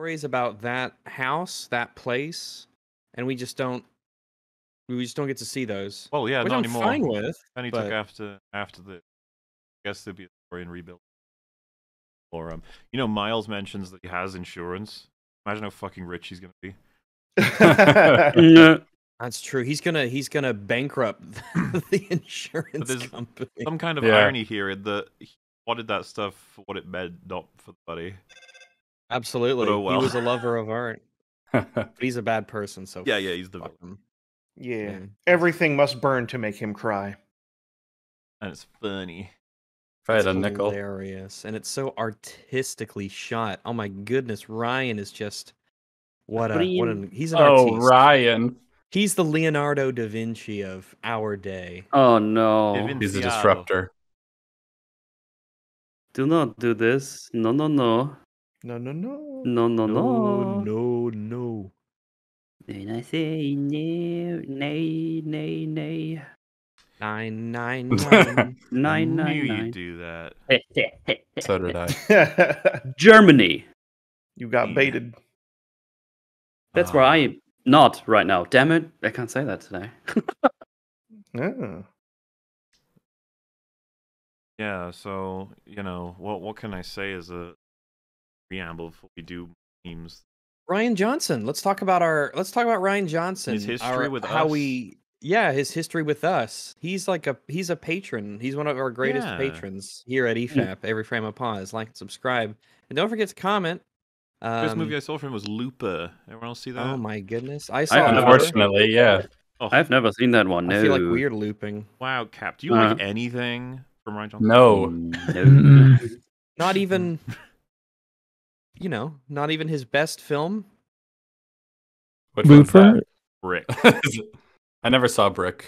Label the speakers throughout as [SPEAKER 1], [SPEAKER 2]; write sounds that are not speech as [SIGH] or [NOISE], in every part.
[SPEAKER 1] stories about that house, that place, and we just don't. We just don't get to see those.
[SPEAKER 2] Well, yeah,
[SPEAKER 1] which
[SPEAKER 2] not
[SPEAKER 1] I'm
[SPEAKER 2] anymore.
[SPEAKER 1] fine with.
[SPEAKER 2] Then he
[SPEAKER 1] but-
[SPEAKER 2] took after after the. I guess there'd be a story in rebuild. Or um, you know, Miles mentions that he has insurance. Imagine how fucking rich he's gonna be. [LAUGHS]
[SPEAKER 3] yeah.
[SPEAKER 1] That's true. He's gonna he's gonna bankrupt [LAUGHS] the insurance
[SPEAKER 2] there's
[SPEAKER 1] company.
[SPEAKER 2] Some kind of
[SPEAKER 4] Yeah.
[SPEAKER 2] irony here in that he wanted that stuff for what it meant, not for the money.
[SPEAKER 1] Absolutely,
[SPEAKER 2] oh well.
[SPEAKER 1] he was a lover of art, [LAUGHS] but he's a bad person. So
[SPEAKER 2] Yeah, yeah, he's the villain.
[SPEAKER 5] yeah.
[SPEAKER 1] Yeah.
[SPEAKER 5] Everything must burn to make him cry.
[SPEAKER 2] And it's funny.
[SPEAKER 4] if I had a nickel,
[SPEAKER 1] hilarious, and it's so artistically shot. Oh my goodness, Rian is just what a what
[SPEAKER 3] Green.
[SPEAKER 1] an he's an
[SPEAKER 4] oh
[SPEAKER 1] artiste.
[SPEAKER 4] Rian,
[SPEAKER 1] He's the Leonardo da Vinci of our day.
[SPEAKER 3] Oh no.
[SPEAKER 4] He's a
[SPEAKER 2] Seattle. Oh.
[SPEAKER 4] disruptor.
[SPEAKER 3] Do not do this. No, no, no.
[SPEAKER 5] No, no, no.
[SPEAKER 3] No, no, no.
[SPEAKER 1] no, no.
[SPEAKER 3] Then I say no, nay, nay, nay.
[SPEAKER 1] Nine, nine, nine.
[SPEAKER 3] Nine, [LAUGHS]
[SPEAKER 2] Knew
[SPEAKER 3] nine,
[SPEAKER 2] you'd
[SPEAKER 3] nine.
[SPEAKER 2] do that. [LAUGHS]
[SPEAKER 4] So did I. [LAUGHS]
[SPEAKER 3] Germany.
[SPEAKER 5] you got
[SPEAKER 2] Yeah.
[SPEAKER 5] baited.
[SPEAKER 3] That's where
[SPEAKER 2] Ah.
[SPEAKER 3] I am not right now. Damn it. I can't say that today.
[SPEAKER 5] Ah.
[SPEAKER 2] Yeah, so you know what? What can I say as a preamble before we do memes?
[SPEAKER 1] Rian Johnson. Let's talk about our. Let's talk about Rian Johnson.
[SPEAKER 2] His history
[SPEAKER 1] our-
[SPEAKER 2] with
[SPEAKER 1] how
[SPEAKER 2] us.
[SPEAKER 1] we. Yeah, his history with us. He's like a. He's a patron. He's one of our greatest
[SPEAKER 2] Yeah.
[SPEAKER 1] patrons here at EFAP. Every frame of pause. Like and subscribe, and don't forget to comment.
[SPEAKER 2] First
[SPEAKER 1] Um,
[SPEAKER 2] movie I saw from him was Looper. Everyone else see that?
[SPEAKER 1] Oh my goodness! I saw.
[SPEAKER 3] I-
[SPEAKER 1] Looper.
[SPEAKER 4] Unfortunately, yeah.
[SPEAKER 2] Oh,
[SPEAKER 3] I've never seen that one. No.
[SPEAKER 1] I feel like weird looping.
[SPEAKER 2] wow, Cap. Do you
[SPEAKER 3] Uh,
[SPEAKER 2] like anything from Rian Johnson?
[SPEAKER 4] No. [LAUGHS]
[SPEAKER 3] No.
[SPEAKER 1] Not even. [LAUGHS] You know, not even his best film.
[SPEAKER 4] Which one's
[SPEAKER 6] Looper?
[SPEAKER 2] Brick.
[SPEAKER 4] I never saw Brick.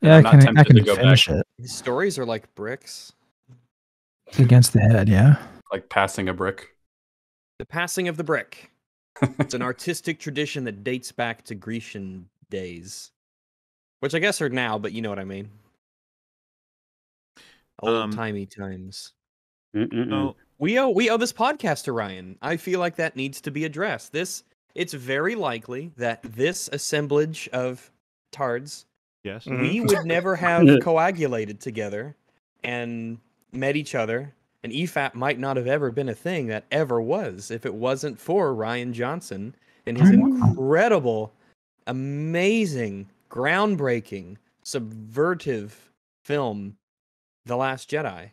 [SPEAKER 6] Yeah, I
[SPEAKER 4] I'm not
[SPEAKER 6] can, I
[SPEAKER 4] tempted to
[SPEAKER 6] can
[SPEAKER 4] go back.
[SPEAKER 6] finish it.
[SPEAKER 1] His stories are like bricks.
[SPEAKER 6] It's against the head, yeah.
[SPEAKER 4] Like passing a brick.
[SPEAKER 1] The passing of the brick. It's an artistic tradition that dates back to Grecian days, which I guess are now, but you know what I mean.
[SPEAKER 2] Um,
[SPEAKER 1] Old timey times.
[SPEAKER 3] Mm-mm-mm.
[SPEAKER 2] No,
[SPEAKER 1] We owe we owe this podcast to Ryan. I feel like that needs to be addressed. This it's very likely that this assemblage of tards
[SPEAKER 2] yes.
[SPEAKER 1] We mm-hmm. would never have [LAUGHS] coagulated together and met each other. And EFAP might not have ever been a thing that ever was if it wasn't for Rian Johnson and his
[SPEAKER 6] mm-hmm.
[SPEAKER 1] incredible, amazing, groundbreaking, subvertive film, The Last Jedi.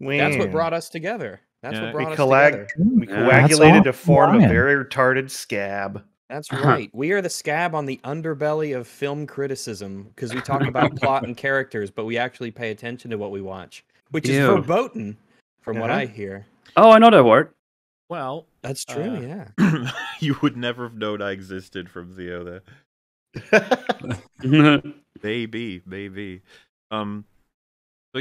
[SPEAKER 1] That's what
[SPEAKER 5] mm.
[SPEAKER 1] brought us together. That's
[SPEAKER 2] Yeah,
[SPEAKER 1] what
[SPEAKER 2] we
[SPEAKER 1] brought us
[SPEAKER 5] collag-
[SPEAKER 1] together.
[SPEAKER 5] We
[SPEAKER 3] Yeah.
[SPEAKER 5] coagulated to
[SPEAKER 6] That's
[SPEAKER 5] form a very retarded scab.
[SPEAKER 1] That's
[SPEAKER 3] Uh-huh.
[SPEAKER 1] right. We are the scab on the underbelly of film criticism because we talk about plot and characters, but we actually pay attention to what we watch, which is
[SPEAKER 3] Ew.
[SPEAKER 1] verboten, from what I hear.
[SPEAKER 3] Oh, I know that word.
[SPEAKER 2] Well,
[SPEAKER 1] That's true.
[SPEAKER 2] Uh,
[SPEAKER 1] yeah. [LAUGHS]
[SPEAKER 2] you would never have known I existed from Theo there. [LAUGHS] [LAUGHS] Maybe, maybe. Um,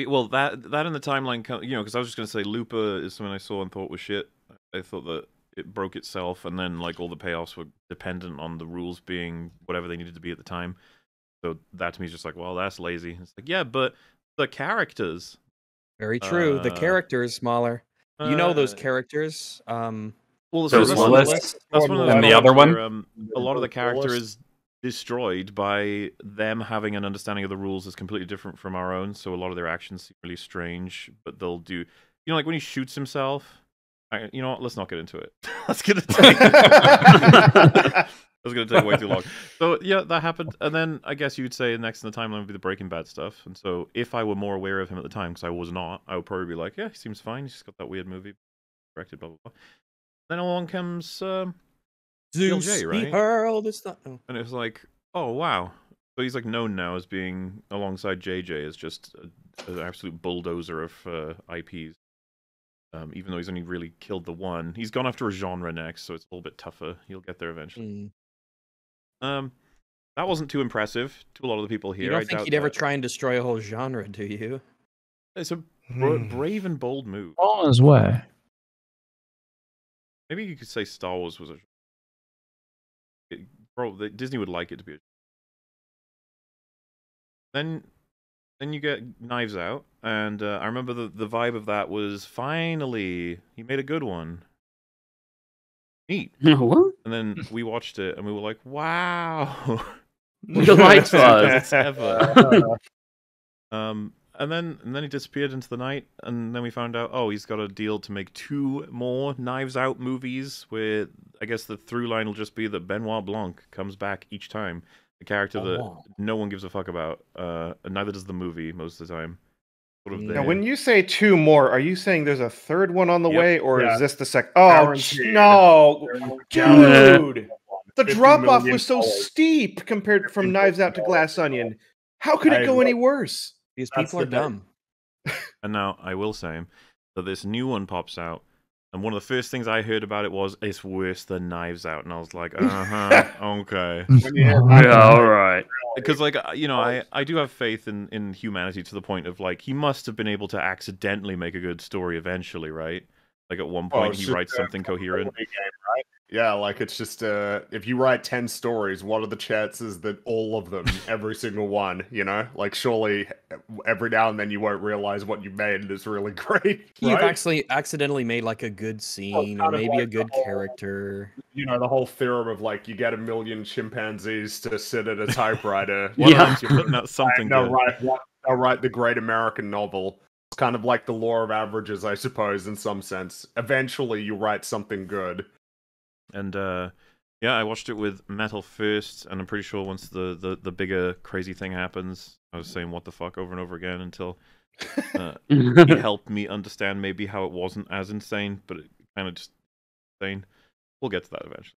[SPEAKER 2] but, well, that that in the timeline, you know, because I was just gonna say Looper is something I saw and thought was shit. I thought that it broke itself, and then like all the payoffs were dependent on the rules being whatever they needed to be at the time. So that to me is just like, well, that's lazy. It's like, yeah, but the characters,
[SPEAKER 1] Very true. the
[SPEAKER 2] Uh,
[SPEAKER 1] characters, smaller. You know those
[SPEAKER 2] uh,
[SPEAKER 1] characters. Um,
[SPEAKER 2] Well,
[SPEAKER 4] There's
[SPEAKER 2] that's,
[SPEAKER 4] one
[SPEAKER 2] that's,
[SPEAKER 4] list.
[SPEAKER 2] that's one of
[SPEAKER 4] And the other one?
[SPEAKER 2] where, um, a lot of the character is destroyed by them having an understanding of the rules that's completely different from our own. So a lot of their actions seem really strange, but they'll do. You know, like when he shoots himself. I, you know what? Let's not get into it. That's gonna take. That's gonna take way too long. So yeah, that happened, and then I guess you'd say next in the timeline would be the Breaking Bad stuff. And so if I were more aware of him at the time, because I was not, I would probably be like, yeah, he seems fine. He's got that weird movie directed, blah blah blah. Then along comes um,
[SPEAKER 1] Zeus
[SPEAKER 2] J,
[SPEAKER 1] be
[SPEAKER 2] right?
[SPEAKER 1] hurled. It's not. Oh.
[SPEAKER 2] and it was like, oh wow. So he's like known now as being alongside JJ as just a, an absolute bulldozer of uh, IPs. Um, even though he's only really killed the one, he's gone after a genre next, so it's a little bit tougher. He'll get there eventually.
[SPEAKER 1] Mm.
[SPEAKER 2] Um, that wasn't too impressive to a lot of the people here.
[SPEAKER 1] You don't
[SPEAKER 2] I
[SPEAKER 1] think he'd ever
[SPEAKER 2] that.
[SPEAKER 1] try and destroy a whole genre, do you?
[SPEAKER 2] It's a bra-
[SPEAKER 5] Hmm.
[SPEAKER 2] brave and bold move.
[SPEAKER 6] On his way.
[SPEAKER 2] Maybe you could say Star Wars was a. It, probably Disney would like it to be. A, then, then you get Knives Out, and uh, I remember the the vibe of that was finally he made a good one. neat. [LAUGHS]
[SPEAKER 3] what?
[SPEAKER 2] And then [LAUGHS] we watched it and we were like, wow. [LAUGHS]
[SPEAKER 3] Delightful.
[SPEAKER 2] Best ever. Um, and then and then he disappeared into the night, and then we found out, oh, he's got a deal to make two more Knives Out movies. Where I guess the through line will just be that Benoit Blanc comes back each time, a character that
[SPEAKER 1] Oh.
[SPEAKER 2] no one gives a fuck about, uh, and neither does the movie most of the time. Sort of.
[SPEAKER 5] Now, when you say two more, are you saying there's a third one on the
[SPEAKER 2] Yep.
[SPEAKER 5] way, or
[SPEAKER 7] Yeah.
[SPEAKER 5] is this the second? Oh, ch-
[SPEAKER 7] Guaranteed.
[SPEAKER 5] no, dude! The drop off was so
[SPEAKER 7] dollars.
[SPEAKER 5] steep compared from Knives Out to Glass Onion. How could it go any worse?
[SPEAKER 1] These
[SPEAKER 7] That's
[SPEAKER 1] people are dumb.
[SPEAKER 2] And now I will say that this new one pops out, and one of the first things I heard about it was it's worse than Knives Out, and I was like, uh huh, [LAUGHS] okay. [LAUGHS]
[SPEAKER 7] When you hear.
[SPEAKER 2] Because like uh, you know, I I do have faith in in humanity to the point of like he must have been able to accidentally make a good story eventually, right? Like at one point
[SPEAKER 7] it's
[SPEAKER 2] he writes something coherent.
[SPEAKER 7] game, right? Yeah, like it's just uh if you write 10 stories, what are the chances that all of them, [LAUGHS] every single one, you know? Like surely every now and then you won't realize what you made is really [LAUGHS] great.
[SPEAKER 1] You've
[SPEAKER 7] right?
[SPEAKER 1] actually accidentally made like a good scene or maybe a
[SPEAKER 7] like the
[SPEAKER 1] good
[SPEAKER 7] whole-
[SPEAKER 1] character.
[SPEAKER 7] you know, the whole theorem of like you get a million chimpanzees to sit at a [LAUGHS] typewriter.
[SPEAKER 3] Yeah.
[SPEAKER 2] you're putting out something
[SPEAKER 7] they'll
[SPEAKER 2] good.
[SPEAKER 7] write what they'll write the great American novel. It's kind of like the law of averages, I suppose, in some sense. Eventually you write something good.
[SPEAKER 2] And uh yeah, I watched it with Metal first, and I'm pretty sure once the, the, the bigger crazy thing happens, I was saying what the fuck over and over again until uh, he [LAUGHS] helped me understand maybe how it wasn't as insane, but it kind of just insane. We'll get to that eventually.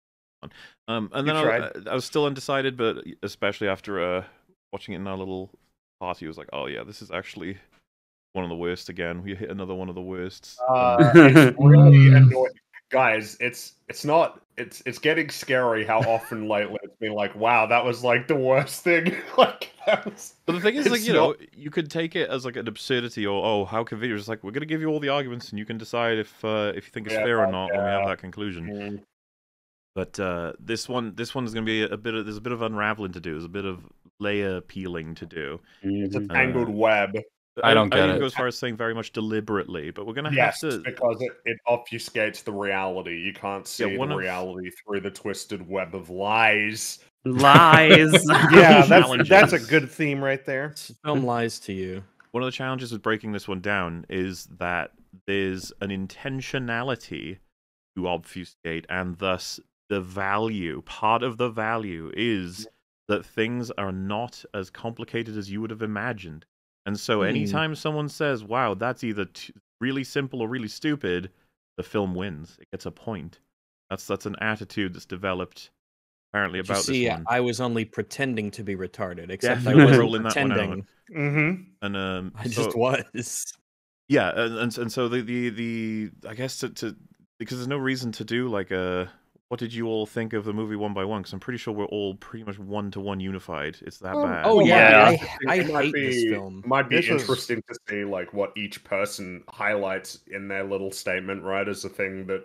[SPEAKER 2] Um, and
[SPEAKER 5] You
[SPEAKER 2] then I. I was still undecided, but especially after uh, watching it in our little party, I was like, oh yeah, this is actually one of the worst again. We hit another one of the worst.
[SPEAKER 7] Uh, it's [LAUGHS] really annoying, guys. It's it's not. It's it's getting scary how often [LAUGHS] lately it's been like, wow, that was like the worst thing. [LAUGHS] like was.
[SPEAKER 2] But the thing is, like,
[SPEAKER 7] It's
[SPEAKER 2] you know, you could take it as like an absurdity or, oh, how convenient. It's like, we're going to give you all the arguments and you can decide if uh, if you think it's
[SPEAKER 7] Yeah,
[SPEAKER 2] fair or
[SPEAKER 7] fuck
[SPEAKER 2] not when we have that conclusion.
[SPEAKER 7] Mm.
[SPEAKER 2] But uh, this one, this one is going to be a bit of there's a bit of unraveling to do. There's a bit of layer peeling to do.
[SPEAKER 7] It's a tangled web.
[SPEAKER 4] I don't
[SPEAKER 2] I
[SPEAKER 4] get
[SPEAKER 2] didn't
[SPEAKER 4] it.
[SPEAKER 2] go as far as saying very much deliberately, but we're going to
[SPEAKER 7] Yes,
[SPEAKER 2] have to.
[SPEAKER 7] because it, it obfuscates the reality. You can't see
[SPEAKER 2] Yeah,
[SPEAKER 7] the
[SPEAKER 2] of-
[SPEAKER 7] reality through the twisted web of lies.
[SPEAKER 3] Lies. [LAUGHS]
[SPEAKER 5] Yeah, that's
[SPEAKER 2] Challenges.
[SPEAKER 5] that's a good theme right there.
[SPEAKER 1] This Film lies to you.
[SPEAKER 2] One of the challenges with breaking this one down is that there's an intentionality to obfuscate, and thus the value, part of the value is that things are not as complicated as you would have imagined. And so,
[SPEAKER 1] Hmm.
[SPEAKER 2] anytime someone says, wow, that's either t- really simple or really stupid, the film wins. It gets a point. That's that's an attitude that's developed apparently
[SPEAKER 1] But you
[SPEAKER 2] about
[SPEAKER 1] see,
[SPEAKER 2] this one.
[SPEAKER 1] I was only pretending to be retarded, except [LAUGHS] I wasn't
[SPEAKER 2] rolling that one out.
[SPEAKER 1] pretending.
[SPEAKER 5] Mm-hmm.
[SPEAKER 2] And um,
[SPEAKER 1] I just
[SPEAKER 2] so-
[SPEAKER 1] was.
[SPEAKER 2] Yeah, and and, and so the, the the I guess to, to because there's no reason to do like a what did you all think of the movie one by one? Because I'm pretty sure we're all pretty much one to one unified. It's that bad.
[SPEAKER 1] Oh
[SPEAKER 7] Well,
[SPEAKER 1] yeah,
[SPEAKER 7] might
[SPEAKER 1] I, I
[SPEAKER 7] it might
[SPEAKER 1] hate this film.
[SPEAKER 7] Might be
[SPEAKER 5] This was-
[SPEAKER 7] interesting to see like what each person highlights in their little statement, right? As a thing that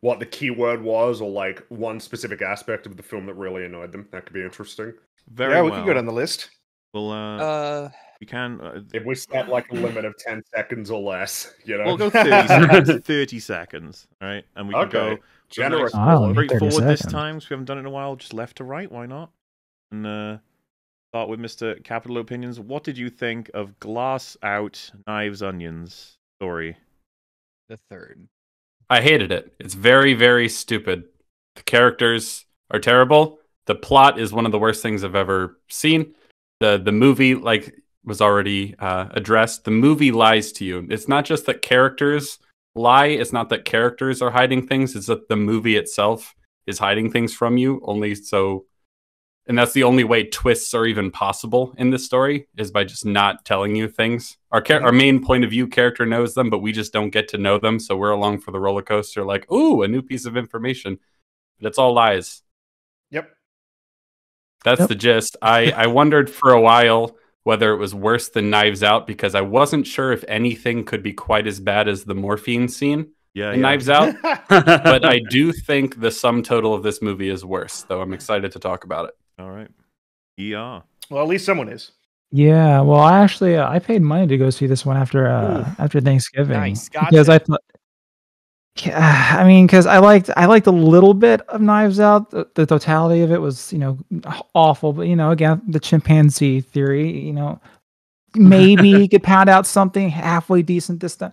[SPEAKER 7] what the keyword was, or like one specific aspect of the film that really annoyed them. That could be interesting.
[SPEAKER 2] very
[SPEAKER 5] yeah, we
[SPEAKER 2] well.
[SPEAKER 5] can go down the list.
[SPEAKER 2] Well, uh,
[SPEAKER 1] Uh,
[SPEAKER 2] we can. Uh,
[SPEAKER 7] If we set like a limit of ten seconds or less, you know.
[SPEAKER 2] we'll go 30 [LAUGHS] seconds. 30 seconds, all right? And we can
[SPEAKER 7] Okay.
[SPEAKER 2] go
[SPEAKER 7] Generous.
[SPEAKER 6] Wow.
[SPEAKER 7] Paul.
[SPEAKER 6] Great. 30
[SPEAKER 2] straightforward this time. So we haven't done it in a while. Just left to right. Why not? And uh, start with Mr. Capital Opinions. What did you think of Glass Out Knives Onions story?
[SPEAKER 1] the third.
[SPEAKER 4] I hated it. It's very, very stupid. The characters are terrible. The plot is one of the worst things I've ever seen. The the movie, like was already uh, addressed. The movie lies to you. It's not just that characters lie. It's not that characters are hiding things. It's that the movie itself is hiding things from you. Only so, and that's the only way twists are even possible in this story is by just not telling you things. Our char- our main point of view character knows them, but we just don't get to know them. So we're along for the roller coaster, like, ooh, a new piece of information. But it's all lies.
[SPEAKER 5] Yep.
[SPEAKER 4] That's
[SPEAKER 6] Yep.
[SPEAKER 4] the gist. I, I wondered for a while whether it was worse than Knives Out because I wasn't sure if anything could be quite as bad as the morphine scene
[SPEAKER 2] Yeah,
[SPEAKER 4] in
[SPEAKER 2] yeah.
[SPEAKER 4] Knives Out. [LAUGHS] but I do think the sum total of this movie is worse, though I'm excited to talk about it.
[SPEAKER 2] All right. Yeah.
[SPEAKER 5] well, at least someone is.
[SPEAKER 6] Yeah, well, I actually uh, I paid money to go see this one after uh, after Thanksgiving
[SPEAKER 1] Nice,
[SPEAKER 6] because I thought Yeah, I mean, because I liked I liked a little bit of Knives Out. The, the totality of it was, you know, awful. But you know, again, the chimpanzee theory. You know, maybe [LAUGHS] he could pound out something halfway decent this time.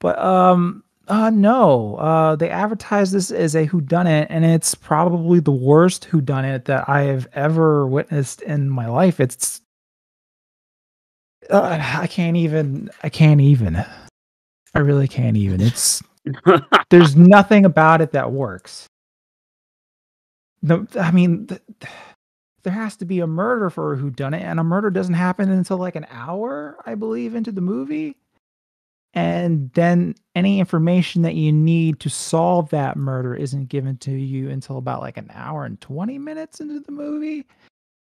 [SPEAKER 6] But um, uh, no. Uh, they advertise this as a whodunit, and it's probably the worst whodunit that I have ever witnessed in my life. It's uh, I can't even. I can't even. I really can't even. It's [LAUGHS] there's nothing about it that works. No, I mean, th- there has to be a murder for who done it, and a murder doesn't happen until like an hour, I believe, into the movie. And then any information that you need to solve that murder isn't given to you until about like an hour and 20 minutes into the movie.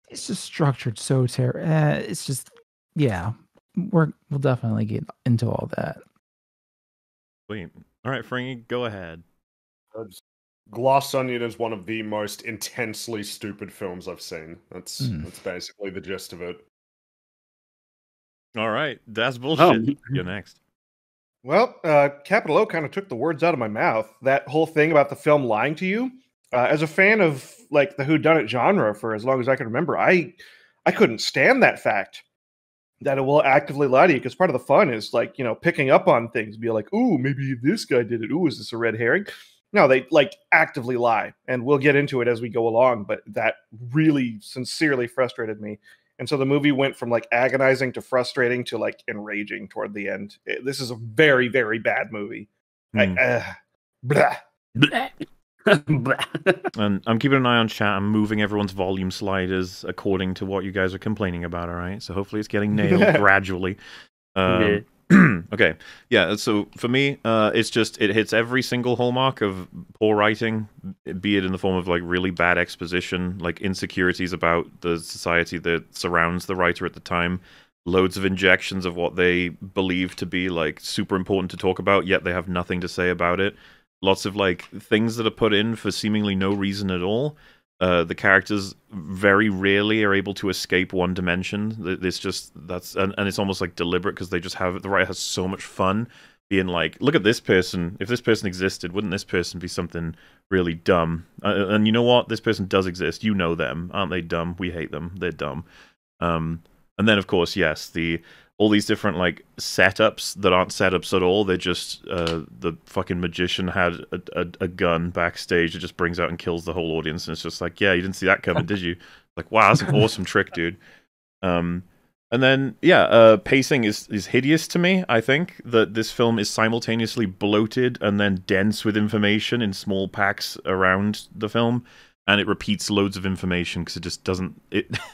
[SPEAKER 6] It's just structured so terrible. Uh, it's just, yeah, we're, we'll definitely get into all that.
[SPEAKER 2] Sweet. All right, Fringy, go ahead.
[SPEAKER 7] Glass Onion is one of the most intensely stupid films I've seen. That's
[SPEAKER 6] Hmm.
[SPEAKER 7] that's basically the gist of it.
[SPEAKER 2] All right, that's bullshit.
[SPEAKER 3] Oh.
[SPEAKER 2] You're next.
[SPEAKER 5] Well, uh, Capital O kind of took the words out of my mouth. That whole thing about the film lying to you. Uh, as a fan of like the whodunit genre for as long as I can remember, I I couldn't stand that fact that it will actively lie to you because part of the fun is like you know picking up on things, be like, "Ooh, maybe this guy did it. Ooh, is this a red herring?" No, they like actively lie, and we'll get into it as we go along. But that really sincerely frustrated me. And so the movie went from like agonizing to frustrating to like enraging toward the end. Eh, This is a very, very bad movie. I-
[SPEAKER 2] Hmm.
[SPEAKER 5] uh, blah. [LAUGHS]
[SPEAKER 2] And I'm keeping an eye on chat. I'm moving everyone's volume sliders according to what you guys are complaining about. All right, so hopefully it's getting nailed [LAUGHS] gradually. Um, [CLEARS THROAT] okay, yeah. So for me, uh, it's just it hits every single hallmark of poor writing, be it in the form of like really bad exposition, like insecurities about the society that surrounds the writer at the time, loads of injections of what they believe to be like super important to talk about, yet they have nothing to say about it. Lots of like things that are put in for seemingly no reason at all. Uh, the characters very rarely are able to escape one dimension. It's just that's and, and it's almost like deliberate because they just have the writer has so much fun being like, look at this person. If this person existed, wouldn't this person be something really dumb? Uh, and you know what? This person does exist. You know them, aren't they? Dumb. We hate them. They're dumb. Um, and then of course, yes, the all these different like setups that aren't setups at all. They're just uh, the fucking magician had a, a, a gun backstage. It just brings out and kills the whole audience, and it's just like, yeah, you didn't see that coming, did you? [LAUGHS] Like, wow, that's an awesome trick, dude. Um, and then yeah, uh, pacing is is hideous to me. I think that this film is simultaneously bloated and then dense with information in small packs around the film, and it repeats loads of information because it just doesn't it. [LAUGHS]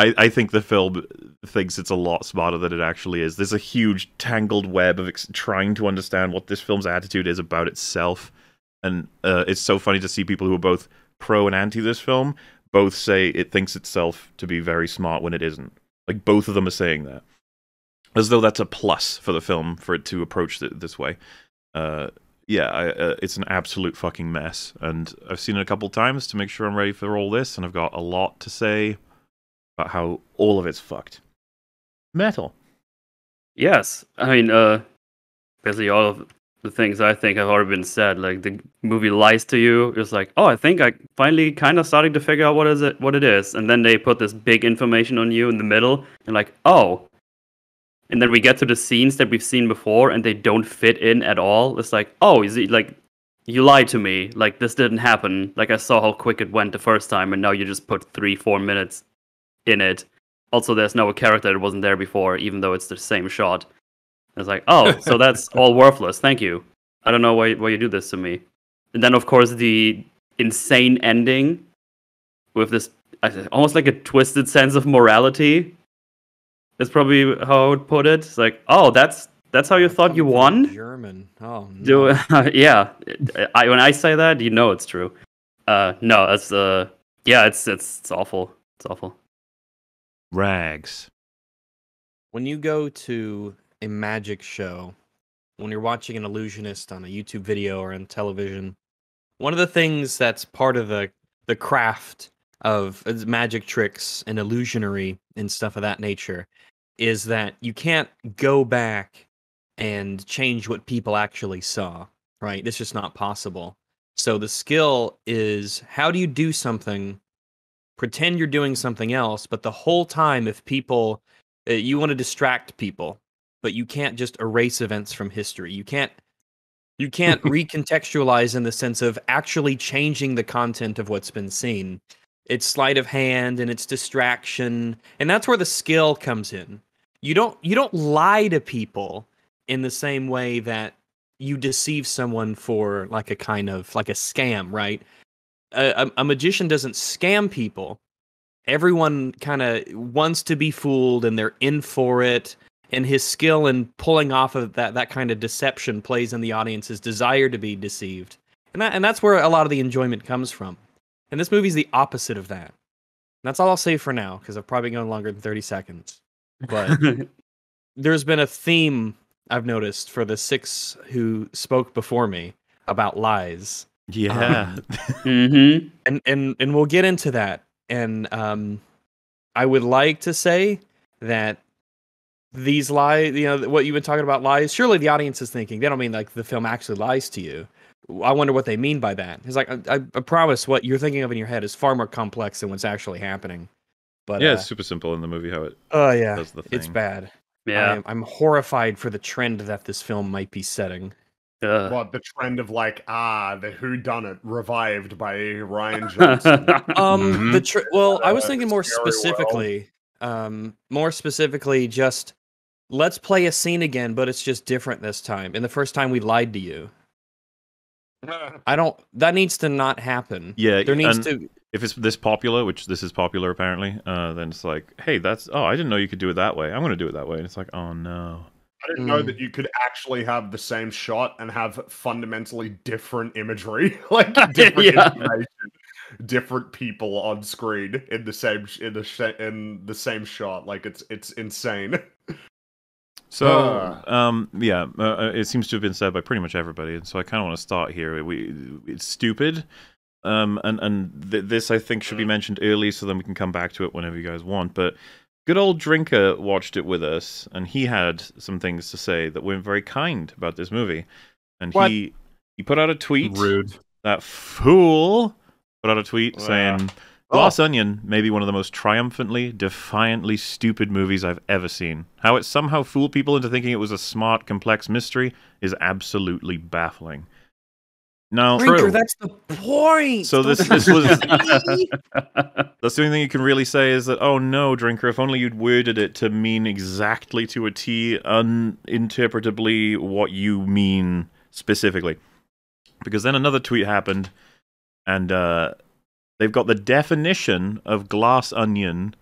[SPEAKER 2] I, I think the film thinks it's a lot smarter than it actually is. There's a huge tangled web of ex- trying to understand what this film's attitude is about itself, and uh, it's so funny to see people who are both pro and anti this film both say it thinks itself to be very smart when it isn't. Like both of them are saying that, as though that's a plus for the film for it to approach it this way. Uh, yeah, I, uh, it's an absolute fucking mess, and I've seen it a couple times to make sure I'm ready for all this, and I've got a lot to say about how all of it's fucked. Metal.
[SPEAKER 3] Yes, I mean, uh, basically all of the things I think have already been said. Like the movie lies to you. It's like, oh, I think I finally kind of starting to figure out what is it, what it is, and then they put this big information on you in the middle, and like, oh, and then we get to the scenes that we've seen before, and they don't fit in at all. It's like, oh, is it like you lied to me? Like this didn't happen. Like I saw how quick it went the first time, and now you just put three, four minutes in it. Also, there's no character that wasn't there before, even though it's the same shot. It's like, oh, so [LAUGHS] that's all worthless. Thank you. I don't know why why you do this to me. And then, of course, the insane ending with this almost like a twisted sense of morality. Is probably how I would put it. It's like, oh, that's that's how you thought you won.
[SPEAKER 1] German. Oh no.
[SPEAKER 3] Do [LAUGHS] yeah. I when I say that, you know it's true. Uh, no, it's uh, yeah, it's it's it's awful. It's awful.
[SPEAKER 2] Rags.
[SPEAKER 1] when you go to a magic show, when you're watching an illusionist on a YouTube video or on television, one of the things that's part of the the craft of magic tricks and illusionary and stuff of that nature is that you can't go back and change what people actually saw. right? It's just not possible. So the skill is how do you do something, pretend you're doing something else, but the whole time, if people, uh, you want to distract people, but you can't just erase events from history. You can't. You can't [LAUGHS] recontextualize in the sense of actually changing the content of what's been seen. It's sleight of hand and it's distraction, and that's where the skill comes in. You don't you don't lie to people in the same way that you deceive someone for like a kind of like a scam, right? A, a, magician doesn't scam people. Everyone kind of wants to be fooled and they're in for it. And his skill in pulling off of that that kind of deception plays in the audience's desire to be deceived. And that and that's where a lot of the enjoyment comes from. And this movie's the opposite of that. And that's all I'll say for now, because I've probably gone longer than 30 seconds. But [LAUGHS] there's been a theme I've noticed for the six who spoke before me about lies.
[SPEAKER 2] Yeah. [LAUGHS]
[SPEAKER 3] mm-hmm.
[SPEAKER 1] And and and we'll get into that. And um I would like to say that these lies, you know, what you've been talking about lies, surely the audience is thinking, they don't mean like the film actually lies to you. I wonder what they mean by that. It's like, I, I, I promise what you're thinking of in your head is far more complex than what's actually happening. But
[SPEAKER 2] yeah,
[SPEAKER 1] uh,
[SPEAKER 2] it's super simple in the movie how it
[SPEAKER 1] oh yeah,
[SPEAKER 2] does the
[SPEAKER 1] it's bad.
[SPEAKER 3] Yeah.
[SPEAKER 1] I'm, I'm horrified for the trend that this film might be setting.
[SPEAKER 3] Uh,
[SPEAKER 7] What the trend of like ah the Who Done It revived by Rian Johnson. [LAUGHS]
[SPEAKER 1] Um,
[SPEAKER 2] Mhm.
[SPEAKER 1] the tr- well, I was
[SPEAKER 7] Uh,
[SPEAKER 1] thinking
[SPEAKER 7] the
[SPEAKER 1] more
[SPEAKER 7] scary world.
[SPEAKER 1] specifically, um, more specifically, just let's play a scene again, but it's just different this time. And the first time we lied to you. [LAUGHS] I don't. That needs to not happen.
[SPEAKER 2] Yeah,
[SPEAKER 1] There needs to.
[SPEAKER 2] if it's this popular, which this is popular apparently, uh, then it's like, hey, that's oh, I didn't know you could do it that way. I'm gonna do it that way, and it's like, oh no.
[SPEAKER 7] I didn't know
[SPEAKER 1] Mm.
[SPEAKER 7] that you could actually have the same shot and have fundamentally different imagery, [LAUGHS] like [LAUGHS] different
[SPEAKER 3] Yeah.
[SPEAKER 7] information, different people on screen in the same in the sh- in the same shot. Like it's it's insane. [LAUGHS]
[SPEAKER 2] So,
[SPEAKER 7] Uh.
[SPEAKER 2] um, yeah, uh, uh, it seems to have been said by pretty much everybody, and so I kind of want to start here. We, it's stupid, um, and and th- this I think should be mentioned early, so then we can come back to it whenever you guys want. But good old Drinker watched it with us, and he had some things to say that weren't very kind about this movie, and
[SPEAKER 1] What?
[SPEAKER 2] he he put out a tweet.
[SPEAKER 4] Rude.
[SPEAKER 2] That fool put out a tweet
[SPEAKER 7] Wow.
[SPEAKER 2] saying. Glass oh. Onion may be one of the most triumphantly, defiantly stupid movies I've ever seen. How it somehow fooled people into thinking it was a smart, complex mystery is absolutely baffling. Now,
[SPEAKER 1] Drinker, that's the point.
[SPEAKER 2] so this this was [LAUGHS] that's the only thing you can really say is that oh no, Drinker, if only you'd worded it to mean exactly to a T, uninterpretably what you mean specifically. Because then another tweet happened, and uh, they've got the definition of glass onion.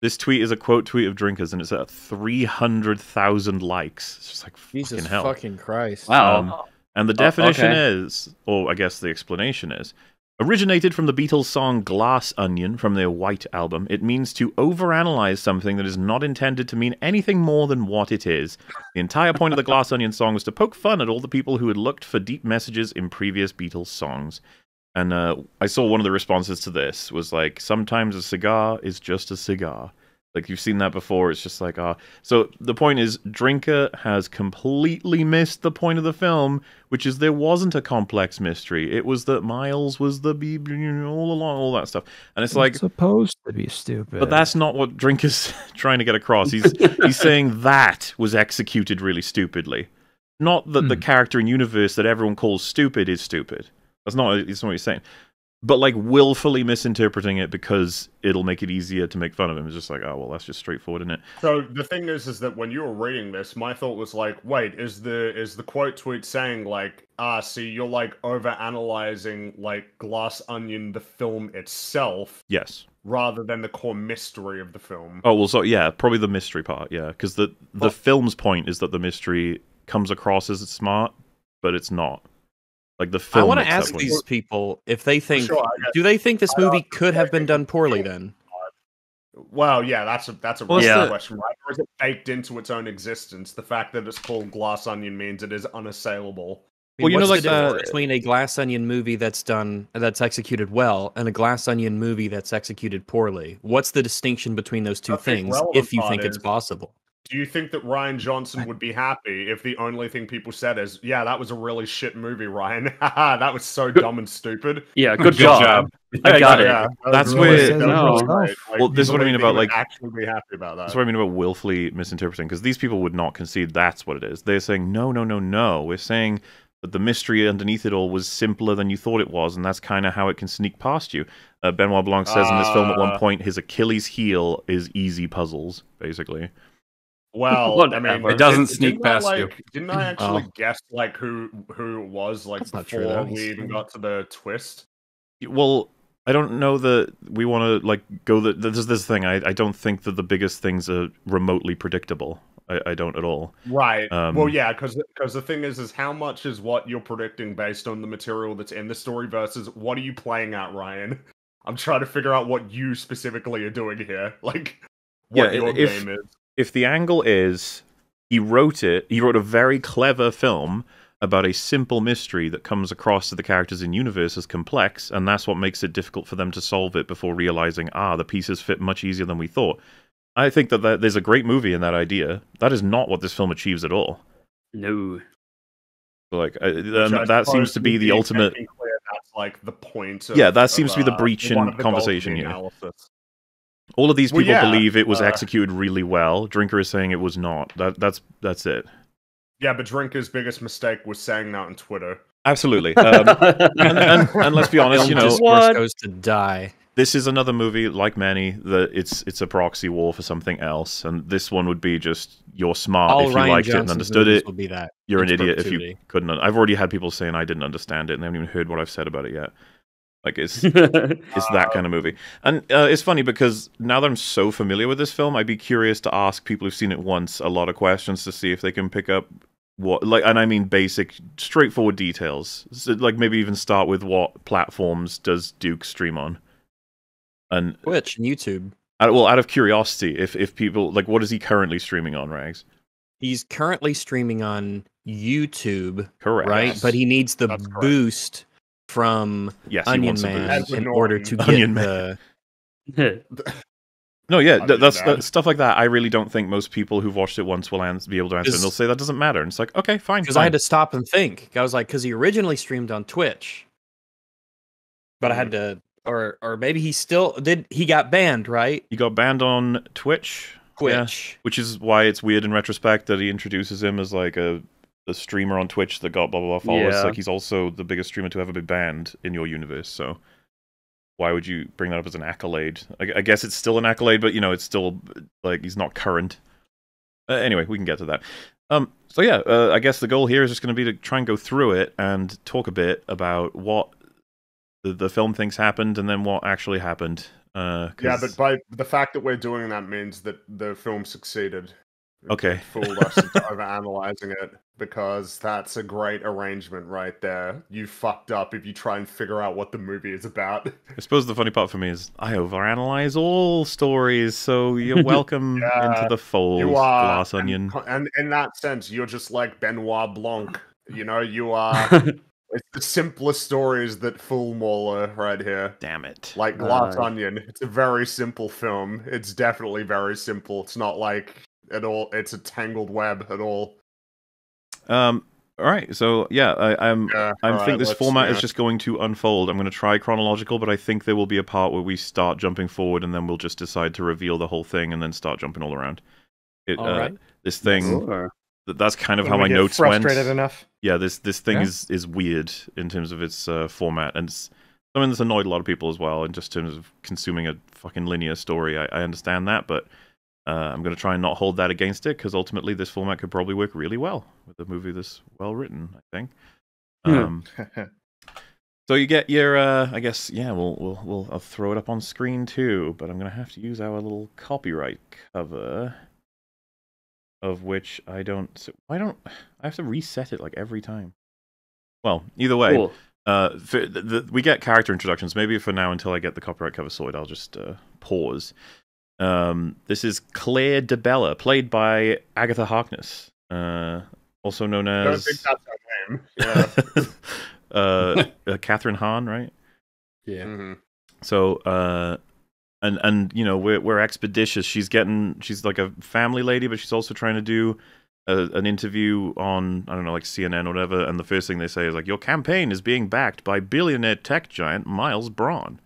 [SPEAKER 2] This tweet is a quote tweet of Drinkers, and it's at three hundred thousand likes. It's just like
[SPEAKER 1] Jesus
[SPEAKER 2] fucking hell.
[SPEAKER 1] fucking Christ.
[SPEAKER 3] wow.
[SPEAKER 2] Um, and the
[SPEAKER 3] Oh,
[SPEAKER 2] definition
[SPEAKER 3] okay.
[SPEAKER 2] is, or I guess the explanation is, originated from the Beatles' song Glass Onion from their White album. It means to overanalyze something that is not intended to mean anything more than what it is. The entire point of the Glass Onion song was to poke fun at all the people who had looked for deep messages in previous Beatles songs. And uh, I saw one of the responses to this was like, sometimes a cigar is just a cigar. Like you've seen that before. It's just like, ah. So the point is, Drinker has completely missed the point of the film, which is there wasn't a complex mystery. It was that Miles was the be all along, all that stuff. And it's like,
[SPEAKER 6] it's supposed to be stupid.
[SPEAKER 2] but that's not what Drinker's [LAUGHS] trying to get across. He's he's saying that was executed really stupidly, not that the
[SPEAKER 6] Hmm.
[SPEAKER 2] character and universe that everyone calls stupid is stupid. That's not. It's not what he's saying. But like willfully misinterpreting it because it'll make it easier to make fun of him is just like, oh well, that's just straightforward, isn't it?
[SPEAKER 7] So the thing is, is that when you were reading this, my thought was like, wait, is the is the quote tweet saying like, ah, see, you're like over analyzing like Glass Onion, the film itself,
[SPEAKER 2] Yes.
[SPEAKER 7] rather than the core mystery of the film.
[SPEAKER 2] Oh well, so yeah, probably the mystery part, yeah, because the the
[SPEAKER 7] Well-
[SPEAKER 2] film's point is that the mystery comes across as it's smart, but it's not. Like the film.
[SPEAKER 1] I want to ask
[SPEAKER 2] point.
[SPEAKER 1] these people if they think.
[SPEAKER 7] Sure,
[SPEAKER 1] Do they think this movie could have been done poorly then?
[SPEAKER 7] Well, yeah, that's a that's a
[SPEAKER 4] Well,
[SPEAKER 7] real question, right? Or is it baked into its own existence? The fact that it's called Glass Onion means it is unassailable.
[SPEAKER 1] I
[SPEAKER 2] Well, you know,
[SPEAKER 1] what's the
[SPEAKER 2] like, uh,
[SPEAKER 1] between a glass onion movie that's done that's executed well and a glass onion movie that's executed poorly? What's the distinction between those two things if you
[SPEAKER 7] part
[SPEAKER 1] think it's possible?
[SPEAKER 7] Do you think that Rian Johnson would be happy if the only thing people said is, "Yeah, that was a really shit movie, Rian. [LAUGHS] That was so dumb and stupid."
[SPEAKER 3] Yeah, [LAUGHS] good,
[SPEAKER 4] Good
[SPEAKER 3] job.
[SPEAKER 4] job.
[SPEAKER 3] I got it.
[SPEAKER 7] Yeah,
[SPEAKER 2] That's
[SPEAKER 7] really-
[SPEAKER 2] where-
[SPEAKER 7] that was
[SPEAKER 6] No.
[SPEAKER 7] really. Like,
[SPEAKER 2] Well, this is what I mean about, like-
[SPEAKER 7] actually be happy about that.
[SPEAKER 2] That's what I mean about willfully misinterpreting, because these people would not concede that's what it is. They're saying, no, no, no, no. We're saying that the mystery underneath it all was simpler than you thought it was, and that's kind of how it can sneak past you. Uh, Benoit Blanc says in this film at one
[SPEAKER 7] Uh.
[SPEAKER 2] point his Achilles heel is easy puzzles, basically.
[SPEAKER 7] Well, I mean,
[SPEAKER 4] It doesn't sneak
[SPEAKER 7] didn't I,
[SPEAKER 4] past you.
[SPEAKER 7] Didn't I actually
[SPEAKER 1] Oh.
[SPEAKER 7] guess like who who it was like
[SPEAKER 1] That's not true,
[SPEAKER 7] before we even got to the twist?
[SPEAKER 2] Well, I don't know that we want to like go. The, there's this thing. I, I don't think that the biggest things are remotely predictable. I, I don't at all.
[SPEAKER 7] Right.
[SPEAKER 2] Um,
[SPEAKER 7] well, yeah, because the thing is, is how much is what you're predicting based on the material that's in the story versus what are you playing at, Rian? [LAUGHS] I'm trying to figure out what you specifically are doing here, [LAUGHS] like what
[SPEAKER 2] Yeah,
[SPEAKER 7] your
[SPEAKER 2] if-
[SPEAKER 7] game is.
[SPEAKER 2] If the angle is he wrote it, he wrote a very clever film about a simple mystery that comes across to the characters in universe as complex, and that's what makes it difficult for them to solve it before realizing, ah, the pieces fit much easier than we thought. I think that, that there's a great movie in that idea. That is not what this film achieves at all.
[SPEAKER 3] No.
[SPEAKER 2] Like uh,
[SPEAKER 7] Which I
[SPEAKER 2] that seems to be the ultimate.
[SPEAKER 7] making clear That's like the point. Of,
[SPEAKER 2] Yeah, that
[SPEAKER 7] of,
[SPEAKER 2] seems to be the
[SPEAKER 7] uh,
[SPEAKER 2] breach in
[SPEAKER 7] one of the goals of
[SPEAKER 2] conversation here.
[SPEAKER 7] analysis.
[SPEAKER 2] All of these
[SPEAKER 7] Well,
[SPEAKER 2] people
[SPEAKER 7] yeah,
[SPEAKER 2] believe it was
[SPEAKER 7] uh,
[SPEAKER 2] executed really well. Drinker is saying it was not. That that's that's it.
[SPEAKER 7] Yeah, but Drinker's biggest mistake was saying that on Twitter.
[SPEAKER 2] Absolutely. [LAUGHS] Um, and, and, and let's be honest, you know,
[SPEAKER 1] discourse
[SPEAKER 3] What?
[SPEAKER 1] goes to die.
[SPEAKER 2] this is another movie like many that it's it's a proxy war for something else, and this one would be just you're smart
[SPEAKER 1] All
[SPEAKER 2] if you
[SPEAKER 1] Ryan
[SPEAKER 2] liked it and understood it.
[SPEAKER 1] will be that.
[SPEAKER 2] You're an
[SPEAKER 1] in
[SPEAKER 2] idiot if you couldn't. I've already had people saying I didn't understand it, and they haven't even heard what I've said about it yet. Like it's [LAUGHS] it's that kind of movie, and uh, it's funny because now that I'm so familiar with this film, I'd be curious to ask people who've seen it once a lot of questions to see if they can pick up what like, and I mean basic, straightforward details. So, like maybe even start with what platforms does Duke stream on, and
[SPEAKER 1] Twitch and YouTube.
[SPEAKER 2] uh, well, out of curiosity, if if people like, what is he currently streaming on, Rags?
[SPEAKER 1] He's currently streaming on YouTube,
[SPEAKER 2] Correct.
[SPEAKER 1] right? But he needs the
[SPEAKER 7] That's correct.
[SPEAKER 1] Boost from
[SPEAKER 2] Yes,
[SPEAKER 1] Onion Man in order to get
[SPEAKER 2] Onion Man.
[SPEAKER 1] the [LAUGHS]
[SPEAKER 2] No, yeah, th- that's
[SPEAKER 7] Man.
[SPEAKER 2] that, stuff like that. I really don't think most people who've watched it once will ans- be able to answer. And they'll say that doesn't matter. And it's like, okay, fine.
[SPEAKER 1] because I had to stop and think. I was like, because he originally streamed on Twitch, but I had
[SPEAKER 2] Mm-hmm.
[SPEAKER 1] to, or or maybe he still did. He got banned, right?
[SPEAKER 2] He got banned on Twitch. Yeah.
[SPEAKER 1] Twitch.
[SPEAKER 2] which is why it's weird in retrospect that he introduces him as like a, a streamer on Twitch that got blah blah blah followers.
[SPEAKER 3] Yeah.
[SPEAKER 2] Like he's also the biggest streamer to ever be banned in your universe. So why would you bring that up as an accolade? I, I guess it's still an accolade, but you know it's still like he's not current. Uh, anyway, we can get to that. Um, so yeah, uh, I guess the goal here is just going to be to try and go through it and talk a bit about what the, the film thinks happened and then what actually happened. Uh, 'cause-
[SPEAKER 7] Yeah, but by the fact that we're doing that means that the film succeeded. It
[SPEAKER 2] Okay.
[SPEAKER 7] fooled us into overanalyzing it because that's a great arrangement right there. You fucked up if you try and figure out what the movie is about.
[SPEAKER 2] I suppose the funny part for me is I overanalyze all stories, so you're [LAUGHS] welcome
[SPEAKER 7] Yeah,
[SPEAKER 2] into the fold,
[SPEAKER 7] you are,
[SPEAKER 2] glass onion.
[SPEAKER 7] and, and in that sense, you're just like Benoit Blanc. You know, you [LAUGHS] are. it's the simplest stories that fool Mauler right here.
[SPEAKER 2] Damn it.
[SPEAKER 7] Like Glass
[SPEAKER 3] Uh,
[SPEAKER 7] Onion, it's a very simple film. It's definitely very simple. It's not like at all. It's a tangled web at all.
[SPEAKER 2] Um. All right. So yeah, I, I'm.
[SPEAKER 7] Yeah,
[SPEAKER 2] I
[SPEAKER 7] alright,
[SPEAKER 2] think this format
[SPEAKER 7] yeah.
[SPEAKER 2] is just going to unfold. I'm going to try chronological, but I think there will be a part where we start jumping forward, and then we'll just decide to reveal the whole thing, and then start jumping all around. It,
[SPEAKER 1] All
[SPEAKER 2] uh,
[SPEAKER 1] right.
[SPEAKER 2] This thing.
[SPEAKER 3] Sure.
[SPEAKER 2] That's kind of
[SPEAKER 5] When
[SPEAKER 2] how
[SPEAKER 5] we
[SPEAKER 2] my
[SPEAKER 5] get
[SPEAKER 2] notes went.
[SPEAKER 5] frustrated enough.
[SPEAKER 2] yeah this this thing
[SPEAKER 1] Yeah.
[SPEAKER 2] is is weird in terms of its uh, format and it's something that's annoyed a lot of people as well in just terms of consuming a fucking linear story i, I understand that but uh, i'm going to try and not hold that against it because ultimately this format could probably work really well with a movie that's well written i think
[SPEAKER 3] Hmm.
[SPEAKER 2] um, [LAUGHS] so you get your uh, i guess yeah we'll, we'll we'll i'll throw it up on screen too but i'm going to have to use our little copyright cover of which i don't so i don't i have to reset it like every time well either way
[SPEAKER 3] Cool.
[SPEAKER 2] uh, for the, the, we get character introductions. Maybe for now, until I get the copyright cover sorted, I'll just uh, pause. Um, this is Claire DeBella, played by Agatha Harkness, uh, also known
[SPEAKER 7] I don't
[SPEAKER 2] as
[SPEAKER 7] think that's her name. Yeah. [LAUGHS]
[SPEAKER 2] uh, uh, Kathryn Hahn, right?
[SPEAKER 1] Yeah.
[SPEAKER 7] Mhm.
[SPEAKER 2] So, uh, and and you know we're we're expeditious. She's getting she's like a family lady, but she's also trying to do a, an interview on I don't know like CNN or whatever. And the first thing they say is like, "Your campaign is being backed by billionaire tech giant Miles Bron."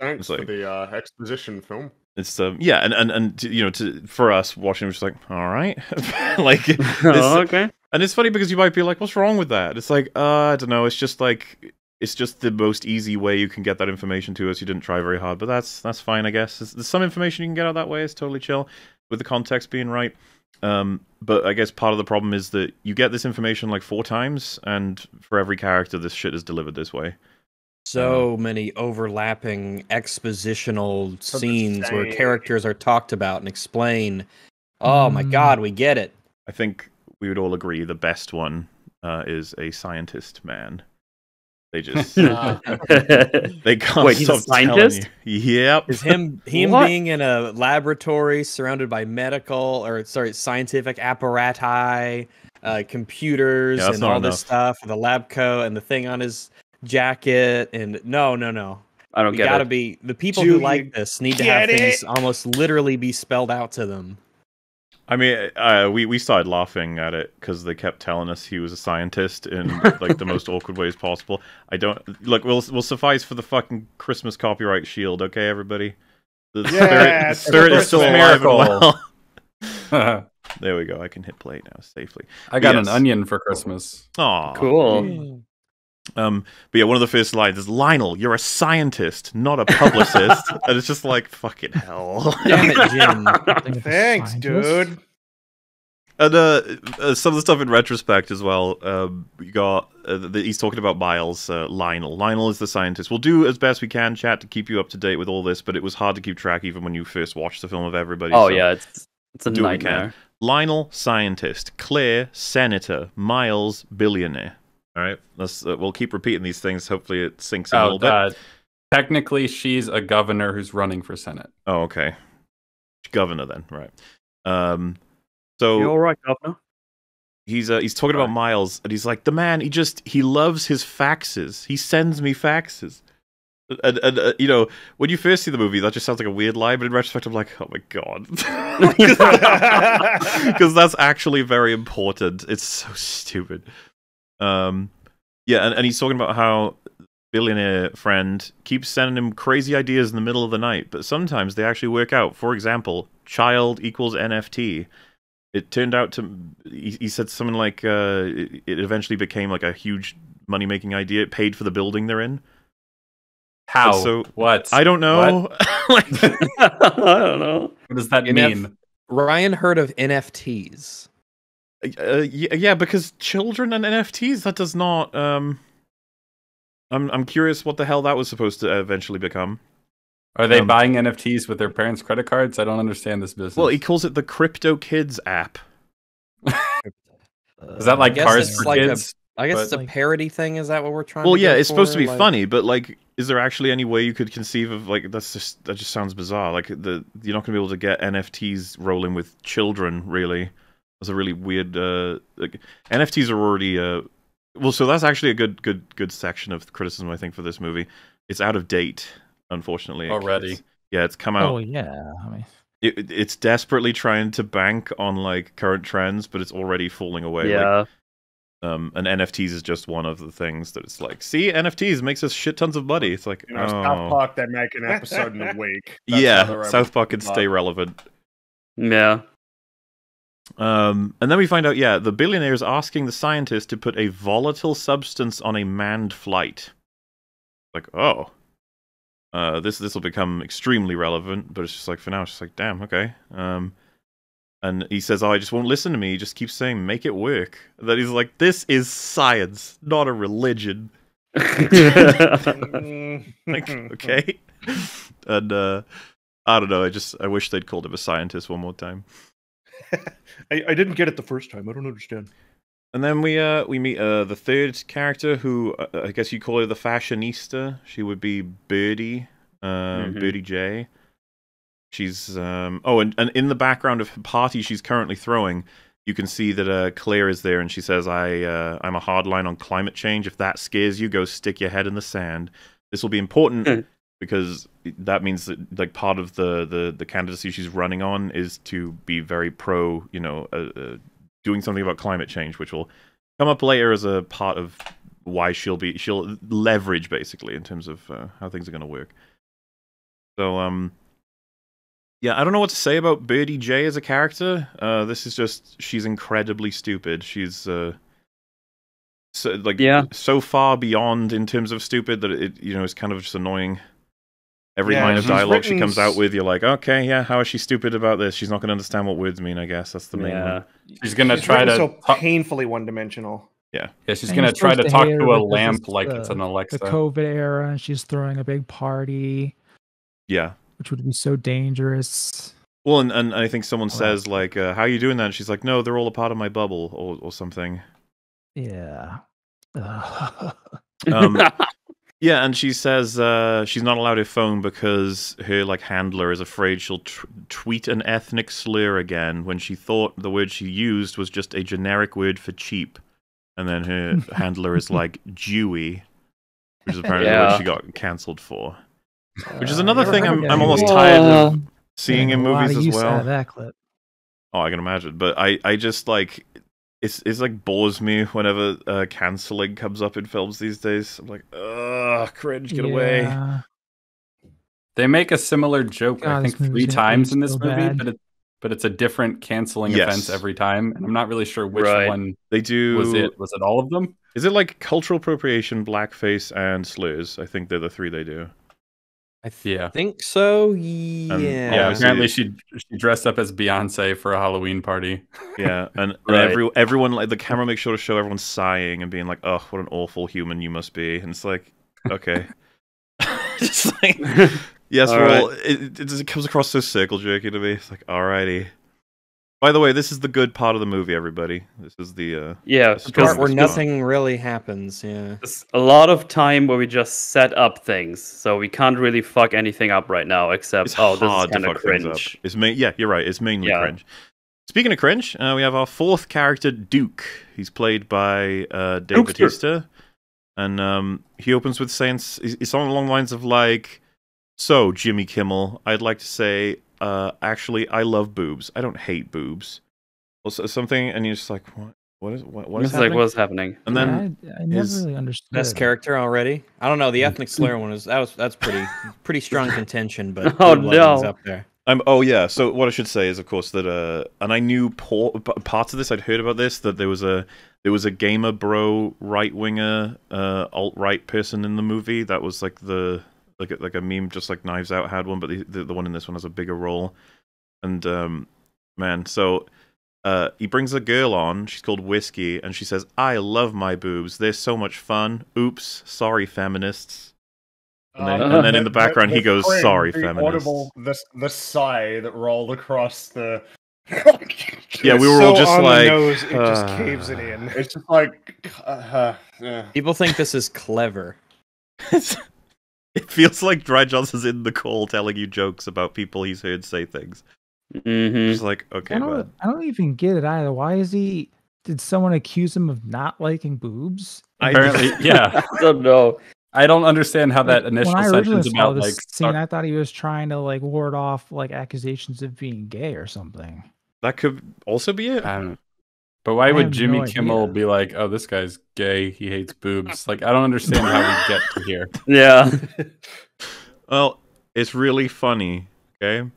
[SPEAKER 7] Thanks
[SPEAKER 2] It's
[SPEAKER 7] for the uh, exposition film.
[SPEAKER 2] It's um yeah, and and and you know to for us watching, just like all right, [LAUGHS] like [LAUGHS]
[SPEAKER 3] oh, okay.
[SPEAKER 2] and it's funny because you might be like, what's wrong with that? It's like, uh, I don't know. It's just like, it's just the most easy way you can get that information to us. You didn't try very hard, but that's that's fine, I guess. There's, there's some information you can get out that way. It's totally chill with the context being right. Um, but I guess part of the problem is that you get this information like four times, and for every character, this shit is delivered this way.
[SPEAKER 1] So many overlapping expositional scenes where characters are talked about and explain. Oh my
[SPEAKER 6] Mm.
[SPEAKER 1] god, we get it.
[SPEAKER 2] I think we would all agree the best one uh, is a scientist man. They just
[SPEAKER 7] Uh, [LAUGHS] [LAUGHS]
[SPEAKER 2] they can't
[SPEAKER 3] Wait, he's a
[SPEAKER 2] stop telling
[SPEAKER 3] scientist?
[SPEAKER 2] you. Yep.
[SPEAKER 1] Is him him
[SPEAKER 3] What?
[SPEAKER 1] being in a laboratory surrounded by medical or sorry scientific apparati, uh, computers,
[SPEAKER 2] Yeah,
[SPEAKER 1] and all
[SPEAKER 2] enough.
[SPEAKER 1] this stuff, and the lab coat and the thing on his jacket, and no, no, no.
[SPEAKER 3] I don't
[SPEAKER 1] We
[SPEAKER 3] get
[SPEAKER 1] gotta
[SPEAKER 3] it.
[SPEAKER 1] be the people
[SPEAKER 5] Do
[SPEAKER 1] who like this need to have
[SPEAKER 5] get
[SPEAKER 1] things
[SPEAKER 5] it?
[SPEAKER 1] almost literally be spelled out to them.
[SPEAKER 2] I mean, uh, we we started laughing at it because they kept telling us he was a scientist in [LAUGHS] like the most awkward ways possible. I don't look. We'll we'll suffice for the fucking Christmas copyright shield, okay, everybody. The
[SPEAKER 5] Yeah,
[SPEAKER 2] spirit, the spirit
[SPEAKER 5] the
[SPEAKER 2] is still
[SPEAKER 4] Christmas
[SPEAKER 2] alive
[SPEAKER 4] miracle.
[SPEAKER 2] well. [LAUGHS] There we go. I can hit play now safely.
[SPEAKER 4] I got
[SPEAKER 2] Yes.
[SPEAKER 4] an onion for Christmas.
[SPEAKER 2] Aw.
[SPEAKER 3] Cool.
[SPEAKER 2] Um, but yeah, one of the first lines is Lionel, you're a scientist, not a publicist. [LAUGHS] and it's just like fucking hell. [LAUGHS]
[SPEAKER 1] Damn it, Jim. [LAUGHS]
[SPEAKER 6] Something with a
[SPEAKER 5] Thanks, dude.
[SPEAKER 2] And uh, uh, some of the stuff in retrospect as well. Um, you got uh, the, he's talking about Miles, uh, Lionel. Lionel is the scientist. We'll do as best we can, chat, to keep you up to date with all this. But it was hard to keep track even when you first watched the film of everybody.
[SPEAKER 3] Oh
[SPEAKER 2] so-
[SPEAKER 3] yeah, it's it's a
[SPEAKER 2] Do what we
[SPEAKER 3] nightmare.
[SPEAKER 2] Lionel, scientist. Claire, senator. Miles, billionaire. All right, let's. Uh, we'll keep repeating these things. Hopefully, it sinks in a
[SPEAKER 4] Oh,
[SPEAKER 2] little bit.
[SPEAKER 4] uh, technically, she's a governor who's running for senate.
[SPEAKER 2] Oh, okay. Governor then, right? Um, so
[SPEAKER 3] You all right, governor?
[SPEAKER 2] he's uh, he's talking about Miles, and he's like, the man, he just he loves his faxes. He sends me faxes. And, and uh, you know, when you first see the movie, that just sounds like a weird lie, but in retrospect, I'm like, oh my god, [LAUGHS] because [LAUGHS] that's actually very important. It's so stupid. Um, yeah, and, and he's talking about how billionaire friend keeps sending him crazy ideas in the middle of the night, but sometimes they actually work out. For example, child equals NFT. It turned out to he, he said something like uh, it, it eventually became like a huge money making idea. It paid for the building they're in.
[SPEAKER 4] How?
[SPEAKER 2] so-
[SPEAKER 4] what?
[SPEAKER 2] I don't know. [LAUGHS] like, [LAUGHS]
[SPEAKER 3] I don't know.
[SPEAKER 4] What does that
[SPEAKER 1] NF
[SPEAKER 4] mean?
[SPEAKER 1] Rian heard of NFTs.
[SPEAKER 2] Uh, yeah, yeah, because children and NFTs that does not. Um, I'm I'm curious what the hell that was supposed to eventually become.
[SPEAKER 4] Are they
[SPEAKER 2] um,
[SPEAKER 4] buying NFTs with their parents' credit cards? I don't understand this business.
[SPEAKER 2] Well, he calls it the Crypto Kids app. [LAUGHS]
[SPEAKER 4] Is that like
[SPEAKER 1] I guess
[SPEAKER 4] cars
[SPEAKER 1] it's
[SPEAKER 4] for
[SPEAKER 1] like a-
[SPEAKER 4] kids?
[SPEAKER 1] I guess
[SPEAKER 4] But-
[SPEAKER 1] it's a parody thing. Is that what we're trying?
[SPEAKER 2] To Well,
[SPEAKER 1] to
[SPEAKER 2] yeah,
[SPEAKER 1] go
[SPEAKER 2] it's supposed to be
[SPEAKER 1] Like-
[SPEAKER 2] funny, but like, is there actually any way you could conceive of like that's just that just sounds bizarre. Like the you're not going to be able to get NFTs rolling with children. Really, that's a really weird. Uh, like, NFTs are already. Uh, well, so that's actually a good, good, good section of criticism I think for this movie. It's out of date, unfortunately.
[SPEAKER 4] Already.
[SPEAKER 2] it's- yeah, it's come out.
[SPEAKER 6] Oh yeah. I mean,
[SPEAKER 2] It, it- it's desperately trying to bank on like current trends, but it's already falling away. Like,
[SPEAKER 3] yeah.
[SPEAKER 2] um, and NFTs is just one of the things that it's like, see, NFTs makes us shit tons of money. It's like,
[SPEAKER 7] You know,
[SPEAKER 2] oh.
[SPEAKER 7] South Park, they make an episode in a [LAUGHS] week. That's
[SPEAKER 2] yeah, South Park can stay relevant.
[SPEAKER 3] Yeah.
[SPEAKER 2] Um, and then we find out, yeah, the billionaire is asking the scientist to put a volatile substance on a manned flight. Like, oh, uh, this this will become extremely relevant. But it's just like for now, it's just like, damn, okay. Um, and he says, oh, I just won't listen to me. He just keeps saying, make it work. That he's like, this is science, not a religion. [LAUGHS] like okay [LAUGHS] and uh i don't know i just i wish they'd called him a scientist one more time [LAUGHS]
[SPEAKER 5] I, I didn't get it the first time. I don't understand.
[SPEAKER 2] and then we uh we meet uh the third character who uh, i guess you call her the fashionista she would be birdie um
[SPEAKER 3] Mhm.
[SPEAKER 2] birdie Jay she's um oh and, and in the background of her party she's currently throwing you can see that uh, Claire is there, and she says, "I uh, I'm a hardline on climate change. If that scares you, go stick your head in the sand. This will be important
[SPEAKER 3] Mm.
[SPEAKER 2] Because that means that like part of the the the candidacy she's running on is to be very pro, you know, uh, uh, doing something about climate change, which will come up later as a part of why she'll be she'll leverage basically in terms of uh, how things are going to work. So um yeah, I don't know what to say about Birdie Jay as a character. Uh this is just she's incredibly stupid. She's uh so like
[SPEAKER 3] Yeah.
[SPEAKER 2] so far beyond in terms of stupid that it you know is kind of just annoying. Every
[SPEAKER 5] Yeah,
[SPEAKER 2] line of
[SPEAKER 5] she's
[SPEAKER 2] dialogue she comes out with, you're like, okay, yeah, how is she stupid about this? She's not going to understand what words mean. I guess that's the main
[SPEAKER 3] yeah.
[SPEAKER 2] one.
[SPEAKER 4] She's gonna try to
[SPEAKER 5] so
[SPEAKER 4] talk-
[SPEAKER 5] painfully one-dimensional.
[SPEAKER 4] yeah, yeah, she's
[SPEAKER 6] And
[SPEAKER 4] gonna try to talk to a lamp
[SPEAKER 6] it's
[SPEAKER 4] like
[SPEAKER 6] the-
[SPEAKER 4] it's an Alexa.
[SPEAKER 6] The COVID era, and she's throwing a big party,
[SPEAKER 2] Yeah.
[SPEAKER 6] which would be so dangerous.
[SPEAKER 2] Well, and, and I think someone
[SPEAKER 6] Wow.
[SPEAKER 2] says like, uh, "How are you doing that?" And she's like, "No, they're all a part of my bubble," or or something.
[SPEAKER 6] Yeah. [LAUGHS] [LAUGHS]
[SPEAKER 2] Um, yeah, and she says uh, she's not allowed her phone because her like handler is afraid she'll tr- tweet an ethnic slur again when she thought the word she used was just a generic word for cheap, and then her [LAUGHS] handler is like Jewy, which is apparently
[SPEAKER 3] Yeah.
[SPEAKER 2] what she got cancelled for. Which is
[SPEAKER 6] Uh,
[SPEAKER 2] another
[SPEAKER 6] never
[SPEAKER 2] thing I'm I'm almost
[SPEAKER 6] either.
[SPEAKER 2] tired of seeing in
[SPEAKER 6] Getting a lot
[SPEAKER 2] movies as well.
[SPEAKER 6] of that clip.
[SPEAKER 2] Oh, I can imagine, but I, I just like it's it's like bores me whenever uh, canceling comes up in films these days. I'm like, ugh, cringe, get away.
[SPEAKER 4] They make a similar joke,
[SPEAKER 6] God,
[SPEAKER 4] I think, three times in this movie,
[SPEAKER 6] bad.
[SPEAKER 4] but it, but it's a different canceling
[SPEAKER 2] Yes.
[SPEAKER 4] offense every time, and I'm not really sure which
[SPEAKER 3] Right.
[SPEAKER 4] one
[SPEAKER 2] They do.
[SPEAKER 4] was it. Was it all of them?
[SPEAKER 2] Is it like cultural appropriation, blackface, and slurs? I think they're the three they do.
[SPEAKER 1] I th-
[SPEAKER 4] Yeah.
[SPEAKER 1] think so. Yeah.
[SPEAKER 4] Yeah, apparently she she dressed up as Beyonce for a Halloween party. [LAUGHS]
[SPEAKER 2] Yeah, and, and every everyone like the camera makes sure to show everyone sighing and being like, "Oh, what an awful human you must be." And it's like, okay, [LAUGHS] just like [LAUGHS] yes,
[SPEAKER 3] All
[SPEAKER 2] well, it, it, it comes across so circle jerky to me. It's like, alrighty. By the way, this is the good part of the movie, everybody. This is the uh,
[SPEAKER 3] yeah,
[SPEAKER 2] The
[SPEAKER 1] part where
[SPEAKER 2] It's
[SPEAKER 1] nothing really happens. Yeah.
[SPEAKER 3] There's a lot of time where we just set up things, so we can't really fuck anything up right now, except
[SPEAKER 2] it's
[SPEAKER 3] oh, this is kind of cringe.
[SPEAKER 2] It's main, yeah, you're right. It's mainly
[SPEAKER 3] Yeah.
[SPEAKER 2] cringe. Speaking of cringe, uh, we have our fourth character, Duke. He's played by uh, Dave
[SPEAKER 3] Dukester.
[SPEAKER 2] Batista, and um, he opens with saying it's along the lines of like, "So Jimmy Kimmel, I'd like to say, uh, actually, I love boobs. I don't hate boobs." Or so- something, and you're just like, "What? What is what? What is
[SPEAKER 3] It's like
[SPEAKER 2] happening?"
[SPEAKER 3] what's happening?
[SPEAKER 2] and then
[SPEAKER 6] Yeah, I, I never
[SPEAKER 2] his
[SPEAKER 6] really understood.
[SPEAKER 1] Best character already. I don't know. The ethnic slur one was that was that's pretty [LAUGHS] pretty strong contention, but [LAUGHS]
[SPEAKER 3] Oh, no.
[SPEAKER 1] up there.
[SPEAKER 2] I'm. Oh yeah. So what I should say is, of course, that uh, and I knew por- p- parts of this. I'd heard about this that there was a there was a gamer bro right winger uh, alt right person in the movie. That was like the like a, like a meme, just like Knives Out had one, but the, the the one in this one has a bigger role. And um, man, so uh, he brings a girl on. She's called Whiskey, and she says, "I love my boobs. They're so much fun." Oops, sorry, feminists. And then,
[SPEAKER 3] Uh,
[SPEAKER 2] and then in the [LAUGHS] background, he goes,
[SPEAKER 7] cringe,
[SPEAKER 2] "Sorry,
[SPEAKER 7] the
[SPEAKER 2] feminists."
[SPEAKER 7] Audible, the the sigh that rolled across the. [LAUGHS]
[SPEAKER 2] Yeah, we
[SPEAKER 5] It's
[SPEAKER 2] were all just like,
[SPEAKER 5] nose, it just
[SPEAKER 2] uh,
[SPEAKER 5] caves it in.
[SPEAKER 7] It's just like, [LAUGHS] uh, yeah.
[SPEAKER 1] People think this is clever.
[SPEAKER 2] It's- [LAUGHS] it feels like Rian Johnson's in the call telling you jokes about people he's heard say things.
[SPEAKER 3] hmm
[SPEAKER 2] Just like, okay,
[SPEAKER 6] I don't, I don't even get it either. Why is he? Did someone accuse him of not liking boobs?
[SPEAKER 4] Apparently, [LAUGHS] yeah.
[SPEAKER 3] I don't know.
[SPEAKER 4] I don't understand how that initial
[SPEAKER 6] when I
[SPEAKER 4] sentence
[SPEAKER 6] saw
[SPEAKER 4] about
[SPEAKER 6] this
[SPEAKER 4] like
[SPEAKER 6] scene,
[SPEAKER 4] suck-
[SPEAKER 6] I thought he was trying to like ward off like accusations of being gay or something.
[SPEAKER 2] That could also be it.
[SPEAKER 4] I don't know. But why
[SPEAKER 6] I
[SPEAKER 4] would Jimmy
[SPEAKER 6] no
[SPEAKER 4] Kimmel
[SPEAKER 6] idea.
[SPEAKER 4] be like, "Oh, this guy's gay. He hates boobs." Like, I don't understand how we get to here. [LAUGHS]
[SPEAKER 3] Yeah. [LAUGHS]
[SPEAKER 2] Well, it's really funny, okay?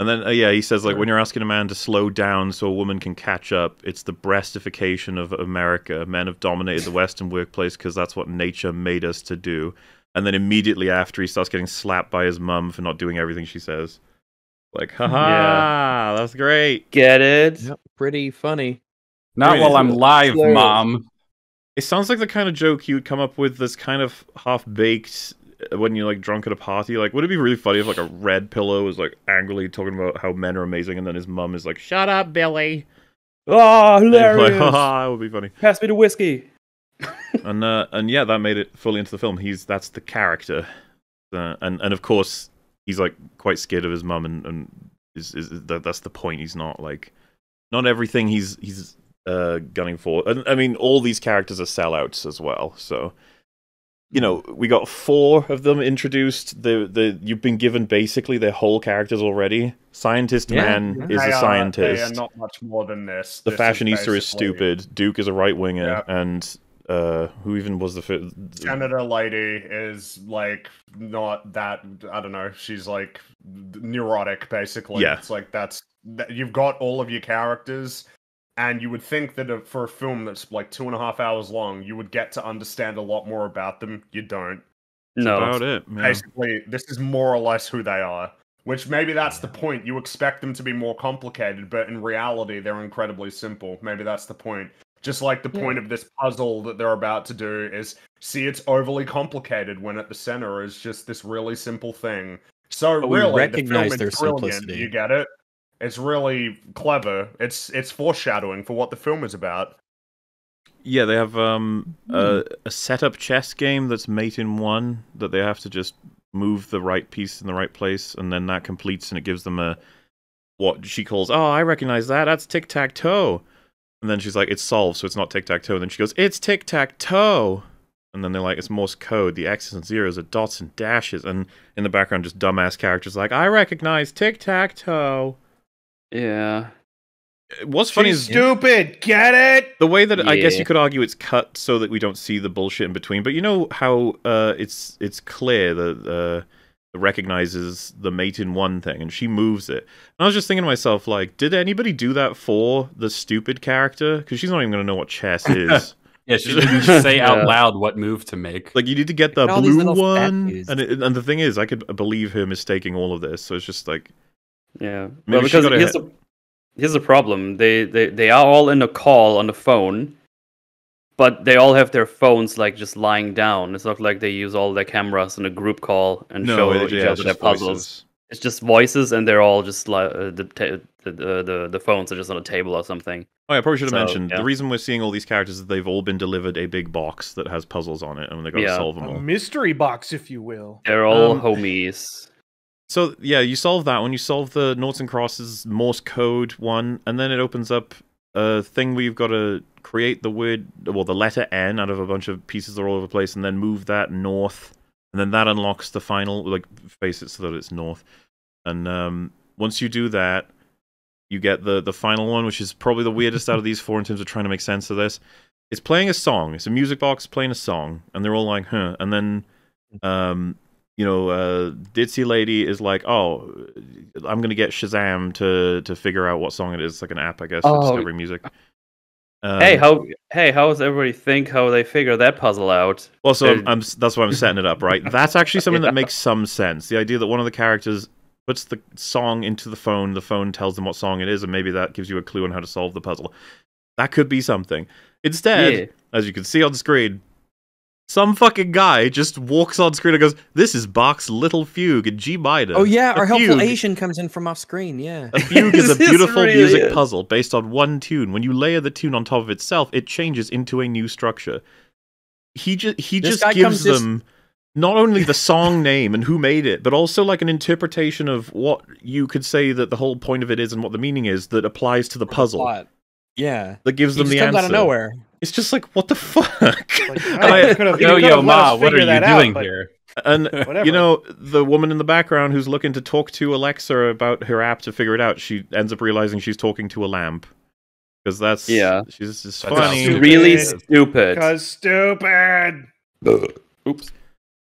[SPEAKER 2] And then, uh, yeah, he says, like, when you're asking a man to slow down so a woman can catch up, it's the breastification of America. Men have dominated the Western workplace because that's what nature made us to do. And then immediately after, he starts getting slapped by his mum for not doing everything she says. Like, [LAUGHS] haha, that's great.
[SPEAKER 3] Get it?
[SPEAKER 1] Yep. Pretty funny.
[SPEAKER 4] Not while I'm live,
[SPEAKER 1] Slurs.
[SPEAKER 4] mom.
[SPEAKER 2] It sounds like the kind of joke you would come up with that's kind of half baked when you're like drunk at a party. Like, would it be really funny if like a red pillow was like angrily talking about how men are amazing, and then his mum is like, "Shut up, Billy."
[SPEAKER 3] Oh, hilarious!
[SPEAKER 2] Like, Haha, that would be funny.
[SPEAKER 3] Pass me the whiskey. [LAUGHS]
[SPEAKER 2] And uh, and yeah, that made it fully into the film. He's that's the character, uh, and and of course he's like quite scared of his mum, and and is, is that that's the point. He's not like not everything he's he's uh gunning for. And I mean, all these characters are sellouts as well. So you know, we got four of them introduced. The the you've been given basically their whole characters already. Scientist
[SPEAKER 1] Yeah,
[SPEAKER 2] man
[SPEAKER 1] yeah.
[SPEAKER 2] is
[SPEAKER 7] They
[SPEAKER 2] a
[SPEAKER 7] are- They are not much more than this.
[SPEAKER 2] the
[SPEAKER 7] This
[SPEAKER 2] fashionista is,
[SPEAKER 7] basically-
[SPEAKER 2] stupid. Duke is a right winger,
[SPEAKER 7] Yeah.
[SPEAKER 2] and uh, who even was the fi-
[SPEAKER 7] Senator lady is like not that. I don't know. She's like neurotic, basically.
[SPEAKER 2] Yeah.
[SPEAKER 7] It's like that's that, you've got all of your characters, and you would think that uh, for a film that's like two and a half hours long, you would get to understand a lot more about them. You don't.
[SPEAKER 3] No.
[SPEAKER 2] about it? Yeah.
[SPEAKER 7] Basically, this is more or less who they are. Which maybe that's the point. You expect them to be more complicated, but in reality, they're incredibly simple. Maybe that's the point. Just like the point of this puzzle that they're about to do is see it's overly complicated when at the center is just this really simple thing. So
[SPEAKER 1] But we
[SPEAKER 7] really,
[SPEAKER 1] recognize
[SPEAKER 7] the film
[SPEAKER 1] their
[SPEAKER 7] is brilliant.
[SPEAKER 1] simplicity.
[SPEAKER 7] You get it? It's really clever. It's it's foreshadowing for what the film is about.
[SPEAKER 2] Yeah, they have um a, a setup chess game that's mate in one that they have to just move the right piece in the right place, and then that completes, and it gives them a what she calls. Oh, I recognize that. That's tic tac toe. And then she's like, it's solved, so it's not tic tac toe. And then she goes, it's tic tac toe. And then they're like, it's Morse code. The X's and zeros are dots and dashes. And in the background, just dumbass characters like, I recognize tic tac toe.
[SPEAKER 3] Yeah.
[SPEAKER 2] What's funny
[SPEAKER 5] She's
[SPEAKER 2] is
[SPEAKER 5] stupid. Get it?
[SPEAKER 2] the way that I guess you could argue it's cut so that we don't see the bullshit in between. But you know how uh, it's it's clear that uh, recognizes the mate in one thing, and she moves it. And I was just thinking to myself, like, did anybody do that for the stupid character? Because she's not even going to know what chess [LAUGHS] is.
[SPEAKER 4] Yeah, she didn't say [LAUGHS]
[SPEAKER 3] Yeah.
[SPEAKER 4] out loud what move to make.
[SPEAKER 2] like, you need to get the
[SPEAKER 1] Look at all these
[SPEAKER 2] blue one. And it, and the thing is, I could believe her mistaking all of this. So it's just like,
[SPEAKER 3] Yeah.
[SPEAKER 2] Maybe
[SPEAKER 3] well, because here's
[SPEAKER 2] hit-
[SPEAKER 3] the here's the problem. They, they they are all in a call on the phone, but they all have their phones like just lying down. It's not like they use all their cameras in a group call and
[SPEAKER 2] no,
[SPEAKER 3] show
[SPEAKER 2] it-
[SPEAKER 3] each
[SPEAKER 2] yeah,
[SPEAKER 3] other
[SPEAKER 2] it's
[SPEAKER 3] their
[SPEAKER 2] just
[SPEAKER 3] puzzles.
[SPEAKER 2] voices.
[SPEAKER 3] It's just voices, and they're all just like uh, the, ta- the the the the phones are just on a table or something.
[SPEAKER 2] Oh, yeah, I probably should have
[SPEAKER 3] So,
[SPEAKER 2] mentioned
[SPEAKER 3] yeah.
[SPEAKER 2] the reason we're seeing all these characters is they've all been delivered a big box that has puzzles on it, and they got to
[SPEAKER 3] Yeah.
[SPEAKER 2] solve them all.
[SPEAKER 5] A mystery box, if you will.
[SPEAKER 3] They're all
[SPEAKER 2] Um,
[SPEAKER 3] homies.
[SPEAKER 2] So yeah, you solve that one. You solve the noughts and crosses Morse code one, and then it opens up a thing where you've got to create the word, well, the letter N out of a bunch of pieces that are all over the place, and then move that north, and then that unlocks the final, like face it so that it's north. And um, once you do that, you get the the final one, which is probably the weirdest out of these four in terms of trying to make sense of this. It's playing a song. It's a music box playing a song, and they're all like, "Huh," and then um you know, uh, Ditzy Lady is like, oh, I'm gonna get Shazam to to figure out what song it is. It's like an app, I guess, for
[SPEAKER 3] Oh.
[SPEAKER 2] discovering music. Um,
[SPEAKER 3] hey, how hey, how does everybody think how they figure that puzzle out?
[SPEAKER 2] Well, so I'm, I'm that's why I'm setting it up, right? [LAUGHS] That's actually something
[SPEAKER 3] Yeah.
[SPEAKER 2] that makes some sense. The idea that one of the characters puts the song into the phone, the phone tells them what song it is, and maybe that gives you a clue on how to solve the puzzle. That could be something. Instead,
[SPEAKER 3] Yeah.
[SPEAKER 2] as you can see on the screen, some fucking guy just walks on screen and goes, "This is Bach's Little Fugue in G minor."
[SPEAKER 1] Oh yeah,
[SPEAKER 2] A
[SPEAKER 1] our helpful. Asian comes in from off screen. Yeah.
[SPEAKER 2] A fugue is a [LAUGHS] beautiful
[SPEAKER 3] really
[SPEAKER 2] music
[SPEAKER 3] it.
[SPEAKER 2] puzzle based on one tune. When you layer the tune on top of itself, it changes into a new structure. He just he
[SPEAKER 1] This
[SPEAKER 2] just gives them not only the song [LAUGHS] name and who made it, but also like an interpretation of what you could say that the whole point of it is and what the meaning is that applies to the puzzle.
[SPEAKER 1] Yeah.
[SPEAKER 2] That gives
[SPEAKER 1] He
[SPEAKER 2] them
[SPEAKER 1] just
[SPEAKER 2] the
[SPEAKER 1] comes
[SPEAKER 2] answer.
[SPEAKER 1] out of nowhere.
[SPEAKER 2] It's just like what the fuck.
[SPEAKER 5] Like, [LAUGHS]
[SPEAKER 2] And
[SPEAKER 5] oh,
[SPEAKER 2] I-
[SPEAKER 5] could've-
[SPEAKER 4] Yo, yo, ma, what are you
[SPEAKER 5] that out,
[SPEAKER 4] doing
[SPEAKER 5] but
[SPEAKER 4] here?
[SPEAKER 2] And [LAUGHS]
[SPEAKER 5] Whatever.
[SPEAKER 2] you know, the woman in the background who's looking to talk to Alexa about her app to figure it out, she ends up realizing she's talking to a lamp. Because that's
[SPEAKER 3] Yeah.
[SPEAKER 2] she's just
[SPEAKER 4] That's
[SPEAKER 2] funny.
[SPEAKER 5] stupid.
[SPEAKER 3] really stupid.
[SPEAKER 5] Because stupid.
[SPEAKER 3] Oops.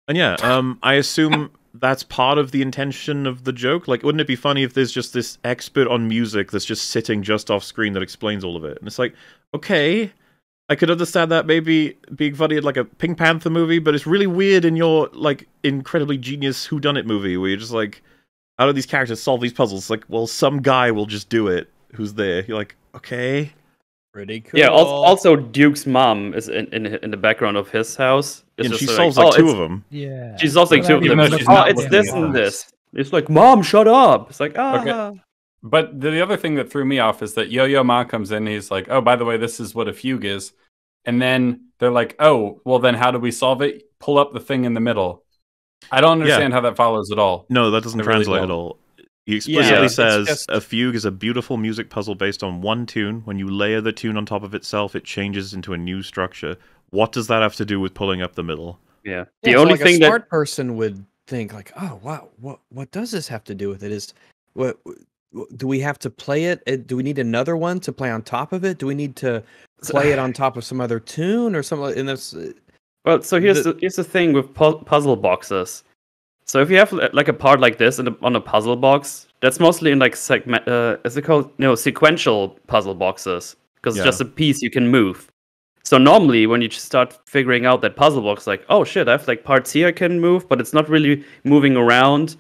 [SPEAKER 2] And yeah, um, I assume that's part of the intention of the joke. Like, wouldn't it be funny if there's just this expert on music that's just sitting just off screen that explains all of it? And it's like, okay, I could understand that maybe being funny in like a Pink Panther movie, but it's really weird in your like incredibly genius whodunit movie where you're just like, how do these characters solve these puzzles? Like, well, some guy will just do it. Who's there? You're like, okay.
[SPEAKER 1] Pretty cool.
[SPEAKER 3] Yeah. Also, also, Duke's mom is in, in in the background of his house. It's
[SPEAKER 2] and
[SPEAKER 3] just
[SPEAKER 2] she
[SPEAKER 3] like,
[SPEAKER 2] solves like
[SPEAKER 3] oh,
[SPEAKER 2] two of them.
[SPEAKER 6] Yeah.
[SPEAKER 3] She's solving two of them.
[SPEAKER 4] though
[SPEAKER 3] It's
[SPEAKER 4] she's
[SPEAKER 3] like,
[SPEAKER 4] not
[SPEAKER 3] oh, it's this and this. It's like, mom, shut up. It's like, ah.
[SPEAKER 4] Okay. But the, the other thing that threw me off is that Yo Yo Ma comes in. And he's like, "Oh, by the way, this is what a fugue is," and then they're like, "Oh, well, then how do we solve it? Pull up the thing in the middle." I don't understand how that follows at all.
[SPEAKER 2] No, that doesn't
[SPEAKER 4] I really
[SPEAKER 2] translate at
[SPEAKER 4] don't.
[SPEAKER 2] all. He explicitly
[SPEAKER 3] Yeah,
[SPEAKER 2] says
[SPEAKER 1] just-
[SPEAKER 2] a fugue is a beautiful music puzzle based on one tune. When you layer the tune on top of itself, it changes into a new structure. What does that have to do with pulling up the middle?
[SPEAKER 3] Yeah. The
[SPEAKER 1] Yeah, so
[SPEAKER 3] only
[SPEAKER 1] like
[SPEAKER 3] thing
[SPEAKER 1] a
[SPEAKER 3] that
[SPEAKER 1] smart person would think like, oh wow, what what does this have to do with it? Is what w- do we have to play it? Uh, Do we need another one to play on top of it? Do we need to play it on top of some other tune or something? In this, uh,
[SPEAKER 3] Well, so here's
[SPEAKER 1] The-
[SPEAKER 3] the, here's the thing with pu- puzzle boxes. So if you have like a part like this in a, on a puzzle box, that's mostly in like segment. Uh, is it called no sequential puzzle boxes? Because
[SPEAKER 2] Yeah.
[SPEAKER 3] it's just a piece you can move. So normally when you start figuring out that puzzle box, like oh shit, I have like parts here I can move, but it's not really moving around.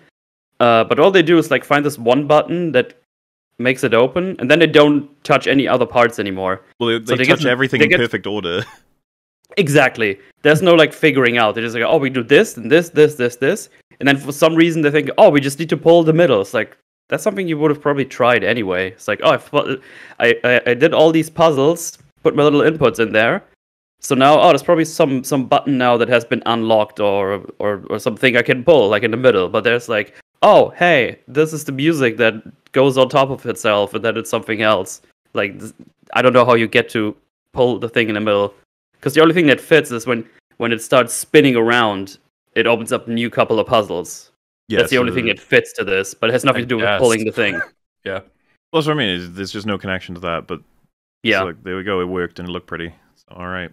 [SPEAKER 3] Uh, but all they do is like find this one button that makes it open, and then they don't touch any other parts anymore.
[SPEAKER 2] Well, they,
[SPEAKER 3] So
[SPEAKER 2] they
[SPEAKER 3] they get
[SPEAKER 2] touch everything
[SPEAKER 3] they
[SPEAKER 2] in
[SPEAKER 3] get-
[SPEAKER 2] perfect order.
[SPEAKER 3] Exactly. There's no like figuring out. They're just like, oh, we do this and this, this, this, this, and then for some reason they think, oh, we just need to pull the middle. It's like that's something you would have probably tried anyway. It's like, oh, I, I, I did all these puzzles, put my little inputs in there. So now, oh, there's probably some some button now that has been unlocked or or or something I can pull like in the middle. But there's like, oh, hey, this is the music that goes on top of itself, and then it's something else. Like I don't know how you get to pull the thing in the middle because the only thing that fits is when when it starts spinning around, it opens up a new couple of puzzles.
[SPEAKER 2] Yeah,
[SPEAKER 3] That's the only
[SPEAKER 2] so
[SPEAKER 3] thing uh, that fits to this, but it has nothing
[SPEAKER 4] I
[SPEAKER 3] to do with pulling the thing. [LAUGHS]
[SPEAKER 4] Yeah.
[SPEAKER 2] Well, that's what I mean. There's just no connection to that, but
[SPEAKER 3] Yeah,
[SPEAKER 2] so, like, there we go. It worked and it looked pretty. So, all right.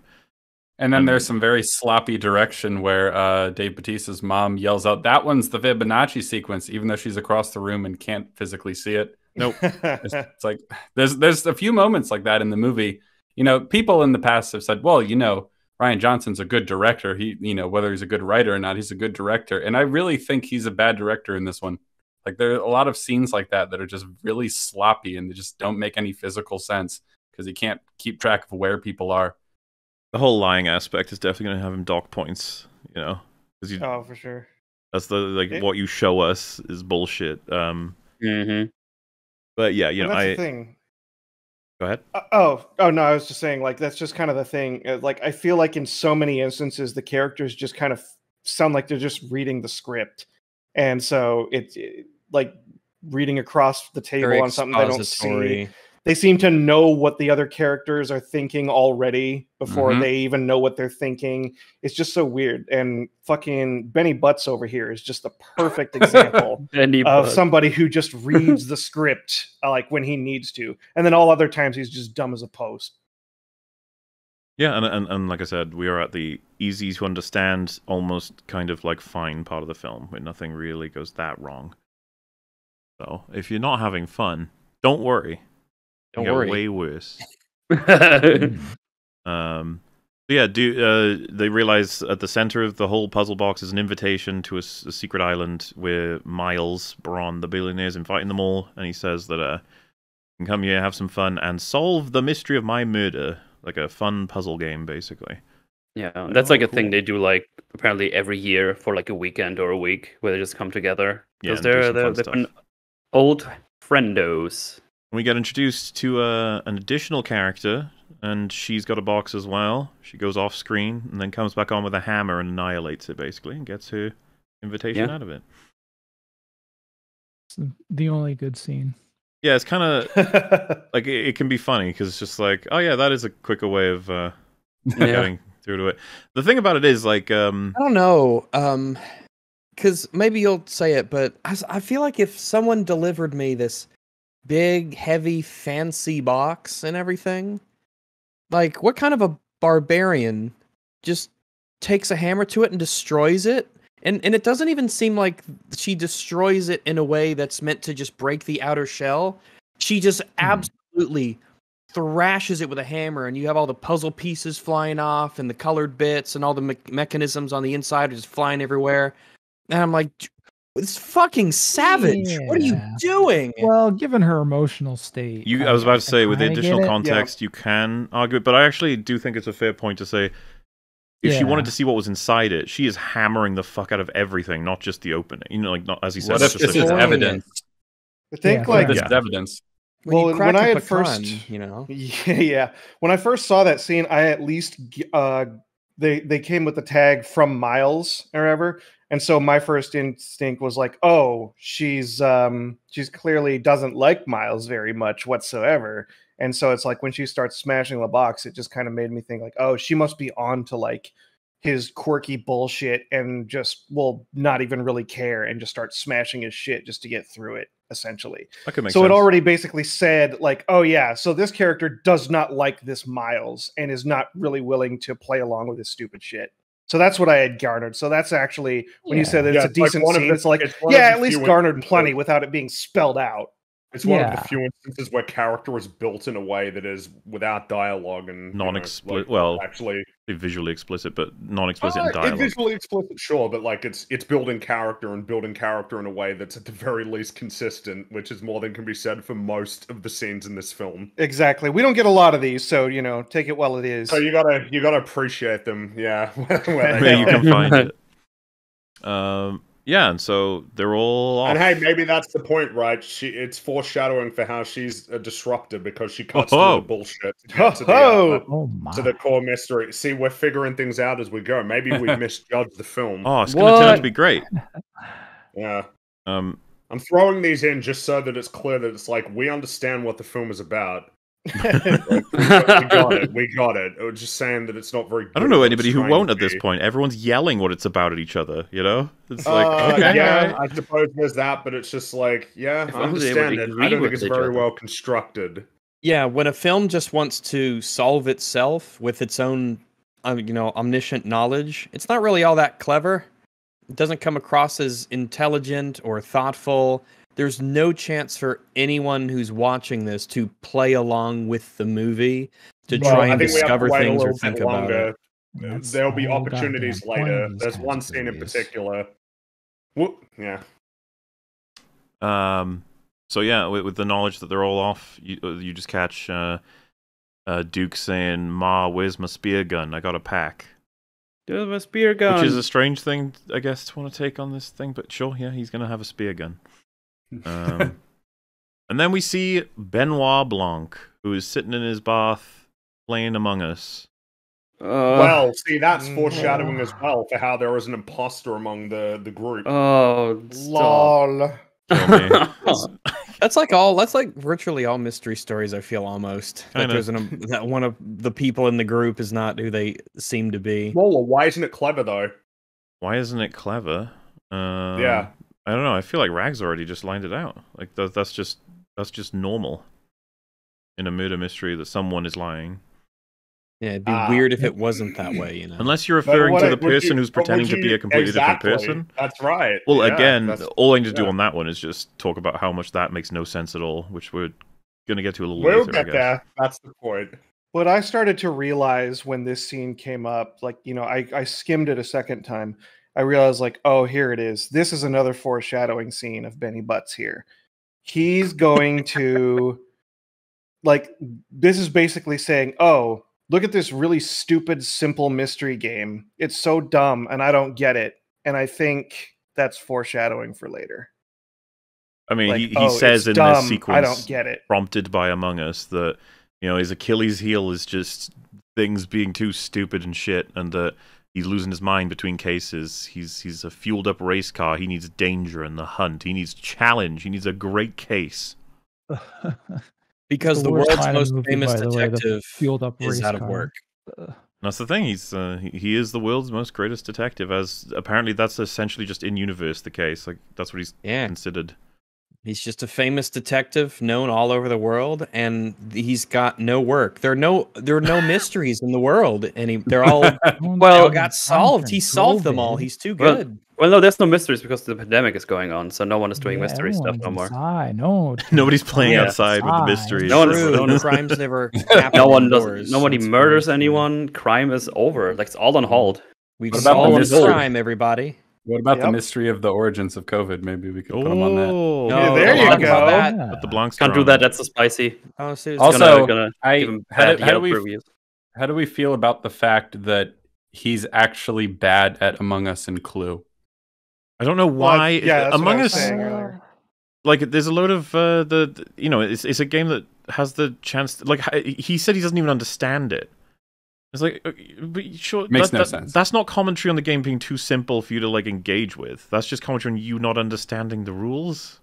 [SPEAKER 4] And then there's some very sloppy direction where uh, Dave Batista's mom yells out, "That one's the Fibonacci sequence," even though she's across the room and can't physically see it.
[SPEAKER 2] Nope. [LAUGHS]
[SPEAKER 4] It's, it's like there's there's a few moments like that in the movie. You know, people in the past have said, "Well, you know, Rian Johnson's a good director. He, you know, whether he's a good writer or not, he's a good director." And I really think he's a bad director in this one. Like there are a lot of scenes like that that are just really sloppy and they just don't make any physical sense because he can't keep track of where people are.
[SPEAKER 2] The whole lying aspect is definitely going to have him dock points. You know, because you
[SPEAKER 5] oh, for sure.
[SPEAKER 2] that's the like
[SPEAKER 5] It-
[SPEAKER 2] what you show us is bullshit. Um,
[SPEAKER 3] hmm
[SPEAKER 2] but yeah, you
[SPEAKER 5] And
[SPEAKER 2] know,
[SPEAKER 5] that's
[SPEAKER 2] I
[SPEAKER 5] the thing.
[SPEAKER 2] go ahead.
[SPEAKER 5] Uh, oh, oh no! I was just saying, like that's just kind of the thing. uh, Like I feel like in so many instances, the characters just kind of sound like they're just reading the script, and so it's it, like reading across the table
[SPEAKER 1] very
[SPEAKER 5] on something they don't see. They seem to know what the other characters are thinking already before
[SPEAKER 4] Mhm.
[SPEAKER 5] they even know what they're thinking. It's just so weird. And fucking Benny Butts over here is just the perfect [LAUGHS] example of somebody who just [LAUGHS] reads the script uh, like when he needs to, and then all other times he's just dumb as a post.
[SPEAKER 2] Yeah, and, and and like I said, we are at the easy to understand, almost kind of like fine part of the film where nothing really goes that wrong. So if you're not having fun, don't worry.
[SPEAKER 1] Don't
[SPEAKER 2] It'll
[SPEAKER 1] worry.
[SPEAKER 2] way worse. [LAUGHS]
[SPEAKER 6] Mm.
[SPEAKER 2] Um, yeah, do uh, they realize at the center of the whole puzzle box is an invitation to a secret island where Miles Bron, the billionaire, is inviting them all, and he says that uh, you can come here, have some fun, and solve the mystery of my murder, like a fun puzzle game, basically.
[SPEAKER 3] yeah, that's like
[SPEAKER 2] Oh,
[SPEAKER 3] a thing they do like apparently every year for like a weekend or a week where they just come together
[SPEAKER 2] Yeah,
[SPEAKER 3] because
[SPEAKER 2] and do
[SPEAKER 3] they're
[SPEAKER 2] some
[SPEAKER 3] they're
[SPEAKER 2] fun
[SPEAKER 3] they've
[SPEAKER 2] stuff.
[SPEAKER 3] old friendos.
[SPEAKER 2] We get introduced to uh, an additional character, and she's got a box as well. She goes off screen and then comes back on with a hammer and annihilates it, basically, and gets her invitation
[SPEAKER 3] Yeah.
[SPEAKER 2] out of it.
[SPEAKER 6] It's the only good scene.
[SPEAKER 2] Yeah, it's kind of [LAUGHS] like it, it can be funny because it's just like, oh yeah, that is a quicker way of uh,
[SPEAKER 3] Yeah.
[SPEAKER 2] getting through to it. The thing about it is like, um,
[SPEAKER 1] I don't know. Um, because maybe you'll say it, but I feel like if someone delivered me this big, heavy, fancy box and everything, like what kind of a barbarian just takes a hammer to it and destroys it? And and it doesn't even seem like she destroys it in a way that's meant to just break the outer shell. She just hmm. absolutely thrashes it with a hammer, and you have all the puzzle pieces flying off, and the colored bits, and all the me- mechanisms on the inside are just flying everywhere. And I'm like, "J- it's fucking savage. What are you doing?
[SPEAKER 6] Well, given her emotional state,
[SPEAKER 2] you, I was about to say, with the additional
[SPEAKER 6] it.
[SPEAKER 2] context, you can argue it, but I actually do think it's a fair point to say. If she wanted to see what was inside it, she is hammering the fuck out of everything, not just the opening. You know, like not as he said.
[SPEAKER 4] What if
[SPEAKER 2] just
[SPEAKER 4] this is evidence?
[SPEAKER 5] I think
[SPEAKER 6] Yeah.
[SPEAKER 5] like
[SPEAKER 4] This
[SPEAKER 2] Yeah.
[SPEAKER 4] is evidence.
[SPEAKER 1] When
[SPEAKER 5] well, when
[SPEAKER 1] a
[SPEAKER 5] I had
[SPEAKER 1] pecan,
[SPEAKER 5] first-
[SPEAKER 1] you know, [LAUGHS]
[SPEAKER 5] Yeah, yeah. When I first saw that scene, I at least uh they they came with the tag from Miles or ever. And so my first instinct was like, "Oh, she's um she's clearly doesn't like Miles very much whatsoever." And so it's like when she starts smashing the box, it just kind of made me think like, "Oh, she must be on to like his quirky bullshit and just will not even really care and just start smashing his shit just to get through it essentially
[SPEAKER 2] That could make
[SPEAKER 5] so
[SPEAKER 2] sense.
[SPEAKER 5] it already basically said like oh yeah so this character does not like this miles and is not really willing to play along with his stupid shit so that's what i had garnered. So that's actually when you
[SPEAKER 6] Yeah.
[SPEAKER 5] said that
[SPEAKER 7] Yeah,
[SPEAKER 5] it's a
[SPEAKER 7] like
[SPEAKER 5] decent
[SPEAKER 7] one of
[SPEAKER 5] scene
[SPEAKER 7] the-
[SPEAKER 5] it's like
[SPEAKER 7] it's
[SPEAKER 5] yeah at least garnered plenty without it being spelled out
[SPEAKER 7] It's one of the few instances where character is built in a way that is without dialogue and you know,
[SPEAKER 2] Non-expli-
[SPEAKER 7] like,
[SPEAKER 2] well,
[SPEAKER 7] actually
[SPEAKER 2] visually explicit, but non-explicit
[SPEAKER 7] Uh,
[SPEAKER 2] dialogue.
[SPEAKER 7] Visually explicit, sure, but like it's it's building character and building character in a way that's at the very least consistent, which is more than can be said for most of the scenes in this film.
[SPEAKER 5] exactly we don't get a lot of these so you know take it while it is
[SPEAKER 7] So you gotta you gotta appreciate them, yeah. [LAUGHS] where they
[SPEAKER 2] Where you can find [LAUGHS] it. Um, yeah, and so they're all off.
[SPEAKER 7] And hey, maybe that's the point, right? She it's foreshadowing for how she's a disruptor because she cuts
[SPEAKER 2] Oh-ho.
[SPEAKER 7] through the bullshit to get to the,
[SPEAKER 5] Ho-ho.
[SPEAKER 7] uh,
[SPEAKER 6] Oh my.
[SPEAKER 7] to the core mystery. See, we're figuring things out as we go. Maybe we [LAUGHS] misjudged the film.
[SPEAKER 2] oh, it's going to turn out to be great. [LAUGHS]
[SPEAKER 7] Yeah.
[SPEAKER 2] Um,
[SPEAKER 7] I'm throwing these in just so that it's clear that it's like we understand what the film is about. Like, we, got, it. [LAUGHS] We got it. We're just saying that it's not very.
[SPEAKER 2] I don't know anybody who won't at this point. Everyone's yelling what it's about at each other. You know, it's like
[SPEAKER 7] Uh,
[SPEAKER 2] okay,
[SPEAKER 7] yeah,
[SPEAKER 2] alright.
[SPEAKER 7] I suppose there's that, but it's just like, yeah,
[SPEAKER 3] If
[SPEAKER 7] I
[SPEAKER 3] only they would
[SPEAKER 7] understand it. I don't think it's very
[SPEAKER 3] other.
[SPEAKER 7] well constructed.
[SPEAKER 1] Yeah, when a film just wants to solve itself with its own, um, you know, omniscient knowledge, it's not really all that clever. It doesn't come across as intelligent or thoughtful. There's no chance for anyone who's watching this to play along with the movie to
[SPEAKER 7] Well,
[SPEAKER 1] try and
[SPEAKER 7] think we have to
[SPEAKER 1] discover things or think
[SPEAKER 7] bit
[SPEAKER 1] about it.
[SPEAKER 6] That's
[SPEAKER 7] There'll be opportunities later. There's one
[SPEAKER 6] of
[SPEAKER 7] scene in particular. Whoop, yeah.
[SPEAKER 2] Um, so yeah, with, with the knowledge that they're all off, you uh, you just catch uh, uh, Duke saying, "Ma, where's my spear gun? I got a pack."
[SPEAKER 3] Dude, my spear gun.
[SPEAKER 2] Which is a strange thing, I guess, to want to take on this thing. But sure, yeah, he's gonna have a spear gun. Um, [LAUGHS] and then we see Benoit Blanc, who is sitting in his bath playing Among Us.
[SPEAKER 3] Uh,
[SPEAKER 7] well, see, that's
[SPEAKER 5] mm,
[SPEAKER 7] foreshadowing
[SPEAKER 5] yeah.
[SPEAKER 7] as well for how there is an imposter among the the group.
[SPEAKER 3] oh, stop.
[SPEAKER 5] lol
[SPEAKER 2] Kill. [LAUGHS]
[SPEAKER 1] That's like all. That's like virtually all mystery stories. I feel almost that there's an that one of the people in the group is not who they seem to be.
[SPEAKER 7] Well, why isn't it clever though?
[SPEAKER 2] Why isn't it clever? Um,
[SPEAKER 7] Yeah.
[SPEAKER 2] I don't know. I feel like Rags already just lined it out. Like that, that's just that's just normal in a murder mystery that someone is lying.
[SPEAKER 1] Yeah, it'd be
[SPEAKER 7] Ah.
[SPEAKER 1] weird if it wasn't that way. You know.
[SPEAKER 2] Unless you're referring to the
[SPEAKER 7] would you-
[SPEAKER 2] person who's
[SPEAKER 7] but would
[SPEAKER 2] pretending to be a completely
[SPEAKER 7] exactly.
[SPEAKER 2] different person.
[SPEAKER 7] That's right.
[SPEAKER 2] Well,
[SPEAKER 7] Yeah,
[SPEAKER 2] again, all I need to do
[SPEAKER 7] yeah.
[SPEAKER 2] on that one is just talk about how much that makes no sense at all, which we're gonna get to a little
[SPEAKER 7] we'll
[SPEAKER 2] later. I
[SPEAKER 7] get
[SPEAKER 2] guess.
[SPEAKER 7] there. That's the point.
[SPEAKER 5] what i started to realize when this scene came up like you know i, I skimmed it a second time i realized like oh here it is. This is another foreshadowing scene of benny butts here. He's going to like this is basically saying oh look at this really stupid simple mystery game. It's so dumb and i don't get it and i think that's foreshadowing for later.
[SPEAKER 2] I mean,
[SPEAKER 5] like
[SPEAKER 2] he, he
[SPEAKER 5] oh,
[SPEAKER 2] says in
[SPEAKER 5] dumb,
[SPEAKER 2] this sequence,
[SPEAKER 5] i don't get it.
[SPEAKER 2] prompted by Among Us, that you know his Achilles' heel is just things being too stupid and shit, and that he's losing his mind between cases. He's he's a fueled up race car. He needs danger in the hunt. He needs challenge. He needs a great case. [LAUGHS]
[SPEAKER 1] because
[SPEAKER 6] the
[SPEAKER 1] the, world's most
[SPEAKER 6] movie,
[SPEAKER 1] famous
[SPEAKER 6] by the way,
[SPEAKER 1] detective
[SPEAKER 6] fueled up
[SPEAKER 1] is
[SPEAKER 6] race
[SPEAKER 1] out of
[SPEAKER 6] car.
[SPEAKER 1] work.
[SPEAKER 6] Uh,
[SPEAKER 2] That's the thing. He's uh, he, he is the world's most greatest detective. As apparently that's essentially just in universe the case. Like that's what he's
[SPEAKER 1] Yeah,
[SPEAKER 2] considered.
[SPEAKER 1] He's just a famous detective known all over the world, and he's got no work. There are no there are no [LAUGHS] mysteries in the world, and he, they're all [LAUGHS] they
[SPEAKER 3] Well,
[SPEAKER 1] all got solved. He solved them all. He's too good.
[SPEAKER 3] well, no, there's no mysteries because the pandemic is going on, so no one is doing
[SPEAKER 6] Yeah,
[SPEAKER 3] mystery stuff no more.
[SPEAKER 6] inside. No, [LAUGHS]
[SPEAKER 2] Nobody's playing
[SPEAKER 3] Yeah.
[SPEAKER 2] outside with the mysteries.
[SPEAKER 3] No one no
[SPEAKER 1] crimes never. happen
[SPEAKER 3] No one does.
[SPEAKER 1] indoors.
[SPEAKER 3] Nobody
[SPEAKER 6] That's
[SPEAKER 3] murders
[SPEAKER 6] very
[SPEAKER 3] anyone. Crime is over. Like it's all on hold.
[SPEAKER 1] We've
[SPEAKER 4] What about the
[SPEAKER 1] solved
[SPEAKER 4] mystery?
[SPEAKER 1] crime, everybody.
[SPEAKER 4] What about the mystery of the origins of COVID? Maybe we could put him on that.
[SPEAKER 2] Oh,
[SPEAKER 1] No,
[SPEAKER 5] Yeah, there
[SPEAKER 1] don't
[SPEAKER 5] you go.
[SPEAKER 1] about that.
[SPEAKER 6] Yeah.
[SPEAKER 2] Put the Blancs
[SPEAKER 3] Can't do that. That's so spicy.
[SPEAKER 1] Oh, seriously.
[SPEAKER 4] Also,
[SPEAKER 3] gonna, gonna
[SPEAKER 4] I how do, how do we
[SPEAKER 3] reviews.
[SPEAKER 4] how do we feel about the fact that he's actually bad at Among Us and Clue?
[SPEAKER 2] I don't know
[SPEAKER 5] Well,
[SPEAKER 2] why.
[SPEAKER 5] yeah, that's
[SPEAKER 2] Among
[SPEAKER 5] I
[SPEAKER 2] Us,
[SPEAKER 5] saying
[SPEAKER 2] like, there's a load of uh, the, the- you know, it's it's a game that has the chance. like, he said he doesn't even understand it. It's like, uh, but sure,
[SPEAKER 4] Makes
[SPEAKER 2] that-
[SPEAKER 4] no
[SPEAKER 2] that-
[SPEAKER 4] sense.
[SPEAKER 2] That's not commentary on the game being too simple for you to like engage with. That's just commentary on you not understanding the rules.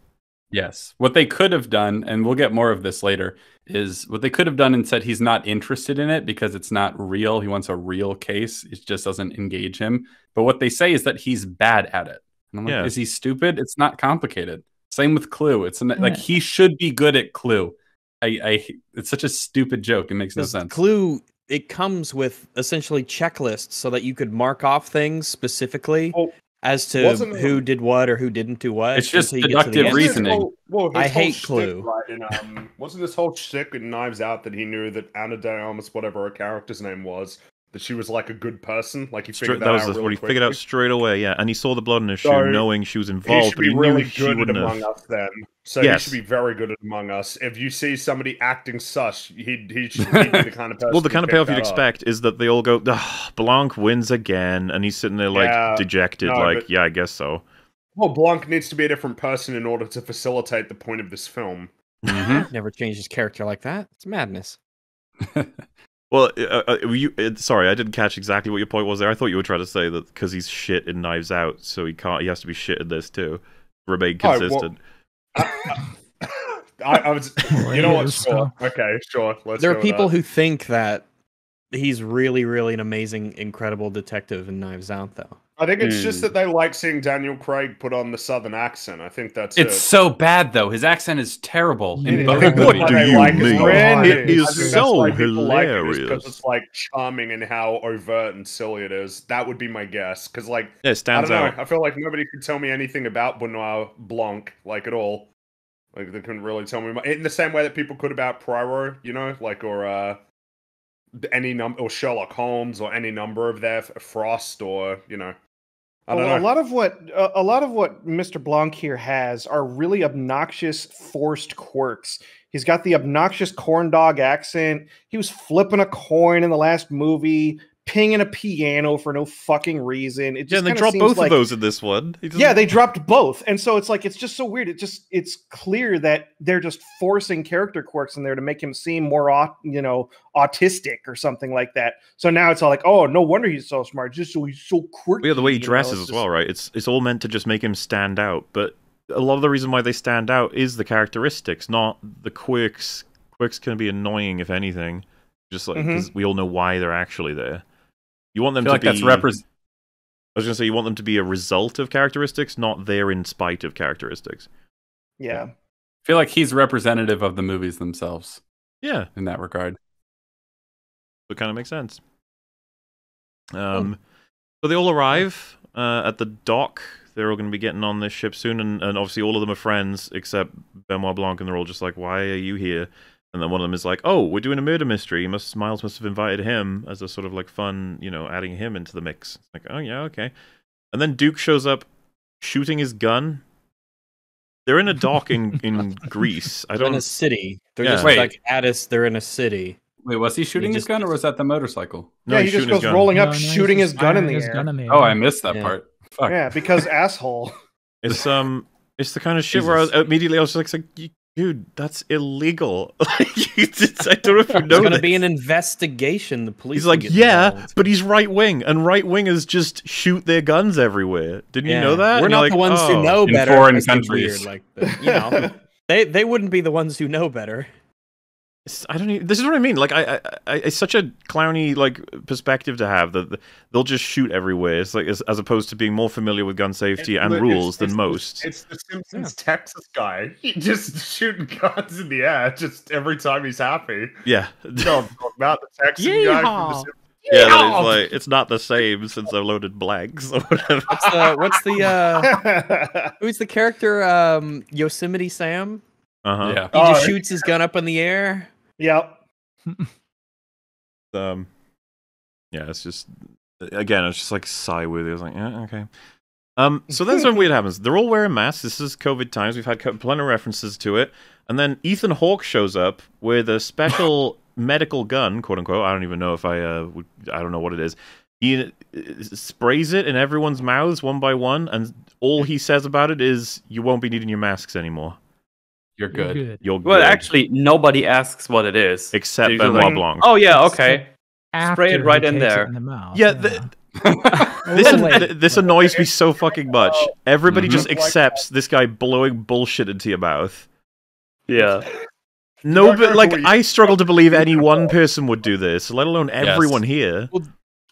[SPEAKER 4] Yes. What they could have done, and we'll get more of this later, is what they could have done and said he's not interested in it because it's not real. He wants a real case. It just doesn't engage him. But what they say is that he's bad at it. And I'm like,
[SPEAKER 2] Yeah.
[SPEAKER 4] is he stupid? It's not complicated. Same with Clue. It's an, like he should be good at Clue. I, I it's such a stupid joke. It makes no sense.
[SPEAKER 1] Clue, it comes with essentially checklists so that you could mark off things specifically
[SPEAKER 5] Oh,
[SPEAKER 1] as to
[SPEAKER 7] wasn't-
[SPEAKER 1] who did what or who didn't do what.
[SPEAKER 4] It's just
[SPEAKER 1] until you get to the
[SPEAKER 4] deductive
[SPEAKER 1] end.
[SPEAKER 7] Wasn't his
[SPEAKER 4] reasoning.
[SPEAKER 7] whole- well,
[SPEAKER 1] I hate
[SPEAKER 7] shtick,
[SPEAKER 1] Clue.
[SPEAKER 7] Right, in, um, wasn't this whole shtick in Knives Out that he knew that Ana de Armas, whatever her character's name was, that she was like a good person? Like he
[SPEAKER 2] Straight,
[SPEAKER 7] figured
[SPEAKER 2] that,
[SPEAKER 7] that,
[SPEAKER 2] was
[SPEAKER 7] out
[SPEAKER 2] the-
[SPEAKER 7] really
[SPEAKER 2] what he figured out straight away. Yeah, and he saw the blood in her shoe,
[SPEAKER 7] So,
[SPEAKER 2] knowing she was
[SPEAKER 7] He
[SPEAKER 2] involved,
[SPEAKER 7] should
[SPEAKER 2] but
[SPEAKER 7] be
[SPEAKER 2] he
[SPEAKER 7] really
[SPEAKER 2] knew she
[SPEAKER 7] good at
[SPEAKER 2] wouldn't
[SPEAKER 7] Among
[SPEAKER 2] have.
[SPEAKER 7] Us then. So
[SPEAKER 2] Yes.
[SPEAKER 7] he should be very good at Among Us. If you see somebody acting sus, he'd, he [LAUGHS] should be the kind of person.
[SPEAKER 2] Well, the kind of
[SPEAKER 7] pick
[SPEAKER 2] payoff you'd
[SPEAKER 7] that up.
[SPEAKER 2] expect is that they all go, "Ah, Blanc wins again, and he's sitting there like
[SPEAKER 7] Yeah,
[SPEAKER 2] dejected,
[SPEAKER 7] no,
[SPEAKER 2] like,
[SPEAKER 7] but-
[SPEAKER 2] yeah, I guess so.
[SPEAKER 7] Well, Blanc needs to be a different person in order to facilitate the point of this film.
[SPEAKER 4] Mhm.
[SPEAKER 1] Never changed his character like that. It's madness. [LAUGHS]
[SPEAKER 2] Well, uh, uh, you, uh, sorry, I didn't catch exactly what your point was there. I thought you were trying to say that because he's shit in Knives Out, so he can't. He has to be shit in this too. Remain
[SPEAKER 7] well-
[SPEAKER 2] consistent.
[SPEAKER 7] I, I was, [LAUGHS] you know what? Sure. Okay, sure. Let's
[SPEAKER 1] there are people
[SPEAKER 7] that.
[SPEAKER 1] who think that he's really, really an amazing, incredible detective in Knives Out, though.
[SPEAKER 7] I think it's just
[SPEAKER 3] Hmm.
[SPEAKER 7] that they like seeing Daniel Craig put on the southern accent. I think that's
[SPEAKER 4] It's
[SPEAKER 7] it.
[SPEAKER 4] so bad though. His accent is terrible
[SPEAKER 6] It
[SPEAKER 4] in
[SPEAKER 6] is.
[SPEAKER 4] both
[SPEAKER 6] What
[SPEAKER 2] do you
[SPEAKER 7] like his
[SPEAKER 2] mean?
[SPEAKER 7] brand.
[SPEAKER 2] It is so
[SPEAKER 7] why people like it, is
[SPEAKER 2] hilarious.
[SPEAKER 7] because it's like charming and how overt and silly it is. That would be my guess. Because like
[SPEAKER 2] Yeah, it
[SPEAKER 7] I
[SPEAKER 2] stands
[SPEAKER 7] don't know,
[SPEAKER 2] out.
[SPEAKER 7] I feel like nobody could tell me anything about Benoit Blanc like at all. Like they couldn't really tell me mu- in the same way that people could about Poirot, you know, like or uh any number or Sherlock Holmes or any number of their Frost or you know. I don't
[SPEAKER 5] Well, a lot of what a, a lot of what Mr. Blanc here has are really obnoxious, forced quirks. He's got the obnoxious corn dog accent. He was flipping a coin in the last movie, pinging a piano for no fucking reason. It
[SPEAKER 2] Yeah,
[SPEAKER 5] just
[SPEAKER 2] and they dropped both
[SPEAKER 5] like-
[SPEAKER 2] of those in this one.
[SPEAKER 5] Yeah, they dropped both, and so it's like it's just so weird. It just it's clear that they're just forcing character quirks in there to make him seem more, you know, autistic or something like that. So now it's all like, oh, no wonder he's so smart, just so he's so quirky.
[SPEAKER 2] yeah, the way he
[SPEAKER 5] you know,
[SPEAKER 2] dresses as
[SPEAKER 5] just-
[SPEAKER 2] well, right? It's it's all meant to just make him stand out, but a lot of the reason why they stand out is the characteristics, not the quirks. Quirks can be annoying, if anything, just like because mm-hmm. we all know why they're actually there. You want
[SPEAKER 4] I
[SPEAKER 2] them
[SPEAKER 4] feel
[SPEAKER 2] to
[SPEAKER 4] like
[SPEAKER 2] be.
[SPEAKER 4] that's repres
[SPEAKER 2] I was gonna say you want them to be a result of characteristics, not there in spite of characteristics.
[SPEAKER 5] Yeah.
[SPEAKER 4] I feel like he's representative of the movies themselves
[SPEAKER 2] Yeah,
[SPEAKER 4] in that regard.
[SPEAKER 2] it kind of makes sense. Um, so they all arrive uh, at the dock. They're all going to be getting on this ship soon, and, and obviously all of them are friends except Benoit Blanc, and they're all just like, "Why are you here?" And then one of them is like, "Oh, we're doing a murder mystery. Must Miles must have invited him as a sort of like fun, you know, adding him into the mix." It's like, "Oh yeah, okay." And then Duke shows up, shooting his gun. They're in a dock in [LAUGHS] in Greece. I
[SPEAKER 1] They're in a city. They're
[SPEAKER 2] Yeah.
[SPEAKER 1] just
[SPEAKER 4] Wait.
[SPEAKER 1] like at us. They're in a city.
[SPEAKER 4] Wait, was he shooting his
[SPEAKER 1] just-
[SPEAKER 4] gun or was that the motorcycle?
[SPEAKER 2] No,
[SPEAKER 5] yeah,
[SPEAKER 2] he's
[SPEAKER 5] he just goes rolling up,
[SPEAKER 6] No, no,
[SPEAKER 5] shooting his gun in the
[SPEAKER 6] his
[SPEAKER 5] air.
[SPEAKER 6] gun in the
[SPEAKER 4] Oh. I missed that
[SPEAKER 1] Yeah.
[SPEAKER 4] part. Fuck.
[SPEAKER 5] Yeah, because [LAUGHS] asshole.
[SPEAKER 2] It's um, it's the kind of shit where I was, immediately I was like, like, "You- dude, that's illegal. [LAUGHS] It's- I don't know if you know.
[SPEAKER 1] There's gonna be an investigation. The police.
[SPEAKER 2] He's like, yeah,
[SPEAKER 1] involved."
[SPEAKER 2] but he's right wing, and right wingers just shoot their guns everywhere. Didn't you know that?
[SPEAKER 1] We're
[SPEAKER 2] And
[SPEAKER 1] not
[SPEAKER 2] like,
[SPEAKER 1] the ones
[SPEAKER 2] "Oh."
[SPEAKER 1] who know
[SPEAKER 4] In
[SPEAKER 1] better.
[SPEAKER 4] foreign countries.
[SPEAKER 1] weird, like the- you know, [LAUGHS] they they wouldn't be the ones who know better.
[SPEAKER 2] It's- I don't. Even, this is what I mean. Like, I, I, I, it's such a clowny like perspective to have that they'll just shoot everywhere. It's like as, as opposed to being more familiar with gun safety
[SPEAKER 7] It's
[SPEAKER 2] and
[SPEAKER 7] the-
[SPEAKER 2] rules
[SPEAKER 7] it's-
[SPEAKER 2] than
[SPEAKER 7] it's the-
[SPEAKER 2] most.
[SPEAKER 7] It's the Simpsons Texas guy. He just [LAUGHS] shooting guns in the air just every time he's happy.
[SPEAKER 2] yeah,
[SPEAKER 7] You know, what about the Texas guy from the Simpsons.
[SPEAKER 2] yeah. That is like it's not the same since I've loaded blanks or whatever.
[SPEAKER 1] What's the what's the uh [LAUGHS] who's the character? Um, Yosemite Sam.
[SPEAKER 2] Uh huh.
[SPEAKER 4] Yeah.
[SPEAKER 1] He
[SPEAKER 5] Oh,
[SPEAKER 1] just shoots his gun up in the air.
[SPEAKER 5] Yep. [LAUGHS]
[SPEAKER 2] um yeah it's just again it's just like sigh with it I was like yeah okay. Um so then something weird happens. They're all wearing masks. This is covid times. We've had plenty of references to it. And then ethan hawke shows up with a special [LAUGHS] medical gun quote unquote. I don't even know if i uh would, i don't know what it is. He uh, sprays it in everyone's mouths one by one and all he says about it is you won't be needing your masks anymore
[SPEAKER 4] You're
[SPEAKER 6] You're
[SPEAKER 4] good.
[SPEAKER 2] you're good
[SPEAKER 3] Well, actually, nobody asks what it is.
[SPEAKER 2] except
[SPEAKER 3] Usually
[SPEAKER 2] benoit
[SPEAKER 3] like,
[SPEAKER 2] blanc
[SPEAKER 3] Oh yeah, okay.
[SPEAKER 6] After
[SPEAKER 3] Spray it right in there.
[SPEAKER 6] in the mouth.
[SPEAKER 2] yeah, the, [LAUGHS] this this annoys me so fucking much. Everybody
[SPEAKER 4] Mhm.
[SPEAKER 2] just accepts this guy blowing bullshit into your mouth.
[SPEAKER 3] Yeah.
[SPEAKER 2] No, but like I struggle to believe any [LAUGHS] one person would do this, let alone everyone here.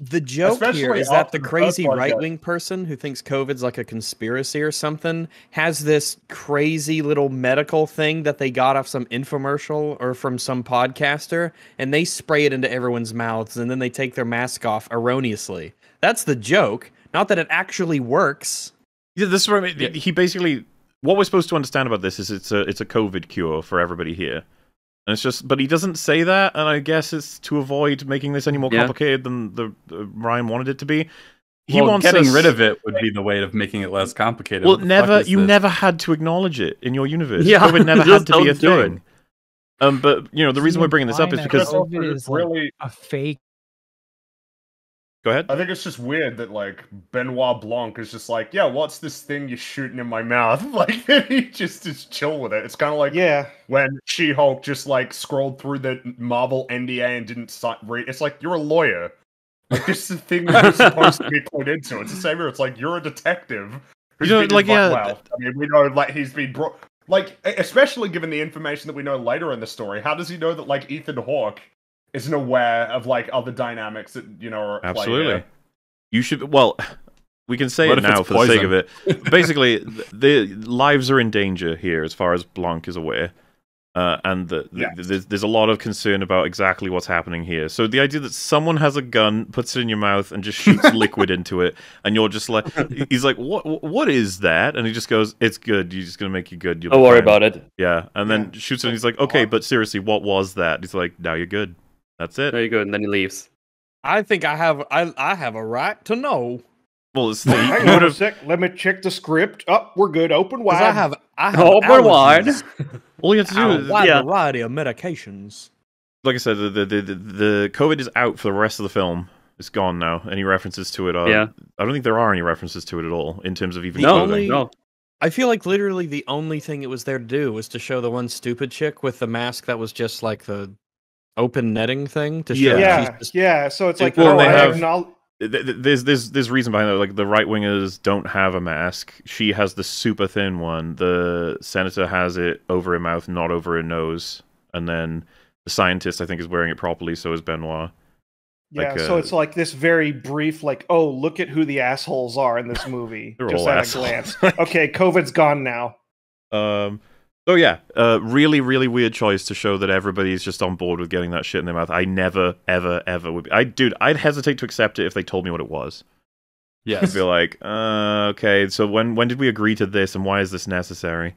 [SPEAKER 1] The joke here
[SPEAKER 7] Especially
[SPEAKER 1] is that the
[SPEAKER 7] the
[SPEAKER 1] crazy right wing person who thinks COVID's like a conspiracy or something has this crazy little medical thing that they got off some infomercial or from some podcaster, and they spray it into everyone's mouths and then they take their mask off erroneously. That's the joke, not that it actually works.
[SPEAKER 2] Yeah, this is what I mean. He basically what we're supposed to understand about this is it's a it's a COVID cure for everybody here. And it's just, but he doesn't say that, and I guess it's to avoid making this any more
[SPEAKER 3] Yeah.
[SPEAKER 2] complicated than the, the Rian wanted it to be. He
[SPEAKER 4] well,
[SPEAKER 2] wants
[SPEAKER 4] getting
[SPEAKER 2] us-
[SPEAKER 4] rid of it would be the way of making it less complicated.
[SPEAKER 2] Well,
[SPEAKER 4] What the fuck
[SPEAKER 2] never. You
[SPEAKER 4] this?
[SPEAKER 2] never had to acknowledge it in your universe.
[SPEAKER 3] Yeah,
[SPEAKER 2] COVID [LAUGHS] never had to be a
[SPEAKER 3] don't it.
[SPEAKER 2] thing. Um, but you know the reason we're bringing this up is because.
[SPEAKER 6] COVID
[SPEAKER 7] Also,
[SPEAKER 6] is
[SPEAKER 7] it's
[SPEAKER 6] like
[SPEAKER 7] really
[SPEAKER 6] a fake.
[SPEAKER 2] Go ahead.
[SPEAKER 7] I think it's just weird that like Benoit Blanc is just like, yeah, what's this thing you're shooting in my mouth? [LAUGHS] Like he just is chill with it. It's kind of like
[SPEAKER 5] Yeah,
[SPEAKER 7] when She Hulk just like scrolled through the Marvel NDA and didn't si- read. It's like you're a lawyer. Like this is the thing that you're supposed to be [LAUGHS] put into. It's the same here. It's like you're a detective. who's
[SPEAKER 2] You know,
[SPEAKER 7] been
[SPEAKER 2] like,
[SPEAKER 7] invi-
[SPEAKER 2] yeah,
[SPEAKER 7] Well, I mean, we know like he's been brought. Like, especially given the information that we know later in the story, how does he know that like Ethan Hawke isn't aware of like other dynamics that you know are at play
[SPEAKER 2] Absolutely.
[SPEAKER 7] here?
[SPEAKER 2] You should. Well, we can say
[SPEAKER 4] What
[SPEAKER 2] it now for the sake of it. [LAUGHS] Basically, th- the lives are in danger here, as far as Blanc is aware, uh, and the, the,
[SPEAKER 7] Yes.
[SPEAKER 2] there's, there's a lot of concern about exactly what's happening here. So the idea that someone has a gun, puts it in your mouth, and just shoots [LAUGHS] liquid into it, and you're just like, he's like, what? What is that? And he just goes, "It's good. You're just gonna make you good. You'll
[SPEAKER 3] Don't worry
[SPEAKER 2] fine."
[SPEAKER 3] about it.
[SPEAKER 2] Yeah, and then shoots it. and He's like, okay, but seriously, what was that? He's like, now you're good. That's it.
[SPEAKER 3] There you go. And then he leaves.
[SPEAKER 1] I think I have I I have a right to know.
[SPEAKER 2] Well, it's the,
[SPEAKER 5] hang on a sec. Let me check the script. Up, we're good. Open wide.
[SPEAKER 1] I have I have
[SPEAKER 3] Open wide.
[SPEAKER 1] allergies [LAUGHS]
[SPEAKER 2] all you have to do
[SPEAKER 1] to
[SPEAKER 2] is
[SPEAKER 1] a wide
[SPEAKER 3] Yeah.
[SPEAKER 1] variety of medications.
[SPEAKER 2] like I said, the, the the the COVID is out for the rest of the film. It's gone now. Any references to it are
[SPEAKER 3] Yeah.
[SPEAKER 2] I don't think there are any references to it at all in terms of even
[SPEAKER 1] The
[SPEAKER 3] No,
[SPEAKER 2] clothing.
[SPEAKER 1] only-
[SPEAKER 3] no.
[SPEAKER 1] I feel like literally the only thing it was there to do was to show the one stupid chick with the mask that was just like the open netting thing to show
[SPEAKER 2] Yeah.
[SPEAKER 5] yeah,
[SPEAKER 1] just
[SPEAKER 5] yeah. So it's like,
[SPEAKER 2] Well,
[SPEAKER 5] oh,
[SPEAKER 2] they
[SPEAKER 5] I
[SPEAKER 2] have-
[SPEAKER 5] acknowl-
[SPEAKER 2] Th- th- There's there's there's reason behind that. Like the right wingers don't have a mask. She has the super thin one. The senator has it over her mouth, not over her nose. And then the scientist, I think, is wearing it properly. So is Benoit.
[SPEAKER 5] Yeah,
[SPEAKER 2] Like,
[SPEAKER 5] so
[SPEAKER 2] uh,
[SPEAKER 5] it's like this very brief, like, oh, look at who the assholes are in this [LAUGHS] movie. Just at
[SPEAKER 2] assholes.
[SPEAKER 5] a glance. [LAUGHS] Okay, COVID's gone now.
[SPEAKER 2] Um. So yeah, uh, really, really weird choice to show that everybody's just on board with getting that shit in their mouth. I never, ever, ever would. Be. I, dude, I'd hesitate to accept it if they told me what it was. I'd be like, uh, okay, so when when did we agree to this, and why is this necessary?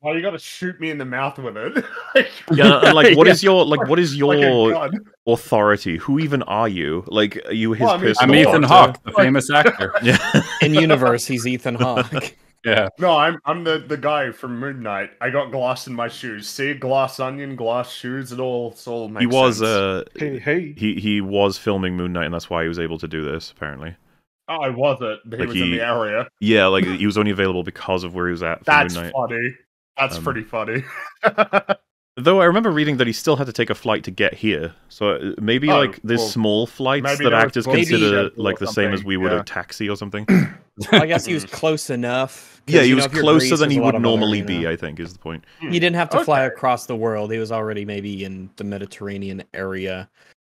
[SPEAKER 7] Why you gotta shoot me in the mouth with it? like, [LAUGHS]
[SPEAKER 2] Yeah, and like, what [LAUGHS]
[SPEAKER 3] Yeah.
[SPEAKER 2] is your like, what is your
[SPEAKER 7] gun.
[SPEAKER 2] authority? Who even are you? Like, are you his
[SPEAKER 7] Well, I mean,
[SPEAKER 2] personal?
[SPEAKER 4] I'm Ethan
[SPEAKER 2] doctor?
[SPEAKER 4] Hawke, the famous actor. [LAUGHS]
[SPEAKER 2] Yeah.
[SPEAKER 1] in universe. He's Ethan Hawke.
[SPEAKER 4] Yeah.
[SPEAKER 7] No, I'm I'm the, the guy from Moon Knight. I got glass in my shoes. See, glass onion, glass shoes. It all it all makes
[SPEAKER 2] he was
[SPEAKER 7] sense.
[SPEAKER 2] uh
[SPEAKER 5] Hey, hey.
[SPEAKER 2] he he was filming Moon Knight, and that's why he was able to do this. Apparently,
[SPEAKER 7] Oh, I wasn't. He
[SPEAKER 2] like
[SPEAKER 7] was in the area.
[SPEAKER 2] yeah, like he was only available because of where he was at for
[SPEAKER 7] That's
[SPEAKER 2] Moon Knight.
[SPEAKER 7] funny. That's
[SPEAKER 2] Um,
[SPEAKER 7] pretty funny. [LAUGHS]
[SPEAKER 2] Though I remember reading that he still had to take a flight to get here, so uh, maybe
[SPEAKER 7] Oh,
[SPEAKER 2] like there's
[SPEAKER 7] well,
[SPEAKER 2] small flights
[SPEAKER 7] maybe
[SPEAKER 2] that actors consider like the same as we would
[SPEAKER 7] yeah.
[SPEAKER 2] a taxi or something. [COUGHS]
[SPEAKER 1] I guess he was close enough.
[SPEAKER 2] yeah, he
[SPEAKER 1] you know,
[SPEAKER 2] was closer
[SPEAKER 1] Greece,
[SPEAKER 2] than he
[SPEAKER 1] there's a lot
[SPEAKER 2] would
[SPEAKER 1] of other,
[SPEAKER 2] normally
[SPEAKER 1] you
[SPEAKER 2] be.
[SPEAKER 1] know-
[SPEAKER 2] I think is the point.
[SPEAKER 1] He didn't have to fly across the world. He was already maybe in the Mediterranean area,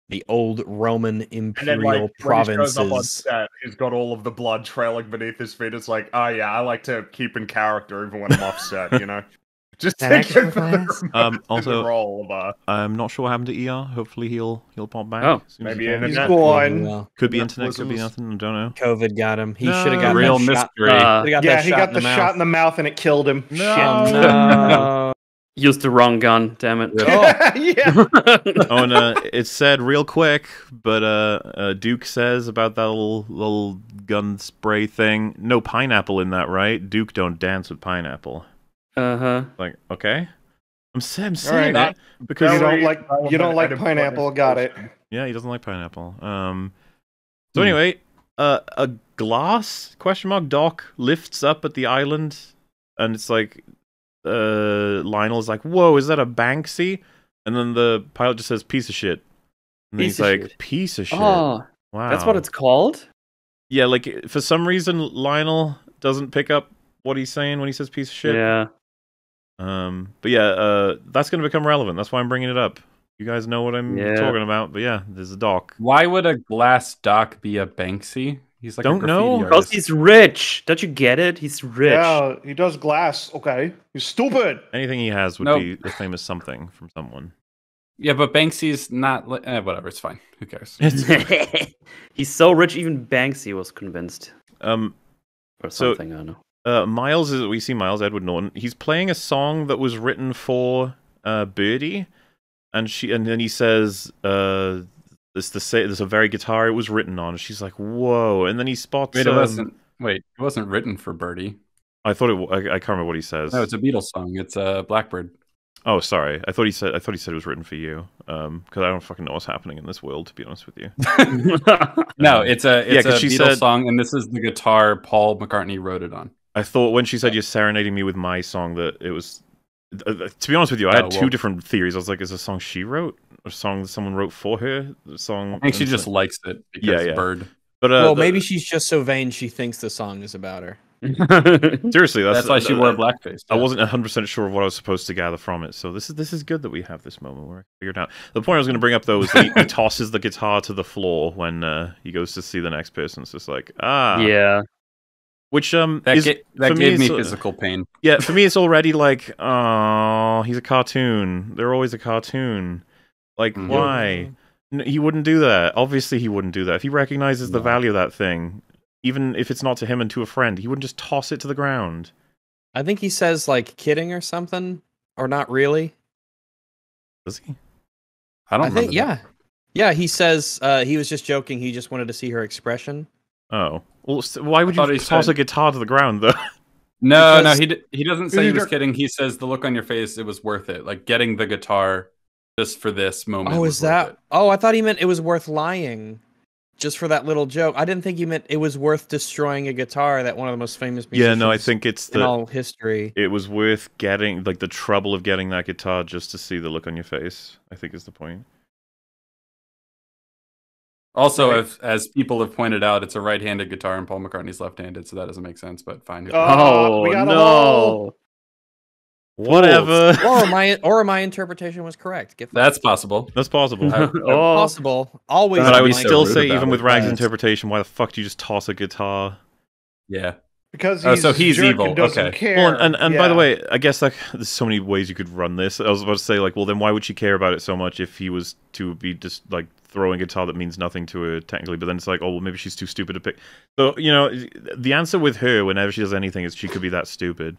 [SPEAKER 1] the old Roman
[SPEAKER 7] And then,
[SPEAKER 1] imperial
[SPEAKER 7] like, when he shows up on
[SPEAKER 1] provinces.
[SPEAKER 7] set, he's got all of the blood trailing beneath his feet. It's like, oh yeah, I like to keep in character even when I'm off set, you know? Just
[SPEAKER 1] That
[SPEAKER 7] thinking
[SPEAKER 1] extra
[SPEAKER 7] for the,
[SPEAKER 1] class?
[SPEAKER 2] Um,
[SPEAKER 7] the [LAUGHS]
[SPEAKER 2] also,
[SPEAKER 7] role of uh,
[SPEAKER 2] I'm not sure what happened to ER. Hopefully, he'll he'll pop back.
[SPEAKER 3] Oh,
[SPEAKER 2] as soon he
[SPEAKER 7] maybe
[SPEAKER 2] can.
[SPEAKER 7] in the
[SPEAKER 5] He's
[SPEAKER 7] net.
[SPEAKER 5] gone.
[SPEAKER 1] Well,
[SPEAKER 2] Could be
[SPEAKER 7] Yeah,
[SPEAKER 2] internet. Could be nothing. I don't know.
[SPEAKER 1] COVID got him. He
[SPEAKER 2] No.
[SPEAKER 1] should have got
[SPEAKER 4] Real
[SPEAKER 1] that shot.
[SPEAKER 4] mystery.
[SPEAKER 3] Uh,
[SPEAKER 1] Should've got
[SPEAKER 5] yeah,
[SPEAKER 1] that
[SPEAKER 5] he
[SPEAKER 1] shot
[SPEAKER 5] got
[SPEAKER 1] in
[SPEAKER 5] the,
[SPEAKER 1] the
[SPEAKER 5] shot in the mouth and it killed him.
[SPEAKER 2] No.
[SPEAKER 5] Shit. [LAUGHS]
[SPEAKER 1] No.
[SPEAKER 3] Used the wrong gun. Damn it. [LAUGHS]
[SPEAKER 5] yeah.
[SPEAKER 2] oh, and uh, it said real quick, but uh, uh, Duke says about that little little gun spray thing. No pineapple in that, right? Duke don't dance with pineapple.
[SPEAKER 3] Uh huh.
[SPEAKER 2] Like, okay, I'm, I'm saying
[SPEAKER 5] right.
[SPEAKER 2] it because
[SPEAKER 5] You don't like you don't like pineapple. Got it.
[SPEAKER 2] yeah, he doesn't like pineapple. Um, so
[SPEAKER 4] Hmm.
[SPEAKER 2] anyway, uh, a glass question mark dock lifts up at the island, and it's like, uh, Lionel's like, "Whoa, is that a Banksy?" And then the pilot just says, "Piece of shit." And
[SPEAKER 3] Piece
[SPEAKER 2] he's like,
[SPEAKER 3] shit.
[SPEAKER 2] "Piece of shit."
[SPEAKER 3] Oh,
[SPEAKER 2] wow,
[SPEAKER 3] that's what it's called.
[SPEAKER 2] yeah, like for some reason Lionel doesn't pick up what he's saying when he says piece of shit.
[SPEAKER 3] Yeah.
[SPEAKER 2] Um, but yeah, uh, that's going to become relevant. That's why I'm bringing it up. You guys know what I'm
[SPEAKER 3] Yeah.
[SPEAKER 2] talking about. But yeah, there's a doc.
[SPEAKER 4] Why would a glass dock be a Banksy? He's like
[SPEAKER 2] Don't
[SPEAKER 4] a
[SPEAKER 2] know.
[SPEAKER 3] Because he's rich. Don't you get it? He's rich.
[SPEAKER 5] Yeah, he does glass. Okay, he's stupid.
[SPEAKER 2] Anything he has would
[SPEAKER 4] Nope.
[SPEAKER 2] be a famous something from someone.
[SPEAKER 4] Yeah, but Banksy's not. Li- eh, whatever. It's fine. Who cares? [LAUGHS] [LAUGHS]
[SPEAKER 3] he's so rich, even Banksy was convinced.
[SPEAKER 2] Um,
[SPEAKER 3] Or
[SPEAKER 2] So-
[SPEAKER 3] something, I don't know.
[SPEAKER 2] Uh, Miles is we see Miles Edward Norton. He's playing a song that was written for uh, Birdie, and she and then he says, uh, "It's the say there's a very guitar it was written on." She's like, "Whoa!" And then he spots.
[SPEAKER 4] Wait, it
[SPEAKER 2] um,
[SPEAKER 4] wasn't. Wait, it wasn't written for Birdie.
[SPEAKER 2] I thought it. wa- I, I can't remember what he says.
[SPEAKER 4] No, it's a Beatles song. It's a uh, Blackbird.
[SPEAKER 2] Oh, sorry. I thought he said. I thought he said it was written for you. Um, because I don't fucking know what's happening in this world. To be honest with you. [LAUGHS]
[SPEAKER 4] No, it's a
[SPEAKER 2] yeah,
[SPEAKER 4] it's
[SPEAKER 2] 'cause
[SPEAKER 4] a
[SPEAKER 2] she
[SPEAKER 4] Beatles
[SPEAKER 2] said-
[SPEAKER 4] song, and this is the guitar Paul McCartney wrote it on.
[SPEAKER 2] I thought when she said you're serenading me with my song that it was. Uh, uh, to be honest with you, I had
[SPEAKER 4] Oh,
[SPEAKER 2] two
[SPEAKER 4] well.
[SPEAKER 2] different theories. I was like, is it a song she wrote, a song that someone wrote for her? A song.
[SPEAKER 4] I think she just likes it because
[SPEAKER 2] Yeah, yeah.
[SPEAKER 4] Bird.
[SPEAKER 2] But uh,
[SPEAKER 1] well,
[SPEAKER 2] the-
[SPEAKER 1] maybe she's just so vain she thinks the song is about her. [LAUGHS]
[SPEAKER 2] seriously, that's,
[SPEAKER 4] That's, why she
[SPEAKER 2] uh,
[SPEAKER 4] wore blackface.
[SPEAKER 2] I wasn't 100 percent sure of what I was supposed to gather from it. So this is this is good that we have this moment where I figured out. The point I was going to bring up though is he, he [LAUGHS] tosses the guitar to the floor when uh, he goes to see the next person. It's just like ah,
[SPEAKER 3] yeah.
[SPEAKER 2] Which um
[SPEAKER 4] That,
[SPEAKER 2] is,
[SPEAKER 4] ga- that
[SPEAKER 2] for me,
[SPEAKER 4] gave me
[SPEAKER 2] uh,
[SPEAKER 4] physical pain.
[SPEAKER 2] Yeah, for me, it's already like, oh, he's a cartoon. They're always a cartoon. Like,
[SPEAKER 4] Mhm.
[SPEAKER 2] why? N- he wouldn't do that. Obviously, he wouldn't do that. If he recognizes the value of that thing, even if it's not to him and to a friend, he wouldn't just toss it to the ground.
[SPEAKER 1] I think he says like kidding or something, or not really.
[SPEAKER 2] Does he?
[SPEAKER 4] I don't
[SPEAKER 1] I think
[SPEAKER 4] remember
[SPEAKER 1] yeah, yeah. He says uh, he was just joking. He just wanted to see her expression.
[SPEAKER 2] Oh, well, s- why would
[SPEAKER 4] thought
[SPEAKER 2] you toss
[SPEAKER 4] said-
[SPEAKER 2] a guitar to the ground though? [LAUGHS]
[SPEAKER 4] No, no,
[SPEAKER 1] Because-
[SPEAKER 4] he d- he doesn't say he
[SPEAKER 5] Because
[SPEAKER 4] was
[SPEAKER 5] you're-
[SPEAKER 4] kidding. He says the look on your face, it was worth it. Like getting the guitar just for this moment.
[SPEAKER 1] Oh, is that? Oh, I thought he meant it was worth lying, just for that little joke. I didn't think he meant it was worth destroying a guitar that one of the most famous.
[SPEAKER 2] yeah, no, I think it's
[SPEAKER 1] in
[SPEAKER 2] the.
[SPEAKER 1] all history.
[SPEAKER 2] It was worth getting like the trouble of getting that guitar just to see the look on your face. I think is the point.
[SPEAKER 4] Also,
[SPEAKER 5] Right.
[SPEAKER 4] if, as people have pointed out, it's a right-handed guitar and Paul McCartney's left-handed, so that doesn't make sense. But fine.
[SPEAKER 5] Oh.
[SPEAKER 3] Oh,
[SPEAKER 5] we got a hole.
[SPEAKER 3] no.
[SPEAKER 2] Whatever.
[SPEAKER 1] or my or my interpretation was correct. Get
[SPEAKER 4] That's possible.
[SPEAKER 2] That's possible.
[SPEAKER 4] I-
[SPEAKER 3] oh,
[SPEAKER 1] possible. Always.
[SPEAKER 2] But I would
[SPEAKER 4] be so
[SPEAKER 2] still say, even with Rag's interpretation, why the fuck do you just toss a guitar?
[SPEAKER 4] Yeah.
[SPEAKER 5] Because
[SPEAKER 4] Oh,
[SPEAKER 5] he's,
[SPEAKER 4] so he's
[SPEAKER 5] jerk
[SPEAKER 4] evil,
[SPEAKER 5] And doesn't
[SPEAKER 4] okay.
[SPEAKER 5] care.
[SPEAKER 2] Well, and, and by the way, I guess like there's so many ways you could run this. I was about to say like, well, then why would she care about it so much if he was to be just like throwing a guitar that means nothing to her technically? But then it's like, oh, well, maybe she's too stupid to pick. So you know, the answer with her whenever she does anything is she could be that stupid.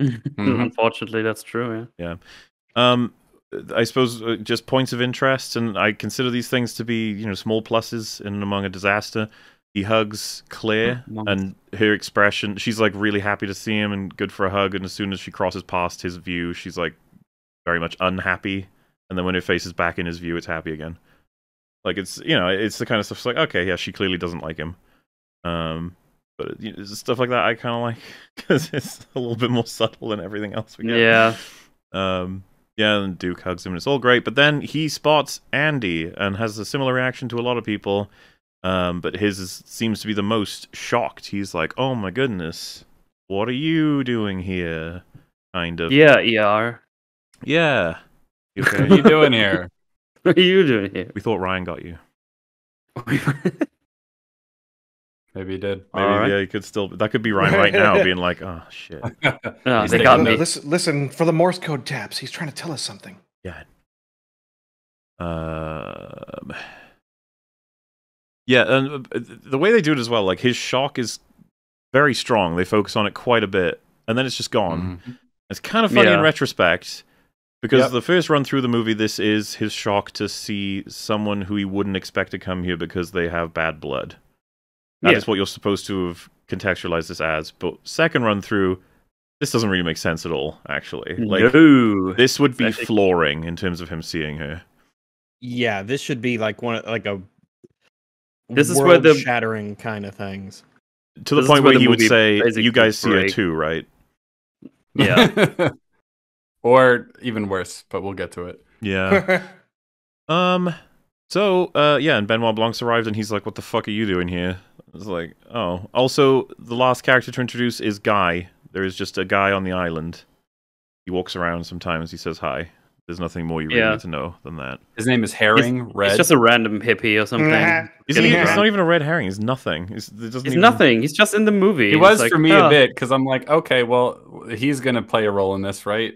[SPEAKER 4] Mhm. [LAUGHS]
[SPEAKER 3] Unfortunately, that's true. Yeah. Yeah.
[SPEAKER 2] Um, I suppose uh, just points of interest, and I consider these things to be you know small pluses in and among a disaster. He hugs Claire,
[SPEAKER 3] Nice.
[SPEAKER 2] and her expression, she's like really happy to see him and good for a hug. And as soon as she crosses past his view, she's like very much unhappy. And then when her face is back in his view, it's happy again. Like it's you know it's the kind of stuff. It's like okay, yeah, she clearly doesn't like him. Um, but you know, stuff like that I kind of like [LAUGHS] because it's a little bit more subtle than everything else we get.
[SPEAKER 3] Yeah.
[SPEAKER 2] Um, yeah, and Duke hugs him, and it's all great. But then he spots Andy and has a similar reaction to a lot of people. Um, but his is, seems to be the most shocked. He's like, "Oh my goodness, what are you doing here?" Kind of.
[SPEAKER 3] Yeah, ER.
[SPEAKER 2] Yeah. You [LAUGHS]
[SPEAKER 4] What
[SPEAKER 2] okay?
[SPEAKER 4] are you doing here?
[SPEAKER 3] What are you doing here?
[SPEAKER 2] we thought Rian got you. [LAUGHS]
[SPEAKER 4] Maybe he did.
[SPEAKER 2] Maybe
[SPEAKER 3] Alright.
[SPEAKER 2] yeah, you could still. That could be Rian right now, [LAUGHS] being like, "Oh shit."
[SPEAKER 3] No,
[SPEAKER 4] He's
[SPEAKER 3] they got me.
[SPEAKER 5] Listen, listen for the Morse code taps. He's trying to tell us something. Yeah.
[SPEAKER 2] Um, yeah, and uh, the way they do it as well, like his shock is very strong. They focus on it quite a bit, and then it's just gone.
[SPEAKER 4] Mhm.
[SPEAKER 2] It's kind of funny in retrospect because
[SPEAKER 5] Yep.
[SPEAKER 2] the first run through the movie, this is his shock to see someone who he wouldn't expect to come here because they have bad blood. That is
[SPEAKER 3] Yeah.
[SPEAKER 2] what you're supposed to have contextualized this as. But second run through, this doesn't really make sense at all. Actually, like
[SPEAKER 3] no.
[SPEAKER 2] this would be flooring in terms of him seeing her.
[SPEAKER 1] Yeah, this should be like one like a.
[SPEAKER 3] This is where the-
[SPEAKER 1] shattering kind of things.
[SPEAKER 2] to the
[SPEAKER 3] This
[SPEAKER 2] point
[SPEAKER 3] where
[SPEAKER 2] where
[SPEAKER 3] the
[SPEAKER 2] he would say, "You guys see it
[SPEAKER 3] break.
[SPEAKER 2] too, right?"
[SPEAKER 3] Yeah. [LAUGHS]
[SPEAKER 4] or even worse, but we'll get to it.
[SPEAKER 2] Yeah. [LAUGHS] um. So, uh, yeah, and Benoit Blanc's arrived, and he's like, "What the fuck are you doing here?" It's like, oh. Also, the last character to introduce is Guy. There is just a guy on the island. He walks around sometimes. He says hi. There's nothing more you really
[SPEAKER 3] Yeah.
[SPEAKER 2] need to know than that.
[SPEAKER 4] His name is Herring Red.
[SPEAKER 3] He's just a random hippie or something.
[SPEAKER 5] Nah.
[SPEAKER 2] Is he, it's not even a red herring. It's nothing. It's, it doesn't
[SPEAKER 3] He's
[SPEAKER 2] even-
[SPEAKER 3] nothing. He's just in the movie.
[SPEAKER 4] he was
[SPEAKER 3] like,
[SPEAKER 4] for me
[SPEAKER 3] oh.
[SPEAKER 4] a bit because I'm like, okay, well, he's gonna play a role in this, right?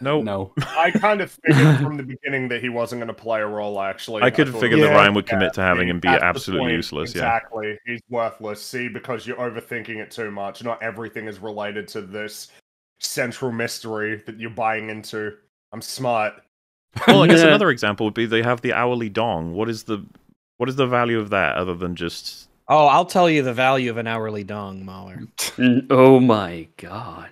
[SPEAKER 2] No,
[SPEAKER 4] No. [LAUGHS]
[SPEAKER 7] I kind of figured [LAUGHS] from the beginning that he wasn't going to play a role. Actually,
[SPEAKER 2] I could
[SPEAKER 7] thought-
[SPEAKER 2] figure that
[SPEAKER 5] Yeah.
[SPEAKER 2] Rian would commit to having him be absolutely
[SPEAKER 7] point.
[SPEAKER 2] useless. Yeah.
[SPEAKER 7] Exactly. He's worthless. See, because you're overthinking it too much. Not everything is related to this central mystery that you're buying into. I'm smart. [LAUGHS]
[SPEAKER 2] Well, I guess
[SPEAKER 3] Yeah.
[SPEAKER 2] another example would be they have the hourly dong. What is the what is the value of that other than just
[SPEAKER 1] Oh, I'll tell you the value of an hourly dong,
[SPEAKER 3] MauLer. [LAUGHS] Oh my god.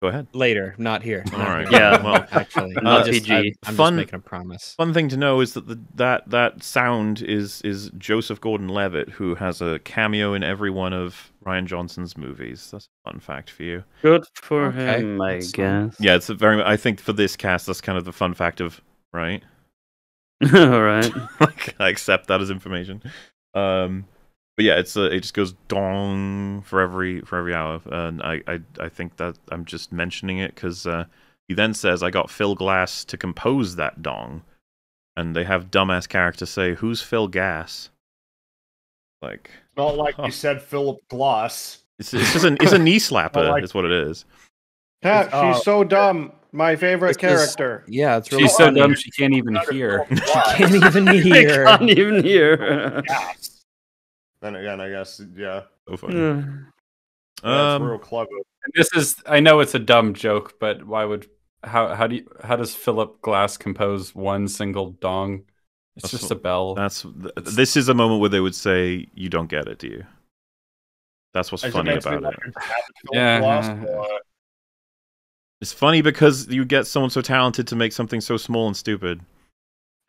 [SPEAKER 2] Go ahead.
[SPEAKER 1] Later, not here.
[SPEAKER 2] All
[SPEAKER 1] not
[SPEAKER 2] right.
[SPEAKER 1] here. [LAUGHS]
[SPEAKER 3] Yeah.
[SPEAKER 2] Well, [LAUGHS]
[SPEAKER 1] actually,
[SPEAKER 2] Uh,
[SPEAKER 1] just,
[SPEAKER 3] PG.
[SPEAKER 1] I, am
[SPEAKER 2] Fun-
[SPEAKER 1] just making a promise.
[SPEAKER 2] Fun thing to know is that the, that that sound is is Joseph Gordon-Levitt, who has a cameo in every one of Rian Johnson's movies. That's a fun fact for you.
[SPEAKER 3] Good for
[SPEAKER 1] Okay,
[SPEAKER 3] him, I
[SPEAKER 1] that's
[SPEAKER 3] guess.
[SPEAKER 2] Yeah, it's a very. I think for this cast, that's kind of the fun fact of right. [LAUGHS]
[SPEAKER 3] All right.
[SPEAKER 2] like I accept that as information. Um, but yeah, it's uh, it just goes dong for every for every hour, and I I, I think that I'm just mentioning it because uh, he then says I got Phil Glass to compose that dong, and they have dumbass character say who's Phil Gas, like
[SPEAKER 7] Not like
[SPEAKER 2] Huh.
[SPEAKER 7] you said, Philip Glass.
[SPEAKER 2] it's it's just an it's a knee [LAUGHS] slapper.
[SPEAKER 7] like-
[SPEAKER 2] is what it is.
[SPEAKER 5] Ha,
[SPEAKER 7] It's-
[SPEAKER 5] she's so dumb. My favorite
[SPEAKER 1] This is-
[SPEAKER 5] character.
[SPEAKER 1] Yeah, it's really
[SPEAKER 4] She's so dumb she can't even hear. [LAUGHS]
[SPEAKER 1] she Can't even [LAUGHS]
[SPEAKER 3] I
[SPEAKER 1] hear.
[SPEAKER 3] can't even hear.
[SPEAKER 7] Yes. Then again, I guess yeah,
[SPEAKER 2] So funny.
[SPEAKER 3] Yeah.
[SPEAKER 7] yeah
[SPEAKER 2] Um,
[SPEAKER 7] it's real clever.
[SPEAKER 4] This is I know it's a dumb joke, but why would how how do you how does Philip Glass compose one single dong? It's
[SPEAKER 2] That's
[SPEAKER 4] just
[SPEAKER 2] what-
[SPEAKER 4] a bell.
[SPEAKER 2] That's this is a moment where they would say you don't get it, do you? That's what's
[SPEAKER 7] Is
[SPEAKER 2] funny
[SPEAKER 7] meant to be
[SPEAKER 2] about it.
[SPEAKER 4] Yeah.
[SPEAKER 7] Glass, or-
[SPEAKER 2] It's funny because you get someone so talented to make something so small and stupid.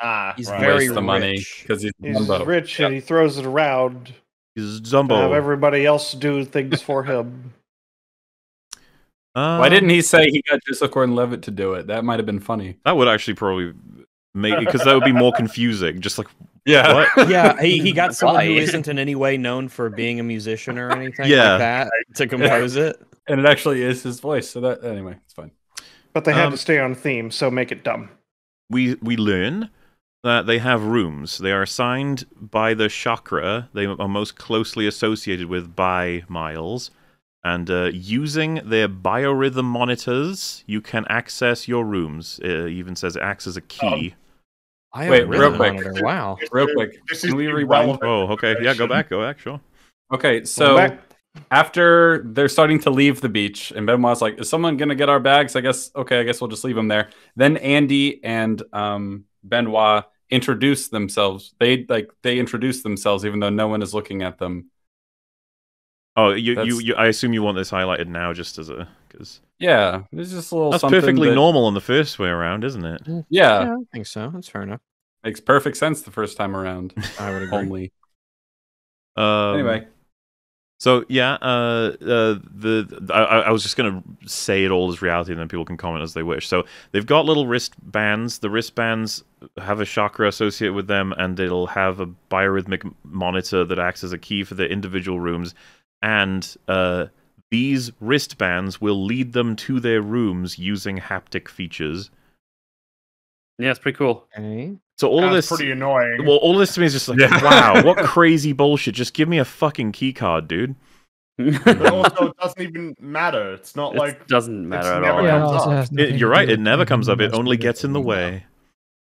[SPEAKER 7] Ah,
[SPEAKER 1] He's
[SPEAKER 7] right.
[SPEAKER 1] very
[SPEAKER 4] Waste the money
[SPEAKER 1] rich.
[SPEAKER 4] because he's,
[SPEAKER 5] He's
[SPEAKER 4] Dumbo.
[SPEAKER 5] rich and he throws it around
[SPEAKER 2] He's
[SPEAKER 5] to have everybody else do things for him. [LAUGHS]
[SPEAKER 4] Why
[SPEAKER 2] Um,
[SPEAKER 4] didn't he say he got Joseph Gordon-Levitt to do it? That might have been funny.
[SPEAKER 2] That would actually probably make because that would be more confusing. Just like [LAUGHS]
[SPEAKER 4] Yeah.
[SPEAKER 2] what? [LAUGHS]
[SPEAKER 1] Yeah, he, he got someone who
[SPEAKER 3] Why?
[SPEAKER 1] isn't in any way known for being a musician or anything
[SPEAKER 2] Yeah.
[SPEAKER 1] like that to compose it.
[SPEAKER 4] and it actually is his voice. So that anyway, it's fine.
[SPEAKER 5] But they had
[SPEAKER 2] Um,
[SPEAKER 5] to stay on theme, so make it dumb.
[SPEAKER 2] we we learn that they have rooms. They are assigned by the chakra. They are most closely associated with by Miles. And uh, using their biorhythm monitors, you can access your rooms. It even says it acts as a key.
[SPEAKER 1] I
[SPEAKER 4] Wait, real quick.
[SPEAKER 1] monitor. Wow.
[SPEAKER 4] Real quick, can we rewind?
[SPEAKER 2] Oh, okay. Yeah, go back. Go back. Sure.
[SPEAKER 4] Okay, so after they're starting to leave the beach, and Benoit's like, "Is someone gonna get our bags?" I guess. Okay, I guess we'll just leave them there. Then Andy and um, Benoit introduce themselves. They like they introduce themselves, even though no one is looking at them.
[SPEAKER 2] Oh, you, you,
[SPEAKER 4] That's-
[SPEAKER 2] you, I assume you want this highlighted now, just as a because
[SPEAKER 4] Yeah, it's just a little.
[SPEAKER 2] that's perfectly
[SPEAKER 4] that-
[SPEAKER 2] normal on the first way around, isn't it?
[SPEAKER 4] Yeah,
[SPEAKER 1] Yeah, I think so. That's fair enough.
[SPEAKER 4] makes perfect sense the first time around. [LAUGHS]
[SPEAKER 1] I would agree.
[SPEAKER 4] Only
[SPEAKER 2] Um,
[SPEAKER 4] anyway.
[SPEAKER 2] So yeah, uh, uh, the, I, I was just gonna say it all as reality, and then people can comment as they wish. So they've got little wristbands. The wristbands have a chakra associated with them, and it'll have a biorhythmic monitor that acts as a key for the individual rooms. And uh, these wristbands will lead them to their rooms using haptic features.
[SPEAKER 3] Yeah, it's pretty cool.
[SPEAKER 1] Okay.
[SPEAKER 2] So all of
[SPEAKER 7] That's
[SPEAKER 2] this,
[SPEAKER 7] pretty annoying.
[SPEAKER 2] well, all this to me is just like,
[SPEAKER 4] Yeah. [LAUGHS]
[SPEAKER 2] wow, what crazy bullshit! Just give me a fucking key card, dude. [LAUGHS]
[SPEAKER 7] but also, it doesn't even matter. It's not
[SPEAKER 3] it
[SPEAKER 7] like
[SPEAKER 3] doesn't matter at all.
[SPEAKER 6] Yeah, it
[SPEAKER 7] comes
[SPEAKER 6] also
[SPEAKER 7] up.
[SPEAKER 6] has
[SPEAKER 2] It-
[SPEAKER 6] nothing
[SPEAKER 2] you're right. It never comes up. It only gets in the way.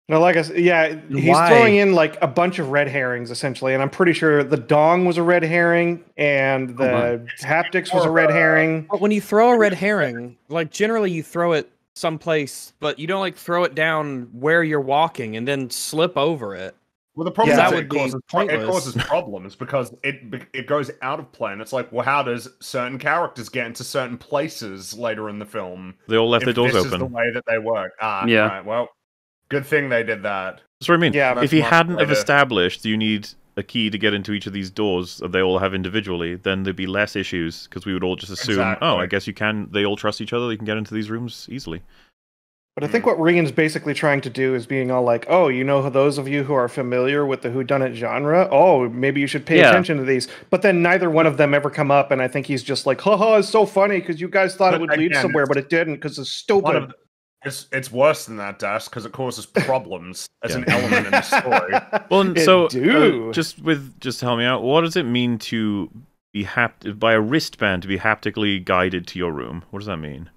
[SPEAKER 5] No, like I said, yeah, he's
[SPEAKER 1] Why?
[SPEAKER 5] throwing in like a bunch of red herrings essentially, and I'm pretty sure the dong was a red herring and the haptics was a red herring.
[SPEAKER 1] But when you throw a red herring, like generally you throw it someplace, but you don't like throw it down where you're walking and then slip over it.
[SPEAKER 7] Well, the problem
[SPEAKER 5] Yeah,
[SPEAKER 7] is
[SPEAKER 1] that
[SPEAKER 7] it
[SPEAKER 1] would be
[SPEAKER 7] causes, it
[SPEAKER 1] pointless.
[SPEAKER 7] causes problems because it it goes out of play, it's like, well, how does certain characters get into certain places later in the film?
[SPEAKER 2] They all left
[SPEAKER 7] if
[SPEAKER 2] their doors
[SPEAKER 7] this is the way that they work. Ah,
[SPEAKER 3] Yeah.
[SPEAKER 7] right, well, good thing they did that.
[SPEAKER 2] That's what I mean.
[SPEAKER 5] Yeah,
[SPEAKER 2] if
[SPEAKER 7] that's
[SPEAKER 2] he hadn't have established you need a key to get into each of these doors that they all have individually, then there'd be less issues because we would all just assume, oh, I guess you can. They all trust each other. They can get into these rooms easily.
[SPEAKER 5] But I think what Regan's basically trying to do is being all like, "Oh, you know, those of you who are familiar with the whodunit genre, oh, maybe you should pay
[SPEAKER 3] Yeah.
[SPEAKER 5] attention to these." But then neither one of them ever come up, and I think he's just like, "Haha, it's so funny because you guys thought it
[SPEAKER 7] But
[SPEAKER 5] would lead somewhere, but it didn't because it's
[SPEAKER 7] One
[SPEAKER 5] stupid."
[SPEAKER 7] of the- it's it's worse than that, Das, because it causes [LAUGHS] problems as an element in the story. [LAUGHS]
[SPEAKER 2] Well, and
[SPEAKER 5] It
[SPEAKER 2] so uh, just with just help me out. What does it mean to be hapt by a wristband to be haptically guided to your room? What does that mean?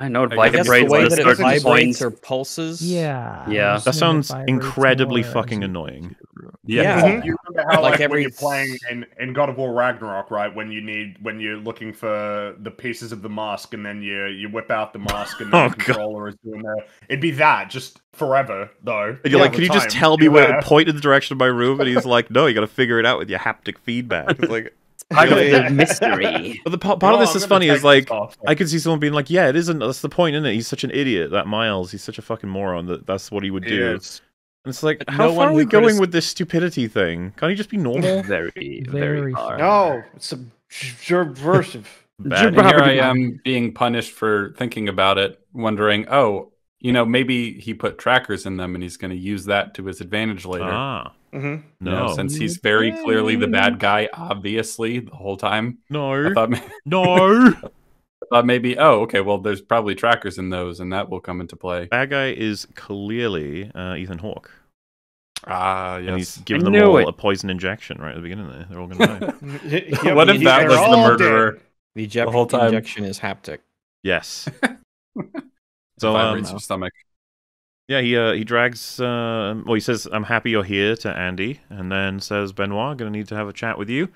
[SPEAKER 3] I know it
[SPEAKER 4] I
[SPEAKER 1] I guess the
[SPEAKER 3] vibrates
[SPEAKER 1] way
[SPEAKER 3] at
[SPEAKER 1] that it
[SPEAKER 3] certain
[SPEAKER 1] vibrates
[SPEAKER 3] points.
[SPEAKER 1] or pulses.
[SPEAKER 6] Yeah.
[SPEAKER 3] Yeah.
[SPEAKER 6] I'm
[SPEAKER 2] That sounds incredibly
[SPEAKER 6] more
[SPEAKER 2] fucking annoying.
[SPEAKER 1] Yeah.
[SPEAKER 7] Do mm-hmm. you remember how
[SPEAKER 1] Like
[SPEAKER 7] like,
[SPEAKER 1] every
[SPEAKER 7] when you're playing in, in God of War Ragnarok, right? When you need when you're looking for the pieces of the mask, and then you you whip out the mask, and [LAUGHS] then
[SPEAKER 2] Oh,
[SPEAKER 7] the
[SPEAKER 2] God.
[SPEAKER 7] controller is doing there. It'd be that just forever, though.
[SPEAKER 2] And you're
[SPEAKER 7] all
[SPEAKER 2] like, can you just tell me
[SPEAKER 7] You're
[SPEAKER 2] where
[SPEAKER 7] there.
[SPEAKER 2] point in the direction of my room? And he's like, no, you got to figure it out with your haptic feedback. It's like,
[SPEAKER 3] Part of the [LAUGHS] mystery.
[SPEAKER 2] but the part, part
[SPEAKER 7] No,
[SPEAKER 2] of this
[SPEAKER 7] I'm
[SPEAKER 2] is funny is like. I could see someone being like, yeah, it isn't. That's the point, isn't it? He's such an idiot. That Miles, he's such a fucking moron. That that's what he would do.
[SPEAKER 7] is.
[SPEAKER 2] And it's like,
[SPEAKER 1] But
[SPEAKER 2] how
[SPEAKER 1] no
[SPEAKER 2] far are we going
[SPEAKER 1] critis-
[SPEAKER 2] with this stupidity thing? Can't he just be normal? [LAUGHS]
[SPEAKER 3] very, very,
[SPEAKER 6] Very
[SPEAKER 3] hard.
[SPEAKER 5] no, it's a subversive.
[SPEAKER 2] Bad.
[SPEAKER 4] And here I am being punished for thinking about it, wondering, oh, you know, maybe he put trackers in them and he's going to use that to his advantage later.
[SPEAKER 2] Ah,
[SPEAKER 5] hmm
[SPEAKER 2] no,
[SPEAKER 4] know, since he's very clearly the bad guy, obviously, the whole time. I
[SPEAKER 2] no,
[SPEAKER 4] thought, [LAUGHS]
[SPEAKER 2] no.
[SPEAKER 4] I thought maybe, oh, okay, well, there's probably trackers in those, and that will come into play.
[SPEAKER 2] Bad guy is clearly uh, Ethan Hawke,
[SPEAKER 4] Ah,
[SPEAKER 2] and he's
[SPEAKER 4] yes.
[SPEAKER 2] given them all
[SPEAKER 3] it.
[SPEAKER 2] a poison injection right at the beginning. There, they're all going to die. [LAUGHS]
[SPEAKER 4] what if that was the murderer
[SPEAKER 1] The eject-
[SPEAKER 4] whole time?
[SPEAKER 1] injection is haptic.
[SPEAKER 2] yes. [LAUGHS]
[SPEAKER 4] So,
[SPEAKER 2] um,
[SPEAKER 4] your stomach.
[SPEAKER 2] Yeah, he uh, he drags. Uh, well, he says, "I'm happy you're here" to Andy, and then says, "Benoit, gonna need to have a chat with you."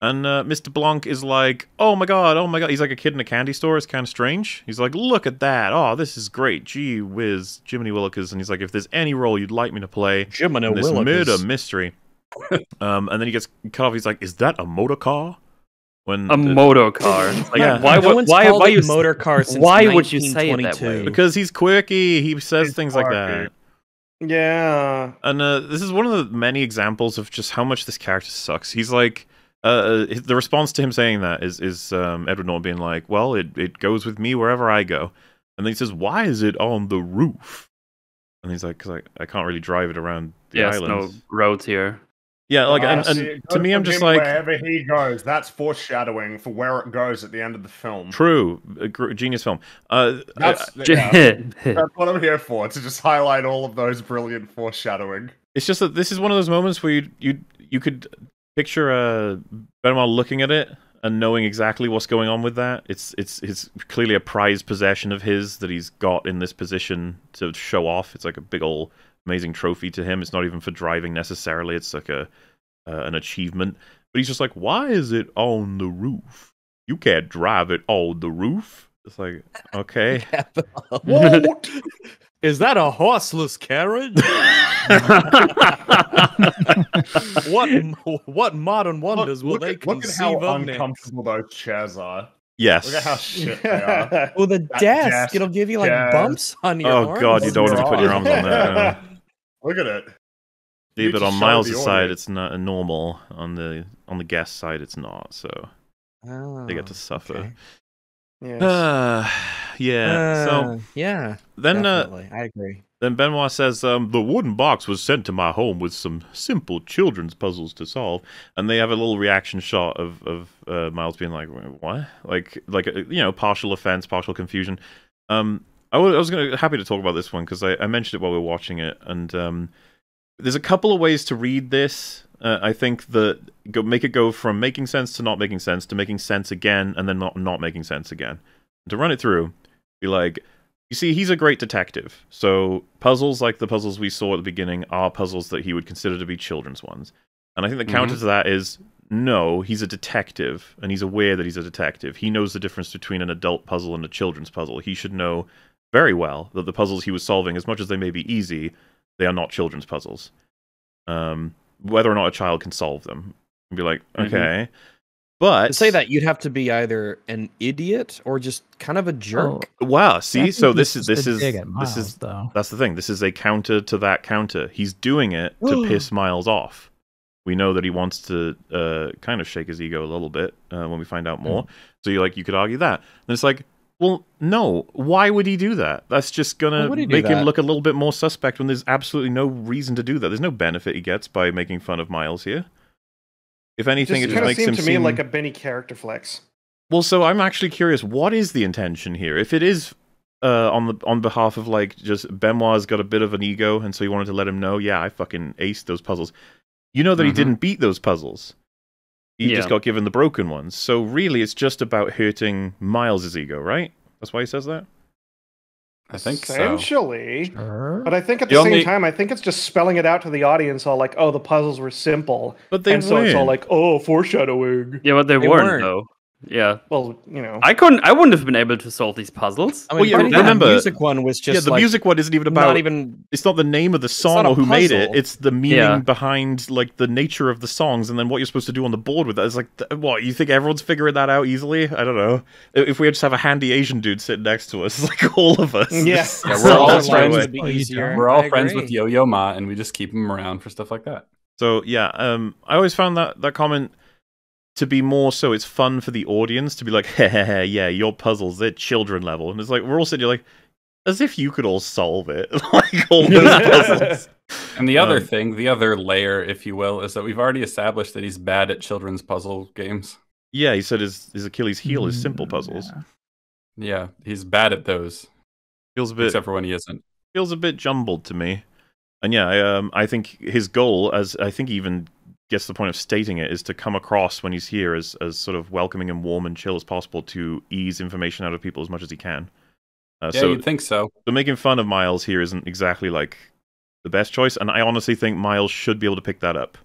[SPEAKER 2] And uh, Mr. Blanc is like, "Oh my god, oh my god!" He's like a kid in a candy store. It's kind of strange. He's like, "Look at that! Oh, this is great! Gee whiz, Jiminy Willikers!" And he's like, "If there's any role you'd like me to play
[SPEAKER 1] Jiminy
[SPEAKER 2] in this murder mystery," um, and then he gets cut off. He's like, "Is that a motor car?" When
[SPEAKER 3] A
[SPEAKER 2] the-
[SPEAKER 3] motor car. Like,
[SPEAKER 2] Yeah.
[SPEAKER 3] why
[SPEAKER 1] no
[SPEAKER 3] would
[SPEAKER 1] one's
[SPEAKER 3] why why
[SPEAKER 1] it
[SPEAKER 3] you s-
[SPEAKER 1] motor car since
[SPEAKER 3] why would you say it that way?
[SPEAKER 2] because he's quirky. He says
[SPEAKER 7] He's
[SPEAKER 2] things like that.
[SPEAKER 5] Yeah.
[SPEAKER 2] And uh, this is one of the many examples of just how much this character sucks. He's like, uh, the response to him saying that is is um, Edward Norton being like, "Well, it it goes with me wherever I go," and then he says, "Why is it on the roof?" And he's like, "Cause I, I can't really drive it around the
[SPEAKER 3] Yes, no roads here.
[SPEAKER 2] Yeah, like, and, and to me, I'm just like,
[SPEAKER 7] wherever he goes, that's foreshadowing for where it goes at the end of the film.
[SPEAKER 2] true, a genius film. Uh,
[SPEAKER 7] That's,
[SPEAKER 2] uh,
[SPEAKER 7] yeah, [LAUGHS] that's what I'm here for to just highlight all of those brilliant foreshadowing.
[SPEAKER 2] it's just that this is one of those moments where you you you could picture uh, Benoit looking at it and knowing exactly what's going on with that. It's it's it's clearly a prized possession of his that he's got in this position to show off. It's like a big old amazing trophy to him. It's not even for driving necessarily. It's like a uh, an achievement. But he's just like, why is it on the roof? You can't drive it on the roof. It's like, [LAUGHS] okay. [LAUGHS] [LAUGHS]
[SPEAKER 1] What? Is that a horseless carriage? what what modern wonders will
[SPEAKER 7] look,
[SPEAKER 1] they
[SPEAKER 7] at, look at how
[SPEAKER 1] conceive of next?
[SPEAKER 7] uncomfortable those chairs are.
[SPEAKER 2] Yes.
[SPEAKER 7] Look at how shit they are.
[SPEAKER 1] Well, the desk,
[SPEAKER 7] desk,
[SPEAKER 1] it'll give you like
[SPEAKER 7] yes.
[SPEAKER 1] bumps on your
[SPEAKER 2] Oh
[SPEAKER 1] arms.
[SPEAKER 2] god, you don't want to put your arms on that.
[SPEAKER 7] Look at it.
[SPEAKER 2] See, but on Miles' side, it's not a normal. On the on the guest side, it's not. So they get to
[SPEAKER 1] Oh,
[SPEAKER 2] suffer.
[SPEAKER 1] okay.
[SPEAKER 5] Yes. [SIGHS]
[SPEAKER 2] Uh, yeah. so
[SPEAKER 1] Uh, yeah,
[SPEAKER 2] then, uh.
[SPEAKER 1] I agree.
[SPEAKER 2] then Benoit says, um, "The wooden box was sent to my home with some simple children's puzzles to solve." And they have a little reaction shot of of uh, Miles being like, "Wait, "What?" Like like uh, you know, partial offense, partial confusion. Um, I wa- I was gonna happy to talk about this one because I, I mentioned it while we were watching it, and um, there's a couple of ways to read this. Uh, I think that go, make it go from making sense to not making sense to making sense again, and then not not making sense again. To run it through, be like, you see, he's a great detective. So puzzles like the puzzles we saw at the beginning are puzzles that he would consider to be children's ones. And I think the counter to that is no, he's a detective, and he's aware that he's a detective. He knows the difference between an adult puzzle and a children's puzzle. He should know very well that the puzzles he was solving, as much as they may be easy, they are not children's puzzles. Um, whether or not a child can solve them, and be like,
[SPEAKER 3] Mhm.
[SPEAKER 2] okay, but
[SPEAKER 1] To say that you'd have to be either an idiot or just kind of a jerk.
[SPEAKER 2] wow, see, so this
[SPEAKER 6] this
[SPEAKER 2] is this is
[SPEAKER 6] dig
[SPEAKER 2] this is
[SPEAKER 6] though.
[SPEAKER 2] That's the thing. This is a counter to that counter. He's doing it to piss Miles off. We know that he wants to uh, kind of shake his ego a little bit uh, when we find out more. So you like you could argue that. And it's like, Well, no. Why would he do that? That's just gonna
[SPEAKER 1] he
[SPEAKER 2] make him look a little bit more suspect when there's absolutely no reason to do that. There's no benefit he gets by making fun of Miles here. If anything,
[SPEAKER 5] just
[SPEAKER 2] it just makes him
[SPEAKER 5] to me
[SPEAKER 2] seem
[SPEAKER 5] like a Benny character flex.
[SPEAKER 2] Well, so I'm actually curious. What is the intention here? If it is uh, on the on behalf of like just Benoit's got a bit of an ego, and so he wanted to let him know, yeah, I fucking aced those puzzles. You know that he
[SPEAKER 4] Mhm.
[SPEAKER 2] didn't beat those puzzles. He just got given the broken ones. So really, it's just about hurting Miles's ego, right? That's why he says that.
[SPEAKER 4] I think so.
[SPEAKER 5] Essentially.
[SPEAKER 6] Sure.
[SPEAKER 5] But I think at the
[SPEAKER 4] The
[SPEAKER 5] same
[SPEAKER 4] only-
[SPEAKER 5] time, I think it's just spelling it out to the audience, all like, "Oh, the puzzles were simple,"
[SPEAKER 2] But they
[SPEAKER 5] and so it's all
[SPEAKER 2] weren't.
[SPEAKER 5] like, "Oh, foreshadowing."
[SPEAKER 3] Yeah, but they,
[SPEAKER 1] They
[SPEAKER 3] weren't,
[SPEAKER 1] weren't.
[SPEAKER 3] though. Yeah,
[SPEAKER 5] Well, you know,
[SPEAKER 3] I couldn't. I wouldn't have been able to solve these puzzles.
[SPEAKER 1] I mean,
[SPEAKER 2] Well, yeah,
[SPEAKER 1] funny
[SPEAKER 2] remember-
[SPEAKER 1] the music one was just
[SPEAKER 2] yeah, the
[SPEAKER 1] like,
[SPEAKER 2] music one isn't even about.
[SPEAKER 1] not even
[SPEAKER 2] It's not the name of the song or who made it. It's the meaning
[SPEAKER 3] Yeah.
[SPEAKER 2] behind like the nature of the songs, and then what you're supposed to do on the board with that. It's like, th- what you think everyone's figuring that out easily? I don't know. If we just have a handy Asian dude sitting next to us, [LAUGHS] like all of us.
[SPEAKER 5] Yeah. [LAUGHS]
[SPEAKER 1] Yeah, we're all
[SPEAKER 2] the right
[SPEAKER 1] friends
[SPEAKER 2] way.
[SPEAKER 1] would be
[SPEAKER 6] you
[SPEAKER 1] easier.
[SPEAKER 6] don't?
[SPEAKER 4] We're all friends with Yo-Yo Ma, and we just keep him around for stuff like that.
[SPEAKER 2] So yeah, um, I always found that that comment to be more so it's fun for the audience to be like, [LAUGHS] hey, yeah, your puzzles they're children level, and it's like we're all sitting here like, as if you could all solve it, [LAUGHS] like all those puzzles.
[SPEAKER 4] And the other
[SPEAKER 2] Um,
[SPEAKER 4] thing, the other layer, if you will, is that we've already established that he's bad at children's puzzle games.
[SPEAKER 2] Yeah, he said his his Achilles heel is simple puzzles.
[SPEAKER 6] Yeah.
[SPEAKER 4] Yeah, he's bad at those,
[SPEAKER 2] Feels a bit
[SPEAKER 4] except for when he isn't.
[SPEAKER 2] feels a bit jumbled to me. And yeah, I, um, I think his goal, as I think even gets the point of stating it, is to come across when he's here as as sort of welcoming and warm and chill as possible to ease information out of people as much as he can. Uh,
[SPEAKER 4] Yeah,
[SPEAKER 2] so,
[SPEAKER 4] you'd think so.
[SPEAKER 2] so making fun of Miles here isn't exactly like the best choice, and I honestly think Miles should be able to pick that up.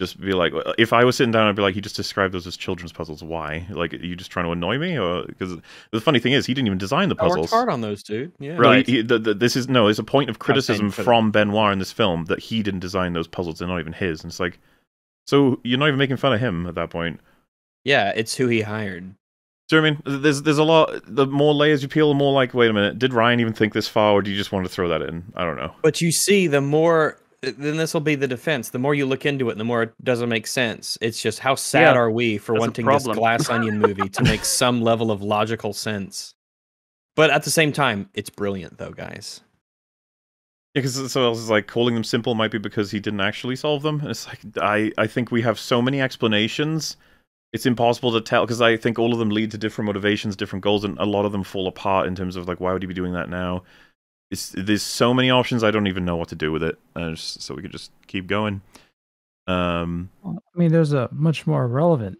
[SPEAKER 2] Just be like, if I was sitting down, I'd be like, he just described those as children's puzzles. Why? Like, are you just trying to annoy me? Or because the funny thing is, he didn't even design the
[SPEAKER 1] I worked hard on those, dude. Yeah.
[SPEAKER 3] Right.
[SPEAKER 2] he- he- the, the, this is no. It's a point of criticism from Benoit in this film that he didn't design those puzzles. They're not even his. And it's like, so you're not even making fun of him at that point.
[SPEAKER 1] Yeah, it's who he hired.
[SPEAKER 2] Do you know what I mean? There's there's a lot. The more layers you peel, the more like, wait a minute, did Rian even think this far, or do you just want to throw that in? I don't know.
[SPEAKER 1] But you see, the more then this will be the defense. The more you look into it, the more it doesn't make sense. It's just how sad
[SPEAKER 3] Yeah,
[SPEAKER 1] are we for wanting this glass onion movie to make [LAUGHS] some level of logical sense. But at the same time, it's brilliant though, guys.
[SPEAKER 2] Yeah, because so else is like calling them simple might be because he didn't actually solve them. And it's like I I think we have so many explanations. It's impossible to tell because I think all of them lead to different motivations, different goals, and a lot of them fall apart in terms of like why would he be doing that now? It's there's so many options I don't even know what to do with it. Uh, so we could just keep going. Um,
[SPEAKER 6] I mean, there's a much more relevant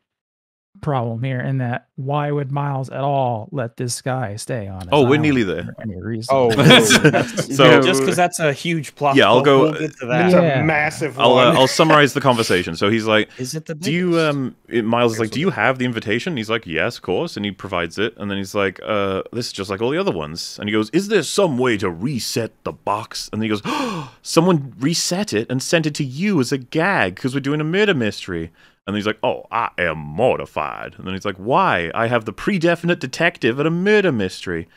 [SPEAKER 6] problem here in that why would Miles at all let this guy stay on? his
[SPEAKER 2] Oh, we're
[SPEAKER 6] island
[SPEAKER 2] nearly there.
[SPEAKER 6] Any reason?
[SPEAKER 1] Oh, [LAUGHS] [LAUGHS]
[SPEAKER 2] so
[SPEAKER 1] just because that's a huge plot.
[SPEAKER 2] Yeah, I'll go-
[SPEAKER 1] We'll get to that.
[SPEAKER 5] it's
[SPEAKER 6] Yeah.
[SPEAKER 5] a massive
[SPEAKER 2] I'll uh. I'll [LAUGHS] summarize the conversation. So he's like,
[SPEAKER 1] Is it the?
[SPEAKER 2] do you um it- miles is like do you have the invitation he's like yes of course and he provides it and then he's like uh this is just like all the other ones and he goes is there some way to reset the box and then he goes oh, [GASPS] someone reset it and sent it to you as a gag because we're doing a murder mystery and he's like oh i am mortified and then he's like why i have the pre-definite detective at a murder mystery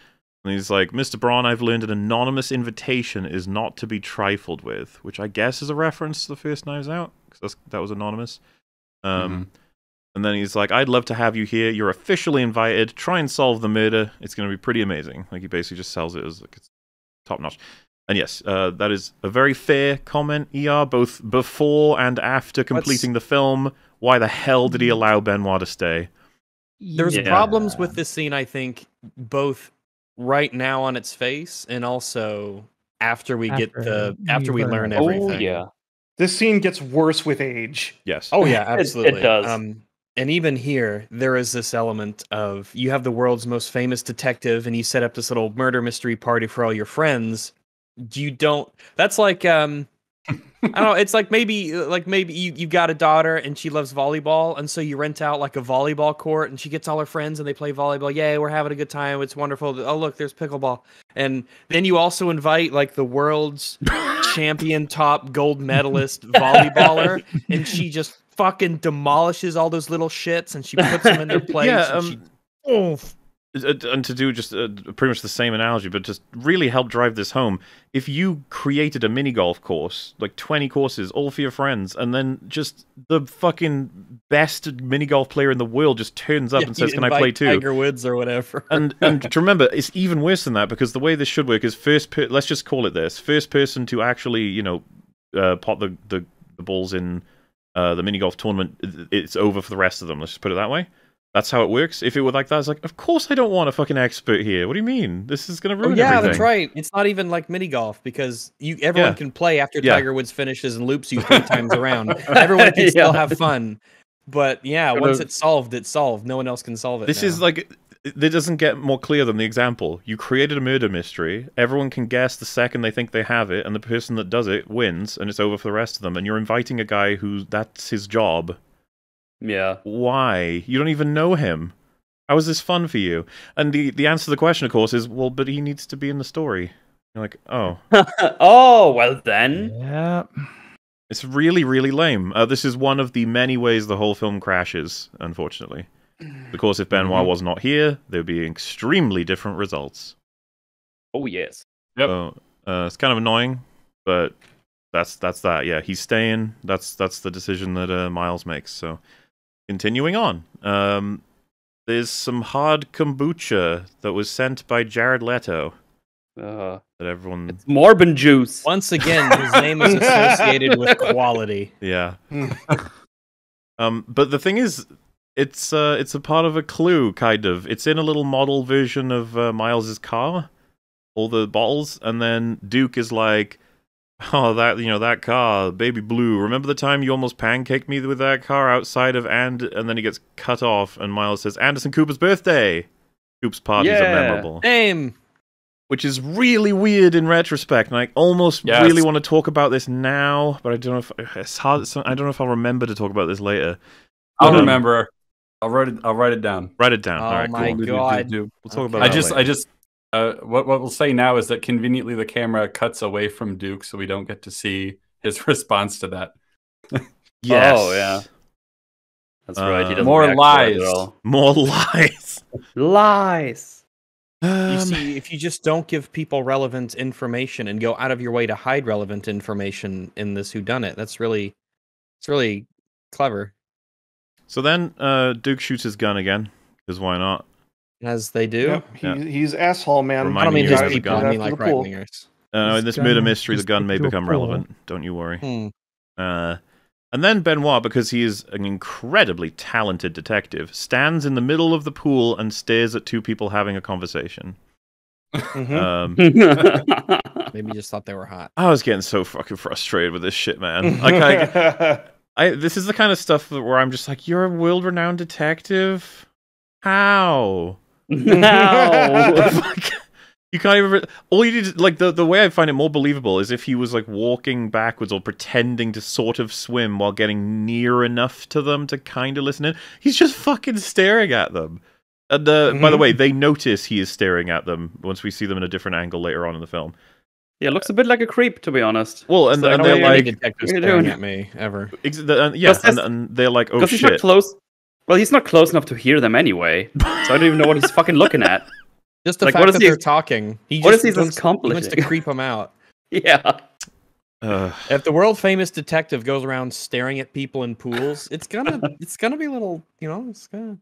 [SPEAKER 2] and he's like, Mr. Bron, I've learned an anonymous invitation is not to be trifled with, which I guess is a reference to the first Knives Out, because that was anonymous. Um, And then he's like, I'd love to have you here. You're officially invited. Try and solve the murder. It's going to be pretty amazing. Like, he basically just sells it as like, it's top notch. And yes, uh, that is a very fair comment, ER, both before and after completing the film. Why the hell did he allow Benoit to stay?
[SPEAKER 1] There's
[SPEAKER 3] Yeah.
[SPEAKER 1] problems with this scene, I think, both right now on its face and also after we get the after we
[SPEAKER 6] learn
[SPEAKER 1] learn
[SPEAKER 6] Oh,
[SPEAKER 1] everything.
[SPEAKER 3] yeah.
[SPEAKER 5] this scene gets worse with age.
[SPEAKER 2] Yes.
[SPEAKER 1] Oh [LAUGHS] yeah,
[SPEAKER 3] It- it does.
[SPEAKER 1] Um, and even here, there is this element of you have the world's most famous detective, and you set up this little murder mystery party for all your friends. You don't. That's like um, I don't know. It's like maybe like maybe you you got a daughter and she loves volleyball, and so you rent out like a volleyball court, and she gets all her friends and they play volleyball. Yay, we're having a good time. It's wonderful. Oh look, there's pickleball, and then you also invite like the world's [LAUGHS] champion top gold medalist volleyballer and she [LAUGHS] just fucking demolishes all those little shits and she puts them in their [LAUGHS] place.
[SPEAKER 2] Yeah,
[SPEAKER 1] and she,
[SPEAKER 2] um,
[SPEAKER 1] oof.
[SPEAKER 2] uh, and to do just uh, pretty much the same analogy, but just really help drive this home. If you created a mini golf course, like 20 courses, all for your friends, and then just the fucking best mini golf player in the world just turns up
[SPEAKER 1] Yeah,
[SPEAKER 2] and says, Can I play too?
[SPEAKER 1] Tiger Woods or whatever.
[SPEAKER 2] and [LAUGHS] and to remember, it's even worse than that because the way this should work is first. Per- let's just call it this: first person to actually, you know, uh, pot the, the the balls in uh, the mini golf tournament. It's over for the rest of them. Let's just put it that way. That's how it works. If it were like that, it's like, of course I don't want a fucking expert here. What do you mean? This is gonna
[SPEAKER 1] Oh,
[SPEAKER 2] ruin
[SPEAKER 1] yeah,
[SPEAKER 2] everything.
[SPEAKER 1] that's right. It's not even like mini golf because you everyone
[SPEAKER 2] Yeah.
[SPEAKER 1] can play after
[SPEAKER 2] Yeah.
[SPEAKER 1] Tiger Woods finishes and loops you three times around. [LAUGHS] Everyone can [LAUGHS] still have fun. But yeah, once it's solved, it's solved. No one else can solve it.
[SPEAKER 2] This is like it doesn't get more clear than the example. You created a murder mystery. Everyone can guess the second they think they have it, and the person that does it wins, and it's over for the rest of them. And you're inviting a guy who that's his job.
[SPEAKER 3] Yeah.
[SPEAKER 2] Why? You don't even know him. How is this fun for you? And the the answer to the question, of course, is well, but he needs to be in the story. You're like, oh, [LAUGHS]
[SPEAKER 3] oh well then.
[SPEAKER 6] Yeah.
[SPEAKER 2] it's really really lame. Uh, this is one of the many ways the whole film crashes. Unfortunately, of course, if Benoit
[SPEAKER 3] Mhm.
[SPEAKER 2] was not here, there'd be extremely different results.
[SPEAKER 3] Oh yes.
[SPEAKER 4] Yep.
[SPEAKER 2] So, uh, it's kind of annoying, but that's that's that. Yeah, he's staying. That's that's the decision that uh, Miles makes. So, continuing on, um, there's some hard kombucha that was sent by Jared Leto
[SPEAKER 3] Uh,
[SPEAKER 2] that everyone.
[SPEAKER 3] it's Morbin juice.
[SPEAKER 1] once again [LAUGHS] his name is associated with quality.
[SPEAKER 2] Yeah.
[SPEAKER 5] Hmm.
[SPEAKER 2] um, but the thing is, it's uh, it's a part of a clue, kind of. It's in a little model version of uh, Miles's car, all the bottles, and then Duke is like, [LAUGHS] "Oh, that you know that car, baby blue. Remember the time you almost pancaked me with that car outside of and?" And then he gets cut off, and Miles says, "Anderson Cooper's birthday." Coop's parties
[SPEAKER 3] Yeah.
[SPEAKER 2] are memorable,
[SPEAKER 1] Name.
[SPEAKER 2] which is really weird in retrospect. And I almost
[SPEAKER 4] Yes.
[SPEAKER 2] really want to talk about this now, but I don't know if it's hard. so- I don't know if I'll remember to talk about this later.
[SPEAKER 4] I'll
[SPEAKER 2] Um,
[SPEAKER 4] remember. I'll write it. I'll write it down.
[SPEAKER 2] Write it down.
[SPEAKER 1] Oh
[SPEAKER 2] All right,
[SPEAKER 1] my
[SPEAKER 2] cool.
[SPEAKER 1] God.
[SPEAKER 2] We'll talk about
[SPEAKER 4] I just,
[SPEAKER 2] later.
[SPEAKER 4] I just, uh, what what we'll say now is that conveniently the camera cuts away from Duke, so we don't get to see his [LAUGHS] response to that. [LAUGHS]
[SPEAKER 2] yes.
[SPEAKER 3] Oh, yeah. That's right. He
[SPEAKER 2] Uh,
[SPEAKER 3] doesn't
[SPEAKER 4] more
[SPEAKER 3] react at
[SPEAKER 4] lies.
[SPEAKER 3] all.
[SPEAKER 2] More [LAUGHS] lies.
[SPEAKER 3] Lies.
[SPEAKER 1] You
[SPEAKER 2] Um,
[SPEAKER 1] see, if you just don't give people relevant information and go out of your way to hide relevant information in this whodunit, that's really, it's really clever.
[SPEAKER 2] so then uh, Duke shoots his gun again, because why not?
[SPEAKER 1] As they do.
[SPEAKER 5] Yep, he,
[SPEAKER 2] Yeah.
[SPEAKER 5] he's asshole man.
[SPEAKER 2] Remind
[SPEAKER 1] I don't mean
[SPEAKER 2] you
[SPEAKER 1] his
[SPEAKER 2] guys
[SPEAKER 1] people.
[SPEAKER 2] got
[SPEAKER 1] I mean like right
[SPEAKER 5] pool.
[SPEAKER 1] wingers.
[SPEAKER 2] Uh, in this
[SPEAKER 6] gun
[SPEAKER 2] murder mystery, the gun may become
[SPEAKER 6] pool.
[SPEAKER 2] relevant. Don't you worry.
[SPEAKER 1] Hmm.
[SPEAKER 2] Uh, and then Benoit, because he is an incredibly talented detective, stands in the middle of the pool and stares at two people having a conversation.
[SPEAKER 5] Mhm.
[SPEAKER 2] Um, [LAUGHS]
[SPEAKER 1] Maybe just thought they were hot.
[SPEAKER 2] I was getting so fucking frustrated with this shit, man. Like, I, [LAUGHS] I this is the kind of stuff where I'm just like, you're a world-renowned detective. How?
[SPEAKER 3] No. [LAUGHS]
[SPEAKER 2] You can't even. All you did, like the the way I find it more believable, is if he was like walking backwards or pretending to sort of swim while getting near enough to them to kind of listen in. He's just fucking staring at them. And uh, by the
[SPEAKER 5] Mhm.
[SPEAKER 2] way, they notice he is staring at them once we see them in a different angle later on in the film.
[SPEAKER 3] yeah, looks a bit like a creep, to be honest.
[SPEAKER 2] Well, and,
[SPEAKER 3] So
[SPEAKER 2] and they're like,
[SPEAKER 1] detective
[SPEAKER 3] what are
[SPEAKER 1] staring
[SPEAKER 3] doing?
[SPEAKER 1] at me ever.
[SPEAKER 2] ex- the- and- yeah, and, and they're like, oh
[SPEAKER 3] Because he's not
[SPEAKER 2] shit.
[SPEAKER 3] close. Well, he's not close enough to hear them anyway. So I don't even know what he's fucking looking at. [LAUGHS]
[SPEAKER 1] Just the
[SPEAKER 3] Like,
[SPEAKER 1] fact
[SPEAKER 3] what is
[SPEAKER 1] that
[SPEAKER 3] he-
[SPEAKER 1] they're talking. He
[SPEAKER 3] what
[SPEAKER 1] just
[SPEAKER 3] is he
[SPEAKER 1] wants, he wants to creep them out. [LAUGHS]
[SPEAKER 3] Yeah.
[SPEAKER 2] Uh,
[SPEAKER 1] If the world famous detective goes around staring at people in pools, it's gonna [LAUGHS] it's gonna be a little, you know, it's gonna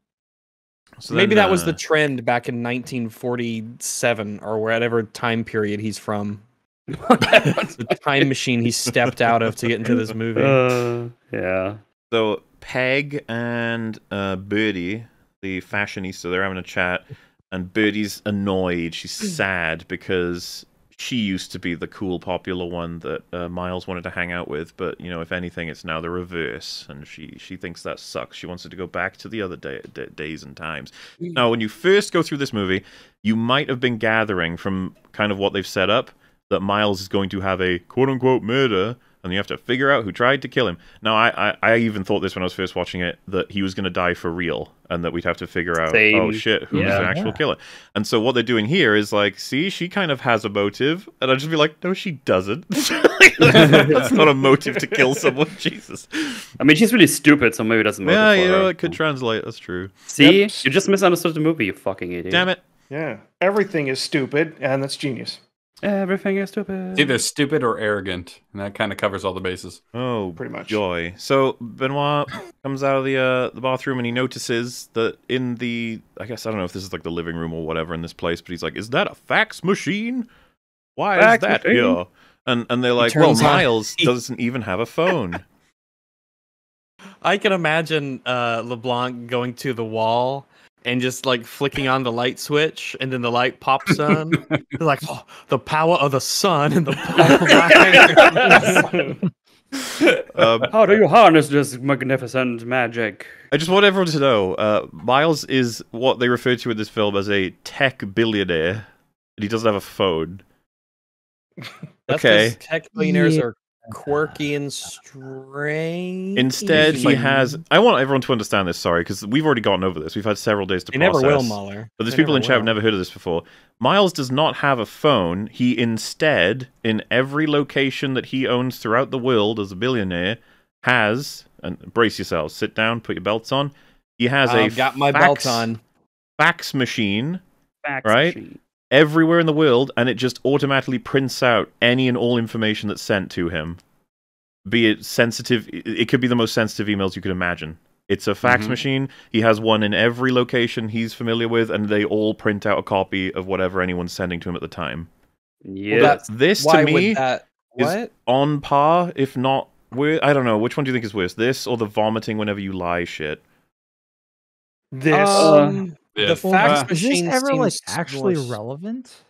[SPEAKER 2] so
[SPEAKER 1] maybe
[SPEAKER 2] then,
[SPEAKER 1] that was
[SPEAKER 2] uh,
[SPEAKER 1] the trend back in 1947 or whatever time period he's from. the time machine he stepped out of to get into this movie.
[SPEAKER 3] Uh, yeah.
[SPEAKER 2] So Peg and uh, Birdie, the fashionista, they're having a chat, and Birdie's annoyed. She's sad because she used to be the cool, popular one that uh, Miles wanted to hang out with. But you know, if anything, it's now the reverse, and she she thinks that sucks. She wants it to go back to the other day, d- days and times. Now, when you first go through this movie, you might have been gathering from kind of what they've set up that Miles is going to have a quote unquote murder and you have to figure out who tried to kill him. Now, I, I, I even thought this when I was first watching it that he was going to die for real, and that we'd have to figure out, oh,
[SPEAKER 3] Same.
[SPEAKER 2] oh shit, who's
[SPEAKER 3] Yeah.
[SPEAKER 2] the actual
[SPEAKER 6] Yeah.
[SPEAKER 2] killer? And so what they're doing here is like, see, she kind of has a motive, and I'd just be like, no, she doesn't. [LAUGHS] That's not a motive to kill someone. [LAUGHS] Jesus.
[SPEAKER 3] I mean, she's really stupid, so maybe it doesn't matter.
[SPEAKER 2] Yeah, you know,
[SPEAKER 3] her.
[SPEAKER 2] it could translate. That's true.
[SPEAKER 3] See,
[SPEAKER 5] Yep.
[SPEAKER 3] you just misunderstood the movie, you fucking idiot.
[SPEAKER 2] Damn it.
[SPEAKER 5] Yeah, everything is stupid, and that's genius.
[SPEAKER 3] Everything is stupid.
[SPEAKER 4] It's either stupid or arrogant, and that kind of covers all the bases.
[SPEAKER 2] Oh,
[SPEAKER 5] Pretty much.
[SPEAKER 2] joy. So Benoit comes out of the uh, the bathroom and he notices that in the I guess I don't know if this is like the living room or whatever in this place, but he's like, "Is that a fax machine? Why
[SPEAKER 3] Fax
[SPEAKER 2] is that
[SPEAKER 3] machine?"
[SPEAKER 2] here?" And and they're like, "Well, Miles [LAUGHS] doesn't even have a phone." [LAUGHS]
[SPEAKER 1] I can imagine uh, LeBlanc going to the wall and just like flicking on the light switch, and then the light pops on. They're like, oh, the power of the sun and the [LAUGHS]
[SPEAKER 2] um,
[SPEAKER 3] How do you harness this magnificent magic?
[SPEAKER 2] I just want everyone to know, uh, Miles is what they refer to in this film as a tech billionaire, and he doesn't have a phone.
[SPEAKER 1] That's
[SPEAKER 2] Okay.
[SPEAKER 1] 'cause Tech billionaires
[SPEAKER 6] Yeah.
[SPEAKER 1] are quirky and ah. strange.
[SPEAKER 2] Instead, he
[SPEAKER 4] like-
[SPEAKER 2] has. I want everyone to understand this. Sorry, because we've already gotten over this. We've had several days to
[SPEAKER 1] They never will, MauLer.
[SPEAKER 2] But there's
[SPEAKER 1] They
[SPEAKER 2] people in
[SPEAKER 1] never
[SPEAKER 2] chat who've never heard of this before. Miles does not have a phone. He instead, in every location that he owns throughout the world as a billionaire, has and brace yourselves, sit down, put your belts on. He has a
[SPEAKER 1] I've got my
[SPEAKER 2] fax,
[SPEAKER 1] belt on.
[SPEAKER 2] fax machine
[SPEAKER 3] Fax
[SPEAKER 2] Right?
[SPEAKER 3] machine.
[SPEAKER 2] Everywhere in the world, and it just automatically prints out any and all information that's sent to him. Be it sensitive, it it could be the most sensitive emails you could imagine. It's a fax
[SPEAKER 4] Mhm.
[SPEAKER 2] machine. He has one in every location he's familiar with, and they all print out a copy of whatever anyone's sending to him at the time.
[SPEAKER 3] Yeah.
[SPEAKER 1] that's-
[SPEAKER 2] This
[SPEAKER 1] Why
[SPEAKER 2] to me
[SPEAKER 1] would that?
[SPEAKER 2] is- on par, if not worse. I don't know. Which one do you think is worse? This or the vomiting whenever you lie shit?
[SPEAKER 5] This.
[SPEAKER 1] Um, the
[SPEAKER 4] Yes.
[SPEAKER 1] fax
[SPEAKER 4] Uh,
[SPEAKER 6] Is
[SPEAKER 1] machine
[SPEAKER 6] this ever like
[SPEAKER 1] seems
[SPEAKER 6] actually
[SPEAKER 1] worse.
[SPEAKER 6] relevant?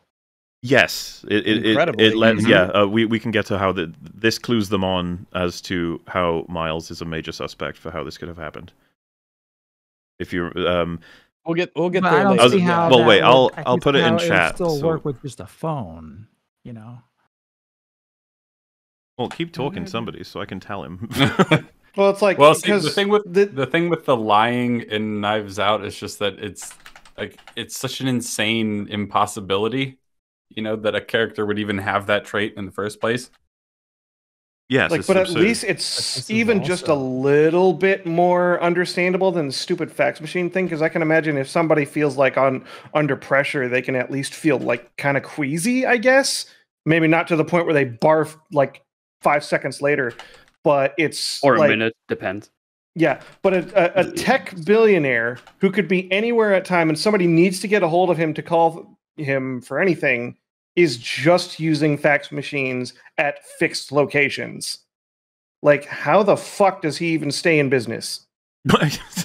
[SPEAKER 2] Yes, it it it,
[SPEAKER 1] Incredibly.
[SPEAKER 2] it let,
[SPEAKER 4] Mhm.
[SPEAKER 2] yeah. Uh, we we can get to how the, this clues them on as to how Miles is a major suspect for how this could have happened. If you um
[SPEAKER 1] We'll get we'll get
[SPEAKER 6] But
[SPEAKER 1] there
[SPEAKER 6] I don't
[SPEAKER 1] later.
[SPEAKER 6] see how.
[SPEAKER 2] Well,
[SPEAKER 6] that
[SPEAKER 2] wait,
[SPEAKER 6] would-
[SPEAKER 2] I'll-
[SPEAKER 6] I
[SPEAKER 2] I'll put it in
[SPEAKER 6] how would
[SPEAKER 2] chat,
[SPEAKER 6] Still
[SPEAKER 2] so-
[SPEAKER 6] work with just a phone, you know.
[SPEAKER 2] well keep talking somebody so I can tell him. [LAUGHS] [LAUGHS]
[SPEAKER 5] well, it's like
[SPEAKER 4] Well, see, the thing with
[SPEAKER 5] the,
[SPEAKER 4] the thing with the lying in Knives Out is just that it's like it's such an insane impossibility, you know, that a character would even have that trait in the first place.
[SPEAKER 2] yes,
[SPEAKER 5] like,
[SPEAKER 2] it's
[SPEAKER 5] but at least it's
[SPEAKER 6] this is
[SPEAKER 5] even just a little bit more understandable than the stupid fax machine thing. Because I can imagine if somebody feels like on under pressure, they can at least feel like kind of queasy. I guess maybe not to the point where they barf like five seconds later, but it's
[SPEAKER 3] or a minute, depends.
[SPEAKER 5] Yeah, but a, a, a tech billionaire who could be anywhere at time, and somebody needs to get a hold of him to call him for anything, is just using fax machines at fixed locations. Like, how the fuck does he even stay in business? [LAUGHS]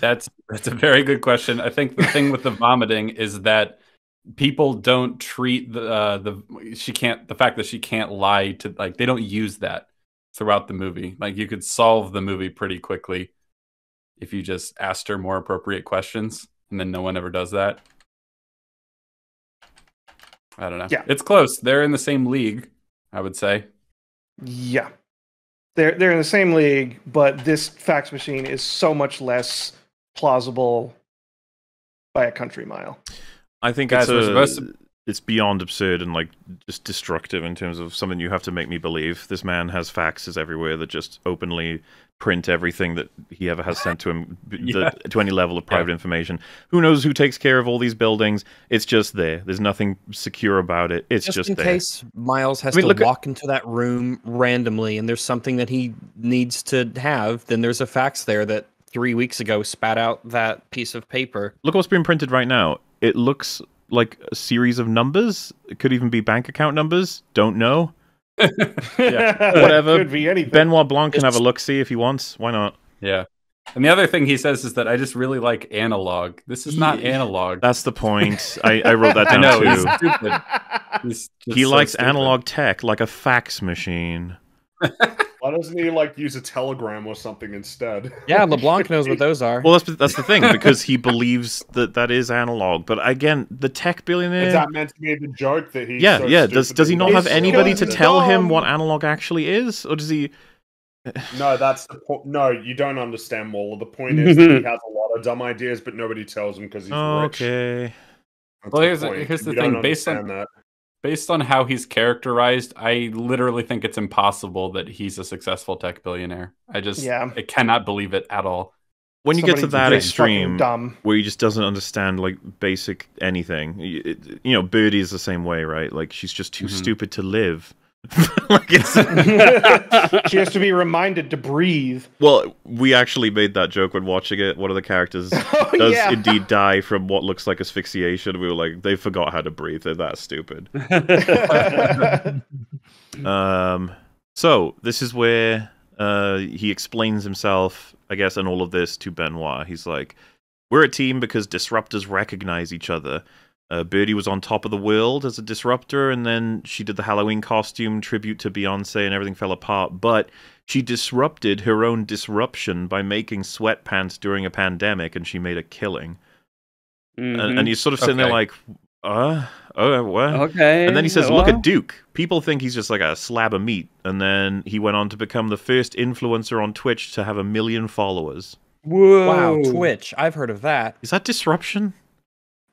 [SPEAKER 4] That's that's a very good question. I think the thing with the vomiting is that people don't treat the uh, the she can't the fact that she can't lie to like they don't use that throughout the movie. Like you could solve the movie pretty quickly if you just asked her more appropriate questions, and then no one ever does that. I don't know.
[SPEAKER 5] Yeah.
[SPEAKER 4] It's close. They're in the same league, I would say.
[SPEAKER 5] Yeah, they're they're in the same league, but this fax machine is so much less plausible by a country mile.
[SPEAKER 2] I think
[SPEAKER 4] Guys,
[SPEAKER 2] it's
[SPEAKER 4] we're
[SPEAKER 2] a,
[SPEAKER 4] supposed to-
[SPEAKER 2] it's beyond absurd and like just destructive in terms of something you have to make me believe. This man has faxes everywhere that just openly print everything that he ever has sent to him [LAUGHS]
[SPEAKER 4] Yeah.
[SPEAKER 2] the, to any level of private information. Who knows who takes care of all these buildings? It's just there. There's nothing secure about it. It's
[SPEAKER 1] just,
[SPEAKER 2] just,
[SPEAKER 1] in
[SPEAKER 2] there.
[SPEAKER 1] case Miles has
[SPEAKER 2] I mean,
[SPEAKER 1] to
[SPEAKER 2] look at-
[SPEAKER 1] walk into that room randomly and there's something that he needs to have, then there's a fax there that three weeks ago spat out that piece of paper.
[SPEAKER 2] Look what's being printed right now. It looks like a series of numbers. It could even be bank account numbers. Don't know. [LAUGHS] yeah, [LAUGHS] Whatever.
[SPEAKER 5] Could be anything.
[SPEAKER 2] Benoit Blanc can have a look see if he wants. Why not?
[SPEAKER 4] Yeah. And the other thing he says is that I just really like analog. This is not
[SPEAKER 2] Yeah.
[SPEAKER 4] analog.
[SPEAKER 2] That's the point. [LAUGHS] I, I wrote that
[SPEAKER 4] I
[SPEAKER 2] down
[SPEAKER 4] know,
[SPEAKER 2] too.
[SPEAKER 4] he's stupid. He's
[SPEAKER 2] He
[SPEAKER 4] so
[SPEAKER 2] likes
[SPEAKER 4] stupid.
[SPEAKER 2] analog tech like a fax machine.
[SPEAKER 7] Why doesn't he like use a telegram or something instead?
[SPEAKER 1] Yeah, LeBlanc knows what those are.
[SPEAKER 2] Well, that's that's the thing because he believes that that is analog. But again, the tech billionaire Is
[SPEAKER 7] that meant to be the joke that he?
[SPEAKER 2] Yeah, yeah. Does does he not have anybody to
[SPEAKER 5] so
[SPEAKER 2] tell him what analog actually is, or does he? [LAUGHS]
[SPEAKER 7] No, that's the point. No, you don't understand, Waller. The point is that he [LAUGHS] has a lot of dumb ideas, but nobody tells him because he's rich.
[SPEAKER 2] Okay.
[SPEAKER 4] Well, here's the- here's the
[SPEAKER 7] You
[SPEAKER 4] thing, based on-
[SPEAKER 7] that.
[SPEAKER 4] Based on how he's characterized, I literally think it's impossible that he's a successful tech billionaire. I just
[SPEAKER 5] Yeah.
[SPEAKER 4] I cannot believe it at all.
[SPEAKER 2] When you get to that extreme,
[SPEAKER 5] dumb.
[SPEAKER 2] where he just doesn't understand like basic anything. Y- it- You know, Birdie is the same way, right? Like she's just too
[SPEAKER 4] Mhm.
[SPEAKER 2] stupid to live. [LAUGHS] like it's [LAUGHS]
[SPEAKER 5] she has to be reminded to breathe.
[SPEAKER 2] well, we actually made that joke when watching it. One of the characters [LAUGHS]
[SPEAKER 5] Oh,
[SPEAKER 2] does
[SPEAKER 5] yeah.
[SPEAKER 2] indeed die from what looks like asphyxiation. We were like, they forgot how to breathe. They're that stupid. Um, so this is where uh, he explains himself, I guess, and all of this to Benoit. He's like, "We're a team because disruptors recognize each other." Uh, Birdie was on top of the world as a disruptor, and then she did the Halloween costume tribute to Beyonce, and everything fell apart. But she disrupted her own disruption by making sweatpants during a pandemic, and she made a killing. And,
[SPEAKER 3] Mhm.
[SPEAKER 2] and you're sort of sitting there like, "Uh, oh, what?"
[SPEAKER 3] okay.
[SPEAKER 2] And then he says, "Look at Duke. People think he's just like a slab of meat." And then he went on to become the first influencer on Twitch to have a million followers.
[SPEAKER 3] Whoa.
[SPEAKER 1] Wow, Twitch. I've heard of that.
[SPEAKER 2] Is that disruption?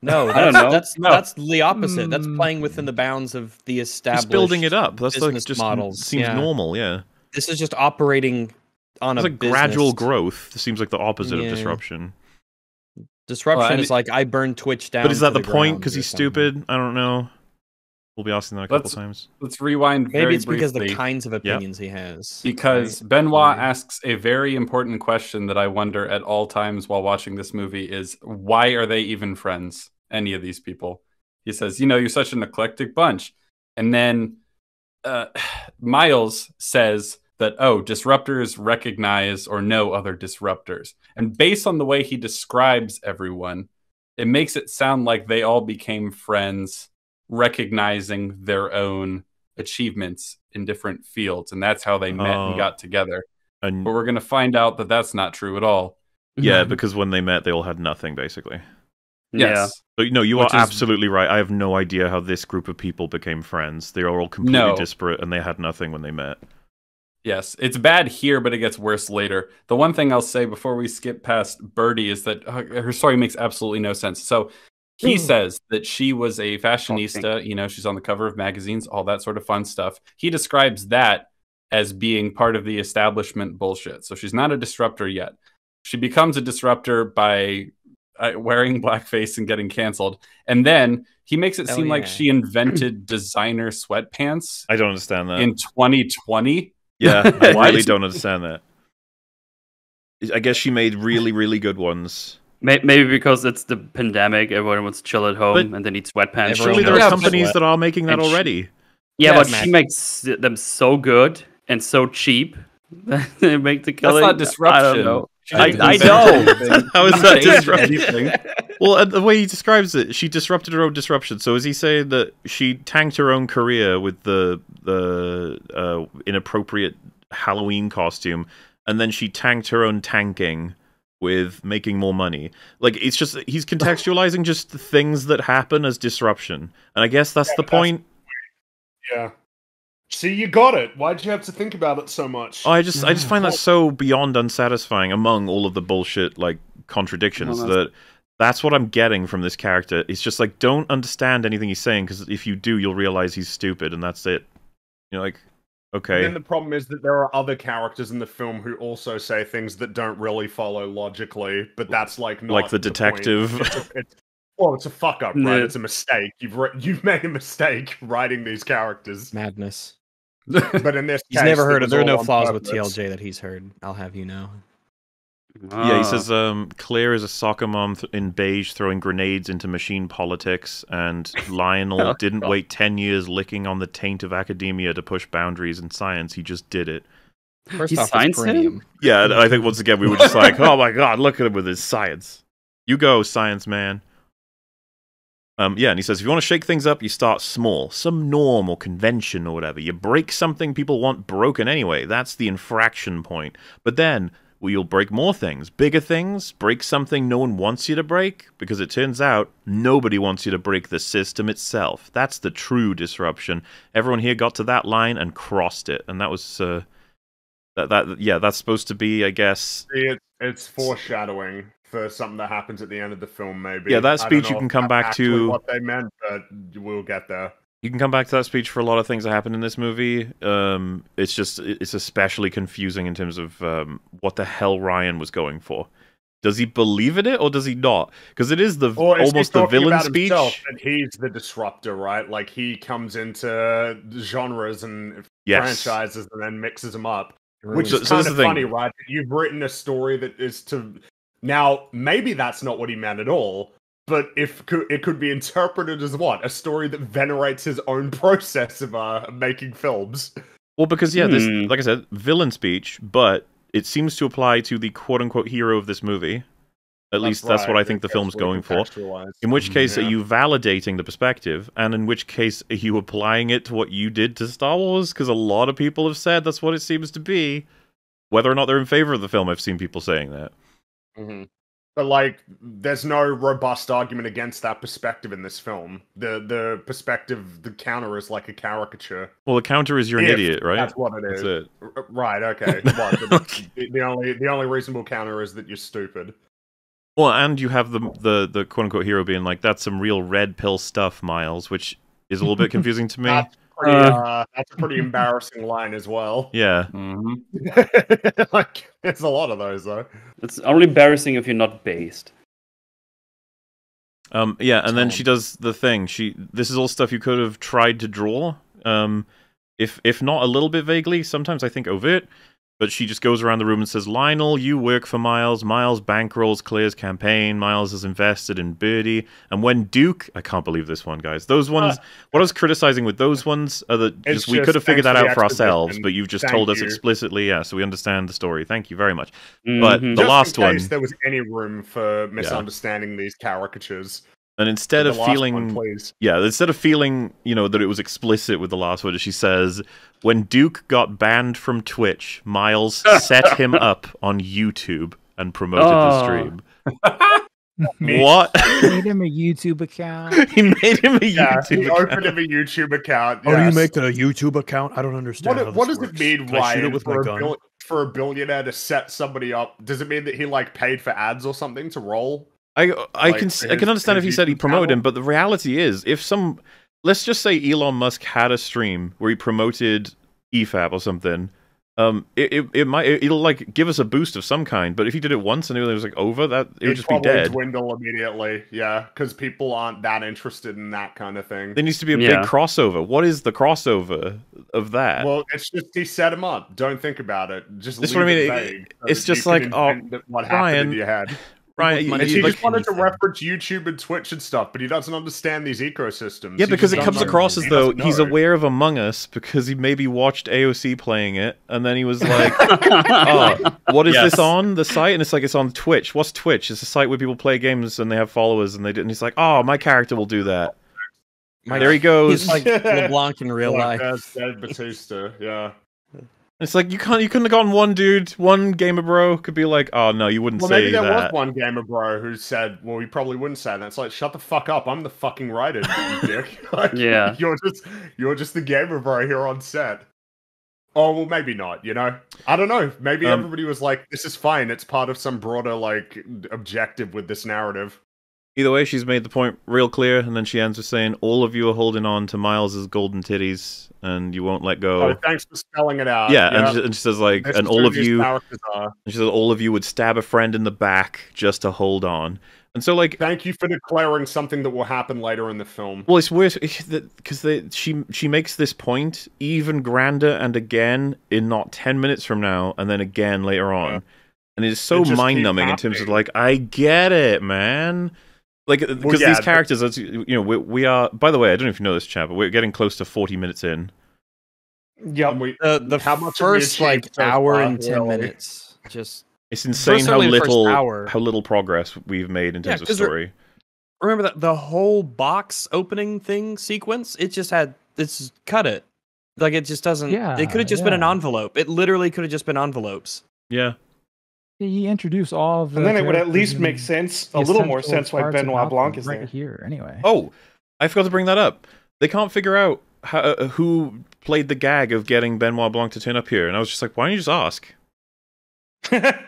[SPEAKER 1] No, [LAUGHS]
[SPEAKER 3] I
[SPEAKER 1] that's,
[SPEAKER 3] don't know.
[SPEAKER 1] that's
[SPEAKER 4] No.
[SPEAKER 1] that's the opposite. That's
[SPEAKER 6] Mm.
[SPEAKER 1] playing within the bounds of the established.
[SPEAKER 2] He's building it up. That's like
[SPEAKER 1] business
[SPEAKER 2] just
[SPEAKER 1] models,
[SPEAKER 2] seems
[SPEAKER 1] yeah.
[SPEAKER 2] normal. Yeah,
[SPEAKER 1] This is just operating on
[SPEAKER 2] it's
[SPEAKER 1] a
[SPEAKER 2] like gradual growth. This seems like the opposite
[SPEAKER 1] Yeah.
[SPEAKER 2] of disruption.
[SPEAKER 1] Disruption
[SPEAKER 4] Well, and
[SPEAKER 1] is
[SPEAKER 4] it-
[SPEAKER 1] like I burn Twitch down.
[SPEAKER 2] But is that
[SPEAKER 1] to
[SPEAKER 2] the, point? Because he's
[SPEAKER 1] something.
[SPEAKER 2] stupid? I don't know. We'll be asking that a couple
[SPEAKER 4] Let's-
[SPEAKER 2] times.
[SPEAKER 4] Let's rewind
[SPEAKER 1] Maybe
[SPEAKER 4] very
[SPEAKER 1] it's because the kinds of opinions he has.
[SPEAKER 4] Because
[SPEAKER 1] right?
[SPEAKER 4] Benoit
[SPEAKER 1] Maybe.
[SPEAKER 4] asks a very important question that I wonder at all times while watching this movie is why are they even friends? Any of these people? He says, you know, you're such an eclectic bunch. And then uh, [SIGHS] Miles says that, oh, disruptors recognize or know other disruptors. And based on the way he describes everyone, it makes it sound like they all became friends, recognizing their own achievements in different fields. And that's how they met
[SPEAKER 2] Oh.
[SPEAKER 4] and got together.
[SPEAKER 2] And
[SPEAKER 4] But we're going to find out that that's not true at all.
[SPEAKER 2] yeah, because when they met, they all had nothing basically.
[SPEAKER 4] Yes.
[SPEAKER 2] But no, you
[SPEAKER 4] Which
[SPEAKER 2] are
[SPEAKER 4] is-
[SPEAKER 2] absolutely right. I have no idea how this group of people became friends. They are all completely
[SPEAKER 4] No.
[SPEAKER 2] disparate, and they had nothing when they met.
[SPEAKER 4] Yes, it's bad here, but it gets worse later. The one thing I'll say before we skip past Birdie is that uh, her story makes absolutely no sense. So he says that she was a fashionista, you know, she's on the cover of magazines, all that sort of fun stuff. He describes that as being part of the establishment bullshit. So she's not a disruptor yet. She becomes a disruptor by uh, wearing [LAUGHS] blackface and getting canceled. And then he makes it
[SPEAKER 1] Hell
[SPEAKER 4] seem like she invented [CLEARS THROAT] designer sweatpants
[SPEAKER 2] I don't understand that.
[SPEAKER 4] in 2020.
[SPEAKER 2] Yeah, [LAUGHS] I
[SPEAKER 4] What?
[SPEAKER 2] really don't understand that. I guess she made really, really good ones.
[SPEAKER 3] May- Maybe because it's the pandemic, everyone wants to chill at home
[SPEAKER 2] But-
[SPEAKER 3] and they need sweatpants.
[SPEAKER 2] Surely there are
[SPEAKER 4] Yeah,
[SPEAKER 2] companies that are making that
[SPEAKER 3] And she-
[SPEAKER 2] already.
[SPEAKER 3] Yeah,
[SPEAKER 1] Yeah,
[SPEAKER 3] but
[SPEAKER 1] Matt.
[SPEAKER 3] she makes them so good and so cheap [LAUGHS] that they make the
[SPEAKER 4] That's
[SPEAKER 3] killing.
[SPEAKER 4] not disruption.
[SPEAKER 3] I don't know. I- I know.
[SPEAKER 2] How is that
[SPEAKER 4] didn't
[SPEAKER 2] disruption? Well, and the way he describes it, she disrupted her own disruption. So is he saying that she tanked her own career with the the uh, inappropriate Halloween costume, and then she tanked her own tanking with making more money? Like it's just he's contextualizing just the things that happen as disruption, and I guess that's
[SPEAKER 7] Yeah,
[SPEAKER 2] the
[SPEAKER 7] but that's-
[SPEAKER 2] point.
[SPEAKER 7] Yeah. See, you got it. Why'd you have to think about it so much?
[SPEAKER 2] I just I just find that so beyond unsatisfying among all of the bullshit like contradictions
[SPEAKER 3] Well,
[SPEAKER 2] that that's what I'm getting from this character. It's just like don't understand anything he's saying because if you do, you'll realize he's stupid, and that's it. You're like,
[SPEAKER 7] And
[SPEAKER 2] okay,
[SPEAKER 7] then the problem is that there are other characters in the film who also say things that don't really follow logically, but that's like not
[SPEAKER 2] like the
[SPEAKER 7] point.
[SPEAKER 2] detective.
[SPEAKER 7] It's a- it's- well, it's a fuck up, [LAUGHS] right? It's a mistake. You've ri- you've made a mistake writing these characters,
[SPEAKER 1] madness.
[SPEAKER 7] but in this
[SPEAKER 1] He's
[SPEAKER 7] case,
[SPEAKER 1] never heard of. There are no
[SPEAKER 7] on
[SPEAKER 1] flaws with. TLJ that he's heard. I'll have you know.
[SPEAKER 2] Yeah, he
[SPEAKER 3] Ah.
[SPEAKER 2] says um, Claire is a soccer mom th- in beige throwing grenades into machine politics, and [LAUGHS] Lionel
[SPEAKER 3] Oh,
[SPEAKER 2] didn't
[SPEAKER 3] God.
[SPEAKER 2] wait ten years licking on the taint of academia to push boundaries in science. He just did it.
[SPEAKER 1] First
[SPEAKER 3] He
[SPEAKER 1] off, it's
[SPEAKER 3] signs him?
[SPEAKER 2] Yeah, I think once again we were just [LAUGHS] like, oh my god, look at him with his science. You go, science man. Um, yeah, and he says if you want to shake things up, you start small, some norm or convention or whatever. You break something people want broken anyway. That's the infraction point. But then well, you'll break more things, bigger things. Break something no one wants you to break because it turns out nobody wants you to break the system itself. That's the true disruption. Everyone here got to that line and crossed it, and that was. Uh, That that yeah, that's supposed to be, I guess.
[SPEAKER 7] It's foreshadowing for something that happens at the end of the film, maybe.
[SPEAKER 2] Yeah, that speech you can come back to-
[SPEAKER 7] What they meant, but we'll get there.
[SPEAKER 2] You can come back to that speech for a lot of things that happen in this movie. Um, it's just it's especially confusing in terms of um, what the hell Rian was going for. Does he believe in it or does he not? Because it is the
[SPEAKER 7] Or is
[SPEAKER 2] almost the villain
[SPEAKER 7] about
[SPEAKER 2] speech.
[SPEAKER 7] and he's the disruptor, right? Like he comes into genres and
[SPEAKER 2] Yes.
[SPEAKER 7] franchises and then mixes them up.
[SPEAKER 1] Really
[SPEAKER 7] Which
[SPEAKER 2] So-
[SPEAKER 7] is
[SPEAKER 2] so
[SPEAKER 7] kind
[SPEAKER 2] is
[SPEAKER 7] of
[SPEAKER 2] the thing.
[SPEAKER 7] funny, right? You've written a story that is to now maybe that's not what he meant at all, but if it could be interpreted as what a story that venerates his own [LAUGHS] process of uh, making films.
[SPEAKER 2] Well, because yeah, this
[SPEAKER 3] Hmm.
[SPEAKER 2] like I said, villain speech, but it seems to apply to the quote unquote hero of this movie. At least that's what I think the film's going for. In which case, are you validating the perspective, and in which case, are you applying it to what you did to Star Wars? Because a lot of people have said that's what it seems to be. Whether or not they're in favor of the film, I've seen people saying that.
[SPEAKER 7] hmm But like, there's no robust argument against that perspective in this film. The the perspective, the counter is like a caricature.
[SPEAKER 2] Well, the counter is you're an
[SPEAKER 7] If
[SPEAKER 2] idiot, right?
[SPEAKER 7] That's what it is.
[SPEAKER 2] it.
[SPEAKER 7] R- Right. Okay. [LAUGHS] The, the only the only reasonable counter is that you're stupid.
[SPEAKER 2] Well, and you have the the the quote unquote hero being like, "That's some real red pill stuff, Miles," which is a little bit [LAUGHS] confusing to me.
[SPEAKER 7] That's pretty.
[SPEAKER 3] Uh.
[SPEAKER 7] Uh, that's a pretty embarrassing line as well. [LAUGHS]
[SPEAKER 2] Yeah,
[SPEAKER 4] hmm [LAUGHS]
[SPEAKER 7] like, there's a lot of those though.
[SPEAKER 3] It's only embarrassing if you're not based.
[SPEAKER 2] Um, yeah, and then she does the thing. She this is all stuff you could have tried to draw. Um, if if not a little bit vaguely, sometimes I think overt. But she just goes around the room and says, "Lionel, you work for Miles. Miles bankrolls Claire's campaign. Miles is invested in Birdie. And when Duke, I can't believe this one, guys. Those ones. what I was criticizing with those ones are that
[SPEAKER 7] It's
[SPEAKER 2] just we could have figured that out for ourselves, but you've just
[SPEAKER 7] Thank
[SPEAKER 2] told us explicitly. Yeah, so we understand the story. Thank you very much. But
[SPEAKER 3] Mhm.
[SPEAKER 2] the
[SPEAKER 7] Just
[SPEAKER 2] last
[SPEAKER 7] in case
[SPEAKER 2] one-
[SPEAKER 7] there was any room for misunderstanding these caricatures.
[SPEAKER 2] And instead
[SPEAKER 7] The
[SPEAKER 2] of feeling
[SPEAKER 7] one.
[SPEAKER 2] Yeah, instead of feeling, you know, that it was explicit with the last word, she says, when Duke got banned from Twitch, Miles set [LAUGHS] him up on YouTube and promoted the
[SPEAKER 3] Oh.
[SPEAKER 2] stream. [LAUGHS] what?
[SPEAKER 6] He Made him a YouTube account. [LAUGHS]
[SPEAKER 2] he made him a
[SPEAKER 7] Yeah,
[SPEAKER 2] YouTube
[SPEAKER 7] he
[SPEAKER 2] account.
[SPEAKER 7] opened him a YouTube account.
[SPEAKER 1] Oh, do you
[SPEAKER 7] yes.
[SPEAKER 1] make a YouTube account? I don't understand.
[SPEAKER 7] What,
[SPEAKER 1] how
[SPEAKER 7] what
[SPEAKER 1] this
[SPEAKER 7] does it mean,
[SPEAKER 1] Why I it with
[SPEAKER 7] for,
[SPEAKER 1] my
[SPEAKER 7] a
[SPEAKER 1] gun?
[SPEAKER 7] bil- for a billionaire to set somebody up? Does it mean that he like paid for ads or something to roll?
[SPEAKER 2] I I
[SPEAKER 7] Like,
[SPEAKER 2] can s- I
[SPEAKER 7] his-
[SPEAKER 2] can understand if he said he promoted him, but the reality is, if some, let's just say Elon Musk had a stream where he promoted E EFAP or something, um, it, it, it might it'll like give us a boost of some kind. But if he did it once and it was like over, that it would
[SPEAKER 7] It'd
[SPEAKER 2] just be
[SPEAKER 7] probably
[SPEAKER 2] dead.
[SPEAKER 7] dwindle immediately. Yeah, because people aren't that interested in that kind of thing.
[SPEAKER 2] There needs to be a
[SPEAKER 3] Yeah.
[SPEAKER 2] big crossover. What is the crossover of that?
[SPEAKER 7] Well, it's just he set him up. Don't think about it. Just
[SPEAKER 2] That's
[SPEAKER 7] leave
[SPEAKER 2] what I mean.
[SPEAKER 7] it
[SPEAKER 2] It-
[SPEAKER 7] so
[SPEAKER 2] it's just like, oh,
[SPEAKER 7] invent what happened
[SPEAKER 2] Rian,
[SPEAKER 7] in your head.
[SPEAKER 2] Rian,
[SPEAKER 1] money
[SPEAKER 7] And he
[SPEAKER 2] like-
[SPEAKER 7] just wanted to reference YouTube and Twitch and stuff, but he doesn't understand these ecosystems.
[SPEAKER 2] yeah,
[SPEAKER 7] He
[SPEAKER 2] because it comes across as
[SPEAKER 7] he
[SPEAKER 2] though
[SPEAKER 7] doesn't
[SPEAKER 2] he's aware of Among Us because he maybe watched AOC playing it, and then he was [LAUGHS] like, "Oh, what is
[SPEAKER 3] Yes.
[SPEAKER 2] this on the site?" And it's like it's on Twitch. What's Twitch? It's a site where people play games and they have followers, and they do. And he's like, "Oh, my character will do that."
[SPEAKER 1] My-
[SPEAKER 2] there he goes.
[SPEAKER 1] He's like LeBlanc in real [LAUGHS]
[SPEAKER 7] Like,
[SPEAKER 1] life.
[SPEAKER 7] That's Dave Bautista. Yeah.
[SPEAKER 2] It's like you can't. You couldn't have gone one dude, one gamer bro could be like, "Oh no, you wouldn't
[SPEAKER 7] Well,
[SPEAKER 2] say
[SPEAKER 7] maybe there
[SPEAKER 2] that."
[SPEAKER 7] was one gamer bro who said, "Well, you probably wouldn't say that." It's like, shut the fuck up! I'm the fucking writer, you [LAUGHS] dick. [LAUGHS] Like,
[SPEAKER 3] Yeah. [LAUGHS]
[SPEAKER 7] you're just you're just the gamer bro here on set. Oh well, maybe not. You know, I don't know. Maybe
[SPEAKER 2] Um,
[SPEAKER 7] everybody was like, "This is fine. It's part of some broader like objective with this narrative."
[SPEAKER 2] Either way, she's made the point real clear, and then she ends with saying, "All of you are holding on to Miles's golden titties, and you won't let go."
[SPEAKER 7] Oh, thanks for spelling it out.
[SPEAKER 2] yeah, and she, and she says like,
[SPEAKER 7] This
[SPEAKER 2] and all of you, and she says all of you would stab a friend in the back just to hold on. And so like,
[SPEAKER 7] Thank you for declaring something that will happen later in the film.
[SPEAKER 2] well, it's weird [LAUGHS] because she she makes this point even grander and again in not ten minutes from now, and then again later on,
[SPEAKER 7] Yeah.
[SPEAKER 2] and it is so mind numbing in terms of like, I get it, man. Like, uh, because
[SPEAKER 7] yeah,
[SPEAKER 2] these characters, as you you know, we, we are. By the way, I don't know if you know this, chat, but we're getting close to forty minutes in.
[SPEAKER 7] yeah we-
[SPEAKER 1] The the
[SPEAKER 7] How much have
[SPEAKER 1] first like hour and ten
[SPEAKER 7] really?
[SPEAKER 1] minutes. Just
[SPEAKER 2] It's insane how
[SPEAKER 1] only the first
[SPEAKER 2] little
[SPEAKER 1] hour.
[SPEAKER 2] how little progress we've made in terms of
[SPEAKER 1] 'cause there-
[SPEAKER 2] story.
[SPEAKER 1] remember that the whole box opening thing sequence. It just had it's cut it. Like it just doesn't.
[SPEAKER 6] Yeah,
[SPEAKER 1] it could have just been an envelope. It literally could have just been envelopes.
[SPEAKER 2] Yeah,
[SPEAKER 6] He introduced all of the.
[SPEAKER 5] And then it would at least make sense, a little more sense why Benoit
[SPEAKER 6] about
[SPEAKER 5] Blanc
[SPEAKER 6] them
[SPEAKER 5] is
[SPEAKER 6] right
[SPEAKER 5] there.
[SPEAKER 6] here. Anyway.
[SPEAKER 2] Oh, I forgot to bring that up. They can't figure out how, uh, who played the gag of getting Benoit Blanc to turn up here, and I was just like, why don't you just ask? [LAUGHS]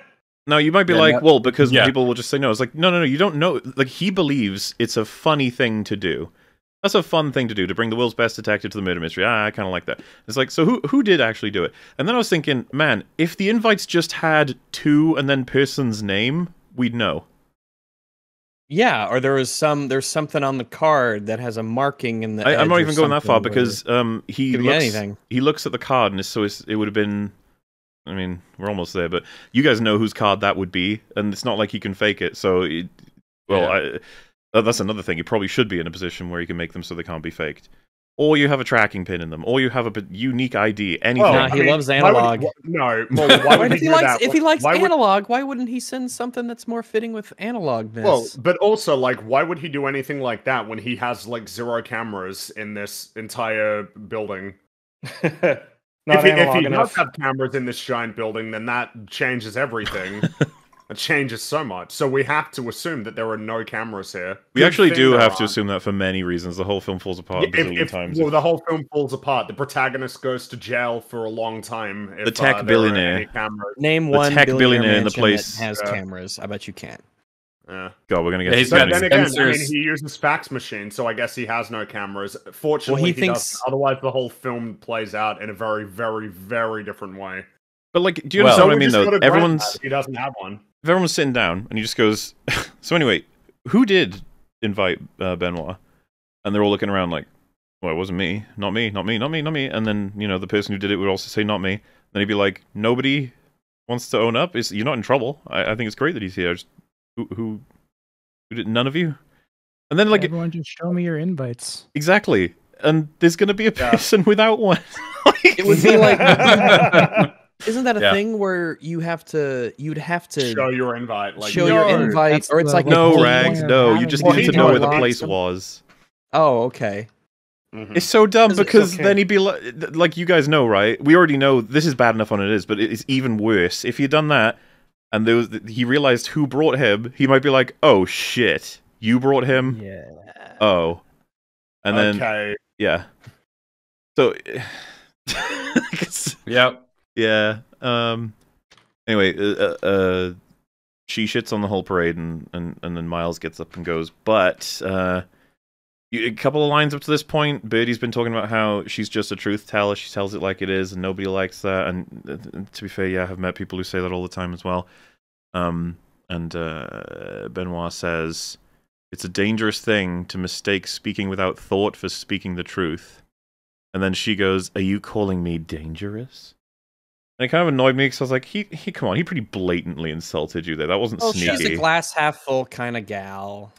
[SPEAKER 2] Now you might be
[SPEAKER 4] Yeah,
[SPEAKER 2] like,
[SPEAKER 4] no-
[SPEAKER 2] well, because
[SPEAKER 4] yeah.
[SPEAKER 2] people will just say no. It's like, no, no, no. You don't know. Like he believes it's a funny thing to do. That's a fun thing to do to bring the world's best detective to the murder mystery. Ah, I kind of like that. It's like, so who who did actually do it? And then I was thinking, man, if the invites just had two and then person's name, we'd know.
[SPEAKER 1] Yeah, or there was some there's something on the card that has a marking in the.
[SPEAKER 2] I, I'm not even going that far because um he
[SPEAKER 1] be
[SPEAKER 2] looks
[SPEAKER 1] anything.
[SPEAKER 2] he looks at the card and it's, so it's, it would have been. I mean, we're almost there, but you guys know whose card that would be, and it's not like you can fake it. So, it, well, I, uh, that's another thing. You probably should be in a position where you can make them so they can't be faked, or you have a tracking pin in them, or you have a unique ID. Anything.
[SPEAKER 1] Well, Nah,
[SPEAKER 7] I
[SPEAKER 1] he loves
[SPEAKER 7] why would
[SPEAKER 1] analog.
[SPEAKER 7] wh- no, [LAUGHS] well, why would
[SPEAKER 1] if
[SPEAKER 7] he
[SPEAKER 1] he
[SPEAKER 7] do
[SPEAKER 1] likes
[SPEAKER 7] that?
[SPEAKER 1] if he likes
[SPEAKER 7] Why would-
[SPEAKER 1] analog, why wouldn't he send something that's more fitting with analogness?
[SPEAKER 7] Well, but also, like, why would he do anything like that when he has like zero cameras in this entire building? [LAUGHS] If he, if
[SPEAKER 5] analog
[SPEAKER 7] he does have cameras in this giant building, then that changes everything. [LAUGHS] it changes so much. So we have to assume that there are no cameras here.
[SPEAKER 2] we
[SPEAKER 7] Good
[SPEAKER 2] actually do have to
[SPEAKER 7] aren't.
[SPEAKER 2] assume that for many reasons. The whole film falls apart
[SPEAKER 7] Yeah,
[SPEAKER 2] a bazillion
[SPEAKER 7] if, if,
[SPEAKER 2] times.
[SPEAKER 7] well, the whole film falls apart. The protagonist goes to jail for a long time. If,
[SPEAKER 2] The tech
[SPEAKER 7] uh,
[SPEAKER 2] billionaire.
[SPEAKER 7] any cameras.
[SPEAKER 1] name
[SPEAKER 2] the
[SPEAKER 1] one
[SPEAKER 2] tech
[SPEAKER 1] billionaire,
[SPEAKER 2] billionaire in the place-
[SPEAKER 1] that has
[SPEAKER 7] Yeah.
[SPEAKER 1] cameras. I bet you can't.
[SPEAKER 7] Yeah.
[SPEAKER 2] God, we're gonna get.
[SPEAKER 4] Yeah, he's
[SPEAKER 2] to
[SPEAKER 7] But
[SPEAKER 4] got
[SPEAKER 7] then again, I mean, he uses fax machine, so I guess he has no cameras. Fortunately,
[SPEAKER 1] he
[SPEAKER 7] he,
[SPEAKER 1] thinks-
[SPEAKER 7] does. Otherwise, the whole film plays out in a very, very, very different way.
[SPEAKER 2] But like, do you
[SPEAKER 4] Well-
[SPEAKER 2] understand
[SPEAKER 7] So
[SPEAKER 2] what I mean? Though
[SPEAKER 7] gotta
[SPEAKER 2] everyone's
[SPEAKER 7] he doesn't have one.
[SPEAKER 2] If everyone's sitting down and he just goes [LAUGHS] so anyway who did invite uh, benoit? And they're all looking around like well it wasn't me not me not me not me not me. And then you know the person who did it would also say not me. Then he'd be like nobody wants to own up. Is you're not in trouble. I, I think it's great that he's here. Just, who, who who did none of you? And then like
[SPEAKER 6] Everyone just show me your invites.
[SPEAKER 2] exactly. And there's gonna be a
[SPEAKER 7] Yeah.
[SPEAKER 2] person [LAUGHS] without one. [LAUGHS]
[SPEAKER 1] It would be like Isn't that a
[SPEAKER 4] Yeah.
[SPEAKER 1] thing where you have to you'd have to
[SPEAKER 7] Show your invite. Like,
[SPEAKER 1] show
[SPEAKER 7] no.
[SPEAKER 1] your invite or it's like
[SPEAKER 2] no
[SPEAKER 6] whole
[SPEAKER 2] rags no you just
[SPEAKER 7] Well,
[SPEAKER 2] needed
[SPEAKER 7] he
[SPEAKER 2] to know where the place
[SPEAKER 1] them.
[SPEAKER 2] was
[SPEAKER 1] Oh, okay.
[SPEAKER 7] Mhm.
[SPEAKER 2] It's so dumb
[SPEAKER 1] 'Cause
[SPEAKER 2] because
[SPEAKER 5] okay.
[SPEAKER 2] then he'd be like, like you guys know, right? We already know this is bad enough on it is, but it's even worse if he'd done that and there was he realized who brought him. He might be like, "Oh shit, you brought him."
[SPEAKER 6] Yeah.
[SPEAKER 2] Oh, and then yeah. So, [LAUGHS]
[SPEAKER 4] Yep.
[SPEAKER 2] Yeah. Um. Anyway, uh, uh, uh, she shits on the whole parade, and and and then Miles gets up and goes. But uh, a couple of lines up to this point, Birdie's been talking about how she's just a truth teller. She tells it like it is, and nobody likes that. And to be fair, yeah, I've met people who say that all the time as well. Um, and uh, Benoit says it's a dangerous thing to mistake speaking without thought for speaking the truth. And then she goes, "Are you calling me dangerous?" And it kind of annoyed me because I was like, "He, he, come on, he pretty blatantly insulted you there. That wasn't
[SPEAKER 1] Well,
[SPEAKER 2] sneaky."
[SPEAKER 1] she's a glass half full kind of gal.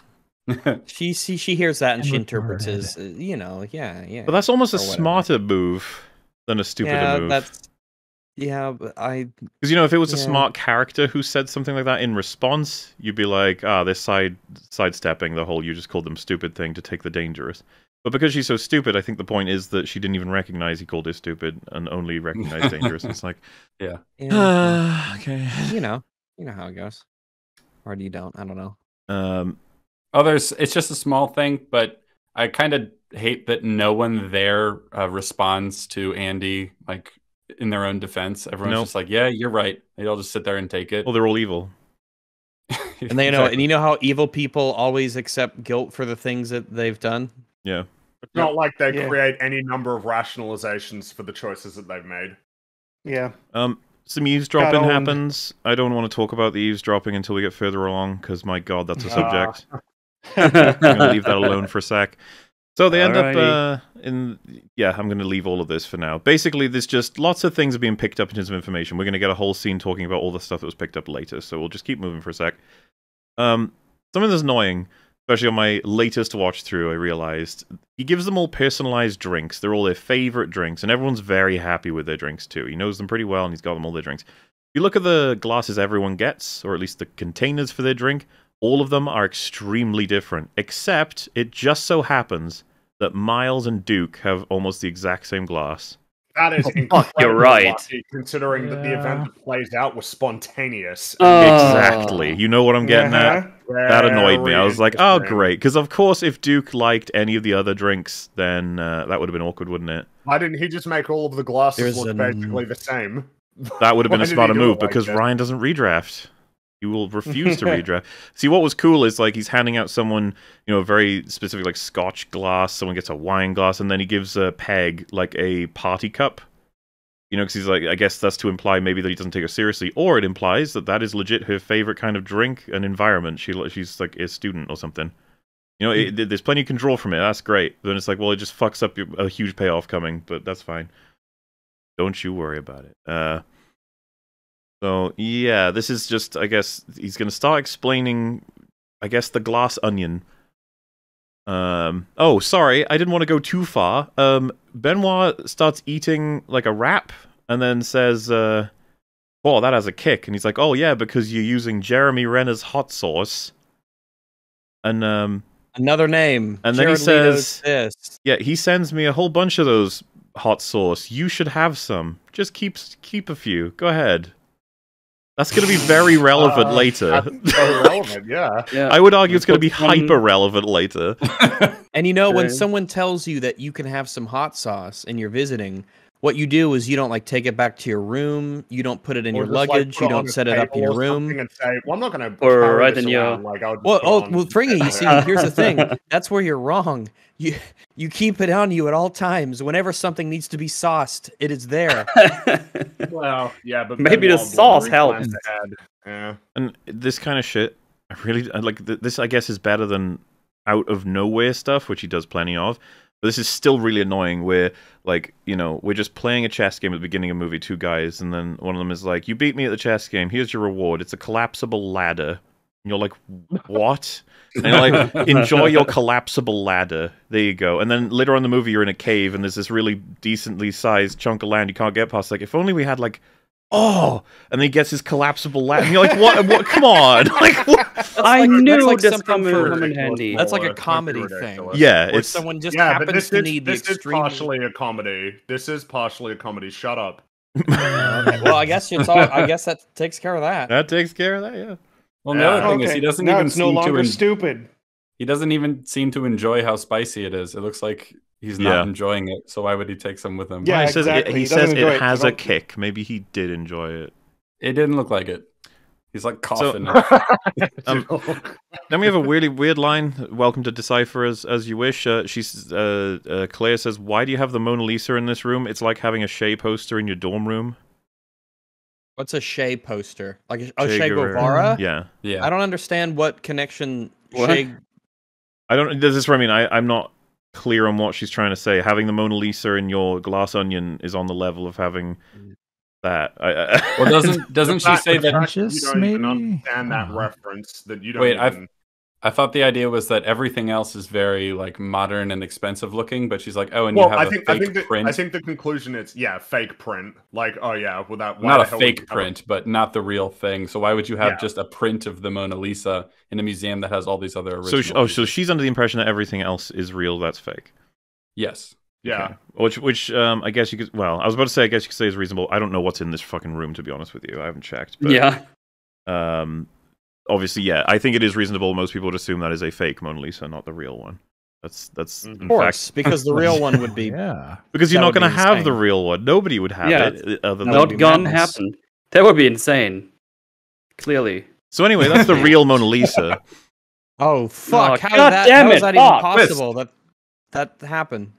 [SPEAKER 1] [LAUGHS] She she she hears that and she interprets
[SPEAKER 6] retarded.
[SPEAKER 1] as uh, you know, yeah, yeah.
[SPEAKER 2] but that's almost a
[SPEAKER 1] or whatever.
[SPEAKER 2] smarter move than a stupider
[SPEAKER 1] yeah,
[SPEAKER 2] move.
[SPEAKER 1] that's yeah, but I
[SPEAKER 2] Because you know, if it was a smart character who said something like that in response, you'd be like, "Ah, they're side sidestepping the whole you just called them stupid thing to take the dangerous." But because she's so stupid, I think the point is that she didn't even recognize he called her stupid and only recognized [LAUGHS] dangerous. It's like,
[SPEAKER 1] yeah,
[SPEAKER 2] okay.
[SPEAKER 1] you know, you know how it goes. Or do you don't? I don't know.
[SPEAKER 2] Um,
[SPEAKER 4] Oh, there's it's just a small thing, but I kind of hate that no one there uh, responds to Andy like in their own defense. Everyone's
[SPEAKER 2] Nope.
[SPEAKER 4] just like, "Yeah, you're right." They all just sit there and take it.
[SPEAKER 2] well, they're all evil. [LAUGHS]
[SPEAKER 1] And they know,
[SPEAKER 4] Exactly.
[SPEAKER 1] and you know how evil people always accept guilt for the things that they've done.
[SPEAKER 2] Yeah.
[SPEAKER 7] It's not like they
[SPEAKER 5] Yeah.
[SPEAKER 7] create any number of rationalizations for the choices that they've made.
[SPEAKER 5] Yeah.
[SPEAKER 2] Um, some eavesdropping happens. I don't want to talk about the eavesdropping until we get further along, because my god, that's a
[SPEAKER 5] Ah.
[SPEAKER 2] subject. [LAUGHS] I'm gonna leave that alone for a sec. So they end up uh, in yeah. I'm gonna leave all of this for now. Basically, there's just lots of things are being picked up in terms of information. We're gonna get a whole scene talking about all the stuff that was picked up later. So we'll just keep moving for a sec. Um, something that's annoying, especially on my latest watch through, I realized he gives them all personalized drinks. They're all their favorite drinks, and everyone's very happy with their drinks too. He knows them pretty well, and he's got them all their drinks. If you look at the glasses everyone gets, or at least the containers for their drink, all of them are extremely different, except it just so happens that Miles and Duke have almost the exact same glass.
[SPEAKER 7] That is
[SPEAKER 3] Oh,
[SPEAKER 7] incredibly
[SPEAKER 3] fuck, you're right.
[SPEAKER 7] lucky, considering that the event that plays out was spontaneous.
[SPEAKER 3] Oh.
[SPEAKER 2] Exactly. You know what I'm getting
[SPEAKER 5] Uh-huh.
[SPEAKER 2] at? that annoyed me. I was like, oh great, because of course, if Duke liked any of the other drinks, then uh, that would have been awkward, wouldn't it?
[SPEAKER 7] Why didn't he just make all of the glasses
[SPEAKER 1] There's
[SPEAKER 7] look
[SPEAKER 1] an-
[SPEAKER 7] basically the same?
[SPEAKER 2] That would have been a smarter move
[SPEAKER 7] like
[SPEAKER 2] because
[SPEAKER 7] that?
[SPEAKER 2] Rian doesn't redraft. He will refuse to [LAUGHS] redraft. See, what was cool is like he's handing out someone, you know, a very specific like Scotch glass. Someone gets a wine glass, and then he gives a Peg like a party cup. You know, because he's like, I guess that's to imply maybe that he doesn't take her seriously, or it implies that that is legit her favorite kind of drink and environment. She she's like a student or something. You know, it, there's plenty you can draw from it. That's great. Then it's like, well, it just fucks up your, a huge payoff coming, but that's fine. Don't you worry about it. Uh, so yeah, this is just I guess he's gonna start explaining I guess the glass onion. Um oh sorry, I didn't want to go too far. Um Benoit starts eating like a wrap and then says uh Well, that has a kick, and he's like, "Oh yeah, because you're using Jeremy Renner's hot sauce." And um,
[SPEAKER 1] Another name.
[SPEAKER 2] And then he says-
[SPEAKER 1] this.
[SPEAKER 2] yeah, he sends me a whole bunch of those hot sauce. You should have some. Just keep keep a few. Go ahead. That's going to be very relevant
[SPEAKER 7] Uh,
[SPEAKER 2] later.
[SPEAKER 7] That's [LAUGHS] relevant, yeah.
[SPEAKER 3] Yeah.
[SPEAKER 2] I would argue it's going to be hyper relevant later. [LAUGHS]
[SPEAKER 1] And you know, when someone tells you that you can have some hot sauce and you're visiting, what you do is you don't like take it back to your room. You don't put it in
[SPEAKER 7] Or
[SPEAKER 1] your
[SPEAKER 7] just, like,
[SPEAKER 1] luggage. you don't set it up in your room.
[SPEAKER 7] And say, well, I'm not going to.
[SPEAKER 3] Or right in your-
[SPEAKER 7] Like, I would
[SPEAKER 1] Well, oh,
[SPEAKER 7] on
[SPEAKER 1] well, Fringy, you see, here's the thing. [LAUGHS] That's where you're wrong. You you keep it on you at all times. Whenever something needs to be sauced, it is there. [LAUGHS]
[SPEAKER 7] Well, yeah, but
[SPEAKER 3] Maybe the sauce helps.
[SPEAKER 7] Yeah.
[SPEAKER 2] And this kind of shit, I really like. This, I guess, is better than out of nowhere stuff, which he does plenty of. But this is still really annoying. Where, like, you know, we're just playing a chess game at the beginning of a movie, two guys, and then one of them is like, "You beat me at the chess game. Here's your reward. It's a collapsible ladder." And you're like, "What?" And you're like, [LAUGHS] "Enjoy your collapsible ladder." There you go. And then later on in the movie, you're in a cave, and there's this really decently sized chunk of land you can't get past. Like, if only we had like. Oh, and then he gets his collapsible ladder. And you're like, what? What? Come on! [LAUGHS] Like, what?
[SPEAKER 3] I
[SPEAKER 1] like-
[SPEAKER 3] knew
[SPEAKER 1] that's like
[SPEAKER 3] this
[SPEAKER 1] something
[SPEAKER 3] coming
[SPEAKER 1] for-
[SPEAKER 3] come in handy.
[SPEAKER 1] That's like a comedy thing.
[SPEAKER 2] Yeah,
[SPEAKER 1] Where
[SPEAKER 2] it's
[SPEAKER 1] someone just
[SPEAKER 7] yeah,
[SPEAKER 1] happens
[SPEAKER 7] this
[SPEAKER 1] to
[SPEAKER 7] is,
[SPEAKER 1] need the
[SPEAKER 7] this is
[SPEAKER 1] extreme.
[SPEAKER 7] partially a comedy. This is partially a comedy. Shut up. [LAUGHS]
[SPEAKER 1] Well, I guess it's all. I guess that takes care of that.
[SPEAKER 2] that takes care of that. Yeah.
[SPEAKER 4] Well, the
[SPEAKER 2] Yeah.
[SPEAKER 4] other thing is he doesn't
[SPEAKER 5] now
[SPEAKER 4] even
[SPEAKER 5] it's no
[SPEAKER 4] seem to
[SPEAKER 5] longer
[SPEAKER 4] en-
[SPEAKER 5] stupid.
[SPEAKER 4] he doesn't even seem to enjoy how spicy it is. It looks like he's not
[SPEAKER 2] Yeah.
[SPEAKER 4] enjoying it. So why would he take some with him?
[SPEAKER 5] Yeah,
[SPEAKER 2] he says, it,
[SPEAKER 5] exactly.
[SPEAKER 2] he
[SPEAKER 5] He
[SPEAKER 2] says it
[SPEAKER 5] it,
[SPEAKER 2] has
[SPEAKER 5] so
[SPEAKER 2] a kick. Maybe he did enjoy it.
[SPEAKER 4] It didn't look like it. He's like coughing. [LAUGHS] [LAUGHS]
[SPEAKER 2] Um, Then we have a really weird line. Welcome to decipher as as you wish. Uh, she's uh, uh, Claire says, "Why do you have the Mona Lisa in this room? It's like having a Che poster in your dorm room."
[SPEAKER 1] What's a Che poster? Like a, a
[SPEAKER 2] Che
[SPEAKER 1] Che
[SPEAKER 2] Guevara.
[SPEAKER 1] Guevara?
[SPEAKER 2] Yeah,
[SPEAKER 4] yeah.
[SPEAKER 1] I don't understand what connection
[SPEAKER 3] What?
[SPEAKER 1] Che.
[SPEAKER 2] I don't. This is what I mean. I, I'm not clear on what she's trying to say. Having the Mona Lisa in your glass onion is on the level of having that. I, I,
[SPEAKER 4] Well, doesn't [LAUGHS] doesn't she say that?
[SPEAKER 7] fact that you don't even understand that
[SPEAKER 6] Oh.
[SPEAKER 7] reference that you don't
[SPEAKER 4] Wait, I've-
[SPEAKER 7] even...
[SPEAKER 4] I thought the idea was that everything else is very like modern and expensive looking, but she's like, oh, and
[SPEAKER 7] well,
[SPEAKER 4] you have
[SPEAKER 7] I
[SPEAKER 4] a
[SPEAKER 7] think
[SPEAKER 4] fake
[SPEAKER 7] I think the,
[SPEAKER 4] print.
[SPEAKER 7] I think the conclusion is yeah, fake print. Like, oh yeah, well that why
[SPEAKER 4] not
[SPEAKER 7] the
[SPEAKER 4] a
[SPEAKER 7] hell
[SPEAKER 4] fake
[SPEAKER 7] you a-
[SPEAKER 4] print, but not the real thing. So why would you have
[SPEAKER 7] Yeah.
[SPEAKER 4] just a print of the Mona Lisa in a museum that has all these other original?
[SPEAKER 2] so she, oh, so she's under the impression that everything else is real. That's fake.
[SPEAKER 4] yes.
[SPEAKER 7] Yeah,
[SPEAKER 2] Okay. Which, which, um, I guess you could. Well, I was about to say, I guess you could say is reasonable. I don't know what's in this fucking room, to be honest with you. I haven't checked. But,
[SPEAKER 3] yeah.
[SPEAKER 2] Um, obviously, yeah, I think it is reasonable. Most people would assume that is a fake Mona Lisa, not the real one. That's that's
[SPEAKER 7] Mhm.
[SPEAKER 1] Of course,
[SPEAKER 2] fact
[SPEAKER 1] because the [LAUGHS] real one would be.
[SPEAKER 6] Yeah.
[SPEAKER 2] because you're not going to have the real one. Nobody would have
[SPEAKER 3] Yeah,
[SPEAKER 2] it uh, other than
[SPEAKER 1] That would
[SPEAKER 3] Not
[SPEAKER 1] be
[SPEAKER 3] gonna happen. That would be insane. Clearly.
[SPEAKER 2] So anyway, that's the [LAUGHS] real Mona Lisa. [LAUGHS]
[SPEAKER 1] Oh fuck!
[SPEAKER 3] Oh,
[SPEAKER 1] how,
[SPEAKER 3] God
[SPEAKER 1] that,
[SPEAKER 3] damn
[SPEAKER 1] how
[SPEAKER 3] it,
[SPEAKER 1] is that even
[SPEAKER 3] fuck.
[SPEAKER 1] possible? That that happened.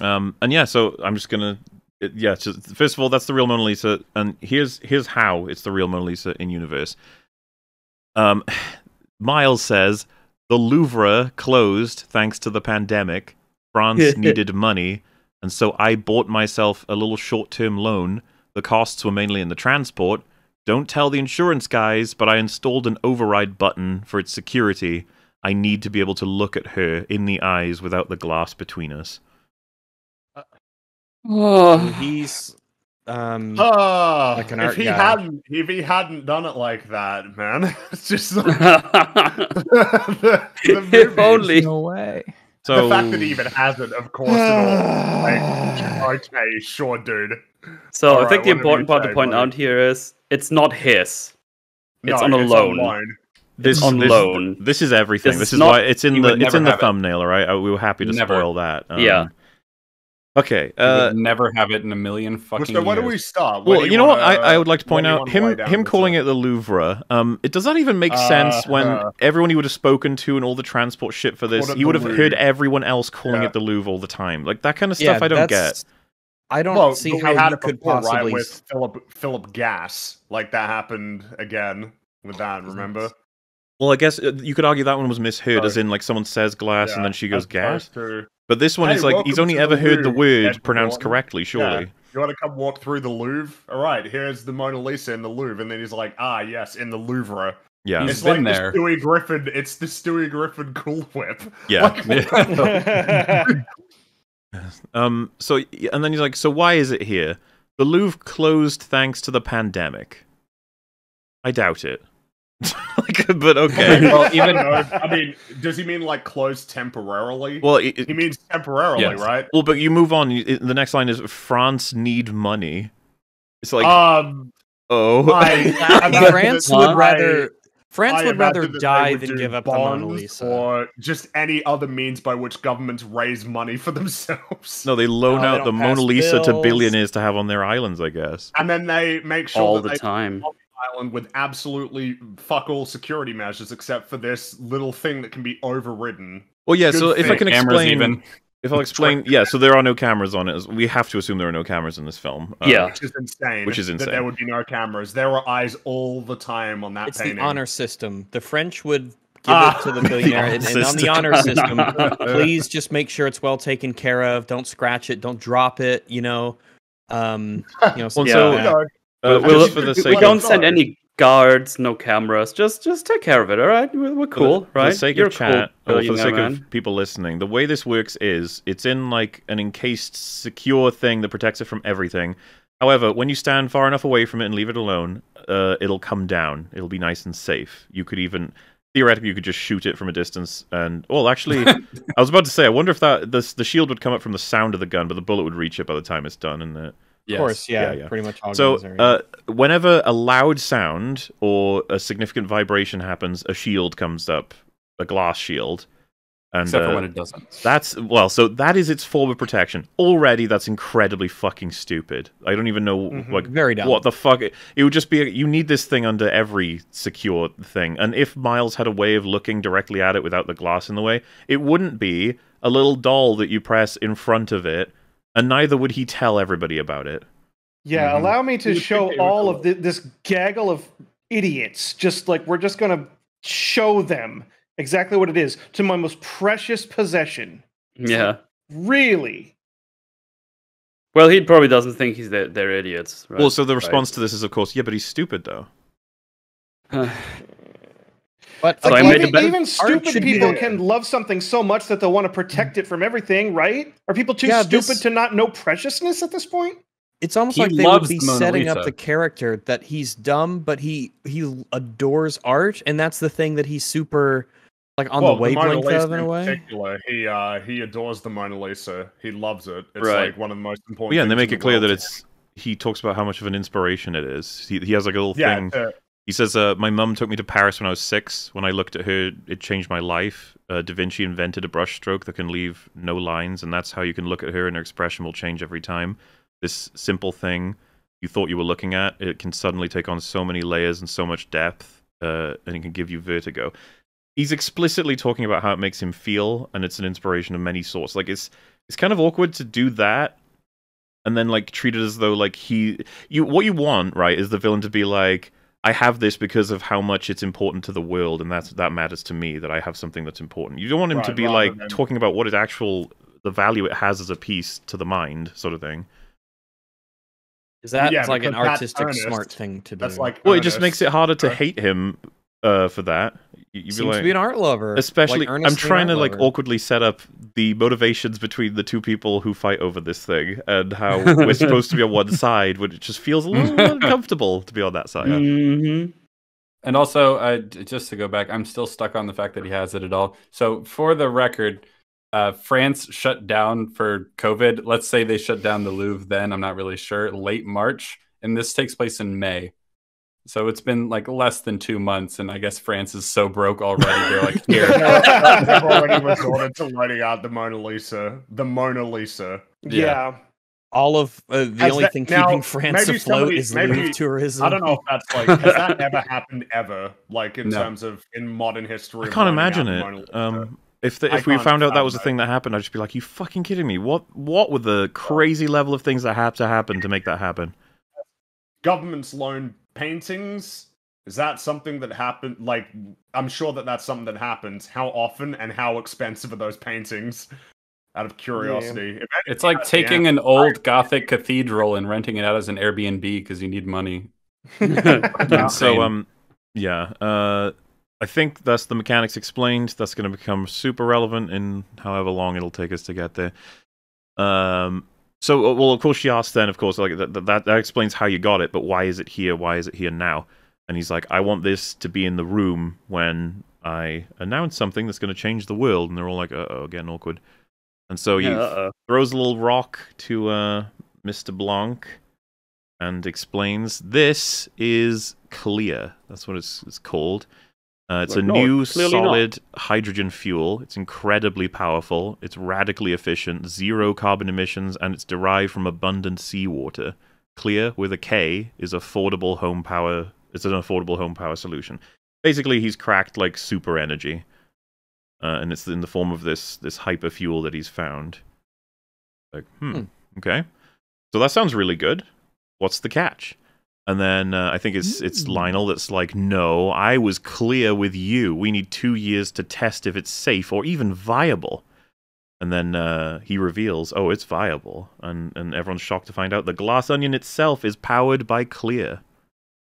[SPEAKER 2] Um, and yeah, so I'm just gonna, it, yeah. Just, first of all, that's the real Mona Lisa, and here's here's how it's the real Mona Lisa in universe. Um, Miles says the Louvre closed thanks to the pandemic. France [LAUGHS] needed money, and so I bought myself a little short-term loan. The costs were mainly in the transport. Don't tell the insurance guys, but I installed an override button for its security. I need to be able to look at her in the eyes without the glass between us.
[SPEAKER 3] Oh.
[SPEAKER 1] He's um.
[SPEAKER 7] Ah,
[SPEAKER 1] Like an
[SPEAKER 7] if he
[SPEAKER 1] guy.
[SPEAKER 7] hadn't, if he hadn't done it like that, man, [LAUGHS] it's just like [LAUGHS] the, the
[SPEAKER 3] if only.
[SPEAKER 6] No way.
[SPEAKER 2] So
[SPEAKER 7] the fact that he even has it, of course, like, [SIGHS] okay, sure, dude.
[SPEAKER 3] So I
[SPEAKER 7] Alright,
[SPEAKER 3] think the important part to point
[SPEAKER 7] buddy.
[SPEAKER 3] out here is it's not his. It's
[SPEAKER 7] No,
[SPEAKER 3] on a
[SPEAKER 7] it's
[SPEAKER 3] loan.
[SPEAKER 7] loan.
[SPEAKER 2] this
[SPEAKER 3] on
[SPEAKER 2] this,
[SPEAKER 3] loan.
[SPEAKER 2] This is everything.
[SPEAKER 3] This
[SPEAKER 2] This,
[SPEAKER 3] is
[SPEAKER 2] is
[SPEAKER 3] not-
[SPEAKER 2] why it's in the it's in the
[SPEAKER 4] have it.
[SPEAKER 2] thumbnail, right? Uh, We were happy to
[SPEAKER 4] Never.
[SPEAKER 2] spoil that. Um,
[SPEAKER 3] Yeah.
[SPEAKER 2] Okay. Uh,
[SPEAKER 4] would never have it in a million fucking
[SPEAKER 7] So where do
[SPEAKER 4] years.
[SPEAKER 7] we stop? Where
[SPEAKER 2] well,
[SPEAKER 7] do
[SPEAKER 2] you know what?
[SPEAKER 7] wanna-
[SPEAKER 2] I, I would like to point
[SPEAKER 7] where do you
[SPEAKER 2] out him him calling
[SPEAKER 7] it?
[SPEAKER 2] it the Louvre. Um, it does not even make sense when
[SPEAKER 7] Uh,
[SPEAKER 2] everyone he would have spoken to and all the transport shit for this,
[SPEAKER 7] Called
[SPEAKER 2] he would have heard everyone else calling
[SPEAKER 7] Yeah.
[SPEAKER 2] it the Louvre all the time. Like that kind of stuff. I don't get.
[SPEAKER 1] I don't
[SPEAKER 7] well,
[SPEAKER 1] see how
[SPEAKER 7] we had
[SPEAKER 1] you
[SPEAKER 7] it
[SPEAKER 1] could
[SPEAKER 7] before,
[SPEAKER 1] possibly.
[SPEAKER 7] right, with Philip Philip Gas. Like that happened again with that. Remember?
[SPEAKER 2] Well, I guess uh, you could argue that one was misheard, as in like someone says glass and then she goes
[SPEAKER 7] as
[SPEAKER 2] gas.
[SPEAKER 7] opposed to,
[SPEAKER 2] But this one
[SPEAKER 7] Hey,
[SPEAKER 2] is like he's only ever
[SPEAKER 7] the
[SPEAKER 2] heard the word
[SPEAKER 7] Edward
[SPEAKER 2] pronounced
[SPEAKER 7] Norton.
[SPEAKER 2] correctly. Surely.
[SPEAKER 7] You want to come walk through the Louvre? All right, here's the Mona Lisa in the Louvre, and then he's like, "Ah, yes, in the Louvre."
[SPEAKER 2] Yeah.
[SPEAKER 4] He's
[SPEAKER 7] it's
[SPEAKER 4] been
[SPEAKER 7] like
[SPEAKER 4] there.
[SPEAKER 7] the Stewie Griffin. It's the Stewie Griffin Cool Whip.
[SPEAKER 2] Yeah. [LAUGHS]
[SPEAKER 7] Like, [LAUGHS] [LAUGHS]
[SPEAKER 2] Um. So, and then he's like, "So why is it here? The Louvre closed thanks to the pandemic." I doubt it. [LAUGHS] like, but okay. [LAUGHS]
[SPEAKER 4] Well, even [LAUGHS]
[SPEAKER 7] don't. I mean, does he mean like closed temporarily?
[SPEAKER 2] well, it,
[SPEAKER 7] he means temporarily,
[SPEAKER 4] Yes.
[SPEAKER 7] right?
[SPEAKER 2] well, but you move on. The next line is France need money. It's like,
[SPEAKER 7] um,
[SPEAKER 2] oh,
[SPEAKER 7] I, imagine
[SPEAKER 1] France would rather France
[SPEAKER 7] I
[SPEAKER 1] would rather
[SPEAKER 7] imagine that they
[SPEAKER 1] die
[SPEAKER 7] would
[SPEAKER 1] than give up the Mona Lisa.
[SPEAKER 7] or just any other means by which governments raise money for themselves.
[SPEAKER 2] no, they loan
[SPEAKER 1] No, they
[SPEAKER 2] out the Mona
[SPEAKER 1] pass
[SPEAKER 2] Lisa to billionaires to have on their islands. I guess.
[SPEAKER 7] and then they make sure
[SPEAKER 3] all
[SPEAKER 7] that
[SPEAKER 3] the
[SPEAKER 7] they
[SPEAKER 3] time.
[SPEAKER 7] On the island with absolutely fuck all security measures except for this little thing that can be overridden.
[SPEAKER 2] Well, yeah.
[SPEAKER 7] Good
[SPEAKER 2] So if I can explain,
[SPEAKER 4] even.
[SPEAKER 2] if I'll explain, yeah. So there are no cameras on it. We have to assume there are no cameras in this film. Uh,
[SPEAKER 3] Yeah.
[SPEAKER 7] Which is insane.
[SPEAKER 2] Which is
[SPEAKER 7] That
[SPEAKER 2] insane.
[SPEAKER 7] there would be no cameras. There were eyes all the time on that
[SPEAKER 1] It's
[SPEAKER 7] painting.
[SPEAKER 1] the honor system. The French would give
[SPEAKER 7] Ah,
[SPEAKER 1] it to the
[SPEAKER 7] the
[SPEAKER 1] billionaire,
[SPEAKER 2] honor
[SPEAKER 1] and, and on the honor system, [LAUGHS] please just make sure it's well taken care of. Don't scratch it. Don't drop it. You know, um, you know.
[SPEAKER 2] Well,
[SPEAKER 1] something
[SPEAKER 2] so-
[SPEAKER 7] No,
[SPEAKER 2] Uh,
[SPEAKER 3] We'll-
[SPEAKER 2] just for the
[SPEAKER 3] we don't send any guards, no cameras. Just just take care of it, all right? We're, we're cool,
[SPEAKER 2] for the,
[SPEAKER 3] right?
[SPEAKER 2] For the sake
[SPEAKER 3] You're
[SPEAKER 2] of chat,
[SPEAKER 3] cool,
[SPEAKER 2] or for the sake
[SPEAKER 3] man.
[SPEAKER 2] of people listening, the way this works is it's in like an encased, secure thing that protects it from everything. However, when you stand far enough away from it and leave it alone, uh, it'll come down. It'll be nice and safe. You could even theoretically you could just shoot it from a distance. And well, actually, [LAUGHS] I was about to say, I wonder if that the the shield would come up from the sound of the gun, but the bullet would reach it by the time it's done. And uh,
[SPEAKER 1] Of course, yeah,
[SPEAKER 2] Yeah, yeah.
[SPEAKER 1] pretty much all
[SPEAKER 2] so,
[SPEAKER 1] guns are, yeah.
[SPEAKER 2] uh, whenever a loud sound or a significant vibration happens, a shield comes up, a glass shield, and
[SPEAKER 4] Except for
[SPEAKER 2] uh,
[SPEAKER 4] when it doesn't.
[SPEAKER 2] that's well. So that is its form of protection. Already, that's incredibly fucking stupid. I don't even know
[SPEAKER 5] Mhm.
[SPEAKER 2] like
[SPEAKER 1] very dumb.
[SPEAKER 2] what the fuck. It would just be you need this thing under every secure thing. And if Miles had a way of looking directly at it without the glass in the way, it wouldn't be a little doll that you press in front of it, and neither would he tell everybody about it.
[SPEAKER 5] Yeah,
[SPEAKER 7] Mhm.
[SPEAKER 5] allow me to
[SPEAKER 7] You
[SPEAKER 5] show
[SPEAKER 7] think they would
[SPEAKER 5] all
[SPEAKER 7] go
[SPEAKER 5] of thi- this gaggle of idiots. Just like we're just going to show them exactly what it is to my most precious possession.
[SPEAKER 3] Yeah.
[SPEAKER 5] Really?
[SPEAKER 3] Well, he probably doesn't think he's they're, they're idiots. Right?
[SPEAKER 2] Well, so the
[SPEAKER 3] Right.
[SPEAKER 2] response to this is, of course, yeah, but he's stupid though. [SIGHS] [LAUGHS]
[SPEAKER 1] but
[SPEAKER 3] So
[SPEAKER 5] Like,
[SPEAKER 3] I made
[SPEAKER 5] even, even stupid
[SPEAKER 1] should be
[SPEAKER 5] people can love something so much that they'll want to protect it from everything, right? Are people too
[SPEAKER 1] Yeah,
[SPEAKER 5] stupid
[SPEAKER 1] this-
[SPEAKER 5] to not know preciousness at this point?
[SPEAKER 1] it's almost
[SPEAKER 4] He
[SPEAKER 1] like they would be
[SPEAKER 4] the Mona
[SPEAKER 1] setting up the character that he's dumb, but he he adores art, and that's the thing that he's super like on
[SPEAKER 7] well,
[SPEAKER 1] the
[SPEAKER 7] Mona
[SPEAKER 1] wavelength
[SPEAKER 7] Lisa
[SPEAKER 1] of in a way.
[SPEAKER 7] Particular, he uh, he adores the Mona Lisa. He loves it. It's
[SPEAKER 3] Right.
[SPEAKER 7] like one of the most important.
[SPEAKER 2] Well, yeah, and they make it
[SPEAKER 7] the
[SPEAKER 2] clear
[SPEAKER 7] world
[SPEAKER 2] that it's. He talks about how much of an inspiration it is. He, he has like a little
[SPEAKER 7] yeah.
[SPEAKER 2] thing.
[SPEAKER 7] it's a-
[SPEAKER 2] He says, uh, "My mum took me to Paris when I was six. When I looked at her, it changed my life. Uh, da Vinci invented a brushstroke that can leave no lines, and that's how you can look at her, and her expression will change every time. This simple thing you thought you were looking at, it can suddenly take on so many layers and so much depth, uh, and it can give you vertigo." He's explicitly talking about how it makes him feel, and it's an inspiration of many sorts. Like it's it's kind of awkward to do that and then like treat it as though like he you what you want right is the villain to be like I have this because of how much it's important to the world, and that's that matters to me. That I have something that's important. You don't want him to be like
[SPEAKER 7] than-
[SPEAKER 2] talking about what it actual the value it has as a piece to the mind, sort of thing.
[SPEAKER 1] Is that
[SPEAKER 7] Yeah,
[SPEAKER 1] like an artistic
[SPEAKER 7] earnest.
[SPEAKER 1] smart thing to do?
[SPEAKER 7] That's like
[SPEAKER 2] Well, it just makes it harder to
[SPEAKER 7] right?
[SPEAKER 2] hate him uh, for that. You- You'd be
[SPEAKER 1] seems
[SPEAKER 2] like,
[SPEAKER 1] to be an art lover. like
[SPEAKER 2] especially I'm trying to
[SPEAKER 1] art
[SPEAKER 2] like
[SPEAKER 1] lover.
[SPEAKER 2] awkwardly set up the motivations between the two people who fight over this thing and how [LAUGHS] we're supposed to be on one side, which it just feels a little [LAUGHS] uncomfortable to be on that side.
[SPEAKER 3] Mhm.
[SPEAKER 4] And also, uh, just to go back, I'm still stuck on the fact that he has it at all. So, for the record, uh, France shut down for COVID. Let's say they shut down the Louvre then. I'm not really sure. Late March. And this takes place in May. So it's been like less than two months, and I guess France is so broke already. They're like, [LAUGHS] here,
[SPEAKER 7] They've already resorted to letting out the Mona Lisa. The Mona Lisa.
[SPEAKER 4] Yeah.
[SPEAKER 5] yeah.
[SPEAKER 1] All of uh, the
[SPEAKER 7] Has
[SPEAKER 1] only
[SPEAKER 7] that-
[SPEAKER 1] thing
[SPEAKER 7] now,
[SPEAKER 1] keeping France
[SPEAKER 7] maybe
[SPEAKER 1] afloat
[SPEAKER 7] somebody-
[SPEAKER 1] is
[SPEAKER 7] maybe-
[SPEAKER 1] tourism.
[SPEAKER 7] I don't know if that's [LAUGHS] like has that ever happened ever? Like in
[SPEAKER 4] No.
[SPEAKER 7] terms of in modern history.
[SPEAKER 2] I can't imagine it. Um, if the,
[SPEAKER 7] I
[SPEAKER 2] if we found out that was the
[SPEAKER 7] it.
[SPEAKER 2] thing that happened, I'd just be like, "You fucking kidding me? What what were the crazy level of things that have to happen to make that happen?"
[SPEAKER 7] governments loan paintings. Is that something that happened? Like, I'm sure that that's something that happens. How often and how expensive are those paintings? Out of curiosity, If
[SPEAKER 4] it's like taking an old Gothic cathedral and renting it out as an Airbnb because you need money. [LAUGHS] [LAUGHS]
[SPEAKER 2] And so um yeah uh i think that's the mechanics explained that's going to become super relevant in however long it'll take us to get there um so uh, well of course she asked then of course like that, that that explains how you got it but why is it here why is it here now and he's like i want this to be in the room when i announce something that's going to change the world and they're all like uh-oh getting awkward and so he
[SPEAKER 3] Yeah,
[SPEAKER 2] throws a little rock to uh, Mr. Blanc and explains this is Klear. That's what it's, it's called. Uh, it's
[SPEAKER 3] Like,
[SPEAKER 2] a
[SPEAKER 3] no,
[SPEAKER 2] new
[SPEAKER 3] clearly not.
[SPEAKER 2] solid hydrogen fuel. It's incredibly powerful. It's radically efficient, zero carbon emissions, and it's derived from abundant seawater. Klear with a K is affordable home power. It's an affordable home power solution. Basically, he's cracked like super energy, uh, and it's in the form of this this hyper fuel that he's found. Like, hmm,
[SPEAKER 1] Hmm.
[SPEAKER 2] okay. So that sounds really good. What's the catch? And then uh, I think it's it's
[SPEAKER 6] Mm.
[SPEAKER 2] Lionel that's like, no, I was clear with you. We need two years to test if it's safe or even viable. And then uh, he reveals, oh, it's viable, and and everyone's shocked to find out the glass onion itself is powered by Klear.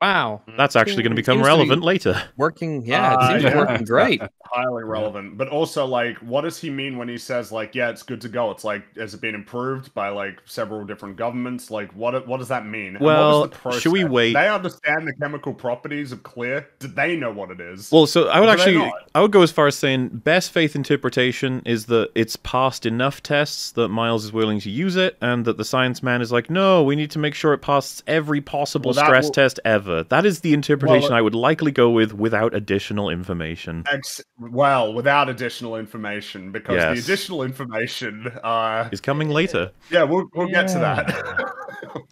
[SPEAKER 1] Wow,
[SPEAKER 2] That's actually going to become
[SPEAKER 1] Seems to be-
[SPEAKER 2] relevant later.
[SPEAKER 1] working. Yeah,
[SPEAKER 7] Uh,
[SPEAKER 1] it seems
[SPEAKER 7] yeah.
[SPEAKER 1] working great.
[SPEAKER 7] highly relevant. But also, like, what does he mean when he says, like, yeah, it's good to go? It's like, has it been improved by like several different governments? Like, what what does that mean? And what was
[SPEAKER 2] Well,
[SPEAKER 7] the
[SPEAKER 2] should we
[SPEAKER 7] process?
[SPEAKER 2] wait-
[SPEAKER 7] They understand the chemical properties of Klear. Do they know what it is?
[SPEAKER 2] Well, so I would
[SPEAKER 7] Do
[SPEAKER 2] actually. I would go as far as saying best faith interpretation is that it's passed enough tests that Miles is willing to use it, and that the science man is like, no, we need to make sure it passes every possible
[SPEAKER 7] Well,
[SPEAKER 2] stress
[SPEAKER 7] will-
[SPEAKER 2] test ever. That is the interpretation
[SPEAKER 7] Well,
[SPEAKER 2] I would likely go with without additional information.
[SPEAKER 7] Ex- well, without additional information, because the additional information, uh,
[SPEAKER 2] Is coming later.
[SPEAKER 7] yeah, we'll we'll get to that. [LAUGHS]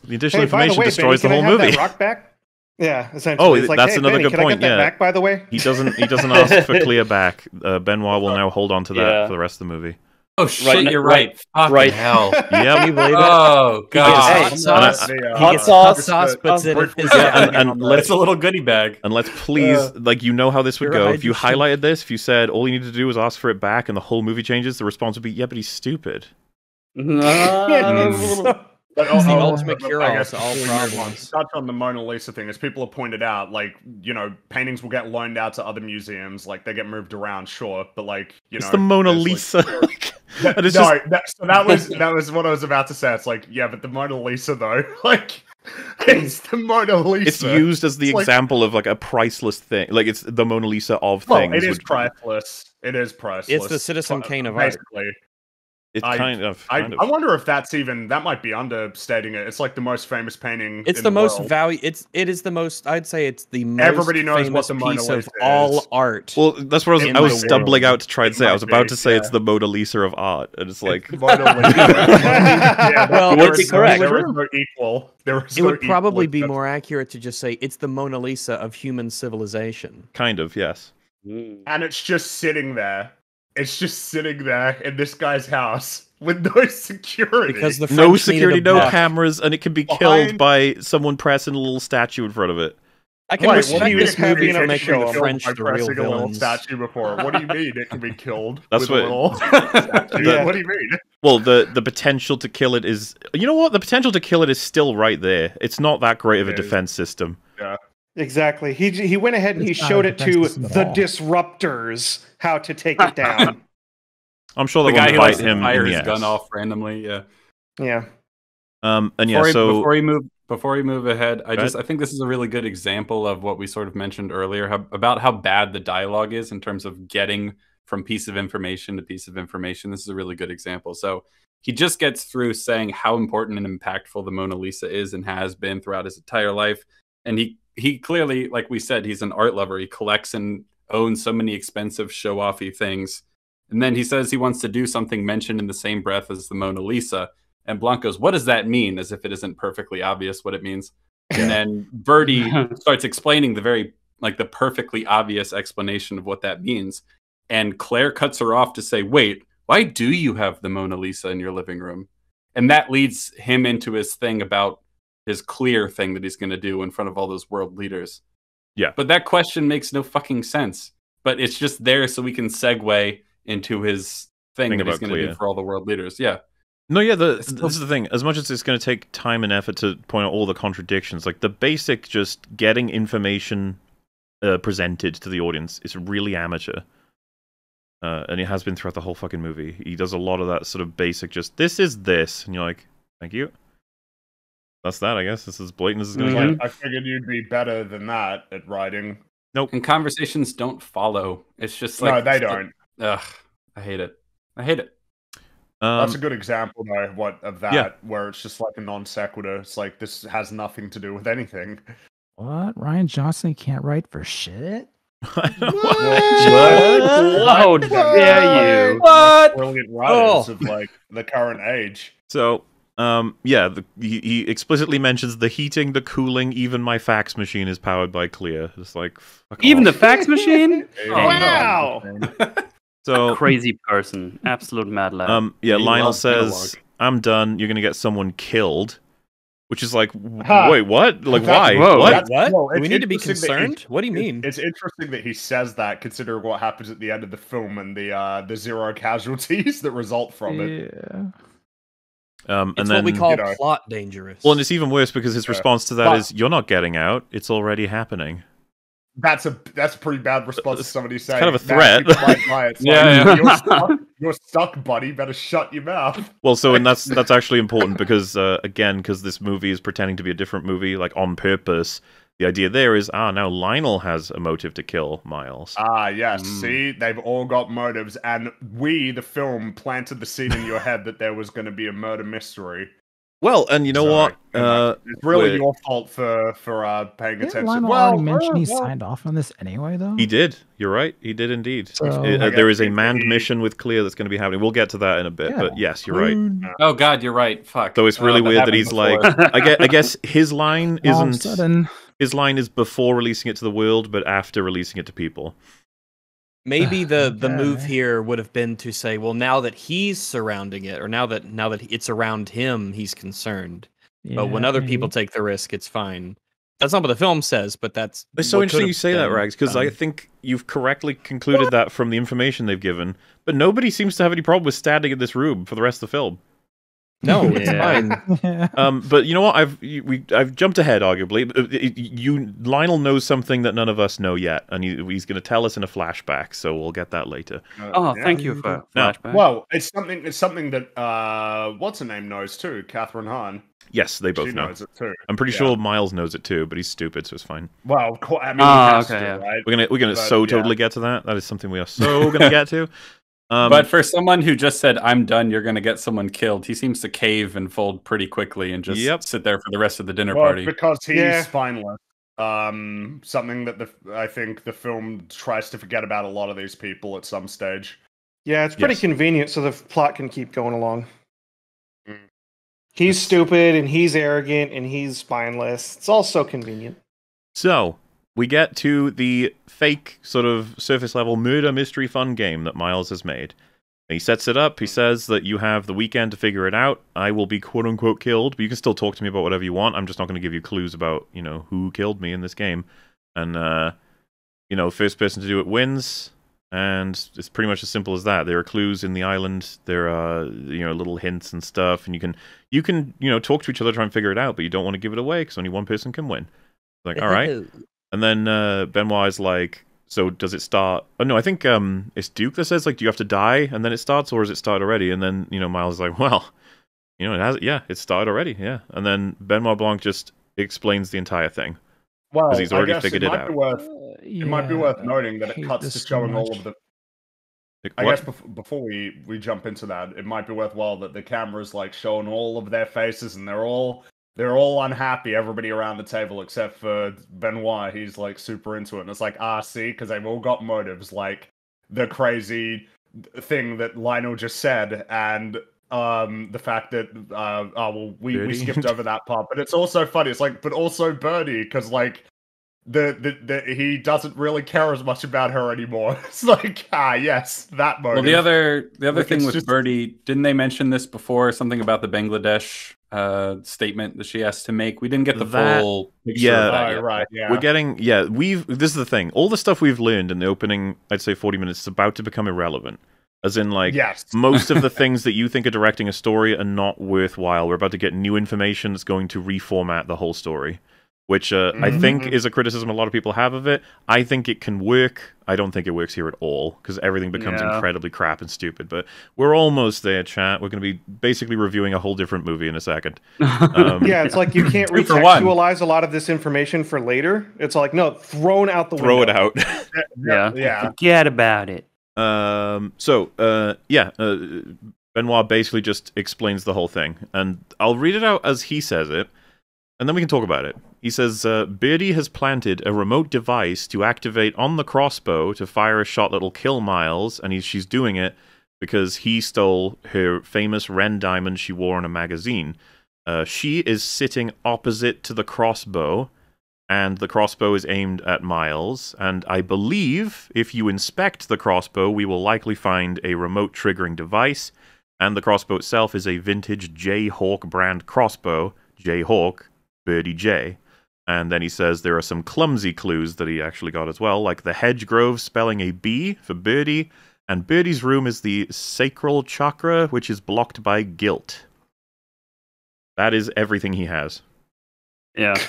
[SPEAKER 2] The additional
[SPEAKER 5] Hey, by the
[SPEAKER 2] information
[SPEAKER 5] way,
[SPEAKER 2] destroys
[SPEAKER 5] Benny,
[SPEAKER 2] the whole movie.
[SPEAKER 5] Rock back? Yeah, essentially.
[SPEAKER 2] Oh,
[SPEAKER 5] It's like,
[SPEAKER 2] that's
[SPEAKER 5] hey,
[SPEAKER 2] another
[SPEAKER 5] Benny,
[SPEAKER 2] good
[SPEAKER 5] can I
[SPEAKER 2] point,
[SPEAKER 5] get that
[SPEAKER 2] yeah.
[SPEAKER 5] back, by the way.
[SPEAKER 2] He doesn't. He doesn't [LAUGHS] ask for Klear back. Uh, Benoit will now hold on to that
[SPEAKER 3] Yeah.
[SPEAKER 2] for the rest of the movie.
[SPEAKER 4] Oh shit,
[SPEAKER 3] Right,
[SPEAKER 4] you're
[SPEAKER 3] right,
[SPEAKER 4] right.
[SPEAKER 3] Right.
[SPEAKER 4] hell. [LAUGHS]
[SPEAKER 2] yeah,
[SPEAKER 1] Can you believe it?
[SPEAKER 4] Oh
[SPEAKER 1] He gets
[SPEAKER 4] god.
[SPEAKER 1] hot sauce.
[SPEAKER 7] The, uh,
[SPEAKER 3] Hot sauce.
[SPEAKER 1] hot sauce, puts it in his
[SPEAKER 2] Yeah, and- and [LAUGHS] let's-
[SPEAKER 4] It's a little goodie bag.
[SPEAKER 2] And let's please,
[SPEAKER 5] Uh,
[SPEAKER 2] like, you know how this would
[SPEAKER 1] pure
[SPEAKER 2] go. If you highlighted this, if you said all you need to do is ask for it back and the whole movie changes, the response would be, yeah, but he's stupid. [LAUGHS]
[SPEAKER 3] No.
[SPEAKER 7] But
[SPEAKER 1] It's the ultimate cure-all
[SPEAKER 7] I guess
[SPEAKER 1] to all
[SPEAKER 7] before we move on,
[SPEAKER 1] problems.
[SPEAKER 7] Touch on the Mona Lisa thing, as people have pointed out, like you know, paintings will get loaned out to other museums, like they get moved around, sure, but like you
[SPEAKER 2] it's
[SPEAKER 7] know,
[SPEAKER 2] the Mona
[SPEAKER 7] there's, like-
[SPEAKER 2] Lisa. [LAUGHS]
[SPEAKER 7] That-
[SPEAKER 2] and it's
[SPEAKER 7] no,
[SPEAKER 2] just,
[SPEAKER 7] that, so that was [LAUGHS] that was what I was about to say. It's like, yeah, but the Mona Lisa though, [LAUGHS] like, it's the Mona Lisa.
[SPEAKER 2] it's used as the
[SPEAKER 7] It's like-
[SPEAKER 2] example of like a priceless thing. Like it's the Mona Lisa of
[SPEAKER 7] Well,
[SPEAKER 2] things.
[SPEAKER 7] it is
[SPEAKER 2] which-
[SPEAKER 7] priceless. It is priceless.
[SPEAKER 1] It's the Citizen Kane of art.
[SPEAKER 7] basically.
[SPEAKER 2] It's
[SPEAKER 7] I-
[SPEAKER 2] kind of.
[SPEAKER 7] I,
[SPEAKER 2] Kind
[SPEAKER 7] I
[SPEAKER 2] of.
[SPEAKER 7] wonder if that's even that might be understating it. It's like the most famous painting.
[SPEAKER 1] It's
[SPEAKER 7] in
[SPEAKER 1] the, most
[SPEAKER 7] world.
[SPEAKER 1] value. It's it is the most. I'd say it's the most
[SPEAKER 7] Everybody knows what
[SPEAKER 1] famous
[SPEAKER 7] the Mona
[SPEAKER 1] piece of
[SPEAKER 7] Lisa
[SPEAKER 1] all art.
[SPEAKER 2] Well, that's what I was.
[SPEAKER 7] In
[SPEAKER 2] I was stumbling out to try and
[SPEAKER 7] It
[SPEAKER 2] say. I was about
[SPEAKER 7] be,
[SPEAKER 2] to say it's the Mona Lisa of art, and it's like
[SPEAKER 7] The [LAUGHS] yeah,
[SPEAKER 1] Well,
[SPEAKER 7] there
[SPEAKER 3] would be correct.
[SPEAKER 7] There is no equal. There is
[SPEAKER 1] it
[SPEAKER 7] no
[SPEAKER 1] would probably be more accurate to just say it's the Mona Lisa of human civilization.
[SPEAKER 2] kind of yes.
[SPEAKER 7] and it's just sitting there. It's just sitting there in this guy's house [LAUGHS] with no security.
[SPEAKER 1] Because the
[SPEAKER 2] no
[SPEAKER 1] French
[SPEAKER 2] security, no
[SPEAKER 1] buck.
[SPEAKER 2] cameras, and it can be
[SPEAKER 7] Behind-
[SPEAKER 2] killed by someone pressing a little statue in front of it.
[SPEAKER 1] I can
[SPEAKER 7] Wait,
[SPEAKER 1] respect
[SPEAKER 7] what do you
[SPEAKER 1] this
[SPEAKER 7] mean it
[SPEAKER 1] movie
[SPEAKER 7] can
[SPEAKER 1] for
[SPEAKER 7] be
[SPEAKER 1] making
[SPEAKER 7] killed
[SPEAKER 1] the French
[SPEAKER 7] by
[SPEAKER 1] the real
[SPEAKER 7] pressing a little statue before. What do you mean it can be killed? [LAUGHS]
[SPEAKER 2] That's
[SPEAKER 7] with a
[SPEAKER 2] what-
[SPEAKER 7] little [LAUGHS] statue?
[SPEAKER 5] Yeah.
[SPEAKER 7] What do you mean?
[SPEAKER 2] Well, the the potential to kill it is, you know what? The potential to kill it is still right there. It's not that great of a defense system.
[SPEAKER 5] Exactly. He he went ahead and he
[SPEAKER 6] It's not
[SPEAKER 5] showed it to the
[SPEAKER 6] all.
[SPEAKER 5] disruptors how to take it down. [LAUGHS]
[SPEAKER 2] I'm sure
[SPEAKER 4] The
[SPEAKER 2] they
[SPEAKER 4] guy
[SPEAKER 2] won't
[SPEAKER 4] who likes
[SPEAKER 2] bite him
[SPEAKER 4] fire
[SPEAKER 2] in the
[SPEAKER 4] his gun off randomly. Yeah.
[SPEAKER 5] yeah.
[SPEAKER 2] Um, and yeah,
[SPEAKER 4] before,
[SPEAKER 2] so
[SPEAKER 4] we, before we move before we move ahead, I
[SPEAKER 2] Go
[SPEAKER 4] just I think this is a really good example of what we sort of mentioned earlier how, about how bad the dialogue is in terms of getting from piece of information to piece of information. This is a really good example. So he just gets through saying how important and impactful the Mona Lisa is and has been throughout his entire life, and he he clearly, like we said, he's an art lover. He collects and owns so many expensive show offy things. And then he says he wants to do something mentioned in the same breath as the Mona Lisa. And Blanc goes, What does that mean? As if it isn't perfectly obvious what it means. And then Birdie [LAUGHS] starts explaining the very, like, the perfectly obvious explanation of what that means. And Claire cuts her off to say, Wait, why do you have the Mona Lisa in your living room? And that leads him into his thing about his Klear thing that he's going to do in front of all those world leaders.
[SPEAKER 2] Yeah.
[SPEAKER 4] But that question makes no fucking sense. But it's just there so we can segue into his thing,
[SPEAKER 2] Thing
[SPEAKER 4] that he's going to do for all the world leaders. Yeah.
[SPEAKER 2] No, yeah, the, this is the thing. As much as it's going to take time and effort to point out all the contradictions, like the basic just getting information uh, presented to the audience is really amateur. Uh, and it has been throughout the whole fucking movie. He does a lot of that sort of basic, just this is this, and you're like, thank you. That's that, I guess. This is as blatant as it's going to
[SPEAKER 3] Mhm.
[SPEAKER 2] get.
[SPEAKER 7] I figured you'd be better than that at writing. Nope.
[SPEAKER 4] And conversations don't follow. It's just
[SPEAKER 7] no,
[SPEAKER 4] like
[SPEAKER 7] they don't.
[SPEAKER 4] Ugh, I hate it. I hate it.
[SPEAKER 2] Um,
[SPEAKER 7] That's a good example, though, of what of that,
[SPEAKER 2] Yeah.
[SPEAKER 7] where it's just like a non sequitur. It's like this has nothing to do with anything.
[SPEAKER 6] What? Rian Johnson can't write for shit?
[SPEAKER 3] How dare you?
[SPEAKER 1] What?
[SPEAKER 7] Brilliant writers
[SPEAKER 1] Oh.
[SPEAKER 7] of like the current age.
[SPEAKER 2] So, um, yeah, the, he, he explicitly mentions the heating, the cooling, even my fax machine is powered by Klear. It's like fuck
[SPEAKER 3] Even the fax [LAUGHS] machine?
[SPEAKER 7] Wow. [LAUGHS]
[SPEAKER 2] so
[SPEAKER 3] Crazy person. Absolute mad lad.
[SPEAKER 2] um yeah,
[SPEAKER 1] He
[SPEAKER 2] Lionel says
[SPEAKER 1] dialogue.
[SPEAKER 2] I'm done. You're gonna get someone killed, which is like
[SPEAKER 7] Huh.
[SPEAKER 2] wait what? Like
[SPEAKER 7] That's-
[SPEAKER 2] why?
[SPEAKER 3] Whoa,
[SPEAKER 2] what?
[SPEAKER 1] What?
[SPEAKER 7] well,
[SPEAKER 1] we need to be
[SPEAKER 7] interesting that he-
[SPEAKER 1] concerned? What do you mean?
[SPEAKER 7] It's interesting that he says that, considering what happens at the end of the film and the uh, the zero casualties [LAUGHS] that result from it.
[SPEAKER 6] Yeah.
[SPEAKER 2] Um, and
[SPEAKER 1] it's
[SPEAKER 2] then
[SPEAKER 1] what we call
[SPEAKER 7] you know-
[SPEAKER 1] plot dangerous.
[SPEAKER 2] well, and it's even worse because his
[SPEAKER 7] Yeah.
[SPEAKER 2] response to that is,
[SPEAKER 7] But-
[SPEAKER 2] "You're not getting out. It's already happening."
[SPEAKER 7] That's a that's a pretty bad response to somebody saying.
[SPEAKER 2] kind of a threat."
[SPEAKER 7] you might lie." It's [LAUGHS]
[SPEAKER 4] Yeah,
[SPEAKER 7] like,
[SPEAKER 3] yeah.
[SPEAKER 7] You're stuck, you're stuck, buddy. Better shut your mouth.
[SPEAKER 2] Well, so and that's [LAUGHS] that's actually important because uh, again, because this movie is pretending to be a different movie, like on purpose. The idea there is, ah, now Lionel has a motive to kill Miles.
[SPEAKER 7] Ah, yes.
[SPEAKER 4] Mm.
[SPEAKER 7] See, they've all got motives, and we, the film, planted the seed in your head that there was going to be a murder mystery.
[SPEAKER 2] Well, and you know
[SPEAKER 7] Sorry.
[SPEAKER 2] what? Uh,
[SPEAKER 7] It's really
[SPEAKER 2] wait.
[SPEAKER 7] your fault for for uh, paying
[SPEAKER 6] Didn't
[SPEAKER 7] attention.
[SPEAKER 6] Lionel
[SPEAKER 7] well,
[SPEAKER 6] already mention
[SPEAKER 7] uh,
[SPEAKER 6] he
[SPEAKER 7] well,
[SPEAKER 6] signed off on this anyway, though?
[SPEAKER 2] he did. You're right. He did indeed.
[SPEAKER 6] So-
[SPEAKER 2] Uh,
[SPEAKER 6] I
[SPEAKER 2] there
[SPEAKER 7] guess
[SPEAKER 2] is a manned
[SPEAKER 7] he-
[SPEAKER 2] mission with Klear that's going to be happening. We'll get to that in a bit.
[SPEAKER 6] Yeah.
[SPEAKER 2] But yes, you're right.
[SPEAKER 4] Oh God, you're right. Fuck.
[SPEAKER 2] Though it's
[SPEAKER 4] Oh,
[SPEAKER 2] really weird that he's
[SPEAKER 4] before.
[SPEAKER 2] like, I guess, I guess his line
[SPEAKER 6] All of a
[SPEAKER 2] isn't.
[SPEAKER 6] Sudden,
[SPEAKER 2] His line is before releasing it to the world, but after releasing it to people.
[SPEAKER 1] Maybe [SIGHS] the the move here would have been to say, well, now that he's surrounding it, or now that now that it's around him, he's concerned. but when
[SPEAKER 6] yeah,
[SPEAKER 1] other people take the risk, it's fine. That's not what the film says, but that's.
[SPEAKER 2] It's so interesting you say that, Rags, because I think you've correctly concluded that from the information they've given. But nobody seems to have any problem with standing in this room for the rest of the film.
[SPEAKER 1] No, [LAUGHS] it's
[SPEAKER 3] Yeah.
[SPEAKER 1] fine.
[SPEAKER 2] Um, but you know what? I've you- we I've jumped ahead, arguably. Uh, You Lionel knows something that none of us know yet, and he, he's going to tell us in a flashback. So we'll get that later.
[SPEAKER 7] uh,
[SPEAKER 3] oh,
[SPEAKER 7] yeah.
[SPEAKER 3] thank you for
[SPEAKER 2] Now-
[SPEAKER 3] flashback.
[SPEAKER 7] Well, it's something. It's something that uh, what's her name knows too. Kathryn Hahn.
[SPEAKER 2] Yes, they both
[SPEAKER 7] she
[SPEAKER 2] know.
[SPEAKER 7] knows it too.
[SPEAKER 2] I'm pretty
[SPEAKER 7] Yeah.
[SPEAKER 2] sure Miles knows it too, but he's stupid, so it's fine.
[SPEAKER 7] Well, co- I mean,
[SPEAKER 3] Ah,
[SPEAKER 7] he has
[SPEAKER 3] okay,
[SPEAKER 7] to,
[SPEAKER 3] yeah.
[SPEAKER 7] right?
[SPEAKER 2] We're gonna we're gonna
[SPEAKER 7] But,
[SPEAKER 2] so
[SPEAKER 7] yeah.
[SPEAKER 2] totally get to that. That is something we are so gonna get to. [LAUGHS] Um,
[SPEAKER 4] but for someone who just said, "I'm done," you're going to get someone killed. He seems to cave and fold pretty quickly and just
[SPEAKER 2] Yep.
[SPEAKER 4] sit there for the rest of the dinner
[SPEAKER 7] Well,
[SPEAKER 4] party.
[SPEAKER 7] because he's
[SPEAKER 5] Yeah.
[SPEAKER 7] spineless. Um, something that the I think the film tries to forget about a lot of these people at some stage.
[SPEAKER 5] Yeah, it's pretty
[SPEAKER 2] Yes.
[SPEAKER 5] convenient so the plot can keep going along.
[SPEAKER 7] Mm.
[SPEAKER 5] He's stupid and he's arrogant and he's spineless. It's all so convenient.
[SPEAKER 2] So we get to the fake sort of surface level murder mystery fun game that Miles has made. He sets it up. He says that you have the weekend to figure it out. I will be quote unquote killed, but you can still talk to me about whatever you want. I'm just not going to give you clues about you know who killed me in this game. And uh, you know, first person to do it wins. And it's pretty much as simple as that. There are clues in the island. There are you know little hints and stuff, and you can you can you know talk to each other, try and figure it out, but you don't want to give it away because only one person can win. Like, [LAUGHS] all right. And then uh, Benoit is like, so does it start? Oh no, I think um, it's Duke that says like, do you have to die and then it starts, or is it started already? And then you know Miles is like, well, you know, it has, yeah, it started already, yeah. And then Benoit Blanc just explains the entire thing.
[SPEAKER 7] Well,
[SPEAKER 2] 'Cause he's
[SPEAKER 7] I
[SPEAKER 2] already
[SPEAKER 7] guess
[SPEAKER 2] figured
[SPEAKER 7] it
[SPEAKER 2] it
[SPEAKER 7] might
[SPEAKER 2] out.
[SPEAKER 7] Be worth, it might be worth noting that it cuts to showing all of the.
[SPEAKER 2] Like,
[SPEAKER 7] I guess before, before we we jump into that, it might be worthwhile that the camera's like showing all of their faces and they're all they're all unhappy. Everybody around the table except for Benoit. He's like super into it, and it's like, ah, see, because they've all got motives, like the crazy thing that Lionel just said, and um the fact that uh oh well we, we skipped over that part but it's also funny it's like but also birdie because like the, the the he doesn't really care as much about her anymore [LAUGHS] it's like ah yes that moment
[SPEAKER 4] Well, the other the other
[SPEAKER 7] Like,
[SPEAKER 4] thing
[SPEAKER 7] it's
[SPEAKER 4] with
[SPEAKER 7] just-
[SPEAKER 4] Birdie, didn't they mention this before? Something about the Bangladesh uh, statement that she has to make. We didn't get the
[SPEAKER 2] That-
[SPEAKER 4] full picture
[SPEAKER 2] yeah.
[SPEAKER 4] of that
[SPEAKER 7] right
[SPEAKER 4] yet.
[SPEAKER 7] right yeah
[SPEAKER 2] We're getting yeah. We've this is the thing. All the stuff we've learned in the opening, I'd say forty minutes, is about to become irrelevant. As in, like
[SPEAKER 7] yes [LAUGHS]
[SPEAKER 2] most of the things that you think are directing a story are not worthwhile. We're about to get new information that's going to reformat the whole story, which uh, I think
[SPEAKER 7] Mhm.
[SPEAKER 2] is a criticism a lot of people have of it. I think it can work. I don't think it works here at all because everything becomes
[SPEAKER 3] Yeah.
[SPEAKER 2] incredibly crap and stupid. But we're almost there, chat. We're going to be basically reviewing a whole different movie in a second. [LAUGHS] Um,
[SPEAKER 5] Yeah, it's like you can't [LAUGHS]
[SPEAKER 4] Two
[SPEAKER 5] recontextualize a lot of this information for later. It's like no, thrown out the
[SPEAKER 2] Throw it out. [LAUGHS]
[SPEAKER 3] yeah.
[SPEAKER 7] yeah
[SPEAKER 3] Forget about it.
[SPEAKER 2] Um. So, uh, yeah, uh, Benoit basically just explains the whole thing, and I'll read it out as he says it, and then we can talk about it. He says, uh, "Birdie has planted a remote device to activate on the crossbow to fire a shot that'll kill Miles, and he's, she's doing it because he stole her famous Ren diamond she wore in a magazine. Uh, she is sitting opposite to the crossbow." and the crossbow is aimed at Miles. And I believe if you inspect the crossbow, we will likely find a remote triggering device. And the crossbow itself is a vintage J Hawk brand crossbow, J Hawk, Birdie J. And then he says there are some clumsy clues that he actually got as well, like the hedge grove spelling a B for Birdie, and Birdie's room is the sacral chakra, which is blocked by guilt. That is everything he has.
[SPEAKER 3] Yeah. [COUGHS]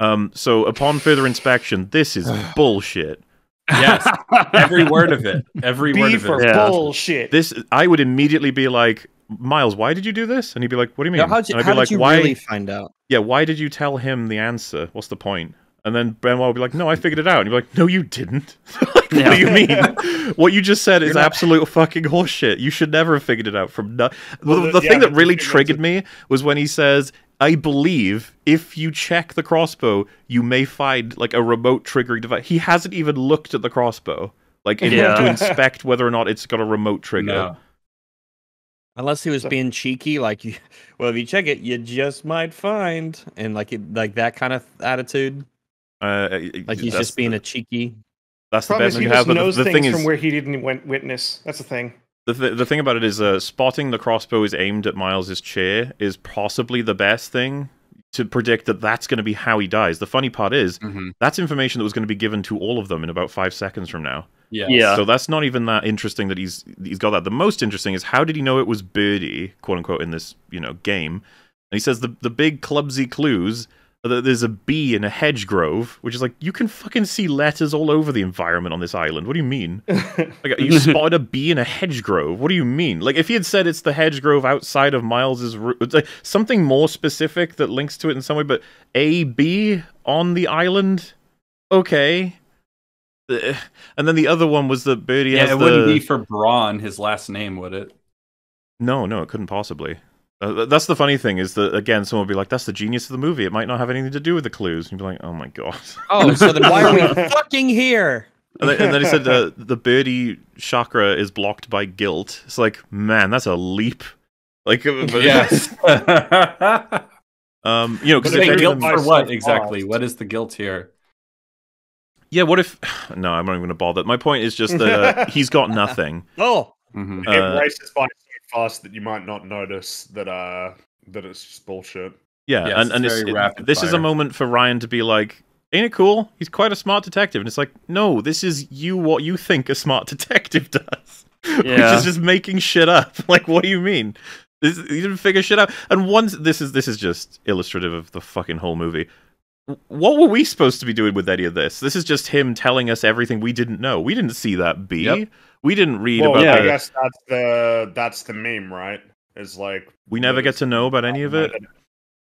[SPEAKER 2] Um, so upon further inspection, this is [SIGHS] bullshit.
[SPEAKER 4] Yes, [LAUGHS] every word of it. Every word
[SPEAKER 5] B
[SPEAKER 4] of
[SPEAKER 5] for
[SPEAKER 4] it.
[SPEAKER 3] Yeah.
[SPEAKER 5] bullshit.
[SPEAKER 2] This I would immediately be like, Miles, why did you do this? And he'd be like, What do you mean?
[SPEAKER 1] Now, how'd you,
[SPEAKER 2] and I'd
[SPEAKER 1] how
[SPEAKER 2] be like,
[SPEAKER 1] did you
[SPEAKER 2] Why?
[SPEAKER 1] really find out?
[SPEAKER 2] Yeah, why did you tell him the answer? What's the point? And then Benoit would be like, No, I figured it out. And you'd be like, No, you didn't. [LAUGHS] like,
[SPEAKER 3] Yeah.
[SPEAKER 2] What do you mean? [LAUGHS] what you just said is
[SPEAKER 1] You're not-
[SPEAKER 2] absolute fucking horseshit. You should never have figured it out from no-
[SPEAKER 7] Well,
[SPEAKER 2] the,
[SPEAKER 7] the-
[SPEAKER 2] the
[SPEAKER 7] yeah,
[SPEAKER 2] thing that really triggered me was when he says, I believe if you check the crossbow, you may find like a remote triggering device. He hasn't even looked at the crossbow. Like in
[SPEAKER 3] Yeah.
[SPEAKER 2] order to inspect whether or not it's got a remote trigger.
[SPEAKER 4] No.
[SPEAKER 1] Unless he was
[SPEAKER 5] So-
[SPEAKER 1] being cheeky, like you. [LAUGHS] Well, if you check it, you just might find, and like it, like that kind of attitude.
[SPEAKER 2] Uh,
[SPEAKER 1] Like he's just being
[SPEAKER 2] the,
[SPEAKER 1] a cheeky.
[SPEAKER 2] that's the
[SPEAKER 5] Problem
[SPEAKER 2] best
[SPEAKER 5] he
[SPEAKER 2] you have.
[SPEAKER 5] just
[SPEAKER 2] But
[SPEAKER 5] knows
[SPEAKER 2] the, the
[SPEAKER 5] things
[SPEAKER 2] thing is,
[SPEAKER 5] from where he didn't went witness. That's the thing.
[SPEAKER 2] the, th- the thing about it is, uh, spotting the crossbow is aimed at Miles's chair is possibly the best thing to predict that that's going to be how he dies. The funny part is,
[SPEAKER 4] Mhm.
[SPEAKER 2] that's information that was going to be given to all of them in about five seconds from now.
[SPEAKER 4] Yes.
[SPEAKER 3] Yeah.
[SPEAKER 2] So that's not even that interesting that he's he's got that. The most interesting is how did he know it was Birdie, quote unquote, in this you know game? And he says the the big clumsy clues are that there's a bee in a hedge grove, which is like you can fucking see letters all over the environment on this island. What do you mean? [LAUGHS] Like you spotted a bee in a hedge grove. What do you mean? Like if he had said it's the hedge grove outside of Miles's ro- it's like something more specific that links to it in some way, but a bee on the island, okay. And then the other one was that Birdie
[SPEAKER 4] Yeah,
[SPEAKER 2] has
[SPEAKER 4] it
[SPEAKER 2] the...
[SPEAKER 4] wouldn't be for Bron, his last name, would it?
[SPEAKER 2] No, no, it couldn't possibly. Uh, that's the funny thing is that again, someone would be like, "That's the genius of the movie. It might not have anything to do with the clues." And you'd be like, "Oh my god!"
[SPEAKER 1] Oh, so then why are we [LAUGHS] fucking here?
[SPEAKER 2] And then, and then he said [LAUGHS] uh, the birdie chakra is blocked by guilt. It's like, man, that's a leap. Like, uh, but-
[SPEAKER 4] Yes. [LAUGHS]
[SPEAKER 2] um, you know, because
[SPEAKER 7] But
[SPEAKER 2] if
[SPEAKER 7] if
[SPEAKER 4] guilt for what exactly? What is the guilt here?
[SPEAKER 2] Yeah, what if? [SIGHS] No, I'm not even going to bother. My point is just that uh, [LAUGHS] he's got nothing. [LAUGHS]
[SPEAKER 1] Oh,
[SPEAKER 4] mm-hmm.
[SPEAKER 7] it
[SPEAKER 2] Uh,
[SPEAKER 7] races by so fast that you might not notice that uh that it's just bullshit.
[SPEAKER 2] Yeah,
[SPEAKER 4] Yes,
[SPEAKER 2] and, and
[SPEAKER 4] it's
[SPEAKER 2] it's, it-
[SPEAKER 4] rapid
[SPEAKER 2] this is a moment for Rian to be like, "Ain't it cool? He's quite a smart detective." And it's like, no, this is you what you think a smart [LAUGHS] detective does, which is just making shit up. Like, what do you mean? This, you didn't figure shit out. And once this is this is just illustrative of the fucking whole movie. W- What were we supposed to be doing with any of this? This is just him telling us everything we didn't know. We didn't see that B.
[SPEAKER 4] Yep.
[SPEAKER 2] We didn't read
[SPEAKER 7] Well,
[SPEAKER 2] about
[SPEAKER 3] yeah,
[SPEAKER 7] I guess that's the that's the meme, right? Is like
[SPEAKER 2] We never get to know about any of it.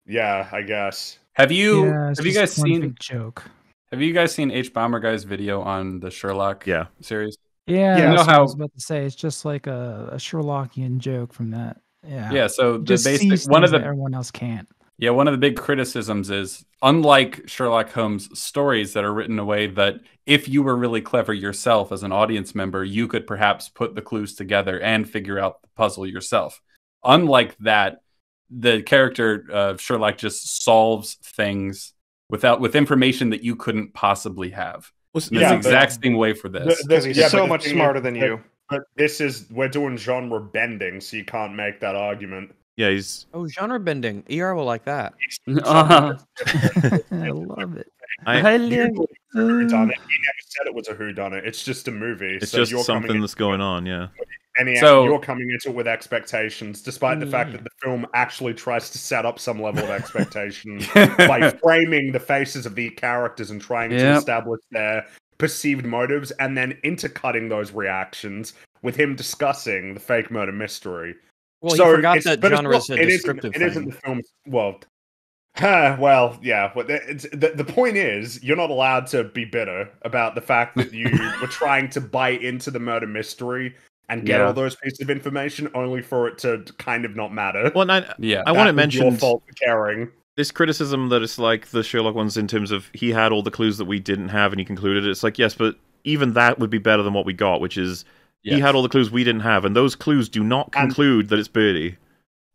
[SPEAKER 7] Yeah, I guess.
[SPEAKER 4] Have you
[SPEAKER 6] Yeah,
[SPEAKER 4] have you guys seen
[SPEAKER 6] big joke?
[SPEAKER 4] have you guys seen Hbomberguy's video on the Sherlock
[SPEAKER 2] Yeah.
[SPEAKER 4] series?
[SPEAKER 6] Yeah,
[SPEAKER 5] You
[SPEAKER 4] know
[SPEAKER 6] what I
[SPEAKER 4] how-
[SPEAKER 6] was about to say. It's just like a, a Sherlockian joke from that. Yeah.
[SPEAKER 4] Yeah, so the
[SPEAKER 6] just
[SPEAKER 4] basic one of the
[SPEAKER 6] everyone else can't.
[SPEAKER 4] Yeah, one of the big criticisms is unlike Sherlock Holmes stories that are written in a way that if you were really clever yourself as an audience member, you could perhaps put the clues together and figure out the puzzle yourself. Unlike that, the character of Sherlock just solves things without with information that you couldn't possibly have.
[SPEAKER 2] Was-
[SPEAKER 4] And
[SPEAKER 7] Yeah,
[SPEAKER 4] the exact same way for this.
[SPEAKER 5] Because he's
[SPEAKER 7] yeah,
[SPEAKER 5] so much smarter than you.
[SPEAKER 7] But this is we're doing genre bending, so you can't make that argument.
[SPEAKER 2] Yeah, he's.
[SPEAKER 1] Oh, genre bending. ER will like that.
[SPEAKER 3] Uh, [LAUGHS] [LAUGHS]
[SPEAKER 6] I love it.
[SPEAKER 2] I,
[SPEAKER 3] I
[SPEAKER 7] You
[SPEAKER 3] live-
[SPEAKER 7] it was a whodunit. He never said it was a whodunit. It's just a movie.
[SPEAKER 2] it's
[SPEAKER 7] so
[SPEAKER 2] just
[SPEAKER 7] you're
[SPEAKER 2] something that's going on. Yeah.
[SPEAKER 7] Any,
[SPEAKER 4] So-
[SPEAKER 7] you're coming into it with expectations, despite the fact that the film actually tries to set up some level of [LAUGHS] expectation by framing the faces of the characters and trying to establish their perceived motives, and then intercutting those reactions with him discussing the fake murder mystery.
[SPEAKER 1] Well,
[SPEAKER 7] so
[SPEAKER 1] you forgot that
[SPEAKER 7] but it's
[SPEAKER 1] genre is
[SPEAKER 7] not-
[SPEAKER 1] a
[SPEAKER 7] it isn't-
[SPEAKER 1] descriptive
[SPEAKER 7] It isn't
[SPEAKER 1] thing.
[SPEAKER 7] the film's well. huh, [SIGHS] well, yeah. But it's, the the point is, you're not allowed to be bitter about the fact that you [LAUGHS] were trying to buy into the murder mystery and get
[SPEAKER 3] Yeah.
[SPEAKER 7] all those pieces of information, only for it to kind of not matter.
[SPEAKER 2] Well, I,
[SPEAKER 4] yeah.
[SPEAKER 2] I want to
[SPEAKER 7] That was your
[SPEAKER 2] mention
[SPEAKER 7] fault for caring.
[SPEAKER 2] this criticism that it's like the Sherlock ones in terms of he had all the clues that we didn't have and he concluded it. It's like, yes, but even that would be better than what we got, which is he had all the clues we didn't have, and those clues do not
[SPEAKER 7] And-
[SPEAKER 2] conclude that it's Birdie.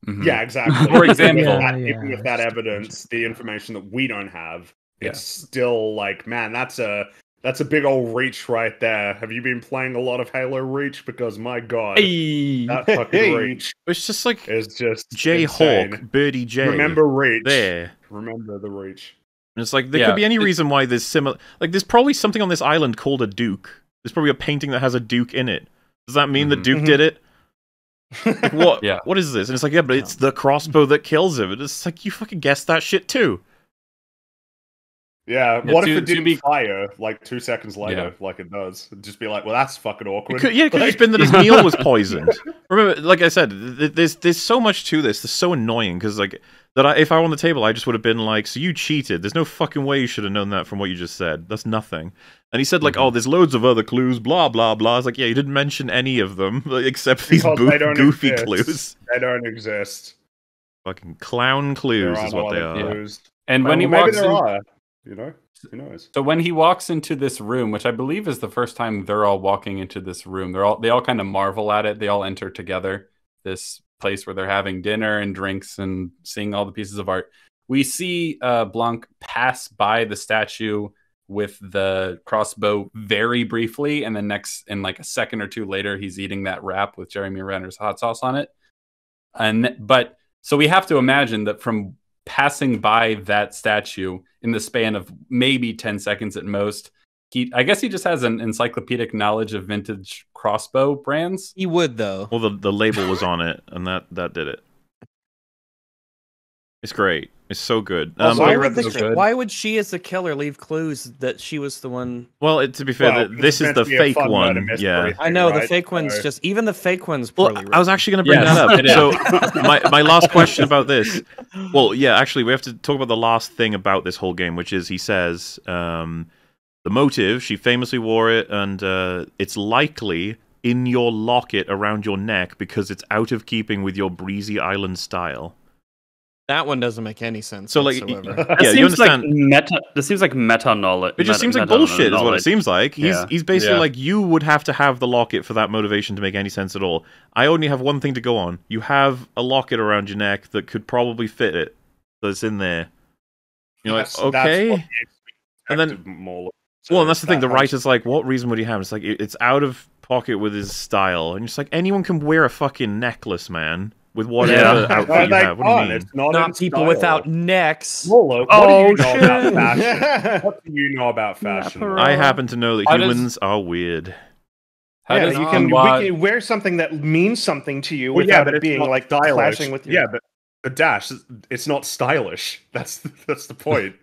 [SPEAKER 4] Mhm.
[SPEAKER 7] Yeah, exactly.
[SPEAKER 4] For
[SPEAKER 7] Even with
[SPEAKER 4] example-
[SPEAKER 7] that,
[SPEAKER 6] Yeah,
[SPEAKER 7] even with that evidence, the information that we don't have,
[SPEAKER 4] Yeah.
[SPEAKER 7] it's still like, man, that's a that's a big old reach right there. Have you been playing a lot of Halo Reach? Because my god,
[SPEAKER 4] Hey.
[SPEAKER 7] that fucking
[SPEAKER 5] Hey.
[SPEAKER 7] reach
[SPEAKER 2] It's just like
[SPEAKER 7] is just
[SPEAKER 2] J Hawk, Birdie J.
[SPEAKER 7] Remember reach.
[SPEAKER 2] there.
[SPEAKER 7] Remember the reach.
[SPEAKER 2] And it's like there
[SPEAKER 4] Yeah,
[SPEAKER 2] could be any reason why there's similar. Like there's probably something on this island called a Duke. There's probably a painting that has a Duke in it. Does that mean the
[SPEAKER 4] Mhm.
[SPEAKER 2] Duke
[SPEAKER 5] Mhm.
[SPEAKER 2] did it? Like, [LAUGHS] what?
[SPEAKER 4] Yeah.
[SPEAKER 2] What is this? And it's like, yeah, but it's the crossbow that kills him. And it's like you fucking guessed that shit too.
[SPEAKER 7] Yeah,
[SPEAKER 4] Yeah,
[SPEAKER 7] what
[SPEAKER 4] to-
[SPEAKER 7] if it didn't
[SPEAKER 4] be-
[SPEAKER 7] fire like two seconds later,
[SPEAKER 4] Yeah.
[SPEAKER 7] like it does? It'd just be like, well, that's fucking awkward.
[SPEAKER 2] It could, yeah, it could
[SPEAKER 7] Like- [LAUGHS]
[SPEAKER 2] just been that his meal was [LAUGHS] poisoned. Remember, like I said, th- th- there's there's so much to this. That's so annoying because like that. I, if I were on the table, I just would have been like, "So you cheated? There's no fucking way you should have known that from what you just said. That's nothing." And he said like,
[SPEAKER 7] Mm-hmm.
[SPEAKER 2] "Oh, there's loads of other clues, blah blah blah." I was like, "Yeah, you didn't mention any of them [LAUGHS] except these
[SPEAKER 7] Because don't
[SPEAKER 2] goofy
[SPEAKER 7] exist.
[SPEAKER 2] clues.
[SPEAKER 7] They don't exist.
[SPEAKER 2] Fucking clown clues is what they are.
[SPEAKER 7] clues.
[SPEAKER 4] And
[SPEAKER 7] Well,
[SPEAKER 4] when he
[SPEAKER 7] maybe
[SPEAKER 4] walks
[SPEAKER 7] there
[SPEAKER 4] in,
[SPEAKER 7] are. You know, who knows?
[SPEAKER 4] So when he walks into this room, which I believe is the first time they're all walking into this room, they're all they all kind of marvel at it. They all enter together this place where they're having dinner and drinks and seeing all the pieces of art. We see uh, Blanc pass by the statue with the crossbow very briefly, and then next in like a second or two later, he's eating that wrap with Jeremy Renner's hot sauce on it. And but so we have to imagine that from passing by that statue in the span of maybe 10 seconds at most he i guess he just has an encyclopedic knowledge of vintage crossbow brands
[SPEAKER 1] He would though.
[SPEAKER 2] Well, the the label was on it, and that that did it. It's great. It's so good. Um,
[SPEAKER 1] why, would the,
[SPEAKER 5] the
[SPEAKER 4] good.
[SPEAKER 1] why would she, as the killer, leave clues that she was the one?
[SPEAKER 2] well, it, to be fair,
[SPEAKER 7] Well,
[SPEAKER 2] th- this is the
[SPEAKER 7] meant to be a
[SPEAKER 2] fake one. Yeah.
[SPEAKER 7] thing,
[SPEAKER 1] I know the fake ones.
[SPEAKER 7] So-
[SPEAKER 1] Just even the fake ones.
[SPEAKER 2] Well,
[SPEAKER 1] Poorly
[SPEAKER 2] I was actually going to bring
[SPEAKER 4] Yes,
[SPEAKER 2] that up. [LAUGHS] So, my my last question about this. Well, yeah, actually, we have to talk about the last thing about this whole game, which is he says um, the motive. She famously wore it, and uh, it's likely in your locket around your neck because it's out of keeping with your breezy island style.
[SPEAKER 1] that one doesn't make any sense.
[SPEAKER 2] So, like,
[SPEAKER 1] whatsoever. [LAUGHS]
[SPEAKER 3] That
[SPEAKER 2] Yeah, you
[SPEAKER 3] seems like
[SPEAKER 2] understand-
[SPEAKER 3] meta. This seems like meta knowledge.
[SPEAKER 2] It just
[SPEAKER 3] meta-
[SPEAKER 2] seems like
[SPEAKER 3] meta
[SPEAKER 2] bullshit, is what it seems like. He's
[SPEAKER 3] Yeah.
[SPEAKER 2] he's basically
[SPEAKER 4] Yeah.
[SPEAKER 2] like you would have to have the locket for that motivation to make any sense at all. I only have one thing to go on. You have a locket around your neck that could probably fit it. That's in there. You're like,
[SPEAKER 7] That's- that's
[SPEAKER 2] okay.
[SPEAKER 7] what the
[SPEAKER 2] And then-
[SPEAKER 7] expected more-
[SPEAKER 2] Well, and that's the thing. The writer's like, what reason would he have? It's like it- it's out of pocket with his style, and it's like anyone can wear a fucking necklace, man, with whatever
[SPEAKER 3] Yeah.
[SPEAKER 7] No,
[SPEAKER 2] outfit you have. What do you
[SPEAKER 7] can't.
[SPEAKER 2] mean?
[SPEAKER 7] It's not,
[SPEAKER 1] not people
[SPEAKER 7] style.
[SPEAKER 1] without necks.
[SPEAKER 7] Molo, what
[SPEAKER 3] Oh,
[SPEAKER 7] do you know about fashion? What do you know about fashion?
[SPEAKER 3] Leopard.
[SPEAKER 2] I happen to know that
[SPEAKER 4] How does-
[SPEAKER 2] humans are weird.
[SPEAKER 4] How
[SPEAKER 5] yeah, you can we can wear something that means something to you
[SPEAKER 7] Well,
[SPEAKER 5] without
[SPEAKER 7] but
[SPEAKER 5] it
[SPEAKER 7] it's
[SPEAKER 5] being like
[SPEAKER 7] stylish.
[SPEAKER 5] clashing with your
[SPEAKER 7] Yeah, but the dash, it's not stylish. [LAUGHS] That's that's the point.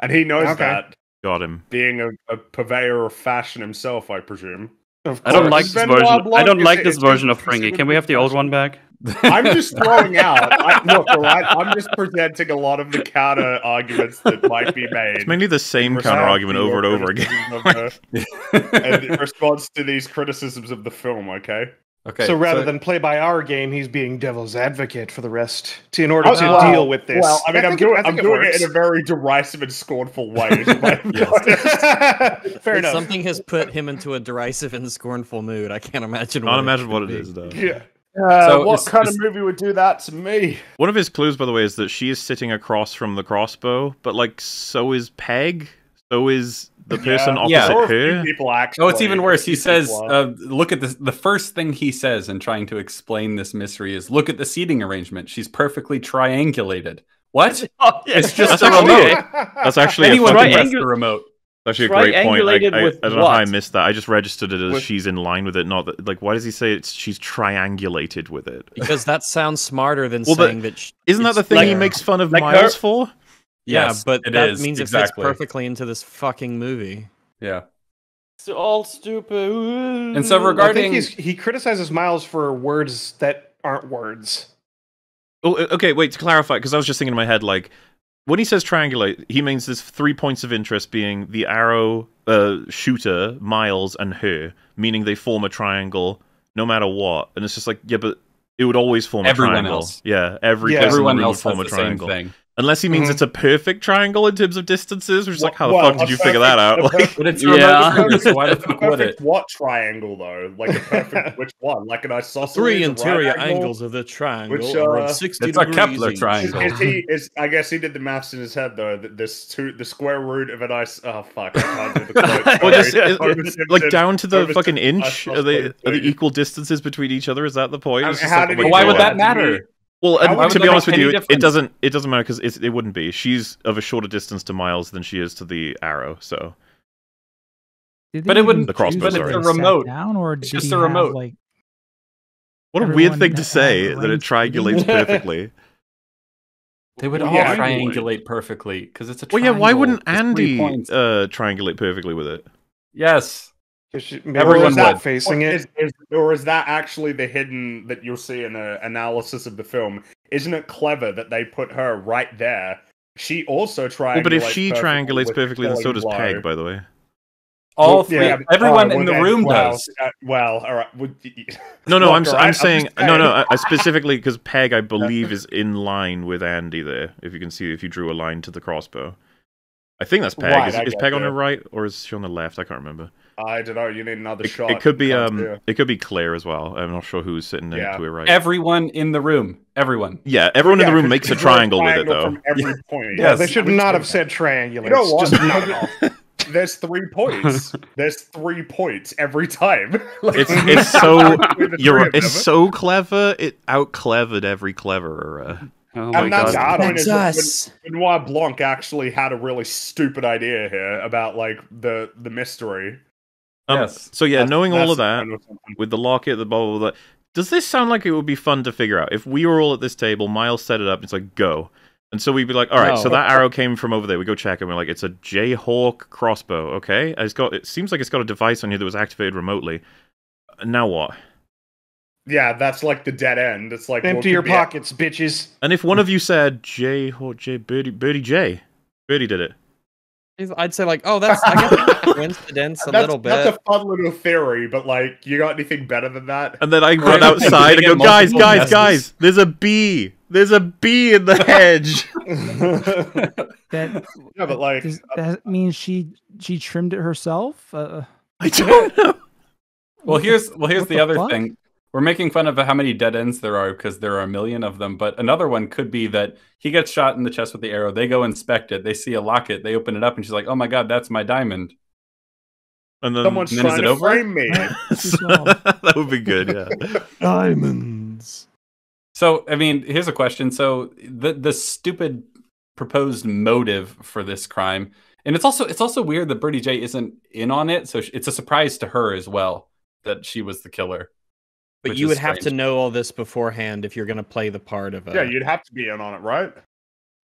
[SPEAKER 7] and he knows
[SPEAKER 5] Okay.
[SPEAKER 7] that,
[SPEAKER 2] Got him.
[SPEAKER 7] being a, a purveyor of fashion himself, I presume.
[SPEAKER 5] Of
[SPEAKER 3] I don't like this
[SPEAKER 7] Benoit
[SPEAKER 3] version. I don't like this version of
[SPEAKER 7] considered
[SPEAKER 3] Fringy. Can we have the old one back?
[SPEAKER 7] I'm just [LAUGHS] throwing out. I, look, all right. I'm just presenting a lot of the counter arguments that might be made.
[SPEAKER 2] It's mainly the same counter argument over and over again.
[SPEAKER 7] the- [LAUGHS] and in response to these criticisms of the film, okay?
[SPEAKER 4] Okay.
[SPEAKER 5] so rather than play by our game, he's being devil's advocate for the rest to in order
[SPEAKER 7] Oh,
[SPEAKER 5] to
[SPEAKER 7] well,
[SPEAKER 5] deal with this.
[SPEAKER 7] Well, I mean, I am
[SPEAKER 5] think it-
[SPEAKER 7] doing,
[SPEAKER 5] I
[SPEAKER 7] I'm
[SPEAKER 5] it
[SPEAKER 7] doing it in a very derisive and scornful way. [LAUGHS] to [LAUGHS]
[SPEAKER 5] Fair enough.
[SPEAKER 1] Something has put him into a derisive and scornful mood. I can't imagine.
[SPEAKER 2] Can't
[SPEAKER 1] what
[SPEAKER 2] imagine
[SPEAKER 1] could
[SPEAKER 2] what it
[SPEAKER 1] be.
[SPEAKER 2] is, though.
[SPEAKER 7] yeah. Uh,
[SPEAKER 4] So
[SPEAKER 7] what
[SPEAKER 4] is-
[SPEAKER 7] kind
[SPEAKER 4] is-
[SPEAKER 7] of movie would do that to me?
[SPEAKER 2] One of his clues, by the way, is that she is sitting across from the crossbow, but like so is Peg. So is the person opposite
[SPEAKER 4] Yeah.
[SPEAKER 7] Or a few
[SPEAKER 2] her.
[SPEAKER 7] people actually.
[SPEAKER 4] Oh, it's even worse. He says, uh, "Look at this." The first thing he says in trying to explain this mystery is, "Look at the seating arrangement. She's perfectly triangulated." What? [LAUGHS]
[SPEAKER 3] Oh, yeah.
[SPEAKER 4] It's just
[SPEAKER 2] That's
[SPEAKER 4] a
[SPEAKER 2] actually-
[SPEAKER 4] remote.
[SPEAKER 2] That's actually a
[SPEAKER 4] Anyone
[SPEAKER 2] fucking,
[SPEAKER 4] can
[SPEAKER 2] that's
[SPEAKER 4] remote.
[SPEAKER 2] actually a great point. I, I, I don't know how I missed that. I just registered it as
[SPEAKER 3] With-
[SPEAKER 2] she's in line with it, not that. Like, why does he say it's she's triangulated with it?
[SPEAKER 1] Because that sounds smarter than
[SPEAKER 2] Well, but
[SPEAKER 1] saying that. sh-
[SPEAKER 2] Isn't that the thing he makes fun of
[SPEAKER 7] like
[SPEAKER 2] Miles
[SPEAKER 7] her-
[SPEAKER 2] for?
[SPEAKER 1] Yeah, but
[SPEAKER 4] it
[SPEAKER 1] that
[SPEAKER 4] is,
[SPEAKER 1] means
[SPEAKER 4] exactly.
[SPEAKER 1] it fits perfectly into this fucking movie.
[SPEAKER 4] Yeah.
[SPEAKER 3] It's all stupid.
[SPEAKER 4] And so
[SPEAKER 5] I think
[SPEAKER 4] regarding
[SPEAKER 5] he's, he criticizes Miles for words that aren't words.
[SPEAKER 2] Oh, okay. Wait to clarify, because I was just thinking in my head, like when he says triangulate, he means there's three points of interest being the arrow uh, shooter, Miles, and her, meaning they form a triangle no matter what. And it's just like, yeah, but it would always form
[SPEAKER 4] Everyone
[SPEAKER 2] a triangle.
[SPEAKER 4] else.
[SPEAKER 2] Yeah, every
[SPEAKER 5] Yeah.
[SPEAKER 2] place in the
[SPEAKER 4] everyone
[SPEAKER 2] room would
[SPEAKER 4] else has
[SPEAKER 2] form a
[SPEAKER 4] the same
[SPEAKER 2] triangle.
[SPEAKER 4] thing.
[SPEAKER 2] Unless he means
[SPEAKER 5] Mhm.
[SPEAKER 2] it's a perfect triangle in terms of distances, which is like, how the
[SPEAKER 7] Well,
[SPEAKER 2] fuck did you figure that out? [LAUGHS]
[SPEAKER 7] perfect-
[SPEAKER 2] Like,
[SPEAKER 4] But it's
[SPEAKER 3] Yeah.
[SPEAKER 4] remote why the fuck would it?
[SPEAKER 7] what triangle though? Like a perfect [LAUGHS] which one? Like an isosceles?
[SPEAKER 1] Three interior
[SPEAKER 7] right angle?
[SPEAKER 1] angles of the triangle
[SPEAKER 7] Which,
[SPEAKER 1] are
[SPEAKER 7] uh,
[SPEAKER 1] of 60
[SPEAKER 4] It's a
[SPEAKER 1] degrees
[SPEAKER 4] Kepler
[SPEAKER 1] each.
[SPEAKER 7] Is,
[SPEAKER 4] triangle.
[SPEAKER 7] is he [LAUGHS] is I guess he did the maths in his head though. That this two the square root of an ice. Oh fuck! I can't do the quote.
[SPEAKER 2] well, just, is-
[SPEAKER 7] Homer
[SPEAKER 2] is-
[SPEAKER 7] Simpson-
[SPEAKER 2] like down to the
[SPEAKER 7] Homer
[SPEAKER 2] fucking inch. Are
[SPEAKER 7] isosceles
[SPEAKER 2] they are they
[SPEAKER 7] thing.
[SPEAKER 2] equal distances between each other? Is that the point?
[SPEAKER 7] How-
[SPEAKER 2] It's just
[SPEAKER 7] how
[SPEAKER 2] like,
[SPEAKER 7] did he
[SPEAKER 2] my
[SPEAKER 4] Why would that matter?
[SPEAKER 2] Well, and to be honest with
[SPEAKER 4] any
[SPEAKER 2] you, it doesn't. It doesn't matter because it wouldn't be. She's of a shorter distance to Miles than she is to the arrow. So
[SPEAKER 4] But it wouldn't-
[SPEAKER 6] even
[SPEAKER 2] The crossbow,
[SPEAKER 6] choose
[SPEAKER 2] sorry.
[SPEAKER 6] where
[SPEAKER 2] But
[SPEAKER 6] they
[SPEAKER 4] it's a remote.
[SPEAKER 6] Down, or
[SPEAKER 4] It's just
[SPEAKER 6] he
[SPEAKER 4] a
[SPEAKER 6] have,
[SPEAKER 4] remote.
[SPEAKER 6] Like,
[SPEAKER 2] what a weird thing to say that it triangulates [LAUGHS] perfectly.
[SPEAKER 4] They would all
[SPEAKER 7] yeah,
[SPEAKER 4] triangulate perfectly because it's a triangle.
[SPEAKER 2] well, yeah. Why wouldn't Andy
[SPEAKER 4] points.
[SPEAKER 2] uh, triangulate perfectly with it?
[SPEAKER 4] Yes.
[SPEAKER 5] Is she- maybe
[SPEAKER 4] Everyone
[SPEAKER 5] she's not
[SPEAKER 4] would.
[SPEAKER 5] facing it.
[SPEAKER 7] Is, is, or is that actually the hidden that you'll see in the analysis of the film? Isn't it clever that they put her right there? She also triangulates.
[SPEAKER 2] Well, but if she
[SPEAKER 7] perfectly
[SPEAKER 2] triangulates perfectly, then so does
[SPEAKER 7] blow.
[SPEAKER 2] Peg. By the way.
[SPEAKER 4] All
[SPEAKER 5] Well,
[SPEAKER 4] three.
[SPEAKER 5] yeah,
[SPEAKER 4] everyone
[SPEAKER 7] Oh,
[SPEAKER 4] in the room
[SPEAKER 7] well,
[SPEAKER 4] does.
[SPEAKER 7] uh, well, all right. Would, [LAUGHS]
[SPEAKER 2] No, no. I'm
[SPEAKER 7] Walker,
[SPEAKER 2] I'm
[SPEAKER 7] I- I'm
[SPEAKER 2] saying
[SPEAKER 7] just
[SPEAKER 2] no, no. I, I specifically because Peg, I believe, is in line with Andy there. If you can see, if you drew a line to the crossbow, I think that's Peg.
[SPEAKER 7] Right,
[SPEAKER 2] is is
[SPEAKER 7] get
[SPEAKER 2] Peg on
[SPEAKER 7] you.
[SPEAKER 2] her right or is she on the left? I can't remember.
[SPEAKER 7] I don't know. You need another
[SPEAKER 2] It,
[SPEAKER 7] shot.
[SPEAKER 2] it could be um,
[SPEAKER 7] do.
[SPEAKER 2] it could be Claire as well. I'm not sure who's sitting
[SPEAKER 7] Yeah.
[SPEAKER 2] next to her right.
[SPEAKER 4] Everyone in the room. Everyone.
[SPEAKER 2] yeah, everyone in the room
[SPEAKER 7] 'cause
[SPEAKER 2] makes a
[SPEAKER 7] you draw
[SPEAKER 2] triangle with it though.
[SPEAKER 7] From every point.
[SPEAKER 5] Yeah,
[SPEAKER 4] Yes.
[SPEAKER 5] they should not have said triangulate.
[SPEAKER 7] You know what?
[SPEAKER 5] Just not. [LAUGHS]
[SPEAKER 7] There's three points. [LAUGHS] There's three points every time. [LAUGHS] Like,
[SPEAKER 2] It's it's so you're
[SPEAKER 7] three
[SPEAKER 2] right,
[SPEAKER 7] of
[SPEAKER 2] it's
[SPEAKER 7] them.
[SPEAKER 2] so clever. It out clevered every cleverer. Uh,
[SPEAKER 4] Oh my
[SPEAKER 7] And that's
[SPEAKER 4] god.
[SPEAKER 7] the point is that
[SPEAKER 1] us.
[SPEAKER 7] when Benoit Blanc actually had a really stupid idea here about like the the mystery.
[SPEAKER 2] Um,
[SPEAKER 4] Yes.
[SPEAKER 2] So yeah,
[SPEAKER 7] That's-
[SPEAKER 2] knowing all of that
[SPEAKER 7] kind of something.
[SPEAKER 2] with the locket, the blah blah blah. Does this sound like it would be fun to figure out? If we were all at this table, Miles set it up. It's like go, and so we'd be like, all right, so that arrow came from over there. We go check, and we're like, it's a Jayhawk crossbow. Okay, it's got. It seems like it's got a device on here that was activated remotely. Now what?
[SPEAKER 7] Yeah, that's like the dead end. It's like
[SPEAKER 5] Empty your
[SPEAKER 7] could be-
[SPEAKER 5] pockets, bitches.
[SPEAKER 2] And if one of you said J Hawk J Birdie Birdie J, Birdie did it.
[SPEAKER 1] I'd say like, oh, that's I guess coincidence [LAUGHS] a
[SPEAKER 7] That's,
[SPEAKER 1] little bit.
[SPEAKER 7] that's a fun little theory, but like, you got anything better than that?
[SPEAKER 2] And then I
[SPEAKER 4] Right.
[SPEAKER 2] run [LAUGHS] outside and go, guys, guys,
[SPEAKER 4] messes.
[SPEAKER 2] guys, there's a bee. There's a bee in the hedge. [LAUGHS]
[SPEAKER 6] that
[SPEAKER 7] Yeah, but like,
[SPEAKER 6] does that mean she she trimmed it herself? Uh,
[SPEAKER 2] I don't know.
[SPEAKER 4] Well, here's well here's
[SPEAKER 6] What
[SPEAKER 4] the,
[SPEAKER 6] the
[SPEAKER 4] other
[SPEAKER 6] fuck?
[SPEAKER 4] thing. We're making fun of how many dead ends there are because there are a million of them. But another one could be that he gets shot in the chest with the arrow. They go inspect it. They see a locket. They open it up, and she's like, "Oh my god, that's my diamond."
[SPEAKER 2] And then
[SPEAKER 7] someone's
[SPEAKER 4] and then is
[SPEAKER 7] trying
[SPEAKER 4] it
[SPEAKER 7] to
[SPEAKER 4] over?
[SPEAKER 7] frame me. [LAUGHS] [LAUGHS]
[SPEAKER 2] that would be good, yeah. [LAUGHS]
[SPEAKER 1] Diamonds.
[SPEAKER 4] So, I mean, here's a question. So, the the stupid proposed motive for this crime, and it's also it's also weird that Birdie J isn't in on it. So it's a surprise to her as well that she was the killer.
[SPEAKER 1] But you
[SPEAKER 4] is
[SPEAKER 1] would have to know all this beforehand if you're going to play the part of a.
[SPEAKER 7] Yeah, you'd have to be in on it, right?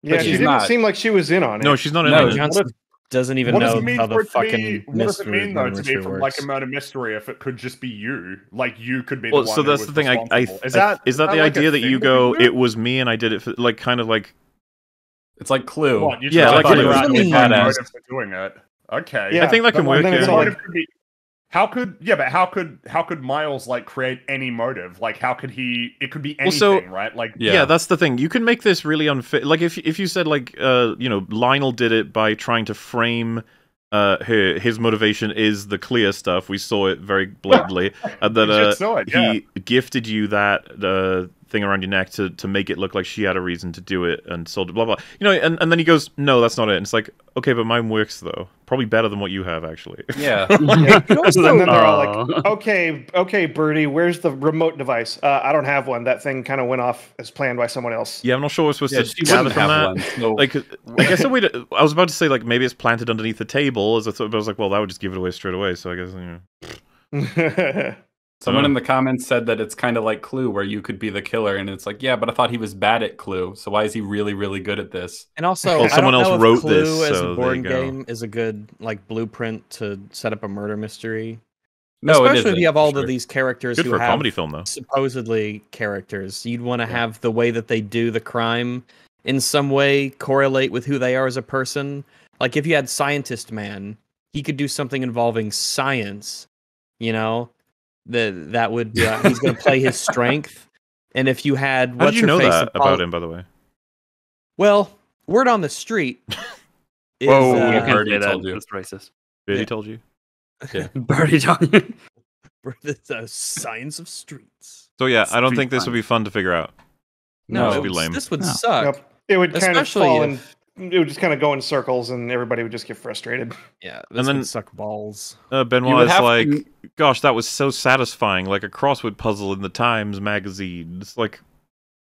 [SPEAKER 5] yeah, she didn't
[SPEAKER 4] not.
[SPEAKER 5] seem like she was in on it.
[SPEAKER 2] No, she's not in
[SPEAKER 4] No,
[SPEAKER 2] it.
[SPEAKER 1] Johnson doesn't even
[SPEAKER 7] what does
[SPEAKER 1] know
[SPEAKER 7] it mean
[SPEAKER 1] how
[SPEAKER 7] for
[SPEAKER 1] the
[SPEAKER 7] it to be?
[SPEAKER 1] fucking
[SPEAKER 7] What does it mean though to
[SPEAKER 1] mystery
[SPEAKER 7] be from like a murder mystery if it could just be you? Like you could be.
[SPEAKER 2] Well,
[SPEAKER 7] the one
[SPEAKER 2] so that's
[SPEAKER 7] was
[SPEAKER 2] the thing. I, I,
[SPEAKER 7] responsible.
[SPEAKER 2] I
[SPEAKER 7] is that
[SPEAKER 2] is that the
[SPEAKER 7] like
[SPEAKER 2] idea that you
[SPEAKER 7] we
[SPEAKER 2] go?
[SPEAKER 7] do?
[SPEAKER 2] It was me, and I did it for like kind of like
[SPEAKER 4] It's like Clue.
[SPEAKER 7] What, you
[SPEAKER 2] Yeah,
[SPEAKER 7] just
[SPEAKER 2] like
[SPEAKER 7] thought
[SPEAKER 2] it was
[SPEAKER 7] had
[SPEAKER 1] really
[SPEAKER 7] a
[SPEAKER 4] badass.
[SPEAKER 7] motive for doing it. Okay.
[SPEAKER 5] Yeah,
[SPEAKER 2] I think that can work.
[SPEAKER 5] Then
[SPEAKER 7] The
[SPEAKER 5] it's
[SPEAKER 2] yeah.
[SPEAKER 5] like-
[SPEAKER 7] motive could be How could yeah, but how could how could Miles like create any motive? Like how could he? It could be
[SPEAKER 2] Well, so-
[SPEAKER 7] anything, right? Like
[SPEAKER 2] Yeah. that's the thing. You can make this really unfair. Like if if you said like uh you know Lionel did it by trying to frame uh her, his motivation is the Klear stuff. We saw it very blatantly, [LAUGHS] and that uh,
[SPEAKER 7] saw it, yeah.
[SPEAKER 2] he gifted you that uh thing around your neck to to make it look like she had a reason to do it and sold it. Blah blah. You know, and and then he goes, no, that's not it. And it's like okay, but mine works though. Probably better than what you have actually. [LAUGHS]
[SPEAKER 4] Yeah. [LAUGHS]
[SPEAKER 5] Yeah. and then they're all like, "Okay, okay, Birdie, where's the remote device? Uh, I don't have one. That thing kind of went off as planned by someone else."
[SPEAKER 2] yeah, I'm not sure we're supposed
[SPEAKER 4] yeah,
[SPEAKER 2] to
[SPEAKER 4] she
[SPEAKER 2] gather from
[SPEAKER 4] have
[SPEAKER 2] that.
[SPEAKER 4] one. So
[SPEAKER 2] like [LAUGHS] I guess a way to, I was about to say like maybe it's planted underneath the table as I thought, but I was like, well, that would just give it away straight away. So I guess you know.
[SPEAKER 4] Someone
[SPEAKER 2] Uh.
[SPEAKER 4] in the comments said that it's kind of like Clue, where you could be the killer, and it's like, yeah, but I thought he was bad at Clue, so why is he really, really good at this?
[SPEAKER 1] And also,
[SPEAKER 2] Well,
[SPEAKER 1] I
[SPEAKER 2] someone
[SPEAKER 1] don't
[SPEAKER 2] else
[SPEAKER 1] know if
[SPEAKER 2] wrote
[SPEAKER 1] Clue
[SPEAKER 2] this,
[SPEAKER 1] as
[SPEAKER 2] so
[SPEAKER 1] a board game is a good like blueprint to set up a murder mystery.
[SPEAKER 4] No,
[SPEAKER 1] Especially if you have all
[SPEAKER 4] for
[SPEAKER 1] of these characters
[SPEAKER 2] Good
[SPEAKER 1] who
[SPEAKER 2] for a
[SPEAKER 1] have
[SPEAKER 2] comedy film though.
[SPEAKER 1] supposedly characters. You'd want to have the way that they do the crime in some way correlate with who they are as a person. Like if you had Scientist Man, he could do something involving science. You know, that that would uh, he's going [LAUGHS] to play his strength. And if you had
[SPEAKER 2] How
[SPEAKER 1] what's
[SPEAKER 2] did you know
[SPEAKER 1] face
[SPEAKER 2] that
[SPEAKER 1] Apollo-
[SPEAKER 2] about him, by the way?
[SPEAKER 1] Well, word on the street. [LAUGHS] is,
[SPEAKER 2] Whoa,
[SPEAKER 1] uh,
[SPEAKER 3] you can't
[SPEAKER 4] Birdie
[SPEAKER 3] that.
[SPEAKER 4] told you.
[SPEAKER 3] That's racist.
[SPEAKER 2] Really
[SPEAKER 1] Yeah.
[SPEAKER 2] told you. [LAUGHS]
[SPEAKER 3] Birdie told you.
[SPEAKER 1] the science of streets.
[SPEAKER 2] So yeah, I don't think this would be fun to figure out.
[SPEAKER 1] No,
[SPEAKER 2] That'd
[SPEAKER 1] it
[SPEAKER 2] be
[SPEAKER 1] would-
[SPEAKER 2] lame.
[SPEAKER 1] this would
[SPEAKER 6] No.
[SPEAKER 1] suck.
[SPEAKER 5] Yep. It would kind of
[SPEAKER 1] Especially
[SPEAKER 5] fall
[SPEAKER 1] if-
[SPEAKER 5] and it would just kind of go in circles, and everybody would just get frustrated.
[SPEAKER 1] Yeah, this
[SPEAKER 2] then-
[SPEAKER 1] suck balls.
[SPEAKER 2] Uh,
[SPEAKER 4] You
[SPEAKER 2] Benoit is like,
[SPEAKER 4] to-
[SPEAKER 2] gosh, that was so satisfying, like a crossword puzzle in the Times magazine. It's like,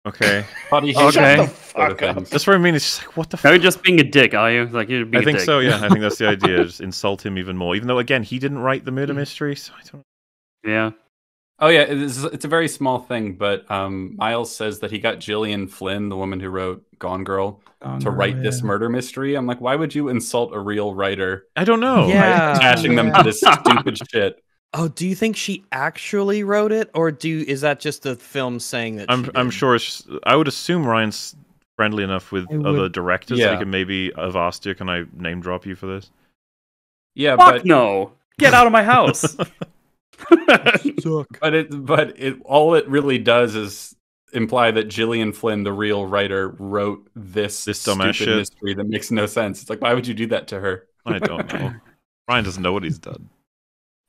[SPEAKER 2] okay, [LAUGHS]
[SPEAKER 4] Buddy,
[SPEAKER 3] Okay.
[SPEAKER 5] Shut the
[SPEAKER 4] sort of
[SPEAKER 5] fuck up.
[SPEAKER 2] that's what I mean. It's just like, what the.
[SPEAKER 3] Are
[SPEAKER 2] F-?
[SPEAKER 3] you just being a dick? Are you like you're being
[SPEAKER 2] I think
[SPEAKER 3] dick?
[SPEAKER 2] so. Yeah, I think that's the [LAUGHS] idea. Just insult him even more, even though again he didn't write the murder mystery. So I don't.
[SPEAKER 3] Yeah.
[SPEAKER 4] Oh yeah, it's, it's a very small thing, but um, Miles says that he got Gillian Flynn, the woman who wrote Gone Girl, to write this murder mystery. I'm like, why would you insult a real writer
[SPEAKER 2] I don't know.
[SPEAKER 1] Yeah.
[SPEAKER 4] by attaching them to this [LAUGHS] stupid shit?
[SPEAKER 1] Oh, do you think she actually wrote it, or do is that just the film saying that?
[SPEAKER 2] I'm
[SPEAKER 1] she
[SPEAKER 2] I'm sure. It's, I would assume Rian's friendly enough with
[SPEAKER 6] I
[SPEAKER 2] other
[SPEAKER 6] would-
[SPEAKER 2] directors that he
[SPEAKER 4] Yeah.
[SPEAKER 2] can maybe have asked you, can I name drop you for this?
[SPEAKER 4] Yeah,
[SPEAKER 3] Fuck
[SPEAKER 4] but
[SPEAKER 3] no! Get out of my house. [LAUGHS] [LAUGHS]
[SPEAKER 4] but it but it all it really does is imply that Gillian Flynn, the real writer, wrote this
[SPEAKER 2] This
[SPEAKER 4] stupid
[SPEAKER 2] shit.
[SPEAKER 4] mystery that makes no sense. It's like, why would you do that to her?
[SPEAKER 2] I don't know. [LAUGHS] Rian doesn't know what he's done.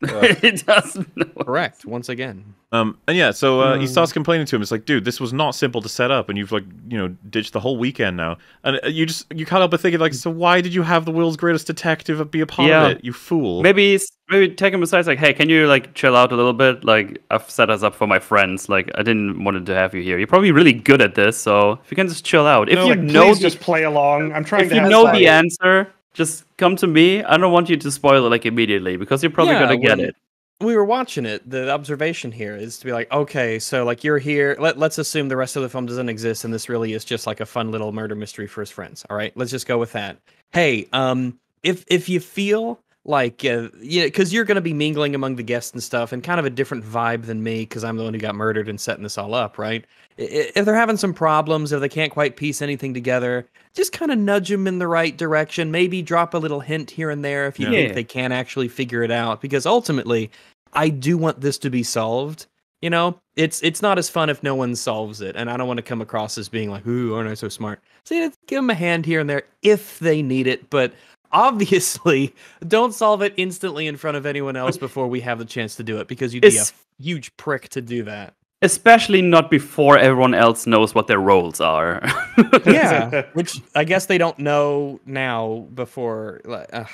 [SPEAKER 3] it [LAUGHS] doesn't. know.
[SPEAKER 1] correct once again.
[SPEAKER 2] Um, and yeah, so uh, he
[SPEAKER 3] Um.
[SPEAKER 2] starts complaining to him. It's like, dude, this was not simple to set up, and you've like, you know, ditched the whole weekend now. And uh, you just you can't help but thinking like, so why did you have the world's greatest detective be a part
[SPEAKER 3] Yeah.
[SPEAKER 2] of it? You fool.
[SPEAKER 3] Maybe s- maybe take him aside. It's like, hey, can you like chill out a little bit? Like, I've set us up for my friends. Like, I didn't wanted to have you here. You're probably really good at this, so if you can just chill out. If
[SPEAKER 5] No,
[SPEAKER 3] you
[SPEAKER 5] like,
[SPEAKER 3] know,
[SPEAKER 5] please
[SPEAKER 3] the,
[SPEAKER 5] just play along. I'm trying
[SPEAKER 3] if
[SPEAKER 5] to.
[SPEAKER 3] you know
[SPEAKER 5] fun.
[SPEAKER 3] the answer, just come to me. I don't want you to spoil it like immediately because you're probably
[SPEAKER 1] Yeah,
[SPEAKER 3] gonna get it.
[SPEAKER 1] We were watching it. The observation here is to be like, okay, so like you're here. Let, let's assume the rest of the film doesn't exist, and this really is just like a fun little murder mystery for his friends. All right, let's just go with that. Hey, um, if if you feel like uh, yeah, because you're gonna be mingling among the guests and stuff, and kind of a different vibe than me, because I'm the one who got murdered and setting this all up, right? If they're having some problems, if they can't quite piece anything together, just kind of nudge them in the right direction. Maybe drop a little hint here and there if you
[SPEAKER 2] Yeah.
[SPEAKER 1] think they can actually figure it out. Because ultimately, I do want this to be solved. You know, it's it's not as fun if no one solves it, and I don't want to come across as being like, "Ooh, aren't I so smart?" So yeah, give them a hand here and there if they need it, but obviously, don't solve it instantly in front of anyone else before we have the chance to do it, because you'd be a huge prick to do that.
[SPEAKER 3] Especially not before everyone else knows what their roles are. [LAUGHS] [LAUGHS]
[SPEAKER 1] Yeah, [LAUGHS] which I guess they don't know now. Before, like, ugh,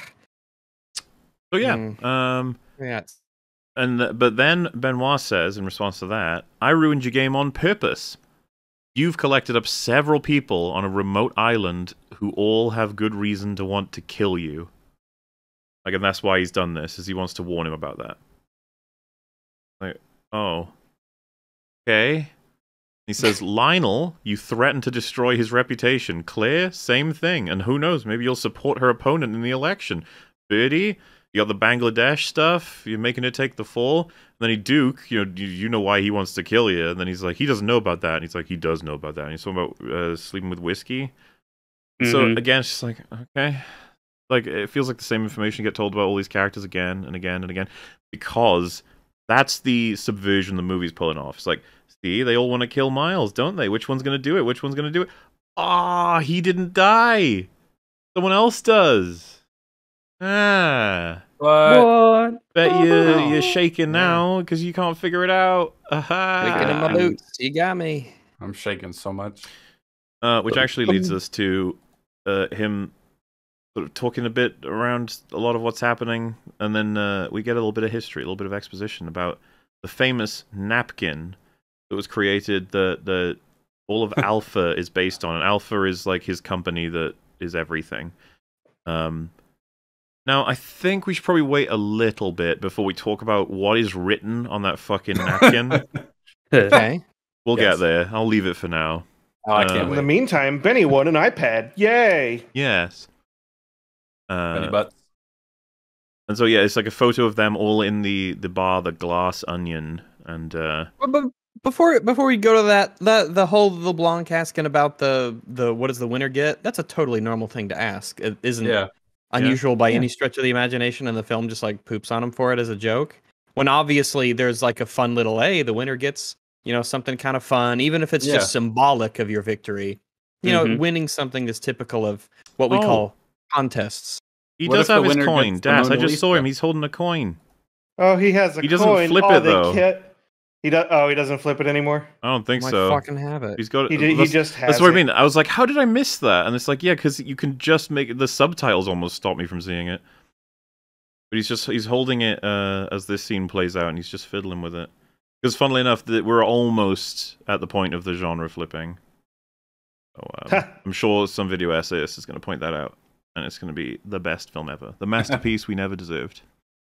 [SPEAKER 2] so yeah.
[SPEAKER 1] Mm.
[SPEAKER 2] Um,
[SPEAKER 1] yeah,
[SPEAKER 2] and th- but then Benoit says in response to that, I ruined your game on purpose. You've collected up several people on a remote island who all have good reason to want to kill you. Like, and that's why he's done this, is he wants to warn him about that. Like, oh. Okay. He says, [LAUGHS] Lionel, you threatened to destroy his reputation. Claire, same thing. And who knows, maybe you'll support her opponent in the election. Birdie, you got the Bangladesh stuff. You're making her take the fall. And then he Duke, you know, you, you know why he wants to kill you. And then he's like, he doesn't know about that. And he's like, he does know about that. And he's talking about uh, sleeping with whiskey. So
[SPEAKER 3] Mhm.
[SPEAKER 2] again, it's just like, okay, like it feels like the same information get told about all these characters again and again and again because that's the subversion the movie's pulling off. It's like, see, they all want to kill Miles, don't they? Which one's gonna do it? Which one's gonna do it? Ah, he didn't die. Someone else does. Ah.
[SPEAKER 4] What?
[SPEAKER 3] What?
[SPEAKER 2] Bet you
[SPEAKER 3] Oh. [LAUGHS]
[SPEAKER 2] you're shaking now because you can't figure it out.
[SPEAKER 1] Picking in my boots. You got me.
[SPEAKER 4] I'm shaking so much.
[SPEAKER 2] Uh, which actually leads [LAUGHS] us to uh, him sort of talking a bit around a lot of what's happening, and then uh, we get a little bit of history, a little bit of exposition about the famous napkin that was created. The the all of [LAUGHS] Alpha is based on, and Alpha is like his company that is everything. Um, now I think we should probably wait a little bit before we talk about what is written on that fucking napkin. [LAUGHS]
[SPEAKER 1] Okay.
[SPEAKER 2] we'll
[SPEAKER 4] Yes.
[SPEAKER 2] get there. I'll leave it for now.
[SPEAKER 4] Oh, I
[SPEAKER 2] Uh,
[SPEAKER 4] can't
[SPEAKER 5] In the meantime, Benny won an iPad. Yay!
[SPEAKER 2] Yes.
[SPEAKER 4] Benny
[SPEAKER 2] Uh,
[SPEAKER 4] Butts.
[SPEAKER 2] and so yeah, it's like a photo of them all in the the bar, the glass onion, and uh,
[SPEAKER 1] But, but before before we go to that, that the whole the Blanc asking about the the what does the winner get? That's a totally normal thing to ask. It isn't
[SPEAKER 4] Yeah.
[SPEAKER 1] unusual by
[SPEAKER 6] Yeah.
[SPEAKER 1] any stretch of the imagination, and the film just like poops on him for it as a joke. When obviously there's like a fun little a the winner gets you know something kind of fun, even if it's
[SPEAKER 4] Yeah.
[SPEAKER 1] just symbolic of your victory. You know,
[SPEAKER 3] Mhm.
[SPEAKER 1] winning something is typical of what we
[SPEAKER 2] Oh.
[SPEAKER 1] call contests.
[SPEAKER 2] he
[SPEAKER 4] What
[SPEAKER 2] does have his coin.
[SPEAKER 4] gets
[SPEAKER 2] Das, I
[SPEAKER 4] Mona
[SPEAKER 2] just saw him. He's holding a coin.
[SPEAKER 5] Oh, he has a
[SPEAKER 2] He doesn't
[SPEAKER 5] coin.
[SPEAKER 2] flip
[SPEAKER 5] oh,
[SPEAKER 2] it, though.
[SPEAKER 5] can't- He does. Oh, he doesn't flip it anymore.
[SPEAKER 2] I don't think
[SPEAKER 1] Might
[SPEAKER 2] so.
[SPEAKER 1] fucking have it.
[SPEAKER 2] He's got.
[SPEAKER 5] He did, he just has.
[SPEAKER 2] that's what I mean. I was like, how did I miss that? And it's like, yeah, because you can just make the subtitles almost stop me from seeing it. But he's just he's holding it uh, as this scene plays out, and he's just fiddling with it. Because funnily enough, that we're almost at the point of the genre flipping. So, um, I'm sure some video essayist is going to point that out, and it's going to be the best film ever, the masterpiece we never deserved.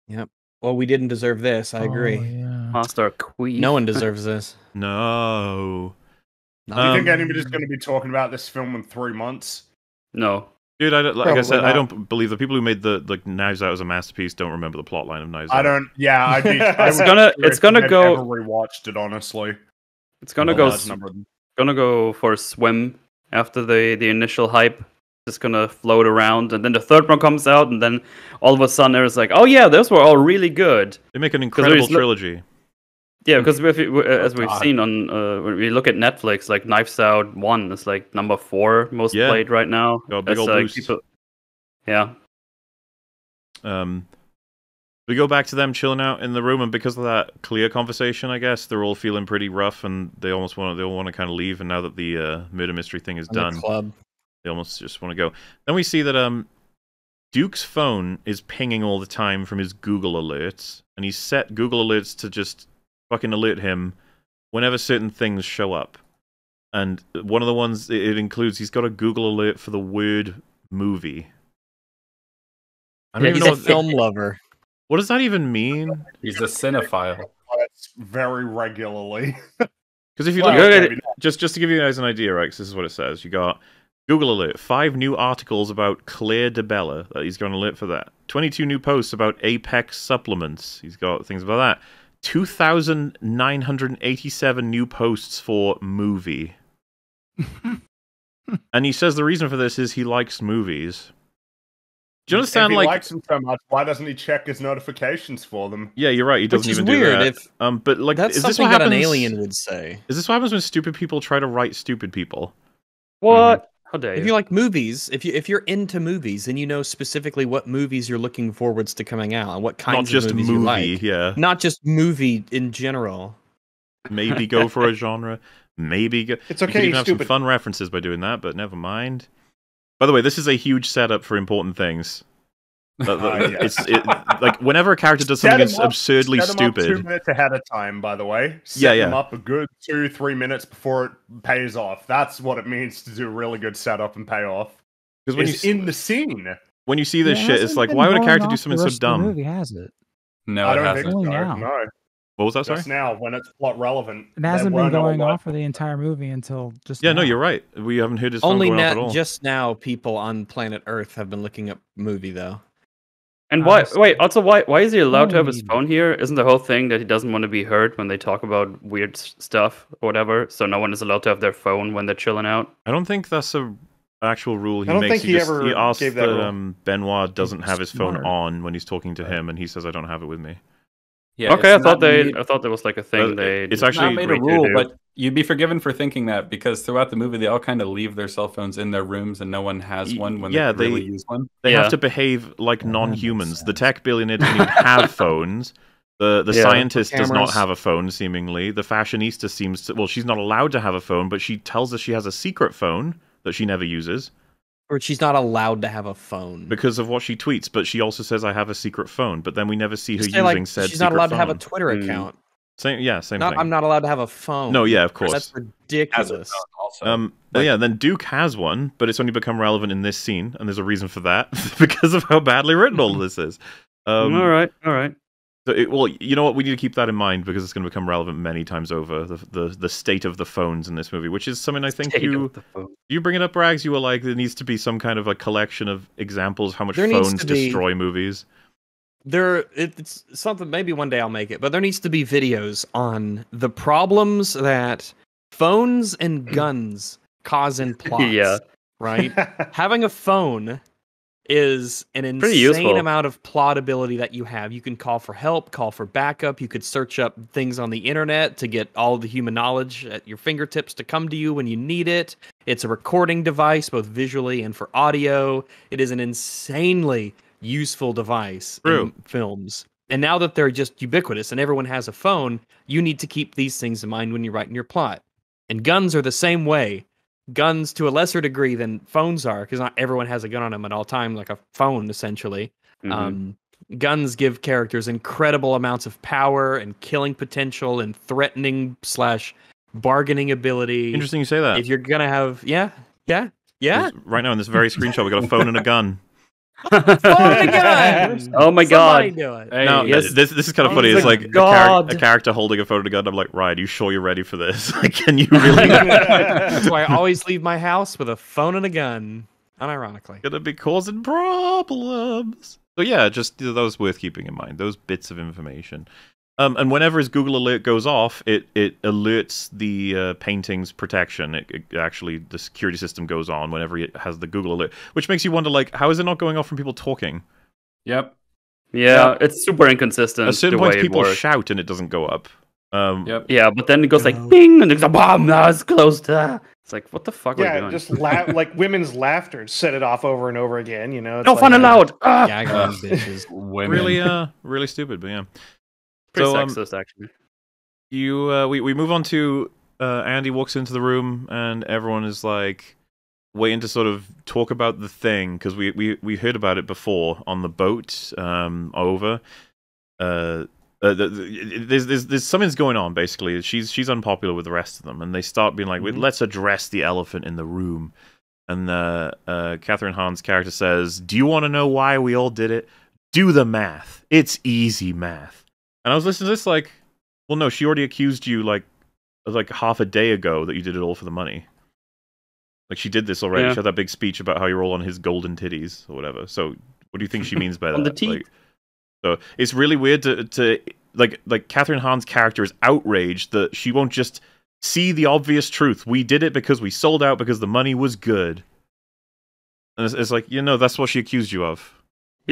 [SPEAKER 2] Yep.
[SPEAKER 1] Well, we didn't deserve this. I agree.
[SPEAKER 6] Oh, yeah.
[SPEAKER 3] Master Queen.
[SPEAKER 1] No one deserves this. [LAUGHS]
[SPEAKER 2] No,
[SPEAKER 7] Do you
[SPEAKER 2] Um,
[SPEAKER 7] think anybody's going to be talking about this film in three months?
[SPEAKER 3] No.
[SPEAKER 2] Dude. I don't, like I
[SPEAKER 5] Probably
[SPEAKER 2] said, I don't believe the people who made the like Knives Out as a masterpiece don't remember the plot line of Knives
[SPEAKER 7] I
[SPEAKER 2] Out.
[SPEAKER 7] don't. Yeah, I'd be. [LAUGHS] I
[SPEAKER 5] It's
[SPEAKER 3] gonna- it's gonna
[SPEAKER 7] if they've
[SPEAKER 3] go-
[SPEAKER 7] Ever rewatched it honestly.
[SPEAKER 3] It's gonna go.
[SPEAKER 7] large
[SPEAKER 3] s-
[SPEAKER 7] number of them.
[SPEAKER 3] Gonna go for a swim after the the initial hype. Just gonna float around, and then the third one comes out, and then all of a sudden there's like, oh yeah, those were all really good.
[SPEAKER 2] They make an incredible
[SPEAKER 3] there's no-
[SPEAKER 2] trilogy.
[SPEAKER 3] Yeah, because if as we've seen on uh, when we look at Netflix, like Knives Out One is like number four most
[SPEAKER 2] Yeah.
[SPEAKER 3] played right now.
[SPEAKER 2] Got big
[SPEAKER 3] That's,
[SPEAKER 2] old
[SPEAKER 3] like,
[SPEAKER 2] boost.
[SPEAKER 3] people- Yeah,
[SPEAKER 2] Um, we go back to them chilling out in the room, and because of that Klear conversation, I guess they're all feeling pretty rough, and they almost want to they all want to kind of leave. And now that the uh, murder mystery thing is
[SPEAKER 1] On the
[SPEAKER 2] done,
[SPEAKER 1] club.
[SPEAKER 2] they almost just want to go. Then we see that um, Duke's phone is pinging all the time from his Google alerts, and he's set Google alerts to just fucking alert him whenever certain things show up. And one of the ones it it includes, he's got a Google alert for the word movie. I don't
[SPEAKER 3] Yeah,
[SPEAKER 2] even
[SPEAKER 1] He's
[SPEAKER 2] know
[SPEAKER 1] a
[SPEAKER 2] what,
[SPEAKER 1] film lover.
[SPEAKER 2] what does that even mean.
[SPEAKER 4] He's a cinephile.
[SPEAKER 7] Very regularly. [LAUGHS]
[SPEAKER 2] Because if you
[SPEAKER 7] Well,
[SPEAKER 2] look,
[SPEAKER 3] Good.
[SPEAKER 7] maybe not.
[SPEAKER 2] just just to give you guys an idea, right? 'cause this is what it says. You got Google alert: five new articles about Claire DeBella. That he's got an alert for that. Twenty-two new posts about Apex supplements. He's got things about that. Two thousand nine hundred eighty-seven new posts for movie. [LAUGHS] and he says the reason for this is he likes movies. Do you understand?
[SPEAKER 7] if he
[SPEAKER 2] Like,
[SPEAKER 7] likes them so much, why doesn't he check his notifications for them?
[SPEAKER 2] yeah, you're right. He doesn't
[SPEAKER 1] is
[SPEAKER 2] even
[SPEAKER 1] weird.
[SPEAKER 2] do that.
[SPEAKER 1] If
[SPEAKER 2] um, but like,
[SPEAKER 1] that's
[SPEAKER 2] is this
[SPEAKER 1] something
[SPEAKER 2] what
[SPEAKER 1] that an alien would say.
[SPEAKER 2] Is this what happens when stupid people try to write stupid people?
[SPEAKER 3] what? How dare
[SPEAKER 1] If
[SPEAKER 3] you?
[SPEAKER 1] you like movies, if you if you're into movies, then you know specifically what movies you're looking forwards to coming out and what kinds
[SPEAKER 2] Not just
[SPEAKER 1] of movies
[SPEAKER 2] movie,
[SPEAKER 1] you like.
[SPEAKER 2] yeah.
[SPEAKER 1] Not just movie in general.
[SPEAKER 2] maybe go for a genre. Maybe go.
[SPEAKER 5] It's
[SPEAKER 2] You could
[SPEAKER 5] okay,
[SPEAKER 2] even
[SPEAKER 5] you
[SPEAKER 2] have some fun references by doing that, but never mind. By the way, this is a huge setup for important things. That- that-
[SPEAKER 7] Ah.
[SPEAKER 2] It's it, like whenever a character does something
[SPEAKER 7] him
[SPEAKER 2] that's
[SPEAKER 7] up-
[SPEAKER 2] absurdly
[SPEAKER 7] Set 'em up two
[SPEAKER 2] stupid.
[SPEAKER 7] minutes ahead of time, by the way. Set
[SPEAKER 2] Yeah,
[SPEAKER 7] them
[SPEAKER 2] yeah.
[SPEAKER 7] up a good two, three minutes before it pays off. That's what it means to do a really good setup and payoff.
[SPEAKER 2] Because when you
[SPEAKER 7] Is
[SPEAKER 2] s-
[SPEAKER 7] in the scene.
[SPEAKER 2] when you see this
[SPEAKER 6] Yeah, it
[SPEAKER 2] shit, it's like, why would a character do something so
[SPEAKER 6] rest of the
[SPEAKER 2] dumb?
[SPEAKER 6] Movie has it?
[SPEAKER 4] No,
[SPEAKER 7] I don't
[SPEAKER 4] hasn't.
[SPEAKER 7] think so.
[SPEAKER 6] Only now.
[SPEAKER 7] No,
[SPEAKER 2] What was that? Sorry.
[SPEAKER 7] just now when it's plot relevant.
[SPEAKER 6] It hasn't been going
[SPEAKER 7] like-
[SPEAKER 6] off for the entire movie until just
[SPEAKER 2] Yeah, no, you're right. We haven't heard his song
[SPEAKER 1] Only
[SPEAKER 2] going off at
[SPEAKER 1] now,
[SPEAKER 2] all.
[SPEAKER 1] just now, people on planet Earth have been looking up movie though.
[SPEAKER 3] And why?
[SPEAKER 6] Honestly.
[SPEAKER 3] Wait. Also, why? Why is he allowed to have his phone here? Isn't the whole thing that he doesn't want to be heard when they talk about weird stuff or whatever? So no one is allowed to have their phone when they're chilling out.
[SPEAKER 2] I don't think that's a actual rule he
[SPEAKER 5] I don't
[SPEAKER 2] makes.
[SPEAKER 5] think he
[SPEAKER 2] just,
[SPEAKER 5] ever
[SPEAKER 2] he asks
[SPEAKER 5] gave that
[SPEAKER 2] that um, Benoit doesn't have his phone
[SPEAKER 6] smart.
[SPEAKER 2] on when he's talking to him, and he says, "I don't have it with me."
[SPEAKER 4] Yeah,
[SPEAKER 3] okay, I thought they.
[SPEAKER 4] made-
[SPEAKER 3] I thought there was like a thing
[SPEAKER 2] Uh,
[SPEAKER 3] they.
[SPEAKER 2] it's
[SPEAKER 3] just
[SPEAKER 2] actually
[SPEAKER 4] not made a rule, but you'd be forgiven for thinking that because throughout the movie they all kind of leave their cell phones in their rooms and no one has one when
[SPEAKER 2] yeah,
[SPEAKER 4] they, could really use one.
[SPEAKER 2] They
[SPEAKER 3] Yeah.
[SPEAKER 2] have to behave like
[SPEAKER 6] Well, that makes
[SPEAKER 2] non-humans. The tech billionaire doesn't even have [LAUGHS] phones. The the
[SPEAKER 3] Yeah.
[SPEAKER 2] scientist does not have a phone. Seemingly, the fashionista seems to. Well, she's not allowed to have a phone, but she tells us she has a secret phone that she never uses
[SPEAKER 1] Or she's not allowed to have a phone.
[SPEAKER 2] because of what she tweets. But she also says, "I have a secret phone." But then we never see her
[SPEAKER 1] Just
[SPEAKER 2] using
[SPEAKER 1] say, like,
[SPEAKER 2] said
[SPEAKER 1] she's not
[SPEAKER 2] secret
[SPEAKER 1] allowed to have a
[SPEAKER 2] phone.
[SPEAKER 1] Twitter
[SPEAKER 3] Mm.
[SPEAKER 1] account.
[SPEAKER 2] Same, yeah, same
[SPEAKER 1] Not,
[SPEAKER 2] thing.
[SPEAKER 1] I'm not allowed to have a phone.
[SPEAKER 2] No, yeah, of course.
[SPEAKER 1] That's ridiculous.
[SPEAKER 4] phone also.
[SPEAKER 2] Um,
[SPEAKER 4] Like-
[SPEAKER 2] yeah, then Duke has one, but it's only become relevant in this scene, and there's a reason for that [LAUGHS] because of how badly written all this is. [LAUGHS] Um,
[SPEAKER 3] all right, all right.
[SPEAKER 2] So it, well, you know what? We need to keep that in mind because it's going to become relevant many times over. The, the the state of the phones in this movie, which is something I think
[SPEAKER 3] State
[SPEAKER 2] you
[SPEAKER 3] of the phone.
[SPEAKER 2] you bring it up, Rags. You were like, there needs to be some kind of a collection of examples of how much
[SPEAKER 1] There
[SPEAKER 2] phones
[SPEAKER 1] to be-
[SPEAKER 2] destroy movies.
[SPEAKER 1] there it's something maybe one day i'll make it but there needs to be videos on the problems that phones and guns cause in [LAUGHS] plots
[SPEAKER 3] Yeah.
[SPEAKER 1] right [LAUGHS] having a phone is an insane amount of plotability that you have. You can call for help call for backup. You could search up things on the internet to get all the human knowledge at your fingertips to come to you when you need it. It's a recording device both visually and for audio. It is an insanely useful device
[SPEAKER 2] True.
[SPEAKER 1] in films. And now that they're just ubiquitous and everyone has a phone you need to keep these things in mind when you're writing your plot. And guns are the same way guns to a lesser degree than phones are because not everyone has a gun on them at all times like a phone essentially
[SPEAKER 3] Mhm.
[SPEAKER 1] um, guns give characters incredible amounts of power and killing potential and threatening slash bargaining ability
[SPEAKER 2] Interesting you say that.
[SPEAKER 1] if you're gonna have yeah yeah yeah
[SPEAKER 2] Right now in this very screenshot, we got a phone and a gun. [LAUGHS]
[SPEAKER 3] oh my
[SPEAKER 1] Somebody
[SPEAKER 3] god.
[SPEAKER 1] do it
[SPEAKER 4] Hey,
[SPEAKER 2] now,
[SPEAKER 3] yes.
[SPEAKER 2] this this is kind of
[SPEAKER 1] Oh
[SPEAKER 2] funny. It's like a, char- a character holding a phone and a gun. I'm like, Rian, you sure you're ready for this? [LAUGHS] Like, can you really? [LAUGHS]
[SPEAKER 1] that's why i always leave my house with a phone and a gun unironically
[SPEAKER 2] gonna be causing problems. So yeah, just th- those worth keeping in mind. Those bits of information. Um, and whenever his Google alert goes off, it it alerts the uh, painting's protection. It, it actually the security system goes on whenever it has the Google alert, which makes you wonder like how is it not going off from people talking?
[SPEAKER 4] Yep.
[SPEAKER 3] Yeah, it's super inconsistent.
[SPEAKER 2] At certain points, people
[SPEAKER 3] works.
[SPEAKER 2] shout and it doesn't go up. Um,
[SPEAKER 4] Yep.
[SPEAKER 3] Yeah, but then it goes
[SPEAKER 1] Go.
[SPEAKER 3] like bing, and it's a bomb. Now it's closed. Ah. It's like what the fuck are you
[SPEAKER 5] yeah,
[SPEAKER 3] doing?
[SPEAKER 5] just [LAUGHS] la- like women's laughter set it off over and over again. You know, it's
[SPEAKER 3] no
[SPEAKER 5] like,
[SPEAKER 3] fun allowed. Ah! [LAUGHS]
[SPEAKER 1] gag on bitches
[SPEAKER 4] Women.
[SPEAKER 2] Really, uh, really stupid, but yeah.
[SPEAKER 3] Pretty
[SPEAKER 2] so, um,
[SPEAKER 3] actually.
[SPEAKER 2] you uh, we we move on to uh, Andy walks into the room and everyone is like waiting to sort of talk about the thing because we, we we heard about it before on the boat um over uh uh, the, the, there's, there's there's something's going on basically. She's she's unpopular with the rest of them, and they start being like,
[SPEAKER 3] Mhm.
[SPEAKER 2] "Let's address the elephant in the room." And uh, uh, Kathryn Hahn's character says, "Do you want to know why we all did it? Do the math. It's easy math." And I was listening to this like, well, no, she already accused you like like half a day ago that you did it all for the money. Like she did this already.
[SPEAKER 3] Yeah.
[SPEAKER 2] She had that big speech about how you're all on his golden titties or whatever. So what do you think she means by that? [LAUGHS]
[SPEAKER 3] On the teeth.
[SPEAKER 2] Like, so it's really weird to to like like Kathryn Hahn's character is outraged that she won't just see the obvious truth. We did it because we sold out because the money was good. And it's, it's like you know that's what she accused you of.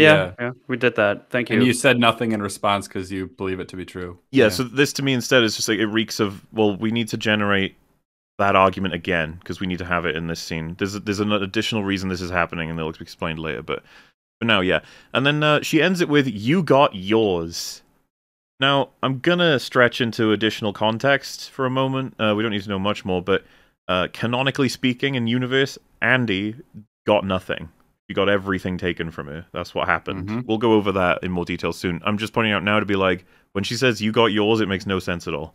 [SPEAKER 3] Yeah, yeah, we did that. Thank you.
[SPEAKER 4] And you said nothing in response because you believe it to be true.
[SPEAKER 2] Yeah, so this to me instead is just like it reeks of well, we need to generate that argument again because we need to have it in this scene. There's there's an additional reason this is happening, and they'll be explained later. But but now, yeah, and then uh, she ends it with "You got yours." Now I'm gonna stretch into additional context for a moment. Uh, we don't need to know much more, but uh, canonically speaking, in universe, Andy got nothing. She got everything taken from her. That's what happened.
[SPEAKER 4] Mhm.
[SPEAKER 2] We'll go over that in more detail soon. I'm just pointing out now to be like, when she says you got yours, it makes no sense at all.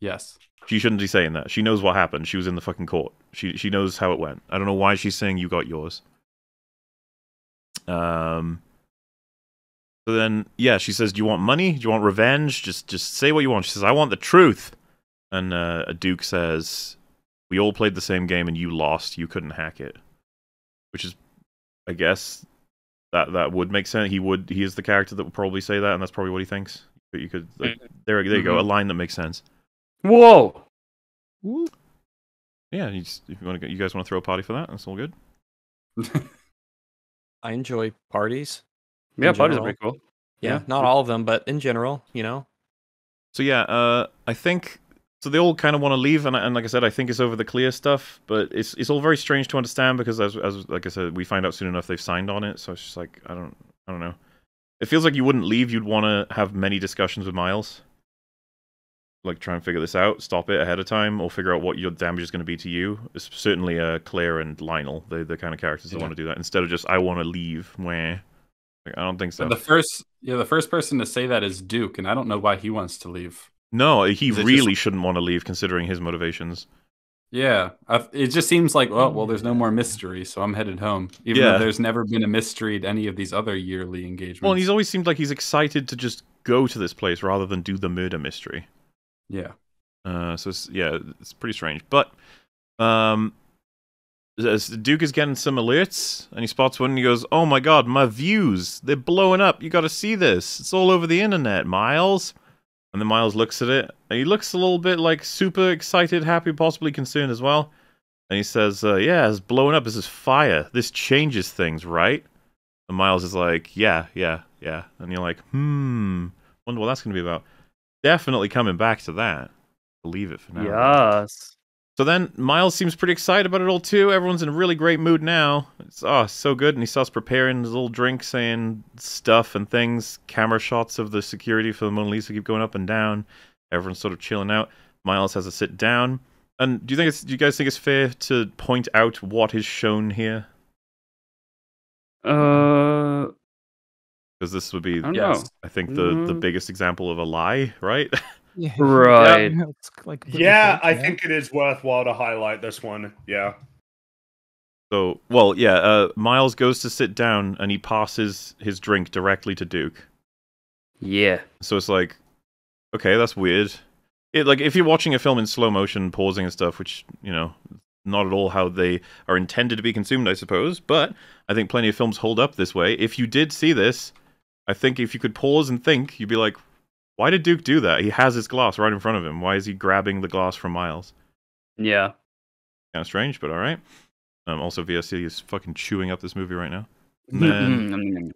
[SPEAKER 4] Yes.
[SPEAKER 2] She shouldn't be saying that. She knows what happened. She was in the fucking court. She she knows how it went. I don't know why she's saying you got yours. Um. So then, yeah, she says, "Do you want money? Do you want revenge? Just just say what you want." She says, "I want the truth." And uh, a Duke says, "We all played the same game, and you lost. You couldn't hack it." Which is, I guess, that that would make sense. He would. He is the character that would probably say that, and that's probably what he thinks. But you could like, there, there you go, a line that makes sense.
[SPEAKER 3] Whoa!
[SPEAKER 2] Yeah, you, just, if you want to, you guys want to throw a party for that? That's all good. [LAUGHS]
[SPEAKER 1] I enjoy parties.
[SPEAKER 3] Yeah,
[SPEAKER 1] In
[SPEAKER 3] parties are pretty cool.
[SPEAKER 1] Yeah,
[SPEAKER 3] Yeah.
[SPEAKER 1] not all of them, but in general, you know.
[SPEAKER 2] So yeah, uh, I think so. They all kind of want to leave, and, and like I said, I think it's over the Klear stuff. But it's it's all very strange to understand because as as like I said, we find out soon enough they've signed on it. So it's just like I don't I don't know. It feels like you wouldn't leave. You'd want to have many discussions with Miles, like try and figure this out, stop it ahead of time, or figure out what your damage is going to be to you. It's certainly uh, Claire and Lionel, they the kind of characters that
[SPEAKER 4] Yeah.
[SPEAKER 2] want to do that instead of just I want to leave. Where like, I don't think so.
[SPEAKER 4] The first, yeah, the first person to say that is Duke, and I don't know why he wants to leave.
[SPEAKER 2] No, he really
[SPEAKER 4] just-
[SPEAKER 2] shouldn't want to leave considering his motivations.
[SPEAKER 4] Yeah, I, it just seems like well, well, there's no more mystery, so I'm headed home. Even
[SPEAKER 2] Yeah.
[SPEAKER 4] though there's never been a mystery at any of these other yearly engagements.
[SPEAKER 2] Well, and he's always seemed like he's excited to just go to this place rather than do the murder mystery.
[SPEAKER 4] yeah,
[SPEAKER 2] Uh, so it's, yeah, it's pretty strange. But um, Duke is getting some alerts, and he spots one, and he goes, "Oh my god, my views! They're blowing up! You got to see this! It's all over the internet, Miles." And then Miles looks at it, and he looks a little bit like super excited, happy, possibly concerned as well. And he says, uh, "Yeah, it's blowing up. This is fire. This changes things, right?" And Miles is like, "Yeah, yeah, yeah." And you're like, "Hmm, wonder what that's going to be about." Definitely coming back to that. Believe it for now.
[SPEAKER 3] Yes.
[SPEAKER 2] So then Miles seems pretty excited about it all too. Everyone's in a really great mood now. It's oh so good, and he starts preparing his little drink, saying stuff and things. Camera shots of the security for the Mona Lisa keep going up and down. Everyone's sort of chilling out. Miles has to sit down. And do you think it's? Do you guys think it's fair to point out what is shown here?
[SPEAKER 3] Uh,
[SPEAKER 2] Because this would be,
[SPEAKER 3] I
[SPEAKER 4] Yes.
[SPEAKER 3] know.
[SPEAKER 2] I think, the the
[SPEAKER 3] Mm.
[SPEAKER 2] biggest example of a lie, right? [LAUGHS] [LAUGHS]
[SPEAKER 6] Yeah.
[SPEAKER 3] Right.
[SPEAKER 6] Yeah, it's like
[SPEAKER 7] Yeah,
[SPEAKER 6] fake,
[SPEAKER 7] I think it is worthwhile to highlight this one. Yeah.
[SPEAKER 2] So, well, yeah. Uh, Miles goes to sit down, and he passes his drink directly to Duke.
[SPEAKER 3] Yeah.
[SPEAKER 2] So it's like, okay, that's weird. It like if you're watching a film in slow motion, pausing and stuff, which you know, not at all how they are intended to be consumed, I suppose. But I think plenty of films hold up this way. If you did see this, I think if you could pause and think, you'd be like, why did Duke do that? He has his glass right in front of him. Why is he grabbing the glass from Miles?
[SPEAKER 3] Yeah.
[SPEAKER 2] Kind of strange, but all right. Um, also, VSC is fucking chewing up this movie right now. [LAUGHS] And then,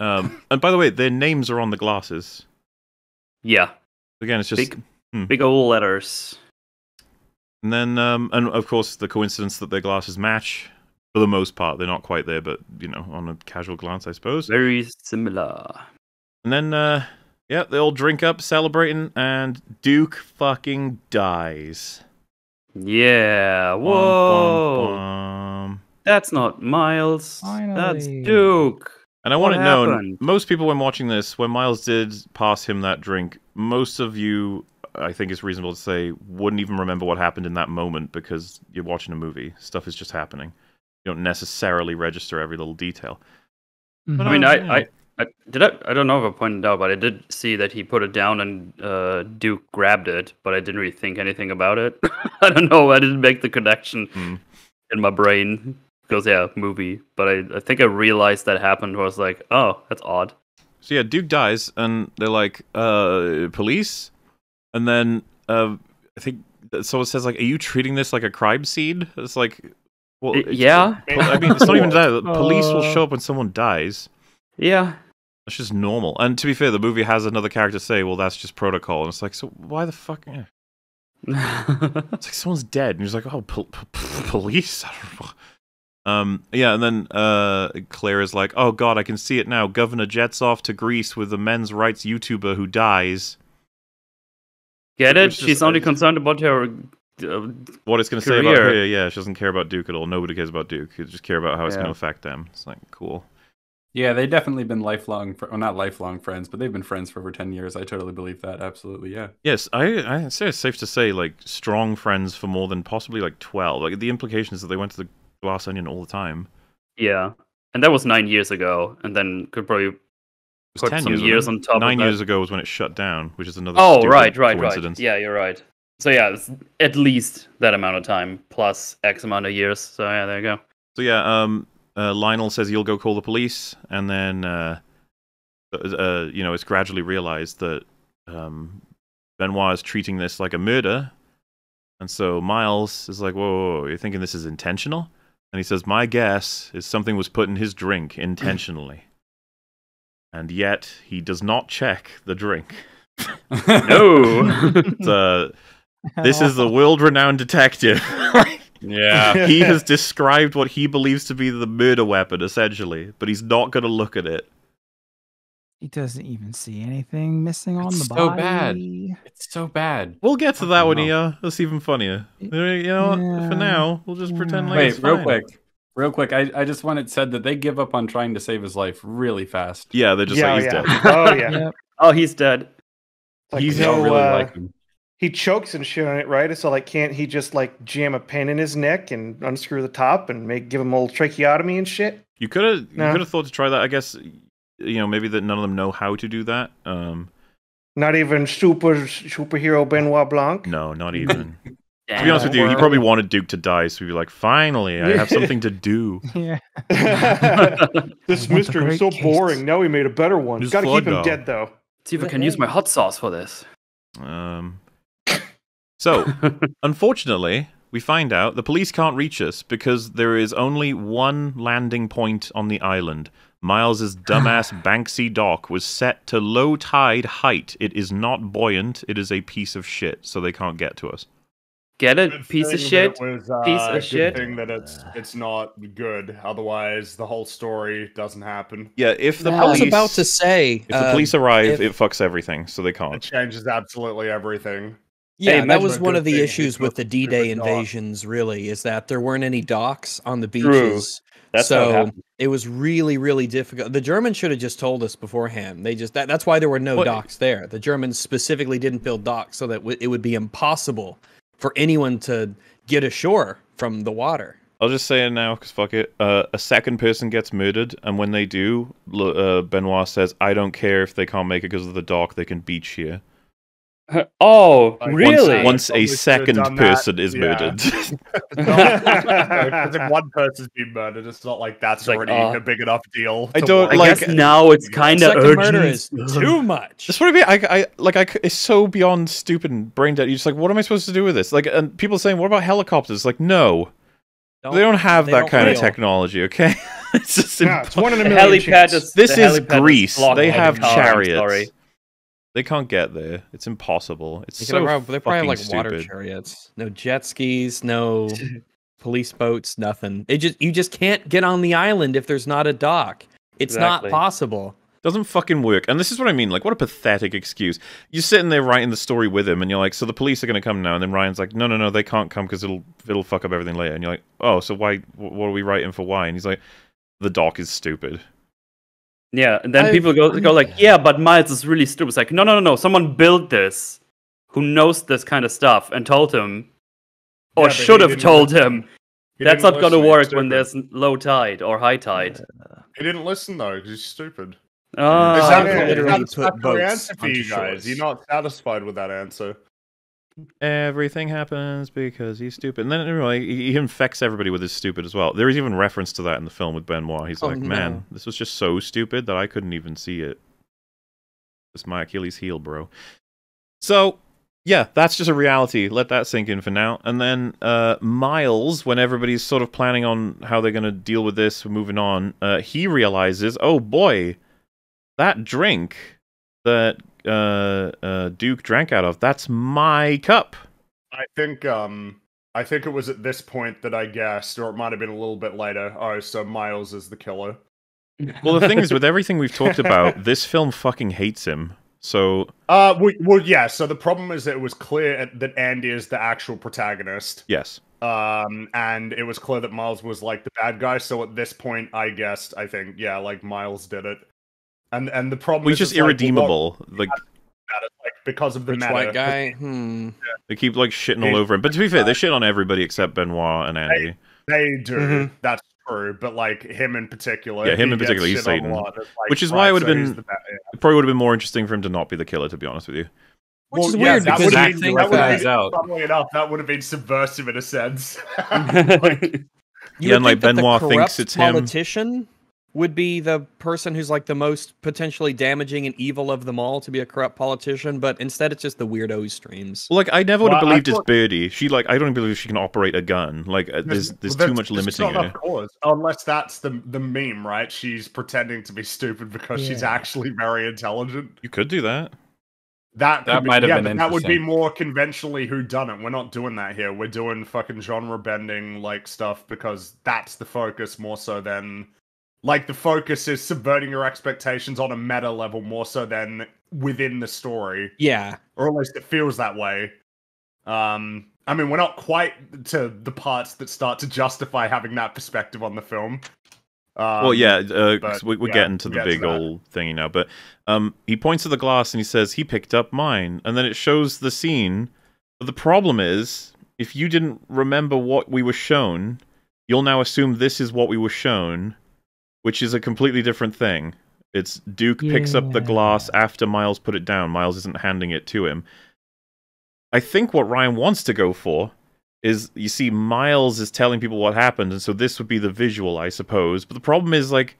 [SPEAKER 2] um, and by the way, their names are on the glasses.
[SPEAKER 3] yeah.
[SPEAKER 2] Again, it's just
[SPEAKER 3] Big,
[SPEAKER 2] hmm.
[SPEAKER 3] big old letters.
[SPEAKER 2] And then, um, and of course, the coincidence that their glasses match. For the most part, they're not quite there, but you know, on a casual glance, I suppose.
[SPEAKER 3] Very similar.
[SPEAKER 2] And then, uh, yeah, they all drink up, celebrating, and Duke fucking dies.
[SPEAKER 3] Yeah. Whoa.
[SPEAKER 2] bum, bum.
[SPEAKER 3] That's not Miles. That's Duke.
[SPEAKER 2] And I
[SPEAKER 3] What
[SPEAKER 2] want it known, most people when watching this, when Miles did pass him that drink, most of you, I think it's reasonable to say, wouldn't even remember what happened in that moment because you're watching a movie. Stuff is just happening. You don't necessarily register every little detail.
[SPEAKER 6] Mhm.
[SPEAKER 3] I mean, I. I, I did. I, I don't know if I pointed out, but I did see that he put it down and uh, Duke grabbed it, but I didn't really think anything about it. [LAUGHS] I don't know. I didn't make the connection
[SPEAKER 2] Hmm.
[SPEAKER 3] in my brain because yeah, movie. But I, I think I realized that happened. I was like, oh, that's odd.
[SPEAKER 2] So yeah, Duke dies, and they're like, uh, police? And then, uh, I think someone says, like, are you treating this like a crime scene? It's like, well,
[SPEAKER 3] Y-
[SPEAKER 2] it's-
[SPEAKER 3] yeah,
[SPEAKER 2] I mean, it's not even [LAUGHS] that. The Police will
[SPEAKER 6] Uh.
[SPEAKER 2] show up when someone dies.
[SPEAKER 3] yeah.
[SPEAKER 2] That's just normal. And to be fair, the movie has another character say, "Well, that's just protocol." And it's like, so why the fuck? eh. [LAUGHS] It's like someone's dead, and he's like, "Oh, pol- [LAUGHS] police." I don't know. Um, yeah, and then uh, Claire is like, "Oh God, I can see it now. Governor jets off to Greece with a men's rights YouTuber who dies.
[SPEAKER 3] Get it? She's only
[SPEAKER 2] I-
[SPEAKER 3] concerned about her. Uh,
[SPEAKER 2] What it's going to say about her? Yeah, she doesn't care about Duke at all. Nobody cares about Duke. They just care about how it's
[SPEAKER 3] Yeah.
[SPEAKER 2] going to affect them. It's like cool.
[SPEAKER 4] Yeah, they've definitely been lifelong, fr- well, not lifelong friends, but they've been friends for over ten years. I totally believe that. Absolutely, yeah.
[SPEAKER 2] Yes, I I say it's safe to say like strong friends for more than possibly like twelve. Like the implication is that they went to the Glass Onion all the time.
[SPEAKER 3] yeah, and that was nine years ago, and then could probably
[SPEAKER 2] It was
[SPEAKER 3] put
[SPEAKER 2] ten
[SPEAKER 3] some
[SPEAKER 2] years,
[SPEAKER 3] years, on top.
[SPEAKER 2] Nine
[SPEAKER 3] of
[SPEAKER 2] years ago was when it shut down, which is another.
[SPEAKER 3] Oh,
[SPEAKER 2] stupid
[SPEAKER 3] right, right, right.
[SPEAKER 2] coincidence.
[SPEAKER 3] Yeah, you're right. So yeah, it's at least that amount of time plus X amount of years. So yeah, there you go.
[SPEAKER 2] So yeah, um, uh, Lionel says he'll go call the police, and then uh, uh, uh, you know it's gradually realized that um, Benoit is treating this like a murder, and so Miles is like, "Whoa, whoa, whoa, you're thinking this is intentional?" And he says, My guess is something was put in his drink intentionally. [CLEARS THROAT] and yet he does not check the drink. [LAUGHS]
[SPEAKER 3] No. [LAUGHS]
[SPEAKER 2] So, this is the world renowned detective. [LAUGHS]
[SPEAKER 4] yeah. [LAUGHS]
[SPEAKER 2] he has described what he believes to be the murder weapon, essentially, but he's not going to look at it.
[SPEAKER 6] He doesn't even see anything missing on
[SPEAKER 4] It's
[SPEAKER 6] the
[SPEAKER 4] so
[SPEAKER 6] body.
[SPEAKER 4] So bad. It's so bad.
[SPEAKER 2] We'll get to that one,
[SPEAKER 4] hell.
[SPEAKER 2] Ia. That's even funnier. You know?
[SPEAKER 6] Yeah.
[SPEAKER 2] For now, we'll just pretend like
[SPEAKER 4] Wait,
[SPEAKER 2] it's
[SPEAKER 4] real
[SPEAKER 2] fine.
[SPEAKER 4] quick. Real quick. I, I just wanted to said that they give up on trying to save his life really fast.
[SPEAKER 2] Yeah, they're just
[SPEAKER 5] yeah,
[SPEAKER 2] like, he's
[SPEAKER 5] yeah.
[SPEAKER 2] dead. [LAUGHS]
[SPEAKER 5] Oh yeah.
[SPEAKER 6] Yep.
[SPEAKER 3] oh, he's dead.
[SPEAKER 5] Like,
[SPEAKER 4] He's
[SPEAKER 5] no,
[SPEAKER 4] don't really
[SPEAKER 5] uh,
[SPEAKER 4] like him.
[SPEAKER 5] He chokes and shit on it, right? So like, can't he just like jam a pin in his neck and unscrew the top and make give him a little tracheotomy and shit?
[SPEAKER 2] You could have you
[SPEAKER 5] No.
[SPEAKER 2] could have thought to try that. I guess you know maybe that none of them know how to do that. Um,
[SPEAKER 5] Not even super superhero Benoit Blanc.
[SPEAKER 2] no, not even. [LAUGHS] to be honest with you, he probably wanted Duke to die, so he'd be like, "Finally, I have something to do." [LAUGHS]
[SPEAKER 6] Yeah. [LAUGHS]
[SPEAKER 5] this
[SPEAKER 6] What
[SPEAKER 5] mystery is so
[SPEAKER 6] case.
[SPEAKER 5] boring. Now we made a better one.
[SPEAKER 2] Just
[SPEAKER 5] Got to keep him
[SPEAKER 2] flood
[SPEAKER 5] dead though.
[SPEAKER 3] See if I can use my hot sauce for this.
[SPEAKER 2] Um, so, [LAUGHS] unfortunately, we find out the police can't reach us because there is only one landing point on the island. Miles's [LAUGHS] dumbass Banksy dock was set to low tide height. It is not buoyant. It is a piece of shit, so they can't get to us.
[SPEAKER 3] Get it,
[SPEAKER 7] Good
[SPEAKER 3] piece of shit.
[SPEAKER 7] It was, uh,
[SPEAKER 3] piece of
[SPEAKER 7] good
[SPEAKER 3] shit.
[SPEAKER 7] thing that it's it's not good. Otherwise, the whole story doesn't happen.
[SPEAKER 2] Yeah, if the police,
[SPEAKER 1] I was
[SPEAKER 2] police,
[SPEAKER 1] about to say,
[SPEAKER 2] if the
[SPEAKER 1] uh,
[SPEAKER 2] police arrive,
[SPEAKER 1] if-
[SPEAKER 2] it fucks everything, so they can't.
[SPEAKER 7] It changes absolutely everything.
[SPEAKER 1] Yeah,
[SPEAKER 3] Hey,
[SPEAKER 1] that was one of the issues with the D-Day invasions. Really, is that there weren't any docks on the
[SPEAKER 3] True.
[SPEAKER 1] beaches, so it was really, really difficult. The Germans should have just told us beforehand. They just that, that's why there were no docks there. The Germans specifically didn't build docks so that w- it would be impossible for anyone to get ashore from the water.
[SPEAKER 2] I'll just say it now because fuck it. Uh, a second person gets murdered, and when they do, uh, Benoit says, "I don't care if they can't make it because of the dock. They can beach here." [LAUGHS]
[SPEAKER 3] Oh,
[SPEAKER 7] Like,
[SPEAKER 3] really?
[SPEAKER 2] Once, once a second person is
[SPEAKER 7] yeah.
[SPEAKER 2] murdered. [LAUGHS] [LAUGHS]
[SPEAKER 7] Because if one person's been murdered, it's not like that's
[SPEAKER 3] It's like,
[SPEAKER 7] already
[SPEAKER 3] uh,
[SPEAKER 7] a big enough deal.
[SPEAKER 2] I don't
[SPEAKER 3] I
[SPEAKER 7] warrant-
[SPEAKER 2] like-
[SPEAKER 3] guess now it's kind of
[SPEAKER 1] Second
[SPEAKER 3] urgent.
[SPEAKER 1] murder is too much.
[SPEAKER 2] That's what I mean. I, I like. I, c- it's so beyond stupid and brain dead. You're just like, what am I supposed to do with this? Like, and people saying, what about helicopters? Like, no, they don't have
[SPEAKER 1] they
[SPEAKER 2] that
[SPEAKER 1] don't
[SPEAKER 2] kind of technology. Okay, it's just
[SPEAKER 5] Yeah, it's one in a
[SPEAKER 3] The
[SPEAKER 5] million.
[SPEAKER 3] helipad
[SPEAKER 5] chance.
[SPEAKER 3] is
[SPEAKER 2] This is Greece.
[SPEAKER 3] blocked
[SPEAKER 2] They have
[SPEAKER 3] car, I'm
[SPEAKER 2] chariots.
[SPEAKER 3] Sorry.
[SPEAKER 2] they can't get there. It's impossible. It's
[SPEAKER 1] They
[SPEAKER 2] so
[SPEAKER 1] probably, they probably have
[SPEAKER 2] fucking
[SPEAKER 1] like water
[SPEAKER 2] stupid.
[SPEAKER 1] chariots, no jet skis, no [LAUGHS] police boats, nothing. It just you just can't get on the island if there's not a dock. It's
[SPEAKER 3] Exactly.
[SPEAKER 1] not possible.
[SPEAKER 2] Doesn't fucking work. And this is what I mean. Like, what a pathetic excuse. You're sitting there writing the story with him, and you're like, so the police are going to come now. And then Rian's like, no, no, no, they can't come because it'll it'll fuck up everything later. And you're like, oh, so why? What are we writing for? Why? And he's like, the dock is stupid.
[SPEAKER 3] Yeah, and then
[SPEAKER 1] I've-
[SPEAKER 3] people go go like, yeah, but Miles is really stupid. It's like, no, no, no, no. Someone built this, who knows this kind of stuff, and told him, or
[SPEAKER 7] Yeah,
[SPEAKER 3] should have told him. That's
[SPEAKER 7] didn't
[SPEAKER 3] going to work when there's low tide or high tide.
[SPEAKER 7] He didn't listen though because he's stupid.
[SPEAKER 3] Oh,
[SPEAKER 7] Is
[SPEAKER 1] Uh,
[SPEAKER 7] that,
[SPEAKER 1] they
[SPEAKER 7] is
[SPEAKER 1] literally
[SPEAKER 7] that a
[SPEAKER 1] put boats
[SPEAKER 7] answer for you guys?
[SPEAKER 1] shores.
[SPEAKER 7] You're not satisfied with that answer.
[SPEAKER 2] Everything happens because he's stupid. And then anyway, he, he infects everybody with his stupid as well. There is even reference to that in the film with Benoit. He's
[SPEAKER 1] Oh,
[SPEAKER 2] like,
[SPEAKER 1] no.
[SPEAKER 2] man, this was just so stupid that I couldn't even see it. It's my Achilles heel, bro. So, yeah, that's just a reality. Let that sink in for now. And then uh, Miles, when everybody's sort of planning on how they're going to deal with this, moving on, uh, he realizes, oh boy, that drink that uh, uh, Duke drank out of, that's my cup.
[SPEAKER 7] I think um I think it was at this point that I guessed, or it might have been a little bit later. Oh, so Miles is the killer.
[SPEAKER 2] Well, the thing is, with [LAUGHS] everything we've talked about, this film fucking hates him. So,
[SPEAKER 7] Uh, well, well, yeah. So the problem is that it was clear that Andy is the actual protagonist.
[SPEAKER 2] yes.
[SPEAKER 7] Um, and it was clear that Miles was like the bad guy. So at this point, I guessed, I think, yeah, like Miles did it. And and the problem
[SPEAKER 2] Well,
[SPEAKER 7] is
[SPEAKER 2] he's just
[SPEAKER 7] it's like,
[SPEAKER 2] irredeemable. Like.
[SPEAKER 7] Like because of the
[SPEAKER 1] Rich white guy. Hmm.
[SPEAKER 2] they keep, like, shitting all over him. But to be fair, they shit on everybody except Benoit and Andy.
[SPEAKER 7] They do.
[SPEAKER 5] Mhm.
[SPEAKER 7] That's true. But like him in particular.
[SPEAKER 2] Yeah, him in particular, he's
[SPEAKER 7] shit on a
[SPEAKER 2] Satan.
[SPEAKER 7] lot. Like,
[SPEAKER 2] Which is why it would've
[SPEAKER 7] so
[SPEAKER 2] been-
[SPEAKER 7] the yeah.
[SPEAKER 2] Probably would have been more interesting for him to not be the killer, to be honest with you.
[SPEAKER 1] Which is weird
[SPEAKER 7] that
[SPEAKER 1] because
[SPEAKER 7] would've been- that
[SPEAKER 1] that,
[SPEAKER 7] would've
[SPEAKER 4] guys
[SPEAKER 7] been-
[SPEAKER 4] out.
[SPEAKER 7] Funnily enough, that would have been subversive in a sense.
[SPEAKER 1] you [LAUGHS]
[SPEAKER 2] Yeah, and, like,
[SPEAKER 1] think that the
[SPEAKER 2] Benoit thinks
[SPEAKER 1] corrupt
[SPEAKER 2] it's him.
[SPEAKER 1] politician would be the person who's like the most potentially damaging and evil of them all to be a corrupt politician, but instead it's just the weirdo who streams.
[SPEAKER 2] Well, like I never would have
[SPEAKER 7] Well, I
[SPEAKER 2] believed it's Birdie. She like I don't believe she can operate a gun. Like uh, there's there's
[SPEAKER 7] Well,
[SPEAKER 2] too much
[SPEAKER 7] that's
[SPEAKER 2] limiting her.
[SPEAKER 7] a cause, unless that's the the meme, right? She's pretending to be stupid because she's actually very intelligent.
[SPEAKER 2] You could do that.
[SPEAKER 7] That
[SPEAKER 4] That
[SPEAKER 7] could be-
[SPEAKER 4] might have
[SPEAKER 7] yeah,
[SPEAKER 4] been
[SPEAKER 7] but that would be more conventionally who done it. We're not doing that here. We're doing fucking genre bending like stuff because that's the focus more so than like the focus is subverting your expectations on a meta level more so than within the story,
[SPEAKER 1] Yeah.
[SPEAKER 7] or at least it feels that way. Um, I mean, we're not quite to the parts that start to justify having that perspective on the film. Um,
[SPEAKER 2] well, yeah, uh, 'cause
[SPEAKER 7] but,
[SPEAKER 2] we, we're
[SPEAKER 7] yeah,
[SPEAKER 2] getting to the
[SPEAKER 7] get to
[SPEAKER 2] big
[SPEAKER 7] that.
[SPEAKER 2] old thingy now. But um, he points to the glass and he says he picked up mine, and then it shows the scene. But the problem is, if you didn't remember what we were shown, you'll now assume this is what we were shown, which is a completely different thing. It's Duke picks up the glass after Miles put it down. Miles isn't handing it to him. I think what Rian wants to go for is you see Miles is telling people what happened, and so this would be the visual, I suppose. But the problem is like,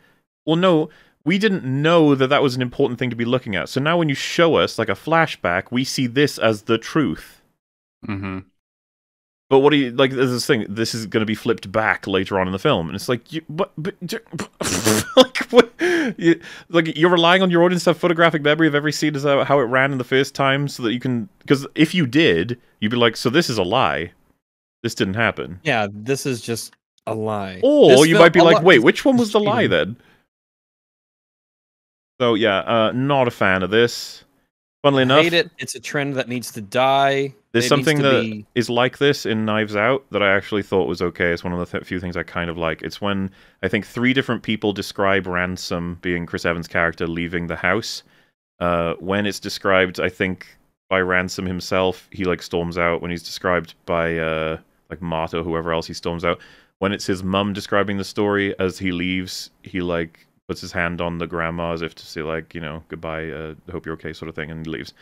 [SPEAKER 2] well, no, we didn't know that that was an important thing to be looking at. So now when you show us like a flashback, we see this as the truth.
[SPEAKER 4] Mm-hmm.
[SPEAKER 2] But what do you like? There's this thing. This is going to be flipped back later on in the film, and it's like, you, but, but [LAUGHS] like, what, you, like you're relying on your audience to have photographic memory of every scene as how it ran in the first time, so that you can. Because if you did, you'd be like, so this is a lie. This didn't happen.
[SPEAKER 1] Yeah, this is just a lie.
[SPEAKER 2] Or
[SPEAKER 1] This
[SPEAKER 2] you might be like, wait, which one was the lie then? So yeah, uh, not a fan of this. Funnily enough,
[SPEAKER 1] hate it. It's a trend that needs to die.
[SPEAKER 2] There's
[SPEAKER 1] It
[SPEAKER 2] something that
[SPEAKER 1] be-
[SPEAKER 2] is like this in Knives Out that I actually thought was okay. It's one of the th- few things I kind of like. It's when I think three different people describe Ransom being Chris Evans' character leaving the house. Uh, when it's described, I think by Ransom himself, he like storms out. When he's described by uh, like Marta or whoever else, he storms out. When it's his mum describing the story as he leaves, he like puts his hand on the grandma as if to say like you know goodbye, uh, hope you're okay, sort of thing, and leaves.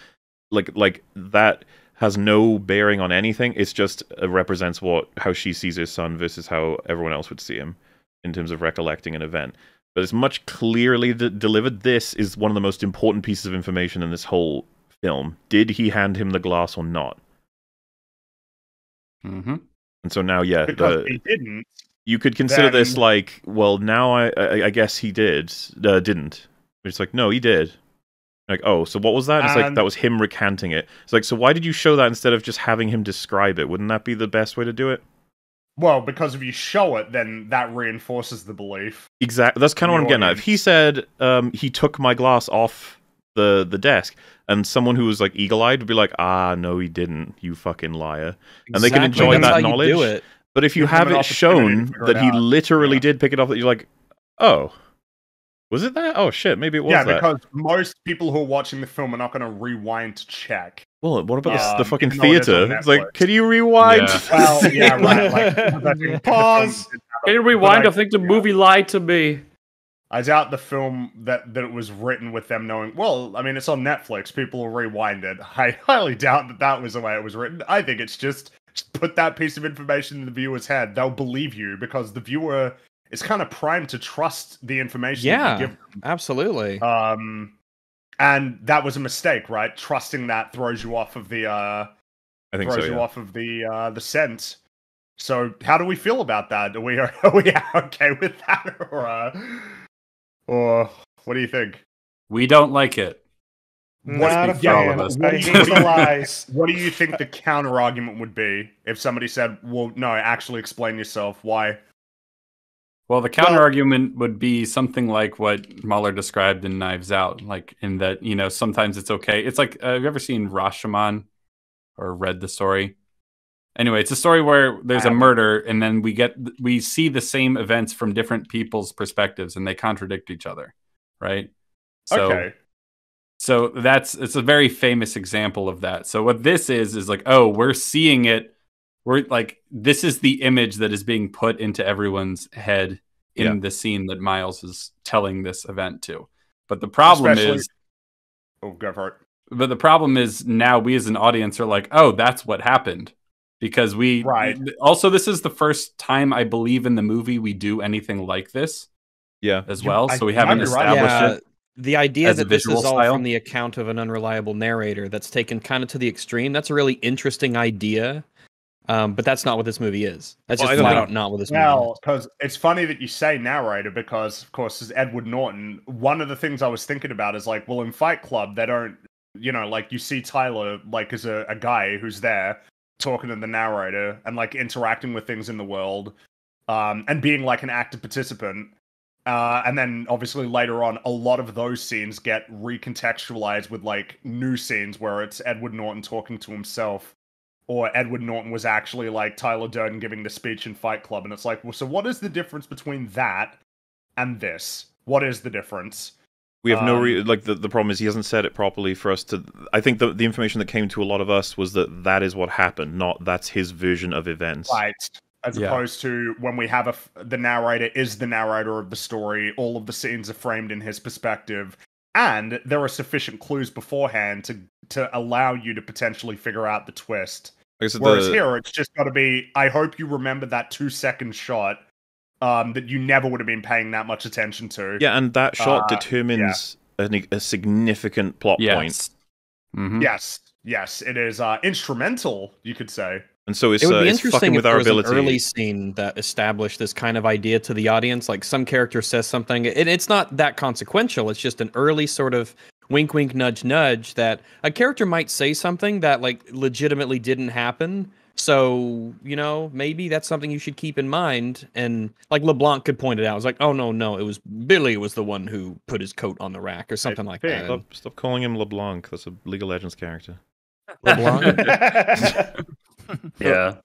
[SPEAKER 2] Like like that has no bearing on anything. It's just uh, represents what how she sees his son versus how everyone else would see him in terms of recollecting an event. But it's much clearly de- delivered. This is one of the most important pieces of information in this whole film. Did he hand him the glass or not?
[SPEAKER 4] Mm-hmm.
[SPEAKER 2] And so now, yeah,
[SPEAKER 7] because
[SPEAKER 2] the,
[SPEAKER 7] he didn't.
[SPEAKER 2] You could consider this like, well, now I, I, I guess he did, uh, didn't. It's like, no, he did. Like, oh, so what was that? It's like that was him recanting it. It's like, so why did you show that instead of just having him describe it? Wouldn't that be the best way to do it?
[SPEAKER 7] Well, because if you show it, then that reinforces the belief.
[SPEAKER 2] Exactly. That's kind of what I'm
[SPEAKER 7] The
[SPEAKER 2] getting at. If he said um, he took my glass off the the desk, and someone who was like eagle eyed would be like, ah, no, he didn't. You fucking liar. and they can enjoy
[SPEAKER 1] that's
[SPEAKER 2] that
[SPEAKER 1] how you
[SPEAKER 2] knowledge.
[SPEAKER 1] Do it.
[SPEAKER 2] But if you have
[SPEAKER 7] an
[SPEAKER 2] it shown that
[SPEAKER 7] it
[SPEAKER 2] he
[SPEAKER 7] out.
[SPEAKER 2] literally
[SPEAKER 7] Yeah.
[SPEAKER 2] did pick it off, that you're like, oh, was it that? Oh shit, maybe it was
[SPEAKER 7] yeah,
[SPEAKER 2] that.
[SPEAKER 7] because most people who are watching the film are not going to rewind to check.
[SPEAKER 2] Well, what about the, the
[SPEAKER 7] Um,
[SPEAKER 2] fucking
[SPEAKER 7] even though it is on
[SPEAKER 2] theater? It's like,
[SPEAKER 7] Netflix.
[SPEAKER 2] can you rewind?
[SPEAKER 4] Yeah.
[SPEAKER 7] Well, yeah, right. Like, [LAUGHS] I think the
[SPEAKER 5] Pause.
[SPEAKER 3] Can you rewind?
[SPEAKER 7] I-
[SPEAKER 3] I think the movie lied to me.
[SPEAKER 7] I doubt the film that, that it was written with them knowing. Well, I mean, it's on Netflix. People will rewind it. I highly doubt that that was the way it was written. I think it's just, just put that piece of information in the viewer's head. They'll believe you because the viewer is kind of primed to trust the information. that
[SPEAKER 1] Yeah.
[SPEAKER 7] you give
[SPEAKER 1] Absolutely.
[SPEAKER 7] Um, and that was a mistake, right? Trusting that throws you off of the uh,
[SPEAKER 2] I think
[SPEAKER 7] throws
[SPEAKER 2] so.
[SPEAKER 7] you off of the uh, the scent. So how do we feel about that? Are we [LAUGHS] are we okay with that, [LAUGHS] or uh, or what do you think?
[SPEAKER 4] We don't like it.
[SPEAKER 5] Not a
[SPEAKER 7] speak for all
[SPEAKER 5] fan.
[SPEAKER 7] of us.
[SPEAKER 5] I hate the lies. [LAUGHS]
[SPEAKER 7] What do you think the counter argument would be if somebody said, "Well, no, actually explain yourself. Why?"
[SPEAKER 4] Well, the counter argument would be something like what MauLer described in Knives Out, like in that you know sometimes it's okay. It's like uh, have you ever seen Rashomon or read the story? Anyway, it's a story where there's a murder, and then we get we see the same events from different people's perspectives, and they contradict each other, right? So,
[SPEAKER 7] okay,
[SPEAKER 4] so that's it's a very famous example of that. So what this is is like, oh, we're seeing it. We're like, this is the image that is being put into everyone's head in
[SPEAKER 2] Yeah.
[SPEAKER 4] the scene that Miles is telling this event to. But the problem
[SPEAKER 7] Especially-
[SPEAKER 4] is,
[SPEAKER 7] oh, go for
[SPEAKER 4] but the problem is now we as an audience are like, oh, that's what happened because we
[SPEAKER 7] Right.
[SPEAKER 4] Also, this is the first time I believe in the movie we do anything like this.
[SPEAKER 2] Yeah.
[SPEAKER 4] as well.
[SPEAKER 7] I-
[SPEAKER 4] so we haven't
[SPEAKER 7] be right.
[SPEAKER 4] established
[SPEAKER 1] yeah,
[SPEAKER 4] it.
[SPEAKER 1] The idea that this is
[SPEAKER 4] visual
[SPEAKER 1] all
[SPEAKER 4] style.
[SPEAKER 1] from the account of an unreliable narrator that's taken kind of to the extreme. That's a really interesting idea. Um, but that's not what this movie is. That's
[SPEAKER 2] Well,
[SPEAKER 1] just
[SPEAKER 2] don't
[SPEAKER 1] flat out not what this movie is.
[SPEAKER 7] Well, because it's funny that you say narrator because, of course, as Edward Norton, one of the things I was thinking about is like, well, in Fight Club, they don't, you know, like you see Tyler like as a, a guy who's there talking to the narrator and like interacting with things in the world, um, and being like an active participant. Uh, and then obviously later on, a lot of those scenes get recontextualized with like new scenes where it's Edward Norton talking to himself or Edward Norton was actually like Tyler Durden giving the speech in Fight Club, and it's like, well, so what is the difference between that and this? What is the difference?
[SPEAKER 2] We have no re-
[SPEAKER 7] Um,
[SPEAKER 2] like the, the problem is he hasn't said it properly for us to. I think the the information that came to a lot of us was that that is what happened, not that's his version of events.
[SPEAKER 7] Right. As
[SPEAKER 4] Yeah.
[SPEAKER 7] opposed to when we have a the narrator is the narrator of the story, all of the scenes are framed in his perspective, and there are sufficient clues beforehand to to allow you to potentially figure out the twist.
[SPEAKER 2] Like I said,
[SPEAKER 7] Whereas
[SPEAKER 2] the-
[SPEAKER 7] here, it's just got to be. I hope you remember that two second shot um, that you never would have been paying that much attention to.
[SPEAKER 2] yeah, and that shot
[SPEAKER 7] Uh,
[SPEAKER 2] determines a, a significant plot point,
[SPEAKER 4] Yes. hmm
[SPEAKER 7] Yes, yes, it is uh, instrumental. You could say.
[SPEAKER 2] And so it's
[SPEAKER 1] it would
[SPEAKER 2] uh,
[SPEAKER 1] be
[SPEAKER 2] it's
[SPEAKER 1] interesting if
[SPEAKER 2] with
[SPEAKER 1] there
[SPEAKER 2] our
[SPEAKER 1] was
[SPEAKER 2] ability.
[SPEAKER 1] an early scene that established this kind of idea to the audience. Like some character says something, and it's not that consequential. It's just an early sort of wink, wink, nudge, nudge that a character might say something that like legitimately didn't happen. So you know, maybe that's something you should keep in mind. And like LeBlanc could point it out. It's like, oh no, no, it was Billy was the one who put his coat on the rack or something like
[SPEAKER 7] think-
[SPEAKER 1] that.
[SPEAKER 2] Stop, stop calling him LeBlanc. That's a League of Legends character.
[SPEAKER 1] LeBlanc, [LAUGHS] [LAUGHS] [LAUGHS]
[SPEAKER 3] Yeah.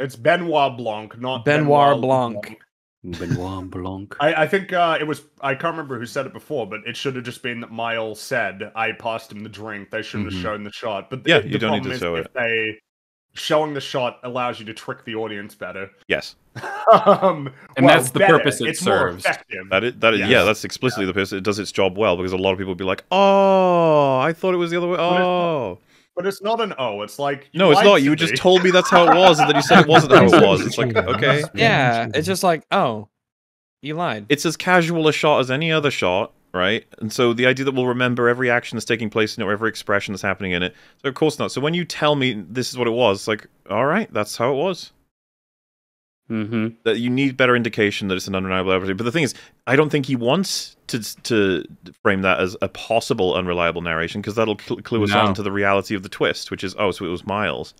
[SPEAKER 7] it's Benoit Blanc, not
[SPEAKER 1] Benoit Blanc.
[SPEAKER 3] Benoit Blanc.
[SPEAKER 7] I, I think uh, it was. I can't remember who said it before, but it should have just been that Miles said, "I passed him the drink." They shouldn't
[SPEAKER 4] Mhm.
[SPEAKER 7] have shown the shot. But
[SPEAKER 2] Yeah,
[SPEAKER 7] the,
[SPEAKER 2] you
[SPEAKER 7] the
[SPEAKER 2] don't need
[SPEAKER 7] problem
[SPEAKER 2] to
[SPEAKER 7] is
[SPEAKER 2] show
[SPEAKER 7] if
[SPEAKER 2] it.
[SPEAKER 7] They showing the shot allows you to trick the audience better.
[SPEAKER 2] Yes, [LAUGHS]
[SPEAKER 7] um,
[SPEAKER 4] And
[SPEAKER 7] well,
[SPEAKER 4] that's the
[SPEAKER 7] better.
[SPEAKER 4] purpose it
[SPEAKER 7] it's
[SPEAKER 4] serves.
[SPEAKER 7] effective.
[SPEAKER 2] that is that is, yeah, that's explicitly the purpose. It does its job well because a lot of people would be like, "Oh, I thought it was the other way." Oh,
[SPEAKER 7] But it's not an O. It's like
[SPEAKER 2] no, it's not.
[SPEAKER 7] to
[SPEAKER 2] You just told me that's how it [LAUGHS] was, and then you said it wasn't how it was. It's like, okay,
[SPEAKER 1] Yeah, it's just like, oh, you lied.
[SPEAKER 2] it's as casual a shot as any other shot, right? And so the idea that we'll remember every action that's taking place in it, or every expression that's happening in it, so of course not. So when you tell me this is what it was, it's like, all right, that's how it was.
[SPEAKER 3] Mm-hmm.
[SPEAKER 2] That you need better indication that it's an unreliable narrative. But the thing is, I don't think he wants to to frame that as a possible unreliable narration because that'll cl- clue us
[SPEAKER 4] No.
[SPEAKER 2] on to the reality of the twist, which is oh, so it was Miles.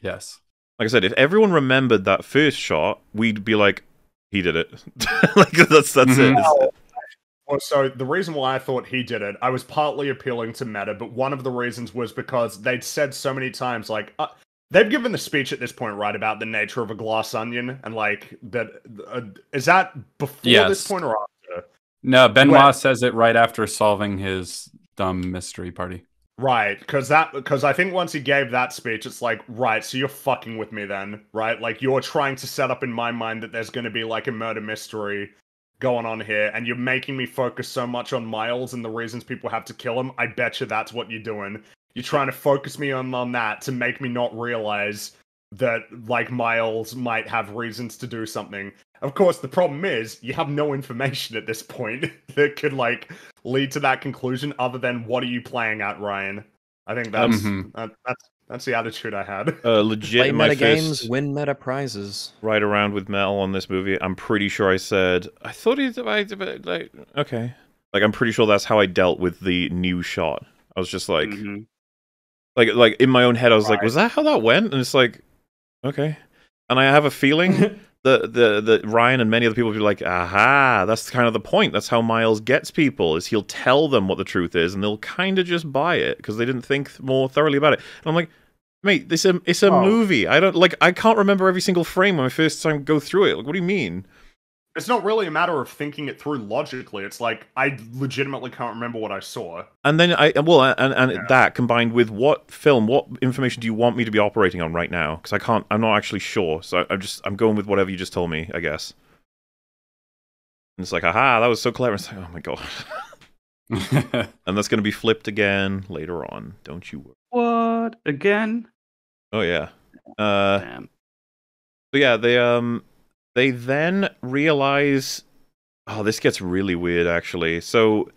[SPEAKER 4] Yes.
[SPEAKER 2] Like I said, if everyone remembered that first shot, we'd be like, he did it. [LAUGHS] like that's that's
[SPEAKER 4] Mhm.
[SPEAKER 2] it. It's-
[SPEAKER 7] Well, so the reason why I thought he did it, I was partly appealing to meta, but one of the reasons was because they'd said so many times, like, uh, they've given the speech at this point, right, about the nature of a glass onion, and like that. Uh, is that before this point or after?
[SPEAKER 4] No, Benoit
[SPEAKER 7] Well-
[SPEAKER 4] says it right after solving his dumb mystery party.
[SPEAKER 7] Right, because that because I think once he gave that speech, it's like, right, so you're fucking with me then, right? Like you're trying to set up in my mind that there's going to be like a murder mystery going on here, and you're making me focus so much on Miles and the reasons people have to kill him. I bet you that's what you're doing. You're trying to focus me on on that to make me not realize that like Miles might have reasons to do something. Of course, the problem is you have no information at this point [LAUGHS] that could like lead to that conclusion other than what are you playing at, Rian? I think that's
[SPEAKER 4] Mhm.
[SPEAKER 7] that, that's that's the attitude I had.
[SPEAKER 2] uh, legit
[SPEAKER 1] Play meta games, win meta prizes.
[SPEAKER 2] right around with Mel on this movie. I'm pretty sure I said I thought he I, like okay. Like I'm pretty sure that's how I dealt with the new shot. I was just like
[SPEAKER 3] Mhm.
[SPEAKER 2] Like like in my own head I was like was that how that went? And it's like okay. And I have a feeling [LAUGHS] that the the Rian and many other people will be like, aha, that's kind of the point. That's how Miles gets people is he'll tell them what the truth is, and they'll kind of just buy it because they didn't think more thoroughly about it. And I'm like, mate, this a, it's a
[SPEAKER 7] Oh.
[SPEAKER 2] movie. I don't like. I can't remember every single frame when I first time go through it. Like, what do you mean?
[SPEAKER 7] It's not really a matter of thinking it through logically. It's like I legitimately can't remember what I saw.
[SPEAKER 2] And then I well, and and
[SPEAKER 7] Yeah.
[SPEAKER 2] that combined with what film, what information do you want me to be operating on right now? Because I can't. I'm not actually sure. So I'm just I'm going with whatever you just told me. I guess. And it's like, aha, that was so clever. It's like, oh my god. [LAUGHS] and that's going to be flipped again later on. Don't you worry.
[SPEAKER 3] What again?
[SPEAKER 2] Oh yeah. Uh,
[SPEAKER 3] Damn.
[SPEAKER 2] so yeah, they um, they then realize oh, this gets really weird actually. So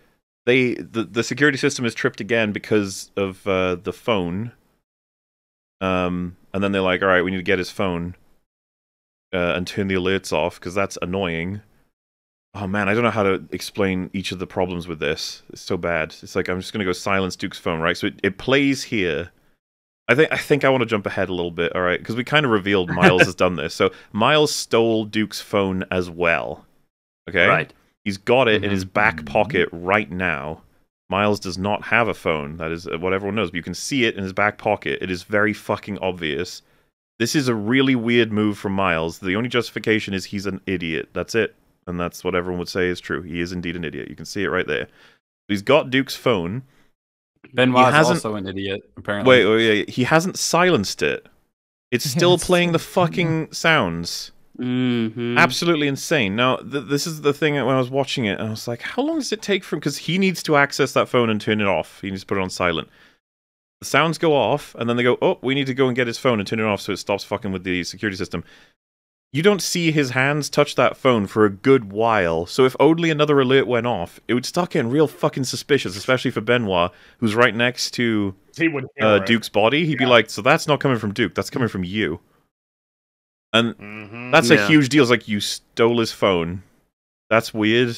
[SPEAKER 2] they the the security system is tripped again because of uh, the phone. Um, and then they're like, all right, we need to get his phone uh, and turn the alerts off because that's annoying. Oh man, I don't know how to explain each of the problems with this. It's so bad. It's like I'm just gonna go silence Duke's phone, right? So it, it plays here. I think I think I want to jump ahead a little bit, all right? Because we kind of revealed Miles has done this. So Miles stole Duke's phone as well. Okay,
[SPEAKER 3] Right.
[SPEAKER 2] He's got it in his back pocket right now. Miles does not have a phone. That is uh, what everyone knows. But you can see it in his back pocket. It is very fucking obvious. This is a really weird move from Miles. The only justification is he's an idiot. That's it. And that's what everyone would say is true. He is indeed an idiot. You can see it right there. He's got Duke's phone.
[SPEAKER 4] Benoit's also an idiot, apparently.
[SPEAKER 2] Wait, wait, wait, he hasn't silenced it. It's still playing the fucking sounds.
[SPEAKER 3] Mm-hmm.
[SPEAKER 2] Absolutely insane. Now, th- this is the thing when I was watching it, I was like, how long does it take for him? Because he needs to access that phone and turn it off. He needs to put it on silent. The sounds go off, and then they go, oh, we need to go and get his phone and turn it off so it stops fucking with the security system. You don't see his hands touch that phone for a good while, so if only another alert went off, it would start getting real fucking suspicious, especially for Benoit, who's right next to
[SPEAKER 7] He would
[SPEAKER 2] uh. Duke's body. He'd be like, so that's not coming from Duke, that's coming from you. And
[SPEAKER 7] Mhm.
[SPEAKER 2] that's a huge deal. It's like you stole his phone. That's weird.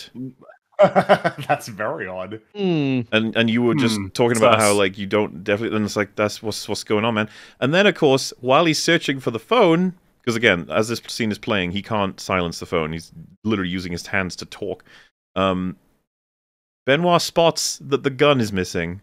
[SPEAKER 2] [LAUGHS]
[SPEAKER 7] That's very odd.
[SPEAKER 1] Hmm.
[SPEAKER 2] And and you were just
[SPEAKER 4] Hmm,
[SPEAKER 2] talking about how like you don't definitely. And it's like that's what's what's going on, man. And then of course, while he's searching for the phone, because again, as this scene is playing, he can't silence the phone. He's literally using his hands to talk. Um, Benoit spots that the gun is missing.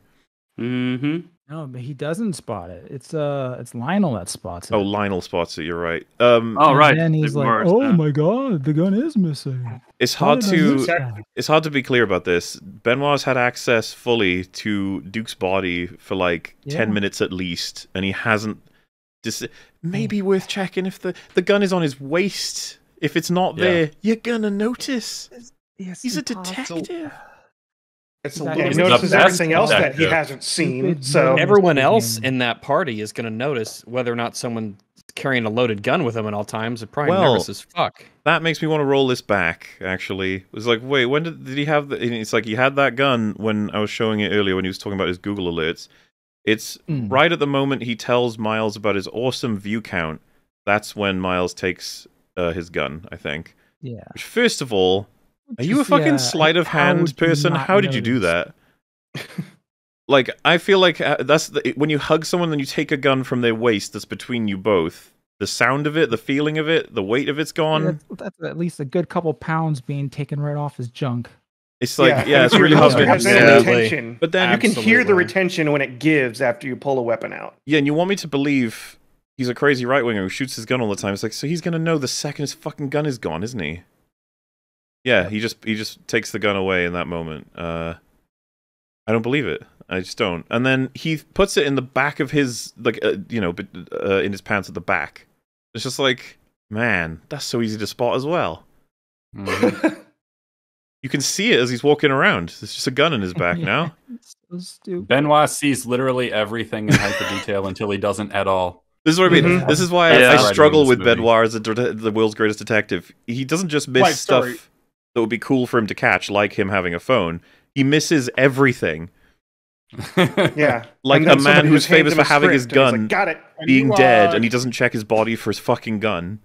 [SPEAKER 3] Mm-hmm.
[SPEAKER 6] No, but he doesn't spot it. It's uh, it's Lionel that spots it.
[SPEAKER 2] Oh, Lionel spots it. You're right. Um,
[SPEAKER 3] Oh,
[SPEAKER 6] And
[SPEAKER 3] right.
[SPEAKER 6] then he's
[SPEAKER 3] It
[SPEAKER 6] like,
[SPEAKER 3] works,
[SPEAKER 6] "Oh
[SPEAKER 3] yeah.
[SPEAKER 6] my god, the gun is missing."
[SPEAKER 2] it's
[SPEAKER 6] How
[SPEAKER 2] hard to it's hard to be clear about this. Benoit's had access fully to Duke's body for like ten minutes at least, and he hasn't. Dis- maybe hmm. worth checking if the the gun is on his waist. If it's not
[SPEAKER 4] Yeah.
[SPEAKER 2] there, you're gonna notice.
[SPEAKER 6] Yes,
[SPEAKER 2] He's a detective.
[SPEAKER 7] It's a
[SPEAKER 6] Yeah,
[SPEAKER 5] Yeah, he
[SPEAKER 7] little
[SPEAKER 6] the
[SPEAKER 5] notices everything else that he hasn't seen. So.
[SPEAKER 1] Everyone else in that party is going to notice whether or not someone's carrying a loaded gun with them at all times. They're probably
[SPEAKER 2] Well,
[SPEAKER 1] nervous as fuck.
[SPEAKER 2] That makes me want to roll this back. Actually, it was like, wait, when did, did he have the? It's like he had that gun when I was showing it earlier when he was talking about his Google alerts. It's
[SPEAKER 6] Mm.
[SPEAKER 2] right at the moment he tells Miles about his awesome view count. That's when Miles takes uh, his gun. I think.
[SPEAKER 6] Yeah.
[SPEAKER 2] Which, first of all, are you a fucking
[SPEAKER 6] yeah,
[SPEAKER 2] sleight of hand person? How did you do that? [LAUGHS] like, I feel like uh, that's the, when you hug someone and you take a gun from their waist that's between you both. The sound of it, the feeling of it, the weight of it's gone.
[SPEAKER 6] That's, that's at least a good couple pounds being taken right off his junk.
[SPEAKER 2] It's like, yeah,
[SPEAKER 5] and
[SPEAKER 2] it's really hard
[SPEAKER 5] holster
[SPEAKER 2] to
[SPEAKER 1] Absolutely.
[SPEAKER 2] But then
[SPEAKER 5] you can hear the retention when it gives after you pull a weapon out.
[SPEAKER 2] Yeah, and you want me to believe he's a crazy right winger who shoots his gun all the time. It's like, so he's gonna know the second his fucking gun is gone, isn't he? Yeah, he just he just takes the gun away in that moment. Uh, I don't believe it. I just don't. And then he puts it in the back of his like uh, you know, uh, in his pants at the back. It's just like, man, that's so easy to spot as well.
[SPEAKER 4] Mhm. [LAUGHS]
[SPEAKER 2] You can see it as he's walking around. There's just a gun in his [LAUGHS] back now.
[SPEAKER 6] So stupid.
[SPEAKER 4] Benoit sees literally everything in hyper detail until he doesn't at all.
[SPEAKER 2] This is what I mean.
[SPEAKER 5] Mhm.
[SPEAKER 2] This is why
[SPEAKER 3] Yeah.
[SPEAKER 2] I, I struggle with
[SPEAKER 4] movie.
[SPEAKER 2] Benoit as a, det- the world's greatest detective. He doesn't just miss
[SPEAKER 7] Right,
[SPEAKER 2] stuff
[SPEAKER 7] sorry.
[SPEAKER 2] that would be cool for him to catch, like him having a phone. He misses everything. [LAUGHS]
[SPEAKER 5] Yeah,
[SPEAKER 2] Like a man who's famous for having his
[SPEAKER 5] script and he's
[SPEAKER 2] gun
[SPEAKER 5] like, Got it.
[SPEAKER 7] Can
[SPEAKER 2] being dead, and he doesn't check his body for his fucking gun.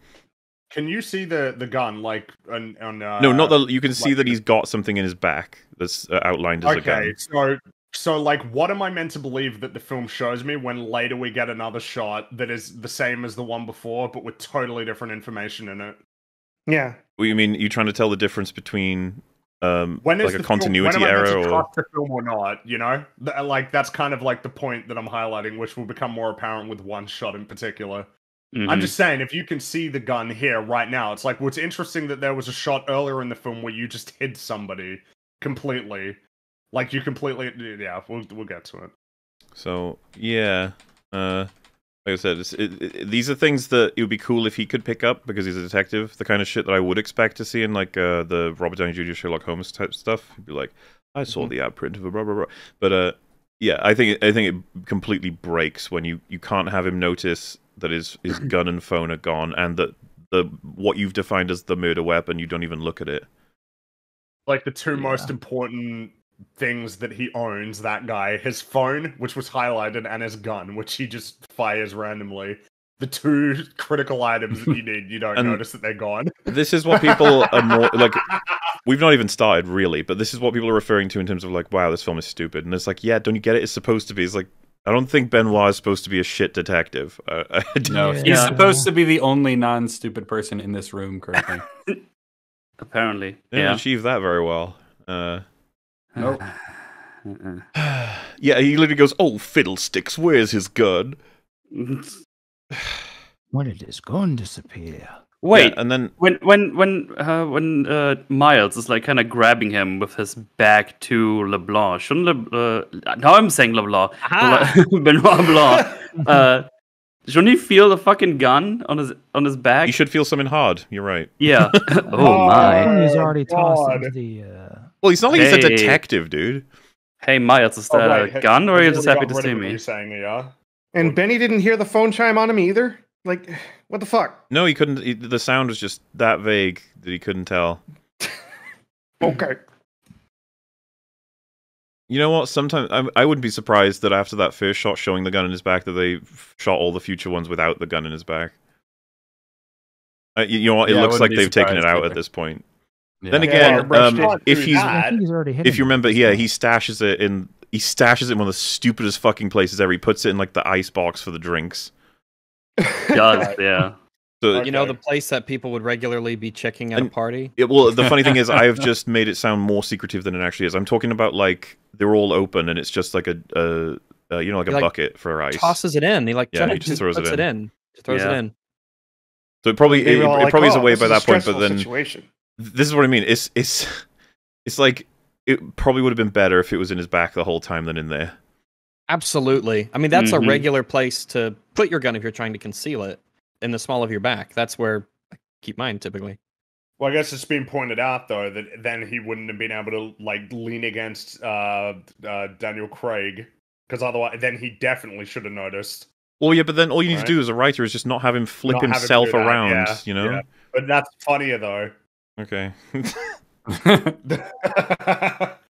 [SPEAKER 7] Can you see the the gun like on on? Uh,
[SPEAKER 2] no, not the. You can see
[SPEAKER 7] like-
[SPEAKER 2] that he's got something in his back that's uh, outlined as a gun.
[SPEAKER 7] Okay, so so like, what am I meant to believe that the film shows me when later we get another shot that is the same as the one before, but with totally different information in it?
[SPEAKER 5] Yeah,
[SPEAKER 2] What you mean? You trying to tell the difference between um
[SPEAKER 7] When is
[SPEAKER 2] like a
[SPEAKER 7] the film-
[SPEAKER 2] continuity
[SPEAKER 7] when am I meant
[SPEAKER 2] error
[SPEAKER 7] to
[SPEAKER 2] or
[SPEAKER 7] the film or not? You know, Th- like that's kind of like the point that I'm highlighting, which will become more apparent with one shot in particular.
[SPEAKER 3] Mm-hmm.
[SPEAKER 7] I'm just saying, if you can see the gun here right now, it's like, well, it's interesting that there was a shot earlier in the film where you just hid somebody completely. Like you completely, yeah. We'll we'll get to it.
[SPEAKER 2] So yeah, uh, like I said, it's, it, it, these are things that it would be cool if he could pick up because he's a detective. The kind of shit that I would expect to see in like uh, the Robert Downey Jr. Sherlock Holmes type stuff. He'd be like, "I saw the outprint of a blah blah blah." But uh, yeah, I think it, I think it completely breaks when you you can't have him notice that his his gun and phone are gone and that the what you've defined as the murder weapon you don't even look at it.
[SPEAKER 7] like the two most important things that he owns. That guy, his phone, which was highlighted, and his gun, which he just fires randomly. The two critical items that you [LAUGHS] need, you don't notice that they're gone.
[SPEAKER 2] This is what people are more [LAUGHS] like. We've not even started really, but this is what people are referring to in terms of like, wow, this film is stupid. And it's like, yeah, don't you get it? It's supposed to be. It's like, I don't think Benoit is supposed to be a shit detective. Uh, I [LAUGHS] don't-
[SPEAKER 4] No,
[SPEAKER 6] Yeah.
[SPEAKER 4] he's supposed to be the only non-stupid person in this room currently. [LAUGHS]
[SPEAKER 3] Apparently.
[SPEAKER 2] they didn't
[SPEAKER 3] Yeah.
[SPEAKER 2] achieve that very well. Uh, [SIGHS]
[SPEAKER 4] Nope. [SIGHS]
[SPEAKER 2] Yeah, he literally goes, "Oh fiddlesticks, where's his gun?" [LAUGHS]
[SPEAKER 6] When did his gun disappear?
[SPEAKER 3] Wait,
[SPEAKER 2] Yeah, and then
[SPEAKER 3] when when when uh, when uh, Miles is like kind of grabbing him with his back to LeBlanc, shouldn't Le, uh, now I'm saying LeBlanc, Le- [LAUGHS] Benoit Blanc, [LAUGHS] uh, shouldn't he feel the fucking gun on his on his back?
[SPEAKER 2] you should feel something hard. You're right.
[SPEAKER 3] Yeah. [LAUGHS] oh my.
[SPEAKER 6] He's already tossed into the. Uh...
[SPEAKER 2] Well, he's not like he's a detective, dude.
[SPEAKER 3] Hey Miles, is
[SPEAKER 7] Oh,
[SPEAKER 3] that
[SPEAKER 7] right,
[SPEAKER 3] a gun or are you just happy to see me?
[SPEAKER 7] You're saying, yeah.
[SPEAKER 5] And Benny didn't hear the phone chime on him either. Like, what the fuck?
[SPEAKER 2] No, he couldn't. He, the sound was just that vague that he couldn't tell. [LAUGHS]
[SPEAKER 5] Okay.
[SPEAKER 2] You know what? Sometimes I, I wouldn't be surprised that after that first shot showing the gun in his back, that they shot all the future ones without the gun in his back. Uh, you, you know what? It
[SPEAKER 4] Yeah,
[SPEAKER 2] looks like they've taken it
[SPEAKER 4] surprised
[SPEAKER 2] out at this point.
[SPEAKER 4] Yeah.
[SPEAKER 2] Then again,
[SPEAKER 5] well,
[SPEAKER 2] um, if he's
[SPEAKER 7] that.
[SPEAKER 6] I think he's already
[SPEAKER 2] if you remember, yeah, he stashes it in he stashes it in one of the stupidest fucking places ever. He puts it in like the ice box for the drinks. [LAUGHS]
[SPEAKER 3] Does, yeah.
[SPEAKER 2] So
[SPEAKER 7] Okay.
[SPEAKER 1] You know the place that people would regularly be checking at
[SPEAKER 2] And-
[SPEAKER 1] a party.
[SPEAKER 2] it, well, the funny thing is, [LAUGHS] I've just made it sound more secretive than it actually is. I'm talking about like they're all open and it's just like a, a, a you know like a
[SPEAKER 1] He, like,
[SPEAKER 2] bucket for ice.
[SPEAKER 1] Tosses it in. He like
[SPEAKER 2] Yeah, he just throws it in.
[SPEAKER 1] it in. Just throws
[SPEAKER 3] Yeah.
[SPEAKER 1] it in.
[SPEAKER 2] So it probably it, it
[SPEAKER 5] like,
[SPEAKER 2] probably is
[SPEAKER 5] "Oh,
[SPEAKER 2] away by that point, but then
[SPEAKER 5] situation.
[SPEAKER 2] this is what I mean. It's it's [LAUGHS] it's like it probably would have been better if it was in his back the whole time than in there.
[SPEAKER 1] Absolutely. I mean, that's
[SPEAKER 3] Mhm.
[SPEAKER 1] a regular place to put your gun if you're trying to conceal it in the small of your back. That's where I keep mine typically.
[SPEAKER 7] Well, I guess it's been pointed out though that then he wouldn't have been able to like lean against uh, uh, Daniel Craig because otherwise, then he definitely should have noticed.
[SPEAKER 2] Well, yeah, but then all you need
[SPEAKER 7] Right.
[SPEAKER 2] to do as a writer is just not have him flip
[SPEAKER 7] Not have him
[SPEAKER 2] himself around.
[SPEAKER 7] yeah,
[SPEAKER 2] you know?
[SPEAKER 7] yeah. But that's funnier though.
[SPEAKER 2] Okay. [LAUGHS] [LAUGHS] [LAUGHS]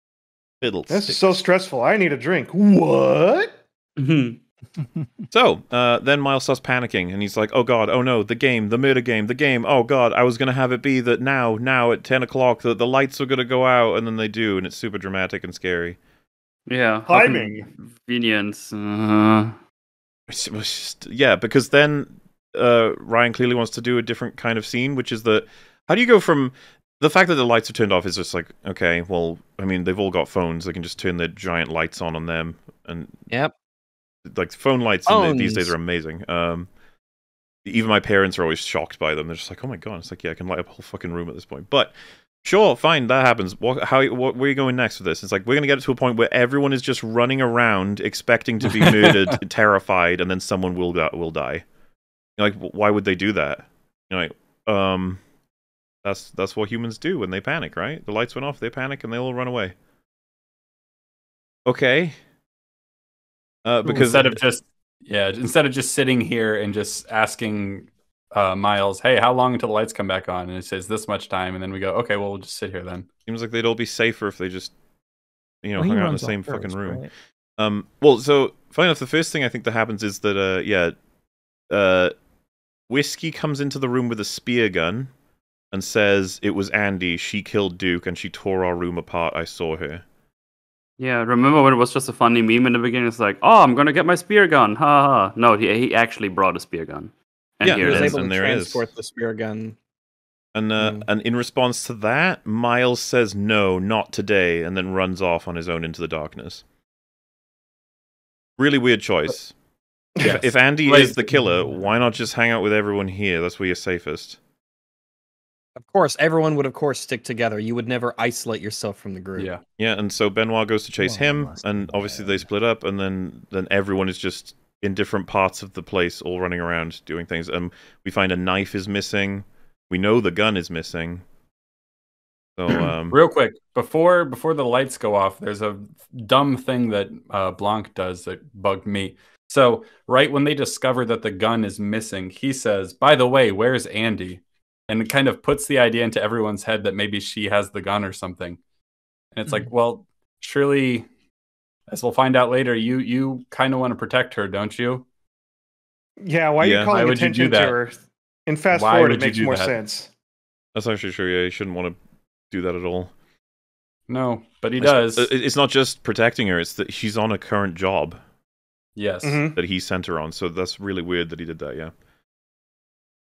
[SPEAKER 7] yeah,
[SPEAKER 2] Fiddles.
[SPEAKER 5] That's so stressful. I need a drink. What?
[SPEAKER 3] Mhm. [LAUGHS]
[SPEAKER 2] So uh, then Miles starts panicking, and he's like, "Oh God! Oh no! The game, the murder game, the game! Oh God! I was gonna have it be that now, now at ten o'clock, that the lights are gonna go out, and then they do, and it's super dramatic and scary.
[SPEAKER 3] Yeah.
[SPEAKER 7] Timing.
[SPEAKER 3] Convenience. Uh,
[SPEAKER 2] It's- it was just- yeah, because then uh, Rian clearly wants to do a different kind of scene, which is that how do you go from the fact that the lights are turned off is just like okay, well, I mean they've all got phones, they can just turn their giant lights on on them, and
[SPEAKER 1] Yep.
[SPEAKER 2] like phone lights in the, these days are amazing. Um, even my parents are always shocked by them. They're just like, "Oh my god!" It's like, yeah, I can light up a whole fucking room at this point. But sure, fine, that happens. What, how, what, where are you going next with this? It's like we're gonna get it to a point where everyone is just running around expecting to be [LAUGHS] murdered, terrified, and then someone will die, will die. You're like, why would they do that? You're like, um, that's that's what humans do when they panic, right? The lights went off, they panic, and they all run away. Okay. Uh, because
[SPEAKER 4] instead of just yeah, instead of just sitting here and just asking uh, Miles, "Hey, how long until the lights come back on?" and it says this much time, and then we go, "Okay, well, we'll just sit here then."
[SPEAKER 2] Seems like they'd all be safer if they just, you know,
[SPEAKER 6] Well,
[SPEAKER 2] hung out in the same
[SPEAKER 6] first,
[SPEAKER 2] fucking room.
[SPEAKER 6] right?
[SPEAKER 2] Um, well, so funny enough, the first thing I think that happens is that, uh, yeah, uh, whiskey comes into the room with a spear gun and says it was Andy. She killed Duke and she tore our room apart. I saw her.
[SPEAKER 3] yeah. Remember when it was just a funny meme in the beginning? It's like, oh, I'm gonna get my spear gun. Ha ha. ha. No, he, he actually brought a spear gun. And
[SPEAKER 2] Yeah,
[SPEAKER 3] here
[SPEAKER 1] He was
[SPEAKER 2] is,
[SPEAKER 3] is.
[SPEAKER 1] able
[SPEAKER 2] and
[SPEAKER 1] to
[SPEAKER 2] there it is.
[SPEAKER 1] transport the spear gun.
[SPEAKER 2] And uh,
[SPEAKER 1] Mm.
[SPEAKER 2] and in response to that, Miles says no, not today, and then runs off on his own into the darkness. Really weird choice.
[SPEAKER 4] Yes.
[SPEAKER 2] If Andy
[SPEAKER 4] Right.
[SPEAKER 2] is the killer, why not just hang out with everyone here? That's where you're safest.
[SPEAKER 1] Of course, everyone would of course stick together. You would never isolate yourself from the group.
[SPEAKER 4] Yeah,
[SPEAKER 2] Yeah, and so Benoit goes to chase
[SPEAKER 6] Well,
[SPEAKER 2] him, and
[SPEAKER 6] be
[SPEAKER 2] obviously they split up, and then then everyone is just in different parts of the place, all running around doing things. Um, we find a knife is missing. We know the gun is missing. So [CLEARS THROAT] um,
[SPEAKER 4] real quick before before the lights go off, there's a dumb thing that uh, Blanc does that bugged me. So right when they discover that the gun is missing, he says, "By the way, where's Andy?" And it kind of puts the idea into everyone's head that maybe she has the gun or something. And it's like, well, surely, as we'll find out later, you you kind of want to protect her, don't you?
[SPEAKER 5] Yeah, why are
[SPEAKER 2] Yeah.
[SPEAKER 5] you calling
[SPEAKER 4] Why would you
[SPEAKER 5] attention to her? In fast
[SPEAKER 4] Why
[SPEAKER 5] forward, it makes more
[SPEAKER 4] that?
[SPEAKER 5] sense.
[SPEAKER 2] That's actually true. Yeah, you shouldn't want to do that at all.
[SPEAKER 4] No, but he does.
[SPEAKER 2] It's not just protecting her; it's that she's on a current job
[SPEAKER 4] yes.
[SPEAKER 5] Mhm.
[SPEAKER 2] that he sent her on. So that's really weird that he did that. Yeah.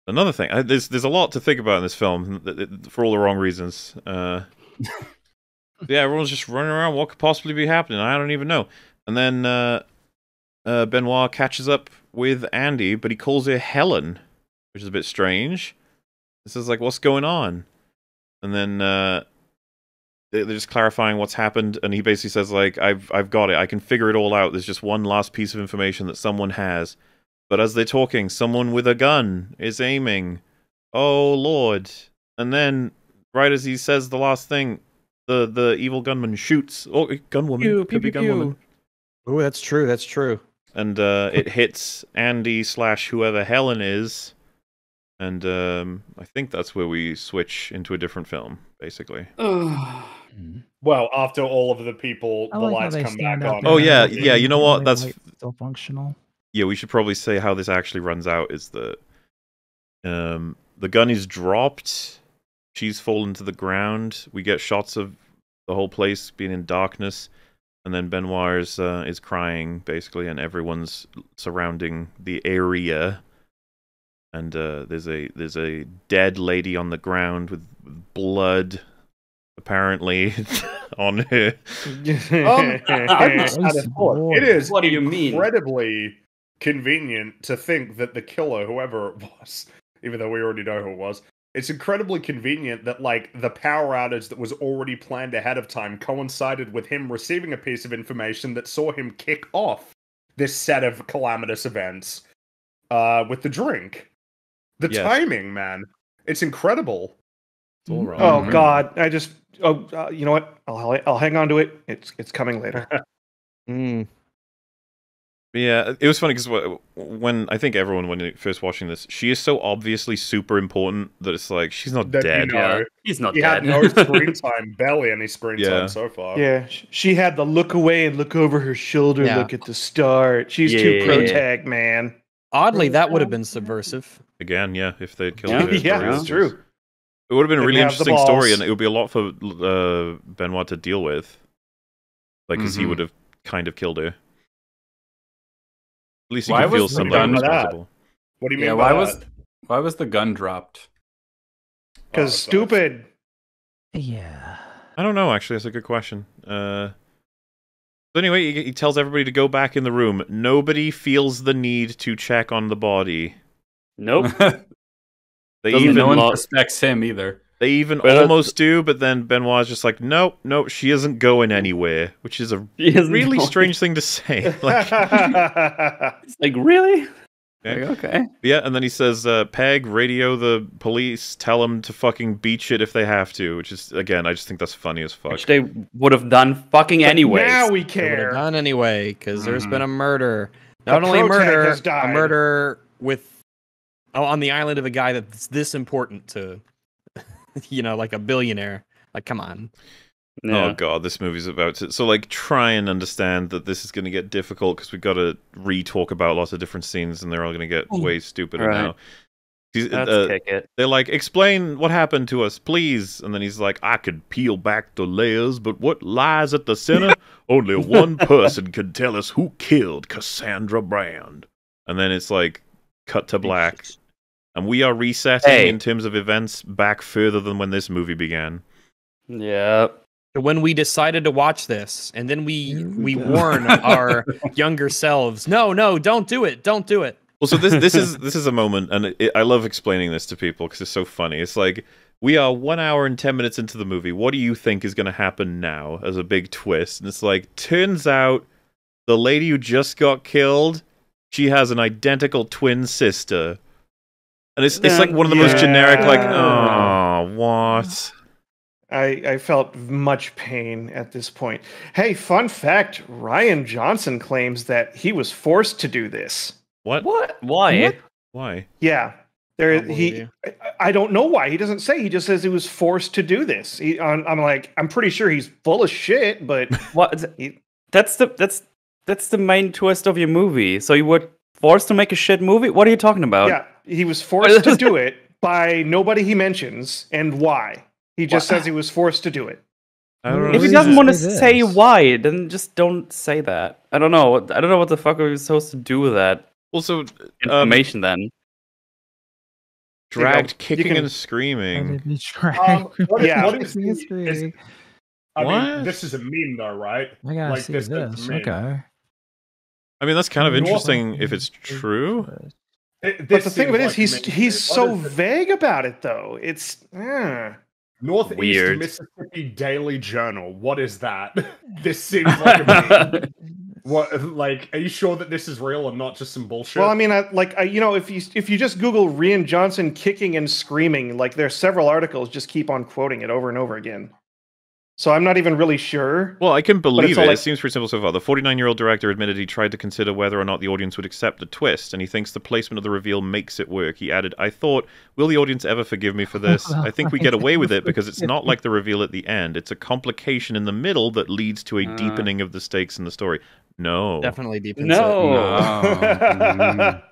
[SPEAKER 2] Another thing, I, there's there's a lot to think about in this film for all the wrong reasons. Uh, [LAUGHS] yeah, everyone's just running around. What could possibly be happening? I don't even know. And then uh, uh, Benoit catches up with Andy, but he calls her Helen, which is a bit strange. This is like, what's going on? And then uh, they- they're just clarifying what's happened, and he basically says like, "I've I've got it. I can figure it all out. There's just one last piece of information that someone has." But as they're talking, someone with a gun is aiming. Oh lord! And then, right as he says the last thing, the the evil gunman shoots. Oh, gunwoman
[SPEAKER 1] Pew,
[SPEAKER 2] could
[SPEAKER 1] pew,
[SPEAKER 2] be
[SPEAKER 1] pew,
[SPEAKER 2] gunwoman.
[SPEAKER 1] Oh, that's true. That's true.
[SPEAKER 2] And uh, it hits Andy slash whoever Helen is, and um, I think that's where we switch into a different film, basically.
[SPEAKER 7] Well, after all of the people,
[SPEAKER 6] I
[SPEAKER 7] the
[SPEAKER 6] like
[SPEAKER 7] lights come back on.
[SPEAKER 2] Oh, yeah, yeah, you know what? That's-
[SPEAKER 6] still functional.
[SPEAKER 2] Yeah, we should probably say how this actually runs out is that um, the gun is dropped, she's fallen to the ground. We get shots of the whole place being in darkness, and then Benoit is, uh, is crying basically, and everyone's surrounding the area. And uh, there's a there's a dead lady on the ground with blood, apparently, [LAUGHS] on her.
[SPEAKER 7] Um, [LAUGHS] I just had a thought. It is
[SPEAKER 3] What do you mean?
[SPEAKER 7] incredibly convenient to think that the killer, whoever it was, [LAUGHS] even though we already know who it was, it's incredibly convenient that like the power outage that was already planned ahead of time coincided with him receiving a piece of information that saw him kick off this set of calamitous events uh, with the drink. The
[SPEAKER 2] Yes.
[SPEAKER 7] timing, man, it's incredible.
[SPEAKER 2] It's all wrong.
[SPEAKER 5] Oh
[SPEAKER 4] Mhm.
[SPEAKER 5] God, I just oh uh, you know what? I'll I'll hang on to it. It's it's coming later. [LAUGHS]
[SPEAKER 1] Mm.
[SPEAKER 2] Yeah, it was funny because when I think everyone when first watching this, she is so obviously super important that it's like she's not
[SPEAKER 7] That you
[SPEAKER 2] dead.
[SPEAKER 7] know.
[SPEAKER 3] Yeah, he's not
[SPEAKER 7] He
[SPEAKER 3] dead.
[SPEAKER 7] had no [LAUGHS] screen time, barely any screen
[SPEAKER 2] Yeah.
[SPEAKER 7] time so far.
[SPEAKER 5] yeah, she had the look away and look over her shoulder
[SPEAKER 1] Yeah.
[SPEAKER 5] look at the start. She's too
[SPEAKER 3] Yeah.
[SPEAKER 5] pro tag, man.
[SPEAKER 1] Oddly, that would have been subversive.
[SPEAKER 2] Again, yeah, if they'd killed
[SPEAKER 3] Yeah.
[SPEAKER 2] her. [LAUGHS]
[SPEAKER 5] yeah,
[SPEAKER 2] for
[SPEAKER 5] it's
[SPEAKER 2] reasons.
[SPEAKER 5] true.
[SPEAKER 2] It would have been a really interesting story, and it would be a lot for uh, Benoit to deal with. Like, because he
[SPEAKER 4] Mhm.
[SPEAKER 2] would have kind of killed her. At least he
[SPEAKER 4] Why
[SPEAKER 2] could feel
[SPEAKER 4] was the
[SPEAKER 2] somebody
[SPEAKER 4] gun-
[SPEAKER 2] responsible.
[SPEAKER 7] What do you mean?
[SPEAKER 4] Yeah,
[SPEAKER 7] by
[SPEAKER 4] why
[SPEAKER 7] that?
[SPEAKER 4] was why was the gun dropped?
[SPEAKER 5] Because
[SPEAKER 7] Oh,
[SPEAKER 5] stupid.
[SPEAKER 6] Yeah.
[SPEAKER 2] I don't know. Actually, that's a good question. Uh, but anyway, he, he tells everybody to go back in the room. Nobody feels the need to check on the body.
[SPEAKER 3] Nope. [LAUGHS]
[SPEAKER 2] They
[SPEAKER 3] Doesn't
[SPEAKER 2] even
[SPEAKER 3] no
[SPEAKER 4] no one
[SPEAKER 3] lo-
[SPEAKER 4] respects him either.
[SPEAKER 2] They even
[SPEAKER 3] But, uh,
[SPEAKER 2] almost do, but then Benoit's just like, nope, nope, she isn't going anywhere, which is a [LAUGHS] really
[SPEAKER 3] going-
[SPEAKER 2] strange thing to say. [LAUGHS] [LAUGHS] Like,
[SPEAKER 3] It's like really?
[SPEAKER 2] Okay.
[SPEAKER 3] Like, okay.
[SPEAKER 2] yeah, and then he says, uh, Peg, radio the police, tell them to fucking beat shit if they have to, which is, again, I just think that's funny as fuck.
[SPEAKER 3] Which they would have done fucking
[SPEAKER 5] But
[SPEAKER 3] anyways.
[SPEAKER 5] Now we
[SPEAKER 1] They would have
[SPEAKER 5] care.
[SPEAKER 1] done anyway because there's
[SPEAKER 4] Mhm.
[SPEAKER 1] been a murder.
[SPEAKER 5] A
[SPEAKER 1] Not only
[SPEAKER 5] pro tag
[SPEAKER 1] murder,
[SPEAKER 5] has
[SPEAKER 1] a murder with oh, on the island of a guy that's this important to, [LAUGHS] you know, like a billionaire. Like, come on.
[SPEAKER 3] Yeah.
[SPEAKER 2] Oh god, this movie's about to. So like, try and understand that this is going to get difficult because we've got to re-talk about lots of different scenes, and they're all going to get way stupider
[SPEAKER 3] Right.
[SPEAKER 2] now. He's-
[SPEAKER 3] Let's
[SPEAKER 2] uh,
[SPEAKER 3] kick it.
[SPEAKER 2] they're like, explain what happened to us, please. And then he's like, I could peel back the layers, but what lies at the center? [LAUGHS] Only one person can tell us who killed Cassandra Brand. And then it's like, cut to black. And we are resetting
[SPEAKER 3] Hey.
[SPEAKER 2] in terms of events back further than when this movie began.
[SPEAKER 3] Yeah.
[SPEAKER 1] When we decided to watch this, and then we
[SPEAKER 6] Here we
[SPEAKER 1] we warn [LAUGHS] our younger selves, no, no, don't do it, don't do it.
[SPEAKER 2] Well, so this this is [LAUGHS] this is a moment, and it, I love explaining this to people because it's so funny. It's like we are one hour and ten minutes into the movie. What do you think is going to happen now as a big twist? And it's like, turns out the lady who just got killed, she has an identical twin sister, and it's it's like one of the most generic, like, oh, what?
[SPEAKER 5] I, I felt much pain at this point. Hey, fun fact Rian Johnson claims that he was forced to do this.
[SPEAKER 2] What?
[SPEAKER 3] What? Why?
[SPEAKER 2] Why?
[SPEAKER 5] Yeah. There,
[SPEAKER 1] I'll
[SPEAKER 5] he.
[SPEAKER 1] you.
[SPEAKER 5] I, I don't know why he doesn't say. He just says he was forced to do this. He, I'm, I'm like, I'm pretty sure he's full of shit, but [LAUGHS]
[SPEAKER 3] What?
[SPEAKER 5] he,
[SPEAKER 3] That's the that's that's the main twist of your movie. So you were forced to make a shit movie. What are you talking about?
[SPEAKER 5] yeah, he was forced to do [LAUGHS] it by nobody he mentions and why. He just
[SPEAKER 3] Wha-
[SPEAKER 5] says he was forced to do it.
[SPEAKER 2] I
[SPEAKER 3] If he doesn't want to
[SPEAKER 6] say
[SPEAKER 3] say why, then just don't say that. I don't know. I don't know what the fuck are we supposed to do with that
[SPEAKER 2] Also, um,
[SPEAKER 3] information then.
[SPEAKER 2] dragged
[SPEAKER 5] You
[SPEAKER 2] kicking
[SPEAKER 5] can-
[SPEAKER 2] and screaming.
[SPEAKER 6] Did he try?
[SPEAKER 7] Um, what, [LAUGHS]
[SPEAKER 5] Yeah.
[SPEAKER 7] what is the, is, I
[SPEAKER 2] What?
[SPEAKER 7] mean, this is a meme though, right?
[SPEAKER 6] I gotta
[SPEAKER 7] like
[SPEAKER 6] see
[SPEAKER 7] this
[SPEAKER 6] this.
[SPEAKER 7] is me.
[SPEAKER 6] Okay.
[SPEAKER 2] I mean, that's kind of interesting if it's true.
[SPEAKER 7] It-
[SPEAKER 5] But the thing of it
[SPEAKER 7] seems
[SPEAKER 5] is, he's he's so
[SPEAKER 7] it?
[SPEAKER 5] vague about it, though. It's eh.
[SPEAKER 7] Northeast
[SPEAKER 3] Weird.
[SPEAKER 7] Mississippi Daily Journal. What is that? [LAUGHS] this seems [LAUGHS] like a. What? Like, are you sure that this is real and not just some bullshit?
[SPEAKER 5] Well, I mean, I, like I, you know, if you if you just Google Rian Johnson kicking and screaming, like there's several articles just keep on quoting it over and over again. So I'm not even really sure.
[SPEAKER 2] Well, I can believe it.
[SPEAKER 5] like-
[SPEAKER 2] It seems pretty simple so far. The 49 year old director admitted he tried to consider whether or not the audience would accept the twist, and he thinks the placement of the reveal makes it work. He added, I thought, will the audience ever forgive me for this? I think we get away with it because it's not like the reveal at the end. It's a complication in the middle that leads to a
[SPEAKER 3] Ah.
[SPEAKER 2] deepening of the stakes in the story. No.
[SPEAKER 1] Definitely deep into
[SPEAKER 3] No.
[SPEAKER 4] No. [LAUGHS]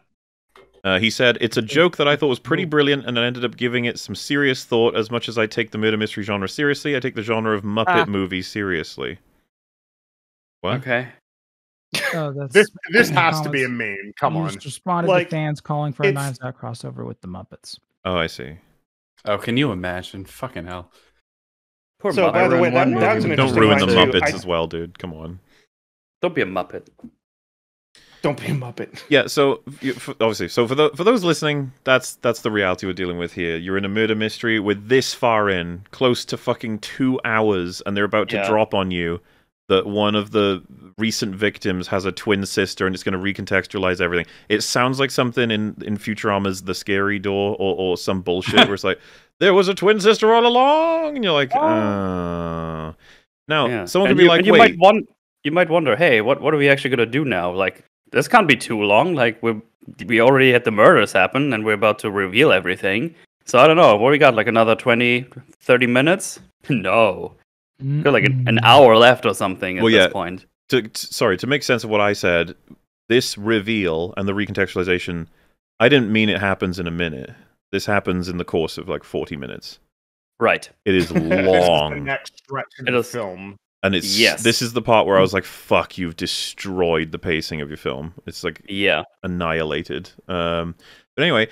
[SPEAKER 2] Uh, he said, It's a joke that I thought was pretty brilliant, and I ended up giving it some serious thought. As much as I take the murder mystery genre seriously, I take the genre of Muppet
[SPEAKER 3] Ah.
[SPEAKER 2] movies seriously. What?
[SPEAKER 3] Okay.
[SPEAKER 6] Oh, [LAUGHS] that's
[SPEAKER 7] this this has to be a meme. Come
[SPEAKER 6] You
[SPEAKER 7] on.
[SPEAKER 6] just responded
[SPEAKER 5] Like,
[SPEAKER 6] to fans calling for a
[SPEAKER 5] it's-
[SPEAKER 6] Knives Out crossover with the Muppets.
[SPEAKER 2] Oh, I see.
[SPEAKER 4] Oh, can you imagine? Fucking hell.
[SPEAKER 3] Poor
[SPEAKER 5] So,
[SPEAKER 3] Muppet.
[SPEAKER 5] by the way, that,
[SPEAKER 1] one
[SPEAKER 5] that's an
[SPEAKER 1] movie.
[SPEAKER 2] Don't ruin the. Muppets
[SPEAKER 5] I-
[SPEAKER 2] as well, dude. Come on.
[SPEAKER 3] Don't be a Muppet.
[SPEAKER 5] Don't be a Muppet. [LAUGHS]
[SPEAKER 2] Yeah, so obviously, so for the, for those listening, that's that's the reality we're dealing with here. You're in a murder mystery. We're this far in, close to fucking two hours, and they're about to
[SPEAKER 3] Yeah.
[SPEAKER 2] drop on you that one of the recent victims has a twin sister, and it's going to recontextualize everything. It sounds like something in in Futurama's The Scary Door or, or some bullshit where it's like [LAUGHS] there was a twin sister all along, and you're like, uh. Now,
[SPEAKER 3] yeah.
[SPEAKER 2] someone could be
[SPEAKER 3] you,
[SPEAKER 2] like,
[SPEAKER 3] you
[SPEAKER 2] wait,
[SPEAKER 3] might want you might wonder, hey, what what are we actually gonna do now? Like this can't be too long. Like we we already had the murders happen, and we're about to reveal everything. So I don't know. What we got? Like another 20, 30 minutes? [LAUGHS] no, we got like an, an hour left or something at
[SPEAKER 2] Well,
[SPEAKER 3] this
[SPEAKER 2] yeah.
[SPEAKER 3] point.
[SPEAKER 2] to, t- sorry to make sense of what I said. This reveal and the recontextualization, I didn't mean it happens in a minute. This happens in the course of like forty minutes.
[SPEAKER 3] Right.
[SPEAKER 2] It is [LAUGHS]
[SPEAKER 7] This the
[SPEAKER 2] long,
[SPEAKER 7] next stretch of
[SPEAKER 3] It
[SPEAKER 7] the
[SPEAKER 3] is-
[SPEAKER 7] film.
[SPEAKER 2] And it's
[SPEAKER 3] Yes.
[SPEAKER 2] This is the part where I was like, "Fuck, you've destroyed the pacing of your film." It's like
[SPEAKER 3] Yeah.
[SPEAKER 2] annihilated. Um, but anyway,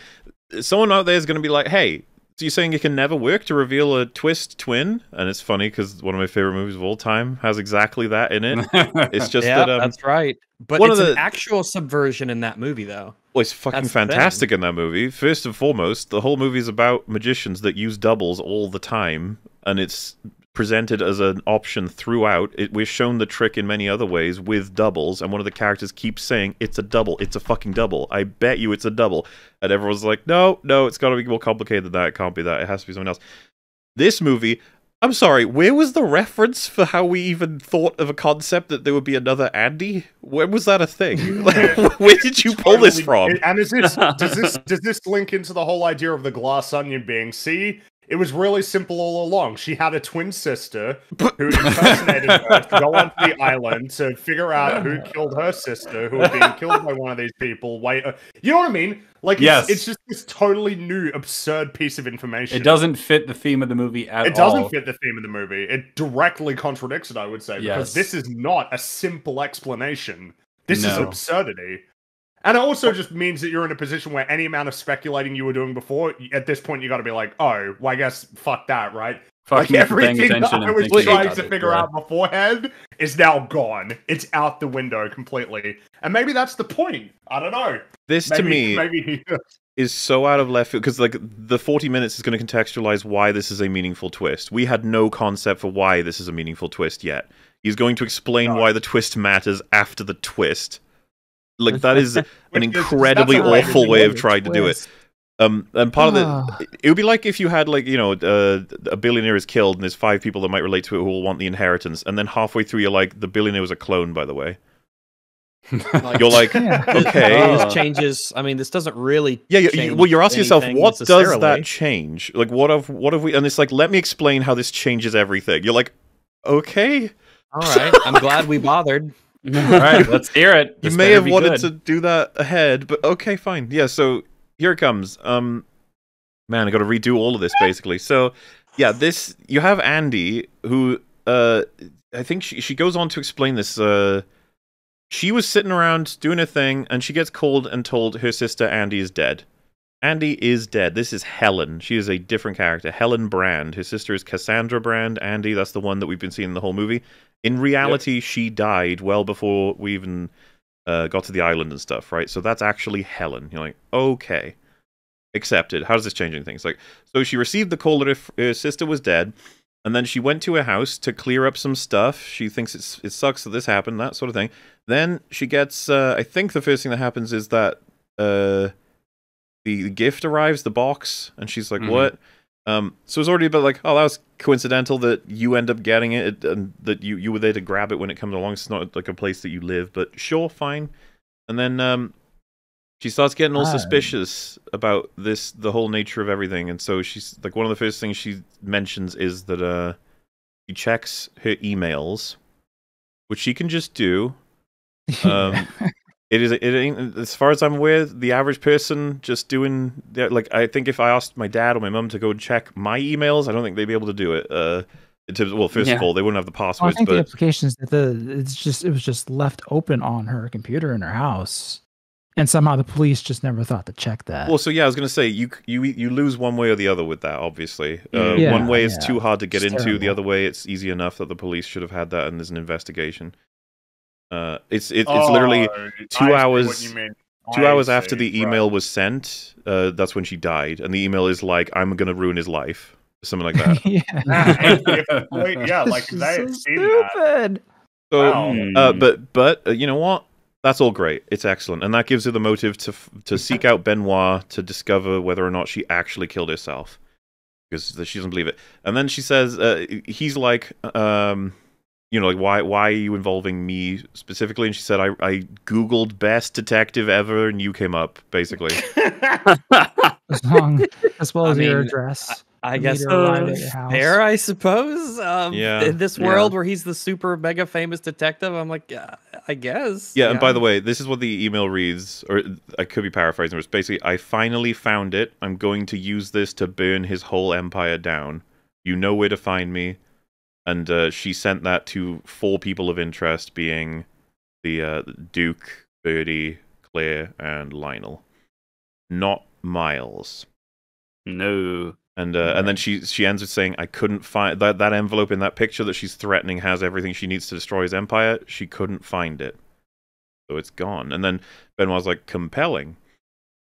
[SPEAKER 2] someone out there is going to be like, "Hey, so you're saying it can never work to reveal a twist twin?" And it's funny because one of my favorite movies of all time has exactly that in it. It's just [LAUGHS]
[SPEAKER 1] yeah,
[SPEAKER 2] that um,
[SPEAKER 1] that's right. But
[SPEAKER 2] one of
[SPEAKER 1] it's an
[SPEAKER 2] the-
[SPEAKER 1] actual subversion in that movie, though.
[SPEAKER 2] Well, it's fucking
[SPEAKER 1] That's
[SPEAKER 2] fantastic in that movie. First and foremost, the whole movie is about magicians that use doubles all the time, and it's presented as an option throughout. It, we're shown the trick in many other ways with doubles, and one of the characters keeps saying, "It's a double. It's a fucking double. I bet you it's a double." And everyone's like, "No, no, it's got to be more complicated than that. It can't be that. It has to be something else." This movie. I'm sorry, where was the reference for how we even thought of a concept that there would be another Andy? When was that a thing? [LAUGHS] where did you pull this from?
[SPEAKER 7] And is this [LAUGHS] does this does this link into the whole idea of the glass onion being? See, it was really simple all along. She had a twin sister who impersonated her to go onto the island to figure out who [LAUGHS] killed her sister, who had been killed by one of these people. Wait, uh, you know what I mean? Like, it's,
[SPEAKER 4] Yes.
[SPEAKER 7] it's just this totally new, absurd piece of information.
[SPEAKER 4] It doesn't fit the theme of the movie at all.
[SPEAKER 7] It doesn't
[SPEAKER 4] all.
[SPEAKER 7] fit the theme of the movie. It directly contradicts it, I would say, because
[SPEAKER 4] Yes.
[SPEAKER 7] this is not a simple explanation. This is absurdity. And it also just means that you're in a position where any amount of speculating you were doing before, at this point, you got to be like, oh, well, I guess fuck that, right?
[SPEAKER 4] Fuck
[SPEAKER 7] like
[SPEAKER 4] you for paying
[SPEAKER 7] everything that I was trying
[SPEAKER 4] about
[SPEAKER 7] to
[SPEAKER 4] it,
[SPEAKER 7] figure
[SPEAKER 4] yeah.
[SPEAKER 7] out beforehand is now gone. It's out the window completely. And maybe that's the point. I don't know.
[SPEAKER 2] This
[SPEAKER 7] Maybe,
[SPEAKER 2] to me
[SPEAKER 7] maybe [LAUGHS]
[SPEAKER 2] is so out of left field because like the 40 minutes is going to contextualize why this is a meaningful twist. We had no concept for why this is a meaningful twist yet. He's going to explain
[SPEAKER 7] No.
[SPEAKER 2] why the twist matters after the twist. Like that is [LAUGHS] an
[SPEAKER 7] Which is-
[SPEAKER 2] incredibly
[SPEAKER 7] a way to
[SPEAKER 2] awful way of trying to do it. Um, and part of
[SPEAKER 6] Ah.
[SPEAKER 2] it, it would be like if you had like you know uh, a billionaire is killed and there's five people that might relate to it who will want the inheritance, and then halfway through you're like the billionaire was a clone, by the way.
[SPEAKER 1] Like,
[SPEAKER 2] You're like,
[SPEAKER 6] Yeah. [LAUGHS]
[SPEAKER 1] this-
[SPEAKER 2] okay.
[SPEAKER 1] this changes. I mean, this doesn't really.
[SPEAKER 2] Yeah, you, you- well, you're asking yourself, what does that change? Like, what have what have we? And it's like, let me explain how this changes everything. You're like, okay,
[SPEAKER 1] All right, I'm glad we bothered.
[SPEAKER 4] All right, [LAUGHS] let's hear it.
[SPEAKER 2] you may have wanted
[SPEAKER 4] good.
[SPEAKER 2] to do that ahead, but okay, fine. Yeah, so here it comes. Um, man, I got to redo all of this basically. So, yeah, this you have Andy who, uh, I think she she goes on to explain this. Uh, she was sitting around doing a thing, and she gets called and told her sister Andy is dead. Andy is dead. This is Helen. She is a different character. Helen Brand. Her sister is Cassandra Brand. Andy, that's the one that we've been seeing in the whole movie. In reality, she died well before we even uh, got to the island and stuff, right? So that's actually Helen. You're like, okay, accepted. How does this change anything? It's like, so she received the call that her, her sister was dead, and then she went to her house to clear up some stuff. She thinks it's it sucks that this happened, that sort of thing. Then she gets, uh, I think the first thing that happens is that uh, the, the gift arrives, the box, and she's like,
[SPEAKER 4] Mhm.
[SPEAKER 2] what? Um, so it's already a bit like, oh, that was coincidental that you end up getting it and that you, you were there to grab it when it comes along. It's not like a place that you live, but sure, fine. And then um, she starts getting all suspicious about this, the whole nature of everything. And so she's like, one of the first things she mentions is that uh, she checks her emails, which she can just do. [LAUGHS] Um, it is. It ain't as far as I'm aware. The average person just doing that. Like I think if I asked my dad or my mum to go and check my emails, I don't think they'd be able to do it. Uh, in terms, well, first of all, they wouldn't have the
[SPEAKER 6] Well, I
[SPEAKER 2] passwords.
[SPEAKER 6] think the
[SPEAKER 2] but
[SPEAKER 6] implications that the it's just it was just left open on her computer in her house, and somehow the police just never thought to check that.
[SPEAKER 2] well, so yeah, I was gonna say you you you lose one way or the other with that. Obviously, uh,
[SPEAKER 6] Yeah,
[SPEAKER 2] one way it's
[SPEAKER 6] yeah.
[SPEAKER 2] too hard to get
[SPEAKER 6] It's
[SPEAKER 2] into. The other way, it's easy enough that the police should have had that and there's an investigation. Uh, it's it, it's
[SPEAKER 7] Oh,
[SPEAKER 2] literally two
[SPEAKER 7] see what
[SPEAKER 2] hours- two
[SPEAKER 7] I
[SPEAKER 2] hours after
[SPEAKER 7] see,
[SPEAKER 2] the
[SPEAKER 7] right.
[SPEAKER 2] email was sent. Uh, that's when she died, and the email is like, "I'm gonna ruin his life," something like that. [LAUGHS]
[SPEAKER 6] yeah,
[SPEAKER 7] If- if- wait, yeah, like if
[SPEAKER 6] This
[SPEAKER 7] they
[SPEAKER 6] is
[SPEAKER 7] had
[SPEAKER 6] so
[SPEAKER 7] seen that.
[SPEAKER 6] stupid.
[SPEAKER 2] So,
[SPEAKER 7] Wow.
[SPEAKER 2] uh, but but uh, you know what? That's all great. It's excellent, and that gives her the motive to to seek out Benoit to discover whether or not she actually killed herself, because she doesn't believe it. And then she says, uh, he's like, um, you know, like why why are you involving me specifically? And she said, I I googled best detective ever, and you came up basically. [LAUGHS]
[SPEAKER 6] as long as well
[SPEAKER 1] I
[SPEAKER 6] as your
[SPEAKER 1] mean,
[SPEAKER 6] address.
[SPEAKER 1] I
[SPEAKER 6] for me
[SPEAKER 1] guess
[SPEAKER 6] to
[SPEAKER 1] uh,
[SPEAKER 6] arrive at your house.
[SPEAKER 1] fair, I suppose. Um,
[SPEAKER 2] Yeah.
[SPEAKER 1] In this
[SPEAKER 3] Yeah.
[SPEAKER 1] world where he's the super mega famous detective, I'm like, uh, I guess.
[SPEAKER 2] Yeah, and by the way, this is what the email reads, or I could be paraphrasing, but it's basically, I finally found it. I'm going to use this to burn his whole empire down. You know where to find me. And uh, she sent that to four people of interest, being the uh, Duke, Birdie, Claire, and Lionel. Not Miles.
[SPEAKER 3] no.
[SPEAKER 2] And uh, and then she she ends with saying, "I couldn't find that that envelope in that picture that she's threatening has everything she needs to destroy his empire. She couldn't find it, so it's gone." And then Benoit's like, "Compelling."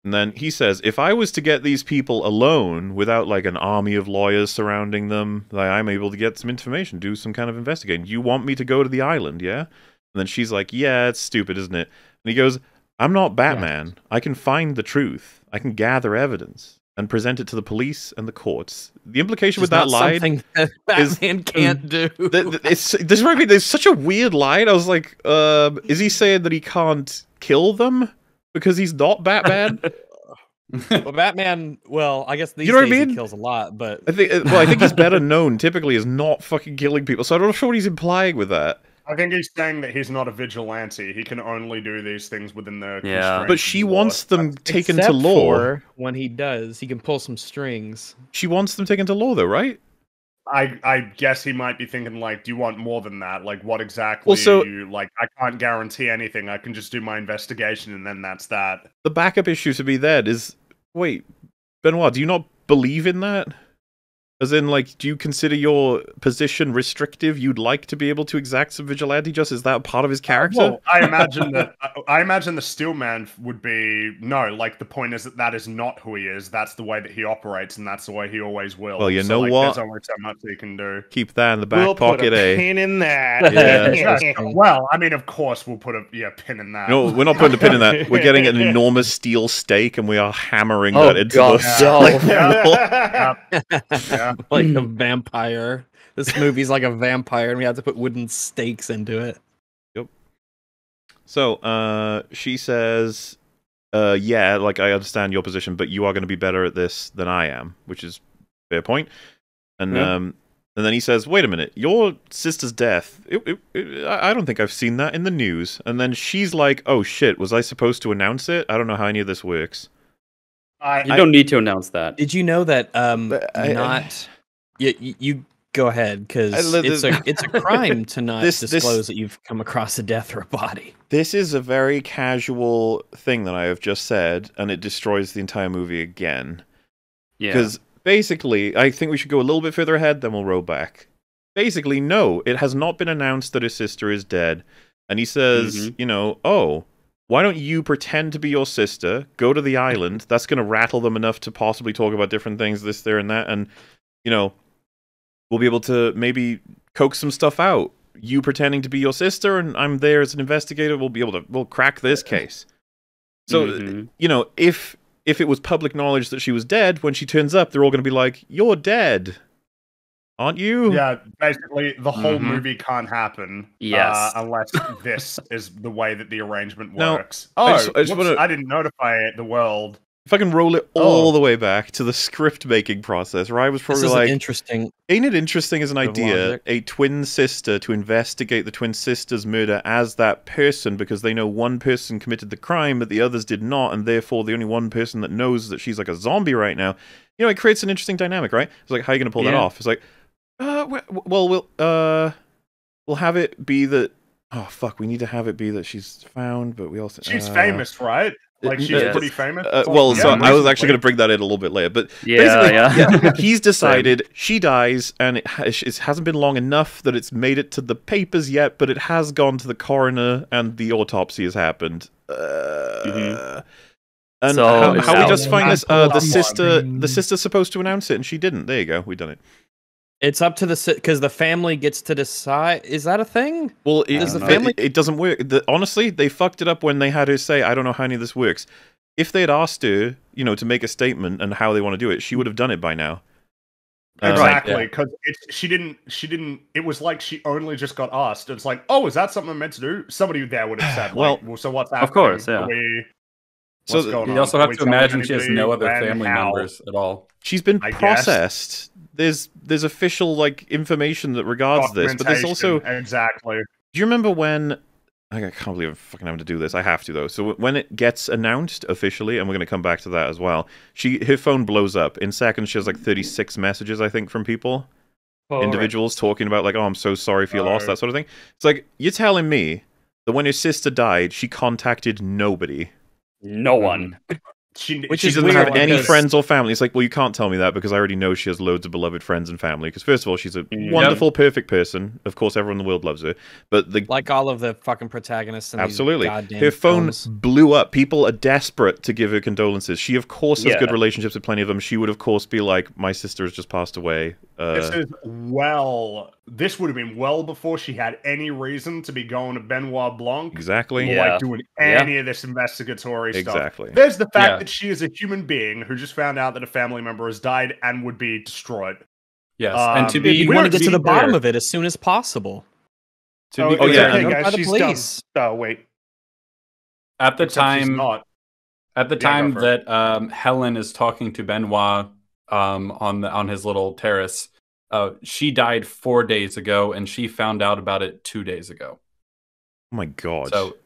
[SPEAKER 2] And then he says, "If I was to get these people alone, without like an army of lawyers surrounding them, like, I'm able to get some information, do some kind of investigating. You want me to go to the island, yeah?" And then she's like, "Yeah, it's stupid, isn't it?" And he goes, "I'm not Batman. I can find the truth. I can gather evidence." And present it to the police and the courts. The implication with that line
[SPEAKER 1] something [LAUGHS] that
[SPEAKER 2] is-
[SPEAKER 1] Batman can't do.
[SPEAKER 2] th- th- this I mean. There's such a weird line. I was like, um, is he saying that he can't kill them because he's not Batman? [LAUGHS]
[SPEAKER 1] well, Batman. Well, I guess these
[SPEAKER 2] know what I
[SPEAKER 1] days
[SPEAKER 2] mean?
[SPEAKER 1] he kills a lot, but
[SPEAKER 2] I think. uh, Well, I think he's better [LAUGHS] known typically as not fucking killing people. So I don't know what he's implying with that.
[SPEAKER 7] I think he's saying that he's not a vigilante. He can only do these things within the.
[SPEAKER 3] Yeah.
[SPEAKER 7] constraints
[SPEAKER 2] But she
[SPEAKER 7] law.
[SPEAKER 2] wants them taken to
[SPEAKER 1] Except
[SPEAKER 2] law.
[SPEAKER 1] for when he does, he can pull some strings.
[SPEAKER 2] She wants them taken to law, though, right?
[SPEAKER 7] I I guess he might be thinking like, do you want more than that? Like, what exactly?
[SPEAKER 2] Well, so-
[SPEAKER 7] are you like? I can't guarantee anything. I can just do my investigation, and then that's that.
[SPEAKER 2] The backup issue to be there is wait, Benoit, do you not believe in that? As in, like, do you consider your position restrictive? You'd like to be able to exact some vigilante justice? Is that part of his character?
[SPEAKER 7] Well, I [LAUGHS] imagine that. I, I imagine the Steelman would be no. Like the point is that that is not who he is. That's the way that he operates, and that's the way he always will.
[SPEAKER 2] Well, you
[SPEAKER 7] So,
[SPEAKER 2] know
[SPEAKER 7] like,
[SPEAKER 2] what?
[SPEAKER 7] There's only so much he can do.
[SPEAKER 2] Keep that in the back
[SPEAKER 5] we'll
[SPEAKER 2] pocket,
[SPEAKER 5] put a
[SPEAKER 2] eh?
[SPEAKER 5] pin in that.
[SPEAKER 2] Yeah. [LAUGHS]
[SPEAKER 7] Yeah, well, I mean, of course, we'll put a yeah pin in that.
[SPEAKER 2] No, we're not putting a pin in that. We're getting an [LAUGHS] enormous steel stake, and we are hammering
[SPEAKER 3] Oh,
[SPEAKER 2] that into
[SPEAKER 3] God,
[SPEAKER 2] the
[SPEAKER 3] no.
[SPEAKER 2] like,
[SPEAKER 7] Yeah. Yeah. [LAUGHS]
[SPEAKER 1] like a vampire. This movie's like a vampire, and we have to put wooden stakes into it. Yep.
[SPEAKER 2] So, uh, she says, uh, yeah, like I understand your position, but you are going to be better at this than I am, which is fair point. And
[SPEAKER 3] Yeah.
[SPEAKER 2] um, and then he says, wait a minute, your sister's death. It, it, it, I I don't think I've seen that in the news. And then she's like, oh shit, was I supposed to announce it? I don't know how any of this works.
[SPEAKER 5] I,
[SPEAKER 3] You don't need to announce that.
[SPEAKER 1] Did you know that um
[SPEAKER 2] I- I-
[SPEAKER 1] not you, you, you go ahead because it's a it's a crime to [LAUGHS] not
[SPEAKER 2] This- this-
[SPEAKER 1] disclose that you've come across a death or a body.
[SPEAKER 2] This is a very casual thing that I have just said, and it destroys the entire movie again.
[SPEAKER 3] Yeah.
[SPEAKER 2] Because basically, I think we should go a little bit further ahead, then we'll roll back. Basically, no, it has not been announced that his sister is dead. And he says,
[SPEAKER 3] Mhm.
[SPEAKER 2] you know, oh, why don't you pretend to be your sister, go to the island? That's going to rattle them enough to possibly talk about different things, this, there, and that. And, you know, we'll be able to maybe coax some stuff out. You pretending to be your sister, and I'm there as an investigator. We'll be able to, we'll crack this case. So,
[SPEAKER 3] Mhm.
[SPEAKER 2] you know, if if it was public knowledge that she was dead, when she turns up, they're all going to be like, "You're dead, aren't you?"
[SPEAKER 7] Yeah, basically, the whole
[SPEAKER 3] Mhm.
[SPEAKER 7] movie can't happen.
[SPEAKER 3] Yes.
[SPEAKER 7] uh, unless [LAUGHS] this is the way that the arrangement
[SPEAKER 2] Now,
[SPEAKER 7] works. Oh,
[SPEAKER 2] I
[SPEAKER 7] I,
[SPEAKER 2] just- I just wanna-
[SPEAKER 7] I didn't notify the world.
[SPEAKER 2] If I can roll it all
[SPEAKER 7] Oh.
[SPEAKER 2] the way back to the script making process, where I was
[SPEAKER 1] This
[SPEAKER 2] probably
[SPEAKER 1] is
[SPEAKER 2] like,
[SPEAKER 1] interesting.
[SPEAKER 2] "Ain't it interesting as an idea?
[SPEAKER 1] logic.
[SPEAKER 2] A twin sister to investigate the twin sister's murder as that person because they know one person committed the crime but the others did not, and therefore the only one person that knows that she's like a zombie right now." You know, it creates an interesting dynamic, right? It's like, how are you going to pull that off? It's like, uh, well, we'll uh, we'll have it be that. Oh fuck, we need to have it be that she's found, but we also
[SPEAKER 7] She's
[SPEAKER 2] uh,
[SPEAKER 7] famous, right? Like, she's
[SPEAKER 2] uh,
[SPEAKER 7] pretty famous.
[SPEAKER 2] Uh, well,
[SPEAKER 7] yeah,
[SPEAKER 2] so I was actually going to bring that in a little bit later, but
[SPEAKER 3] Yeah,
[SPEAKER 2] basically,
[SPEAKER 3] yeah. [LAUGHS] [LAUGHS]
[SPEAKER 2] he's decided she dies, and it, ha- it hasn't been long enough that it's made it to the papers yet, but it has gone to the coroner, and the autopsy has happened. Uh,
[SPEAKER 3] Mhm.
[SPEAKER 2] And
[SPEAKER 3] So
[SPEAKER 2] how, how we just find this? Uh, the sister, the sister's supposed to announce it, and she didn't. There you go, we've done it.
[SPEAKER 1] It's up to the because the family gets to decide. Is that a thing?
[SPEAKER 2] Well, it,
[SPEAKER 1] Does
[SPEAKER 3] the
[SPEAKER 2] it-
[SPEAKER 1] family-
[SPEAKER 2] it, doesn't work. The, honestly, they fucked it up when they had her say, "I don't know how any of this works." If they had asked her, you know, to make a statement and how they want to do it, she would have done it by now. Um,
[SPEAKER 7] Exactly, because she didn't. She didn't. It was like she only just got asked. It's like, oh, is that something I'm meant to do? Somebody there would have said,
[SPEAKER 2] Well,
[SPEAKER 7] like, well, so what's happening?
[SPEAKER 3] Of course, yeah.
[SPEAKER 7] Are we,
[SPEAKER 2] So
[SPEAKER 7] what's
[SPEAKER 2] th-
[SPEAKER 7] going
[SPEAKER 4] You
[SPEAKER 7] on?
[SPEAKER 4] also have to
[SPEAKER 7] telling
[SPEAKER 4] imagine she has no other
[SPEAKER 7] when,
[SPEAKER 4] family
[SPEAKER 7] how?
[SPEAKER 4] members at all.
[SPEAKER 2] She's been
[SPEAKER 7] I guess.
[SPEAKER 2] processed. There's there's official like information that regards this, but there's also.
[SPEAKER 7] Exactly.
[SPEAKER 2] Do you remember when? I can't believe I'm fucking having to do this. I have to though. So when it gets announced officially, and we're going to come back to that as well. She her phone blows up in seconds. She has like 36 messages, I think, from people. Oh, individuals talking about like, "Oh, I'm so sorry for your loss,"
[SPEAKER 7] Oh.
[SPEAKER 2] that sort of thing. It's like you're telling me that when her sister died, she contacted nobody.
[SPEAKER 3] No one. Mm.
[SPEAKER 7] She,
[SPEAKER 1] Which
[SPEAKER 2] She
[SPEAKER 1] is
[SPEAKER 2] doesn't
[SPEAKER 1] weird
[SPEAKER 2] have any
[SPEAKER 1] because-
[SPEAKER 2] friends or family. It's like, well, you can't tell me that because I already know she has loads of beloved friends and family. Because first of all, she's a
[SPEAKER 3] Mm.
[SPEAKER 2] wonderful, perfect person. Of course, everyone in the world loves her. But the
[SPEAKER 1] Like all of the fucking protagonists. In
[SPEAKER 2] Absolutely.
[SPEAKER 1] These goddamn
[SPEAKER 2] Her phone
[SPEAKER 1] films.
[SPEAKER 2] blew up. People are desperate to give her condolences. She, of course, has
[SPEAKER 3] Yeah.
[SPEAKER 2] good relationships with plenty of them. She would, of course, be like, "My sister has just passed away."
[SPEAKER 7] This
[SPEAKER 2] Uh,
[SPEAKER 7] is well. This would have been well before she had any reason to be going to Benoit Blanc
[SPEAKER 2] exactly.
[SPEAKER 7] or
[SPEAKER 3] Yeah.
[SPEAKER 7] like doing
[SPEAKER 3] Yeah.
[SPEAKER 7] any of this investigatory stuff.
[SPEAKER 2] Exactly.
[SPEAKER 7] There's the fact
[SPEAKER 4] Yeah.
[SPEAKER 7] that she is a human being who just found out that a family member has died and would be destroyed.
[SPEAKER 4] Yes,
[SPEAKER 7] Um,
[SPEAKER 4] and to be
[SPEAKER 1] You
[SPEAKER 7] we
[SPEAKER 1] want to get to
[SPEAKER 7] to
[SPEAKER 1] the bottom
[SPEAKER 4] fair-
[SPEAKER 1] of it as soon as possible.
[SPEAKER 4] to
[SPEAKER 7] oh,
[SPEAKER 4] be
[SPEAKER 2] Oh, yeah.
[SPEAKER 7] okay, guys. She's
[SPEAKER 1] police.
[SPEAKER 7] done. Oh wait,
[SPEAKER 4] at the
[SPEAKER 7] Except
[SPEAKER 4] time
[SPEAKER 7] not.
[SPEAKER 4] at the
[SPEAKER 7] Yeah,
[SPEAKER 4] time that um, Helen is talking to Benoit um, on the on his little terrace, uh, she died four days ago, and she found out about it two days ago.
[SPEAKER 2] Oh my god.
[SPEAKER 4] So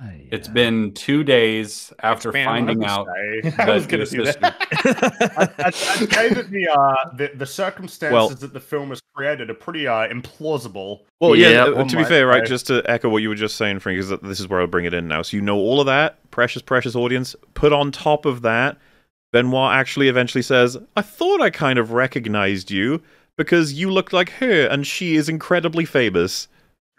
[SPEAKER 6] Ay,
[SPEAKER 4] it's been two days after
[SPEAKER 1] Expand
[SPEAKER 4] finding out.
[SPEAKER 7] would [LAUGHS] say- I was
[SPEAKER 4] that
[SPEAKER 7] going
[SPEAKER 4] your
[SPEAKER 7] to do that. I'd, I'd, I'd say that the, uh, the the circumstances
[SPEAKER 2] Well-
[SPEAKER 7] that the film has created are pretty uh, implausible.
[SPEAKER 2] Well, yeah.
[SPEAKER 3] Yeah,
[SPEAKER 2] to be
[SPEAKER 7] might
[SPEAKER 2] fair, right,
[SPEAKER 7] say.
[SPEAKER 2] just to echo what you were just saying, Frank, is that this is where I'll bring it in now. So you know all of that, precious, precious audience. Put on top of that, Benoit actually eventually says, "I thought I kind of recognized you because you looked like her, and she is incredibly famous."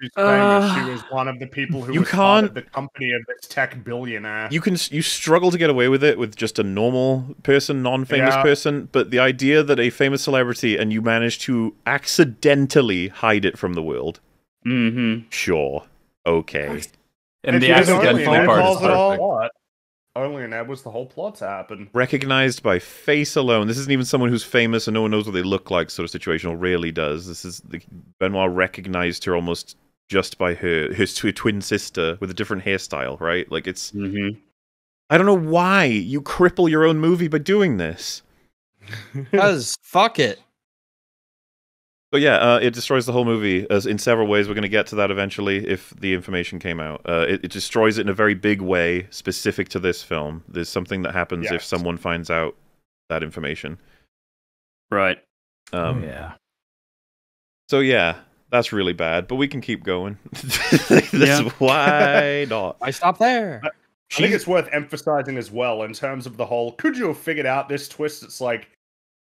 [SPEAKER 7] She's famous.
[SPEAKER 3] Uh,
[SPEAKER 7] she was one of the people who
[SPEAKER 2] you
[SPEAKER 7] was part of
[SPEAKER 2] can't-
[SPEAKER 7] the company of this tech billionaire.
[SPEAKER 2] You can you struggle to get away with it with just a normal person, non-famous
[SPEAKER 7] Yeah.
[SPEAKER 2] person, but the idea that a famous celebrity and you manage to accidentally hide it from the world,
[SPEAKER 3] Mm-hmm.
[SPEAKER 2] sure, okay.
[SPEAKER 4] And the
[SPEAKER 7] Because only
[SPEAKER 4] accidental part is
[SPEAKER 7] calls
[SPEAKER 4] perfect.
[SPEAKER 7] plot. Only Ned was the whole plot to happen.
[SPEAKER 2] recognized by face alone. This isn't even someone who's famous and no one knows what they look like, sort of situation, or rarely does. This is the, Benoit recognized her almost just by her her tw- twin sister with a different hairstyle, right? Like it's
[SPEAKER 3] hmm
[SPEAKER 2] I don't know why you cripple your own movie by doing this. [LAUGHS]
[SPEAKER 1] Because fuck it.
[SPEAKER 2] But yeah, uh, it destroys the whole movie as in several ways. We're going to get to that eventually if the information came out. Uh, it, it destroys it in a very big way, specific to this film. There's something that happens if someone finds out that information.
[SPEAKER 3] Right.
[SPEAKER 2] Um,
[SPEAKER 6] oh, yeah.
[SPEAKER 2] So yeah, that's really bad. But we can keep going. [LAUGHS] That's
[SPEAKER 3] Yeah.
[SPEAKER 2] why not?
[SPEAKER 1] I stop there.
[SPEAKER 7] I think it's worth emphasizing as well in terms of the whole. Could you have figured out this twist? It's like,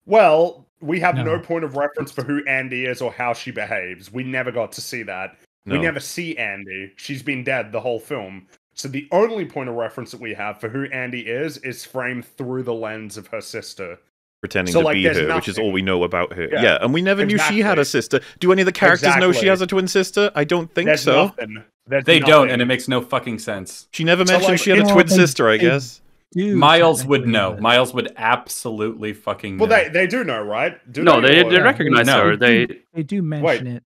[SPEAKER 7] well, we have no,
[SPEAKER 6] No.
[SPEAKER 7] point of reference for who Andy is or how she behaves. We never got to see that.
[SPEAKER 2] No.
[SPEAKER 7] We never see Andy. She's been dead the whole film. So the only point of reference that we have for who Andy is is framed through the lens of her sister.
[SPEAKER 2] Pretending
[SPEAKER 7] So,
[SPEAKER 2] to
[SPEAKER 7] like,
[SPEAKER 2] be
[SPEAKER 7] there's
[SPEAKER 2] her, which is all we know about her. Yeah,
[SPEAKER 7] Yeah,
[SPEAKER 2] and we never knew she had a sister. Do any of the characters know she has a twin sister? I don't think
[SPEAKER 7] There's
[SPEAKER 2] so.
[SPEAKER 7] nothing. There's
[SPEAKER 4] They don't, and it makes no fucking sense.
[SPEAKER 2] She never
[SPEAKER 7] So,
[SPEAKER 2] mentioned
[SPEAKER 7] like,
[SPEAKER 2] she had a twin sister, I guess.
[SPEAKER 6] Do
[SPEAKER 4] Miles would know.
[SPEAKER 6] but-
[SPEAKER 4] Miles would absolutely fucking know.
[SPEAKER 7] Well, they they do know, right? Do
[SPEAKER 3] No, they
[SPEAKER 7] or-
[SPEAKER 3] they
[SPEAKER 6] Yeah,
[SPEAKER 3] recognize
[SPEAKER 4] no.
[SPEAKER 3] her. They
[SPEAKER 6] do, they do mention it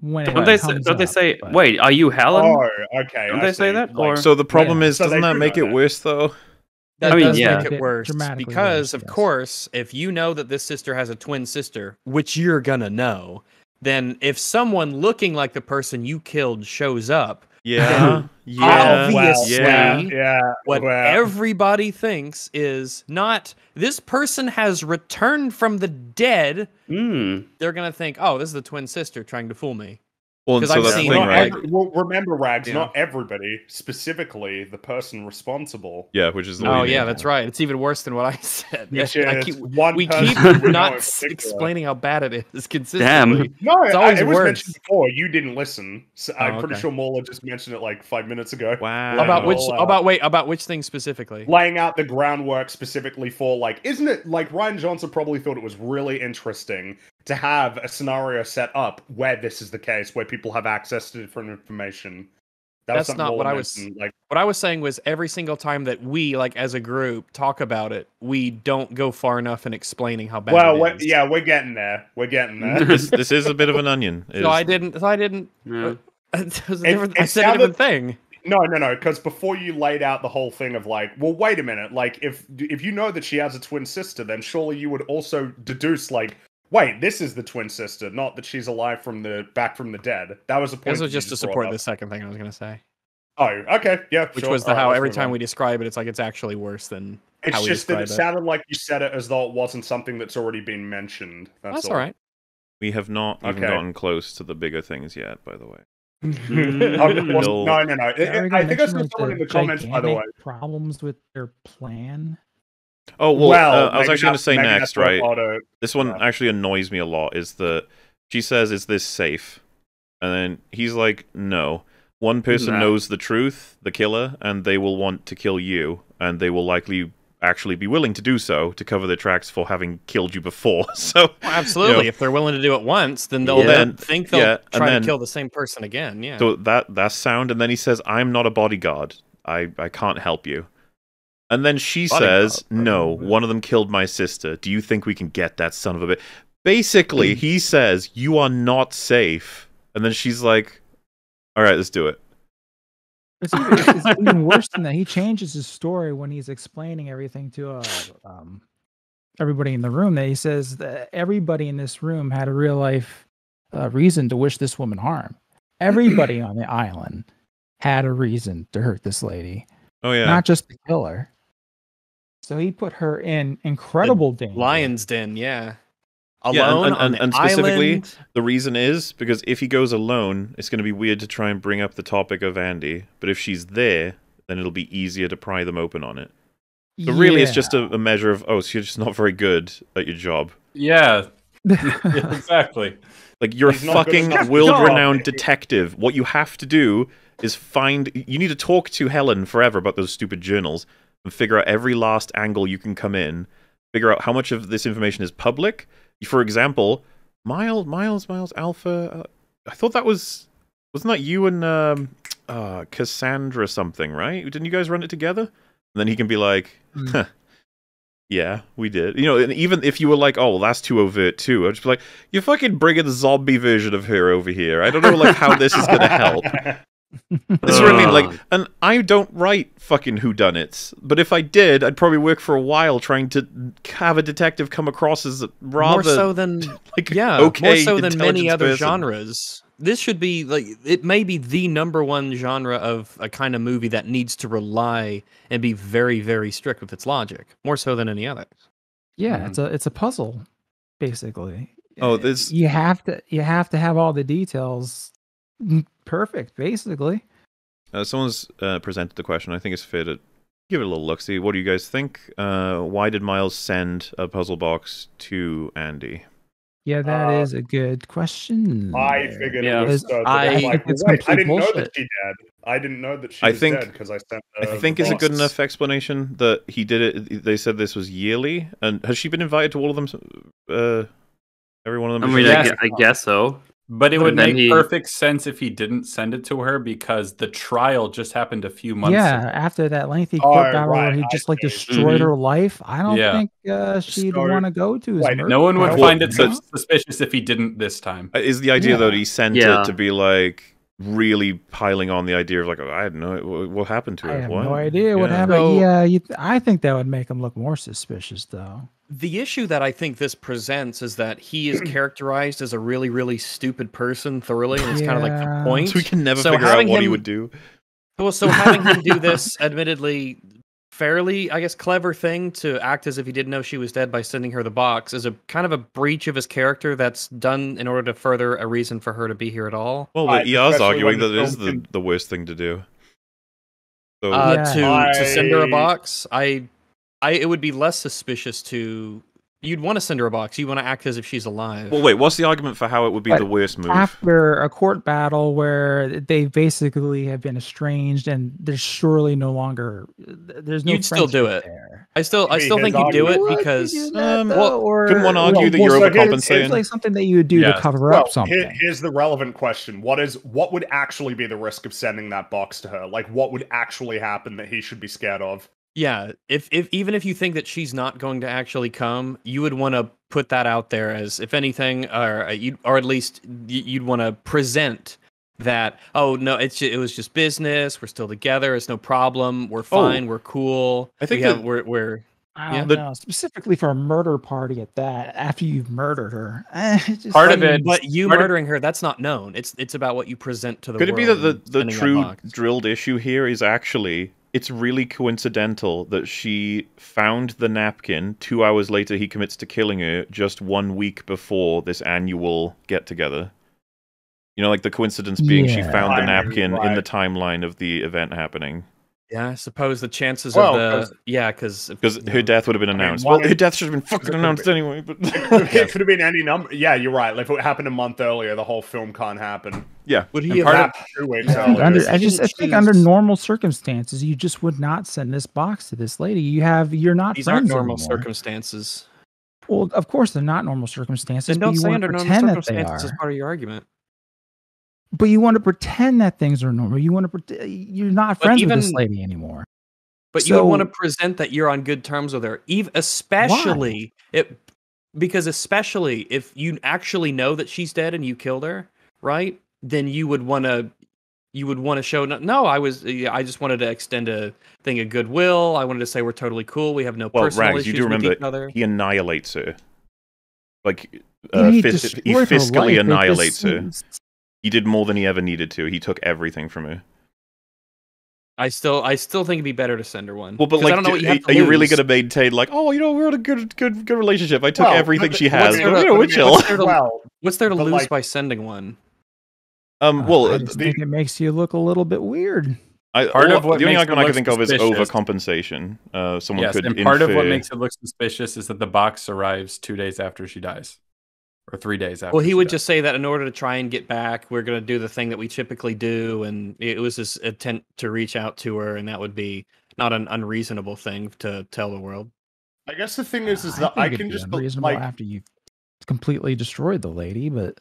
[SPEAKER 6] when
[SPEAKER 3] don't they say, don't they say
[SPEAKER 6] but-
[SPEAKER 3] wait are you Helen?
[SPEAKER 7] Oh, okay.
[SPEAKER 3] Don't
[SPEAKER 7] I
[SPEAKER 3] they say that,
[SPEAKER 7] Like,
[SPEAKER 3] or-
[SPEAKER 2] So the problem
[SPEAKER 6] Yeah.
[SPEAKER 2] is,
[SPEAKER 7] So
[SPEAKER 2] doesn't
[SPEAKER 7] they
[SPEAKER 2] that make it
[SPEAKER 7] that.
[SPEAKER 2] worse though?
[SPEAKER 1] That
[SPEAKER 3] I mean,
[SPEAKER 1] does
[SPEAKER 3] yeah.
[SPEAKER 1] make it worse
[SPEAKER 6] Dramatically
[SPEAKER 1] because,
[SPEAKER 6] worse,
[SPEAKER 1] of
[SPEAKER 6] yes.
[SPEAKER 1] course, if you know that this sister has a twin sister, which you're gonna know, then if someone looking like the person you killed shows up,
[SPEAKER 2] Yeah, yeah,
[SPEAKER 1] Obviously,
[SPEAKER 2] yeah.
[SPEAKER 7] yeah.
[SPEAKER 1] what
[SPEAKER 7] well,
[SPEAKER 1] everybody thinks is not this person has returned from the dead.
[SPEAKER 3] Hmm.
[SPEAKER 1] They're gonna think, oh, this is the twin sister trying to fool me.
[SPEAKER 2] Well, and
[SPEAKER 1] 'Cause
[SPEAKER 2] so
[SPEAKER 1] I've
[SPEAKER 2] that's
[SPEAKER 1] seen
[SPEAKER 2] thing,
[SPEAKER 7] not
[SPEAKER 2] right?
[SPEAKER 7] every- well, remember, Rags,
[SPEAKER 1] Yeah.
[SPEAKER 7] not everybody, specifically the person responsible.
[SPEAKER 2] Yeah, which is the
[SPEAKER 1] Oh yeah, that's right. It's even worse than what I [LAUGHS] said.
[SPEAKER 7] Which [LAUGHS]
[SPEAKER 1] I keep-
[SPEAKER 7] one
[SPEAKER 1] we keep
[SPEAKER 7] we
[SPEAKER 1] not explaining how bad it is [LAUGHS] consistently.
[SPEAKER 7] No,
[SPEAKER 1] It's
[SPEAKER 7] I-
[SPEAKER 1] always
[SPEAKER 7] it was
[SPEAKER 1] worse.
[SPEAKER 7] mentioned before. You didn't listen. So oh, I'm
[SPEAKER 1] Oh,
[SPEAKER 7] pretty sure MauLer just mentioned it like five minutes ago.
[SPEAKER 2] Wow.
[SPEAKER 1] About which?
[SPEAKER 7] Out.
[SPEAKER 1] About wait. About which thing specifically?
[SPEAKER 7] laying out the groundwork specifically for like isn't it like Rian Johnson probably thought it was really interesting to have a scenario set up where this is the case where people have access to different information. That
[SPEAKER 1] That's not what I was-
[SPEAKER 7] mentioned, like
[SPEAKER 1] What I was saying was every single time that we, like as a group, talk about it, we don't go far enough in explaining how bad.
[SPEAKER 7] well
[SPEAKER 1] it
[SPEAKER 7] we're, yeah we're getting there we're getting [LAUGHS] there
[SPEAKER 2] this, this is a bit of an onion. [LAUGHS]
[SPEAKER 1] So
[SPEAKER 2] is-
[SPEAKER 1] I didn't. I didn't.
[SPEAKER 3] Yeah.
[SPEAKER 1] Uh, it [LAUGHS] was a
[SPEAKER 7] It-
[SPEAKER 1] I said a different thing.
[SPEAKER 7] no no no because before you laid out the whole thing of like well wait a minute like if if you know that she has a twin sister then surely you would also deduce like wait this is the twin sister not that she's alive from the back from the dead that was a point
[SPEAKER 1] This
[SPEAKER 7] that
[SPEAKER 1] was
[SPEAKER 7] you
[SPEAKER 1] just to support
[SPEAKER 7] up.
[SPEAKER 1] the second thing I was gonna say,
[SPEAKER 7] oh okay yeah
[SPEAKER 1] which
[SPEAKER 7] sure.
[SPEAKER 1] was the
[SPEAKER 7] Alright,
[SPEAKER 1] how
[SPEAKER 7] let's
[SPEAKER 1] every time
[SPEAKER 7] on.
[SPEAKER 1] we describe it, it's like it's actually worse than.
[SPEAKER 7] It's just that it
[SPEAKER 1] it.
[SPEAKER 7] sounded like you said it as though it wasn't something that's already been mentioned. That's,
[SPEAKER 1] That's all right.
[SPEAKER 2] we have not even
[SPEAKER 7] Okay.
[SPEAKER 2] gotten close to the bigger things yet. By the way,
[SPEAKER 7] mm-hmm.
[SPEAKER 2] No.
[SPEAKER 7] no, no, no. I- I think I saw
[SPEAKER 6] like,
[SPEAKER 7] someone in the comments, by the way.
[SPEAKER 6] Problems with their plan.
[SPEAKER 2] Oh well,
[SPEAKER 7] well,
[SPEAKER 2] uh, I was actually going to say next, right?
[SPEAKER 7] Otto-
[SPEAKER 2] This one
[SPEAKER 7] Yeah.
[SPEAKER 2] actually annoys me a lot. Is that she says, "Is this safe?" And then he's like, "No." One person knows the truth, the killer, and they will want to kill you, and they will likely actually be willing to do so to cover their tracks for having killed you before. [LAUGHS] So
[SPEAKER 1] Well, absolutely.
[SPEAKER 2] Yeah.
[SPEAKER 1] If they're willing to do it once, then they'll
[SPEAKER 2] Yeah.
[SPEAKER 1] then think they'll
[SPEAKER 2] Yeah, and
[SPEAKER 1] try
[SPEAKER 2] then-
[SPEAKER 1] to kill the same person again. Yeah.
[SPEAKER 2] So that that's sound, and then he says, "I'm not a bodyguard. I I can't help you." And then she
[SPEAKER 1] Bodyguard,
[SPEAKER 2] says, "No,
[SPEAKER 1] probably.
[SPEAKER 2] one of them killed my sister. Do you think we can get that son of a bit?" Basically,
[SPEAKER 1] Hmm.
[SPEAKER 2] he says, "You are not safe," and then she's like, "All right, let's do it."
[SPEAKER 6] It's even, it's even worse than that. He changes his story when he's explaining everything to uh, um, everybody in the room. That he says that everybody in this room had a real life uh, reason to wish this woman harm. Everybody on the island had a reason to hurt this lady,
[SPEAKER 2] Oh yeah,
[SPEAKER 6] not just the killer. So he put her in incredible danger.
[SPEAKER 1] Lion's Den. Yeah.
[SPEAKER 2] Yeah, and-
[SPEAKER 1] Alone
[SPEAKER 2] and-
[SPEAKER 1] on
[SPEAKER 2] and-
[SPEAKER 1] the
[SPEAKER 2] and specifically-
[SPEAKER 1] island.
[SPEAKER 2] the reason is because if he goes alone, it's going to be weird to try and bring up the topic of Andy. But if she's there, then it'll be easier to pry them open on it. So really, it's just a, a measure of oh, so you're just not very good at your job.
[SPEAKER 4] Yeah,
[SPEAKER 6] Yeah. [LAUGHS]
[SPEAKER 4] yeah, exactly.
[SPEAKER 2] Like you're a
[SPEAKER 7] He's not good
[SPEAKER 2] fucking world-renowned detective. What you have to do is find. You need to talk to Helen forever about those stupid journals and figure out every last angle you can come in. Figure out how much of this information is public. For example, Miles, Miles, Miles Alpha. Uh, I thought that was wasn't that you and um, uh, Cassandra something, right? Didn't you guys run it together? And then he can be like, huh, Yeah, we did. You know, and even if you were like, "Oh, well, that's too overt too," I'd just be like, "You're fucking bringing the zombie version of her over here." I don't know, like, how this is gonna help. [LAUGHS] That's what I mean. Like, and I don't write fucking whodunits, but if I did, I'd probably work for a while trying to have a detective come across as rather
[SPEAKER 1] more so than [LAUGHS]
[SPEAKER 2] like
[SPEAKER 1] yeah,
[SPEAKER 2] okay,
[SPEAKER 1] more so than many other
[SPEAKER 2] person.
[SPEAKER 1] genres. This should be like it may be the number one genre of a kind of movie that needs to rely and be very, very strict with its logic, more so than any other.
[SPEAKER 6] Yeah,
[SPEAKER 3] Mhm.
[SPEAKER 6] it's a it's a puzzle, basically.
[SPEAKER 2] Oh, this-
[SPEAKER 6] you have to you have to have all the details mm, perfect, basically.
[SPEAKER 2] Uh, someone's uh, presented the question. I think it's fair to give it a little look. See, what do you guys think? Uh, why did Miles send a puzzle box to Andy?
[SPEAKER 6] Yeah, that is
[SPEAKER 5] Uh,
[SPEAKER 6] a good question.
[SPEAKER 5] I figured
[SPEAKER 3] Yeah.
[SPEAKER 5] it was. Uh,
[SPEAKER 1] I
[SPEAKER 5] I,
[SPEAKER 1] think
[SPEAKER 5] like,
[SPEAKER 6] it's
[SPEAKER 5] wait, I didn't know that she dead. I didn't know that she
[SPEAKER 2] I
[SPEAKER 5] was
[SPEAKER 2] think-
[SPEAKER 5] dead because I sent.
[SPEAKER 2] I think
[SPEAKER 5] the
[SPEAKER 2] is a good enough explanation that he did it. They said this was yearly, and has she been invited to all of them? Uh, every one of
[SPEAKER 3] I
[SPEAKER 2] them.
[SPEAKER 3] mean. I,
[SPEAKER 4] Yes.
[SPEAKER 3] I guess so.
[SPEAKER 4] But it
[SPEAKER 3] But
[SPEAKER 4] would make
[SPEAKER 3] he-
[SPEAKER 4] perfect sense if he didn't send it to her because the trial just happened a few months
[SPEAKER 6] yeah,
[SPEAKER 4] ago.
[SPEAKER 6] after that lengthy
[SPEAKER 5] Oh,
[SPEAKER 6] court battle where he
[SPEAKER 5] I
[SPEAKER 6] just like
[SPEAKER 5] see.
[SPEAKER 6] destroyed
[SPEAKER 3] Mhm.
[SPEAKER 6] her life, I don't
[SPEAKER 4] Yeah.
[SPEAKER 6] think uh, she'd want to go to his
[SPEAKER 5] Wait,
[SPEAKER 4] No one would find it
[SPEAKER 6] trial.
[SPEAKER 4] sus- suspicious if he didn't this time.
[SPEAKER 2] Uh, Is the idea though that he sent
[SPEAKER 3] Yeah.
[SPEAKER 2] it to be like really piling on the idea of like oh, I had no what, what happened to
[SPEAKER 6] it.
[SPEAKER 2] I
[SPEAKER 6] have
[SPEAKER 2] What?
[SPEAKER 6] no idea what happened.
[SPEAKER 1] So-
[SPEAKER 6] yeah, you I think that would make him look more suspicious, though.
[SPEAKER 1] The issue that I think this presents is that he is [CLEARS THROAT] characterized as a really, really stupid person thoroughly, and it's kind of like the point.
[SPEAKER 2] So we can never
[SPEAKER 1] So
[SPEAKER 2] figure out
[SPEAKER 1] having
[SPEAKER 2] what he would do.
[SPEAKER 1] Well, so having him do [LAUGHS] this, admittedly, fairly, I guess, clever thing to act as if he didn't know she was dead by sending her the box is a kind of a breach of his character that's done in order to further a reason for her to be here at all.
[SPEAKER 2] Well,
[SPEAKER 5] Right,
[SPEAKER 2] he is
[SPEAKER 5] especially
[SPEAKER 2] arguing
[SPEAKER 5] when
[SPEAKER 2] that
[SPEAKER 5] the
[SPEAKER 2] it is the, the worst thing to do. So
[SPEAKER 1] Uh,
[SPEAKER 6] Yeah.
[SPEAKER 1] to to send her a box, I, I, it would be less suspicious to. You'd want to send her a box. You want to act as if she's alive.
[SPEAKER 2] well, wait. What's the argument for how it would be
[SPEAKER 6] But
[SPEAKER 2] the worst move?
[SPEAKER 6] After a court battle where they basically have been estranged, and there's surely no longer there's no
[SPEAKER 1] You'd still do it.
[SPEAKER 6] There.
[SPEAKER 1] I still, I still think you'd do it
[SPEAKER 5] argument-
[SPEAKER 6] Would you
[SPEAKER 1] because
[SPEAKER 6] do that,
[SPEAKER 2] um, well,
[SPEAKER 6] or,
[SPEAKER 2] couldn't one argue
[SPEAKER 5] well,
[SPEAKER 2] that you're
[SPEAKER 5] well, so here's-
[SPEAKER 6] It's like something that you would do
[SPEAKER 4] Yeah.
[SPEAKER 6] to cover
[SPEAKER 5] Well,
[SPEAKER 6] up something.
[SPEAKER 5] here's the relevant question: What is what would actually be the risk of sending that box to her? Like, what would actually happen that he should be scared of?
[SPEAKER 1] Yeah, if if even if you think that she's not going to actually come, you would want to put that out there as if anything, or uh, you or at least you'd want to present that. Oh no, it's ju- it was just business. We're still together. It's no problem. We're fine. We're cool.
[SPEAKER 2] I think
[SPEAKER 1] we have, we're we're
[SPEAKER 6] I
[SPEAKER 1] Yeah.
[SPEAKER 6] don't
[SPEAKER 2] The-
[SPEAKER 6] know. Specifically for a murder party at that, after you've murdered her. Eh, [LAUGHS] it just
[SPEAKER 4] Part of it-
[SPEAKER 1] but you
[SPEAKER 4] part of-
[SPEAKER 1] murdering her that's not known. It's it's about what you present to the world.
[SPEAKER 2] Could it be that the, the true drilled issue here is actually it's really coincidental that she found the napkin two hours later he commits to killing her just one week before this annual get together. You know, like the coincidence being she found the napkin in the timeline of the event happening.
[SPEAKER 1] Yeah, I suppose the chances
[SPEAKER 5] Well,
[SPEAKER 1] of the
[SPEAKER 5] 'cause-
[SPEAKER 1] yeah, because
[SPEAKER 2] Because her death would have been
[SPEAKER 5] I mean,
[SPEAKER 2] announced. well, her death should have been fucking announced
[SPEAKER 5] been.
[SPEAKER 2] anyway. But [LAUGHS]
[SPEAKER 5] it [LAUGHS] could have been any number. Yeah, you're right. Like, if it happened a month earlier, the whole film can't happen.
[SPEAKER 2] yeah,
[SPEAKER 1] would he have
[SPEAKER 2] part of-
[SPEAKER 5] Happened two weeks earlier.
[SPEAKER 6] under, I just I think under normal circumstances, you just would not send this box to this lady. You have you're not
[SPEAKER 1] these aren't normal
[SPEAKER 6] anymore.
[SPEAKER 1] circumstances?
[SPEAKER 6] Well, of course they're not normal circumstances.
[SPEAKER 1] Then
[SPEAKER 6] but
[SPEAKER 1] don't
[SPEAKER 6] you
[SPEAKER 1] say
[SPEAKER 6] want to
[SPEAKER 1] under normal
[SPEAKER 6] pretend that they
[SPEAKER 1] circumstances as part of your argument.
[SPEAKER 6] But you want to pretend that things are normal. You want to pretend you're not
[SPEAKER 1] But
[SPEAKER 6] friends with this lady anymore.
[SPEAKER 1] But you want to present that you're on good terms with her, even especially it because especially if you actually know that she's dead and you killed her, right? Then you would want to you would want to show no, no I was I just wanted to extend a thing of goodwill. I wanted to say we're totally cool. We have no
[SPEAKER 2] well,
[SPEAKER 1] personal
[SPEAKER 2] Rags, you
[SPEAKER 1] issues
[SPEAKER 2] do
[SPEAKER 1] with each other.
[SPEAKER 2] he annihilates her. Like, uh,
[SPEAKER 6] he
[SPEAKER 2] fis- he fiscally
[SPEAKER 6] life. It just
[SPEAKER 2] annihilates her.
[SPEAKER 6] Seems-
[SPEAKER 2] He did more than he ever needed to. He took everything from her.
[SPEAKER 1] I still I still think it'd be better to send her one.
[SPEAKER 2] Well, but
[SPEAKER 1] 'Cause
[SPEAKER 2] like,
[SPEAKER 1] I don't know what you have
[SPEAKER 2] are
[SPEAKER 1] to
[SPEAKER 2] you really going to maintain like, oh, you know, we're in a good, good, good relationship. I took
[SPEAKER 5] Well,
[SPEAKER 2] everything
[SPEAKER 5] but-
[SPEAKER 2] she
[SPEAKER 5] what's
[SPEAKER 2] has.
[SPEAKER 1] there
[SPEAKER 2] but,
[SPEAKER 1] to-
[SPEAKER 2] you know, we're chill.
[SPEAKER 5] what's there to- Well,
[SPEAKER 1] What's there to lose
[SPEAKER 5] like-
[SPEAKER 1] by sending one?
[SPEAKER 2] Um, well,
[SPEAKER 6] I
[SPEAKER 2] uh,
[SPEAKER 6] just
[SPEAKER 2] the,
[SPEAKER 6] think it makes you look a little bit weird.
[SPEAKER 2] I,
[SPEAKER 4] Part
[SPEAKER 2] all-
[SPEAKER 4] of what
[SPEAKER 2] the only argument I can
[SPEAKER 4] look
[SPEAKER 2] think of is overcompensation. Uh, someone
[SPEAKER 4] yes,
[SPEAKER 2] could
[SPEAKER 4] and part of what makes it look suspicious is that the box arrives two days after she dies, or three days after.
[SPEAKER 1] Well, he would
[SPEAKER 4] dies.
[SPEAKER 1] just say that in order to try and get back, we're going to do the thing that we typically do, and it was his attempt to reach out to her, and that would be not an unreasonable thing to tell the world.
[SPEAKER 5] I guess the thing uh, is, is
[SPEAKER 6] I
[SPEAKER 5] that
[SPEAKER 6] think
[SPEAKER 5] I can just
[SPEAKER 6] unreasonable
[SPEAKER 5] like
[SPEAKER 6] after you've completely destroyed the lady, but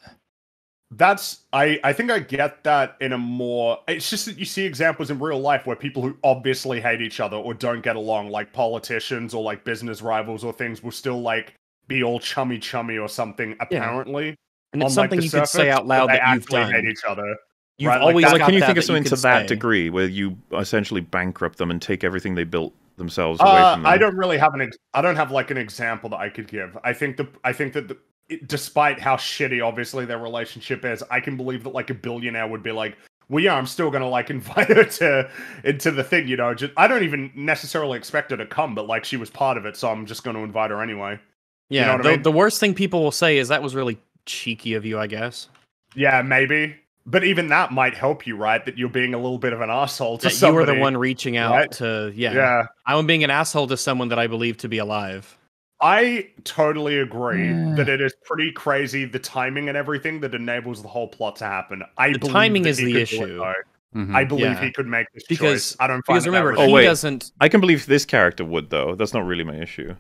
[SPEAKER 7] that's I I think I get that in a more it's just that you see examples in real life where people who obviously hate each other or don't get along like politicians or like business rivals or things will still like be all chummy chummy or something apparently
[SPEAKER 1] and it's
[SPEAKER 7] on, like,
[SPEAKER 1] something
[SPEAKER 7] the
[SPEAKER 1] you could say out loud that you've done.
[SPEAKER 7] hate each other
[SPEAKER 1] You've
[SPEAKER 7] right,
[SPEAKER 1] always
[SPEAKER 7] that-
[SPEAKER 2] like, can you think of something to that
[SPEAKER 1] say.
[SPEAKER 2] degree where you essentially bankrupt them and take everything they built themselves away
[SPEAKER 7] Uh,
[SPEAKER 2] from them?
[SPEAKER 7] I don't really have an. Ex- I don't have like an example that I could give. I think the. I think that the, it- despite how shitty obviously their relationship is, I can believe that like a billionaire would be like, well, yeah, I'm still gonna like [LAUGHS] invite her to into the thing. You know, just I don't even necessarily expect her to come, but like she was part of it, so I'm just gonna invite her anyway.
[SPEAKER 1] Yeah,
[SPEAKER 7] know what I
[SPEAKER 1] the,
[SPEAKER 7] mean?
[SPEAKER 1] the worst thing people will say is that was really cheeky of you, I guess.
[SPEAKER 7] Yeah, maybe. But even that might help you, right? That you're being a little bit of an asshole to
[SPEAKER 1] That you were the one reaching out
[SPEAKER 7] right?
[SPEAKER 1] to yeah.
[SPEAKER 7] Yeah.
[SPEAKER 1] I'm being an asshole to someone that I believe to be alive.
[SPEAKER 7] I totally agree
[SPEAKER 6] Yeah.
[SPEAKER 7] that it is pretty crazy the timing and everything that enables the whole plot to happen. I
[SPEAKER 1] The timing is the
[SPEAKER 7] could it,
[SPEAKER 1] issue.
[SPEAKER 7] though.
[SPEAKER 4] Mhm.
[SPEAKER 7] I believe
[SPEAKER 1] Yeah.
[SPEAKER 7] he could make this
[SPEAKER 1] Because-
[SPEAKER 7] choice. I don't find
[SPEAKER 1] Because
[SPEAKER 7] that
[SPEAKER 1] remember,
[SPEAKER 7] that
[SPEAKER 2] Oh,
[SPEAKER 1] he
[SPEAKER 2] wait.
[SPEAKER 1] doesn't
[SPEAKER 2] I can believe this character would though. That's not really my issue.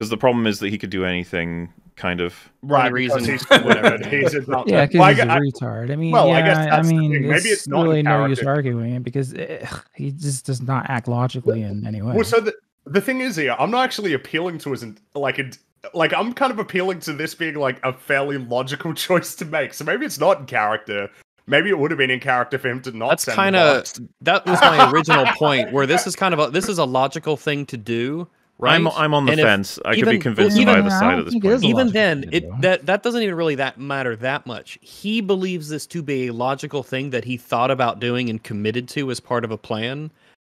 [SPEAKER 2] Because the problem is that he could do anything, kind of.
[SPEAKER 7] right
[SPEAKER 1] reason-
[SPEAKER 7] because he's stupid. [LAUGHS] he's not,
[SPEAKER 6] Yeah, because
[SPEAKER 7] well, I
[SPEAKER 6] he's a retard. I mean,
[SPEAKER 7] well, I
[SPEAKER 6] yeah,
[SPEAKER 7] guess
[SPEAKER 6] I, mean.
[SPEAKER 7] Maybe
[SPEAKER 6] it's,
[SPEAKER 7] it's not in
[SPEAKER 6] really no use arguing it because eh, he just does not act logically in any way.
[SPEAKER 7] Well, so the the thing is here, I'm not actually appealing to his like a, like I'm kind of appealing to this being like a fairly logical [LAUGHS] choice to make. So maybe it's not in character. Maybe it would have been in character for him to not.
[SPEAKER 1] That's kind of that was my original [LAUGHS] point. Where this is kind of a, this is a logical thing to do, right?
[SPEAKER 2] I'm I'm on the
[SPEAKER 1] And
[SPEAKER 2] fence. I could be convinced
[SPEAKER 1] even-
[SPEAKER 2] of either side
[SPEAKER 6] don't
[SPEAKER 2] at this
[SPEAKER 6] think
[SPEAKER 2] point.
[SPEAKER 1] even then, it
[SPEAKER 6] do.
[SPEAKER 1] that that doesn't even really that matter that much. He believes this to be a logical thing that he thought about doing and committed to as part of a plan.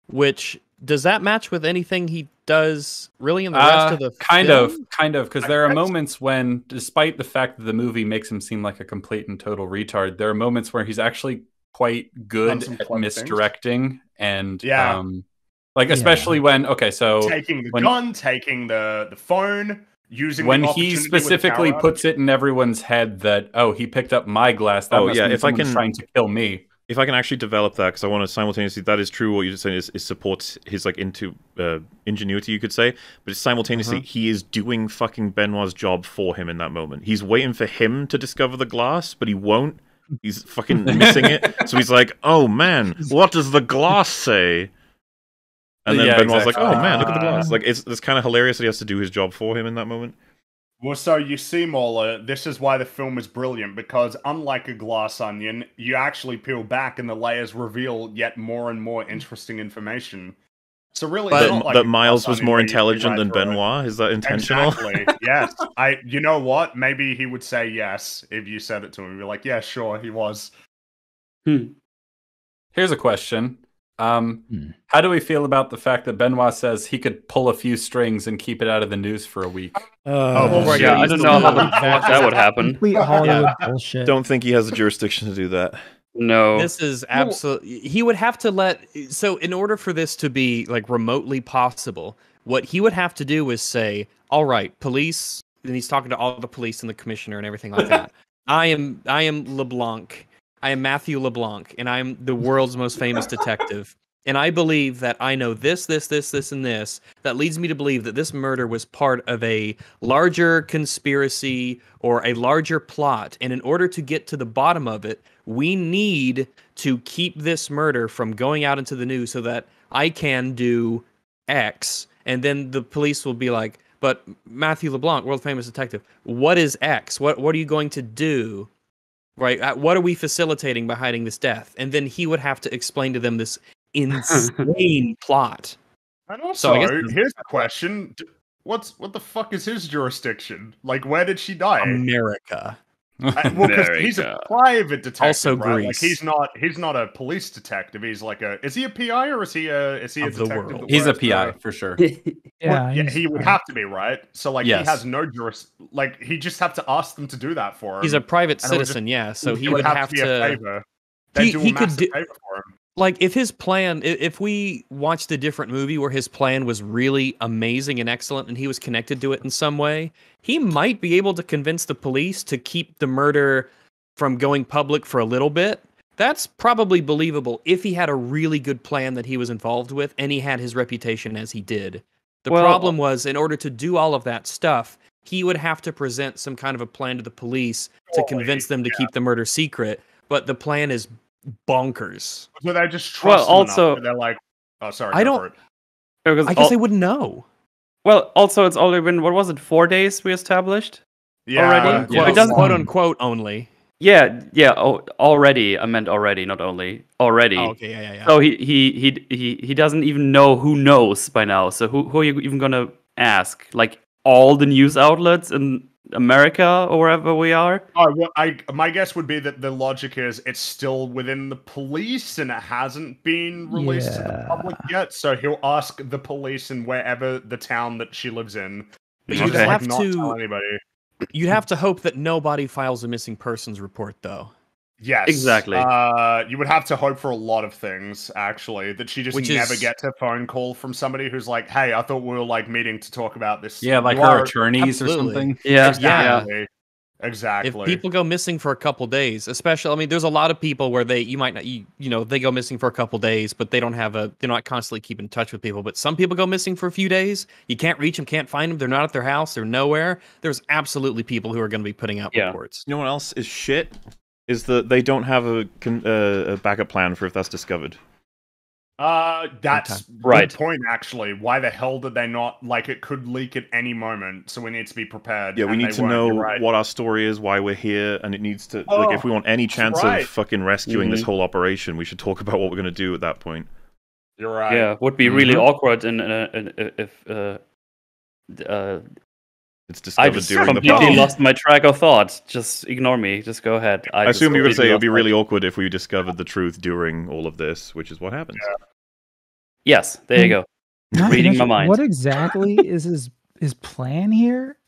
[SPEAKER 1] Which does that match with anything he does really in the rest
[SPEAKER 4] Uh,
[SPEAKER 1] of the
[SPEAKER 4] kind
[SPEAKER 1] film?
[SPEAKER 4] of, kind of, because there are moments when, despite the fact that the movie makes him seem like a complete and total retard, there are moments where he's actually quite good at
[SPEAKER 7] clever things.
[SPEAKER 4] misdirecting and,
[SPEAKER 7] Yeah.
[SPEAKER 4] um, like
[SPEAKER 6] Yeah.
[SPEAKER 4] especially when okay, so
[SPEAKER 7] taking the
[SPEAKER 4] when-
[SPEAKER 7] gun, taking the the phone, using the
[SPEAKER 4] when he
[SPEAKER 7] opportunity with
[SPEAKER 4] specifically puts it in everyone's head that oh he picked up my glass that
[SPEAKER 2] Oh,
[SPEAKER 4] must
[SPEAKER 2] yeah, if I can-
[SPEAKER 4] trying to kill me
[SPEAKER 2] if I can actually develop that, because I want to simultaneously, that is true. What you're saying is, is supports his like into uh, ingenuity, you could say, but it's simultaneously
[SPEAKER 1] Uh-huh.
[SPEAKER 2] he is doing fucking Benoit's job for him in that moment. He's waiting for him to discover the glass, but he won't. He's fucking missing it, [LAUGHS] so he's like, "Oh man, what does the glass say?" And then
[SPEAKER 4] Yeah,
[SPEAKER 2] Benoit's like,
[SPEAKER 4] exactly.
[SPEAKER 2] "Oh man, look at the glass!"
[SPEAKER 7] Ah.
[SPEAKER 2] Like it's it's kind of hilarious that he has to do his job for him in that moment.
[SPEAKER 7] Well, so you see, MauLer, this is why the film is brilliant because unlike a glass onion, you actually peel back and the layers reveal yet more and more interesting information. So really,
[SPEAKER 1] But-
[SPEAKER 2] that
[SPEAKER 7] like
[SPEAKER 2] that Miles was more
[SPEAKER 7] where you see
[SPEAKER 2] intelligent than
[SPEAKER 7] through it.
[SPEAKER 2] Benoit. Is that intentional?
[SPEAKER 7] Exactly. [LAUGHS] yes. I. You know what? Maybe he would say yes if you said it to him. You'd be like, yeah, sure, he was. Hmm.
[SPEAKER 4] here's a question um
[SPEAKER 6] Hmm.
[SPEAKER 4] how do we feel about the fact that Benoit says he could pull a few strings and keep it out of the news for a week
[SPEAKER 7] Oh,
[SPEAKER 3] yeah,
[SPEAKER 7] shit,
[SPEAKER 3] I don't know how
[SPEAKER 7] one.
[SPEAKER 3] the that would happen.
[SPEAKER 6] Complete Hollywood [LAUGHS] bullshit.
[SPEAKER 2] Don't think he has the jurisdiction to do that.
[SPEAKER 3] No.
[SPEAKER 1] This is absolutely. He would have to let. So, in order for this to be like remotely possible, what he would have to do is say, "All right, police." And he's talking to all the police and the commissioner and everything like that. [LAUGHS] I am. I am LeBlanc. I am Matthew LeBlanc, and I'm the world's most famous detective. And I believe that I know this, this, this, this, and this. That leads me to believe that this murder was part of a larger conspiracy or a larger plot. And in order to get to the bottom of it, we need to keep this murder from going out into the news so that I can do X. And then the police will be like, but Matthew LeBlanc, world famous detective, what is X? What what are you going to do? Right? Uh, What are we facilitating by hiding this death? And then he would have to explain to them this insane [LAUGHS] plot.
[SPEAKER 7] And
[SPEAKER 1] So
[SPEAKER 7] also,
[SPEAKER 1] I guess this-
[SPEAKER 7] here's the question: What's what the fuck is his jurisdiction? Like, where did she die?
[SPEAKER 1] America.
[SPEAKER 7] I- uh, [LAUGHS] well, because he's a private detective,
[SPEAKER 1] Also
[SPEAKER 7] right? Like he's not he's not a police detective. He's like a is he a PI or is he a is he a
[SPEAKER 1] Of the
[SPEAKER 7] detective?
[SPEAKER 1] world.
[SPEAKER 7] that
[SPEAKER 4] he's a
[SPEAKER 7] works for-
[SPEAKER 4] PI for sure
[SPEAKER 6] yeah, [LAUGHS]
[SPEAKER 7] Well, yeah, he would have to be right. So like
[SPEAKER 4] Yes.
[SPEAKER 7] he has no juris like he just have to ask them to do that for him.
[SPEAKER 1] He's a private
[SPEAKER 7] And it would
[SPEAKER 1] citizen, yeah. So
[SPEAKER 7] It
[SPEAKER 1] he would have
[SPEAKER 7] be a
[SPEAKER 1] to
[SPEAKER 7] favor. They
[SPEAKER 1] He-
[SPEAKER 7] do a
[SPEAKER 1] he could do-
[SPEAKER 7] favor for him.
[SPEAKER 1] Like if his plan if we watched a different movie where his plan was really amazing and excellent and he was connected to it in some way he might be able to convince the police to keep the murder from going public for a little bit that's probably believable if he had a really good plan that he was involved with and he had his reputation as he did the
[SPEAKER 3] Well-
[SPEAKER 1] problem was in order to do all of that stuff he would have to present some kind of a plan to the police to convince them to keep the murder secret. But the plan is bonkers.
[SPEAKER 7] So they just trust him enough
[SPEAKER 3] also-
[SPEAKER 7] that they're like, oh, sorry.
[SPEAKER 1] I don't-
[SPEAKER 7] for.
[SPEAKER 3] Because
[SPEAKER 1] I guess
[SPEAKER 3] al-
[SPEAKER 1] they wouldn't know.
[SPEAKER 3] well, also it's only been what was it, four days we established?
[SPEAKER 7] Yeah,
[SPEAKER 3] already? Yeah, it doesn't-
[SPEAKER 1] quote unquote only.
[SPEAKER 3] Yeah, yeah. Oh, already. I meant already, not only already.
[SPEAKER 1] Oh, okay, yeah, yeah, yeah.
[SPEAKER 3] So he, he he he he doesn't even know who knows by now. So who who are you even gonna ask? Like all the news outlets in America or wherever we are?
[SPEAKER 7] Oh, well, I my guess would be that the logic is it's still within the police and it hasn't been released to the public yet. So he'll ask the police in wherever the town that she lives in.
[SPEAKER 1] But you'd
[SPEAKER 7] like,
[SPEAKER 1] have
[SPEAKER 7] not
[SPEAKER 1] to-
[SPEAKER 7] tell anybody.
[SPEAKER 1] You'd have to hope that nobody files a missing persons report, though.
[SPEAKER 7] Yes,
[SPEAKER 3] Exactly.
[SPEAKER 7] Uh, you would have to hope for a lot of things, actually. That she just
[SPEAKER 1] Which
[SPEAKER 7] never
[SPEAKER 1] is-
[SPEAKER 7] gets a phone call from somebody who's like, "Hey, I thought we were like meeting to talk about this."
[SPEAKER 4] Yeah, like
[SPEAKER 7] You
[SPEAKER 4] her
[SPEAKER 7] are-
[SPEAKER 4] attorneys or something.
[SPEAKER 3] Yeah, yeah.
[SPEAKER 7] Exactly.
[SPEAKER 1] If people go missing for a couple days, especially, I mean, there's a lot of people where they, you might not, you, you know, they go missing for a couple days, but they don't have a, they're not constantly keeping in touch with people. But some people go missing for a few days. You can't reach them, can't find them. They're not at their house. They're nowhere. There's absolutely people who are going to be putting out
[SPEAKER 3] Yeah.
[SPEAKER 1] reports.
[SPEAKER 2] You know what else is shit? Is that they don't have a uh, a backup plan for if that's discovered.
[SPEAKER 7] Uh, that's
[SPEAKER 3] Right.
[SPEAKER 7] Good point. Actually, why the hell did they not like it? Could leak at any moment, so we need to be prepared.
[SPEAKER 2] Yeah, we need to
[SPEAKER 7] weren't,
[SPEAKER 2] know
[SPEAKER 7] right.
[SPEAKER 2] what our story is, why we're here, and it needs to like if
[SPEAKER 7] Oh,
[SPEAKER 2] we want any chance
[SPEAKER 7] right.
[SPEAKER 2] of fucking rescuing this
[SPEAKER 3] Mhm.
[SPEAKER 2] whole operation, we should talk [LAUGHS] about what we're gonna do at that point.
[SPEAKER 7] You're right.
[SPEAKER 3] Yeah, would be really
[SPEAKER 2] Mhm.
[SPEAKER 3] awkward in, uh, in, uh, if uh, uh,
[SPEAKER 2] It's
[SPEAKER 3] I just
[SPEAKER 2] during the
[SPEAKER 3] completely lost my track of thought. Just ignore me. Just go ahead.
[SPEAKER 2] I
[SPEAKER 3] just
[SPEAKER 2] assume you were gonna say it would be
[SPEAKER 3] lost my-
[SPEAKER 2] really awkward if we discovered the truth during all of this, which is what happens.
[SPEAKER 3] Yes, there you go.
[SPEAKER 6] Hmm. Not
[SPEAKER 3] Reading my mind.
[SPEAKER 6] What exactly [LAUGHS] is his his plan here?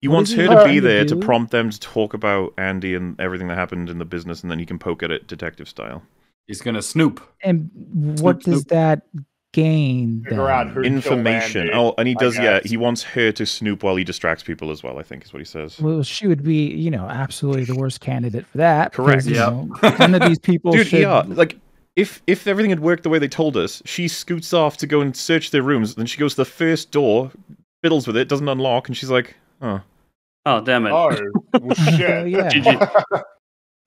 [SPEAKER 2] He
[SPEAKER 6] What
[SPEAKER 2] wants
[SPEAKER 6] he
[SPEAKER 2] her to be there to
[SPEAKER 6] do?
[SPEAKER 2] prompt them to talk about Andy and everything that happened in the business, and then he can poke at it detective style.
[SPEAKER 4] He's gonna snoop.
[SPEAKER 6] And what
[SPEAKER 2] Snoop,
[SPEAKER 6] does that gain?
[SPEAKER 7] Figure out who-
[SPEAKER 2] Information.
[SPEAKER 7] Andy,
[SPEAKER 2] Oh, and he does. Yeah, he wants her to snoop while he distracts people as well. I think is what he says.
[SPEAKER 6] Well, she would be, you know, absolutely the worst candidate for that.
[SPEAKER 2] Correct.
[SPEAKER 6] Yeah. you none of these people [LAUGHS]
[SPEAKER 2] Dude,
[SPEAKER 6] should.
[SPEAKER 2] yeah, like if if everything had worked the way they told us, she scoots off to go and search their rooms. Then she goes to the first door, fiddles with it, doesn't unlock, and she's like, "Oh,
[SPEAKER 3] Oh damn it!
[SPEAKER 7] Oh, well, [LAUGHS] shit. [LAUGHS]
[SPEAKER 6] Yeah.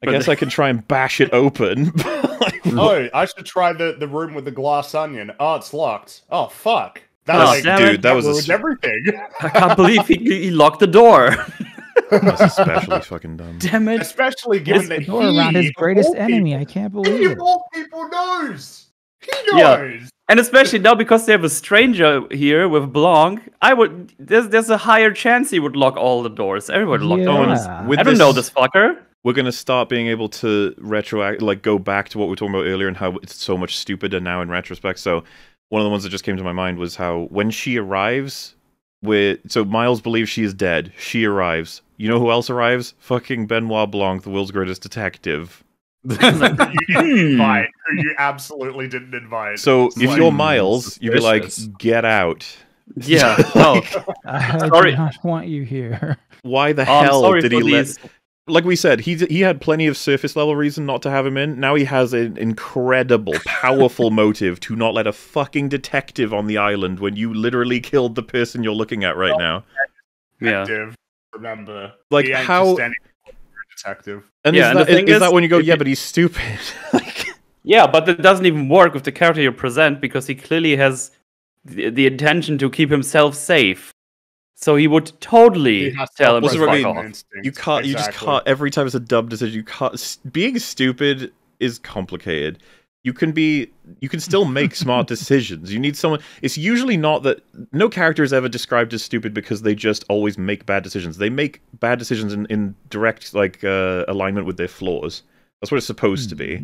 [SPEAKER 2] I guess I can try and bash it open." [LAUGHS]
[SPEAKER 7] oh, [LAUGHS] I should try the, the room with the glass onion. Oh, it's locked. Oh, fuck. That,
[SPEAKER 3] Oh,
[SPEAKER 7] like,
[SPEAKER 2] Dude, that was a
[SPEAKER 7] everything.
[SPEAKER 3] I can't believe he, he locked the door. [LAUGHS]
[SPEAKER 2] That's especially fucking dumb.
[SPEAKER 3] damn it!
[SPEAKER 7] Especially given
[SPEAKER 6] It's
[SPEAKER 7] that
[SPEAKER 6] the door
[SPEAKER 7] he,
[SPEAKER 6] around his greatest enemy.
[SPEAKER 7] people-
[SPEAKER 6] I can't believe
[SPEAKER 7] of
[SPEAKER 6] it.
[SPEAKER 7] all people knows. He knows. Yeah.
[SPEAKER 3] And especially now because they have a stranger here with Blanc, I would there's there's a higher chance he would lock all the doors. Everyone would lock
[SPEAKER 6] Yeah.
[SPEAKER 3] the
[SPEAKER 2] Oh,
[SPEAKER 3] doors.
[SPEAKER 2] with
[SPEAKER 3] I don't know this fucker.
[SPEAKER 2] We're gonna start being able to retroact, like go back to what we were talking about earlier and how it's so much stupider now in retrospect. So one of the ones that just came to my mind was how when she arrives, with so Miles believes she is dead. She arrives. You know who else arrives? Fucking Benoit Blanc, the world's greatest detective.
[SPEAKER 7] You [LAUGHS]
[SPEAKER 3] Hmm.
[SPEAKER 7] invite. Who you absolutely didn't invite.
[SPEAKER 2] So
[SPEAKER 7] It's
[SPEAKER 2] if
[SPEAKER 7] like-
[SPEAKER 2] you're Miles, you'd be like, "Get out."
[SPEAKER 3] Yeah. [LAUGHS] Oh,
[SPEAKER 6] I
[SPEAKER 3] Sorry.
[SPEAKER 6] do not want you here.
[SPEAKER 2] Why the
[SPEAKER 3] oh,
[SPEAKER 2] hell did he let?
[SPEAKER 3] these.
[SPEAKER 2] Like we said, he he had plenty of surface level reason not to have him in. Now he has an incredible, powerful [LAUGHS] motive to not let a fucking detective on the island when you literally killed the person you're looking at right now.
[SPEAKER 3] Yeah.
[SPEAKER 7] Remember,
[SPEAKER 2] Like,
[SPEAKER 7] he ain't
[SPEAKER 2] how-
[SPEAKER 7] just any detective.
[SPEAKER 2] And
[SPEAKER 3] Yeah,
[SPEAKER 2] is,
[SPEAKER 3] and the
[SPEAKER 2] that, is,
[SPEAKER 3] thing
[SPEAKER 2] is
[SPEAKER 3] is,
[SPEAKER 2] that when you go, yeah, but he's stupid? [LAUGHS] like,
[SPEAKER 3] Yeah, but it doesn't even work with the character you present because he clearly has the, the intention to keep himself safe. So he would totally
[SPEAKER 7] He
[SPEAKER 3] tell him
[SPEAKER 2] Well,
[SPEAKER 3] to
[SPEAKER 2] so
[SPEAKER 3] fuck off.
[SPEAKER 2] you can't. You just
[SPEAKER 7] Exactly.
[SPEAKER 2] can't. Every time it's a dub decision, you can't. Being stupid is complicated. You can be. You can still make smart [LAUGHS] decisions. You need someone. It's usually not that. No character is ever described as stupid because they just always make bad decisions. They make bad decisions in, in direct like uh, alignment with their flaws. That's what it's supposed to be.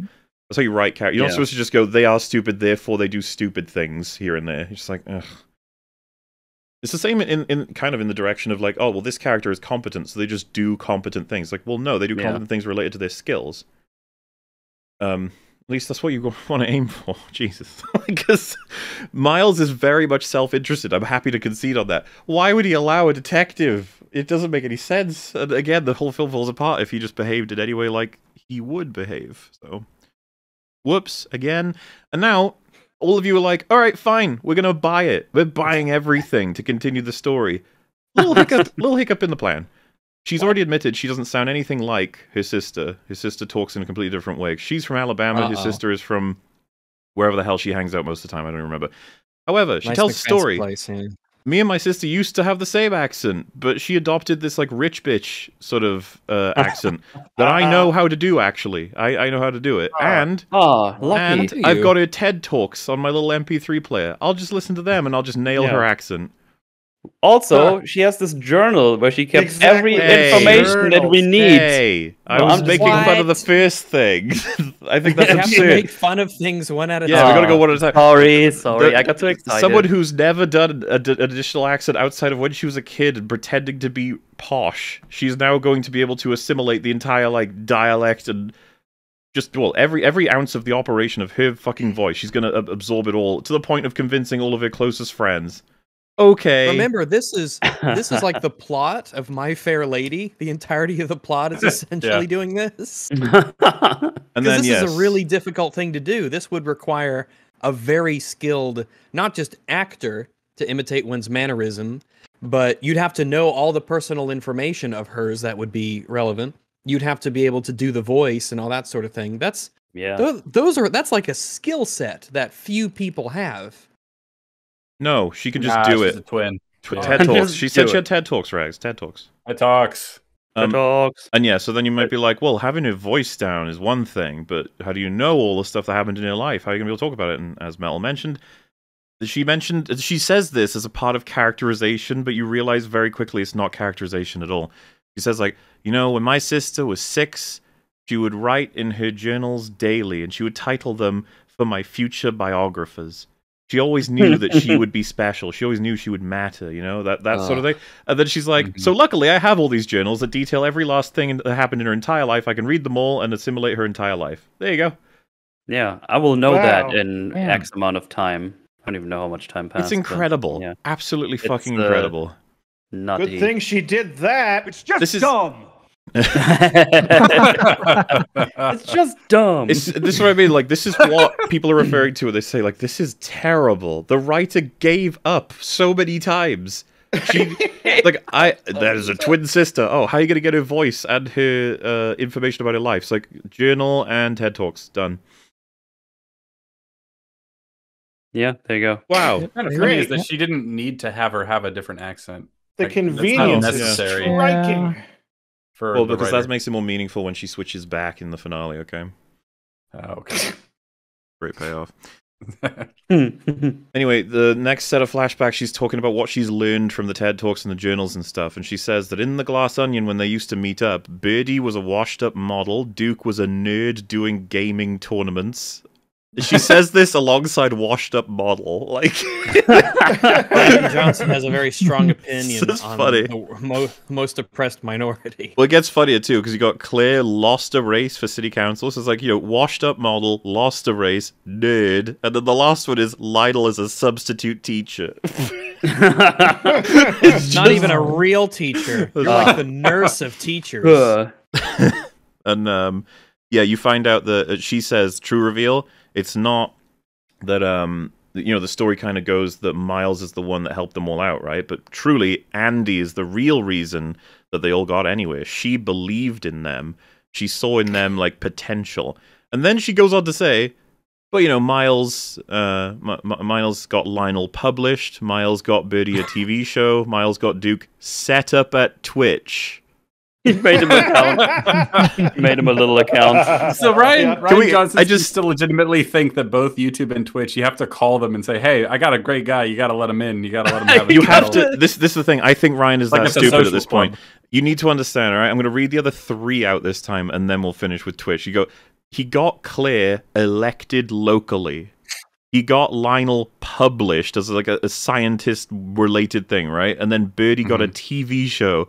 [SPEAKER 2] That's how you write character. You're not supposed to just go. They are stupid, therefore they do stupid things here and there. You're just like, ugh. It's the same in, in kind of in the direction of like, oh well, this character is competent, so they just do competent things. Like, well, no, they do
[SPEAKER 3] Yeah.
[SPEAKER 2] competent things related to their skills. Um, at least that's what you [LAUGHS] want to aim for. [LAUGHS] Jesus, [LAUGHS] because Miles is very much self-interested. I'm happy to concede on that. Why would he allow a detective? It doesn't make any sense. And again, the whole film falls apart if he just behaved in any way like he would behave. So, whoops again. And now all of you are like, all right, fine, we're gonna buy it. We're buying everything to continue the story. little hiccup, [LAUGHS] little hiccup in the plan. She's already admitted she doesn't sound anything like her sister. Her sister talks in a completely different way. She's from Alabama. His
[SPEAKER 1] Uh-oh.
[SPEAKER 2] sister is from wherever the hell she hangs out most of the time. I don't remember. However, she
[SPEAKER 1] Nice
[SPEAKER 2] tells a story.
[SPEAKER 1] Place, yeah.
[SPEAKER 2] Me and my sister used to have the same accent, but she adopted this like rich bitch sort of uh, accent [LAUGHS] that I know uh-huh. how to do. Actually, I, I know how to do it, uh-huh. and
[SPEAKER 3] Oh, lucky.
[SPEAKER 2] and I've got her TED talks on my little MP3 player. I'll just listen to them and I'll just nail
[SPEAKER 3] Yeah.
[SPEAKER 2] her accent.
[SPEAKER 3] Also, she has this journal where she kept every
[SPEAKER 5] Exactly.
[SPEAKER 2] Hey,
[SPEAKER 3] information that we need.
[SPEAKER 2] Hey, I
[SPEAKER 3] No,
[SPEAKER 2] was
[SPEAKER 3] I'm just-
[SPEAKER 2] making fun of the first thing. [LAUGHS] I think that's
[SPEAKER 1] You have to make fun of things one at a
[SPEAKER 2] Yeah,
[SPEAKER 1] time.
[SPEAKER 2] we gotta go one at a time.
[SPEAKER 3] Sorry, sorry,
[SPEAKER 2] The-
[SPEAKER 3] I got too excited.
[SPEAKER 2] Someone who's never done a, d- an additional accent outside of when she was a kid and pretending to be posh, she's now going to be able to assimilate the entire like dialect and just well every every ounce of the operation of her fucking voice. She's gonna ab- absorb it all to the point of convincing all of her closest friends. Okay,
[SPEAKER 1] Remember, this is this is like [LAUGHS] the plot of My Fair Lady. The entirety of the plot is [LAUGHS] essentially doing this. [LAUGHS]
[SPEAKER 2] and then
[SPEAKER 1] this
[SPEAKER 2] yes,
[SPEAKER 1] is a really difficult thing to do. This would require a very skilled, not just actor to imitate one's mannerism, but you'd have to know all the personal information of hers that would be relevant. You'd have to be able to do the voice and all that sort of thing. That's
[SPEAKER 3] yeah.
[SPEAKER 1] those, those are that's like a skill set that few people have.
[SPEAKER 2] No, she can just
[SPEAKER 4] Nah,
[SPEAKER 2] do
[SPEAKER 4] she's
[SPEAKER 2] it.
[SPEAKER 4] A twin.
[SPEAKER 2] Tw-
[SPEAKER 4] Yeah.
[SPEAKER 2] TED [LAUGHS] talks. She said she had. TED talks, Rags. TED talks.
[SPEAKER 4] I talks.
[SPEAKER 2] Um,
[SPEAKER 3] talks.
[SPEAKER 2] And yeah, so then you might be like, well, having her voice down is one thing, but how do you know all the stuff that happened in her life? How are you going to be able to talk about it? And as Mel mentioned, she mentioned, she says this as a part of characterization, but you realize very quickly it's not characterization at all. She says, like, you know, when my sister was six, she would write in her journals daily, and she would title them for my future biographers. She always knew that she would be special. She always knew she would matter, you know, that, that sort of thing. And then she's like,
[SPEAKER 4] Mhm.
[SPEAKER 2] so luckily I have all these journals that detail every last thing that happened in her entire life. I can read them all and assimilate her entire life. There you go.
[SPEAKER 3] Yeah, I will know
[SPEAKER 5] Wow.
[SPEAKER 3] that in
[SPEAKER 6] Man.
[SPEAKER 3] X amount of time. I don't even know how much time passed.
[SPEAKER 2] it's
[SPEAKER 3] but
[SPEAKER 2] incredible.
[SPEAKER 3] yeah.
[SPEAKER 2] Absolutely
[SPEAKER 3] It's,
[SPEAKER 2] fucking
[SPEAKER 3] uh,
[SPEAKER 2] incredible.
[SPEAKER 3] Nutty.
[SPEAKER 5] Good thing she did that. It's just
[SPEAKER 2] This is-
[SPEAKER 5] dumb. [LAUGHS]
[SPEAKER 3] it's just dumb.
[SPEAKER 2] It's, this is what I mean. Like, this is what people are referring to when they say, like, this is terrible. The writer gave up so many times. She, like, I, that is a twin sister. Oh, how are you going to get her voice and her uh, information about her life? It's like journal and TED Talks done.
[SPEAKER 3] yeah, there you go.
[SPEAKER 2] Wow.
[SPEAKER 4] What's kind of funny is that she didn't need to have her have a different accent.
[SPEAKER 5] The
[SPEAKER 4] Like, that's
[SPEAKER 5] convenience
[SPEAKER 4] necessary.
[SPEAKER 5] is striking.
[SPEAKER 4] For
[SPEAKER 2] Well,
[SPEAKER 4] the
[SPEAKER 2] because that makes it more meaningful when she switches back in the finale, okay?
[SPEAKER 4] Oh, okay. [LAUGHS]
[SPEAKER 2] Great payoff. [LAUGHS] Anyway, the next set of flashbacks, she's talking about what she's learned from the TED Talks and the journals and stuff. And she says that in the Glass Onion, when they used to meet up, Birdie was a washed up model, Duke was a nerd doing gaming tournaments. She says this alongside washed up model. Like, [LAUGHS] [LAUGHS]
[SPEAKER 1] Johnson has a very strong opinion
[SPEAKER 2] This is
[SPEAKER 1] on
[SPEAKER 2] funny.
[SPEAKER 1] the mo- most oppressed minority.
[SPEAKER 2] Well, it gets funnier too because you got Claire lost a race for city council. So it's like you know, washed up model, lost a race, nerd, and then the last one is Lionel is a substitute teacher. [LAUGHS] It's
[SPEAKER 1] Not
[SPEAKER 2] just-
[SPEAKER 1] even a real teacher. You're
[SPEAKER 2] Uh.
[SPEAKER 1] like the nurse of teachers.
[SPEAKER 3] Uh,
[SPEAKER 2] and um, yeah, you find out that uh, she says true reveal. It's not that um, you know the story kind of goes that Miles is the one that helped them all out, right? But truly, Andy is the real reason that they all got anywhere. She believed in them. She saw in them like potential, and then she goes on to say. But you know, Miles, uh, M- M- Miles got Lionel published. Miles got Birdie a TV show. Miles got Duke set up at Twitch.
[SPEAKER 3] He made him account. [LAUGHS] He made him a little account.
[SPEAKER 4] So Rian,
[SPEAKER 5] Yeah.
[SPEAKER 4] Rian
[SPEAKER 2] we-
[SPEAKER 4] Johnson
[SPEAKER 2] I
[SPEAKER 4] I
[SPEAKER 2] just-
[SPEAKER 4] just to legitimately think that both YouTube and Twitch, you have to call them and say, "Hey, I got a great guy. You got to let him in. You got to let him [LAUGHS] have a
[SPEAKER 2] you have to this this is the thing i think rian is
[SPEAKER 4] Like
[SPEAKER 2] that stupid at this
[SPEAKER 4] club.
[SPEAKER 2] point you need to understand all right i'm going to read the other three out this time and then we'll finish with twitch you go he got claire elected locally he got lionel published as like a, a scientist related thing right and then birdie got a mm-hmm. tv show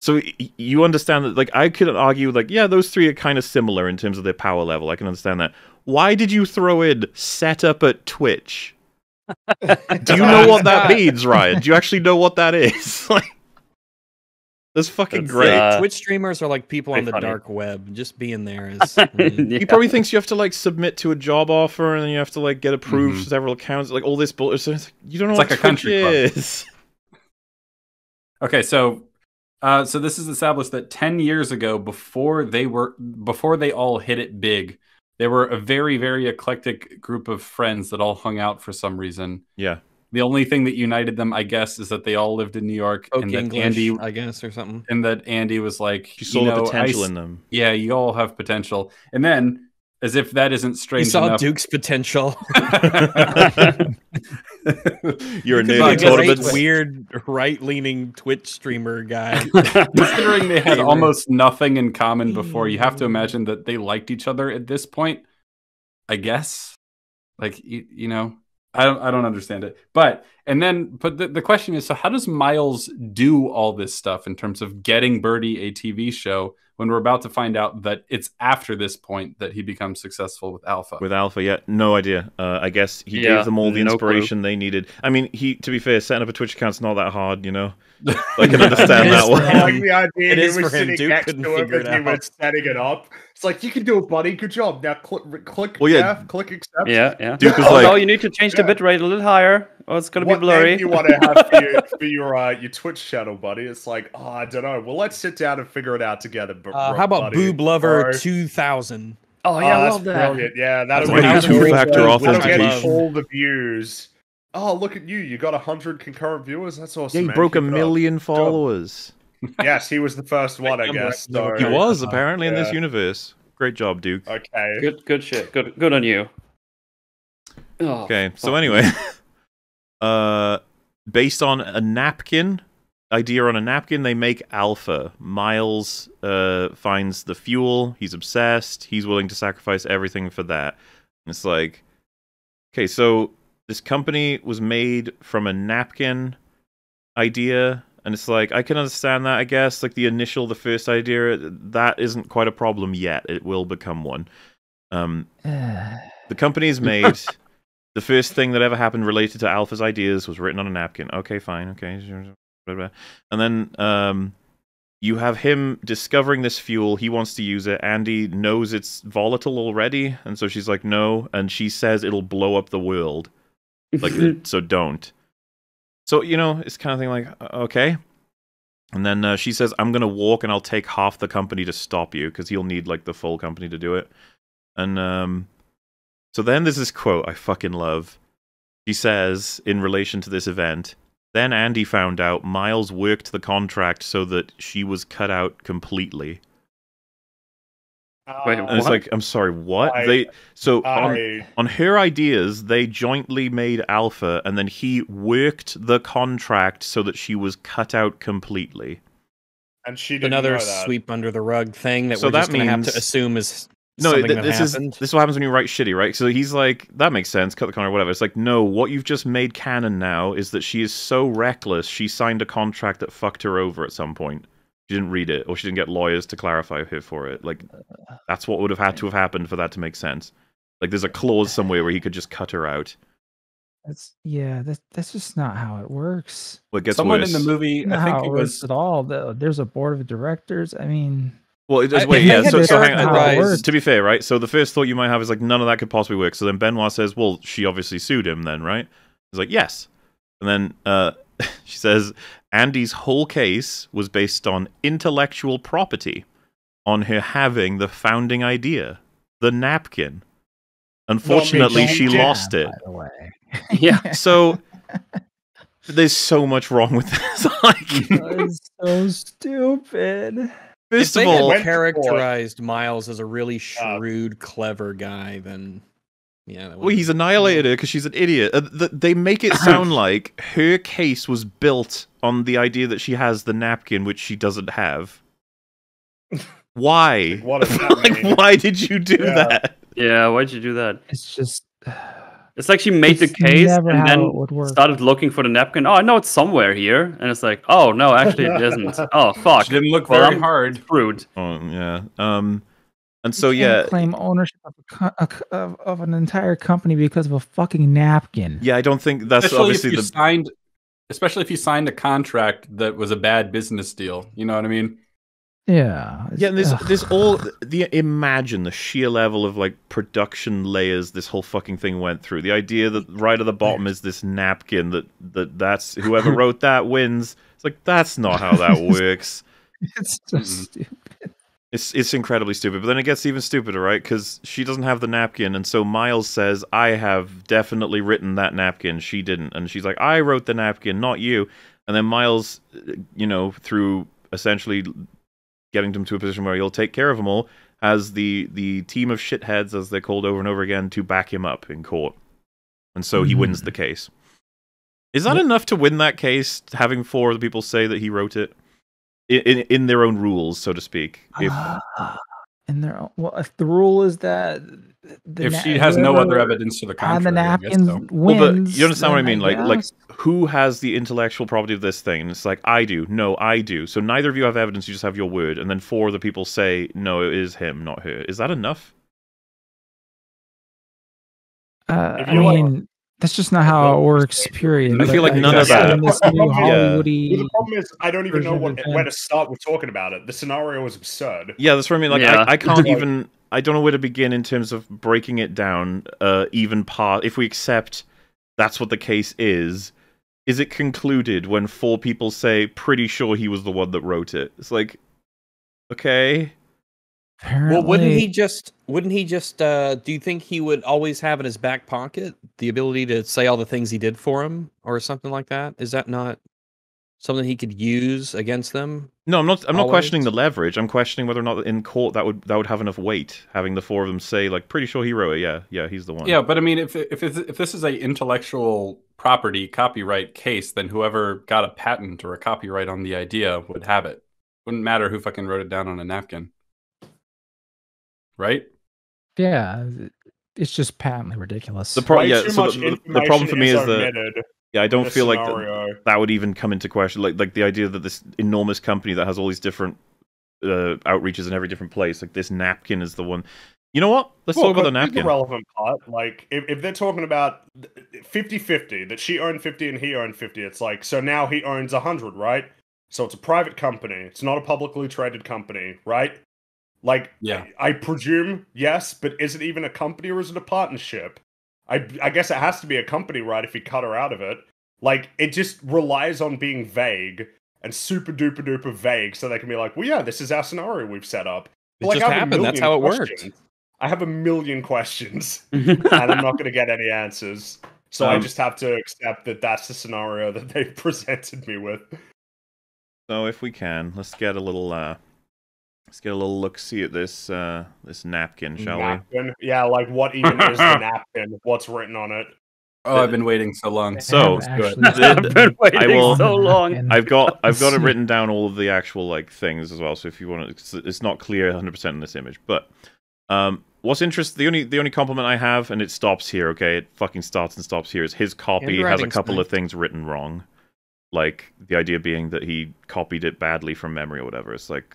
[SPEAKER 2] so you understand that like i could argue like yeah those three are kind of similar in terms of their power level i can understand that why did you throw in set up at twitch [LAUGHS] do you know what that means, Rian? Do you actually know what that is? [LAUGHS] like, that's fucking
[SPEAKER 3] That's,
[SPEAKER 2] great.
[SPEAKER 3] uh,
[SPEAKER 1] Twitch streamers are like people on the
[SPEAKER 3] funny.
[SPEAKER 1] dark web. Just being there is. [LAUGHS] mm.
[SPEAKER 3] Yeah.
[SPEAKER 2] He probably thinks you have to like submit to a job offer and then you have to like get approved
[SPEAKER 4] Mhm.
[SPEAKER 2] to several accounts, like all this bullshit. So like, you don't know
[SPEAKER 4] It's
[SPEAKER 2] what
[SPEAKER 4] like a
[SPEAKER 2] Twitch
[SPEAKER 4] country club.
[SPEAKER 2] is.
[SPEAKER 4] Okay, so uh, so this is established that ten years ago, before they were before they all hit it big, they were a very very eclectic group of friends that all hung out for some reason.
[SPEAKER 2] Yeah.
[SPEAKER 4] The only thing that united them, I guess, is that they all lived in New York,
[SPEAKER 1] Spoke
[SPEAKER 4] and that
[SPEAKER 1] English,
[SPEAKER 4] Andy
[SPEAKER 1] I guess, or something.
[SPEAKER 4] and that Andy was like,
[SPEAKER 2] She saw
[SPEAKER 4] you
[SPEAKER 2] the
[SPEAKER 4] know, I
[SPEAKER 2] potential
[SPEAKER 4] s-
[SPEAKER 2] in them.
[SPEAKER 4] Yeah, you all have potential, and then as if that isn't
[SPEAKER 1] He
[SPEAKER 4] strange
[SPEAKER 1] saw
[SPEAKER 4] enough.
[SPEAKER 1] Duke's potential. [LAUGHS]
[SPEAKER 2] You're a
[SPEAKER 1] Could be a
[SPEAKER 2] tournament.
[SPEAKER 1] weird right-leaning Twitch streamer guy. [LAUGHS]
[SPEAKER 4] Considering they had almost nothing in common before, you have to imagine that they liked each other at this point. I guess, like you, you know, I don't, I don't understand it. But and then, but the, the question is, so how does Miles do all this stuff in terms of getting Birdie a TV show when we're about to find out that it's after this point that he becomes successful with Alpha?
[SPEAKER 2] With Alpha, yeah, no idea. Uh, I guess he
[SPEAKER 3] Yeah,
[SPEAKER 2] gave them all the
[SPEAKER 3] no clue.
[SPEAKER 2] inspiration they needed. I mean, he to be fair, setting up a Twitch account's not that hard, you know. I can understand that one.
[SPEAKER 7] I like the idea
[SPEAKER 1] It
[SPEAKER 7] he was
[SPEAKER 1] for him.
[SPEAKER 7] sitting
[SPEAKER 1] Duke
[SPEAKER 7] next
[SPEAKER 1] couldn't
[SPEAKER 7] to him
[SPEAKER 1] figure
[SPEAKER 7] and
[SPEAKER 1] it
[SPEAKER 7] he
[SPEAKER 1] out.
[SPEAKER 7] setting it up. It's like you can do it, buddy. Good job. Now click, click,
[SPEAKER 2] Well, yeah.
[SPEAKER 7] click accept.
[SPEAKER 3] yeah, yeah.
[SPEAKER 2] Duke was
[SPEAKER 3] oh,
[SPEAKER 2] like-
[SPEAKER 3] no, you need to change the
[SPEAKER 7] Yeah.
[SPEAKER 3] bitrate a little higher, or it's gonna
[SPEAKER 7] what
[SPEAKER 3] be blurry.
[SPEAKER 7] name you want to have for your, [LAUGHS] for your, uh, your Twitch channel, buddy? It's like, oh, I don't know. Well, let's sit down and figure it out together. But
[SPEAKER 1] Uh, how about
[SPEAKER 7] buddy,
[SPEAKER 1] Boob Lover
[SPEAKER 7] bro.
[SPEAKER 1] 2000?
[SPEAKER 3] oh
[SPEAKER 7] Oh,
[SPEAKER 3] yeah, I
[SPEAKER 7] that's
[SPEAKER 3] that.
[SPEAKER 7] brilliant. Yeah,
[SPEAKER 1] That's
[SPEAKER 7] that'll
[SPEAKER 1] what
[SPEAKER 7] get
[SPEAKER 1] I was
[SPEAKER 7] all
[SPEAKER 2] two-factor
[SPEAKER 7] the- that'll get
[SPEAKER 2] authentication.
[SPEAKER 7] all the views. Oh, look at you! You got hundred concurrent viewers. That's awesome.
[SPEAKER 2] Yeah, he
[SPEAKER 7] man.
[SPEAKER 2] broke a
[SPEAKER 7] Keep it up.
[SPEAKER 2] million followers.
[SPEAKER 7] Yes, he was the first one, I guess. So, [LAUGHS]
[SPEAKER 2] He was apparently in this universe. Great job, Duke.
[SPEAKER 7] okay.
[SPEAKER 3] Good, good shit. Good, good on you. Oh,
[SPEAKER 2] Okay, so anyway, [LAUGHS] uh, based on a napkin idea on a napkin, they make Alpha. Miles uh finds the fuel. He's obsessed. He's willing to sacrifice everything for that. It's like, okay, so this company was made from a napkin idea, and it's like I can understand that. I guess like the initial, the first idea, that isn't quite a problem yet. It will become one. Um, [SIGHS] the company is made. the first thing that ever happened related to Alpha's ideas was written on a napkin. Okay, fine. Okay. And then um, you have him discovering this fuel. He wants to use it. Andy knows it's volatile already. And so she's like, no. And she says it'll blow up the world. Like, [LAUGHS] so don't. So, you know, it's kind of thing like, uh, okay. And then uh, she says, I'm going to walk and I'll take half the company to stop you because you'll need like the full company to do it. And um, so then there's this quote I fucking love. She says, in relation to this event, then Andy found out Miles worked the contract so that she was cut out completely.
[SPEAKER 3] Wait,
[SPEAKER 2] And it's like, I'm sorry, what?
[SPEAKER 7] I-
[SPEAKER 2] they so on,
[SPEAKER 7] I,
[SPEAKER 2] on her ideas, they jointly made Alpha, and then he worked the contract so that she was cut out completely.
[SPEAKER 7] and she didn't
[SPEAKER 1] Another
[SPEAKER 7] know that.
[SPEAKER 1] sweep under the rug thing that
[SPEAKER 2] So
[SPEAKER 1] we're just
[SPEAKER 2] that
[SPEAKER 1] going to have to assume is
[SPEAKER 2] No, th-
[SPEAKER 1] that
[SPEAKER 2] this
[SPEAKER 1] happened.
[SPEAKER 2] is this is what happens when you write shitty, right? So he's like, that makes sense, cut the contract, whatever. It's like, no, what you've just made canon now is that she is so reckless. She signed a contract that fucked her over at some point. She didn't read it, or she didn't get lawyers to clarify her for it. Like, that's what would have had to have happened for that to make sense. Like, there's a clause somewhere where he could just cut her out.
[SPEAKER 6] That's yeah. That's that's just not how it works.
[SPEAKER 2] Well, it gets
[SPEAKER 4] Someone
[SPEAKER 2] worse.
[SPEAKER 4] in the movie,
[SPEAKER 6] Not
[SPEAKER 4] I
[SPEAKER 6] how
[SPEAKER 4] think
[SPEAKER 6] it
[SPEAKER 4] it
[SPEAKER 6] works
[SPEAKER 4] was
[SPEAKER 6] at all. The- There's a board of directors. I mean,
[SPEAKER 2] Well, it does.
[SPEAKER 1] I-
[SPEAKER 2] Wait,
[SPEAKER 1] they
[SPEAKER 2] yeah. So,
[SPEAKER 1] to
[SPEAKER 2] so hang on.
[SPEAKER 6] characterize-
[SPEAKER 1] characterize-
[SPEAKER 2] To be fair, right? So the first thought you might have is like none of that could possibly work. So then Benoit says, "Well, she obviously sued him, then, right?" He's like, "Yes." And then uh, [LAUGHS] she says, "Andy's whole case was based on intellectual property, on her having the founding idea, the napkin. Unfortunately,
[SPEAKER 7] she
[SPEAKER 2] she lost it.
[SPEAKER 6] by the way. [LAUGHS]
[SPEAKER 3] yeah. [LAUGHS]
[SPEAKER 2] So there's so much wrong with this. [LAUGHS] like,
[SPEAKER 6] so stupid.
[SPEAKER 1] if
[SPEAKER 2] first
[SPEAKER 1] they
[SPEAKER 2] of all,
[SPEAKER 1] had
[SPEAKER 7] went for it-
[SPEAKER 1] characterized Miles as a really
[SPEAKER 7] Uh,
[SPEAKER 1] shrewd, clever guy, then yeah,
[SPEAKER 2] Well, he's annihilated her because she's an idiot. Uh, th- they make it sound [CLEARS THROAT] like her case was built on the idea that she has the napkin, which she doesn't have. [LAUGHS] Why?
[SPEAKER 7] What [LAUGHS] that
[SPEAKER 2] like, why did you do
[SPEAKER 7] Yeah.
[SPEAKER 2] that?
[SPEAKER 3] Yeah. Why'd you do that?
[SPEAKER 6] It's just [SIGHS]
[SPEAKER 3] It's like she made
[SPEAKER 6] It's
[SPEAKER 3] the case and then
[SPEAKER 6] it would work.
[SPEAKER 3] started looking for the napkin. Oh, I know it's somewhere here, and it's like, oh no, actually it isn't. [LAUGHS] Oh fuck,
[SPEAKER 4] she didn't look
[SPEAKER 3] Well,
[SPEAKER 4] very
[SPEAKER 3] I'm-
[SPEAKER 4] hard.
[SPEAKER 3] screwed.
[SPEAKER 2] Oh yeah. Um, and so
[SPEAKER 6] you can't
[SPEAKER 2] yeah,
[SPEAKER 6] claim ownership of, a co- a co- of, of an entire company because of a fucking napkin.
[SPEAKER 2] yeah. I don't think that's
[SPEAKER 4] especially
[SPEAKER 2] obviously
[SPEAKER 4] if you
[SPEAKER 2] the.
[SPEAKER 4] signed, especially if you signed a contract that was a bad business deal. You know what I mean?
[SPEAKER 6] Yeah.
[SPEAKER 2] Yeah, and there's
[SPEAKER 6] ugh.
[SPEAKER 2] there's all the imagine the sheer level of like production layers this whole fucking thing went through. The idea that right at the bottom is this napkin that that that's whoever wrote that wins. It's like that's not how that [LAUGHS] works. [LAUGHS]
[SPEAKER 6] It's so
[SPEAKER 4] Mm-mm.
[SPEAKER 6] stupid.
[SPEAKER 2] It's it's incredibly stupid. But then it gets even stupider, right? Because she doesn't have the napkin, and so Miles says, "I have definitely written that napkin. She didn't." And she's like, "I wrote the napkin, not you." And then Miles, uh, you know, through essentially getting them to a position where he'll take care of them all, has the the team of shitheads, as they're called over and over again, to back him up in court, and so he wins the case. Is that enough to win that case? Having four of the people say that he wrote it in in, in their own rules, so to speak. If [SIGHS]
[SPEAKER 6] Ah, and there, well, if the rule is that the
[SPEAKER 4] if
[SPEAKER 6] na-
[SPEAKER 4] she has no other evidence to the
[SPEAKER 6] on
[SPEAKER 4] contrary,
[SPEAKER 6] the
[SPEAKER 4] I guess
[SPEAKER 6] napkins
[SPEAKER 4] so.
[SPEAKER 6] wins,
[SPEAKER 2] Well, but you understand what I
[SPEAKER 6] then
[SPEAKER 2] mean? Like, like
[SPEAKER 6] guess.
[SPEAKER 2] who has the intellectual property of this thing? And it's like I do. No, I do. So neither of you have evidence. You just have your word. And then four of the people say, no, it is him, not her. Is that enough?
[SPEAKER 6] Uh, I mean, that's just not how it works. Period.
[SPEAKER 2] I feel like
[SPEAKER 6] But,
[SPEAKER 2] none of that-
[SPEAKER 6] in this new
[SPEAKER 7] yeah.
[SPEAKER 2] Yeah.
[SPEAKER 7] Well, the problem is, I don't even know what, where to start with talking about it. The scenario was absurd.
[SPEAKER 2] Yeah, that's what I mean. Like,
[SPEAKER 3] Yeah.
[SPEAKER 2] I, I can't [LAUGHS] even. I don't know where to begin in terms of breaking it down. Uh, even part. If we accept that's what the case is, is it concluded when four people say, "Pretty sure he was the one that wrote it"? It's like, okay.
[SPEAKER 6] Apparently,
[SPEAKER 1] Well, wouldn't he just? Wouldn't he just? Uh, do you think he would always have in his back pocket the ability to say all the things he did for him, or something like that? Is that not something he could use against them?
[SPEAKER 2] No, I'm not. I'm not questioning the leverage. I'm questioning whether or not in court that would that would have enough weight. Having the four of them say, like, pretty sure he wrote it. Yeah, yeah, he's the one.
[SPEAKER 4] Yeah, but I mean, if if if this is a intellectual property copyright case, then whoever got a patent or a copyright on the idea would have it. Wouldn't matter who fucking wrote it down on a napkin, right?
[SPEAKER 6] Yeah, it's just patently ridiculous.
[SPEAKER 2] The pro-
[SPEAKER 7] Way
[SPEAKER 2] yeah. So the, the, the problem for me is that yeah, I don't
[SPEAKER 7] the
[SPEAKER 2] feel like that, that would even come into question. Like like the idea that this enormous company that has all these different uh, outreaches in every different place, like this napkin is the one. You know what? Let's
[SPEAKER 7] Well,
[SPEAKER 2] talk about the napkin.
[SPEAKER 7] The relevant part, like if, if they're talking about 50-50, that she owned 50 and he owned 50, it's like, so now he owns 100, right? So it's a private company. It's not a publicly traded company, right? Like,
[SPEAKER 4] Yeah.
[SPEAKER 7] I presume, yes, but is it even a company or is it a partnership? I, I guess it has to be a company, right, if you cut her out of it. Like, it just relies on being vague and super duper duper vague so they can be like, well, yeah, this is our scenario we've set up.
[SPEAKER 1] It
[SPEAKER 7] Like,
[SPEAKER 1] just
[SPEAKER 7] I have a
[SPEAKER 1] happened. That's how it worked.
[SPEAKER 7] I have a million questions [LAUGHS] and I'm not going to get any answers. So I
[SPEAKER 2] Um,
[SPEAKER 7] just have to accept that that's the scenario that they've [LAUGHS] presented me with.
[SPEAKER 2] So if we can, let's get a little uh, let's get a little look see at this uh this napkin, shall we?
[SPEAKER 7] Yeah, like what even is the [LAUGHS] napkin? What's written on it?
[SPEAKER 4] Oh, I've been waiting so long. [LAUGHS]
[SPEAKER 2] So,
[SPEAKER 6] Haven't
[SPEAKER 4] let's do
[SPEAKER 6] actually-
[SPEAKER 4] it. [LAUGHS]
[SPEAKER 3] I've been waiting
[SPEAKER 2] I will-
[SPEAKER 3] so long.
[SPEAKER 2] I've got I've got it written down all of the actual like things as well. So if you want to, it's, it's not clear 100 percent in this image, but um, what's interesting? The only the only compliment I have, and it stops here. Okay, it fucking starts and stops here. Is his copy has a couple of things written wrong, like the idea being that he copied it badly from memory or whatever. It's like,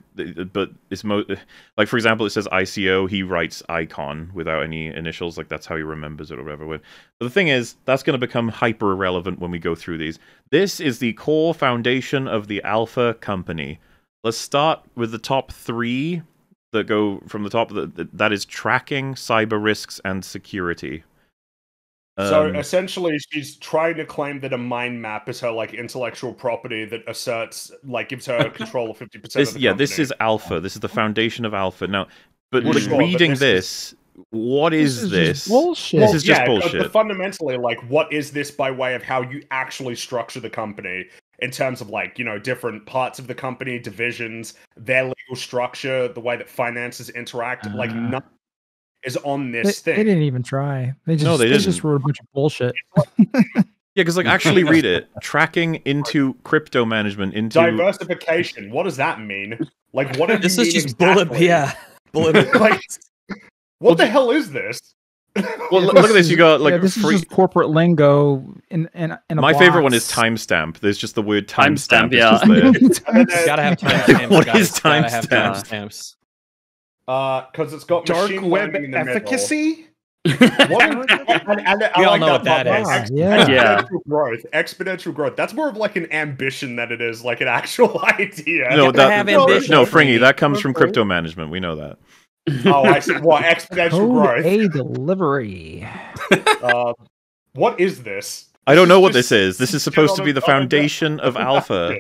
[SPEAKER 2] but it's mo [SIGHS] like for example, it says ICO. He writes icon without any initials. Like that's how he remembers it or whatever. But the thing is, that's going to become hyper relevant when we go through these. This is the core foundation of the Alpha Company. Let's start with the top three that go from the top. That that is tracking, cyber risks, and security.
[SPEAKER 7] So
[SPEAKER 2] Um,
[SPEAKER 7] essentially, she's trying to claim that a mind map is her like intellectual property that asserts, like, gives her [LAUGHS] control of fifty percent.
[SPEAKER 2] this, yeah, this is Alpha. This is the foundation of Alpha. Now, but
[SPEAKER 7] Well,
[SPEAKER 2] like,
[SPEAKER 7] sure, but
[SPEAKER 2] reading
[SPEAKER 7] this
[SPEAKER 2] this, what is
[SPEAKER 6] this is
[SPEAKER 2] this?
[SPEAKER 6] just bullshit.
[SPEAKER 2] This is just
[SPEAKER 7] yeah, but-
[SPEAKER 2] bullshit.
[SPEAKER 7] But fundamentally, like, what is this by way of how you actually structure the company in terms of like, you know, different parts of the company, divisions, their legal structure, the way that finances interact? like,
[SPEAKER 6] Uh.
[SPEAKER 7] nothing is on this
[SPEAKER 6] they
[SPEAKER 7] thing.
[SPEAKER 6] They didn't even try. They just
[SPEAKER 2] No, they
[SPEAKER 6] they, just wrote a bunch of bullshit. [LAUGHS]
[SPEAKER 2] Yeah, because like actually read it. Tracking into crypto management into
[SPEAKER 7] Diversification. What does that mean? Like, what do
[SPEAKER 1] This
[SPEAKER 7] you
[SPEAKER 1] is
[SPEAKER 7] mean
[SPEAKER 1] just bullet.
[SPEAKER 7] exactly?
[SPEAKER 1] Yeah, bullet. [LAUGHS]
[SPEAKER 7] like, what the hell is this?
[SPEAKER 2] Well, [LAUGHS] look at this. You got like
[SPEAKER 6] yeah, this
[SPEAKER 2] free.
[SPEAKER 6] is just corporate lingo in in, in a
[SPEAKER 2] My favorite one is timestamp. There's just the word
[SPEAKER 3] Timestamp,
[SPEAKER 2] timestamp.
[SPEAKER 3] yeah.
[SPEAKER 2] It's just there.
[SPEAKER 7] And
[SPEAKER 1] gotta have timestamps.
[SPEAKER 2] What
[SPEAKER 1] guys.
[SPEAKER 2] is
[SPEAKER 1] Gotta have
[SPEAKER 2] timestamps?
[SPEAKER 1] timestamps.
[SPEAKER 7] uh, because it's got
[SPEAKER 5] Dark
[SPEAKER 7] machine
[SPEAKER 5] web
[SPEAKER 7] learning in the middle.
[SPEAKER 5] efficacy?
[SPEAKER 7] What is- [LAUGHS] and, and I
[SPEAKER 1] We all
[SPEAKER 7] like
[SPEAKER 1] know that
[SPEAKER 7] part,
[SPEAKER 1] is.
[SPEAKER 7] like, ex-
[SPEAKER 6] Yeah.
[SPEAKER 3] Yeah.
[SPEAKER 7] Exponential growth. Exponential growth. That's more of like an ambition than it is like an actual [LAUGHS] idea.
[SPEAKER 2] No,
[SPEAKER 1] gotta
[SPEAKER 2] that
[SPEAKER 1] have
[SPEAKER 2] no, no,
[SPEAKER 1] Fringy.
[SPEAKER 2] Fringy. That comes from crypto management. We know that.
[SPEAKER 7] oh, I [LAUGHS] see. What exponential
[SPEAKER 6] Code
[SPEAKER 7] growth?
[SPEAKER 6] A delivery.
[SPEAKER 7] Uh, what is this?
[SPEAKER 2] I don't know what this is. This is supposed to be the
[SPEAKER 7] on a- on a-
[SPEAKER 2] foundation of Alpha.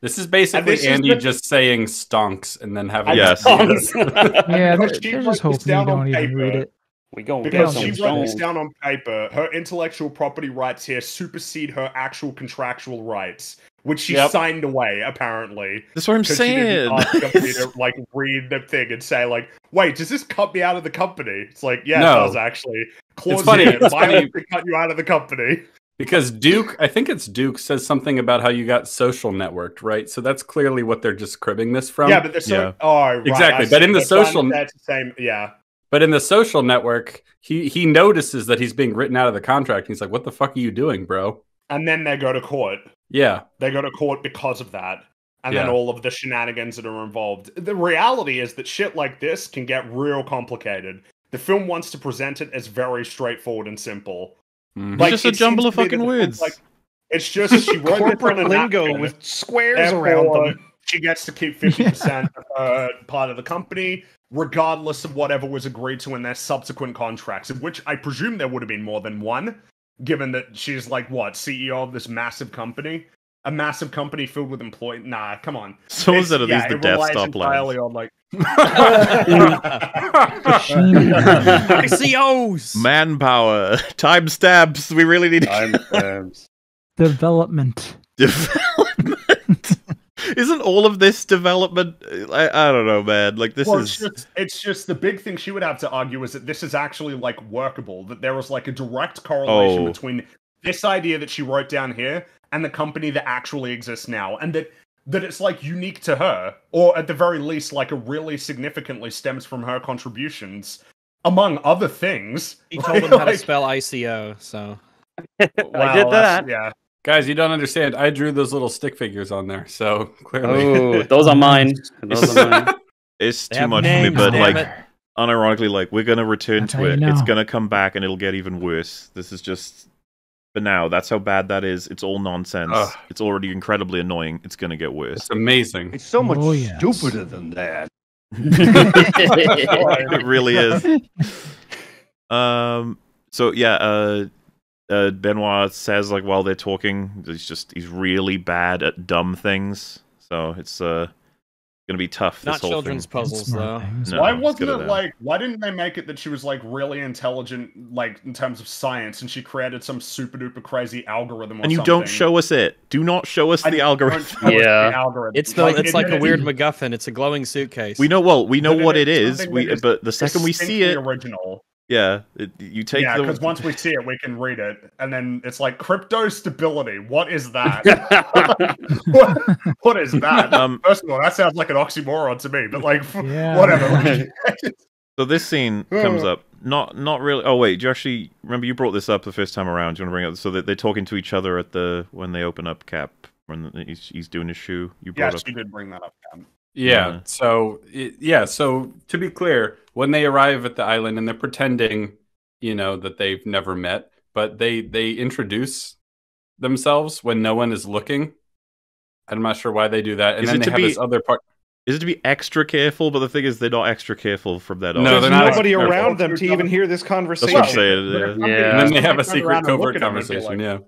[SPEAKER 4] This is basically
[SPEAKER 7] this is
[SPEAKER 4] Andy
[SPEAKER 7] the-
[SPEAKER 4] just saying stonks and then having
[SPEAKER 2] Yes.
[SPEAKER 3] Songs. [LAUGHS] [LAUGHS]
[SPEAKER 6] Yeah,
[SPEAKER 7] Because
[SPEAKER 6] they're, they're just
[SPEAKER 7] this
[SPEAKER 6] hoping you don't even
[SPEAKER 7] paper.
[SPEAKER 6] read it.
[SPEAKER 3] we gonna
[SPEAKER 7] Because she wrote this down on paper, her intellectual property rights here supersede her actual contractual rights, which she
[SPEAKER 3] Yep.
[SPEAKER 7] signed away apparently.
[SPEAKER 2] That's what I'm saying.
[SPEAKER 7] ask the company [LAUGHS] to like read the thing and say like, "Wait, does this cut me out of the company?" It's like, yeah,
[SPEAKER 4] No.
[SPEAKER 7] it does actually. Clause
[SPEAKER 4] funny,
[SPEAKER 7] in,
[SPEAKER 4] it's funny.
[SPEAKER 7] violently cut you out of the company.
[SPEAKER 4] Because Duke, I think it's Duke says something about how you got social networked, right? So that's clearly what they're just cribbing this from.
[SPEAKER 7] yeah, but they're so.
[SPEAKER 2] Yeah.
[SPEAKER 7] Oh, right,
[SPEAKER 4] Exactly,
[SPEAKER 7] I
[SPEAKER 4] but
[SPEAKER 7] see.
[SPEAKER 4] in the
[SPEAKER 7] They're trying to
[SPEAKER 4] social-
[SPEAKER 7] it's the same. Yeah.
[SPEAKER 4] But in the social network, he he notices that he's being written out of the contract. He's like, "What the fuck are you doing, bro?"
[SPEAKER 7] And then they go to court.
[SPEAKER 4] Yeah,
[SPEAKER 7] They go to court because of that. And then all of the shenanigans that are involved. The reality is that shit like this can get real complicated. The film wants to present it as very straightforward and simple.
[SPEAKER 4] Mhm.
[SPEAKER 7] Like,
[SPEAKER 2] just a jumble of
[SPEAKER 7] to me that
[SPEAKER 2] fucking words.
[SPEAKER 7] Like, it's just she wrote
[SPEAKER 5] corporate
[SPEAKER 7] a
[SPEAKER 5] lingo
[SPEAKER 7] napkin,
[SPEAKER 5] with squares around
[SPEAKER 7] therefore
[SPEAKER 5] them.
[SPEAKER 7] She gets to keep fifty percent [LAUGHS] of her part of the company, regardless of whatever was agreed to in their subsequent contracts, of which I presume there would have been more than one, given that she's like what CEO of this massive company, a massive company filled with employees. Nah, come on.
[SPEAKER 2] So
[SPEAKER 7] It's-
[SPEAKER 2] said, "Are
[SPEAKER 7] yeah,
[SPEAKER 2] these the
[SPEAKER 7] it
[SPEAKER 2] Death
[SPEAKER 7] relies
[SPEAKER 2] Star
[SPEAKER 7] entirely
[SPEAKER 2] plans?"
[SPEAKER 7] on like.
[SPEAKER 1] ICOs. [LAUGHS]
[SPEAKER 2] Manpower, time stamps. We really need
[SPEAKER 3] Timestamps. [LAUGHS]
[SPEAKER 6] Development.
[SPEAKER 2] development. [LAUGHS] Isn't all of this development? I, I don't know, man. Like this
[SPEAKER 7] well,
[SPEAKER 2] is
[SPEAKER 7] it's just it's just the big thing she would have to argue is that this is actually like workable. That there was like a direct correlation
[SPEAKER 2] Oh.
[SPEAKER 7] between this idea that she wrote down here and the company that actually exists now, and that that it's like unique to her, or at the very least, like a really significantly stems from her contributions, among other things.
[SPEAKER 1] He told them [LAUGHS] how to spell ICO, so [LAUGHS]
[SPEAKER 3] I did that.
[SPEAKER 7] Yeah.
[SPEAKER 4] guys, you don't understand. I drew those little stick figures on there, so [LAUGHS] clearly.
[SPEAKER 3] Oh, those are mine. Those are mine.
[SPEAKER 2] it's
[SPEAKER 1] They
[SPEAKER 2] too much
[SPEAKER 1] names,
[SPEAKER 2] for me. But like,
[SPEAKER 1] it.
[SPEAKER 2] unironically, like we're gonna return
[SPEAKER 6] That's
[SPEAKER 2] to
[SPEAKER 6] how you
[SPEAKER 2] it. It's gonna come back and it'll get even worse. This is just. For now, that's how bad that is. It's all nonsense.
[SPEAKER 4] Ugh.
[SPEAKER 2] It's already incredibly annoying. It's gonna get worse.
[SPEAKER 4] It's amazing.
[SPEAKER 8] It's so much
[SPEAKER 6] Oh, yes.
[SPEAKER 8] stupider than that. [LAUGHS]
[SPEAKER 2] it really is. Um. So yeah. Uh. Uh, Benoit says like while they're talking, he's just he's really bad at dumb things. So it's uh gonna be tough.
[SPEAKER 1] not
[SPEAKER 2] this whole
[SPEAKER 1] children's
[SPEAKER 2] thing.
[SPEAKER 1] puzzles though.
[SPEAKER 2] No,
[SPEAKER 7] why wasn't it like? Why didn't they make it that she was like really intelligent, like in terms of science, and she created some super duper crazy algorithm? Or
[SPEAKER 2] And you
[SPEAKER 7] something?
[SPEAKER 2] don't show us it. Do not show us
[SPEAKER 7] I
[SPEAKER 2] the algorithm.
[SPEAKER 7] show us the
[SPEAKER 3] Yeah.
[SPEAKER 7] algorithm.
[SPEAKER 1] It's the it's
[SPEAKER 7] it-
[SPEAKER 1] like a
[SPEAKER 7] it-
[SPEAKER 1] weird
[SPEAKER 7] it-
[SPEAKER 1] MacGuffin. It's a glowing suitcase.
[SPEAKER 2] We know well. We know
[SPEAKER 7] But it
[SPEAKER 2] what it
[SPEAKER 7] is
[SPEAKER 2] is.
[SPEAKER 7] something
[SPEAKER 2] We but the second we see it,
[SPEAKER 7] original.
[SPEAKER 2] Yeah, it, you take
[SPEAKER 7] yeah,
[SPEAKER 2] the
[SPEAKER 7] because once we [LAUGHS] see it, we can read it, and then it's like crypto stability. What is that? [LAUGHS] what, what is that? [LAUGHS]
[SPEAKER 2] um.
[SPEAKER 7] First of all, that sounds like an oxymoron to me, but like,
[SPEAKER 6] Yeah.
[SPEAKER 7] whatever.
[SPEAKER 2] So this scene comes up. Not not really. Oh wait, do you actually remember you brought this up the first time around? Do you want to bring it up so that they're talking to each other at the when they open up Cap when he's, he's doing his shoe? You
[SPEAKER 7] yeah,
[SPEAKER 2] brought up.
[SPEAKER 7] she did bring that up. Cam.
[SPEAKER 4] Yeah.
[SPEAKER 2] Yeah.
[SPEAKER 4] So it, yeah. So to be clear, when they arrive at the island and they're pretending, you know, that they've never met, but they they introduce themselves when no one is looking. I'm not sure why they do that. And
[SPEAKER 2] Is
[SPEAKER 4] then they have
[SPEAKER 2] be-
[SPEAKER 4] this other part.
[SPEAKER 2] Is it to be extra careful? But the thing is, they're not extra careful from that on.
[SPEAKER 4] No,
[SPEAKER 5] There's
[SPEAKER 4] not
[SPEAKER 5] nobody around
[SPEAKER 7] careful.
[SPEAKER 5] them to even hear this
[SPEAKER 2] That's
[SPEAKER 5] conversation.
[SPEAKER 2] what I'm saying. Yeah.
[SPEAKER 3] Yeah.
[SPEAKER 4] And then they have a secret covert
[SPEAKER 7] looked at them and be
[SPEAKER 4] conversation.
[SPEAKER 7] like-
[SPEAKER 4] yeah.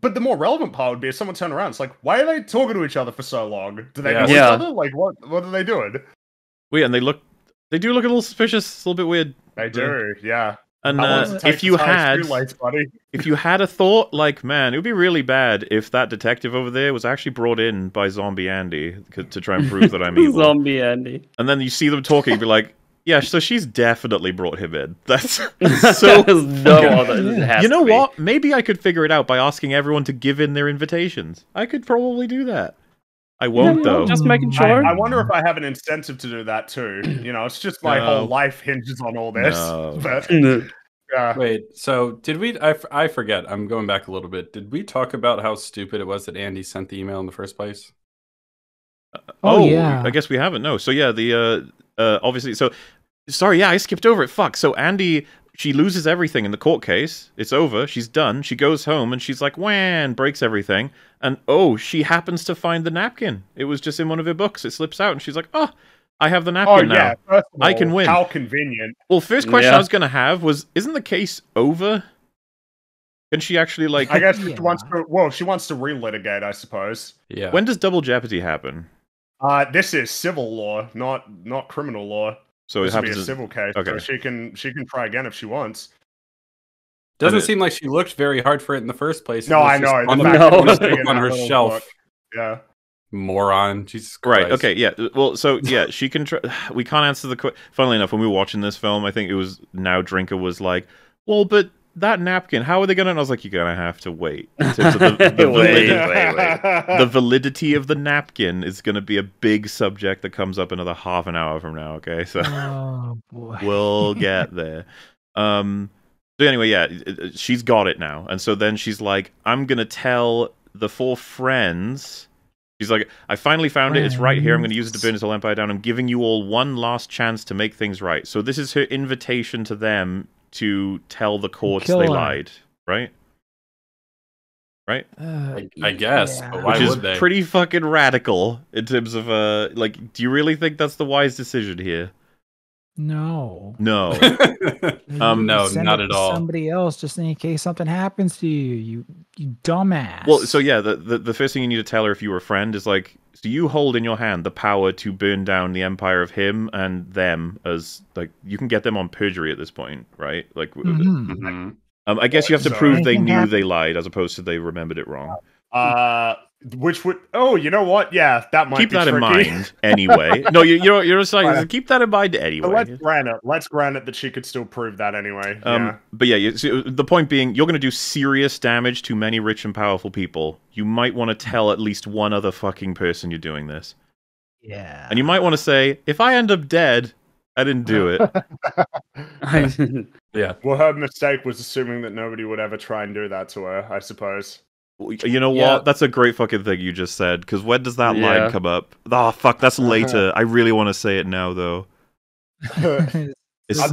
[SPEAKER 7] But the more relevant part would be if someone turned around. It's like, why are they talking to each other for so long? Do they
[SPEAKER 4] Yeah.
[SPEAKER 7] know each
[SPEAKER 3] Yeah.
[SPEAKER 7] other? Like, what? What are they doing?
[SPEAKER 2] Wait, and they look. They do look a little suspicious. A little bit weird.
[SPEAKER 7] They do, yeah.
[SPEAKER 2] And uh, if you had,
[SPEAKER 7] shoelace, buddy.
[SPEAKER 2] if you had a thought, like, man, it would be really bad if that detective over there was actually brought in by Zombie Andy to try and prove that I'm [LAUGHS] evil.
[SPEAKER 3] Zombie Andy.
[SPEAKER 2] and then you see them talking, you'd be like, yeah, so she's definitely brought him in. [LAUGHS] That's [LAUGHS] so.
[SPEAKER 3] There's no other.
[SPEAKER 2] you know what? Maybe I could figure it out by asking everyone to give in their invitations. I could probably do that. I won't
[SPEAKER 3] yeah,
[SPEAKER 2] though.
[SPEAKER 3] just making sure.
[SPEAKER 7] I wonder if I have an incentive to do that too. [CLEARS THROAT] You know, it's just my
[SPEAKER 2] No.
[SPEAKER 7] whole life hinges on all this.
[SPEAKER 2] No. [LAUGHS]
[SPEAKER 7] But [LAUGHS]
[SPEAKER 3] No.
[SPEAKER 7] yeah,
[SPEAKER 4] Wait, so did we? I, I forget. I'm going back a little bit. Did we talk about how stupid it was that Andy sent the email in the first place?
[SPEAKER 6] Oh, yeah.
[SPEAKER 2] I guess we haven't. No. So yeah, the uh, uh, obviously. So sorry. Yeah, I skipped over it. Fuck. So Andy, she loses everything in the court case. It's over. She's done. She goes home and she's like, "Whan!" breaks everything. And oh, she happens to find the napkin. It was just in one of her books. It slips out, and she's like, "Oh, I have the
[SPEAKER 7] oh
[SPEAKER 2] napkin now."
[SPEAKER 7] yeah, first of
[SPEAKER 2] I can win.
[SPEAKER 7] How convenient.
[SPEAKER 2] Well, first question
[SPEAKER 3] Yeah.
[SPEAKER 2] I was gonna have was, isn't the case over? Can she actually like?
[SPEAKER 7] I guess she wants to. Well, she wants to relitigate, I suppose.
[SPEAKER 4] Yeah.
[SPEAKER 2] When does double jeopardy happen?
[SPEAKER 7] Uh, this is civil law, not not criminal law.
[SPEAKER 2] So it
[SPEAKER 7] this would be a civil case, Okay. so
[SPEAKER 2] okay.
[SPEAKER 7] she can she can try again if she wants.
[SPEAKER 4] Doesn't
[SPEAKER 2] it-
[SPEAKER 4] seem like she looked very hard for it in the first place.
[SPEAKER 7] No, I
[SPEAKER 4] just
[SPEAKER 7] know.
[SPEAKER 4] on,
[SPEAKER 3] No.
[SPEAKER 7] fact
[SPEAKER 4] the,
[SPEAKER 7] that it was
[SPEAKER 3] just
[SPEAKER 7] sitting in
[SPEAKER 4] on her shelf.
[SPEAKER 7] book. Yeah.
[SPEAKER 4] Moron. Jesus
[SPEAKER 2] Right. Okay. Yeah. Well. So yeah, she can. Try, [SIGHS] we can't answer the. question. Funnily enough, when we were watching this film, I think it was now Drinker was like, "Well, but that napkin, how are they gonna?" And I was like, "You're gonna have to wait." In terms of the, the,
[SPEAKER 3] Wait.
[SPEAKER 2] validity, the validity of the napkin is gonna be a big subject that comes up another half an hour from now. Okay. So.
[SPEAKER 6] Oh [LAUGHS] boy.
[SPEAKER 2] we'll [LAUGHS] get there. Um. So anyway, yeah, it- it- she's got it now, and so then she's like, "I'm gonna tell the four friends." She's like, "I finally found it. It's right here. I'm gonna use it to burn this whole empire down. I'm giving you all one last chance to make things right." So this is her invitation to them to tell the courts
[SPEAKER 6] Kill
[SPEAKER 2] they
[SPEAKER 6] her.
[SPEAKER 2] lied, right? Right,
[SPEAKER 6] Uh,
[SPEAKER 4] I, I guess.
[SPEAKER 6] yeah.
[SPEAKER 4] But why
[SPEAKER 2] which is
[SPEAKER 4] they?
[SPEAKER 2] pretty fucking radical in terms of uh, like, do you really think that's the wise decision here?
[SPEAKER 6] No.
[SPEAKER 2] No. [LAUGHS] [LAUGHS]
[SPEAKER 4] um, no,
[SPEAKER 6] send
[SPEAKER 4] not
[SPEAKER 6] it
[SPEAKER 4] at
[SPEAKER 6] to
[SPEAKER 4] all.
[SPEAKER 6] Somebody else, just in case something happens to you. You, you dumbass.
[SPEAKER 2] Well, so yeah, the, the the first thing you need to tell her if you were a friend is like, so you hold in your hand the power to burn down the empire of him and them as like you can get them on perjury at this point, right? Like, w-
[SPEAKER 6] Mhm.
[SPEAKER 4] Mhm.
[SPEAKER 2] um, I guess you have to
[SPEAKER 7] So-
[SPEAKER 2] prove they knew
[SPEAKER 6] happen-
[SPEAKER 2] they lied as opposed to they remembered it wrong.
[SPEAKER 7] Uh, which would oh, you know what? Yeah, that might
[SPEAKER 2] keep
[SPEAKER 7] be
[SPEAKER 2] that in mind anyway. [LAUGHS] no, you, you're you're just like
[SPEAKER 7] Fine.
[SPEAKER 2] keep that in mind
[SPEAKER 7] But
[SPEAKER 2] anyway.
[SPEAKER 7] let's grant it. Let's grant it that she could still prove that anyway.
[SPEAKER 2] Um,
[SPEAKER 7] yeah.
[SPEAKER 2] But yeah, you, so the point being, you're going to do serious damage to many rich and powerful people. You might want to tell at least one other fucking person you're doing this.
[SPEAKER 6] yeah.
[SPEAKER 2] And you might want to say, if I end up dead, I didn't do it. [LAUGHS] [LAUGHS]
[SPEAKER 4] Yeah.
[SPEAKER 7] Well, her mistake was assuming that nobody would ever try and do that to her. I suppose.
[SPEAKER 2] You know
[SPEAKER 4] Yeah.
[SPEAKER 2] what? That's a great fucking thing you just said. Because when does that
[SPEAKER 3] Yeah.
[SPEAKER 2] line come up? Oh, fuck, that's [LAUGHS] later. I really want to say it now, though. [LAUGHS]
[SPEAKER 7] I'm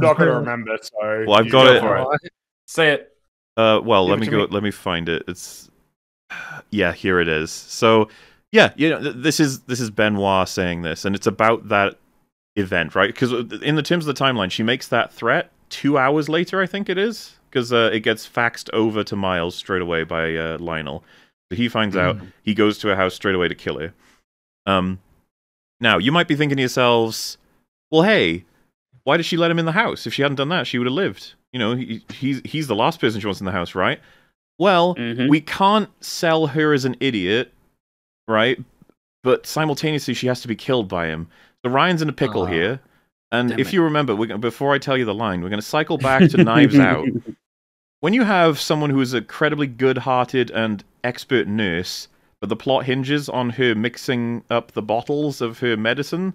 [SPEAKER 7] not going [LAUGHS] to remember. So.
[SPEAKER 2] Well, I've got
[SPEAKER 7] go
[SPEAKER 2] it.
[SPEAKER 7] for
[SPEAKER 4] Say it.
[SPEAKER 2] uh, well,
[SPEAKER 7] Give
[SPEAKER 2] let me go.
[SPEAKER 7] me.
[SPEAKER 2] Let me find it. It's [SIGHS] yeah, here it is. So yeah, you know, this is this is Benoit saying this, and it's about that event, right? Because in the terms of the timeline, she makes that threat two hours later, I think it is, because uh, it gets faxed over to Miles straight away by uh, Lionel. So he finds out. He goes to her house straight away to kill her. Um, now you might be thinking to yourselves, well, hey, why did she let him in the house? If she hadn't done that, she would have lived. You know, he, he's he's the last person she wants in the house, right? Well,
[SPEAKER 3] Mhm.
[SPEAKER 2] we can't sell her as an idiot, right? But simultaneously, she has to be killed by him. So Rian's in a pickle
[SPEAKER 3] Ah,
[SPEAKER 2] here. And
[SPEAKER 3] damn
[SPEAKER 2] if
[SPEAKER 3] it.
[SPEAKER 2] you remember, we're, gonna- before I tell you the line, we're going to cycle back to Knives [LAUGHS] Out. When you have someone who is a incredibly good-hearted and expert nurse, but the plot hinges on her mixing up the bottles of her medicine,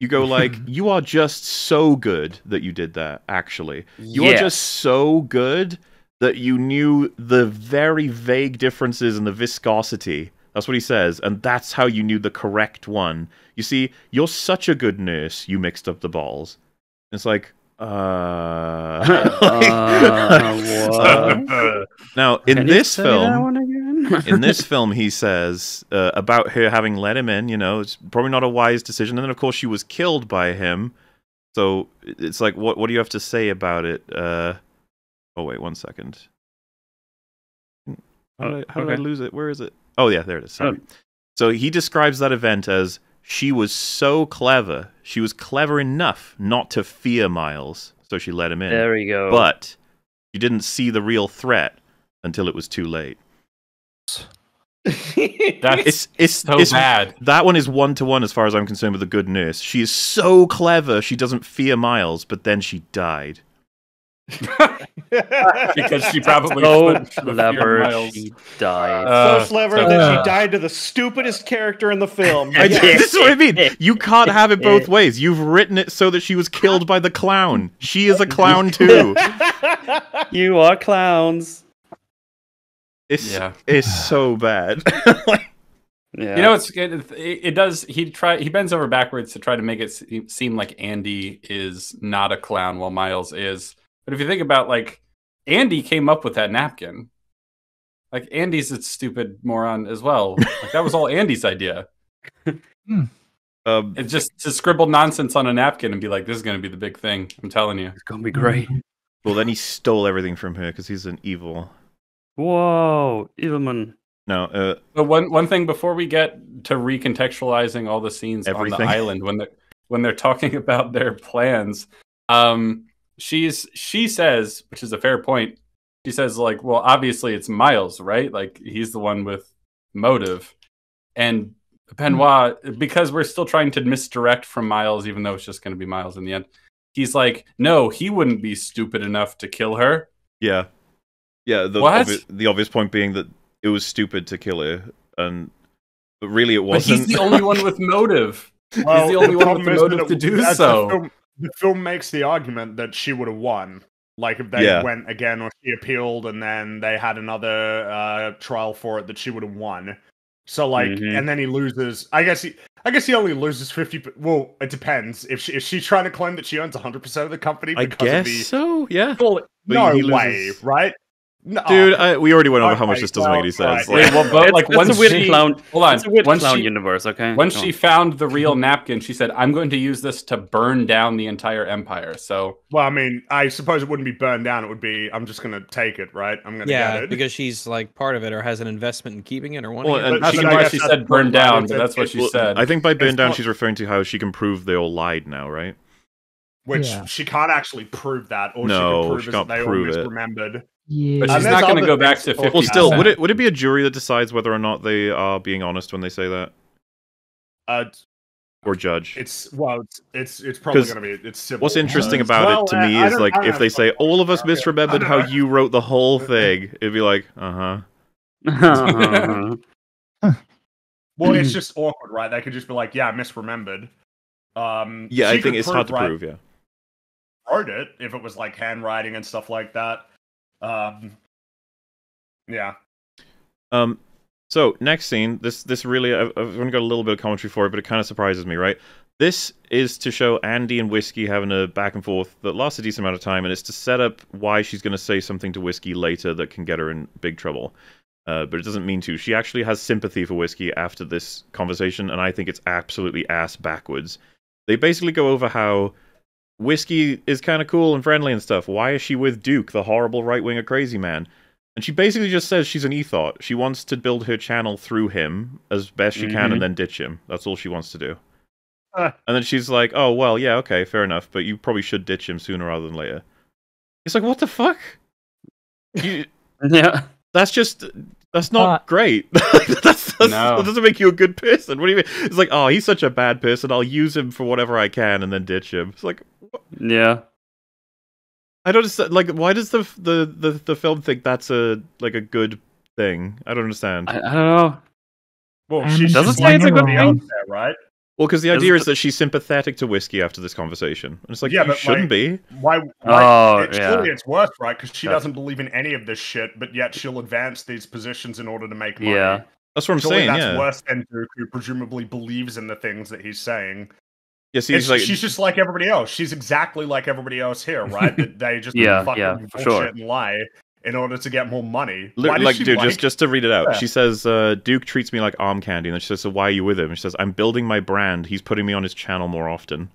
[SPEAKER 2] you go [LAUGHS] like, "You are just so good that you did that." Actually, you are just so good that you knew the very vague differences in the viscosity. That's what he says, and that's how you knew the correct one. You see, you're such a good nurse. You mixed up the balls. It's like, uh,
[SPEAKER 3] Uh, [LAUGHS]
[SPEAKER 2] now in
[SPEAKER 3] Can
[SPEAKER 2] this film, in this [LAUGHS] film, he says uh, about her having let him in. You know, it's probably not a wise decision. And then, of course, she was killed by him. So it's like, what? What do you have to say about it? Uh, oh wait, one second. How, did, I, how did I lose it? Where is it? Oh yeah, there it is. Sorry.
[SPEAKER 3] Oh.
[SPEAKER 2] So he describes that event as she was so clever. She was clever enough not to fear Miles, so she let him in.
[SPEAKER 3] there we go.
[SPEAKER 2] But she didn't see the real threat until it was too late. [LAUGHS]
[SPEAKER 4] That's
[SPEAKER 2] It's it's
[SPEAKER 4] so
[SPEAKER 2] it's
[SPEAKER 4] bad.
[SPEAKER 2] that one is one to one as far as I'm concerned with the good nurse. She is so clever, she doesn't fear Miles, but then she died. [LAUGHS]
[SPEAKER 4] Because she probably
[SPEAKER 3] so
[SPEAKER 4] wouldn't have feared
[SPEAKER 3] clever,
[SPEAKER 4] Miles.
[SPEAKER 3] she died.
[SPEAKER 4] Uh,
[SPEAKER 5] so clever
[SPEAKER 4] so-
[SPEAKER 5] that
[SPEAKER 6] Uh.
[SPEAKER 5] she died to the stupidest character in the film. [LAUGHS]
[SPEAKER 2] I, this is what I mean. You can't have it both [LAUGHS] ways. You've written it so that she was killed by the clown. She is a clown too.
[SPEAKER 3] you are clowns.
[SPEAKER 2] It's
[SPEAKER 4] Yeah.
[SPEAKER 2] it's so bad.
[SPEAKER 3] Yeah.
[SPEAKER 4] You know, it's it, it does. He try he bends over backwards to try to make it seem like Andy is not a clown while Miles is. But if you think about like Andy came up with that napkin, like Andy's a stupid moron as well. [LAUGHS] Like that was all Andy's idea.
[SPEAKER 2] um,
[SPEAKER 4] It's just to scribble nonsense on a napkin and be like, "This is going to be the big thing." I'm telling you.
[SPEAKER 3] it's gonna be great. [LAUGHS]
[SPEAKER 2] well, then he stole everything from her because he's an evil,
[SPEAKER 3] Whoa, Evilman.
[SPEAKER 2] No, uh,
[SPEAKER 4] But one one thing before we get to recontextualizing all the scenes on the [LAUGHS] island when they're when they're talking about their plans, um, she's she says, which is a fair point. She says like, well, obviously it's Miles, right? Like he's the one with motive, and Benoit because we're still trying to misdirect from Miles, even though it's just going to be Miles in the end. He's like, no, he wouldn't be stupid enough to kill her.
[SPEAKER 2] yeah, yeah. The
[SPEAKER 4] What?
[SPEAKER 2] obvi- the obvious point being that it was stupid to kill her, and but really it wasn't. [LAUGHS]
[SPEAKER 4] he's the only one with motive.
[SPEAKER 7] Well,
[SPEAKER 4] he's the only one with the motive to do so.
[SPEAKER 7] Film, the film makes the argument that she would have won. Like if they
[SPEAKER 2] Yeah.
[SPEAKER 7] went again or she appealed and then they had another uh, trial for it, that she would have won. So like,
[SPEAKER 3] Mhm.
[SPEAKER 7] and then he loses. I guess he, I guess he only loses fifty. Well, it depends. If she, is she trying to claim that she owns hundred percent of the company?
[SPEAKER 2] I guess
[SPEAKER 7] of the,
[SPEAKER 2] so. Yeah,
[SPEAKER 7] Well, no
[SPEAKER 2] he
[SPEAKER 7] way, right? No,
[SPEAKER 2] dude. I, we already went over how much this doesn't make any sense.
[SPEAKER 7] right,
[SPEAKER 2] Like,
[SPEAKER 4] Wait, well, but
[SPEAKER 3] It's-
[SPEAKER 4] like
[SPEAKER 3] it's
[SPEAKER 4] once
[SPEAKER 3] a weird
[SPEAKER 4] she,
[SPEAKER 3] clown.
[SPEAKER 4] hold on,
[SPEAKER 3] It's a weird
[SPEAKER 4] once
[SPEAKER 3] clown
[SPEAKER 4] she,
[SPEAKER 3] universe, okay?
[SPEAKER 4] once she
[SPEAKER 3] on.
[SPEAKER 4] found the real napkin, she said, "I'm going to use this to burn down the entire empire." So
[SPEAKER 7] Well, I mean, I suppose it wouldn't be burned down. It would be. I'm just gonna take it, right? I'm gonna
[SPEAKER 1] Yeah,
[SPEAKER 7] get it.
[SPEAKER 1] because she's like part of it or has an investment in keeping it or wanting
[SPEAKER 2] Well,
[SPEAKER 1] it.
[SPEAKER 2] and
[SPEAKER 4] that's
[SPEAKER 7] she-
[SPEAKER 4] why she said burn
[SPEAKER 7] point,
[SPEAKER 4] down,
[SPEAKER 7] It's
[SPEAKER 4] but that's what she
[SPEAKER 2] well,
[SPEAKER 4] said.
[SPEAKER 2] I think by burn down, she's referring to how she can prove they all lied now, right?
[SPEAKER 7] Which
[SPEAKER 6] Yeah.
[SPEAKER 7] she can't actually prove that, or
[SPEAKER 2] No,
[SPEAKER 7] she can prove
[SPEAKER 2] she
[SPEAKER 7] is
[SPEAKER 2] can't
[SPEAKER 7] that they
[SPEAKER 2] prove
[SPEAKER 7] all
[SPEAKER 2] it.
[SPEAKER 7] misremembered.
[SPEAKER 6] Yeah.
[SPEAKER 4] But she's not going to go back to
[SPEAKER 7] to talk
[SPEAKER 4] fifty.
[SPEAKER 2] Well, still, would it would it be a jury that decides whether or not they are being honest when they say that,
[SPEAKER 7] Uh,
[SPEAKER 2] or judge?
[SPEAKER 7] it's well, it's it's, it's probably
[SPEAKER 2] 'Cause
[SPEAKER 7] going to be it's civil.
[SPEAKER 2] What's interesting about
[SPEAKER 7] well,
[SPEAKER 2] it to me
[SPEAKER 7] I
[SPEAKER 2] is
[SPEAKER 7] don't-
[SPEAKER 2] like if they say all of us misremembered how you wrote the whole [LAUGHS] thing, it'd be like, uh huh. [LAUGHS]
[SPEAKER 7] Well, it's [LAUGHS] just awkward, right? They could just be like, "Yeah, misremembered." Um,
[SPEAKER 2] Yeah, I think
[SPEAKER 7] could
[SPEAKER 2] it's hard to
[SPEAKER 7] right,
[SPEAKER 2] prove. Yeah.
[SPEAKER 7] Wrote it if it was like handwriting and stuff like that. Um, yeah.
[SPEAKER 2] Um. So next scene, this this really I've, I've only got a little bit of commentary for it, but it kind of surprises me, right? This is to show Andy and Whiskey having a back and forth that lasts a decent amount of time, and it's to set up why she's going to say something to Whiskey later that can get her in big trouble. Uh, but it doesn't mean to. She actually has sympathy for Whiskey after this conversation, and I think it's absolutely ass backwards. They basically go over how Whiskey is kind of cool and friendly and stuff. Why is she with Duke, the horrible right winger crazy man? And she basically just says she's an ethot. She wants to build her channel through him as best she can
[SPEAKER 3] Mhm.
[SPEAKER 2] and then ditch him. That's all she wants to do.
[SPEAKER 7] Uh.
[SPEAKER 2] and then she's like, oh, well, yeah, okay, fair enough, but you probably should ditch him sooner rather than later. It's like, what the fuck? You, [LAUGHS]
[SPEAKER 3] yeah.
[SPEAKER 2] that's just that's not
[SPEAKER 6] Uh,
[SPEAKER 2] great. [LAUGHS] that's, that's,
[SPEAKER 4] No.
[SPEAKER 2] That doesn't make you a good person. What do you mean? It's like, oh, he's such a bad person. I'll use him for whatever I can and then ditch him. It's like,
[SPEAKER 3] Yeah.
[SPEAKER 2] I don't understand. Like, why does the the the, the film think that's a like a good thing? I don't understand.
[SPEAKER 3] I, I don't know.
[SPEAKER 7] Well,
[SPEAKER 6] she
[SPEAKER 7] doesn't
[SPEAKER 6] it say it's a
[SPEAKER 7] like
[SPEAKER 6] good
[SPEAKER 7] everybody
[SPEAKER 6] thing?
[SPEAKER 7] there, right?
[SPEAKER 2] well, because the
[SPEAKER 3] Is
[SPEAKER 2] idea
[SPEAKER 3] it-
[SPEAKER 2] is that she's sympathetic to whiskey after this conversation, and it's like,
[SPEAKER 7] Yeah,
[SPEAKER 2] you
[SPEAKER 7] but,
[SPEAKER 2] shouldn't be.
[SPEAKER 7] Why? why
[SPEAKER 3] Oh,
[SPEAKER 7] it,
[SPEAKER 3] yeah.
[SPEAKER 7] Surely it's worse, right? Because she
[SPEAKER 3] Yeah.
[SPEAKER 7] doesn't believe in any of this shit, but yet she'll advance these positions in order to make money.
[SPEAKER 3] Yeah.
[SPEAKER 2] That's what I'm
[SPEAKER 7] Surely
[SPEAKER 2] saying.
[SPEAKER 7] that's
[SPEAKER 2] Yeah.
[SPEAKER 7] worse than Duke, who presumably believes in the things that he's saying.
[SPEAKER 2] Yeah. See, like,
[SPEAKER 7] she's just like everybody else. She's exactly like everybody else here, [LAUGHS] right? that they just
[SPEAKER 3] Yeah,
[SPEAKER 7] fucking
[SPEAKER 3] yeah,
[SPEAKER 7] bullshit
[SPEAKER 3] for sure.
[SPEAKER 7] and lie in order to get more money. Why does
[SPEAKER 2] like,
[SPEAKER 7] she
[SPEAKER 2] dude,
[SPEAKER 7] like
[SPEAKER 2] just just to read it out.
[SPEAKER 7] Yeah.
[SPEAKER 2] She says, uh, "Duke treats me like arm candy," and then she says, "So why are you with him?" And She says, "I'm building my brand. He's putting me on his channel more often."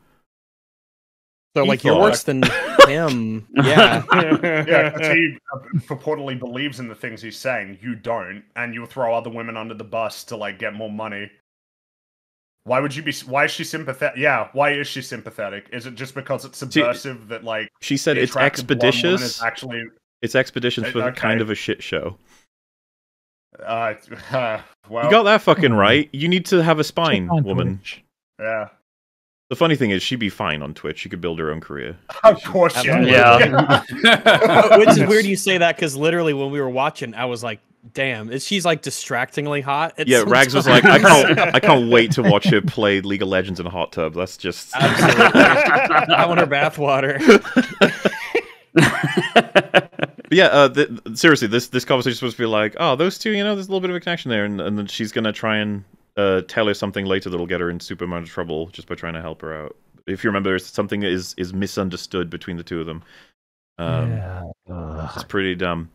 [SPEAKER 1] So
[SPEAKER 2] He
[SPEAKER 1] like you're worse than [LAUGHS] him. Yeah.
[SPEAKER 7] yeah, 'cause he uh, purportedly believes in the things he's saying. You don't, and you throw other women under the bus to like get more money. Why would you be? Why is she sympathetic? Yeah, why is she sympathetic? Is it just because it's subversive that like
[SPEAKER 2] She said it's
[SPEAKER 7] attractive
[SPEAKER 2] expeditious.
[SPEAKER 7] Is actually,
[SPEAKER 2] It's expeditious,
[SPEAKER 7] Uh,
[SPEAKER 2] but
[SPEAKER 7] okay.
[SPEAKER 2] kind of a shit show.
[SPEAKER 7] uh, [LAUGHS] well,
[SPEAKER 2] you got that fucking right. You need to have a spine, woman.
[SPEAKER 7] Yeah.
[SPEAKER 2] The funny thing is, she'd be fine on Twitch. She could build her own career.
[SPEAKER 7] Of course, yeah. [LAUGHS]
[SPEAKER 3] Yeah.
[SPEAKER 1] Which is weird you say that because literally when we were watching, I was like, "Damn, is she's like distractingly hot." at
[SPEAKER 2] Yeah,
[SPEAKER 1] some
[SPEAKER 2] Rags was like, I can't, [LAUGHS] I can't wait to watch her play League of Legends in a hot tub. That's just.
[SPEAKER 1] Absolutely. I want her bathwater. [LAUGHS]
[SPEAKER 2] Yeah, uh, th- th- seriously, this this conversation is supposed to be like, oh, those two, you know, there's a little bit of a connection there, and, and then she's gonna try and uh, tell her something later that'll get her in super amount of trouble just by trying to help her out. If you remember, there's something that is is misunderstood between the two of them. Um,
[SPEAKER 6] yeah. Ugh.
[SPEAKER 2] It's pretty dumb.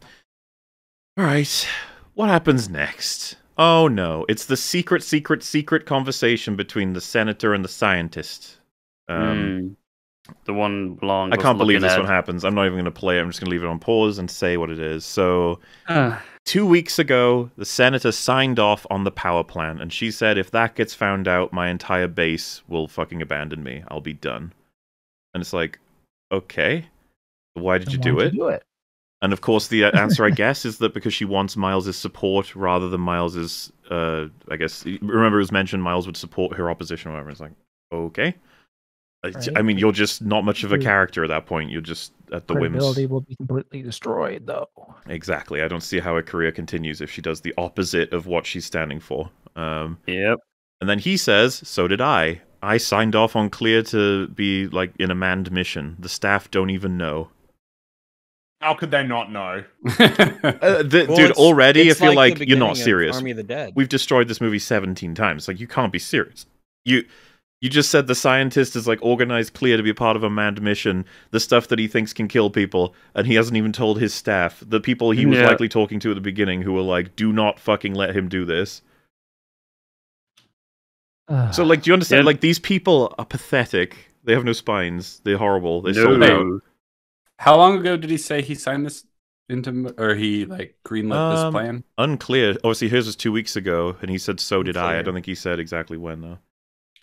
[SPEAKER 2] All right, what happens next? Oh no, it's the secret, secret, secret conversation between the senator and the scientist. Um,
[SPEAKER 3] Mm. The one blonde.
[SPEAKER 2] I can't believe this
[SPEAKER 3] at.
[SPEAKER 2] one happens. I'm not even going to play it. I'm just going to leave it on pause and say what it is. So,
[SPEAKER 3] Ah,
[SPEAKER 2] two weeks ago, the senator signed off on the power plan, and she said if that gets found out, my entire base will fucking abandon me. I'll be done. And it's like, okay, why did you do it?
[SPEAKER 6] do it?
[SPEAKER 2] And of course, the uh, [LAUGHS] answer, I guess, is that because she wants Miles's support rather than Miles's, uh, I guess, remember it was mentioned Miles would support her opposition or whatever. It's like, okay. I-
[SPEAKER 6] Right.
[SPEAKER 2] I mean, you're just not much of a character at that point. You're just at the whims.
[SPEAKER 6] Credibility will be completely destroyed, though.
[SPEAKER 2] Exactly. I don't see how her career continues if she does the opposite of what she's standing for. Um,
[SPEAKER 3] Yep.
[SPEAKER 2] and then he says, "So did I. I signed off on Klear to be like in a manned mission. The staff don't even know."
[SPEAKER 7] How could they not know? [LAUGHS]
[SPEAKER 2] Uh, the,
[SPEAKER 1] Well,
[SPEAKER 2] dude,
[SPEAKER 1] it's-
[SPEAKER 2] already I
[SPEAKER 1] it's
[SPEAKER 2] feel
[SPEAKER 1] the
[SPEAKER 2] like, you're not serious.
[SPEAKER 1] Army of the Dead.
[SPEAKER 2] We've destroyed this movie 17 times. Like you can't be serious. You you just said the scientist is like organized Klear to be part of a manned mission, the stuff that he thinks can kill people, and he hasn't even told his staff, the people he was
[SPEAKER 3] Yeah.
[SPEAKER 2] likely talking to at the beginning who were like, "Do not fucking let him do this." [SIGHS] So like do you understand
[SPEAKER 3] Yeah.
[SPEAKER 2] like these people are pathetic. They have no spines. They're horrible. They're
[SPEAKER 3] No.
[SPEAKER 2] sold out.
[SPEAKER 4] How long ago did he say he signed this into, or he like greenlit this
[SPEAKER 2] Um,
[SPEAKER 4] plan?
[SPEAKER 2] Unclear. Obviously his was 2 weeks ago and he said so did I. I don't think he said exactly when though.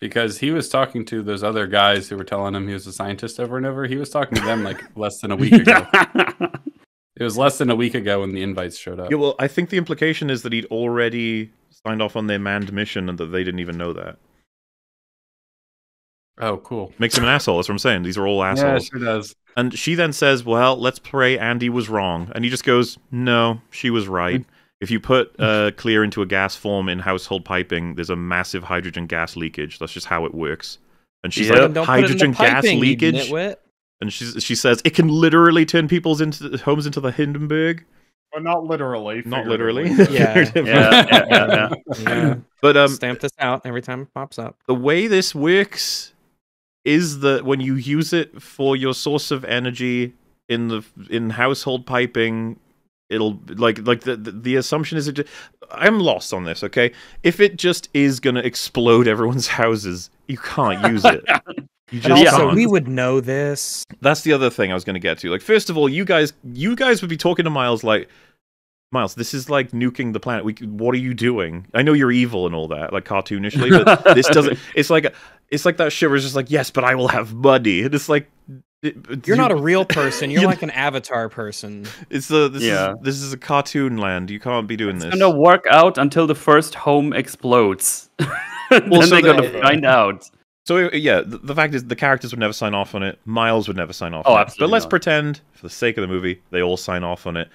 [SPEAKER 4] Because he was talking to those other guys who were telling him he was a scientist over and over. He was talking to them like [LAUGHS] less than a week ago. [LAUGHS] It was less than a week ago when the invites showed up.
[SPEAKER 2] Yeah, well, I think the implication is that he'd already signed off on their manned mission and that they didn't even know that.
[SPEAKER 4] Oh, cool.
[SPEAKER 2] Makes him an asshole. That's what I'm saying. These are all assholes.
[SPEAKER 4] Yeah, sure does.
[SPEAKER 2] And she then says, "Well, let's pray Andy was wrong." And he just goes, "No, she was right. If you put uh, Klear into a gas form in household piping, there's a massive hydrogen gas leakage. That's just how it works." And she's
[SPEAKER 3] Yep.
[SPEAKER 2] like,
[SPEAKER 1] Don't put it in the
[SPEAKER 2] "Hydrogen gas
[SPEAKER 1] piping, you
[SPEAKER 2] leakage." And she's, she says, "It can literally turn people's into homes into the Hindenburg."
[SPEAKER 7] Well, not literally.
[SPEAKER 2] Not literally. [LAUGHS]
[SPEAKER 1] Yeah.
[SPEAKER 3] Yeah, yeah, yeah, yeah. [LAUGHS]
[SPEAKER 1] Yeah. [LAUGHS]
[SPEAKER 2] But um,
[SPEAKER 1] Stamp this out every time it pops up.
[SPEAKER 2] the way this works is that when you use it for your source of energy in the in household piping it'll like like the the, the assumption is it ju- i'm lost on this okay if it just is gonna explode everyone's [LAUGHS] houses you can't use it you [LAUGHS] just
[SPEAKER 1] also,
[SPEAKER 2] can't.
[SPEAKER 1] we would know this.
[SPEAKER 2] That's the other thing I was going to get to. Like, first of all, you guys, you guys would be talking to Miles like, Miles, this is like nuking the planet. We, what are you doing? I know you're evil and all that, like cartoonishly, but this doesn't. [LAUGHS] It's like, it's like that shit where it's just like, yes, but I will have money, and it's like, it-
[SPEAKER 1] You're
[SPEAKER 2] you-
[SPEAKER 1] not a real [LAUGHS] person. You're
[SPEAKER 2] you-
[SPEAKER 1] like an avatar person.
[SPEAKER 2] It's a this
[SPEAKER 3] Yeah.
[SPEAKER 2] is this is a cartoon land. You can't be doing
[SPEAKER 3] It's
[SPEAKER 2] this.
[SPEAKER 3] gonna work out until the first home explodes. [LAUGHS] then
[SPEAKER 2] Well, so
[SPEAKER 3] they're gonna
[SPEAKER 2] the-
[SPEAKER 3] find out.
[SPEAKER 2] So uh, yeah, the, the fact is the characters would never sign off on it. Miles would never sign off.
[SPEAKER 3] Oh,
[SPEAKER 2] on it. But let's
[SPEAKER 3] not.
[SPEAKER 2] pretend, for the sake of the movie, they all sign off on it.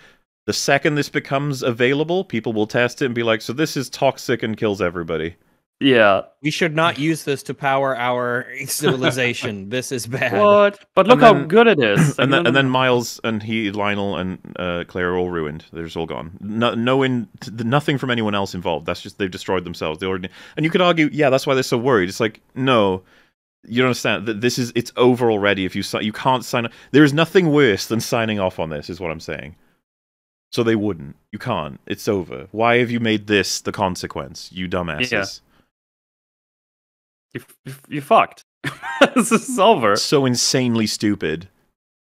[SPEAKER 2] The second this becomes available, people will test it and be like, "So this is toxic and kills everybody."
[SPEAKER 3] Yeah.
[SPEAKER 1] We should not use this to power our [LAUGHS] civilization. this is bad.
[SPEAKER 3] What? But look
[SPEAKER 2] And
[SPEAKER 3] how good it is. Like, [COUGHS]
[SPEAKER 2] and then and then [COUGHS] Miles and he, Lionel and uh, Claire are all ruined. They're just all gone. No, no in, nothing from anyone else involved. That's just they've destroyed themselves. They already, and you could argue, yeah, that's why they're so worried. It's like, no, you don't understand that this is it's over already. If you si- you can't sign, there is nothing worse than signing off on this. Is what I'm saying. So they wouldn't. You can't. It's over. Why have you made this the consequence? You dumbasses.
[SPEAKER 3] you, you, you fucked. [LAUGHS] this is over.
[SPEAKER 2] so insanely stupid.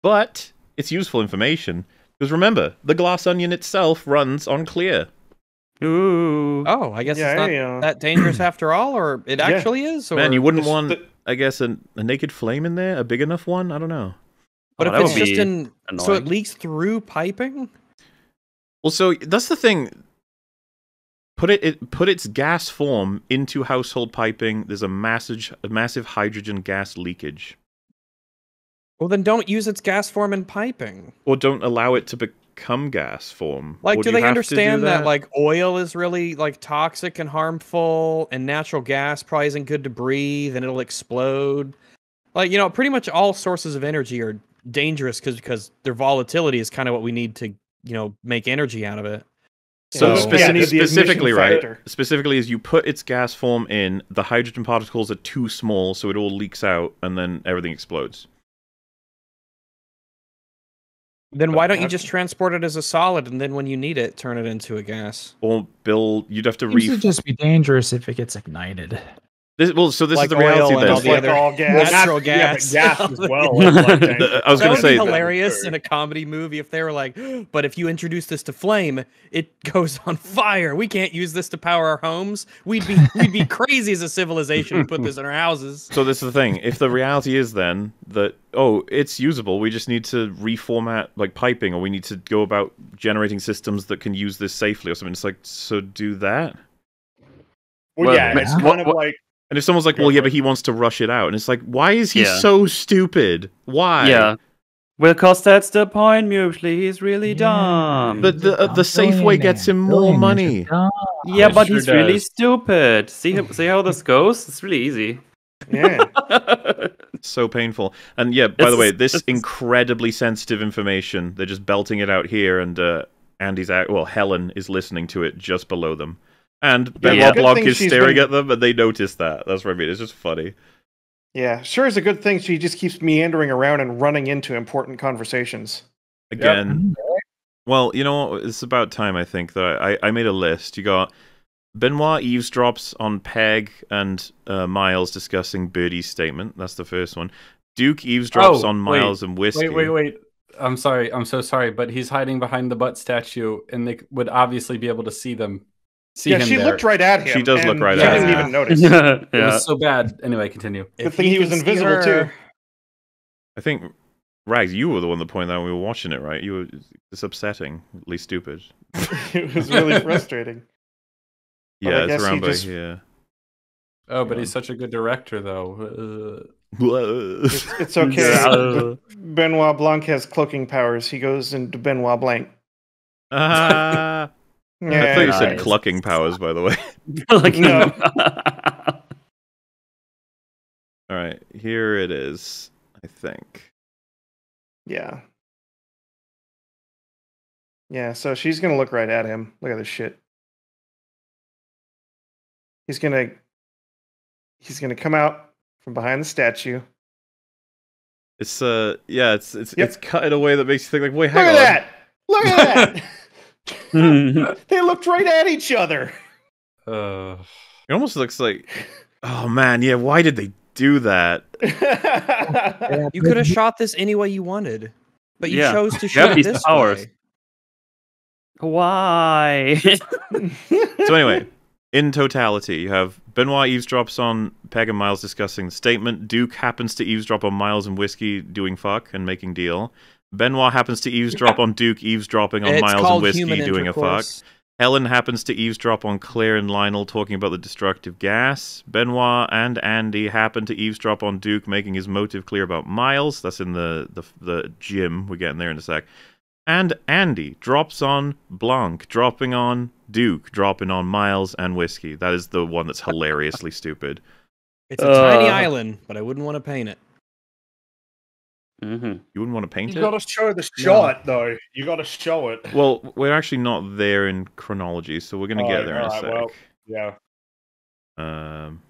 [SPEAKER 2] But it's useful information because remember, the glass onion itself runs on Klear.
[SPEAKER 3] Ooh.
[SPEAKER 1] oh, I guess
[SPEAKER 5] Yeah,
[SPEAKER 1] it's not
[SPEAKER 5] yeah.
[SPEAKER 1] that dangerous after all, or it
[SPEAKER 5] Yeah.
[SPEAKER 1] actually is. Or...
[SPEAKER 2] Man, you wouldn't
[SPEAKER 5] It's
[SPEAKER 2] want,
[SPEAKER 5] the-
[SPEAKER 2] I guess, a, a naked flame in there, a big enough one. I don't know.
[SPEAKER 1] But
[SPEAKER 3] Oh,
[SPEAKER 1] if it's just
[SPEAKER 3] be
[SPEAKER 1] in, so it leaks through piping.
[SPEAKER 2] Well, so that's the thing. Put it, it put its gas form into household piping. There's a massive, a massive hydrogen gas leakage,
[SPEAKER 1] Well, then don't use its gas form in piping.
[SPEAKER 2] or don't allow it to become gas form.
[SPEAKER 1] Like,
[SPEAKER 2] Or
[SPEAKER 1] do they
[SPEAKER 2] to do
[SPEAKER 1] understand that? like oil is really like toxic and harmful, and natural gas probably isn't good to breathe, and it'll explode. Like, you know, pretty much all sources of energy are dangerous because because their volatility is kind of what we need to you know make energy out of it.
[SPEAKER 2] So
[SPEAKER 1] So-
[SPEAKER 2] speci-
[SPEAKER 5] Yeah, the- the ignition
[SPEAKER 2] specifically, right?
[SPEAKER 5] factor.
[SPEAKER 2] Specifically, is you put its gas form in, the hydrogen particles are too small, so it all leaks out, and then everything explodes.
[SPEAKER 1] Then why don't you just transport it as a solid, and then when you need it, turn it into a gas?
[SPEAKER 2] Or Bill, you'd have to
[SPEAKER 6] Seems to
[SPEAKER 2] re.
[SPEAKER 6] just be dangerous if it gets ignited.
[SPEAKER 2] This, well, so this
[SPEAKER 1] Like
[SPEAKER 2] is the reality
[SPEAKER 1] and
[SPEAKER 2] then.
[SPEAKER 1] all the
[SPEAKER 5] like
[SPEAKER 1] other
[SPEAKER 5] all gas.
[SPEAKER 1] natural
[SPEAKER 5] Yeah, but
[SPEAKER 1] gas.
[SPEAKER 5] gas as well. [LAUGHS] in [LAUGHS] blood.
[SPEAKER 2] I was
[SPEAKER 1] that
[SPEAKER 2] gonna
[SPEAKER 1] would
[SPEAKER 2] say
[SPEAKER 1] be hilarious in a comedy movie if they were like, [GASPS] but if you introduce this to flame, it [LAUGHS] goes on fire. We can't use this to power our homes. We'd be we'd be crazy as a civilization to put this in our houses.
[SPEAKER 2] So this is the thing. If the reality is then that oh, it's usable, we just need to reformat like piping, or we need to go about generating systems that can use this safely, or something. It's like so do that.
[SPEAKER 5] Well,
[SPEAKER 3] Well,
[SPEAKER 5] yeah,
[SPEAKER 3] ma-
[SPEAKER 5] it's
[SPEAKER 3] what-
[SPEAKER 5] kind of
[SPEAKER 3] what-
[SPEAKER 5] like
[SPEAKER 2] And if someone's like, well, yeah, but he wants to rush it out, and it's like, why is he
[SPEAKER 3] Yeah.
[SPEAKER 2] so stupid? Why?
[SPEAKER 3] Yeah. Well, cause that's the point, Muesli. He's really
[SPEAKER 6] Yeah.
[SPEAKER 3] dumb.
[SPEAKER 2] But the uh, the safe way gets him more money.
[SPEAKER 3] yeah,
[SPEAKER 4] It
[SPEAKER 3] but
[SPEAKER 4] sure
[SPEAKER 3] he's really stupid. See him, see how this [LAUGHS] goes? It's really easy.
[SPEAKER 5] yeah. [LAUGHS]
[SPEAKER 2] So painful. And yeah, by
[SPEAKER 3] This
[SPEAKER 2] the way, this
[SPEAKER 3] this
[SPEAKER 2] incredibly sensitive information, they're just belting it out here, and uh, Andy's out. Well, Helen is listening to it just below them. And Benoit
[SPEAKER 3] yeah.
[SPEAKER 5] Good
[SPEAKER 2] Blanc is staring
[SPEAKER 5] been-
[SPEAKER 2] at them, and they notice that. That's what I mean. It's just funny.
[SPEAKER 5] Yeah, sure is a good thing. She just keeps meandering around and running into important conversations.
[SPEAKER 2] Again, well, you know what? It's about time, I think, that I, I made a list. You got Benoit eavesdrops on Peg and uh, Miles discussing Birdie's statement. That's the first one. Duke eavesdrops
[SPEAKER 4] Oh,
[SPEAKER 2] on
[SPEAKER 4] wait.
[SPEAKER 2] Miles and Whiskey.
[SPEAKER 4] Wait, wait, wait. I'm sorry. I'm so sorry, but he's hiding behind the butt statue, and they would obviously be able to see them. See
[SPEAKER 5] yeah,
[SPEAKER 4] him
[SPEAKER 5] she
[SPEAKER 4] there.
[SPEAKER 5] looked right at him.
[SPEAKER 2] She does look
[SPEAKER 5] and
[SPEAKER 2] right
[SPEAKER 5] she
[SPEAKER 1] at
[SPEAKER 5] didn't even notice. [LAUGHS]
[SPEAKER 3] yeah.
[SPEAKER 4] It was so bad. Anyway, continue.
[SPEAKER 5] Good thing he was
[SPEAKER 1] can see
[SPEAKER 5] invisible, too.
[SPEAKER 2] I think Rags, you were the one that pointed out when we were watching it, right? You were it's upsetting, at least stupid. [LAUGHS] [LAUGHS]
[SPEAKER 5] it was really frustrating. But
[SPEAKER 2] Yeah, it's
[SPEAKER 5] he
[SPEAKER 2] around by
[SPEAKER 5] just-
[SPEAKER 2] here.
[SPEAKER 4] Oh, but
[SPEAKER 2] Yeah.
[SPEAKER 4] he's such a good director, though.
[SPEAKER 5] It's, it's okay. Benoit Blanc has cloaking powers. He goes into Benoit Blanc.
[SPEAKER 2] Ah,
[SPEAKER 5] Yeah,
[SPEAKER 2] I thought you said
[SPEAKER 3] Nice.
[SPEAKER 2] clucking powers, by the way. [LAUGHS]
[SPEAKER 3] like,
[SPEAKER 5] No. [LAUGHS]
[SPEAKER 2] All right, here it is. I think.
[SPEAKER 5] yeah. Yeah, so she's gonna look right at him. Look at this shit. He's gonna he's gonna come out from behind the statue.
[SPEAKER 2] It's uh, yeah, it's it's
[SPEAKER 5] Yep.
[SPEAKER 2] it's cut in a way that makes you think like, wait,
[SPEAKER 5] Look
[SPEAKER 2] hang
[SPEAKER 5] at that! Look at that! [LAUGHS] they looked right at each other. [LAUGHS]
[SPEAKER 4] Uh,
[SPEAKER 2] It almost looks like, oh man, yeah. Why did they do that? [LAUGHS]
[SPEAKER 1] You could have shot this any way you wanted, but you
[SPEAKER 3] Yeah.
[SPEAKER 1] chose to shoot it this
[SPEAKER 3] powers.
[SPEAKER 1] way.
[SPEAKER 3] Why? [LAUGHS]
[SPEAKER 2] So anyway, in totality, you have Benoit eavesdrops on Peg and Miles discussing the statement. Duke happens to eavesdrop on Miles and Whiskey doing fuck and making deal. Benoit happens to eavesdrop on Duke eavesdropping on
[SPEAKER 1] It's
[SPEAKER 2] Miles and Whiskey doing a fuck.
[SPEAKER 1] intercourse.
[SPEAKER 2] Helen happens to eavesdrop on Claire and Lionel talking about the destructive gas. Benoit and Andy happen to eavesdrop on Duke making his motive clear about Miles. That's in the the, the gym. We're getting there in a sec. And Andy drops on Blanc, dropping on Duke, dropping on Miles and Whiskey. That is the one that's hilariously stupid.
[SPEAKER 1] It's a tiny
[SPEAKER 3] Uh.
[SPEAKER 1] island, but I wouldn't want to paint it.
[SPEAKER 3] Hmm
[SPEAKER 2] You wouldn't want to paint
[SPEAKER 5] You
[SPEAKER 2] it?
[SPEAKER 5] You gotta show the shot, though. You gotta show it. [LAUGHS]
[SPEAKER 2] Well, we're actually not there in chronology, so we're going to get there in a
[SPEAKER 5] alright,
[SPEAKER 2] sec.
[SPEAKER 5] well. Yeah.
[SPEAKER 2] Um,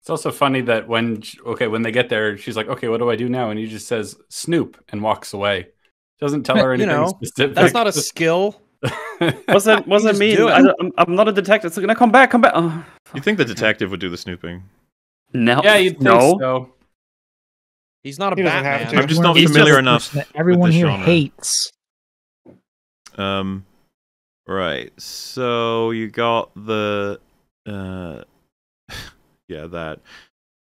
[SPEAKER 4] it's also funny that when okay when they get there, she's like, "Okay, what do I do now?" And he just says "Snoop" and walks away. Doesn't tell her [LAUGHS]
[SPEAKER 1] You
[SPEAKER 4] anything
[SPEAKER 1] know,
[SPEAKER 4] specific.
[SPEAKER 1] That's not a [LAUGHS] skill.
[SPEAKER 3] What's that? What's that
[SPEAKER 1] just
[SPEAKER 3] mean?
[SPEAKER 1] do it.
[SPEAKER 3] I don't- I'm, I'm not a detective. It's gonna come back. Come back. Oh,
[SPEAKER 2] you think the detective would do the snooping?
[SPEAKER 3] no.
[SPEAKER 4] yeah, you'd think
[SPEAKER 3] no.
[SPEAKER 4] so.
[SPEAKER 1] He's not a
[SPEAKER 5] He doesn't have
[SPEAKER 1] Batman.
[SPEAKER 5] to.
[SPEAKER 2] I'm just not
[SPEAKER 6] He's
[SPEAKER 2] familiar
[SPEAKER 6] the
[SPEAKER 2] enough
[SPEAKER 6] that Everyone
[SPEAKER 2] this
[SPEAKER 6] here
[SPEAKER 2] genre.
[SPEAKER 6] hates.
[SPEAKER 2] Um, right. So you got the, uh, [LAUGHS] yeah, that.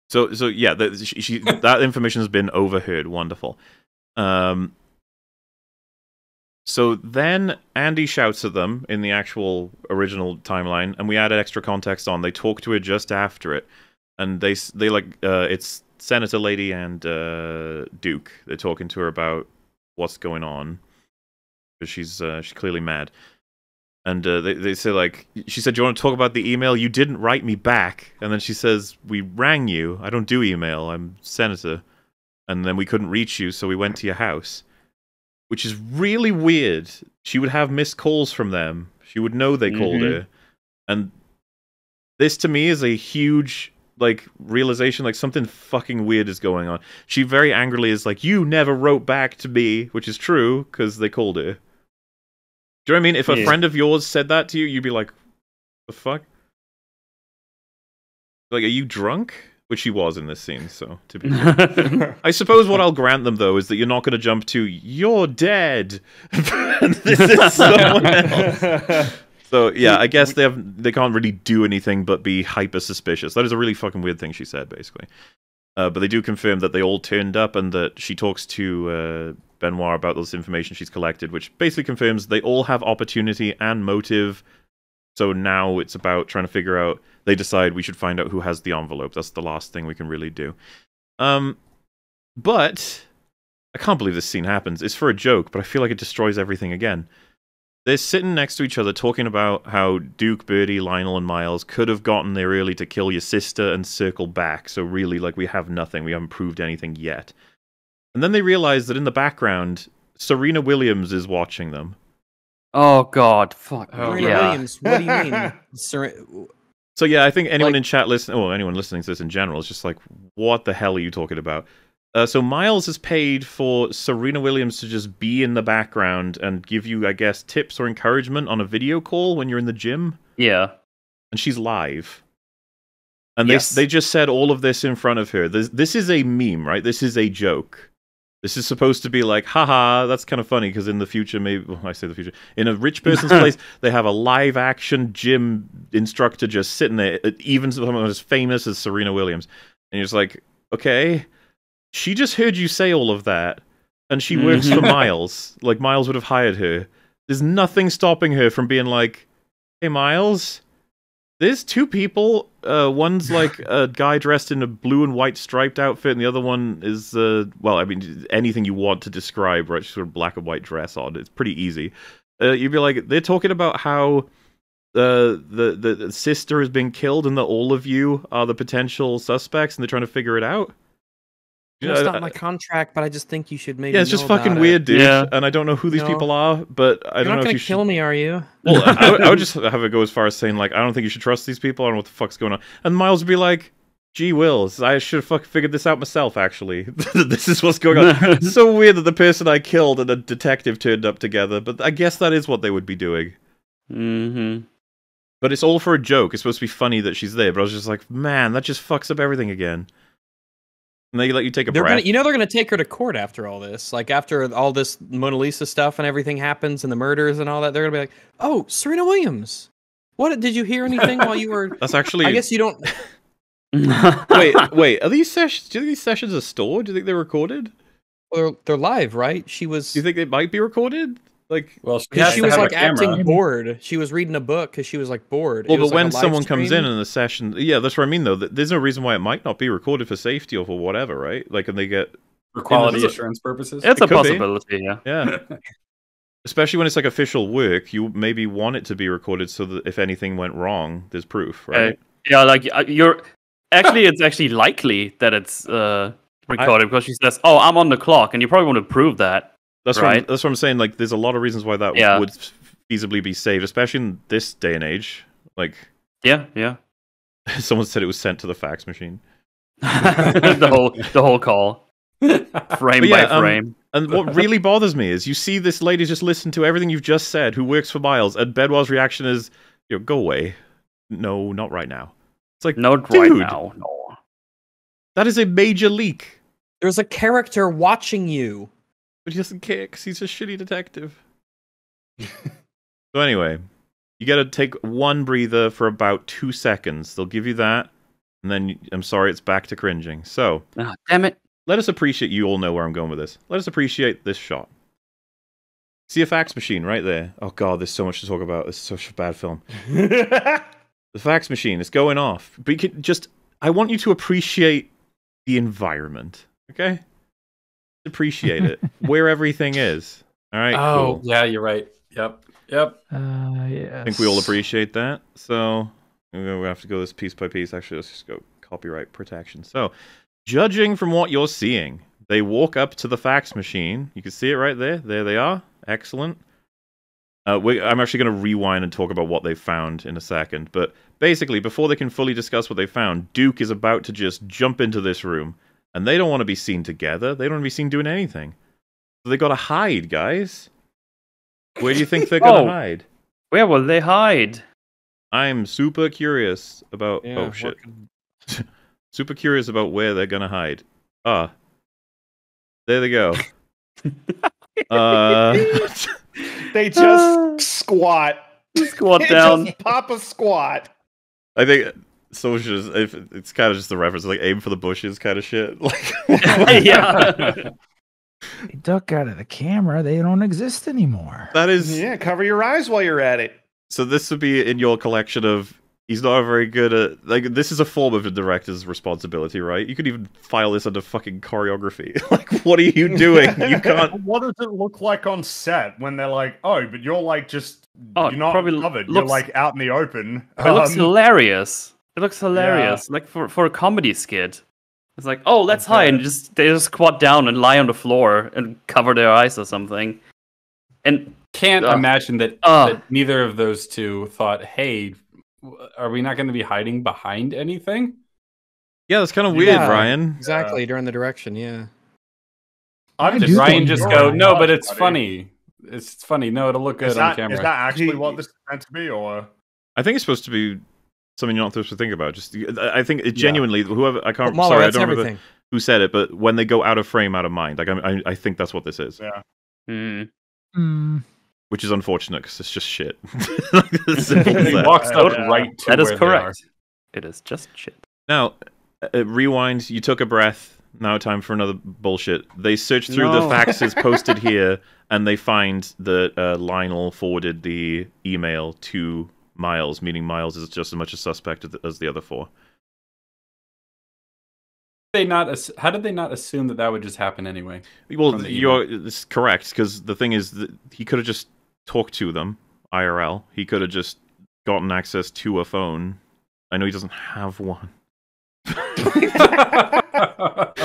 [SPEAKER 2] So so yeah, that she, she [LAUGHS] that information has been overheard. Wonderful. Um. So then Andy shouts at them in the actual original timeline, and we added extra context on. They talk to her just after it, and they they like uh, it's Senator Lady and uh, Duke. They're talking to her about what's going on because she's uh, she's clearly mad. And uh, they they say like she said, "Do you want to talk about the email? You didn't write me back." And then she says, "We rang you. I don't do email. I'm senator." And then we couldn't reach you, so we went to your house, which is really weird. She would have missed calls from them. She would know they called
[SPEAKER 3] Mhm.
[SPEAKER 2] her, and this to me is a huge like realization like something fucking weird is going on she very angrily is like you never wrote back to me which is true because they called her do you know what I mean? If a
[SPEAKER 3] Yeah.
[SPEAKER 2] friend of yours said that to you, you'd be like, "The fuck." Like, are you drunk? Which she was in this scene, so to be fair. [LAUGHS] I suppose what I'll grant them though is that you're not going to jump to "you're dead." [LAUGHS] this is [LAUGHS] someone else. So yeah, I guess they have they can't really do anything but be hyper suspicious. That is a really fucking weird thing she said, basically. Uh, but they do confirm that they all turned up and that she talks to uh, Benoit about this information she's collected, which basically confirms they all have opportunity and motive. So now it's about trying to figure out. They decide we should find out who has the envelope. That's the last thing we can really do. Um, but I can't believe this scene happens. It's for a joke, but I feel like it destroys everything again. They're sitting next to each other talking about how Duke, Birdie, Lionel, and Miles could have gotten there early to kill your sister and circle back. So really, like, we have nothing. We haven't proved anything yet. And then they realize that in the background, Serena Williams is watching them.
[SPEAKER 3] oh God, fuck.
[SPEAKER 4] Oh,
[SPEAKER 1] Serena
[SPEAKER 3] yeah.
[SPEAKER 1] Williams, what do you mean? [LAUGHS] Ser-
[SPEAKER 2] So yeah, I think anyone
[SPEAKER 1] Like-
[SPEAKER 2] in chat listening, or anyone listening to this in general, is just like, what the hell are you talking about? Uh, so Miles has paid for Serena Williams to just be in the background and give you, I guess, tips or encouragement on a video call when you're in the gym,
[SPEAKER 3] Yeah.
[SPEAKER 2] and she's live. And
[SPEAKER 3] Yes.
[SPEAKER 2] they they just said all of this in front of her. This this is a meme, right? This is a joke. This is supposed to be like, haha, that's kind of funny because in the future, maybe well, I say the future, in a rich person's [LAUGHS] place, they have a live action gym instructor just sitting there, even someone as famous as Serena Williams. And you're just like, okay, she just heard you say all of that, and she works for
[SPEAKER 3] Mhm.
[SPEAKER 2] Miles. Like, Miles would have hired her. There's nothing stopping her from being like, hey, Miles, there's two people. Uh, one's [LAUGHS] like a guy dressed in a blue and white striped outfit, and the other one is, uh, well, I mean, anything you want to describe, right? Sort of black and white dress on. It's pretty easy. Uh, you'd be like, they're talking about how uh, the, the the sister has been killed, and that all of you are the potential suspects, and they're trying to figure it out.
[SPEAKER 1] Well, it's not my contract, but I just think you should maybe.
[SPEAKER 2] yeah, it's just fucking weird,
[SPEAKER 1] It.
[SPEAKER 2] dude.
[SPEAKER 3] Yeah.
[SPEAKER 2] And I don't know who these
[SPEAKER 1] No.
[SPEAKER 2] people are, but I
[SPEAKER 1] You're
[SPEAKER 2] don't
[SPEAKER 1] not
[SPEAKER 2] know if
[SPEAKER 1] gonna
[SPEAKER 2] you should.
[SPEAKER 1] kill me, are you?
[SPEAKER 2] Well, I, [LAUGHS] would- I would just have it go as far as saying like, I don't think you should trust these people. I don't know what the fuck's going on. And Miles would be like, "Gee wills, I should have fucking figured this out myself. Actually, [LAUGHS] this is what's going on." [LAUGHS] it's so weird that the person I killed and a detective turned up together, but I guess that is what they would be doing.
[SPEAKER 3] mm-hmm.
[SPEAKER 2] But it's all for a joke. It's supposed to be funny that she's there. But I was just like, man, that just fucks up everything again. And they let you take a
[SPEAKER 1] They're
[SPEAKER 2] breath.
[SPEAKER 1] gonna, you know, they're gonna take her to court after all this. Like after all this Mona Lisa stuff and everything happens and the murders and all that, they're gonna be like, "Oh, Serena Williams, what did you hear anything while you were?" [LAUGHS]
[SPEAKER 2] That's actually.
[SPEAKER 1] I guess you don't. [LAUGHS]
[SPEAKER 2] wait, wait. Are these sessions? Do you think these sessions are stored? Do you think they're recorded?
[SPEAKER 1] They're, they're live, right? She was.
[SPEAKER 2] Do you think they might be recorded? Like,
[SPEAKER 4] Well, she,
[SPEAKER 1] she was like acting
[SPEAKER 4] camera.
[SPEAKER 1] bored. She was reading a book because she was like bored. It
[SPEAKER 2] well,
[SPEAKER 1] was,
[SPEAKER 2] but
[SPEAKER 1] like,
[SPEAKER 2] when
[SPEAKER 1] live
[SPEAKER 2] someone comes in in the session, yeah, that's what I mean. Though, Th- there's no reason why it might not be recorded for safety or for whatever, right? Like, and they get
[SPEAKER 4] for quality
[SPEAKER 2] the-
[SPEAKER 4] assurance purposes.
[SPEAKER 3] it's
[SPEAKER 2] It
[SPEAKER 3] a
[SPEAKER 2] could be.
[SPEAKER 3] possibility, yeah.
[SPEAKER 2] yeah. [LAUGHS] Especially when it's like official work, you maybe want it to be recorded so that if anything went wrong, there's proof, right?
[SPEAKER 3] Yeah, like uh, you're actually, it's actually likely that it's uh, recorded because she says, "Oh, I'm on the clock," and you probably want to prove that.
[SPEAKER 2] That's what I'm, that's what I'm saying. Like, there's a lot of reasons why that
[SPEAKER 3] Yeah.
[SPEAKER 2] would feasibly be saved, especially in this day and age. Like,
[SPEAKER 3] Yeah, yeah. [LAUGHS]
[SPEAKER 2] someone said it was sent to the fax machine. [LAUGHS]
[SPEAKER 3] the whole the whole call, frame
[SPEAKER 2] yeah,
[SPEAKER 3] by
[SPEAKER 2] um,
[SPEAKER 3] frame.
[SPEAKER 2] And what really [LAUGHS] bothers me is you see this lady just listen to everything you've just said, who works for Miles, and Bedwell's reaction is, you know, go away. No, not right now. It's like,
[SPEAKER 3] Not right
[SPEAKER 2] dude.
[SPEAKER 3] now. No.
[SPEAKER 2] that is a major leak.
[SPEAKER 1] There's a character watching you.
[SPEAKER 2] But he doesn't care because he's a shitty detective. [LAUGHS] so anyway, you got to take one breather for about two seconds. They'll give you that, and then you- I'm sorry, it's back to cringing. So
[SPEAKER 3] Ah, damn it.
[SPEAKER 2] let us appreciate. You all know where I'm going with this. Let us appreciate this shot. See a fax machine right there. Oh god, there's so much to talk about. This is such a bad film. [LAUGHS] The fax machine is going off. But you can just I want you to appreciate the environment. Okay? Appreciate it. where everything is. All right.
[SPEAKER 4] oh,
[SPEAKER 2] cool.
[SPEAKER 4] yeah, you're right. Yep, yep.
[SPEAKER 6] Uh, yes.
[SPEAKER 2] I think we all appreciate that. So we're gonna have to go this piece by piece. Actually, let's just go copyright protection. So, judging from what you're seeing, they walk up to the fax machine. You can see it right there. There they are. Excellent. Uh, we, I'm actually going to rewind and talk about what they found in a second. But basically, before they can fully discuss what they found, Duke is about to just jump into this room, and they don't want to be seen together. They don't want to be seen doing anything. So they got to hide, guys. Where do you think they're going [LAUGHS] to
[SPEAKER 3] Oh.
[SPEAKER 2] hide?
[SPEAKER 3] Where will they hide?
[SPEAKER 2] I'm super curious about.
[SPEAKER 1] Yeah,
[SPEAKER 2] oh shit!
[SPEAKER 1] could- [LAUGHS]
[SPEAKER 2] Super curious about where they're gonna hide. Ah, there they go. [LAUGHS] uh,
[SPEAKER 5] They just squat.
[SPEAKER 3] Squat
[SPEAKER 5] They
[SPEAKER 3] down.
[SPEAKER 5] Just pop a squat.
[SPEAKER 2] I think socials. If it's kind of just the reference, like aim for the bushes, kind of shit. [LAUGHS] [LAUGHS] Like,
[SPEAKER 3] yeah.
[SPEAKER 6] They duck out of the camera. They don't exist anymore.
[SPEAKER 2] that is
[SPEAKER 5] Yeah, cover your eyes while you're at it.
[SPEAKER 2] So this would be in your collection of he's not very good at like this is a form of the director's responsibility, right? You could even file this under fucking choreography. [LAUGHS] like what are you doing? You can't
[SPEAKER 7] What does it look like on set when they're like, "Oh, but you're like just
[SPEAKER 3] Oh,
[SPEAKER 7] you're not
[SPEAKER 3] probably
[SPEAKER 7] covered. You're like out in the open."
[SPEAKER 3] It looks
[SPEAKER 7] Um,
[SPEAKER 3] hilarious. It looks hilarious. Like for, for a comedy skit. It's like, oh, let's
[SPEAKER 7] Okay.
[SPEAKER 3] hide and just they just squat down and lie on the floor and cover their eyes or something. And
[SPEAKER 4] Can't
[SPEAKER 3] Ugh.
[SPEAKER 4] imagine that,
[SPEAKER 3] Ugh.
[SPEAKER 4] that neither of those two thought, "Hey, are we not going to be hiding behind anything?"
[SPEAKER 2] Yeah, that's kind of weird,
[SPEAKER 1] Yeah.
[SPEAKER 2] Rian.
[SPEAKER 1] Exactly during the direction, yeah.
[SPEAKER 7] I'm
[SPEAKER 6] Did
[SPEAKER 4] Did
[SPEAKER 6] Rian
[SPEAKER 4] just go,
[SPEAKER 7] right,
[SPEAKER 4] "No, but it's
[SPEAKER 7] buddy."
[SPEAKER 4] funny. It's it's funny. No, it'll look good
[SPEAKER 7] Is
[SPEAKER 4] on camera."
[SPEAKER 7] is that actually
[SPEAKER 5] He-
[SPEAKER 7] what this is meant to be, or
[SPEAKER 2] I think it's supposed to be something you're not supposed to think about. Just I I think it genuinely whoever I can't
[SPEAKER 1] MauLer,
[SPEAKER 2] sorry I don't remember who said it, but when they go out of frame, out of mind, like I I, I think that's what this is,
[SPEAKER 7] yeah.
[SPEAKER 3] hmm,
[SPEAKER 6] Hmm.
[SPEAKER 2] which is unfortunate because it's just shit. Like, it's [LAUGHS] [LAUGHS] simple as
[SPEAKER 4] he walks out
[SPEAKER 7] Yeah.
[SPEAKER 4] right to
[SPEAKER 3] that is
[SPEAKER 4] where they are.
[SPEAKER 3] correct. It is just shit.
[SPEAKER 2] Now, uh, rewind. You took a breath. Now, time for another bullshit. They search through the
[SPEAKER 3] No. [LAUGHS]
[SPEAKER 2] faxes posted here, and they find that uh, Lionel forwarded the email to Miles, meaning Miles is just as much a suspect as the- other four.
[SPEAKER 4] They not. How did they not assume that that would just happen anyway?
[SPEAKER 2] Well, you're it's correct because the thing is that he could have just talked to them IRL. He could have just gotten access to a phone. I know he doesn't have one. [LAUGHS]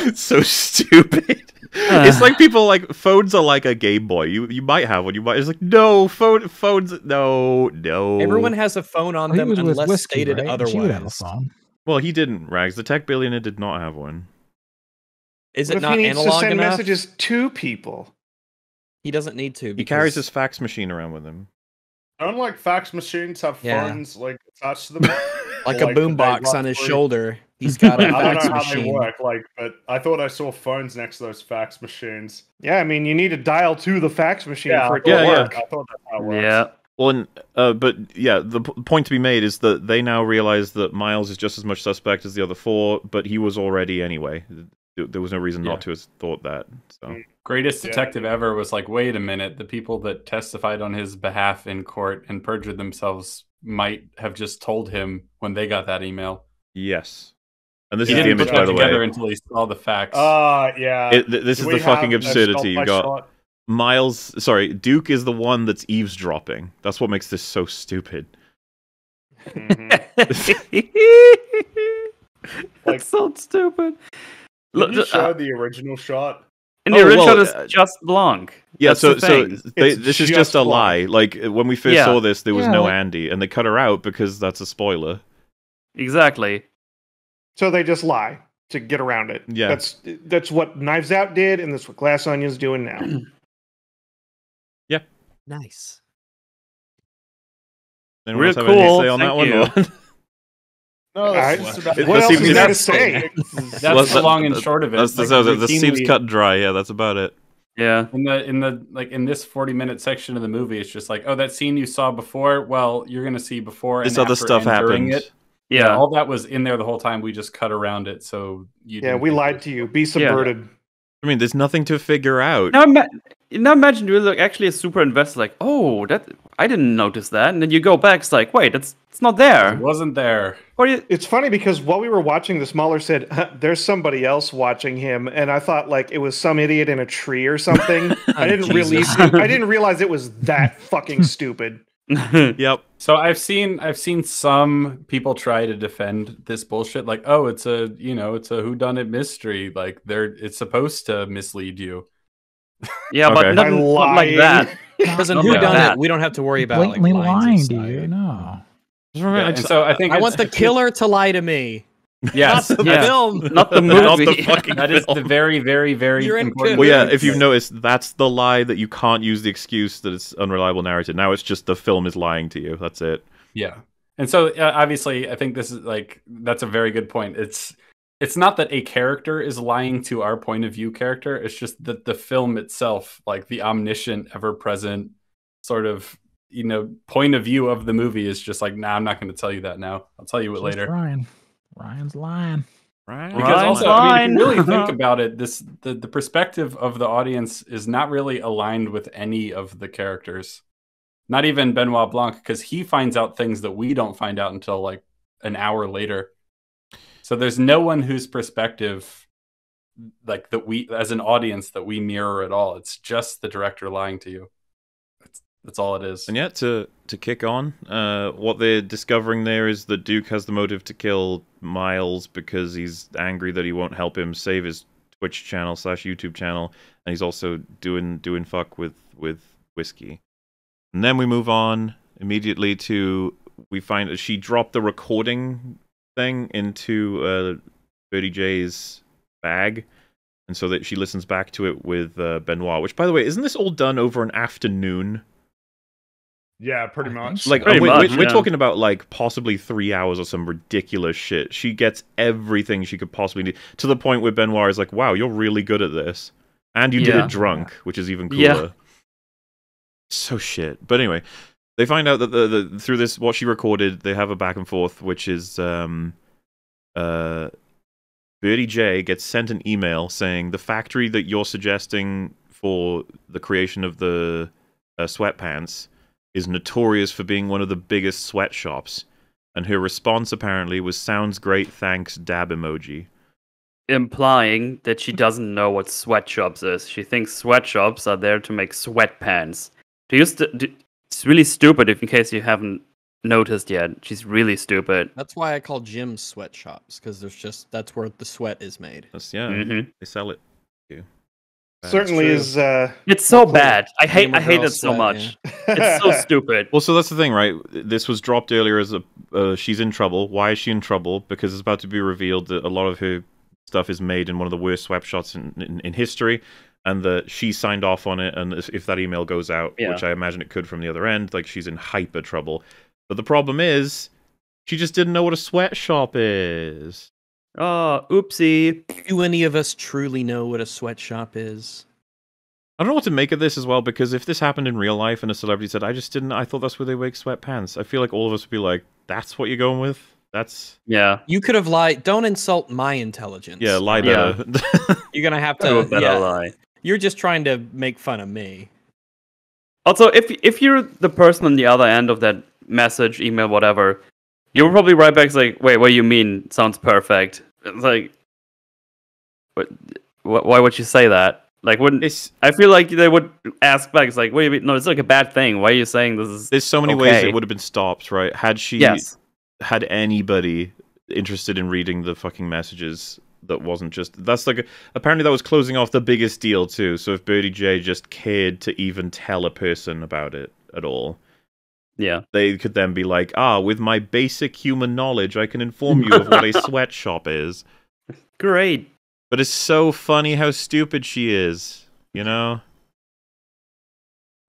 [SPEAKER 2] [LAUGHS] So stupid. It's uh. like people like phones are like a Game Boy. You you might have one. You might. It's like no phone. Phones. No no.
[SPEAKER 1] Everyone has a phone on
[SPEAKER 6] Well, he
[SPEAKER 1] them
[SPEAKER 6] was with
[SPEAKER 1] unless
[SPEAKER 6] Whiskey,
[SPEAKER 1] stated
[SPEAKER 6] right?
[SPEAKER 1] otherwise.
[SPEAKER 6] She would have a phone.
[SPEAKER 2] Well, he didn't. Rags. The tech billionaire did not have one.
[SPEAKER 1] Is
[SPEAKER 5] What
[SPEAKER 1] it
[SPEAKER 5] if
[SPEAKER 1] not
[SPEAKER 5] he needs to
[SPEAKER 1] analog
[SPEAKER 5] send
[SPEAKER 1] enough?
[SPEAKER 5] messages to people?
[SPEAKER 1] He doesn't need to.
[SPEAKER 2] He carries his fax machine around with him.
[SPEAKER 7] Don't like fax machines have
[SPEAKER 1] Yeah.
[SPEAKER 7] phones like attached to [LAUGHS] them.
[SPEAKER 1] like
[SPEAKER 7] Or,
[SPEAKER 1] a boombox on his shoulder. He's got a [LAUGHS]
[SPEAKER 7] I don't
[SPEAKER 1] fax
[SPEAKER 7] know how they work, like, but I thought I saw phones next to those fax machines.
[SPEAKER 5] Yeah, I mean, you need to dial to the fax machine for it to
[SPEAKER 2] Yeah, yeah.
[SPEAKER 5] work.
[SPEAKER 7] I thought that's how it works.
[SPEAKER 3] Yeah.
[SPEAKER 2] Well, and, uh, but yeah, the p- point to be made is that they now realize that Miles is just as much suspect as the other four, but he was already anyway. There- There was no reason
[SPEAKER 4] Yeah.
[SPEAKER 2] not to have thought that. So
[SPEAKER 4] Greatest
[SPEAKER 7] Yeah.
[SPEAKER 4] detective ever was like, wait a minute, the people that testified on his behalf in court and perjured themselves might have just told him when they got that email.
[SPEAKER 2] yes, and this
[SPEAKER 4] He
[SPEAKER 2] is the
[SPEAKER 4] didn't
[SPEAKER 2] image,
[SPEAKER 4] put
[SPEAKER 2] by the
[SPEAKER 4] together
[SPEAKER 2] way.
[SPEAKER 4] until he saw the facts.
[SPEAKER 7] Uh, yeah.
[SPEAKER 2] It, th- this
[SPEAKER 7] Do
[SPEAKER 2] is the fucking absurdity. You got
[SPEAKER 7] shot-by-shot?
[SPEAKER 2] Miles. Sorry, Duke is the one that's eavesdropping. That's what makes this so stupid. [LAUGHS]
[SPEAKER 7] Mhm. Like-
[SPEAKER 3] That's so stupid. Look,
[SPEAKER 7] Did you
[SPEAKER 3] uh,
[SPEAKER 7] show the original shot?
[SPEAKER 3] And the
[SPEAKER 2] Oh,
[SPEAKER 3] original
[SPEAKER 2] well,
[SPEAKER 3] is
[SPEAKER 2] uh,
[SPEAKER 3] just Blanc.
[SPEAKER 2] Yeah,
[SPEAKER 3] That's
[SPEAKER 2] so
[SPEAKER 3] the
[SPEAKER 2] so they,
[SPEAKER 5] It's
[SPEAKER 2] this is
[SPEAKER 5] just
[SPEAKER 2] just a
[SPEAKER 5] one.
[SPEAKER 2] lie. Like uh, when we first
[SPEAKER 3] Yeah.
[SPEAKER 2] saw this, there was
[SPEAKER 6] Yeah,
[SPEAKER 2] no
[SPEAKER 6] like-
[SPEAKER 2] Andy, and they cut her out because that's a spoiler.
[SPEAKER 3] Exactly.
[SPEAKER 5] So they just lie to get around it.
[SPEAKER 2] Yeah.
[SPEAKER 5] That's that's what Knives Out did, and that's what Glass Onion's doing now. [CLEARS THROAT] Yeah.
[SPEAKER 1] Nice.
[SPEAKER 2] Anyone
[SPEAKER 3] Real
[SPEAKER 2] else have
[SPEAKER 3] cool,
[SPEAKER 2] say on that
[SPEAKER 3] thank
[SPEAKER 2] one?
[SPEAKER 3] you. [LAUGHS]
[SPEAKER 7] No,
[SPEAKER 5] I-
[SPEAKER 7] that's just about
[SPEAKER 2] It-
[SPEAKER 5] what else
[SPEAKER 2] seems-
[SPEAKER 5] is there to [LAUGHS]
[SPEAKER 2] that's-
[SPEAKER 5] say?
[SPEAKER 4] That's the long and short of it.
[SPEAKER 2] That's,
[SPEAKER 4] Like,
[SPEAKER 2] that's, that seems
[SPEAKER 4] routinely-
[SPEAKER 2] cut and dry. Yeah, that's about it.
[SPEAKER 3] Yeah.
[SPEAKER 4] in the in the like in this 40 minute section of the movie it's just like oh that scene you saw before well you're gonna see before
[SPEAKER 2] This
[SPEAKER 4] and
[SPEAKER 2] other
[SPEAKER 4] after
[SPEAKER 2] stuff
[SPEAKER 4] and during
[SPEAKER 2] happened.
[SPEAKER 4] it
[SPEAKER 3] Yeah.
[SPEAKER 4] all that was in there the whole time we just cut around it so you
[SPEAKER 5] Yeah, we lied to you. Be subverted.
[SPEAKER 2] I mean, there's nothing to figure out.
[SPEAKER 3] Now, ima- now imagine you're like actually a super investor, like, oh, that I didn't notice that, and then you go back, it's like, wait, it's it's not
[SPEAKER 4] it
[SPEAKER 3] there.
[SPEAKER 4] wasn't there
[SPEAKER 3] Or you,
[SPEAKER 5] It's funny because while we were watching this, MauLer said, "Huh, "There's somebody else watching him," and I thought like it was some idiot in a tree or something. [LAUGHS] I didn't really,
[SPEAKER 1] Jesus.
[SPEAKER 5] I didn't realize it was that fucking stupid. [LAUGHS]
[SPEAKER 2] Yep.
[SPEAKER 4] so i've seen i've seen some people try to defend this bullshit like oh it's a you know it's a whodunit mystery like they're it's supposed to mislead you
[SPEAKER 3] yeah,
[SPEAKER 2] Okay.
[SPEAKER 3] but
[SPEAKER 5] nothing
[SPEAKER 3] not like that.
[SPEAKER 1] Because [LAUGHS] in
[SPEAKER 3] Not
[SPEAKER 1] Who Done. It, we don't have to worry about like
[SPEAKER 6] Blatantly
[SPEAKER 1] lines
[SPEAKER 6] lying to you. No.
[SPEAKER 4] Yeah, and so i think
[SPEAKER 1] I want the [LAUGHS] killer to lie to me, [LAUGHS]
[SPEAKER 4] yes
[SPEAKER 1] not the
[SPEAKER 3] Yeah.
[SPEAKER 1] film. [LAUGHS]
[SPEAKER 3] Not the
[SPEAKER 2] Not
[SPEAKER 3] movie.
[SPEAKER 2] the fucking [LAUGHS]
[SPEAKER 4] that is the very very very
[SPEAKER 1] You're
[SPEAKER 4] important
[SPEAKER 2] Well, yeah. If you've noticed, that's the lie that you can't use the excuse that it's unreliable narrative. Now it's just the film is lying to you. That's it.
[SPEAKER 4] Yeah. And so uh, obviously, I think this is like that's a very good point. It's it's not that a character is lying to our point of view character. It's just that the film itself, like the omniscient, ever present sort of you know point of view of the movie, is just like, nah, I'm not going to tell you that now. I'll tell you it
[SPEAKER 6] Just
[SPEAKER 4] later.
[SPEAKER 6] Rian. Rian's lying.
[SPEAKER 2] Right.
[SPEAKER 4] Because
[SPEAKER 3] Rian's
[SPEAKER 4] also, I mean, if you really think about it, this the, the perspective of the audience is not really aligned with any of the characters. Not even Benoit Blanc, because he finds out things that we don't find out until like an hour later. So there's no one whose perspective, like that we as an audience, that we mirror at all. It's just the director lying to you. That's all it is.
[SPEAKER 2] And yet, to to kick on, uh, what they're discovering there is that Duke has the motive to kill Miles because he's angry that he won't help him save his Twitch channel slash YouTube channel, and he's also doing doing fuck with with whiskey. And then we move on immediately to we find that she dropped the recording thing into uh, Birdie Jay's bag. And so that she listens back to it with uh, Benoit, which, by the way, isn't this all done over an afternoon?
[SPEAKER 7] Yeah, pretty much.
[SPEAKER 2] Like
[SPEAKER 3] Pretty
[SPEAKER 2] we're,
[SPEAKER 3] much,
[SPEAKER 2] we're, we're
[SPEAKER 3] yeah.
[SPEAKER 2] talking about like possibly three hours or some ridiculous shit. She gets everything she could possibly need to the point where Benoit is like, "Wow, you're really good at this," and you did it drunk, which is even cooler.
[SPEAKER 3] Yeah.
[SPEAKER 2] So shit. But anyway, they find out that the, the through this what she recorded, they have a back and forth, which is um, uh, Birdie Jay gets sent an email saying the factory that you're suggesting for the creation of the uh, sweatpants is notorious for being one of the biggest sweatshops. And her response apparently was "Sounds great, thanks." Dab emoji.
[SPEAKER 3] Implying that she doesn't know what sweatshops is. She thinks sweatshops are there to make sweatpants. Do you st- do, it's really stupid if in case you haven't noticed yet. She's really stupid.
[SPEAKER 1] That's why I call gyms sweatshops because there's just that's where the sweat is made.
[SPEAKER 2] That's yeah,
[SPEAKER 3] hmm
[SPEAKER 2] they sell it. Too. That's
[SPEAKER 5] Certainly is. Uh,
[SPEAKER 3] It's so bad. I hate I hate it so
[SPEAKER 1] sweat,
[SPEAKER 3] much.
[SPEAKER 1] yeah. [LAUGHS]
[SPEAKER 3] It's so [LAUGHS] stupid.
[SPEAKER 2] Well, so that's the thing, right? This was dropped earlier as a uh, she's in trouble. Why is she in trouble? Because it's about to be revealed that a lot of her stuff is made in one of the worst sweatshops in, in, in history, and that she signed off on it. And if, if that email goes out,
[SPEAKER 3] Yeah.
[SPEAKER 2] which I imagine it could from the other end, like she's in hyper trouble. But the problem is, she just didn't know what a sweatshop is.
[SPEAKER 3] Oh, oopsie.
[SPEAKER 1] Do any of us truly know what a sweatshop is?
[SPEAKER 2] I don't know what to make of this as well because if this happened in real life and a celebrity said, "I just didn't," I thought that's where they make sweatpants. I feel like all of us would be like, "That's what you're going with." That's
[SPEAKER 3] Yeah.
[SPEAKER 1] You could have lied. Don't insult my intelligence.
[SPEAKER 2] yeah, lie
[SPEAKER 3] Yeah.
[SPEAKER 2] better. [LAUGHS]
[SPEAKER 1] You're gonna have
[SPEAKER 3] Do a
[SPEAKER 1] to.
[SPEAKER 3] better
[SPEAKER 1] yeah,
[SPEAKER 3] lie.
[SPEAKER 1] You're just trying to make fun of me.
[SPEAKER 3] Also, if if you're the person on the other end of that message, email, whatever, you'll probably write back like, "Wait, what do you mean? Sounds perfect." It's like, what, wh- why would you say that? Like, wouldn't
[SPEAKER 2] it's
[SPEAKER 3] I feel like they would ask back? It's like, wait, wait, no, it's like a bad thing. Why are you saying this is?
[SPEAKER 2] there's so many ways it would have been stopped, right? Had she
[SPEAKER 3] Yes.
[SPEAKER 2] had anybody interested in reading the fucking messages that wasn't just that's like apparently that was closing off the biggest deal too. So if Birdie Jay just cared to even tell a person about it at all,
[SPEAKER 3] Yeah.
[SPEAKER 2] they could then be like, ah, with my basic human knowledge, I can inform you of what a [LAUGHS] sweatshop is.
[SPEAKER 3] Great.
[SPEAKER 2] But it's so funny how stupid she is, you know?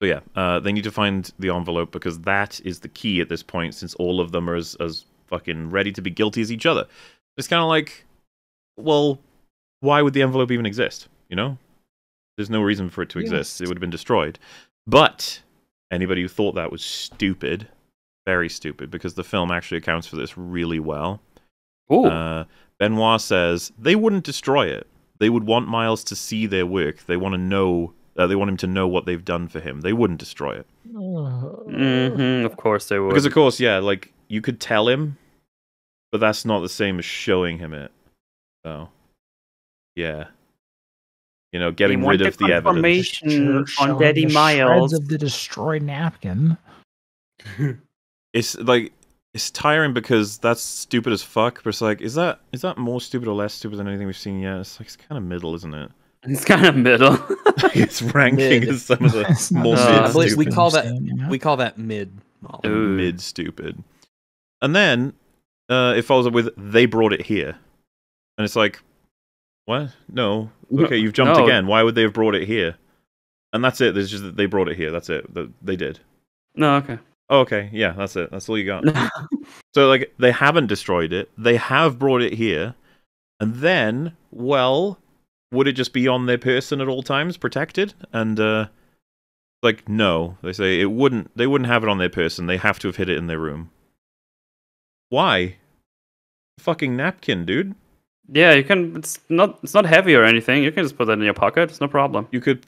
[SPEAKER 2] So yeah, uh, they need to find the envelope because that is the key at this point, since all of them are as, as fucking ready to be guilty as each other. It's kind of like, well, why would the envelope even exist? You know? There's no reason for it to exist. It would have been destroyed. But anybody who thought that was stupid, very stupid, because the film actually accounts for this really well.
[SPEAKER 3] Ooh.
[SPEAKER 2] Uh, Benoit says they wouldn't destroy it. They would want Miles to see their work. They want to know. Uh, they want him to know what they've done for him. They wouldn't destroy it
[SPEAKER 3] hmm Of course they would.
[SPEAKER 2] because, of course, yeah, like you could tell him, but that's not the same as showing him it. So, yeah, you know, getting rid
[SPEAKER 3] the
[SPEAKER 2] of the evidence.
[SPEAKER 3] on
[SPEAKER 6] showing
[SPEAKER 3] Daddy
[SPEAKER 6] the
[SPEAKER 3] Miles.
[SPEAKER 6] Shreds of the destroyed napkin.
[SPEAKER 2] It's like it's tiring because that's stupid as fuck. But it's like, is that is that more stupid or less stupid than anything we've seen yet? It's like it's kind of middle, isn't it? [LAUGHS]
[SPEAKER 3] It's kind of middle. [LAUGHS]
[SPEAKER 2] it's ranking
[SPEAKER 1] Mid.
[SPEAKER 2] as some of the [LAUGHS]
[SPEAKER 6] It's not
[SPEAKER 2] more
[SPEAKER 3] Uh,
[SPEAKER 2] mid
[SPEAKER 1] we call that
[SPEAKER 6] yeah.
[SPEAKER 1] we call that mid.
[SPEAKER 2] Mid stupid. And then uh, it follows up with they brought it here. And it's like, what? No. Okay, you've jumped
[SPEAKER 3] No.
[SPEAKER 2] again. Why would they have brought it here? And that's it. There's just that they brought it here. That's it. They did.
[SPEAKER 3] no, okay.
[SPEAKER 2] Oh, okay, yeah, that's it. That's all you got. [LAUGHS] so like they haven't destroyed it. They have brought it here. And then, well, would it just be on their person at all times, protected? And uh like no. They say it wouldn't they wouldn't have it on their person. They have to have hid it in their room. Why? Fucking napkin, dude.
[SPEAKER 3] Yeah, you can. It's not. It's not heavy or anything. You can just put that in your pocket. It's no problem.
[SPEAKER 2] You could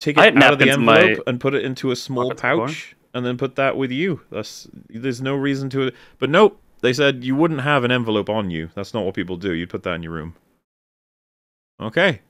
[SPEAKER 2] take it out of the
[SPEAKER 3] napkins in my
[SPEAKER 2] envelope and put it into a small
[SPEAKER 3] pockets before.
[SPEAKER 2] pouch and then put that with you. That's there's no reason to. But nope, they said you wouldn't have an envelope on you. That's not what people do. You'd put that in your room. Okay.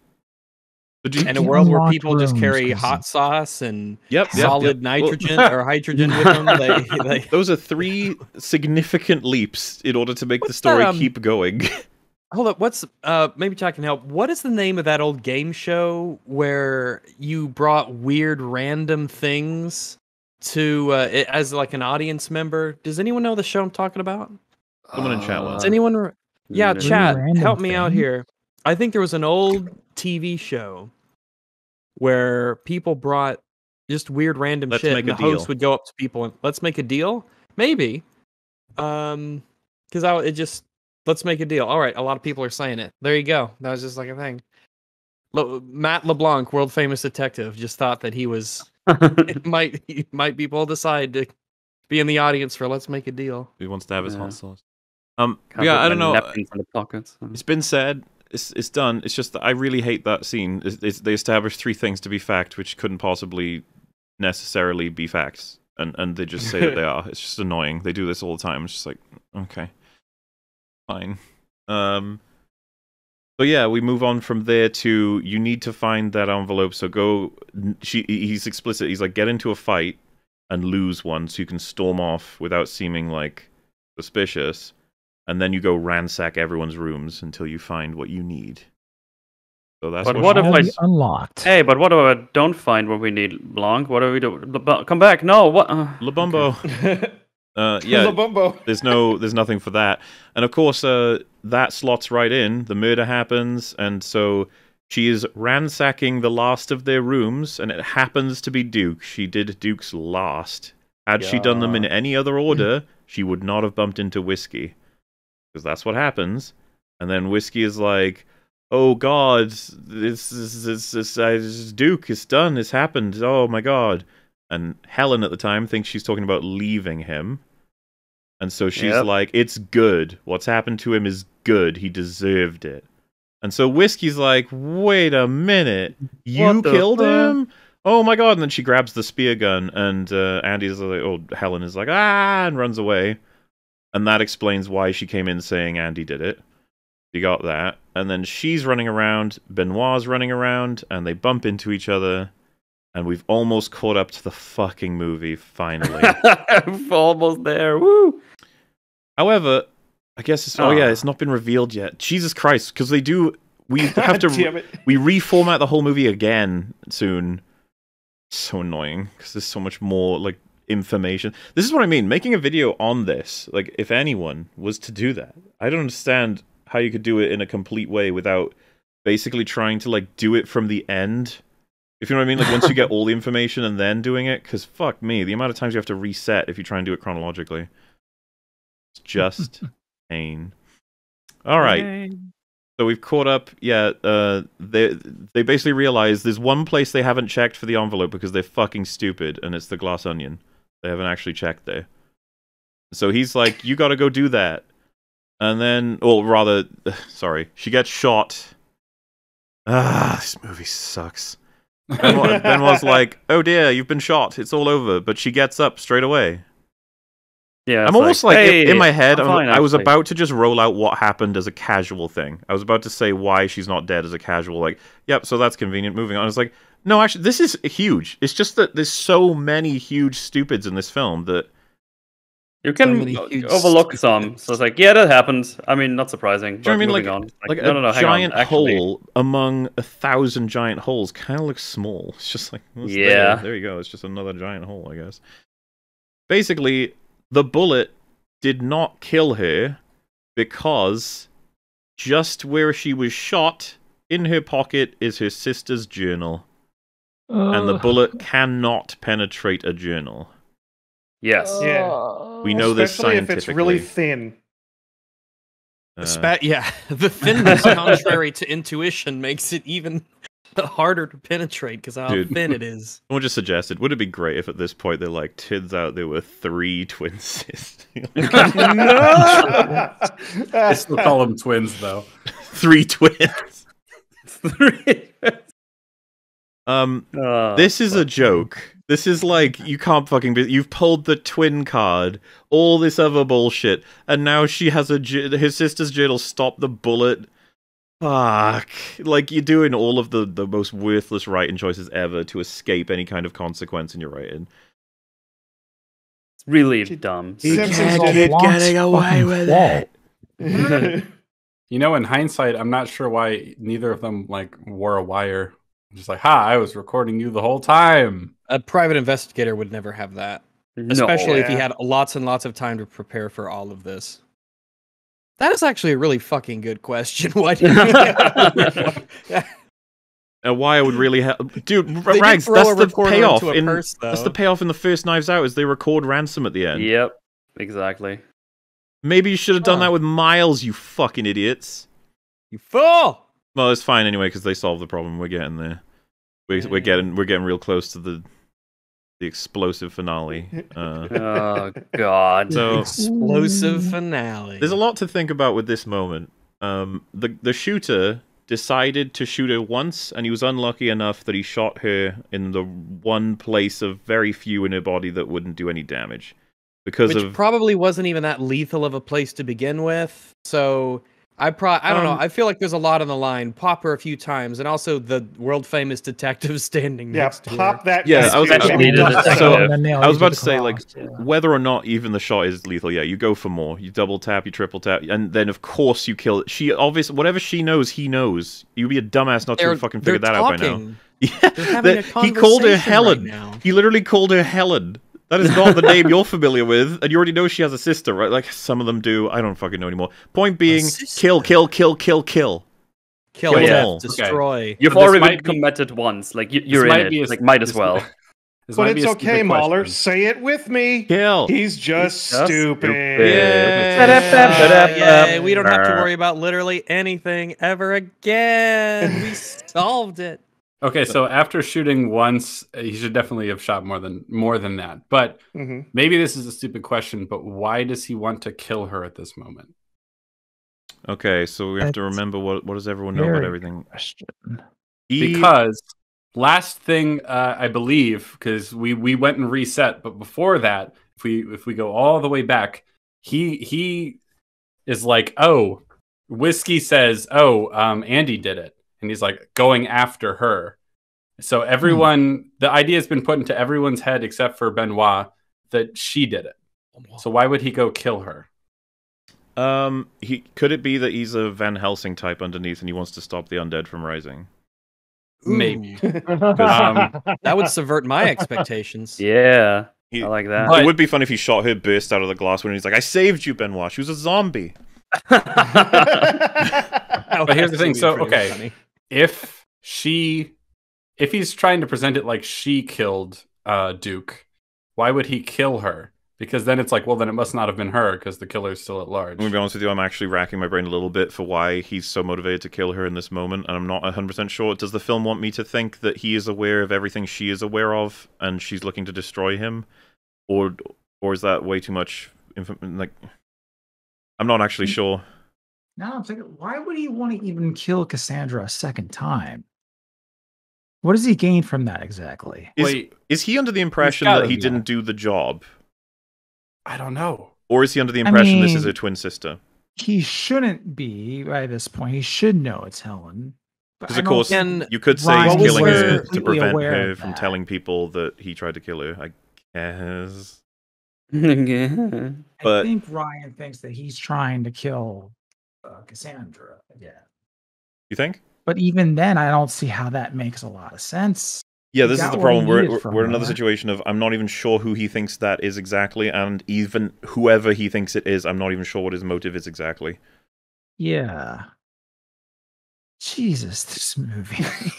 [SPEAKER 2] So do you,
[SPEAKER 1] In a world where
[SPEAKER 6] Unlocked
[SPEAKER 1] people just carry hot sauce and
[SPEAKER 2] yep, yep,
[SPEAKER 1] solid
[SPEAKER 2] yep.
[SPEAKER 1] nitrogen
[SPEAKER 2] Well, [LAUGHS]
[SPEAKER 1] or hydrogen with them, they, they
[SPEAKER 2] those are three significant leaps in order to make the story
[SPEAKER 1] that, um,
[SPEAKER 2] keep going. [LAUGHS]
[SPEAKER 1] Hold up, what's uh maybe Chuck can help. What is the name of that old game show where you brought weird random things to uh it, as like an audience member? Does anyone know the show I'm talking about?
[SPEAKER 2] Someone in chat will.
[SPEAKER 1] Does anyone re- Yeah,
[SPEAKER 3] no.
[SPEAKER 1] chat, help me out here. I think there was an old TV show where people brought just weird random
[SPEAKER 2] Let's
[SPEAKER 1] shit
[SPEAKER 2] make
[SPEAKER 1] and
[SPEAKER 2] a
[SPEAKER 1] the host would go up to people and let's make a deal? Maybe. Um cuz I it just let's make a deal. All right, a lot of people are saying it. There you go. That was just like a thing. Le- Matt LeBlanc, world famous detective, just thought that he was [LAUGHS] [LAUGHS] might he might be pulled aside to be in the audience for let's make a deal.
[SPEAKER 2] He wants to have his
[SPEAKER 3] Yeah.
[SPEAKER 2] hot sauce? Um,
[SPEAKER 3] Can't
[SPEAKER 2] yeah, I don't know.
[SPEAKER 3] The pockets.
[SPEAKER 2] It's been said. It's it's done. It's just that I really hate that scene. It's, it's, they established three things to be fact, which couldn't possibly necessarily be facts, and and they just say that they [LAUGHS] are. It's just annoying. They do this all the time. It's just like okay, fine. Um. So yeah, we move on from there to you need to find that envelope. So go. She he's explicit. He's like get into a fight and lose one, so you can storm off without seeming like suspicious and then you go ransack everyone's rooms until you find what you need. So that's
[SPEAKER 3] But
[SPEAKER 2] what,
[SPEAKER 3] what if I-
[SPEAKER 6] Already
[SPEAKER 2] does.
[SPEAKER 6] unlocked?
[SPEAKER 3] Hey, but what if I don't find what we need, Blanc? What do we do? Bl- Come back! No, what? Uh,
[SPEAKER 2] Labumbo. [LAUGHS] [LAUGHS] Uh, [LAUGHS] yeah,
[SPEAKER 5] Labumbo.
[SPEAKER 2] there's no, there's nothing for that, and of course, uh, that slots right in. The murder happens, and so she is ransacking the last of their rooms, and it happens to be Duke. She did Duke's last. Had she done them in any other order, [LAUGHS] she would not have bumped into Whiskey, because that's what happens. And then Whiskey is like, "Oh God, this is this, this, this is Duke. It's done. It's happened. Oh my God." And Helen at the time thinks she's talking about leaving him. And so she's
[SPEAKER 3] Yep.
[SPEAKER 2] like, It's good. What's happened to him is good. He deserved it. And so Whiskey's like, Wait a minute. You killed
[SPEAKER 3] fuck?
[SPEAKER 2] him? Oh my god. And then she grabs the spear gun, and uh, Andy's like, Oh, Helen is like, Ah, and runs away. And that explains why she came in saying Andy did it. You got that. And then she's running around, Benoit's running around, and they bump into each other. And we've almost caught up to the fucking movie, finally. [LAUGHS]
[SPEAKER 3] Almost there. Woo!
[SPEAKER 2] However, I guess it's, oh yeah,
[SPEAKER 3] Ah.
[SPEAKER 2] it's not been revealed yet. Jesus Christ, because they do. We [LAUGHS] have to. We reformat the whole movie again soon. So annoying because there's so much more like information. This is what I mean. Making a video on this, like if anyone was to do that, I don't understand how you could do it in a complete way without basically trying to like do it from the end. If you know what I mean, like once you get [LAUGHS] all the information and then doing it, because fuck me, the amount of times you have to reset if you try and do it chronologically, it's just [LAUGHS] pain. All right,
[SPEAKER 3] Yay.
[SPEAKER 2] so we've caught up. Yeah, uh, they they basically realize there's one place they haven't checked for the envelope because they're fucking stupid, and it's the glass onion. They haven't actually checked there. So he's like, "You got to go do that," and then, or rather, [LAUGHS] sorry, she gets shot. Ah, this movie sucks. Benoit, Benoit's [LAUGHS] like, "Oh dear, you've been shot. It's all over." But she gets up straight away.
[SPEAKER 3] Yeah,
[SPEAKER 2] I'm almost like, in-
[SPEAKER 3] hey,
[SPEAKER 2] in my head,
[SPEAKER 3] I'm
[SPEAKER 2] I'm-
[SPEAKER 3] fine,
[SPEAKER 2] I was about to just roll out what happened as a casual thing. I was about to say why she's not dead as a casual, like, yep, so that's convenient. Moving on. I was like, no, actually, this is huge. It's just that there's so many huge stupids in this film that
[SPEAKER 3] You can
[SPEAKER 1] many
[SPEAKER 3] o-
[SPEAKER 1] huge uh,
[SPEAKER 3] overlook
[SPEAKER 1] stupid
[SPEAKER 3] some. So it's like, yeah, that happens. I mean, not surprising.
[SPEAKER 2] Do you know
[SPEAKER 3] but
[SPEAKER 2] I mean?
[SPEAKER 3] moving
[SPEAKER 2] Like-
[SPEAKER 3] on.
[SPEAKER 2] like
[SPEAKER 3] no,
[SPEAKER 2] a
[SPEAKER 3] no, no,
[SPEAKER 2] giant
[SPEAKER 3] on. Actually,
[SPEAKER 2] hole among a thousand giant holes kind of looks small. It's just like, well, it's there.
[SPEAKER 3] Yeah.
[SPEAKER 2] there you go. It's just another giant hole, I guess. Basically, the bullet did not kill her because just where she was shot in her pocket is her sister's journal, and the bullet cannot penetrate a journal.
[SPEAKER 3] Yes.
[SPEAKER 5] Yeah.
[SPEAKER 2] We know this
[SPEAKER 5] Especially if it's really thin.
[SPEAKER 2] Uh,
[SPEAKER 1] Espe- yeah, [LAUGHS] the thinness, [LAUGHS] contrary to intuition, makes it even [LAUGHS] harder to penetrate because how
[SPEAKER 2] Dude.
[SPEAKER 1] thin it [LAUGHS] is.
[SPEAKER 2] Someone just suggested, would it be great if at this point they're like, turns out there were three [LAUGHS] twin sisters? no!
[SPEAKER 4] I still call them twins though.
[SPEAKER 2] three twins. three. Um,
[SPEAKER 3] Uh,
[SPEAKER 2] this is a joke. This is like you can't fucking be. You've pulled the twin card, all this other bullshit, and now she has a j- his sister's journal. Stop the bullet. Fuck! Like you're doing all of the the most worthless writing choices ever to escape any kind of consequence in your writing.
[SPEAKER 3] It's really dumb.
[SPEAKER 5] Simpsons
[SPEAKER 6] can't
[SPEAKER 5] did
[SPEAKER 6] keep getting away with it. [LAUGHS]
[SPEAKER 4] You know, in hindsight, I'm not sure why neither of them like wore a wire. I'm just like, ha, I was recording you the whole time.
[SPEAKER 1] A private investigator would never have that,
[SPEAKER 3] No.
[SPEAKER 1] especially if he had lots and lots of time to prepare for all of this. That is actually a really fucking good question. [LAUGHS] Why do you? [LAUGHS]
[SPEAKER 2] A wire would really help, dude.
[SPEAKER 1] They did
[SPEAKER 2] Rags,
[SPEAKER 1] throw
[SPEAKER 2] that's the
[SPEAKER 1] recorder
[SPEAKER 2] payoff
[SPEAKER 1] a
[SPEAKER 2] in
[SPEAKER 1] purse,
[SPEAKER 2] that's the payoff in the first Knives Out is they record ransom at the end.
[SPEAKER 3] Yep. Exactly.
[SPEAKER 2] Maybe you should have done
[SPEAKER 1] Huh.
[SPEAKER 2] that with Miles, you fucking idiots.
[SPEAKER 1] you fool!
[SPEAKER 2] Well, it's fine anyway because they solved the problem. We're getting there. We, we're getting we're getting real close to the the explosive finale. Uh,
[SPEAKER 3] Oh God.
[SPEAKER 2] so
[SPEAKER 1] Explosive finale.
[SPEAKER 2] there's a lot to think about with this moment. Um, the the shooter decided to shoot her once, and he was unlucky enough that he shot her in the one place of very few in her body that wouldn't do any damage because
[SPEAKER 1] which
[SPEAKER 2] of
[SPEAKER 1] probably wasn't even that lethal of a place to begin with. So I pro I don't
[SPEAKER 2] Um,
[SPEAKER 1] know. I feel like there's a lot on the line. Pop her a few times, and also the world famous detective [LAUGHS] standing
[SPEAKER 5] Yeah,
[SPEAKER 1] next to her.
[SPEAKER 5] pop that.
[SPEAKER 2] Yeah, I was
[SPEAKER 5] straight
[SPEAKER 2] actually-
[SPEAKER 5] down.
[SPEAKER 3] Needed a
[SPEAKER 2] So,
[SPEAKER 6] And then nail
[SPEAKER 2] I was about to say, like,
[SPEAKER 6] yeah.
[SPEAKER 2] whether or not even the shot is lethal, yeah, you go for more. You double tap, you triple tap, and then of course you kill it. She obviously, whatever she knows, he knows. You'd be a dumbass not to
[SPEAKER 1] They're,
[SPEAKER 2] have fucking
[SPEAKER 1] they're
[SPEAKER 2] figured that out by now. [LAUGHS] Yeah,
[SPEAKER 1] They're having a
[SPEAKER 2] that- he called her
[SPEAKER 1] conversation right
[SPEAKER 2] Helen. he literally called her Helen. That is not the name you're familiar with, and you already know she has a sister, right? Like some of them do. I don't fucking know anymore. Point being, kill, kill, kill, kill, kill.
[SPEAKER 1] Kill,
[SPEAKER 2] Kill
[SPEAKER 1] death,
[SPEAKER 2] them all.
[SPEAKER 1] destroy.
[SPEAKER 3] You've already been
[SPEAKER 4] be-
[SPEAKER 3] committed once. Like you, you're
[SPEAKER 4] might
[SPEAKER 3] in it.
[SPEAKER 4] a-
[SPEAKER 3] like might as well.
[SPEAKER 4] This
[SPEAKER 5] But
[SPEAKER 4] might
[SPEAKER 5] it's
[SPEAKER 4] a
[SPEAKER 5] okay, MauLer.
[SPEAKER 4] question.
[SPEAKER 5] Say it with me.
[SPEAKER 2] Kill.
[SPEAKER 5] He's just
[SPEAKER 3] Just
[SPEAKER 5] stupid.
[SPEAKER 3] stupid.
[SPEAKER 1] Yeah, yay, we don't have to worry about literally anything ever again. We solved it.
[SPEAKER 4] Okay, so after shooting once, uh, he should definitely have shot more than more than that. But
[SPEAKER 5] hmm
[SPEAKER 4] maybe this is a stupid question, but why does he want to kill her at this moment?
[SPEAKER 2] Okay, so we have to remember what what does everyone know about everything?
[SPEAKER 6] Question.
[SPEAKER 2] He-
[SPEAKER 4] Because last thing uh, I believe, because we we went and reset, but before that, if we if we go all the way back, he he is like, oh, whiskey says, oh, um, Andy did it, and he's like going after her. So everyone, the idea has been put into everyone's head except for Benoit that she did it. So why would he go kill her?
[SPEAKER 2] Um, he could it be that he's a Van Helsing type underneath, and he wants to stop the undead from rising?
[SPEAKER 4] Maybe. [LAUGHS]
[SPEAKER 1] Um, that would subvert my expectations. [LAUGHS]
[SPEAKER 3] Yeah,
[SPEAKER 2] He-
[SPEAKER 3] I like that.
[SPEAKER 4] But-
[SPEAKER 2] it would be fun if he shot her, burst out of the glass window. and He's like, "I saved you, Benoit. She was a zombie." [LAUGHS]
[SPEAKER 1] but
[SPEAKER 4] here's the thing, so, okay.
[SPEAKER 1] funny.
[SPEAKER 4] If she if he's trying to present it like she killed uh duke why would he kill her because then it's like well then it must not have been her because the killer's still at large
[SPEAKER 2] I'm gonna be honest with you. I'm actually racking my brain a little bit for why he's so motivated to kill her in this moment, and I'm not 100 percent sure. Does the film want me to think that he is aware of everything she is aware of, and she's looking to destroy him, or or is that way too much? Inf- like, I'm not actually sure.
[SPEAKER 6] Now I'm thinking, why would he want to even kill Cassandra a second time? What does he gain from that exactly?
[SPEAKER 2] Is
[SPEAKER 4] wait
[SPEAKER 2] is he under the impression that he
[SPEAKER 4] know.
[SPEAKER 2] didn't do the job,
[SPEAKER 4] i don't know
[SPEAKER 2] or is he under the impression this is a twin sister?
[SPEAKER 6] He shouldn't be by this point. He should know it's Helen.
[SPEAKER 2] Because of course,
[SPEAKER 6] think-
[SPEAKER 1] And
[SPEAKER 2] you could say he's killing her to prevent her from
[SPEAKER 6] that.
[SPEAKER 2] telling people that he tried to kill her. I guess. [LAUGHS]
[SPEAKER 3] Yeah.
[SPEAKER 2] but-
[SPEAKER 6] I think Rian thinks that he's trying to kill uh, Cassandra again.
[SPEAKER 2] You think?
[SPEAKER 6] But even then, I don't see how that makes a lot of sense.
[SPEAKER 2] Yeah, this is the problem. We're, we're, we're in another situation of I'm not even sure who he thinks that is exactly, and even whoever he thinks it is, I'm not even sure what his motive is exactly.
[SPEAKER 6] Yeah. Jesus, this movie. [LAUGHS]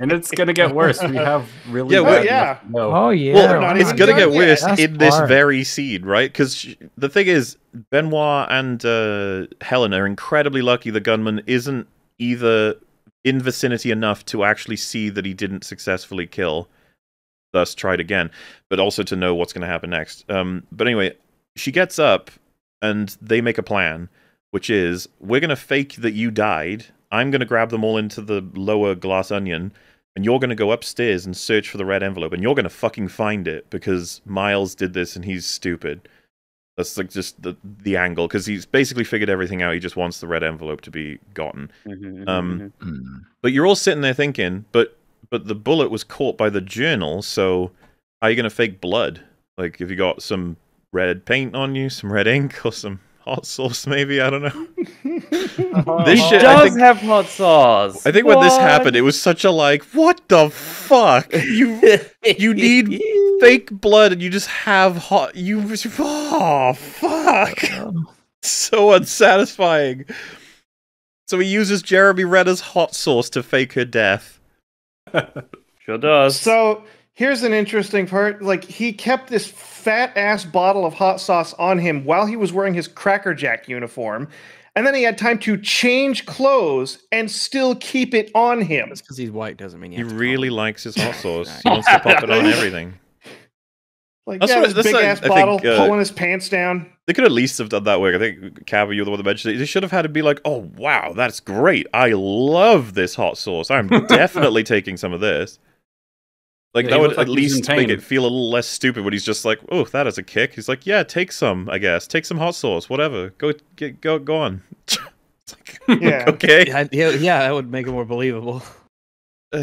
[SPEAKER 4] and it's gonna get worse. We have really
[SPEAKER 2] Yeah,
[SPEAKER 5] well,
[SPEAKER 4] bad
[SPEAKER 5] yeah.
[SPEAKER 4] enough to know.
[SPEAKER 6] oh yeah.
[SPEAKER 5] Well, not
[SPEAKER 2] it's gonna
[SPEAKER 5] done
[SPEAKER 2] get
[SPEAKER 5] yet.
[SPEAKER 2] worse
[SPEAKER 6] That's
[SPEAKER 2] in this
[SPEAKER 6] hard.
[SPEAKER 2] very scene, right? Because the thing is, Benoit and uh, Helen are incredibly lucky. The gunman isn't either in vicinity enough to actually see that he didn't successfully kill, thus tried again, but also to know what's going to happen next. Um, but anyway, she gets up and they make a plan, which is we're going to fake that you died. I'm going to grab them all into the lower glass onion, and you're going to go upstairs and search for the red envelope, and you're going to fucking find it because Miles did this and he's stupid. That's like just the the angle because he's basically figured everything out. He just wants the red envelope to be gotten.
[SPEAKER 3] Mhm,
[SPEAKER 2] Um,
[SPEAKER 3] mhm.
[SPEAKER 6] Mm.
[SPEAKER 2] But you're all sitting there thinking, but but the bullet was caught by the journal, so how are you gonna fake blood? Like if you got some red paint on you, some red ink, or some hot sauce, maybe I don't know. [LAUGHS] This shit,
[SPEAKER 3] does
[SPEAKER 2] think-
[SPEAKER 3] have hot sauce.
[SPEAKER 2] I think when this happened, it was such a like, what the fuck? You you need [LAUGHS] fake blood, and you just have hot. You [LAUGHS] oh fuck, so unsatisfying. So he uses Jeremy Renner's hot sauce to fake her death.
[SPEAKER 3] Sure does.
[SPEAKER 5] So here's an interesting part. Like he kept this fat ass bottle of hot sauce on him while he was wearing his Cracker Jack uniform, and then he had time to change clothes and still keep it on him.
[SPEAKER 1] Just because he's white doesn't mean you
[SPEAKER 2] He
[SPEAKER 1] have
[SPEAKER 2] really
[SPEAKER 1] call
[SPEAKER 2] likes his hot [LAUGHS] sauce. He wants to pop it on [LAUGHS] everything.
[SPEAKER 5] Like
[SPEAKER 2] That's
[SPEAKER 5] yeah,
[SPEAKER 2] what-
[SPEAKER 5] this
[SPEAKER 2] that's
[SPEAKER 5] big
[SPEAKER 2] like-
[SPEAKER 5] ass
[SPEAKER 2] think,
[SPEAKER 5] bottle,
[SPEAKER 2] uh,
[SPEAKER 5] pulling his pants down.
[SPEAKER 2] They could at least have done that way. I think Cabby, you're the one that mentioned it. They should have had to be like, "Oh wow, that's great! I love this hot sauce. I'm [LAUGHS] definitely taking some of this." Like
[SPEAKER 4] Yeah,
[SPEAKER 2] that would
[SPEAKER 4] looked like
[SPEAKER 2] at
[SPEAKER 4] he was in
[SPEAKER 2] least make it feel a little less stupid when he's just like, "Oh, that is a kick." He's like, "Yeah, take some. I guess take some hot sauce. Whatever. Go get go go on." it's [LAUGHS] like,
[SPEAKER 5] Yeah.
[SPEAKER 2] okay.
[SPEAKER 1] Yeah, yeah, yeah, that would make it more believable. [SIGHS]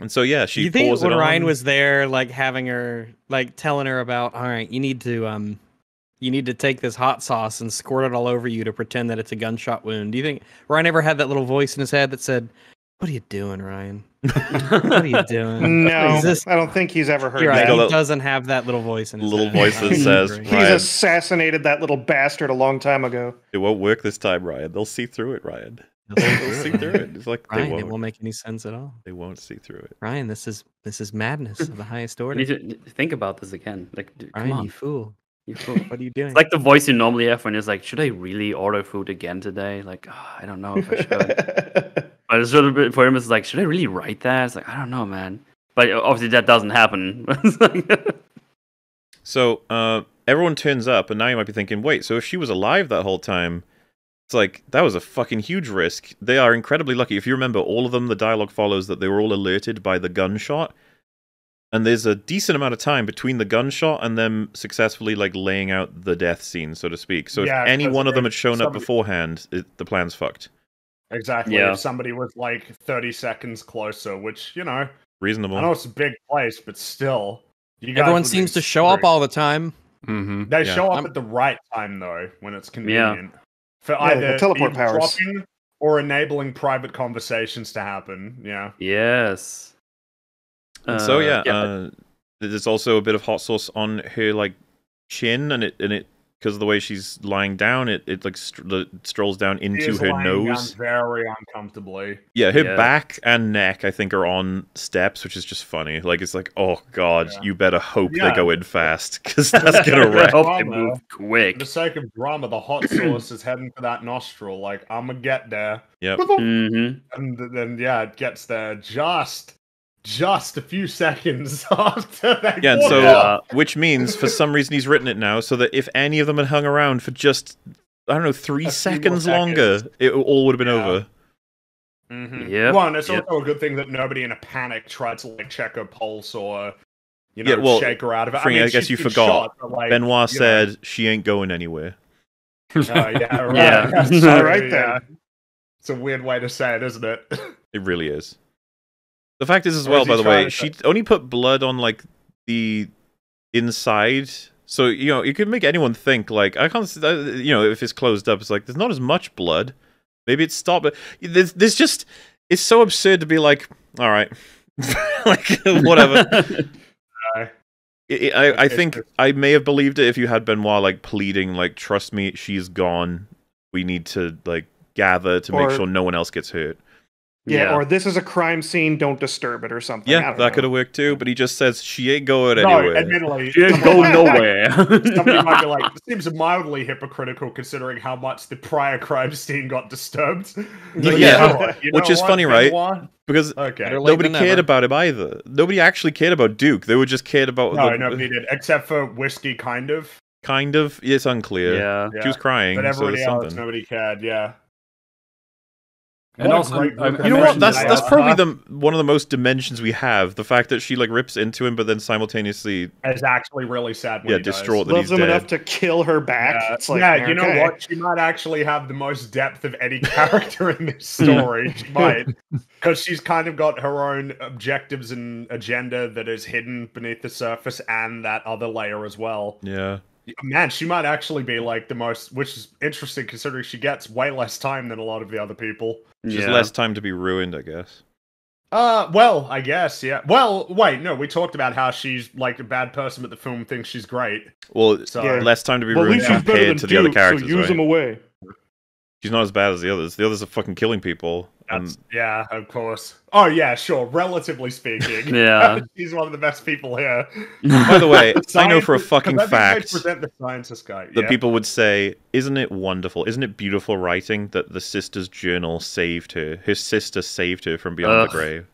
[SPEAKER 2] And so yeah, she
[SPEAKER 1] you think
[SPEAKER 2] pours
[SPEAKER 1] when
[SPEAKER 2] it
[SPEAKER 1] Rian
[SPEAKER 2] on.
[SPEAKER 1] was there, like having her, like telling her about, all right, you need to, um, you need to take this hot sauce and squirt it all over you to pretend that it's a gunshot wound. Do you think Rian ever had that little voice in his head that said, "What are you doing, Rian? [LAUGHS] What are you doing?"
[SPEAKER 5] No,
[SPEAKER 1] this-
[SPEAKER 5] I don't think he's ever heard
[SPEAKER 1] You're right.
[SPEAKER 5] that.
[SPEAKER 2] Nicole-
[SPEAKER 1] He doesn't have that little voice in his
[SPEAKER 2] Little
[SPEAKER 1] head.
[SPEAKER 2] voice that [LAUGHS] says,
[SPEAKER 1] agree.
[SPEAKER 5] He's
[SPEAKER 2] Rian.
[SPEAKER 5] assassinated that little bastard a long time ago.
[SPEAKER 2] It won't work this time, Rian. They'll see through it, Rian. They'll see through it. It's like they
[SPEAKER 1] Rian, it
[SPEAKER 2] won't.
[SPEAKER 1] won't make any sense at all.
[SPEAKER 2] They won't see through it.
[SPEAKER 1] Rian, this is this is madness of the highest order.
[SPEAKER 3] need to need to think about this again. Like, d- come
[SPEAKER 1] Rian,
[SPEAKER 3] on.
[SPEAKER 1] you fool!
[SPEAKER 3] You fool.
[SPEAKER 1] What are you doing?
[SPEAKER 3] It's like the voice you normally have when it's like, should I really order food again today? Like, "Ah, I don't know if I should. [LAUGHS] but it's sort of bit for him. It's like, should I really write that? It's like, I don't know, man. But obviously that doesn't happen. [LAUGHS]
[SPEAKER 2] So uh, everyone turns up, and now you might be thinking, wait, so if she was alive that whole time, it's like that was a fucking huge risk. They are incredibly lucky. If you remember, all of them, the dialogue follows that they were all alerted by the gunshot. And there's a decent amount of time between the gunshot and them successfully like laying out the death scene, so to speak. So
[SPEAKER 7] Yeah,
[SPEAKER 2] if any one of them had shown up beforehand, it, the plan's fucked.
[SPEAKER 7] Exactly.
[SPEAKER 3] Yeah.
[SPEAKER 7] If somebody was like 30 seconds closer, which, you know,
[SPEAKER 2] Reasonable.
[SPEAKER 7] I know it's a big place, but still. You
[SPEAKER 1] Everyone seems to show up all the time.
[SPEAKER 4] Mm-hmm.
[SPEAKER 7] They
[SPEAKER 2] Yeah.
[SPEAKER 7] show up
[SPEAKER 1] I'm-
[SPEAKER 7] at the right time, though, when it's convenient. For
[SPEAKER 5] Yeah, they got
[SPEAKER 7] either
[SPEAKER 5] teleport powers.
[SPEAKER 7] or enabling private conversations to happen. Yeah.
[SPEAKER 3] yes.
[SPEAKER 2] And so
[SPEAKER 3] Uh,
[SPEAKER 2] yeah, Uh, there's also a bit of hot sauce on her like chin, and it and it because of the way she's lying down, it it like str- the, strolls down
[SPEAKER 7] She
[SPEAKER 2] into
[SPEAKER 7] is
[SPEAKER 2] her
[SPEAKER 7] lying down
[SPEAKER 2] nose.
[SPEAKER 7] very uncomfortably.
[SPEAKER 2] Yeah, her
[SPEAKER 3] Yeah.
[SPEAKER 2] back and neck, I think, are on steps, which is just funny. Like it's like, oh god,
[SPEAKER 7] Yeah.
[SPEAKER 2] you better hope
[SPEAKER 7] Yeah.
[SPEAKER 2] they go in fast because [LAUGHS] that's gonna
[SPEAKER 3] I
[SPEAKER 2] wreck.
[SPEAKER 3] hope they
[SPEAKER 7] Drama.
[SPEAKER 3] move
[SPEAKER 7] For
[SPEAKER 3] quick.
[SPEAKER 7] the sake of drama, the hot sauce is heading for that nostril. Like, I'm gonna get there.
[SPEAKER 2] Yep. [LAUGHS]
[SPEAKER 3] hmm
[SPEAKER 7] And then, yeah, it gets there just, just a few seconds [LAUGHS] after they
[SPEAKER 2] Yeah, and so
[SPEAKER 7] off.
[SPEAKER 2] which means for some reason he's written it now so that if any of them had hung around for just I don't know three
[SPEAKER 7] A few more
[SPEAKER 2] seconds longer, it all would have been
[SPEAKER 7] Yeah.
[SPEAKER 2] over.
[SPEAKER 7] Mhm.
[SPEAKER 3] Yep,
[SPEAKER 7] Well, and it's
[SPEAKER 3] yep.
[SPEAKER 7] also a good thing that nobody in a panic tried to like check her pulse or, you know,
[SPEAKER 2] Yeah, well,
[SPEAKER 7] shake her out of it.
[SPEAKER 2] Fringy, I guess you forgot.
[SPEAKER 7] shot, like,
[SPEAKER 2] Benoit
[SPEAKER 7] you know,
[SPEAKER 2] said she ain't going anywhere.
[SPEAKER 7] uh, [LAUGHS] yeah, [LAUGHS] right.
[SPEAKER 3] Yeah.
[SPEAKER 7] So,
[SPEAKER 5] All right, then.
[SPEAKER 7] yeah. It's a weird way to say it, isn't it?
[SPEAKER 2] It really is. The fact is, as
[SPEAKER 7] Or
[SPEAKER 2] well,
[SPEAKER 7] is
[SPEAKER 2] by the way,
[SPEAKER 7] to-
[SPEAKER 2] she only put blood on like the inside. So you know, you could make anyone think like I can't. s- uh, You know, if it's closed up, it's like there's not as much blood. Maybe it's stopped. But there's, there's just it's so absurd to be like, all right, [LAUGHS] like whatever. [LAUGHS] I, I, I think. I may have believed it if you had Benoit like pleading, like, trust me, she's gone. we need to like gather to make sure no one else gets hurt.
[SPEAKER 5] Yeah, or this is a crime scene, don't disturb it or something.
[SPEAKER 2] Yeah, that
[SPEAKER 5] know.
[SPEAKER 2] could have worked too, but he just says she ain't going
[SPEAKER 7] No,
[SPEAKER 2] anywhere.
[SPEAKER 7] admittedly,
[SPEAKER 3] She ain't
[SPEAKER 7] somebody
[SPEAKER 3] go nowhere. [LAUGHS]
[SPEAKER 7] Somebody might be like, [LAUGHS] this seems mildly hypocritical considering how much the prior crime scene got disturbed. [LAUGHS]
[SPEAKER 2] Yeah,
[SPEAKER 7] yeah.
[SPEAKER 2] which is funny, right? because
[SPEAKER 7] Okay.
[SPEAKER 2] Nobody cared
[SPEAKER 1] never.
[SPEAKER 2] about him either. Nobody actually cared about Duke. They were just cared about
[SPEAKER 7] No,
[SPEAKER 2] the,
[SPEAKER 7] nobody did, except for Whiskey, kind of.
[SPEAKER 2] kind of. It's unclear.
[SPEAKER 3] yeah.
[SPEAKER 7] Yeah.
[SPEAKER 2] She was crying,
[SPEAKER 7] But everybody
[SPEAKER 2] there's
[SPEAKER 7] else,
[SPEAKER 2] something.
[SPEAKER 7] nobody cared, yeah.
[SPEAKER 4] And
[SPEAKER 7] What
[SPEAKER 4] also,
[SPEAKER 7] great
[SPEAKER 4] I-
[SPEAKER 7] book
[SPEAKER 4] I
[SPEAKER 2] You know what? That's that's probably the one of the most dimensions we have. The fact that she like rips into him, but then simultaneously,
[SPEAKER 7] is actually really sad when
[SPEAKER 2] yeah,
[SPEAKER 7] he dies.
[SPEAKER 2] distraught that
[SPEAKER 5] Loves
[SPEAKER 2] he's
[SPEAKER 5] him
[SPEAKER 2] dead.
[SPEAKER 5] enough to kill her back.
[SPEAKER 7] Yeah,
[SPEAKER 5] It's like,
[SPEAKER 7] yeah, you know
[SPEAKER 5] okay.
[SPEAKER 7] what? She might actually have the most depth of any [LAUGHS] character in this hmm. story. she [LAUGHS] might, because she's kind of got her own objectives and agenda that is hidden beneath the surface, and that other layer as well.
[SPEAKER 2] Yeah,
[SPEAKER 7] Man, she might actually be like the most, which is interesting considering she gets way less time than a lot of the other people.
[SPEAKER 2] just
[SPEAKER 3] yeah.
[SPEAKER 2] less time to be ruined, I guess.
[SPEAKER 7] Uh, well, I guess, yeah. Well, wait, no, we talked about how she's like a bad person, but the film thinks she's great.
[SPEAKER 2] Well,
[SPEAKER 7] So,
[SPEAKER 5] Yeah.
[SPEAKER 2] less time to be
[SPEAKER 5] Well, at
[SPEAKER 2] ruined
[SPEAKER 5] least she's better than
[SPEAKER 2] compared to the other characters.
[SPEAKER 5] so use
[SPEAKER 2] right?
[SPEAKER 5] him away.
[SPEAKER 2] She's not as bad as the others. The others are fucking killing people.
[SPEAKER 7] That's,
[SPEAKER 2] And
[SPEAKER 7] yeah, of course. Oh, yeah, sure. Relatively speaking, [LAUGHS]
[SPEAKER 3] Yeah. [LAUGHS]
[SPEAKER 7] he's one of the best people here. [LAUGHS]
[SPEAKER 2] by the way, I know for a fucking
[SPEAKER 7] I think they
[SPEAKER 2] fact
[SPEAKER 7] present the scientist guy.
[SPEAKER 2] that
[SPEAKER 7] yeah.
[SPEAKER 2] people would say, "Isn't it wonderful? Isn't it beautiful writing that the sister's journal saved her? Her sister saved her from beyond
[SPEAKER 3] Ugh.
[SPEAKER 2] the grave."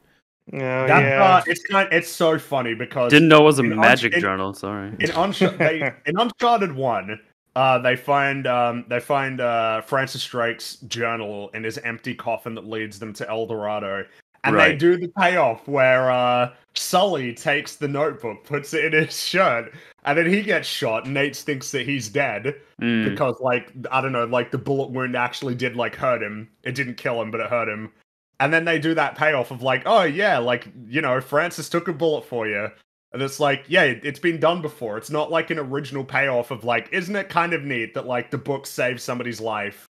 [SPEAKER 5] Oh,
[SPEAKER 7] That,
[SPEAKER 5] yeah.
[SPEAKER 7] uh, it's kind. It's so funny because
[SPEAKER 3] Didn't know it was a magic
[SPEAKER 7] in-
[SPEAKER 3] journal. Sorry.
[SPEAKER 7] in, Unch- they, in Uncharted One, uh, they find um, they find uh, Francis Drake's journal in his empty coffin that leads them to El Dorado, and they do the payoff where uh, Sully takes the notebook, puts it in his shirt, and then he gets shot. And Nate thinks that he's dead
[SPEAKER 3] Mm.
[SPEAKER 7] because, like, I don't know, like the bullet wound actually did like hurt him. It didn't kill him, but it hurt him. And then they do that payoff of like, oh yeah, like you know, Francis took a bullet for you. And it's like, yeah, it- it's been done before. It's not like an original payoff of like, isn't it kind of neat that like the book saved somebody's life?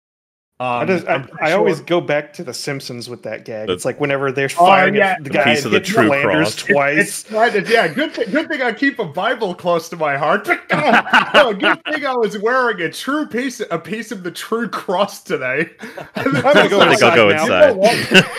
[SPEAKER 7] Um,
[SPEAKER 5] I, just, I,
[SPEAKER 7] I'm
[SPEAKER 5] I always go back to The Simpsons with that gag.
[SPEAKER 2] The-
[SPEAKER 5] it's like whenever they're
[SPEAKER 7] Oh,
[SPEAKER 5] firing
[SPEAKER 7] yeah.
[SPEAKER 5] at the
[SPEAKER 7] The
[SPEAKER 5] guy
[SPEAKER 2] piece of the
[SPEAKER 5] hits
[SPEAKER 2] true
[SPEAKER 5] Flanders
[SPEAKER 2] cross.
[SPEAKER 5] twice.
[SPEAKER 7] It's kind yeah, good thing, good thing I keep a Bible close to my heart. [LAUGHS] oh, good thing I was wearing a true piece, a piece of the true cross today.
[SPEAKER 5] I'm gonna go
[SPEAKER 2] I think I'll go
[SPEAKER 5] inside
[SPEAKER 7] You know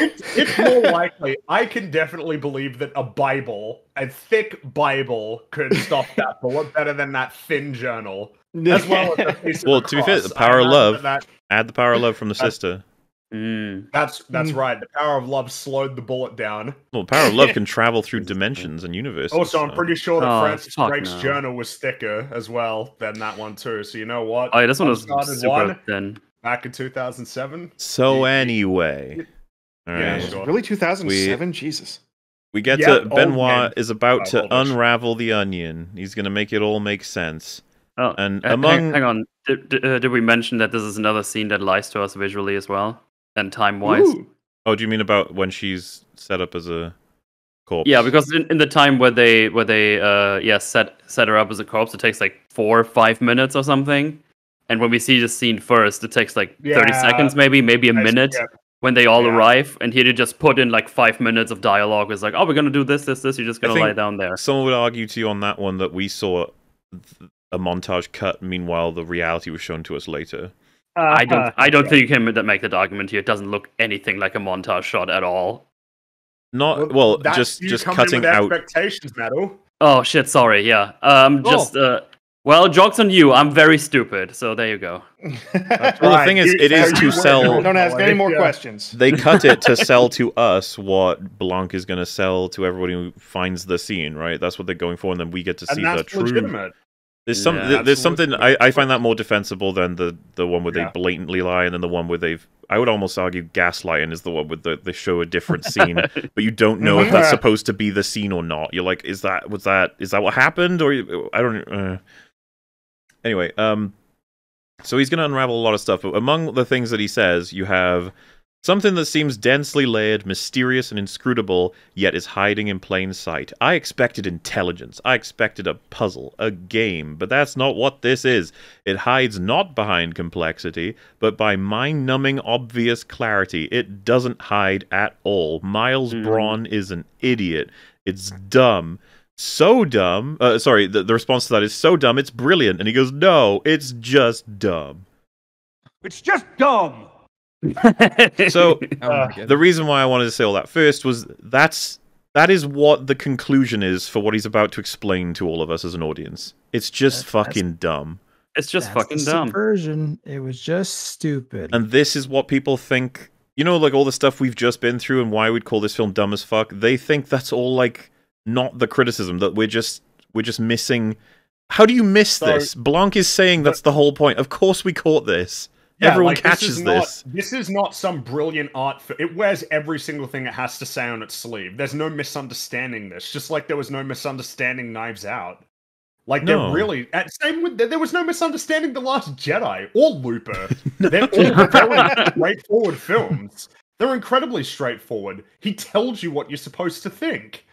[SPEAKER 7] it's, it's more likely. I can definitely believe that a Bible, a thick Bible, could stop that bullet better than that thin journal. As [LAUGHS] well as a piece of
[SPEAKER 2] Well,
[SPEAKER 7] the
[SPEAKER 2] to be fair, the power of love-
[SPEAKER 7] that that-
[SPEAKER 2] Add the power of love from the
[SPEAKER 7] That's-
[SPEAKER 2] sister.
[SPEAKER 3] Mm.
[SPEAKER 7] that's that's
[SPEAKER 5] Mm.
[SPEAKER 7] right. The power of love slowed the bullet down.
[SPEAKER 2] Well, the power of love [LAUGHS] can travel through dimensions and universes.
[SPEAKER 7] Also, I'm pretty sure that
[SPEAKER 3] Oh,
[SPEAKER 7] Francis Drake's
[SPEAKER 3] no.
[SPEAKER 7] journal was thicker as well than that one too. So you know what?
[SPEAKER 3] Oh, yeah, this one was
[SPEAKER 7] Uncharted
[SPEAKER 3] super
[SPEAKER 7] one
[SPEAKER 3] thin.
[SPEAKER 7] back in 2007.
[SPEAKER 2] So
[SPEAKER 7] Yeah.
[SPEAKER 2] anyway, all
[SPEAKER 7] Yeah,
[SPEAKER 2] right.
[SPEAKER 7] sure.
[SPEAKER 5] Really, 2007? Jesus.
[SPEAKER 2] We get
[SPEAKER 7] Yep,
[SPEAKER 2] to
[SPEAKER 7] old
[SPEAKER 2] Benoit is about
[SPEAKER 7] Oh,
[SPEAKER 2] to
[SPEAKER 7] oldish.
[SPEAKER 2] unravel the onion. He's going to make it all make sense.
[SPEAKER 3] Oh,
[SPEAKER 2] And
[SPEAKER 3] uh, hang-
[SPEAKER 2] among-
[SPEAKER 3] hang, on, did, did, uh, did we mention that this is another scene that lies to us visually as well and time wise?
[SPEAKER 2] Oh, do you mean about when she's set up as a corpse?
[SPEAKER 3] Yeah, because in, in the time where they where they uh yeah set set her up as a corpse, it takes like four or five minutes or something. And when we see the scene first, it takes like thirty seconds, maybe maybe a
[SPEAKER 7] I-
[SPEAKER 3] minute
[SPEAKER 7] yeah.
[SPEAKER 3] when they all
[SPEAKER 7] Yeah.
[SPEAKER 3] arrive. And here they just put in like five minutes of dialogue. It's like, oh, we're gonna do this, this, this. You're just gonna
[SPEAKER 2] think
[SPEAKER 3] lie down there.
[SPEAKER 2] Someone would argue to you on that one that we saw th- a montage cut. Meanwhile, the reality was shown to us later.
[SPEAKER 3] I don't I don't think you can make that argument here. It doesn't look anything like a montage shot at all.
[SPEAKER 2] Not well,
[SPEAKER 7] that's
[SPEAKER 2] just
[SPEAKER 7] you
[SPEAKER 2] just
[SPEAKER 7] coming in
[SPEAKER 2] cutting
[SPEAKER 7] with
[SPEAKER 2] out.
[SPEAKER 7] expectations, Metal.
[SPEAKER 3] Oh shit, sorry, yeah. Um
[SPEAKER 7] Oh.
[SPEAKER 3] just uh well, jokes on you. I'm very stupid, so there you go. [LAUGHS]
[SPEAKER 2] Well, the thing is, it is to sell.
[SPEAKER 5] Don't ask any more
[SPEAKER 7] Yeah.
[SPEAKER 5] questions.
[SPEAKER 2] They cut it to sell to [LAUGHS] us what Blanc is going to sell to everybody who finds the scene, right? That's what they're going for, and then we get to see the
[SPEAKER 7] that's
[SPEAKER 2] true.
[SPEAKER 7] legitimate.
[SPEAKER 2] There's some.
[SPEAKER 3] Yeah.
[SPEAKER 2] there's something. I, I find that more defensible than the the one where
[SPEAKER 7] Yeah.
[SPEAKER 2] they blatantly lie, and then the one where they've. I would almost argue gaslighting is the one where the, they show a different scene, [LAUGHS] but you don't know if that's supposed to be the scene or not. You're like, is that was that is that what happened or I don't. Uh... Anyway, um, so he's going to unravel a lot of stuff. But among the things that he says, you have something that seems densely layered, mysterious, and inscrutable, yet is hiding in plain sight. I expected intelligence. I expected a puzzle, a game, but that's not what this is. It hides not behind complexity, but by mind numbing obvious clarity. It doesn't hide at all. Miles
[SPEAKER 3] Mhm.
[SPEAKER 2] Bron is an idiot. It's dumb. So dumb. Uh, sorry, the, the response to that is so dumb, it's brilliant. And he goes, No, it's just dumb.
[SPEAKER 8] It's just dumb.
[SPEAKER 2] So [LAUGHS]
[SPEAKER 1] Uh,
[SPEAKER 2] the reason why I wanted to say all that first was that's that is what the conclusion is for what he's about to explain to all of us as an audience. It's just
[SPEAKER 6] that's-
[SPEAKER 2] fucking dumb.
[SPEAKER 3] it's just
[SPEAKER 6] That's
[SPEAKER 3] fucking
[SPEAKER 6] the
[SPEAKER 3] dumb.
[SPEAKER 6] Subversion. It was just stupid.
[SPEAKER 2] And this is what people think. You know, like all the stuff we've just been through and why we'd call this film dumb as fuck. They think that's all like not the criticism that we're just we're just missing. How do you miss
[SPEAKER 7] So-
[SPEAKER 2] this? Blanc is saying that's the whole point. Of course, we caught this.
[SPEAKER 7] Yeah,
[SPEAKER 2] Everyone
[SPEAKER 7] like,
[SPEAKER 2] catches
[SPEAKER 7] this. Is not,
[SPEAKER 2] this.
[SPEAKER 7] this is not some brilliant art. it wears every single thing it has to say on its sleeve. There's no misunderstanding this. Just like there was no misunderstanding Knives Out. Like
[SPEAKER 2] No.
[SPEAKER 7] they're really at, same with there was no misunderstanding the Last Jedi or Looper. [LAUGHS] They're all very straightforward films. They're incredibly straightforward. He tells you what you're supposed to think.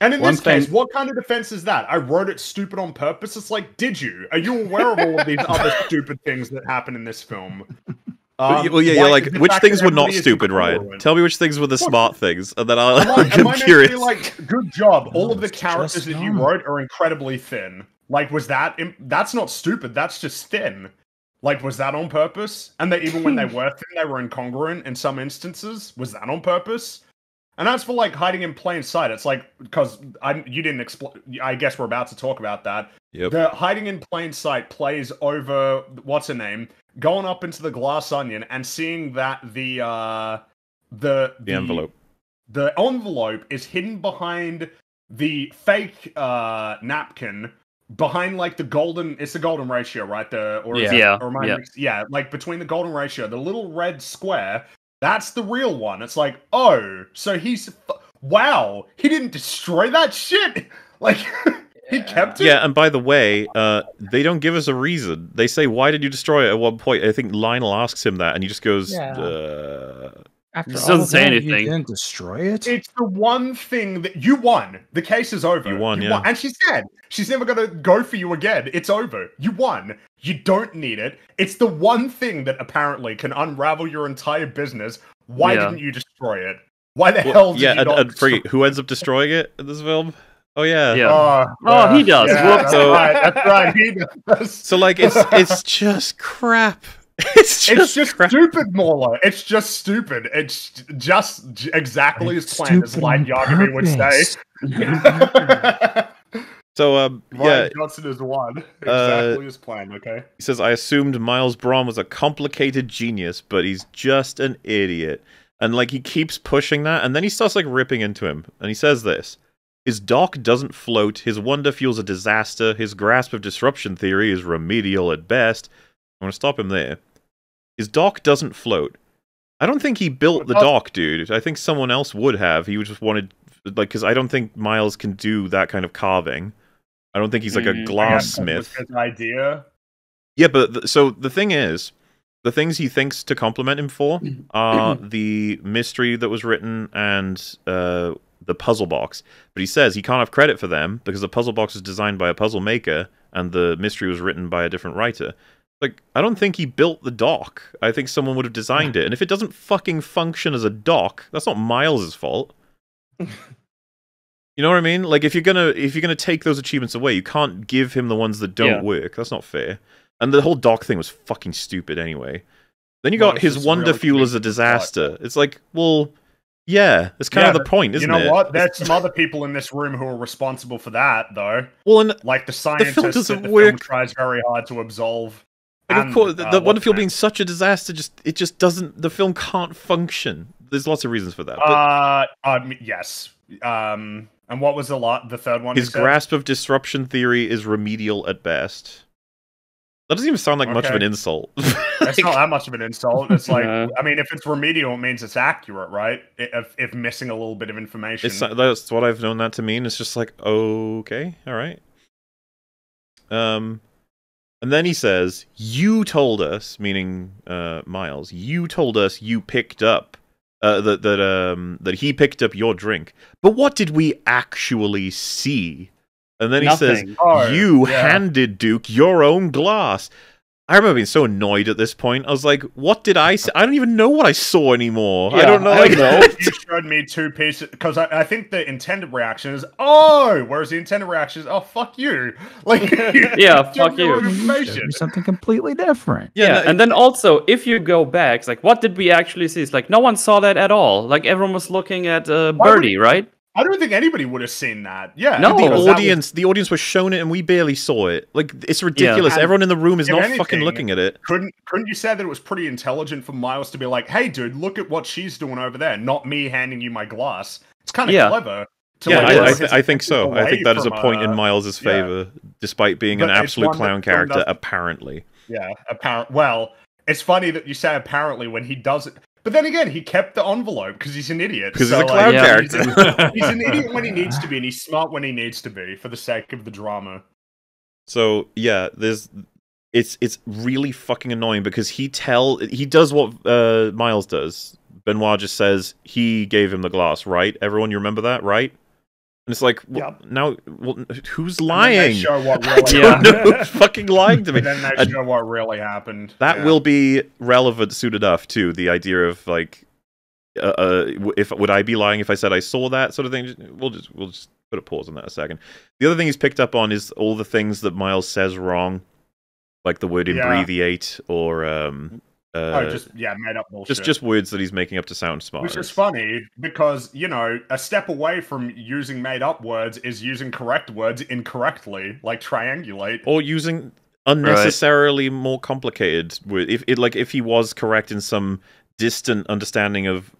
[SPEAKER 7] And in
[SPEAKER 4] One
[SPEAKER 7] this case, what kind of defense is that? I wrote it stupid on purpose. It's like, did you? Are you aware of all of these other [LAUGHS] stupid things that happen in this film? Um,
[SPEAKER 2] well, yeah, you're like, which things were not stupid,
[SPEAKER 7] Rian?
[SPEAKER 2] Tell me which things were the
[SPEAKER 7] What?
[SPEAKER 2] smart things, and then I'll,
[SPEAKER 7] Am I, [LAUGHS]
[SPEAKER 2] I'm
[SPEAKER 7] am I
[SPEAKER 2] curious.
[SPEAKER 7] be like, good job. All
[SPEAKER 6] No,
[SPEAKER 7] of the characters that you wrote are incredibly thin. Like, was that? im- That's not stupid. That's just thin. Like, was that on purpose? And that even when they [LAUGHS] were thin, they were incongruent in some instances. Was that on purpose? And as for like hiding in plain sight, it's like because I you didn't explain. I guess we're about to talk about that.
[SPEAKER 2] Yep.
[SPEAKER 7] The hiding in plain sight plays over what's her name going up into the glass onion and seeing that the uh the
[SPEAKER 2] the envelope.
[SPEAKER 7] the envelope is hidden behind the fake uh napkin behind like the golden it's the golden ratio right the or is
[SPEAKER 3] Yeah.
[SPEAKER 7] it- or am
[SPEAKER 3] yeah.
[SPEAKER 7] mix- yeah like between the golden ratio the little red square that's the real one it's like oh so he's wow he didn't destroy that shit [LAUGHS] like [LAUGHS] he kept it
[SPEAKER 2] Yeah, and by the way, uh, they don't give us a reason. They say, "Why did you destroy it?" At one point, I think Lionel asks him that, and he just goes,
[SPEAKER 6] Yeah.
[SPEAKER 2] uh,
[SPEAKER 6] After
[SPEAKER 3] Just
[SPEAKER 6] all
[SPEAKER 3] doesn't say
[SPEAKER 6] that,
[SPEAKER 3] anything.
[SPEAKER 6] You didn't destroy it.
[SPEAKER 7] It's the one thing that you won. The case is over.
[SPEAKER 2] You won, yeah.
[SPEAKER 7] And she said she's never going to go for you again. It's over. You won. You don't need it. It's the one thing that apparently can unravel your entire business. Why
[SPEAKER 3] Yeah.
[SPEAKER 7] didn't you destroy it? Why the
[SPEAKER 2] well,
[SPEAKER 7] hell did
[SPEAKER 2] yeah,
[SPEAKER 7] you
[SPEAKER 2] and,
[SPEAKER 7] not
[SPEAKER 2] and forget, who ends up destroying it in this film? Oh yeah.
[SPEAKER 3] Yeah.
[SPEAKER 7] Oh,
[SPEAKER 3] Oh, he does.
[SPEAKER 7] Yeah,
[SPEAKER 3] Whoops.
[SPEAKER 7] that's
[SPEAKER 2] So-
[SPEAKER 7] right. That's right. He does.
[SPEAKER 2] So like, it's it's just crap. [LAUGHS] It's just,
[SPEAKER 7] It's just
[SPEAKER 2] crap.
[SPEAKER 7] stupid, MauLer. It's just stupid. It's just j- exactly
[SPEAKER 6] It's
[SPEAKER 7] as planned, as
[SPEAKER 6] stupid
[SPEAKER 7] Light Yagami would say.
[SPEAKER 6] purpose. [LAUGHS]
[SPEAKER 2] So um, yeah,
[SPEAKER 7] Rian Johnson is one.
[SPEAKER 2] Uh,
[SPEAKER 7] Exactly as planned, okay?
[SPEAKER 2] He says, I assumed Miles Bron was a complicated genius, but he's just an idiot. And like he keeps pushing that, and then he starts like ripping into him. And he says this His dock doesn't float, his wonder fuel's a disaster, his grasp of disruption theory is remedial at best. I'm gonna stop him there. His dock doesn't float. I don't think he built the dock, dude. I think someone else would have. He just wanted like because I don't think Miles can do that kind of carving. I don't think he's like a
[SPEAKER 3] Mm, I guess
[SPEAKER 7] I guess that was
[SPEAKER 2] glassmith.
[SPEAKER 7] His idea.
[SPEAKER 2] Yeah, but th- so the thing is, the things he thinks to compliment him for [CLEARS THROAT] are the mystery that was written and uh, the puzzle box. But he says he can't have credit for them because the puzzle box was designed by a puzzle maker and the mystery was written by a different writer. Like, I don't think he built the dock. I think someone would have designed it. And if it doesn't fucking function as a dock, that's not Miles's fault. You know what I mean? Like if you're gonna if you're gonna take those achievements away, you can't give him the ones that don't
[SPEAKER 3] Yeah.
[SPEAKER 2] work. That's not fair. And the whole dock thing was fucking stupid anyway. Then you
[SPEAKER 7] Well,
[SPEAKER 2] got
[SPEAKER 7] it's
[SPEAKER 2] his wonder
[SPEAKER 7] really
[SPEAKER 2] fuel as a
[SPEAKER 7] stupid plot.
[SPEAKER 2] disaster. It's like, well, yeah, that's kind
[SPEAKER 7] Yeah,
[SPEAKER 2] of the point, isn't it?
[SPEAKER 7] you know
[SPEAKER 2] it?
[SPEAKER 7] what? There's some other people in this room who are responsible for that, though.
[SPEAKER 2] Well, and
[SPEAKER 7] Like the scientists
[SPEAKER 2] doesn't
[SPEAKER 7] that the
[SPEAKER 2] work.
[SPEAKER 7] film tries very hard to absolve.
[SPEAKER 2] Like,
[SPEAKER 7] and,
[SPEAKER 2] of course, the,
[SPEAKER 7] uh,
[SPEAKER 2] the wonder
[SPEAKER 7] what's
[SPEAKER 2] being such a disaster, just it just doesn't. The film can't function. There's lots of reasons for that. But
[SPEAKER 7] Uh, um, yes. Um, and what was the lot? The third one.
[SPEAKER 2] his grasp of disruption theory is remedial at best. That doesn't even sound like much of an insult. [LAUGHS]
[SPEAKER 7] It's not that much of an insult. It's like,
[SPEAKER 3] No.
[SPEAKER 7] I mean, if it's remedial, it means it's accurate, right? If, if missing a little bit of information.
[SPEAKER 2] It's that's what I've known that to mean. It's just like okay, all right. Um, and then he says, "You told us," meaning uh, Miles. You told us you picked up uh, that that um that he picked up your drink. But what did we actually see? And then he says,
[SPEAKER 3] Nothing.
[SPEAKER 2] "You
[SPEAKER 7] yeah.
[SPEAKER 2] handed Duke your own glass." I remember being so annoyed at this point. I was like, "What did I? See? I don't even know what I saw anymore. I don't know."
[SPEAKER 7] I
[SPEAKER 2] Like,
[SPEAKER 7] don't know. [LAUGHS] [LAUGHS] you showed me two pieces because I, I think the intended reaction is oh, whereas the intended reaction is oh fuck you, [LAUGHS] like
[SPEAKER 3] Yeah, fuck you.
[SPEAKER 7] information.
[SPEAKER 6] something completely different.
[SPEAKER 3] Yeah,
[SPEAKER 2] no,
[SPEAKER 3] and then also if you go back, it's like what did we actually see? It's like no one saw that at all. Like everyone was looking at uh,
[SPEAKER 7] Why would-
[SPEAKER 3] Birdie, right?
[SPEAKER 7] I don't think anybody would have seen that. Yeah,
[SPEAKER 3] No.
[SPEAKER 2] the
[SPEAKER 7] that was-
[SPEAKER 2] audience, the audience was shown it, and we barely saw it. Like, it's ridiculous.
[SPEAKER 7] And
[SPEAKER 2] Everyone in the room is
[SPEAKER 7] if
[SPEAKER 2] not
[SPEAKER 7] anything,
[SPEAKER 2] fucking looking at it.
[SPEAKER 7] couldn't couldn't you say that it was pretty intelligent for Miles to be like, hey, dude, look at what she's doing over there, not me handing you my glass. It's kind of
[SPEAKER 3] Yeah.
[SPEAKER 7] clever. To
[SPEAKER 2] Yeah,
[SPEAKER 7] like,
[SPEAKER 2] I, I, th- I think so. I think that is a point in Miles's
[SPEAKER 7] yeah.
[SPEAKER 2] favor, despite being an
[SPEAKER 7] But it's
[SPEAKER 2] absolute clown character.
[SPEAKER 7] doesn't-
[SPEAKER 2] Apparently,
[SPEAKER 7] Yeah, apparent. Well, it's funny that you say apparently when he does it, but then again, he kept the envelope because he's an idiot.
[SPEAKER 2] because
[SPEAKER 7] so,
[SPEAKER 2] he's a clown
[SPEAKER 3] Yeah.
[SPEAKER 7] He's,
[SPEAKER 2] character. [LAUGHS]
[SPEAKER 7] he's an idiot when he needs to be, and he's smart when he needs to be for the sake of the drama.
[SPEAKER 2] So yeah, there's it's it's really fucking annoying because he tell he does what uh, Miles does. Benoit just says he gave him the glass, right? Everyone, you remember that, right? And it's like, well, now, well, who's
[SPEAKER 7] And then they
[SPEAKER 2] lying?
[SPEAKER 7] show what [LAUGHS]
[SPEAKER 2] I don't know who's fucking lying to [LAUGHS] me.
[SPEAKER 7] And then they
[SPEAKER 2] And
[SPEAKER 7] show what really happened.
[SPEAKER 2] that
[SPEAKER 7] Yeah.
[SPEAKER 2] will be relevant soon enough too. The idea of like, uh, uh, if would I be lying if I said I saw that sort of thing? We'll just we'll just put a pause on that a second. The other thing he's picked up on is all the things that Miles says wrong, like the word
[SPEAKER 7] Yeah.
[SPEAKER 2] imbreviate or um, uh,
[SPEAKER 7] oh, just yeah, made up bullshit.
[SPEAKER 2] just just words that he's making up to sound smart.
[SPEAKER 7] Which is funny because, you know, a step away from using made up words is using correct words incorrectly, like triangulate.
[SPEAKER 2] or using unnecessarily more complicated word. If it like if he was correct in some distant understanding of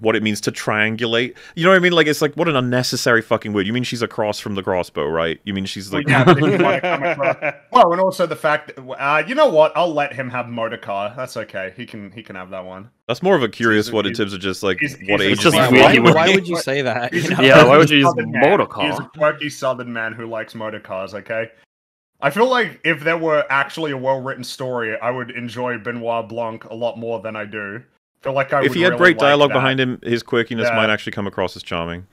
[SPEAKER 2] what it means to triangulate, you know what I mean? Like it's like what an unnecessary fucking word. You mean she's across from the crossbow, right? You mean she's
[SPEAKER 7] Well,
[SPEAKER 2] like
[SPEAKER 7] yeah, but if you wanna come across- well, and also the fact that uh, you know what? I'll let him have motor car. That's okay. He can he can have that one.
[SPEAKER 2] that's more of a curious
[SPEAKER 7] He's a-
[SPEAKER 2] one in terms of just like
[SPEAKER 7] he's-
[SPEAKER 2] what
[SPEAKER 7] he's
[SPEAKER 2] age
[SPEAKER 3] just
[SPEAKER 2] is
[SPEAKER 1] Why, why,
[SPEAKER 3] would-
[SPEAKER 1] why would you say that? You [LAUGHS] know?
[SPEAKER 3] Yeah, why would you use
[SPEAKER 7] Southern
[SPEAKER 3] motor
[SPEAKER 7] man.
[SPEAKER 3] car?
[SPEAKER 7] He's a quirky southern man who likes motor cars. Okay. I feel like if there were actually a well-written story, I would enjoy Benoit Blanc a lot more than I do. I feel like I
[SPEAKER 2] If
[SPEAKER 7] would
[SPEAKER 2] he had
[SPEAKER 7] really
[SPEAKER 2] great
[SPEAKER 7] like
[SPEAKER 2] dialogue
[SPEAKER 7] that.
[SPEAKER 2] behind him, his quirkiness
[SPEAKER 7] Yeah.
[SPEAKER 2] might actually come across as charming.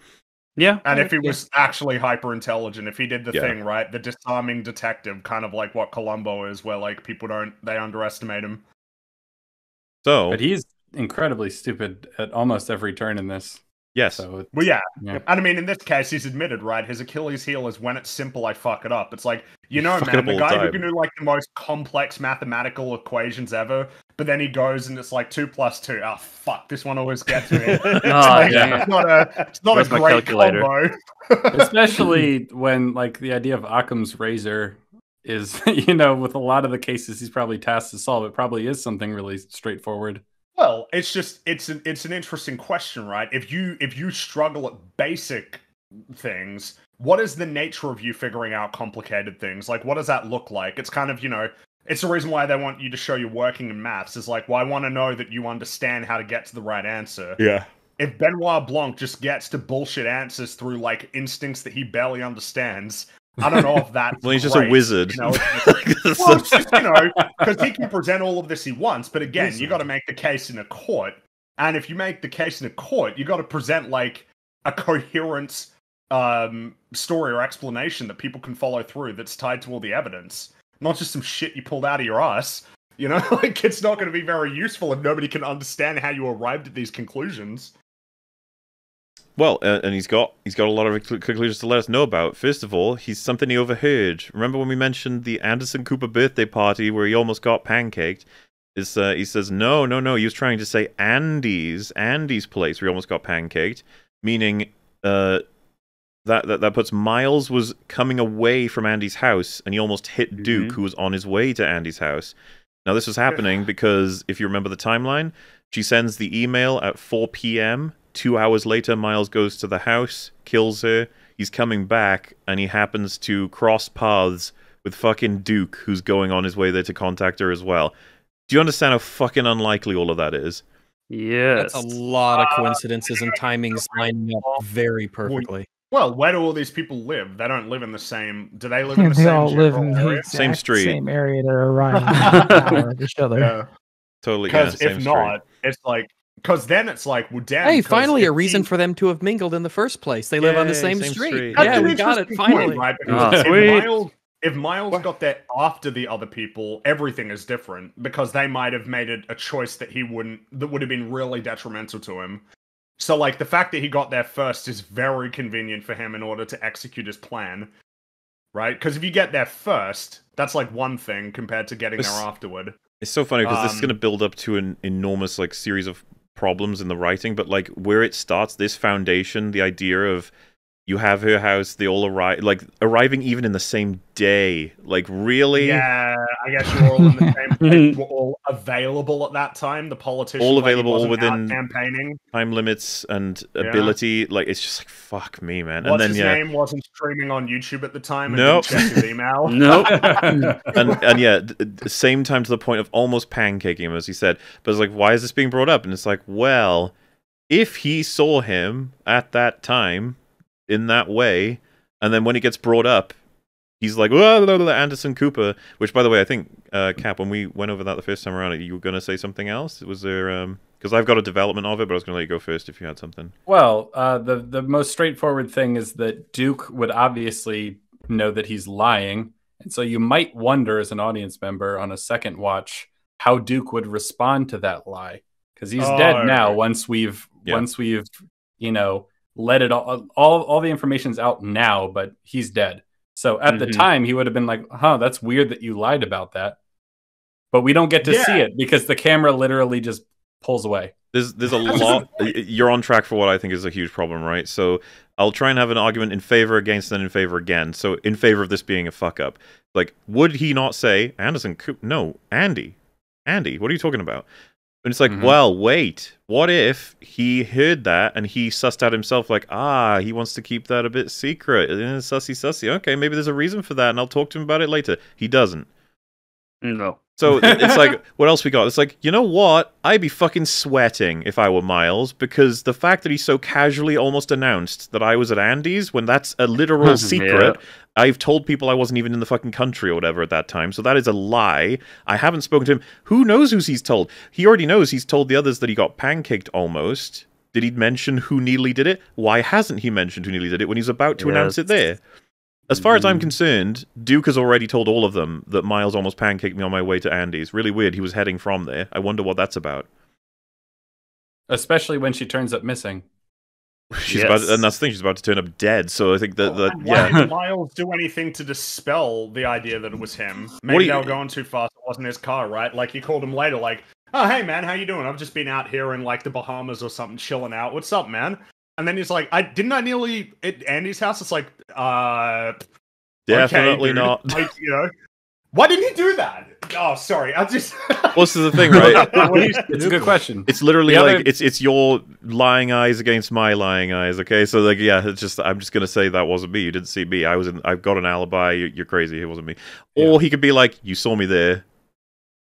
[SPEAKER 3] Yeah.
[SPEAKER 7] And if he was actually hyper intelligent, if he did the
[SPEAKER 2] Yeah.
[SPEAKER 7] thing right, the disarming detective, kind of like what Columbo is, where like people don't they underestimate him.
[SPEAKER 2] So
[SPEAKER 4] But he's incredibly stupid at almost every turn in this.
[SPEAKER 2] Yes,
[SPEAKER 4] So
[SPEAKER 7] Well, yeah,
[SPEAKER 4] Yeah.
[SPEAKER 7] and I mean in this case, he's admitted right. His Achilles heel is when it's simple, I fuck it up. It's like you know, man, the
[SPEAKER 2] all the
[SPEAKER 7] guy who can do like the most complex mathematical equations ever, but then he goes and it's like two plus two. Oh fuck, this one always gets me. [LAUGHS] It's
[SPEAKER 3] Ah,
[SPEAKER 7] like,
[SPEAKER 3] yeah.
[SPEAKER 7] It's not a, it's not
[SPEAKER 3] Where's
[SPEAKER 7] a great
[SPEAKER 3] calculator?
[SPEAKER 7] combo. [LAUGHS]
[SPEAKER 4] especially when like the idea of Occam's razor is [LAUGHS] you know with a lot of the cases he's probably tasked to solve it probably is something really straightforward
[SPEAKER 7] Well, it's just it's an it's an interesting question, right? If you if you struggle at basic things, what is the nature of you figuring out complicated things? Like what does that look like? It's kind of, you know, it's the reason why they want you to show you working in maths is like, well, I want to know that you understand how to get to the right answer.
[SPEAKER 2] yeah.
[SPEAKER 7] If Benoit Blanc just gets to bullshit answers through like instincts that he barely understands, I don't know if that.
[SPEAKER 2] Well, he's just a wizard.
[SPEAKER 7] You know, it's- [LAUGHS] well, just, you know, because he can present all of this he wants. But again, you got to make the case in a court. And if you make the case in a court, you got to present like a coherent um, story or explanation that people can follow through that's tied to all the evidence, not just some shit you pulled out of your ass. You know, [LAUGHS] like it's not going to be very useful if nobody can understand how you arrived at these conclusions.
[SPEAKER 2] Well, uh, and he's got he's got a lot of cl- conclusions to let us know about. First of all, he's something he overheard. Remember when we mentioned the Anderson Cooper birthday party where he almost got pancaked? Is uh, he says no, no, no. He was trying to say Andy's Andy's place where he almost got pancaked, meaning uh, that that that puts Miles was coming away from Andy's house and he almost hit Duke, who was on his way to Andy's house. Now this was happening [SIGHS] because if you remember the timeline, she sends the email at 4 p.m. Two hours later, Miles goes to the house, kills her. He's coming back, and he happens to cross paths with fucking Duke, who's going on his way there to contact her as well. Do you understand how fucking unlikely all of that is?
[SPEAKER 3] Yes.
[SPEAKER 1] That's a lot of uh, coincidences and timings lining up very perfectly.
[SPEAKER 7] Well, where do all these people live? They don't live in the same. Do they live [LAUGHS] in
[SPEAKER 6] Yeah,
[SPEAKER 7] the
[SPEAKER 6] they
[SPEAKER 7] same
[SPEAKER 6] all live in the
[SPEAKER 7] area?
[SPEAKER 2] Same street.
[SPEAKER 6] same area. They're around an hour of each other.
[SPEAKER 7] Yeah.
[SPEAKER 2] Totally.
[SPEAKER 7] Because
[SPEAKER 2] same
[SPEAKER 7] if
[SPEAKER 2] street.
[SPEAKER 7] not, it's like because then it's like, well, damn.
[SPEAKER 1] Hey,
[SPEAKER 7] 'cause
[SPEAKER 1] finally, a reason
[SPEAKER 7] he-
[SPEAKER 1] for them to have mingled in the first place. They live on the same,
[SPEAKER 2] same
[SPEAKER 1] street.
[SPEAKER 2] street.
[SPEAKER 1] Yeah, we got it
[SPEAKER 7] interesting point,
[SPEAKER 1] finally.
[SPEAKER 7] right? Because if
[SPEAKER 3] sweet.
[SPEAKER 7] Miles, if Miles
[SPEAKER 5] What?
[SPEAKER 7] got there after the other people, everything is different because they might have made it a choice that he wouldn't that would have been really detrimental to him. So like the fact that he got there first is very convenient for him in order to execute his plan. Right? Because if you get there first, that's like one thing compared to getting there afterward.
[SPEAKER 2] It's so funny because this is
[SPEAKER 7] Um,
[SPEAKER 2] going to build up to an enormous like series of problems in the writing, but like where it starts, this foundation, the idea of you have her house, they all arrive, like arriving even in the same day, like really,
[SPEAKER 7] Yeah, I guess you're all in the [LAUGHS] same place. We're all available at that time. The politician
[SPEAKER 2] All available, all within-
[SPEAKER 7] campaigning.
[SPEAKER 2] time limits and
[SPEAKER 7] Yeah.
[SPEAKER 2] ability, like it's just like fuck me, man.
[SPEAKER 7] What's
[SPEAKER 2] and then
[SPEAKER 7] his
[SPEAKER 2] yeah,
[SPEAKER 7] name wasn't streaming on YouTube at the time. And
[SPEAKER 2] Nope.
[SPEAKER 7] didn't check his email. [LAUGHS]
[SPEAKER 3] Nope. [LAUGHS]
[SPEAKER 2] and and yeah, th- th- same time to the point of almost pancaking him, as he said. But it's like, why is this being brought up? And it's like, well, if he saw him at that time in that way, and then when it gets brought up, he's like, "Whoa, blah, blah, blah, Anderson Cooper. Which, by the way, I think uh, Cap, when we went over that the first time around, you were gonna say something else. Was there? um Because I've got a development of it, but I was gonna let you go first if you had something.
[SPEAKER 4] Well, uh, the the most straightforward thing is that Duke would obviously know that he's lying, and so you might wonder as an audience member on a second watch how Duke would respond to that lie because he's
[SPEAKER 7] Oh,
[SPEAKER 4] dead now.
[SPEAKER 7] right.
[SPEAKER 4] Once we've
[SPEAKER 2] Yeah.
[SPEAKER 4] once we've you know let it all all all the information's out now, but he's dead. So at the
[SPEAKER 3] Mhm.
[SPEAKER 4] time, he would have been like, "Huh, that's weird that you lied about that." But we don't get to see it because the camera literally just pulls away.
[SPEAKER 2] There's there's a [LAUGHS] lot. You're on track for what I think is a huge problem, right? So I'll try and have an argument in favor against and in favor again. So in favor of this being a fuck up, like would he not say Anderson? Coop? No, Andy, Andy. What are you talking about? And it's like,
[SPEAKER 4] Mhm.
[SPEAKER 2] well, wait. What if he heard that and he sussed out himself, like, ah, he wants to keep that a bit secret. Eh, Sussy, sussy. Okay, maybe there's a reason for that, and I'll talk to him about it later. He doesn't.
[SPEAKER 3] no.
[SPEAKER 2] So [LAUGHS] it's like, what else we got? It's like, you know what? I'd be fucking sweating if I were Miles because the fact that he so casually almost announced that I was at Andy's when that's a literal [LAUGHS] secret. I've told people I wasn't even in the fucking country or whatever at that time. So that is a lie. I haven't spoken to him. Who knows who's he's told? He already knows he's told the others that he got pancaked almost. Did he mention who nearly did it? Why hasn't he mentioned who nearly did it when he's about to announce it there? As far as I'm
[SPEAKER 3] Mhm.
[SPEAKER 2] concerned, Duke has already told all of them that Miles almost pancaked me on my way to Andy's. Really weird. He was heading from there. I wonder what that's about.
[SPEAKER 4] Especially when she turns up missing.
[SPEAKER 2] She's about,
[SPEAKER 3] Yes.
[SPEAKER 2] and that's the thing. She's about to turn up dead. So I think that, that
[SPEAKER 7] Why
[SPEAKER 2] yeah.
[SPEAKER 7] didn't Miles do anything to dispel the idea that it was him? Maybe
[SPEAKER 2] you-
[SPEAKER 7] they were going too fast. It wasn't his car, right? Like he called him later, like, "Oh, hey man, how you doing? I've just been out here in like the Bahamas or something, chilling out. What's up, man?" And then he's like, "I didn't I nearly at Andy's house." It's like, uh,
[SPEAKER 2] Definitely
[SPEAKER 7] okay,
[SPEAKER 2] not.
[SPEAKER 7] Like, you know, why didn't he do that? Oh, sorry, I just. [LAUGHS]
[SPEAKER 2] Well, this is the thing, right? [LAUGHS]
[SPEAKER 4] It's a good question.
[SPEAKER 2] It's literally
[SPEAKER 4] The
[SPEAKER 2] like it's it's your lying eyes against my lying eyes. Okay, so like yeah, it's just I'm just gonna say that wasn't me. You didn't see me. I was in. I've got an alibi. You- You're crazy. It wasn't me. Or he could be like, you saw me there,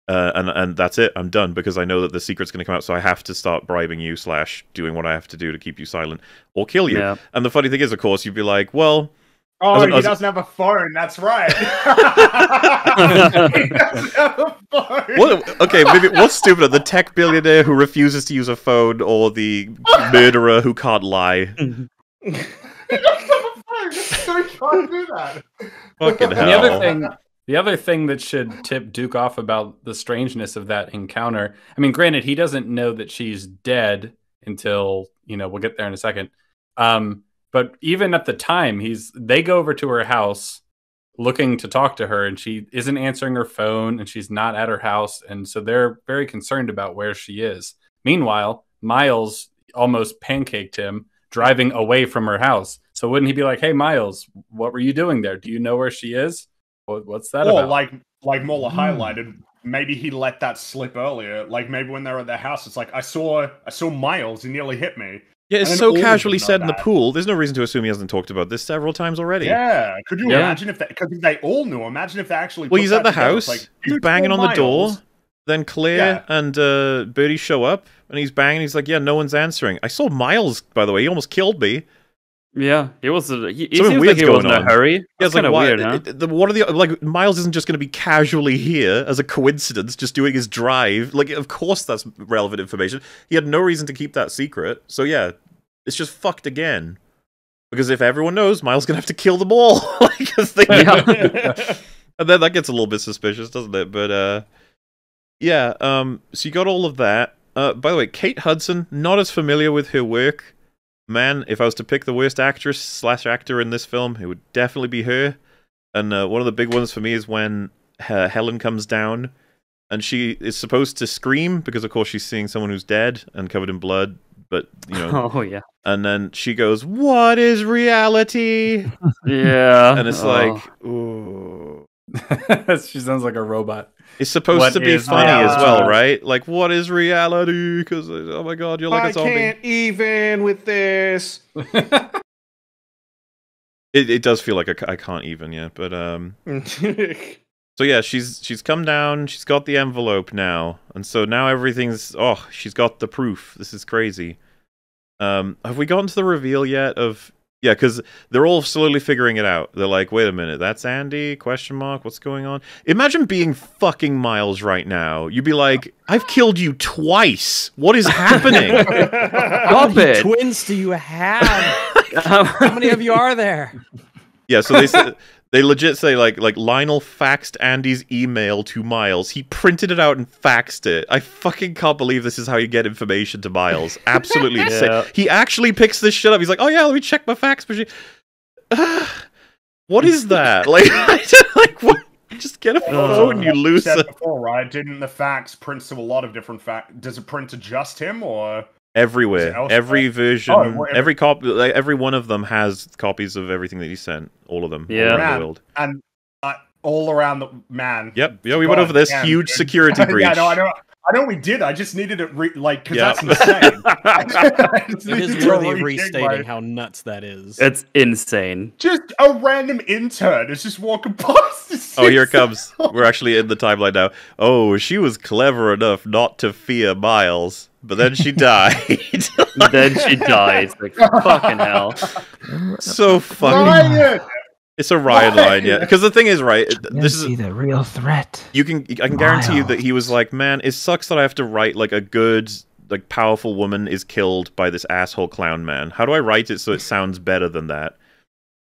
[SPEAKER 2] uh, and and that's it. I'm done because I know that the secret's gonna come out. So I have to start bribing you slash doing what I have to do to keep you silent or kill you.
[SPEAKER 3] Yeah.
[SPEAKER 2] And the funny thing is, of course, you'd be like, well,
[SPEAKER 7] Oh,
[SPEAKER 2] was-
[SPEAKER 7] he
[SPEAKER 2] was-
[SPEAKER 7] doesn't have a phone. That's right. [LAUGHS] [LAUGHS] he doesn't have a phone.
[SPEAKER 2] what? Okay, maybe what's stupider, the tech billionaire who refuses to use a phone, or the murderer who can't lie? [LAUGHS]
[SPEAKER 7] He doesn't have a phone, so he can't do that.
[SPEAKER 2] Fucking
[SPEAKER 4] And the other thing, the other thing that should tip Duke off about the strangeness of that encounter. I mean, granted, he doesn't know that she's dead until you know we'll get there in a second. Um, but even at the time, he's they go over to her house looking to talk to her, and she isn't answering her phone, and she's not at her house, and so they're very concerned about where she is. Meanwhile, Miles almost pancaked him driving away from her house. So wouldn't he be like, "Hey, Miles, what were you doing there? Do you know where she is? What's that
[SPEAKER 7] Or
[SPEAKER 4] about?"
[SPEAKER 7] like like MauLer
[SPEAKER 6] Hmm.
[SPEAKER 7] highlighted, maybe he let that slip earlier. Like maybe when they were at their house, it's like I saw I saw Miles. He nearly hit me.
[SPEAKER 2] Yeah, it's so casually said in the pool. There's no reason to assume he hasn't talked about this several times already.
[SPEAKER 7] Yeah. Could you
[SPEAKER 3] Yeah.
[SPEAKER 7] imagine if they because if they all knew? Imagine if they actually.
[SPEAKER 2] Well, he's at the
[SPEAKER 7] together.
[SPEAKER 2] house.
[SPEAKER 7] Like,
[SPEAKER 2] he's banging on
[SPEAKER 7] saw
[SPEAKER 2] the door. Then Claire
[SPEAKER 7] Yeah.
[SPEAKER 2] and uh, Birdie show up, and he's banging. He's like, "Yeah, no one's answering." I saw Miles, by the way. He almost killed me.
[SPEAKER 3] Yeah, he was. A, he, he seems like he was in a hurry.
[SPEAKER 2] Yeah,
[SPEAKER 3] That's
[SPEAKER 2] it's
[SPEAKER 3] kind of
[SPEAKER 2] why-
[SPEAKER 3] weird, huh?
[SPEAKER 2] the, what are the like? Miles isn't just going to be casually here as a coincidence, just doing his drive. Like, of course, that's relevant information. He had no reason to keep that secret. So yeah, it's just fucked again. because if everyone knows, Miles gonna have to kill them all. [LAUGHS] like, they [LAUGHS] and then that gets a little bit suspicious, doesn't it? But uh, yeah. Um, so you got all of that. Uh, by the way, Kate Hudson, not as familiar with her work. Man, if I was to pick the worst actress slash actor in this film, it would definitely be her. And uh, one of the big ones for me is when uh, Helen comes down, and she is supposed to scream because, of course, she's seeing someone who's dead and covered in blood. But you know, [LAUGHS]
[SPEAKER 3] Oh yeah.
[SPEAKER 2] and then she goes, "What is reality?" [LAUGHS]
[SPEAKER 3] Yeah.
[SPEAKER 2] And it's
[SPEAKER 3] Oh.
[SPEAKER 2] like, ooh. [LAUGHS]
[SPEAKER 4] she sounds like a robot.
[SPEAKER 2] It's supposed
[SPEAKER 4] What
[SPEAKER 2] to be
[SPEAKER 4] is
[SPEAKER 2] funny as well, right? Like, what is reality? Because oh my god, you're like
[SPEAKER 5] I
[SPEAKER 2] a zombie.
[SPEAKER 5] can't even with this. [LAUGHS]
[SPEAKER 2] It, it does feel like I I can't even, yeah. But um, [LAUGHS] so yeah, she's she's come down. She's got the envelope now, and so now everything's oh, she's got the proof. This is crazy. Um, have we gotten to the reveal yet? Of yeah, because they're all slowly figuring it out. They're like, wait a minute, that's Andy? Question mark? What's going on? Imagine being fucking Miles right now. You'd be like, I've killed you twice. What is happening? [LAUGHS]
[SPEAKER 1] How many
[SPEAKER 3] it.
[SPEAKER 1] twins do you have? [LAUGHS] How many of you are there?
[SPEAKER 2] Yeah, so they say, [LAUGHS] they legit say like like Lionel faxed Andy's email to Miles. He printed it out and faxed it. I fucking can't believe this is how you get information to Miles. [LAUGHS] Absolutely insane.
[SPEAKER 3] Yeah.
[SPEAKER 2] He actually picks this shit up. He's like, "Oh yeah, let me check my fax machine." [SIGHS] what is that? [LAUGHS] Like, [LAUGHS] like what? Just get a phone, and you
[SPEAKER 7] said
[SPEAKER 2] loser.
[SPEAKER 7] before, right? Didn't the fax print to a lot of different fax? Does it print to just him or? Is it
[SPEAKER 2] Everywhere, every version,
[SPEAKER 7] Oh, well, every-
[SPEAKER 2] every copy, like, every one of them has copies of everything that he sent. All of them, all
[SPEAKER 3] Yeah.
[SPEAKER 2] around
[SPEAKER 7] Man.
[SPEAKER 2] the world.
[SPEAKER 7] And uh, all around the man.
[SPEAKER 2] Yep, yeah, we went over this
[SPEAKER 7] damn,
[SPEAKER 2] huge
[SPEAKER 7] dude. [LAUGHS]
[SPEAKER 2] security breach.
[SPEAKER 7] yeah, no, I know. I know we did. I just needed it, re- like, because
[SPEAKER 2] Yeah.
[SPEAKER 7] that's insane. [LAUGHS] [LAUGHS] it is just
[SPEAKER 1] It
[SPEAKER 7] needed
[SPEAKER 1] is
[SPEAKER 7] to
[SPEAKER 1] worthy of restating
[SPEAKER 7] my-
[SPEAKER 1] how nuts that is.
[SPEAKER 3] It's insane.
[SPEAKER 7] Just a random intern is just walking past. the
[SPEAKER 2] Oh, here it comes. We're actually in the timeline now. Oh, she was clever enough not to fear Miles, but then she [LAUGHS] died.
[SPEAKER 3] then she died. Like fucking hell.
[SPEAKER 2] so fucking.
[SPEAKER 7] Rian!
[SPEAKER 2] It's a Rian
[SPEAKER 7] Why?
[SPEAKER 2] line, yeah. Because the thing is, right? This is
[SPEAKER 6] the real threat.
[SPEAKER 2] you can I can guarantee you that he was like, man, it sucks that I have to write like a good, like powerful woman is killed by this asshole clown man. How do I write it so it sounds better than that?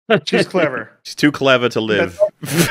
[SPEAKER 2] [LAUGHS]
[SPEAKER 5] She's clever. [LAUGHS]
[SPEAKER 2] She's too clever to live. [LAUGHS]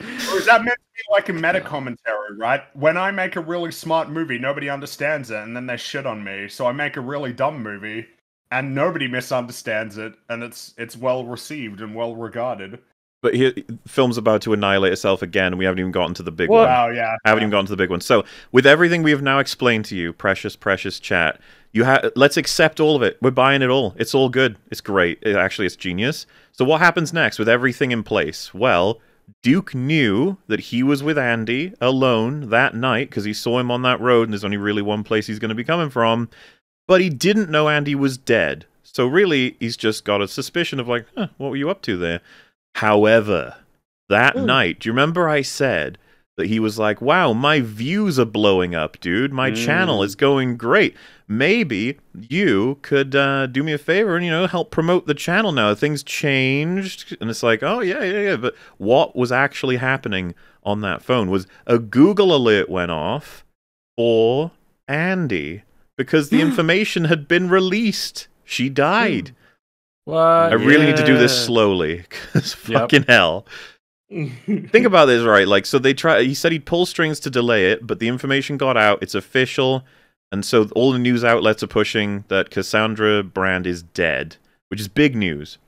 [SPEAKER 7] Or is that meant to be like a meta commentary, right? When I make a really smart movie, nobody understands it, and then they shit on me. So I make a really dumb movie, and nobody misunderstands it, and it's it's well received and well regarded.
[SPEAKER 2] but here, film's about to annihilate itself again. We haven't even gotten to the big
[SPEAKER 3] What?
[SPEAKER 2] one.
[SPEAKER 7] Wow, yeah.
[SPEAKER 2] haven't even gotten to the big one. So, with everything we have now explained to you, precious, precious chat, you have let's accept all of it. We're buying it all. It's all good. It's great. It, actually, it's genius. So, what happens next with everything in place? Well, Duke knew that he was with Andy alone that night because he saw him on that road, and there's only really one place he's going to be coming from. But he didn't know Andy was dead. So, really, he's just got a suspicion of like, huh, what were you up to there? However, that night, do you remember I said that he was like, wow, my views are blowing up, dude. My channel
[SPEAKER 3] Mm.
[SPEAKER 2] is going great. Maybe you could uh, do me a favor and, you know, help promote the channel now. Things changed. And it's like, oh, yeah, yeah, yeah. But what was actually happening on that phone was a Google alert went off for Andy because the information had been released. She died.
[SPEAKER 4] What?
[SPEAKER 2] I really need to do this slowly because
[SPEAKER 4] Yep.
[SPEAKER 2] fucking hell. [LAUGHS] Think about this, right? Like, so they try. He said he'd pull strings to delay it, but the information got out. It's official, and so all the news outlets are pushing that Cassandra Brand is dead, which is big news.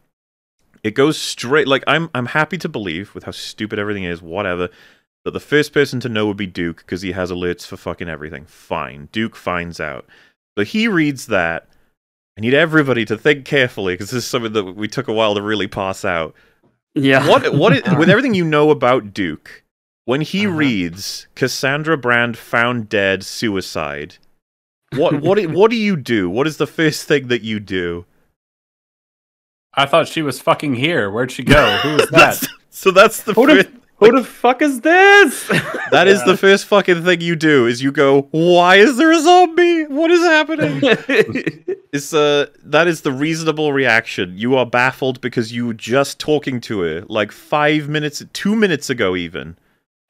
[SPEAKER 2] It goes straight. Like, I'm I'm happy to believe, with how stupid everything is, whatever, that the first person to know would be Duke because he has alerts for fucking everything. Fine, Duke finds out. So he reads that. I need everybody to think carefully because this is something that we took a while to really pass out
[SPEAKER 3] Yeah.
[SPEAKER 2] what what is, [LAUGHS] with everything you know about Duke, when he
[SPEAKER 1] Uh-huh.
[SPEAKER 2] reads Cassandra Brand found dead, suicide, what what do- what do you do? What is the first thing that you do?
[SPEAKER 4] I thought she was fucking here. Where'd she go? Who was [LAUGHS] that?
[SPEAKER 2] That's, so that's the
[SPEAKER 3] Who
[SPEAKER 2] first,
[SPEAKER 3] the, who the fuck is this? [LAUGHS]
[SPEAKER 2] that is the first fucking thing you do is you go, why is there a zombie? What is happening? [LAUGHS] It's uh that is the reasonable reaction. You are baffled because you were just talking to her like five minutes, two minutes ago even.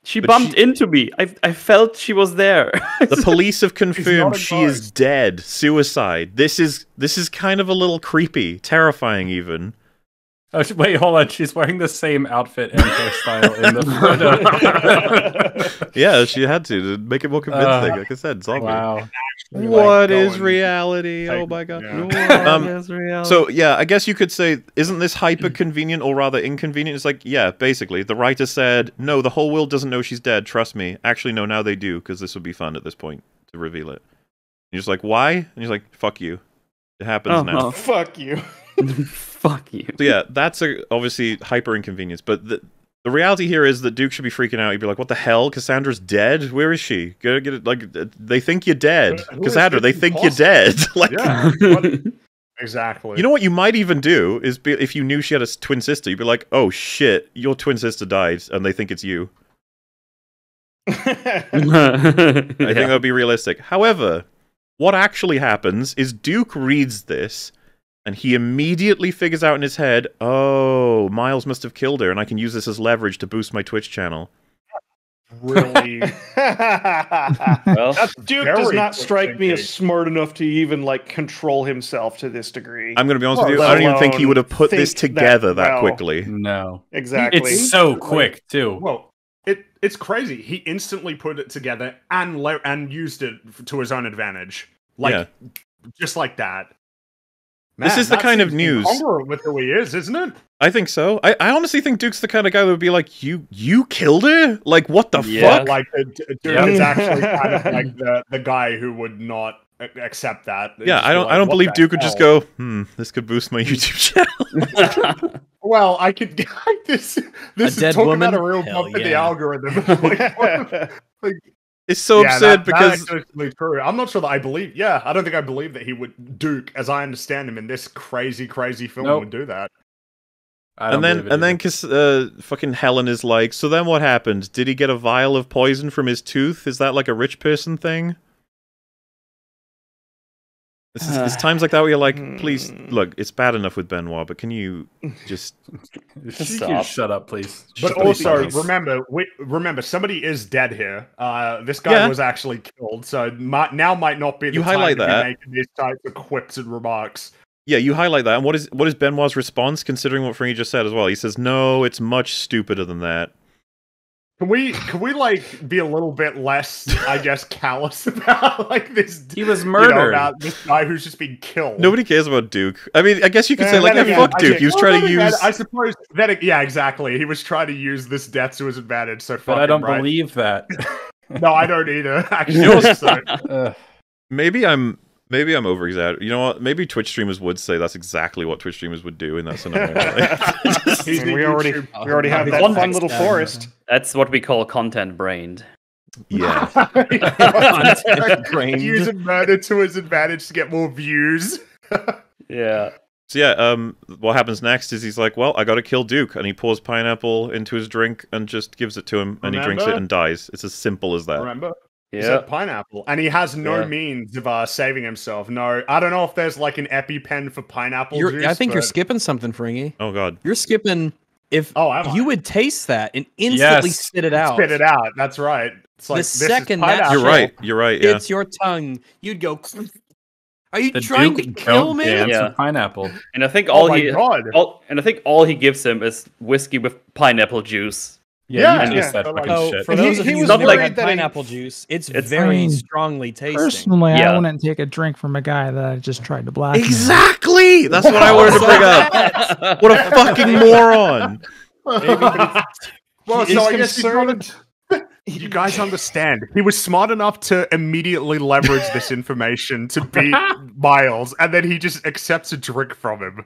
[SPEAKER 3] She
[SPEAKER 2] But
[SPEAKER 3] bumped
[SPEAKER 2] she-
[SPEAKER 3] into me. I I felt she was there. [LAUGHS]
[SPEAKER 2] The police have confirmed she is dead, suicide. This is this is kind of a little creepy, terrifying even.
[SPEAKER 4] Oh, wait, hold on. She's wearing the same outfit and hairstyle in the [LAUGHS] photo. [LAUGHS]
[SPEAKER 2] Yeah, she had to to make it more convincing.
[SPEAKER 4] Uh,
[SPEAKER 2] like I said, zombie.
[SPEAKER 4] wow.
[SPEAKER 7] Like,
[SPEAKER 2] What is
[SPEAKER 7] going-
[SPEAKER 2] reality? oh my god.
[SPEAKER 7] yeah. [LAUGHS]
[SPEAKER 2] Um, So yeah, I guess you could say, isn't this hyper convenient or rather inconvenient? It's like, yeah, basically, the writer said, no, the whole world doesn't know she's dead. Trust me. Actually, no, now they do because this would be fun at this point to reveal it. And you're just like, why? And he's like, fuck you. It happens
[SPEAKER 3] Oh,
[SPEAKER 2] now.
[SPEAKER 3] oh.
[SPEAKER 5] Fuck you.
[SPEAKER 3] Fuck you.
[SPEAKER 2] So yeah, that's a obviously hyper inconvenience. But the the reality here is that Duke should be freaking out. He'd be like, "What the hell? Cassandra's dead. Where is she? Go get it. Like they think you're dead,
[SPEAKER 7] Who- who is
[SPEAKER 2] Cassandra. They
[SPEAKER 7] this
[SPEAKER 2] think you're dead. [LAUGHS] like
[SPEAKER 7] Yeah. [LAUGHS] what- exactly.
[SPEAKER 2] you know what you might even do is be, if you knew she had a twin sister, you'd be like, "Oh shit, your twin sister died, and they think it's you." [LAUGHS] I think that would be realistic. However, what actually happens is Duke reads this and he immediately figures out in his head, oh, Miles must have killed her, and I can use this as leverage to boost my Twitch channel.
[SPEAKER 7] really? [LAUGHS]
[SPEAKER 3] well,
[SPEAKER 5] Duke does not strike me as smart enough to even like control himself to this degree.
[SPEAKER 2] I'm going to be honest
[SPEAKER 5] Well,
[SPEAKER 2] with you, I don't even think he would have put this
[SPEAKER 5] think that
[SPEAKER 2] together that,
[SPEAKER 5] well.
[SPEAKER 2] quickly.
[SPEAKER 4] No.
[SPEAKER 5] exactly.
[SPEAKER 4] It's so quick, too.
[SPEAKER 7] Well, it it's crazy. He instantly put it together and le- and used it to his own advantage. Like
[SPEAKER 2] Yeah.
[SPEAKER 7] just like that.
[SPEAKER 2] This is the kind of
[SPEAKER 7] seems
[SPEAKER 2] news-
[SPEAKER 7] incongruent with who he is, isn't it?
[SPEAKER 2] I think so. I, I honestly think Duke's the kind of guy that would be like, you you killed her? Like, what the
[SPEAKER 3] Yeah.
[SPEAKER 2] fuck?
[SPEAKER 7] Like the, d- Duke
[SPEAKER 4] Yeah.
[SPEAKER 7] is actually [LAUGHS] kind of like the the guy who would not accept that.
[SPEAKER 2] Yeah, I don't.
[SPEAKER 7] like,
[SPEAKER 2] I don't believe
[SPEAKER 7] the
[SPEAKER 2] Duke would just go. Hmm, this could boost my [LAUGHS] YouTube channel. [LAUGHS]
[SPEAKER 7] Well, I could this. This is
[SPEAKER 1] dead
[SPEAKER 7] talking
[SPEAKER 1] woman?
[SPEAKER 7] about a real
[SPEAKER 1] Hell
[SPEAKER 7] bump in the algorithm. Like, what-
[SPEAKER 2] It's so
[SPEAKER 7] Yeah,
[SPEAKER 2] absurd
[SPEAKER 7] that-
[SPEAKER 2] because
[SPEAKER 7] that is actually true. I'm not sure that I believe. Yeah, I don't think I believe that he would Duke, as I understand him in this crazy, crazy film,
[SPEAKER 4] Nope.
[SPEAKER 7] would do that.
[SPEAKER 4] I don't
[SPEAKER 2] and then
[SPEAKER 4] believe it
[SPEAKER 2] and then cause, uh, fucking Helen is like, so then what happened? Did he get a vial of poison from his tooth? Is that like a rich person thing? This is, it's times like that where you're like, please,
[SPEAKER 5] hmm.
[SPEAKER 2] look, it's bad enough with Benoit, but can you just [LAUGHS]
[SPEAKER 4] She
[SPEAKER 3] Stop.
[SPEAKER 4] can shut up, please.
[SPEAKER 7] But
[SPEAKER 2] Shut
[SPEAKER 7] also
[SPEAKER 2] up.
[SPEAKER 7] remember, we, remember somebody is dead here. Uh, this guy
[SPEAKER 2] Yeah.
[SPEAKER 7] was actually killed, so might, now might not be the
[SPEAKER 2] You
[SPEAKER 7] time
[SPEAKER 2] highlight
[SPEAKER 7] to be
[SPEAKER 2] that.
[SPEAKER 7] making these types of quips and remarks.
[SPEAKER 2] Yeah, you highlight that. And what is what is Benoit's response considering what Fringy just said as well? He says, No, it's much stupider than that.
[SPEAKER 7] Can we can we like be a little bit less, I guess, [LAUGHS] callous about like this?
[SPEAKER 4] He was
[SPEAKER 7] you know,
[SPEAKER 4] murdered.
[SPEAKER 7] about this guy who's just been killed.
[SPEAKER 2] Nobody cares about Duke. I mean, I guess you could say like, yeah,
[SPEAKER 7] again,
[SPEAKER 2] fuck Duke.
[SPEAKER 7] think-
[SPEAKER 2] He was
[SPEAKER 7] well,
[SPEAKER 2] trying to
[SPEAKER 7] then again,
[SPEAKER 2] use
[SPEAKER 7] I suppose that. it- Yeah, exactly. He was trying to use this death to his advantage. So,
[SPEAKER 4] but
[SPEAKER 7] fuck
[SPEAKER 4] I don't
[SPEAKER 7] him, right?
[SPEAKER 4] believe that. [LAUGHS]
[SPEAKER 7] No, I don't either. [LAUGHS] Actually,
[SPEAKER 2] You know what's-
[SPEAKER 7] so,
[SPEAKER 4] Ugh.
[SPEAKER 2] maybe I'm maybe I'm over exaggerating. You know what? Maybe Twitch streamers would say that's exactly what Twitch streamers would do in that scenario. [LAUGHS] Like,
[SPEAKER 5] we already we already have that
[SPEAKER 1] One
[SPEAKER 5] fun little
[SPEAKER 1] time.
[SPEAKER 5] forest.
[SPEAKER 3] That's what we call content brained.
[SPEAKER 2] yeah. [LAUGHS]
[SPEAKER 1] Brained.
[SPEAKER 7] Using murder to his advantage to get more views. [LAUGHS]
[SPEAKER 3] Yeah.
[SPEAKER 2] So yeah, um, what happens next is he's like, "Well, I got to kill Duke," and he pours pineapple into his drink and just gives it to him, and he drinks it and dies. It's as simple as that.
[SPEAKER 7] Remember? He
[SPEAKER 3] Yeah.
[SPEAKER 7] said pineapple, and he has no
[SPEAKER 3] Yeah.
[SPEAKER 7] means of uh, saving himself. No, I don't know if there's like an EpiPen for pineapple
[SPEAKER 1] You're,
[SPEAKER 7] juice.
[SPEAKER 1] I think you're skipping something, Fringy.
[SPEAKER 2] Oh God.
[SPEAKER 1] You're skipping if
[SPEAKER 7] Oh, am I?
[SPEAKER 1] you would taste that and instantly
[SPEAKER 4] Yes.
[SPEAKER 1] spit it out.
[SPEAKER 7] spit it out. That's right. It's like
[SPEAKER 1] The
[SPEAKER 7] this is
[SPEAKER 1] second that.
[SPEAKER 2] You're right. You're right. Yeah.
[SPEAKER 1] It's your tongue. You'd go. Are you
[SPEAKER 4] The
[SPEAKER 1] trying
[SPEAKER 4] Duke
[SPEAKER 1] to kill me?
[SPEAKER 3] Yeah.
[SPEAKER 4] pineapple.
[SPEAKER 3] And I think
[SPEAKER 7] Oh
[SPEAKER 3] all
[SPEAKER 7] my
[SPEAKER 3] he all, and I think all he gives him is whiskey with pineapple juice.
[SPEAKER 4] Yeah,
[SPEAKER 7] Yeah,
[SPEAKER 4] you
[SPEAKER 5] yeah,
[SPEAKER 4] that
[SPEAKER 7] but like-
[SPEAKER 4] shit.
[SPEAKER 1] for
[SPEAKER 5] And he-
[SPEAKER 1] those of
[SPEAKER 5] he
[SPEAKER 1] you who never
[SPEAKER 3] worried
[SPEAKER 1] had
[SPEAKER 5] that he-
[SPEAKER 1] pineapple juice, it's,
[SPEAKER 3] It's-
[SPEAKER 1] very
[SPEAKER 6] I mean,
[SPEAKER 1] strongly tasting.
[SPEAKER 6] Personally, I
[SPEAKER 3] Yeah.
[SPEAKER 6] wouldn't take a drink from a guy that I just tried to blackmail.
[SPEAKER 2] Exactly. That's what I wanted to bring up. [LAUGHS] What a fucking moron. [LAUGHS]
[SPEAKER 7] well,
[SPEAKER 5] He's
[SPEAKER 7] so I guess you gotta-
[SPEAKER 5] concerned. [LAUGHS]
[SPEAKER 7] You guys understand. He was smart enough to immediately leverage this information to beat Miles, and then he just accepts a drink from him.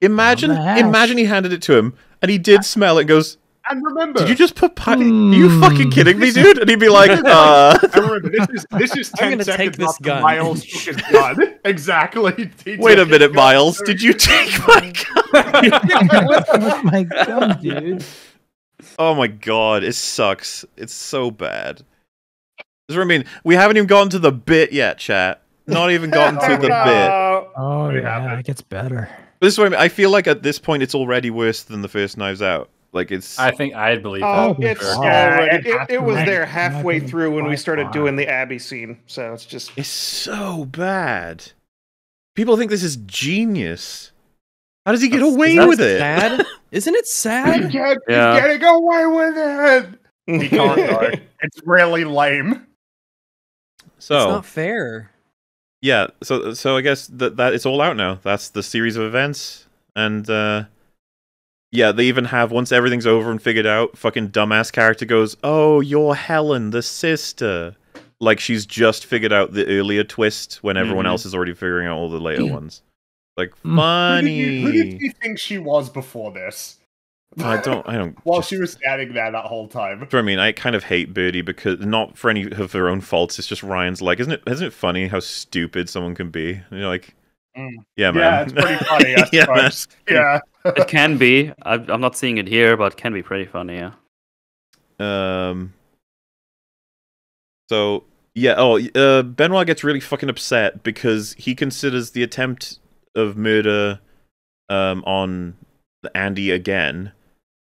[SPEAKER 2] Imagine,
[SPEAKER 6] On the hash.
[SPEAKER 2] imagine he handed it to him, and he did smell it. and Goes,
[SPEAKER 7] And remember,
[SPEAKER 2] did you just put pine? Are you fucking kidding me, dude? And he'd be like, uh.
[SPEAKER 7] And remember, this is this is [LAUGHS]
[SPEAKER 1] I'm
[SPEAKER 7] ten
[SPEAKER 1] gonna take this
[SPEAKER 7] after
[SPEAKER 1] gun.
[SPEAKER 7] Miles took his gun. [LAUGHS] exactly. He
[SPEAKER 2] Wait a minute. Miles. Did you take my gun?
[SPEAKER 6] With [LAUGHS] my gun, dude.
[SPEAKER 2] Oh my god, it sucks. It's so bad. This is what I mean. We haven't even gotten to the bit yet, chat. Not even gotten to the bit.
[SPEAKER 6] Oh
[SPEAKER 7] We
[SPEAKER 6] yeah,
[SPEAKER 7] have it.
[SPEAKER 6] it gets better.
[SPEAKER 2] This is what I mean. I feel like at this point it's already worse than the first Knives Out. Like it's
[SPEAKER 4] I think I believe
[SPEAKER 5] Oh,
[SPEAKER 4] that.
[SPEAKER 5] it's
[SPEAKER 4] sure.
[SPEAKER 5] already. it,
[SPEAKER 6] it
[SPEAKER 5] it was there halfway through when we started doing the Abbey scene. So it's just
[SPEAKER 2] it's so bad. People think this is genius. How does he get
[SPEAKER 1] Is
[SPEAKER 2] away
[SPEAKER 1] that
[SPEAKER 2] with it?
[SPEAKER 1] Sad? [LAUGHS] Isn't it
[SPEAKER 7] He
[SPEAKER 1] sad?
[SPEAKER 7] can't,
[SPEAKER 3] Yeah.
[SPEAKER 7] he's getting away with it. He can't though. [LAUGHS] It's really lame.
[SPEAKER 2] So
[SPEAKER 1] It's not fair.
[SPEAKER 2] yeah, so so I guess that that it's all out now. That's the series of events, and uh yeah, they even have once everything's over and figured out. Fucking dumbass character goes, "Oh, you're Helen, the sister." Like she's just figured out the earlier twist when everyone
[SPEAKER 3] Mhm.
[SPEAKER 2] else is already figuring out all the later ones. Like
[SPEAKER 6] Mm. [LAUGHS]
[SPEAKER 7] Who did, you, who did you think she was before this?
[SPEAKER 2] I don't. I don't. [LAUGHS]
[SPEAKER 7] While
[SPEAKER 2] just-
[SPEAKER 7] she was standing there that whole time.
[SPEAKER 2] I mean, I kind of hate Birdie because not for any of her own faults. It's just Rian's like, isn't it? Isn't it funny how stupid someone can be? And you're like,
[SPEAKER 7] Mm.
[SPEAKER 2] yeah, man.
[SPEAKER 7] Yeah, it's pretty funny. I [LAUGHS]
[SPEAKER 2] Yeah, man.
[SPEAKER 7] suppose. yeah.
[SPEAKER 3] it can be. I, I'm not seeing it here, but it can be pretty funny. Yeah.
[SPEAKER 2] Um. So yeah. Oh, uh, Benoit gets really fucking upset because he considers the attempt of murder, um, on Andy again,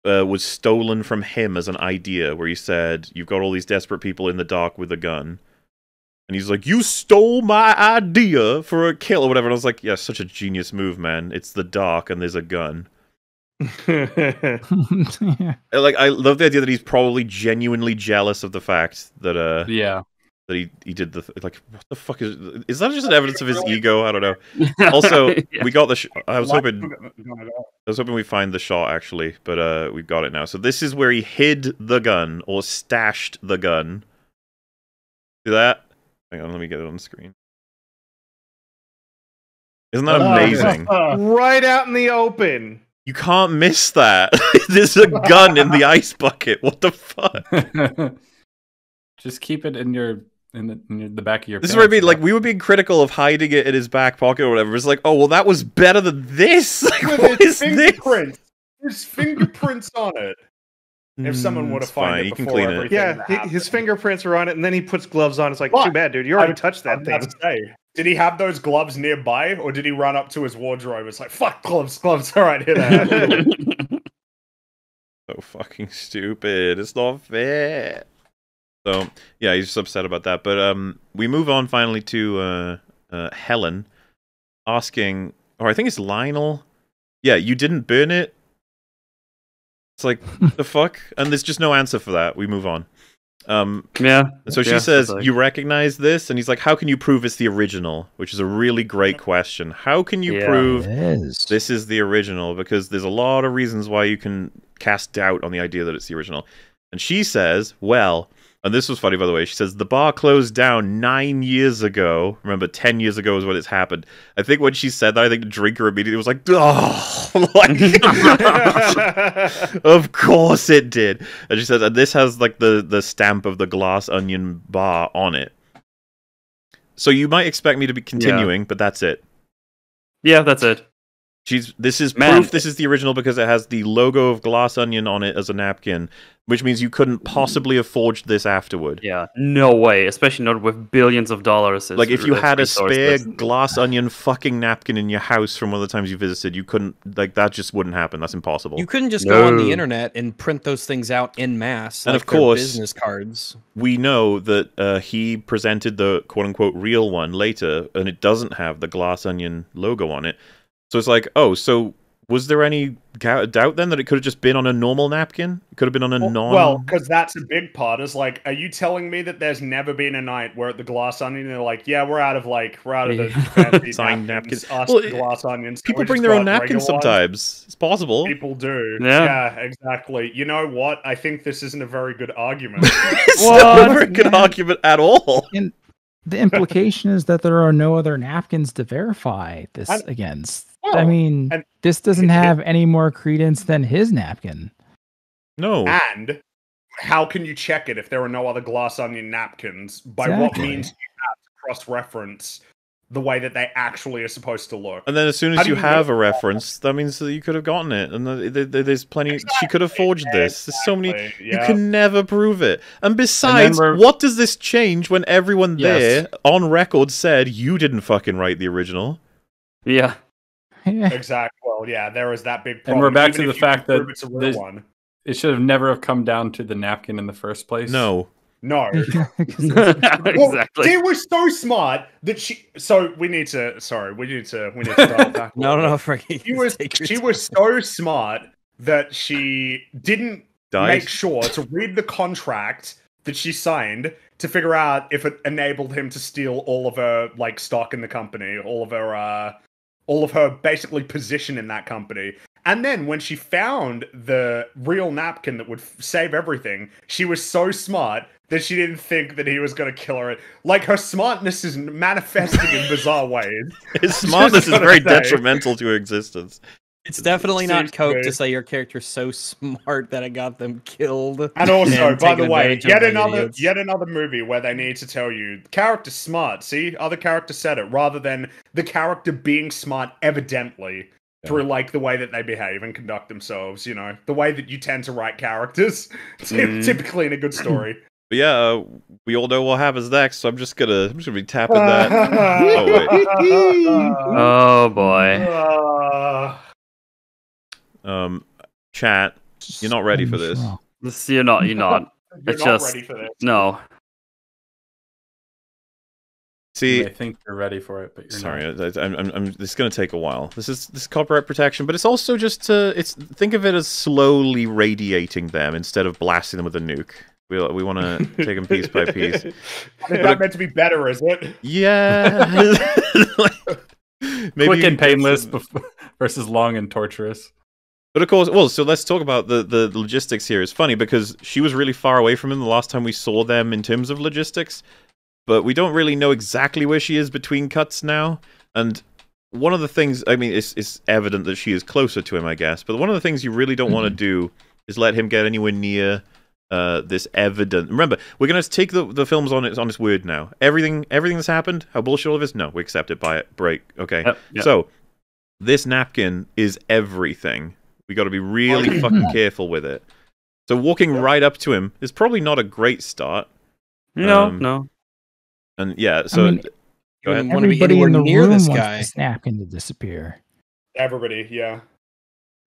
[SPEAKER 2] uh, was stolen from him as an idea. Where he said, "You've got all these desperate people in the dark with a gun." And he's like, "You stole my idea for a kill or whatever." And I was like, "Yeah, such a genius move, man. It's the dark and there's a gun." [LAUGHS]
[SPEAKER 6] yeah.
[SPEAKER 2] Like, I love the idea that he's probably genuinely jealous of the fact that uh
[SPEAKER 4] Yeah.
[SPEAKER 2] that he he did the like what the fuck is is that just an evidence of his ego? I don't know. [LAUGHS] Also,
[SPEAKER 3] Yeah.
[SPEAKER 2] we got the. Sh- I was hoping I was hoping we find the shot actually, but uh we've got it now. So this is where he hid the gun or stashed the gun. See that? Hang on, let me get it on the screen. Isn't that
[SPEAKER 7] Oh,
[SPEAKER 2] amazing? [LAUGHS]
[SPEAKER 5] right out in the open.
[SPEAKER 2] You can't miss that. [LAUGHS] There's a gun in the [LAUGHS] ice bucket. What the fuck?
[SPEAKER 4] Just keep it in your in the, in your, the back of your.
[SPEAKER 2] This is what I
[SPEAKER 4] pants,
[SPEAKER 2] mean. Like we were being critical of hiding it in his back pocket or whatever. It's like, oh well, that was better than this. Like,
[SPEAKER 7] With
[SPEAKER 2] what
[SPEAKER 7] his
[SPEAKER 2] is this?
[SPEAKER 7] fingerprints. There's fingerprints on it. If someone
[SPEAKER 2] Mm,
[SPEAKER 7] would have
[SPEAKER 2] it's
[SPEAKER 7] found
[SPEAKER 2] fine,
[SPEAKER 7] it
[SPEAKER 2] you can
[SPEAKER 7] before
[SPEAKER 2] clean it.
[SPEAKER 7] everything
[SPEAKER 5] Yeah,
[SPEAKER 7] happened.
[SPEAKER 5] his fingerprints are on it, and then he puts gloves on. It's like
[SPEAKER 7] But
[SPEAKER 5] too bad, dude. You already
[SPEAKER 7] I-
[SPEAKER 5] touched
[SPEAKER 7] I
[SPEAKER 5] that thing.
[SPEAKER 7] say, did he have those gloves nearby, or did he run up to his wardrobe? It's like, fuck gloves, gloves. [LAUGHS] All right, here they are. [LAUGHS]
[SPEAKER 2] So fucking stupid. It's not fair. So yeah, he's just upset about that. But um, we move on finally to uh, uh, Helen asking, or I think it's Lionel. Yeah, you didn't burn it. It's like [LAUGHS] the fuck, and there's just no answer for that. We move on. Um,
[SPEAKER 3] yeah.
[SPEAKER 2] so she
[SPEAKER 3] Yeah,
[SPEAKER 2] says,
[SPEAKER 3] like-
[SPEAKER 2] "You recognize this?" And he's like, "How can you prove it's the original?" Which is a really great question. How can you
[SPEAKER 3] Yeah.
[SPEAKER 2] prove
[SPEAKER 6] It is.
[SPEAKER 2] this is the original because there's a lot of reasons why you can cast doubt on the idea that it's the original. And she says, well, and this was funny by the way. She says the bar closed down nine years ago. Remember, ten years ago is when it's happened. I think when she said that, I think the drinker immediately was like, "Oh, [LAUGHS] like, [LAUGHS] of course it did." And she says, and this has like the the stamp of the glass onion bar on it. So you might expect me to be continuing, but that's it.
[SPEAKER 3] Yeah, that's it.
[SPEAKER 2] She's this is
[SPEAKER 3] Man.
[SPEAKER 2] proof this is the original because it has the logo of Glass Onion on it as a napkin, which means you couldn't possibly have forged this afterward.
[SPEAKER 3] Yeah, no way. Especially not with billions of dollars.
[SPEAKER 2] Like if you had a spare
[SPEAKER 3] list.
[SPEAKER 2] glass onion fucking napkin in your house from one of the times you visited, you couldn't like that just wouldn't happen. That's impossible.
[SPEAKER 1] You couldn't just go on the internet and print those things out in mass.
[SPEAKER 2] And
[SPEAKER 1] like
[SPEAKER 2] of course-
[SPEAKER 1] business cards.
[SPEAKER 2] we know that uh, he presented the quote unquote real one later, and it doesn't have the glass onion logo on it. So it's like, oh, so was there any doubt then that it could have just been on a normal napkin? It could have been on a
[SPEAKER 7] Well-
[SPEAKER 2] non.
[SPEAKER 7] Well, because that's a big part. Is like, are you telling me that there's never been a night where at the glass onion they're like, yeah, we're out of like, we're out of the fancy [LAUGHS]
[SPEAKER 2] Signed
[SPEAKER 7] napkins.
[SPEAKER 2] napkins.
[SPEAKER 7] Us
[SPEAKER 2] Well,
[SPEAKER 7] glass onions.
[SPEAKER 2] People bring their own napkins sometimes. It's possible.
[SPEAKER 7] People do.
[SPEAKER 3] Yeah.
[SPEAKER 7] Yeah. exactly. You know what? I think this isn't a very good argument. [LAUGHS]
[SPEAKER 2] it's not a
[SPEAKER 6] What?
[SPEAKER 2] very good
[SPEAKER 6] Man.
[SPEAKER 2] argument at all.
[SPEAKER 6] the implication is that there are no other napkins to verify this
[SPEAKER 7] And-
[SPEAKER 6] against.
[SPEAKER 7] Well,
[SPEAKER 6] I mean,
[SPEAKER 7] and-
[SPEAKER 6] this doesn't
[SPEAKER 7] it-
[SPEAKER 6] have any more credence than his napkin.
[SPEAKER 2] No.
[SPEAKER 7] and how can you check it if there are no other glass onion napkins? By what means do you have to cross reference the way that they actually are supposed to look?
[SPEAKER 2] And then as soon as you
[SPEAKER 7] you
[SPEAKER 2] have a reference, that means that you could have gotten it. And the- the- the- there's plenty. She could have forged this. There's so many.
[SPEAKER 7] Exactly,
[SPEAKER 2] You can never prove it. And besides,
[SPEAKER 4] we're-
[SPEAKER 2] what does this change when everyone
[SPEAKER 4] Yes.
[SPEAKER 2] there on record said you didn't fucking write the original?
[SPEAKER 3] Yeah.
[SPEAKER 6] Yeah.
[SPEAKER 7] Exactly. Well, yeah, there was that big
[SPEAKER 4] And we're back
[SPEAKER 7] Even
[SPEAKER 4] to the fact that
[SPEAKER 7] it's a real
[SPEAKER 4] there's-
[SPEAKER 7] one.
[SPEAKER 4] it should have never have come down to the napkin in the first place.
[SPEAKER 2] No.
[SPEAKER 7] No. [LAUGHS] [LAUGHS]
[SPEAKER 6] it's-
[SPEAKER 7] Well,
[SPEAKER 3] exactly.
[SPEAKER 7] They were so smart that she. So we need to. Sorry, we need to. We need to start back. [LAUGHS]
[SPEAKER 1] No, no,
[SPEAKER 7] little
[SPEAKER 1] no,
[SPEAKER 7] bit.
[SPEAKER 1] Fringy.
[SPEAKER 7] She was.
[SPEAKER 1] take your
[SPEAKER 7] She
[SPEAKER 1] time.
[SPEAKER 7] was so smart that she didn't
[SPEAKER 2] Died.
[SPEAKER 7] make sure to read the contract that she signed to figure out if it enabled him to steal all of her like stock in the company, all of her uh all of her basically position in that company. And then when she found the real napkin that would f- save everything, she was so smart that she didn't think that he was going to kill her. Like her smartness is manifesting in [LAUGHS] bizarre ways.
[SPEAKER 2] His [LAUGHS] smartness is very
[SPEAKER 7] say.
[SPEAKER 2] detrimental to her existence.
[SPEAKER 1] It's definitely not coke
[SPEAKER 7] great.
[SPEAKER 1] to say your character's so smart that it got them killed.
[SPEAKER 7] And also,
[SPEAKER 1] And
[SPEAKER 7] by the way, yet another
[SPEAKER 1] idiots.
[SPEAKER 7] yet another movie where they need to tell you character smart. See, other character said it rather than the character being smart evidently through like the way that they behave and conduct themselves. You know, the way that you tend to write characters, [LAUGHS]
[SPEAKER 3] Mhm.
[SPEAKER 7] typically in a good story. [CLEARS THROAT]
[SPEAKER 2] But yeah, uh, we all know what happens next, so I'm just gonna I'm just gonna be tapping that. [LAUGHS] oh wait. [LAUGHS]
[SPEAKER 3] oh boy.
[SPEAKER 7] Uh,
[SPEAKER 2] Um chat, You're not ready for this.
[SPEAKER 3] This you're not you're not. [LAUGHS]
[SPEAKER 7] you're
[SPEAKER 3] It's
[SPEAKER 7] not
[SPEAKER 3] just-
[SPEAKER 7] ready for this.
[SPEAKER 3] No.
[SPEAKER 2] see
[SPEAKER 4] I think you're ready for it, but you're
[SPEAKER 2] Sorry,
[SPEAKER 4] not.
[SPEAKER 2] I, I, I'm, I'm, I'm, this is going to take a while. This is this is copyright protection, but it's also just to it's think of it as slowly radiating them instead of blasting them with a nuke. We we want to [LAUGHS] take them piece by piece. [LAUGHS]
[SPEAKER 7] Is that meant to be better? Is it?
[SPEAKER 2] Yeah, Maybe
[SPEAKER 4] Quick and painless
[SPEAKER 2] some-
[SPEAKER 4] bef- versus long and torturous.
[SPEAKER 2] But of course, well, so let's talk about the the logistics here. It's funny because she was really far away from him the last time we saw them in terms of logistics, but we don't really know exactly where she is between cuts now. And one of the things, I mean, it's it's evident that she is closer to him, I guess. But one of the things you really don't want to do is let him get anywhere near uh, this evident. Remember, we're gonna take the the films on its on its word now. Everything everything that's happened, how bullshit all of it is, no, we accept it by it. Break, okay.
[SPEAKER 3] Yep, yep.
[SPEAKER 2] So this napkin is everything. We got to be really [CLEARS THROAT] fucking careful with it. So walking right up to him is probably not a great start.
[SPEAKER 3] No,
[SPEAKER 2] Um,
[SPEAKER 3] no.
[SPEAKER 2] And yeah, so
[SPEAKER 6] mean,
[SPEAKER 2] go ahead.
[SPEAKER 1] wouldn't want to be
[SPEAKER 6] Everybody in the
[SPEAKER 1] near
[SPEAKER 6] room
[SPEAKER 1] this
[SPEAKER 6] wants
[SPEAKER 1] guy.
[SPEAKER 6] this napkin to disappear.
[SPEAKER 7] Everybody, yeah.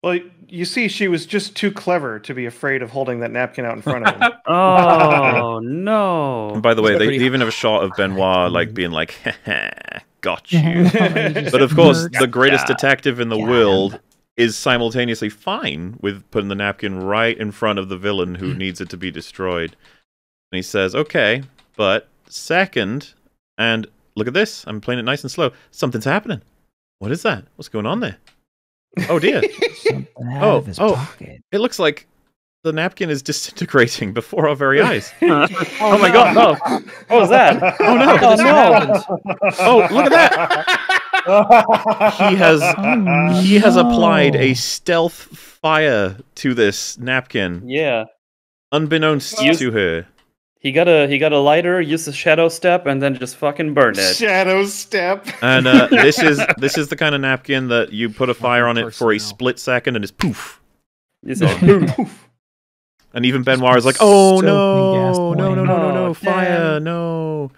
[SPEAKER 5] Well, you see, she was just too clever to be afraid of holding that napkin out in front of him. [LAUGHS]
[SPEAKER 3] Oh no.
[SPEAKER 2] And by the way, they,
[SPEAKER 1] Pretty
[SPEAKER 2] they even have a shot of Benoit like being like, "Got you."
[SPEAKER 6] but
[SPEAKER 2] But of course, the greatest detective in the
[SPEAKER 6] Yeah.
[SPEAKER 2] world is simultaneously fine with putting the napkin right in front of the villain who hmm. needs it to be destroyed. And he says, "Okay, but second, and look at this. I'm playing it nice and slow. Something's happening. What is that? What's going on there? Oh dear. [LAUGHS]
[SPEAKER 6] something out
[SPEAKER 2] Oh,
[SPEAKER 6] of his
[SPEAKER 2] oh.
[SPEAKER 6] pocket.
[SPEAKER 2] it looks like the napkin is [LAUGHS] disintegrating before our very eyes. [LAUGHS]
[SPEAKER 3] Oh, oh my god, no. What was that?
[SPEAKER 2] Oh no.
[SPEAKER 3] Oh no.
[SPEAKER 2] Oh, look at that. He has
[SPEAKER 6] Oh,
[SPEAKER 2] he has applied a [LAUGHS] stealth fire to this napkin,
[SPEAKER 3] Yeah.
[SPEAKER 2] unbeknownst
[SPEAKER 3] Use-
[SPEAKER 2] to her.
[SPEAKER 3] He got a he got a lighter, used a shadow step, and then just fucking burned it.
[SPEAKER 5] Shadow step.
[SPEAKER 2] And uh, [LAUGHS] this is this is the kind of napkin that you put a fire on it for a split second and it's poof.
[SPEAKER 3] You said,
[SPEAKER 2] And even Benoit is like, "Oh
[SPEAKER 6] Soaked
[SPEAKER 2] no, no, no, no, no, no,
[SPEAKER 3] Oh,
[SPEAKER 2] fire, no!"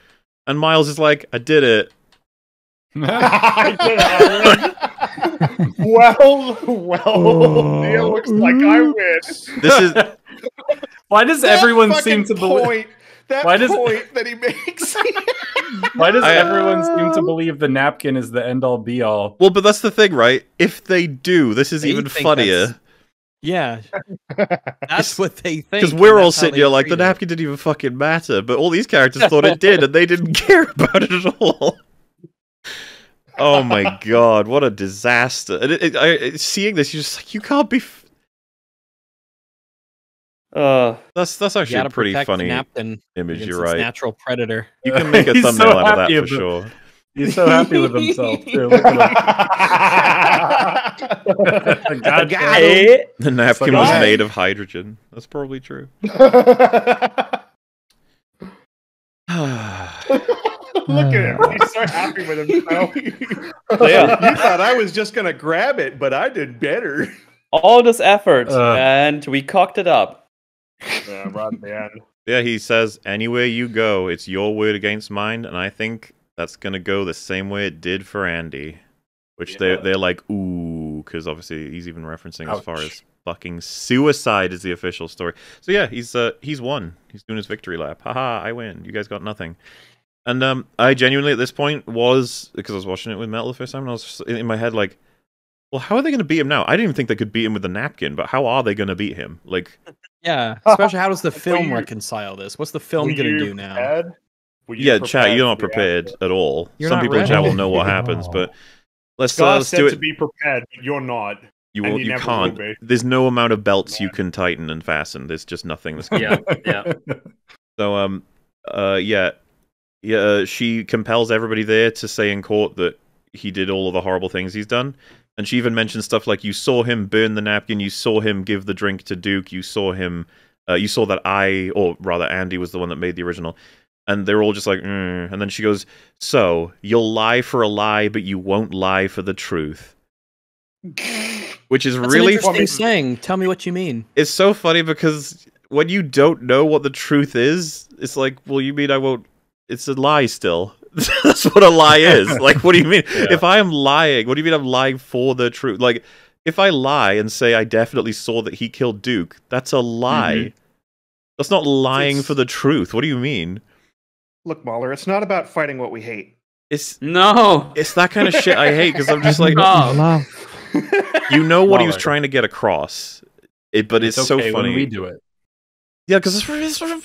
[SPEAKER 2] And Miles is like, "I did it." [LAUGHS]
[SPEAKER 7] well, well, oh. Neil looks like I win.
[SPEAKER 2] This is [LAUGHS]
[SPEAKER 4] Why does
[SPEAKER 5] That
[SPEAKER 4] everyone seem to believe?
[SPEAKER 5] that
[SPEAKER 4] Why does-
[SPEAKER 5] point that he makes. [LAUGHS]
[SPEAKER 4] Why does
[SPEAKER 2] I-
[SPEAKER 4] everyone seem to believe the napkin is the end all be all?
[SPEAKER 2] well, but that's the thing, right? If they do, this is
[SPEAKER 1] They
[SPEAKER 2] even funnier.
[SPEAKER 1] that's- Yeah, that's what they think.
[SPEAKER 2] Because we're all sitting here like the
[SPEAKER 1] treat it.
[SPEAKER 2] napkin didn't even fucking matter, but all these characters thought it did, and they didn't care about it at all. Oh my god, what a disaster! And it, it, I, it- seeing this, you're just like, you can't be. F-
[SPEAKER 3] uh,
[SPEAKER 2] that's that's actually
[SPEAKER 1] gotta
[SPEAKER 2] a pretty funny
[SPEAKER 1] napkin
[SPEAKER 2] image. You're right.
[SPEAKER 1] Natural predator.
[SPEAKER 2] You can [LAUGHS] make a
[SPEAKER 4] He's so
[SPEAKER 2] thumbnail out of that for
[SPEAKER 4] about-
[SPEAKER 2] sure.
[SPEAKER 4] He's so happy with himself too. Look at him. God damn.
[SPEAKER 3] hey.
[SPEAKER 2] The napkin was made of hydrogen. That's probably true. [LAUGHS] [SIGHS] [LAUGHS]
[SPEAKER 7] Look at him. [LAUGHS] He's so happy with himself. [LAUGHS]
[SPEAKER 3] Yeah,
[SPEAKER 5] you thought I was just gonna grab it, but I did better.
[SPEAKER 3] all this effort,
[SPEAKER 4] Uh.
[SPEAKER 3] and we cocked it up.
[SPEAKER 7] yeah, right at the end.
[SPEAKER 2] yeah, he says, anywhere you go, it's your word against mine, and I think that's gonna go the same way it did for Andy. Which
[SPEAKER 3] Yeah.
[SPEAKER 2] they're they're like, ooh. because obviously he's even referencing as far as fucking suicide is the official story. So yeah, he's uh he's won. He's doing his victory lap. Haha, I win. You guys got nothing. And um, I genuinely at this point was because I was watching it with Metal the first time, and I was just in in my head like, well, how are they going to beat him now? I didn't even think they could beat him with a napkin, but how are they going to beat him? Like, [LAUGHS]
[SPEAKER 1] Yeah, [LAUGHS] especially how does the film
[SPEAKER 7] you-
[SPEAKER 1] reconcile this? What's the film gonna do now?
[SPEAKER 7] prepared? Were you
[SPEAKER 2] yeah, chat, you're not prepared at all.
[SPEAKER 1] You're
[SPEAKER 2] Some
[SPEAKER 1] not
[SPEAKER 2] people in chat will know what [LAUGHS] happens, but let's uh, let's
[SPEAKER 7] said
[SPEAKER 2] do
[SPEAKER 7] to
[SPEAKER 2] it.
[SPEAKER 7] be prepared, but you're not.
[SPEAKER 2] You won't.
[SPEAKER 7] you
[SPEAKER 2] You can't.
[SPEAKER 7] will.
[SPEAKER 2] There's no amount of belts you can tighten and fasten. There's just nothing that's
[SPEAKER 3] Yeah, yeah.
[SPEAKER 2] So um uh yeah yeah uh, she compels everybody there to say in court that he did all of the horrible things he's done. And she even mentions stuff like you saw him burn the napkin, you saw him give the drink to Duke, you saw him uh, you saw that I or rather Andy was the one that made the original. And they're all just like mm. and then she goes, "So, you'll lie for a lie, but you won't lie for the truth." [LAUGHS] Which is
[SPEAKER 1] That's
[SPEAKER 2] really
[SPEAKER 1] funny. saying. Tell me what you mean.
[SPEAKER 2] it's so funny because when you don't know what the truth is, it's like, well, you mean I won't? It's a lie still. [LAUGHS] That's what a lie is. [LAUGHS] Like, what do you mean?
[SPEAKER 4] Yeah.
[SPEAKER 2] If I am lying, what do you mean I'm lying for the truth? Like, if I lie and say I definitely saw that he killed Duke, that's a lie. Mm-hmm. That's not lying
[SPEAKER 5] It's-
[SPEAKER 2] for the truth. What do you mean?
[SPEAKER 5] Look, MauLer, it's not about fighting what we hate.
[SPEAKER 2] It's
[SPEAKER 3] No.
[SPEAKER 2] it's that kind of shit I hate because I'm just like,
[SPEAKER 3] No. [LAUGHS]
[SPEAKER 2] you know what he was trying to get across. It, but it's, so
[SPEAKER 4] okay
[SPEAKER 2] funny.
[SPEAKER 4] when we do it.
[SPEAKER 2] Yeah, because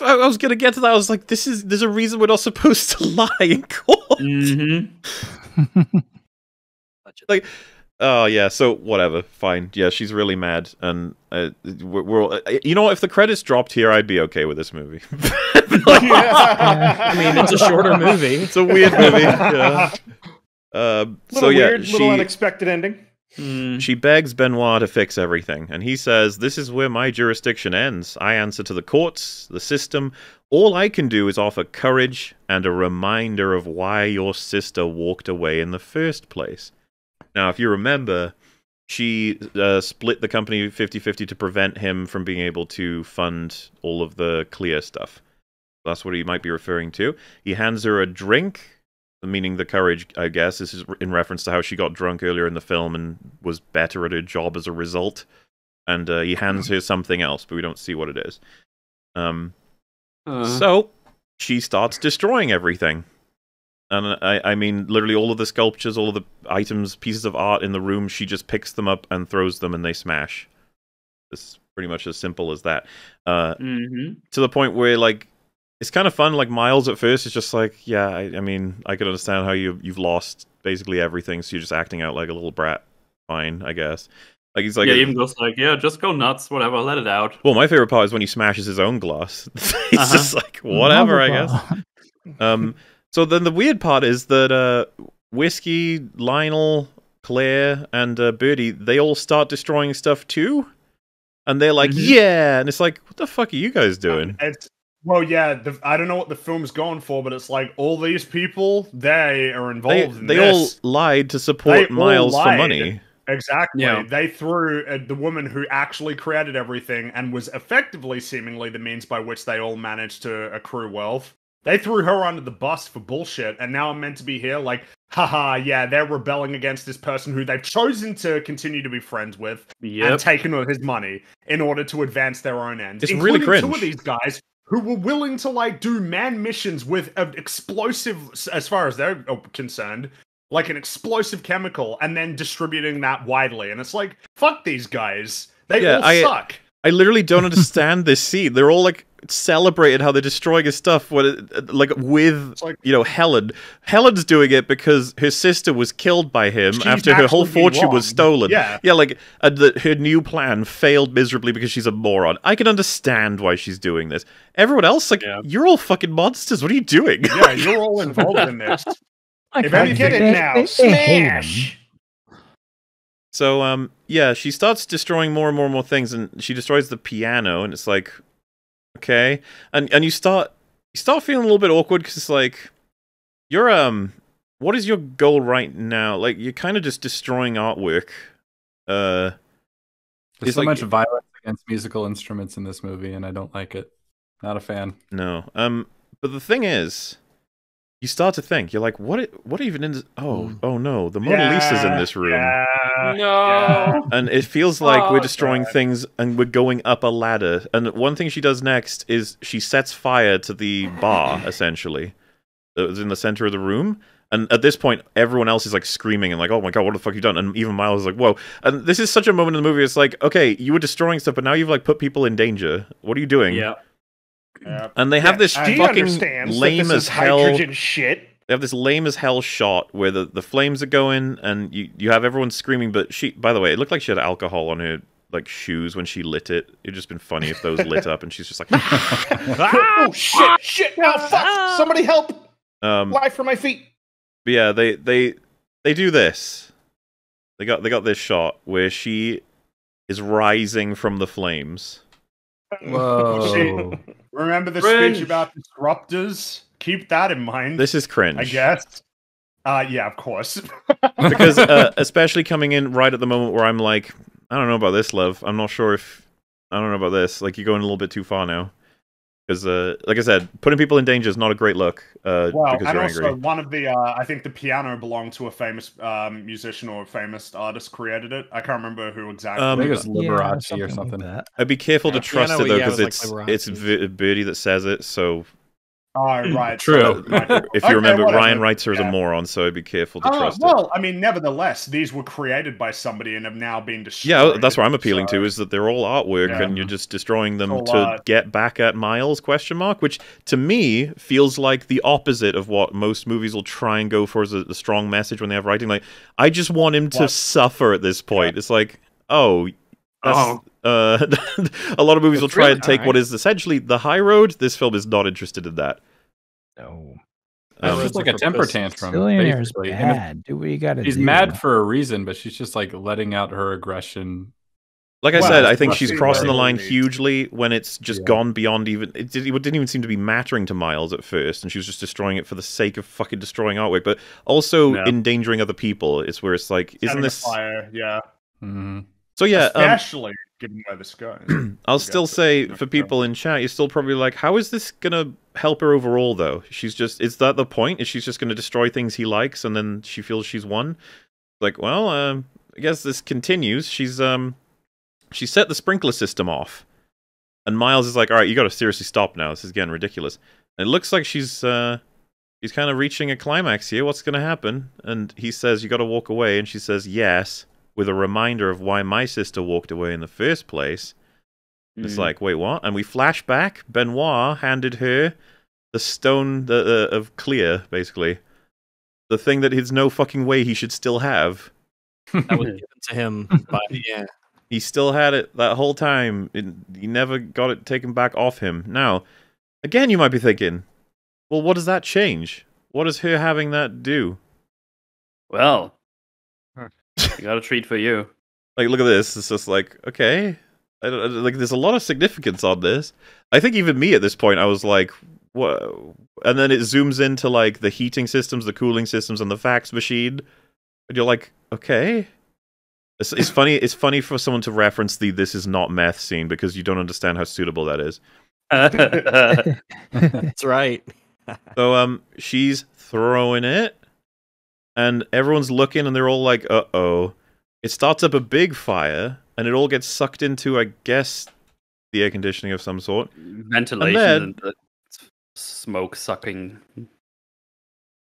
[SPEAKER 2] I was gonna get to that. I was like, "This is there's a reason we're not [LAUGHS] supposed to lie in court."
[SPEAKER 3] Mm-hmm.
[SPEAKER 2] Oh yeah, so whatever, fine. Yeah, she's really mad, and uh, we're, we're all, uh, you know what? If the credits dropped here, I'd be okay with this movie. [LAUGHS]
[SPEAKER 1] I mean, it's a shorter movie.
[SPEAKER 2] it's a weird movie. [LAUGHS] Yeah. Um,
[SPEAKER 5] little
[SPEAKER 2] so yeah,
[SPEAKER 5] weird,
[SPEAKER 2] she
[SPEAKER 5] little unexpected ending.
[SPEAKER 3] Mm.
[SPEAKER 2] she begs Benoit to fix everything, and he says, "This is where my jurisdiction ends. I answer to the courts, the system. All I can do is offer courage and a reminder of why your sister walked away in the first place." Now, if you remember, she uh, split the company 50-50 to prevent him from being able to fund all of the Klear stuff. That's what he might be referring to. He hands her a drink, meaning the courage, I guess. This is in reference to how she got drunk earlier in the film and was better at her job as a result. And uh, he hands her something else, but we don't see what it is. Um,
[SPEAKER 3] Uh,
[SPEAKER 2] so she starts destroying everything. And I, I mean, literally all of the sculptures, all of the items, pieces of art in the room, she just picks them up and throws them and they smash. It's pretty much as simple as that. Uh,
[SPEAKER 3] mhm.
[SPEAKER 2] to the point where, like, it's kind of fun. Like, Miles at first is just like, yeah, I, I mean, I can understand how you, you've lost basically everything, so you're just acting out like a little brat. Fine, I guess. Like, he's like,
[SPEAKER 3] yeah, even goes like, yeah, just go nuts, whatever, let it out.
[SPEAKER 2] well, my favorite part is when he smashes his own glass. [LAUGHS] He's
[SPEAKER 3] Uh-huh.
[SPEAKER 2] just like, whatever, I guess. [LAUGHS] Um, so then the weird part is that uh, Whiskey, Lionel, Claire, and uh, Birdie, they all start destroying stuff too. And they're like,
[SPEAKER 3] Mhm.
[SPEAKER 2] yeah. And it's like, what the fuck are you guys doing?
[SPEAKER 7] It's well, yeah. The, I don't know what the film's going for, but it's like all these people they are
[SPEAKER 2] They,
[SPEAKER 7] involved in
[SPEAKER 2] they all lied to support
[SPEAKER 7] They
[SPEAKER 2] Miles for money.
[SPEAKER 7] Exactly.
[SPEAKER 3] Yeah.
[SPEAKER 7] They threw uh, the woman who actually created everything and was effectively, seemingly, the means by which they all managed to accrue wealth. They threw her under the bus for bullshit, and now I'm meant to be here like, haha, yeah, they're rebelling against this person who they've chosen to continue to be friends with and taken all his money in order to advance their own ends.
[SPEAKER 2] It's really
[SPEAKER 7] including Two of these guys who were willing to like do man missions with an explosive, as far as they're uh, concerned, like an explosive chemical, and then distributing that widely. And it's like, fuck these guys. They
[SPEAKER 2] Yeah,
[SPEAKER 7] all
[SPEAKER 2] I-
[SPEAKER 7] suck.
[SPEAKER 2] I literally don't understand this scene. They're all like celebrated how they're destroying his stuff, when it, like with
[SPEAKER 7] like-
[SPEAKER 2] you know Helen. Helen's doing it because her sister was killed by him after her whole
[SPEAKER 7] actually being
[SPEAKER 2] fortune was stolen.
[SPEAKER 7] Yeah.
[SPEAKER 2] yeah, like uh, the, her new plan failed miserably because she's a moron. I can understand why she's doing this. Everyone else, like,
[SPEAKER 3] Yeah.
[SPEAKER 2] you're all fucking monsters. What are you doing?
[SPEAKER 7] Yeah, you're all involved in this. [LAUGHS]
[SPEAKER 6] I
[SPEAKER 7] If
[SPEAKER 6] kinda
[SPEAKER 7] anything,
[SPEAKER 6] get
[SPEAKER 5] it
[SPEAKER 6] it
[SPEAKER 5] now.
[SPEAKER 6] They, they hate him.
[SPEAKER 5] Smash!
[SPEAKER 2] So um yeah, she starts destroying more and more and more things and she destroys the piano and it's like okay. And and you start you start feeling a little bit awkward cuz it's like you're um what is your goal right now? Like you're kind of just destroying artwork. Uh
[SPEAKER 4] There's so
[SPEAKER 2] like-
[SPEAKER 4] much violence against musical instruments in this movie, and I don't like it. Not a fan.
[SPEAKER 2] no. Um but the thing is you start to think you're like, what? What even in? This? Oh, hmm. oh no, the Mona Lisa's in this room.
[SPEAKER 7] Yeah,
[SPEAKER 4] No.
[SPEAKER 2] And it feels like we're
[SPEAKER 4] Oh,
[SPEAKER 2] destroying
[SPEAKER 7] God.
[SPEAKER 2] things and we're going up a ladder. And one thing she does next is she sets fire to the bar, [CLEARS THROAT] essentially, that was in the center of the room. And at this point, everyone else is like screaming and like, "Oh my god, what the fuck you done?" And even Miles is like, "Whoa!" And this is such a moment in the movie. It's like, okay, you were destroying stuff, but now you've like put people in danger. What are you doing?
[SPEAKER 3] Yeah.
[SPEAKER 7] Yeah.
[SPEAKER 2] And they have this
[SPEAKER 7] and
[SPEAKER 5] She
[SPEAKER 2] fucking
[SPEAKER 5] understands
[SPEAKER 2] lame
[SPEAKER 5] this
[SPEAKER 2] as hell.
[SPEAKER 5] shit.
[SPEAKER 2] They have this lame as hell shot where the, the flames are going and you, you have everyone screaming, but she by the way, it looked like she had alcohol on her like shoes when she lit it. It'd just been funny if those lit up and she's just like [LAUGHS] [LAUGHS]
[SPEAKER 5] oh shit! Shit! Now fuck! Somebody help!
[SPEAKER 2] um
[SPEAKER 5] Life for my feet.
[SPEAKER 2] but yeah, they they they do this. They got they got this shot where she is rising from the flames.
[SPEAKER 4] Whoa. [LAUGHS]
[SPEAKER 7] Remember the
[SPEAKER 3] Cringe.
[SPEAKER 7] speech about disruptors? Keep that in mind.
[SPEAKER 2] This is cringe.
[SPEAKER 7] I guess. Uh, yeah, of course. [LAUGHS]
[SPEAKER 2] because uh, especially coming in right at the moment where I'm like, I don't know about this, love. I'm not sure if I don't know about this. Like you're going a little bit too far now. Because, uh, like I said, putting people in danger is not a great look. Uh,
[SPEAKER 7] well,
[SPEAKER 2] because
[SPEAKER 7] and
[SPEAKER 2] you're
[SPEAKER 7] also
[SPEAKER 2] angry.
[SPEAKER 7] one of the, uh, I think the piano belonged to a famous um, musician or a famous artist created it. I can't remember who exactly.
[SPEAKER 2] Um,
[SPEAKER 4] I think it was
[SPEAKER 6] Yeah,
[SPEAKER 4] Liberace or
[SPEAKER 6] like
[SPEAKER 4] something.
[SPEAKER 6] that.
[SPEAKER 2] I'd be careful
[SPEAKER 1] Yeah,
[SPEAKER 2] to trust
[SPEAKER 1] piano,
[SPEAKER 2] it though,
[SPEAKER 1] yeah, it
[SPEAKER 2] because
[SPEAKER 1] like
[SPEAKER 2] it's it's Birdie that says it. So
[SPEAKER 7] oh, right. [LAUGHS]
[SPEAKER 4] True.
[SPEAKER 7] so it might
[SPEAKER 2] if
[SPEAKER 7] Okay,
[SPEAKER 2] you remember,
[SPEAKER 7] whatever.
[SPEAKER 2] Rian writes her as a moron, so be careful to
[SPEAKER 7] Oh,
[SPEAKER 2] trust it.
[SPEAKER 7] well, I mean, nevertheless, these were created by somebody and have now been uh, destroyed.
[SPEAKER 2] Yeah, that's what I'm appealing
[SPEAKER 7] so-
[SPEAKER 2] to is that they're all artwork
[SPEAKER 7] Yeah.
[SPEAKER 2] and you're just destroying them to
[SPEAKER 7] art.
[SPEAKER 2] get back at Miles question mark, which to me feels like the opposite of what most movies will try and go for as a, a strong message when they have writing. Like, I just want him to suffer at this point. It's like, oh, that's,
[SPEAKER 3] Oh.
[SPEAKER 2] Uh, [LAUGHS] a lot of movies
[SPEAKER 1] The
[SPEAKER 2] will try and take what
[SPEAKER 1] alright.
[SPEAKER 2] is essentially the high road. This film is not interested in that.
[SPEAKER 6] No.
[SPEAKER 4] It's
[SPEAKER 2] Um,
[SPEAKER 4] just like a temper tantrum.
[SPEAKER 6] Billionaire's
[SPEAKER 4] basically. And
[SPEAKER 6] bad. Do what you gotta
[SPEAKER 4] She's
[SPEAKER 6] do.
[SPEAKER 4] mad for a reason, but she's just like letting out her aggression.
[SPEAKER 2] Like I
[SPEAKER 7] Well,
[SPEAKER 2] said, I think she's crossing the
[SPEAKER 7] early.
[SPEAKER 2] line hugely when it's just
[SPEAKER 4] Yeah.
[SPEAKER 2] gone beyond even. It, did, it didn't even seem to be mattering to Miles at first, and she was just destroying it for the sake of fucking destroying artwork, but also
[SPEAKER 3] Yeah.
[SPEAKER 2] endangering other people. It's where it's like, isn't
[SPEAKER 7] Setting
[SPEAKER 2] this?
[SPEAKER 7] fire? Yeah,
[SPEAKER 4] Mhm.
[SPEAKER 2] So yeah, um,
[SPEAKER 7] especially given where this goes.
[SPEAKER 2] I'll still say for people in chat, you're still probably like, how is this gonna help her overall? Though she's just, is that the point? Is she's just gonna destroy things he likes, and then she feels she's won? Like, well, um, I guess this continues. She's um, she set the sprinkler system off, and Miles is like, all right, you got to seriously stop now. This is getting ridiculous. And it looks like she's uh, she's kind of reaching a climax here. What's gonna happen? And he says, you got to walk away, and she says, yes, with a reminder of why my sister walked away in the first place. It's
[SPEAKER 3] Mm.
[SPEAKER 2] like, wait, what? And we flash back. Benoit handed her the stone the, uh, of Klear, basically. The thing that there's no fucking way he should still have.
[SPEAKER 1] That was [LAUGHS] given to him [LAUGHS] by yeah.
[SPEAKER 2] He still had it that whole time. It, he never got it taken back off him. Now, again, you might be thinking, well, what does that change? What does her having that do?
[SPEAKER 3] Well,
[SPEAKER 7] Huh.
[SPEAKER 3] I got a treat for you.
[SPEAKER 2] Like, look at this. It's just like, okay. I don't, I don't- like, there's a lot of significance on this. I think even me at this point, I was like, whoa. And then it zooms into, like, the heating systems, the cooling systems, and the fax machine. And you're like, okay. It's, it's funny. It's funny for someone to reference the "this is not meth" scene because you don't understand how suitable that is. [LAUGHS] [LAUGHS]
[SPEAKER 1] That's right.
[SPEAKER 2] So um, she's throwing it, and everyone's looking, and they're all like, "Uh oh!" It starts up a big fire, and it all gets sucked into, I guess, the air conditioning of some sort.
[SPEAKER 3] Ventilation
[SPEAKER 2] then-
[SPEAKER 3] and, the smoke sucking.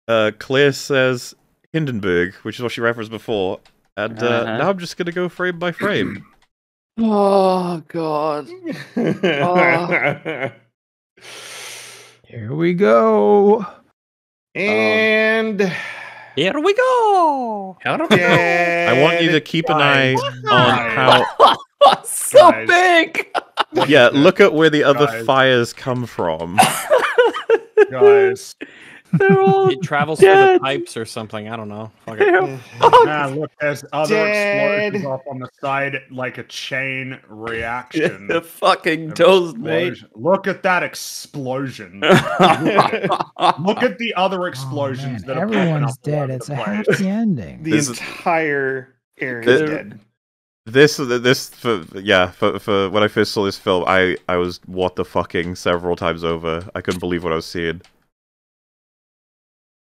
[SPEAKER 2] Uh, Claire says Hindenburg, which is what she referenced before, and uh,
[SPEAKER 3] Uh-huh.
[SPEAKER 2] now I'm just gonna go frame by frame. [CLEARS THROAT]
[SPEAKER 3] Oh God! [LAUGHS]
[SPEAKER 6] Here we go.
[SPEAKER 5] and
[SPEAKER 1] Here we go.
[SPEAKER 3] How do
[SPEAKER 2] I want you to keep an eye on how. [LAUGHS]
[SPEAKER 3] so
[SPEAKER 7] Guys.
[SPEAKER 3] big?
[SPEAKER 2] Yeah, look at where the other
[SPEAKER 7] Guys.
[SPEAKER 2] fires come from. [LAUGHS]
[SPEAKER 7] guys.
[SPEAKER 3] They're [LAUGHS] all
[SPEAKER 1] It travels through the pipes or something. I don't know. Fuck it. [LAUGHS]
[SPEAKER 3] They're
[SPEAKER 7] Ah, look, there's other
[SPEAKER 5] Dead.
[SPEAKER 7] explosions off on the side, like a chain reaction.
[SPEAKER 3] the [LAUGHS] fucking
[SPEAKER 7] of
[SPEAKER 3] toast, mate.
[SPEAKER 7] Look at that explosion. Look at the other
[SPEAKER 6] Oh,
[SPEAKER 7] explosions
[SPEAKER 6] man,
[SPEAKER 7] that are
[SPEAKER 6] everyone's
[SPEAKER 7] up all over
[SPEAKER 6] dead. It's a
[SPEAKER 7] place.
[SPEAKER 6] happy ending.
[SPEAKER 5] the
[SPEAKER 2] This-
[SPEAKER 5] entire area
[SPEAKER 2] This-
[SPEAKER 5] is dead.
[SPEAKER 2] This, this, for, yeah, for, for when I first saw this film, I, I was what the fucking several times over. I couldn't believe what I was seeing.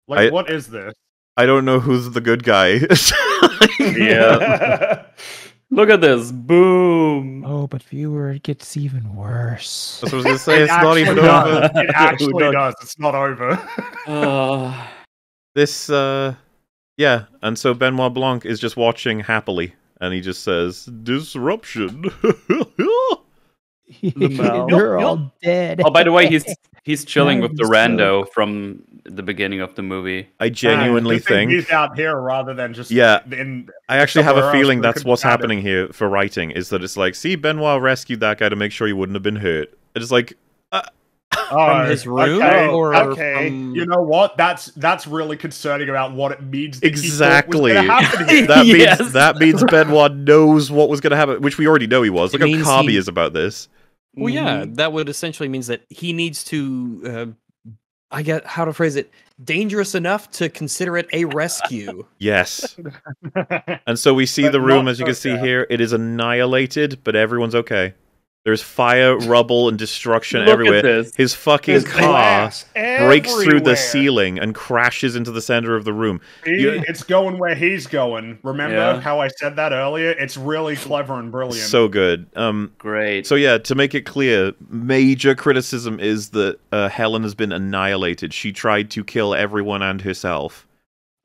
[SPEAKER 7] Like,
[SPEAKER 2] I-
[SPEAKER 7] what is this?
[SPEAKER 2] I don't know who's the good guy. [LAUGHS]
[SPEAKER 3] Yeah. Look at this. Boom.
[SPEAKER 6] Oh, but viewer, it gets even worse.
[SPEAKER 2] That's what I was gonna say. It's not even
[SPEAKER 7] does.
[SPEAKER 2] over.
[SPEAKER 7] It [LAUGHS] actually
[SPEAKER 3] done?
[SPEAKER 7] does. It's not over. [LAUGHS]
[SPEAKER 3] Uh,
[SPEAKER 2] This, uh, yeah. And so Benoit Blanc is just watching happily, and he just says, "Disruption." [LAUGHS]
[SPEAKER 3] mouth.
[SPEAKER 6] You're all dead.
[SPEAKER 3] oh, by the way, he's [LAUGHS] he's chilling with the
[SPEAKER 6] would so
[SPEAKER 3] rando from the beginning of the movie.
[SPEAKER 2] I genuinely
[SPEAKER 7] Good thing
[SPEAKER 2] think.
[SPEAKER 7] he's out here rather than just
[SPEAKER 2] Yeah.
[SPEAKER 7] in
[SPEAKER 2] I actually have a feeling that's what's happening here for writing is that it's like, see, Benoit rescued that guy to make sure he wouldn't have been hurt. It's like, uh, [LAUGHS]
[SPEAKER 7] Oh,
[SPEAKER 1] his room
[SPEAKER 7] okay,
[SPEAKER 1] or
[SPEAKER 7] okay.
[SPEAKER 1] from-
[SPEAKER 7] You know what? That's that's really concerning about what it means. that he thought was
[SPEAKER 2] Exactly.
[SPEAKER 7] gonna happen here.
[SPEAKER 2] that means that means Benoit knows what was going to happen, which we already know he was.
[SPEAKER 1] It
[SPEAKER 2] Look how
[SPEAKER 1] means
[SPEAKER 2] calm he
[SPEAKER 1] he-
[SPEAKER 2] is about this.
[SPEAKER 1] Well, yeah,
[SPEAKER 3] Mhm.
[SPEAKER 1] that would essentially means that he needs to. Uh, I get how to phrase it. Dangerous enough to consider it a rescue. [LAUGHS]
[SPEAKER 2] Yes. [LAUGHS] And so we see
[SPEAKER 7] But
[SPEAKER 2] the room, as you can see
[SPEAKER 7] okay.
[SPEAKER 2] here. It is annihilated, but everyone's okay. There's fire, rubble, and destruction
[SPEAKER 3] Look
[SPEAKER 2] everywhere.
[SPEAKER 3] at this.
[SPEAKER 2] His fucking
[SPEAKER 5] There's
[SPEAKER 2] car
[SPEAKER 5] glass
[SPEAKER 2] breaks through the ceiling and crashes into the center of the room.
[SPEAKER 7] See,
[SPEAKER 2] You-
[SPEAKER 7] it's going where he's going. Remember
[SPEAKER 3] Yeah.
[SPEAKER 7] how I said that earlier? It's really clever and brilliant.
[SPEAKER 2] So good. Um,
[SPEAKER 3] Great.
[SPEAKER 2] so yeah, to make it clear, major criticism is that uh, Helen has been annihilated. She tried to kill everyone and herself.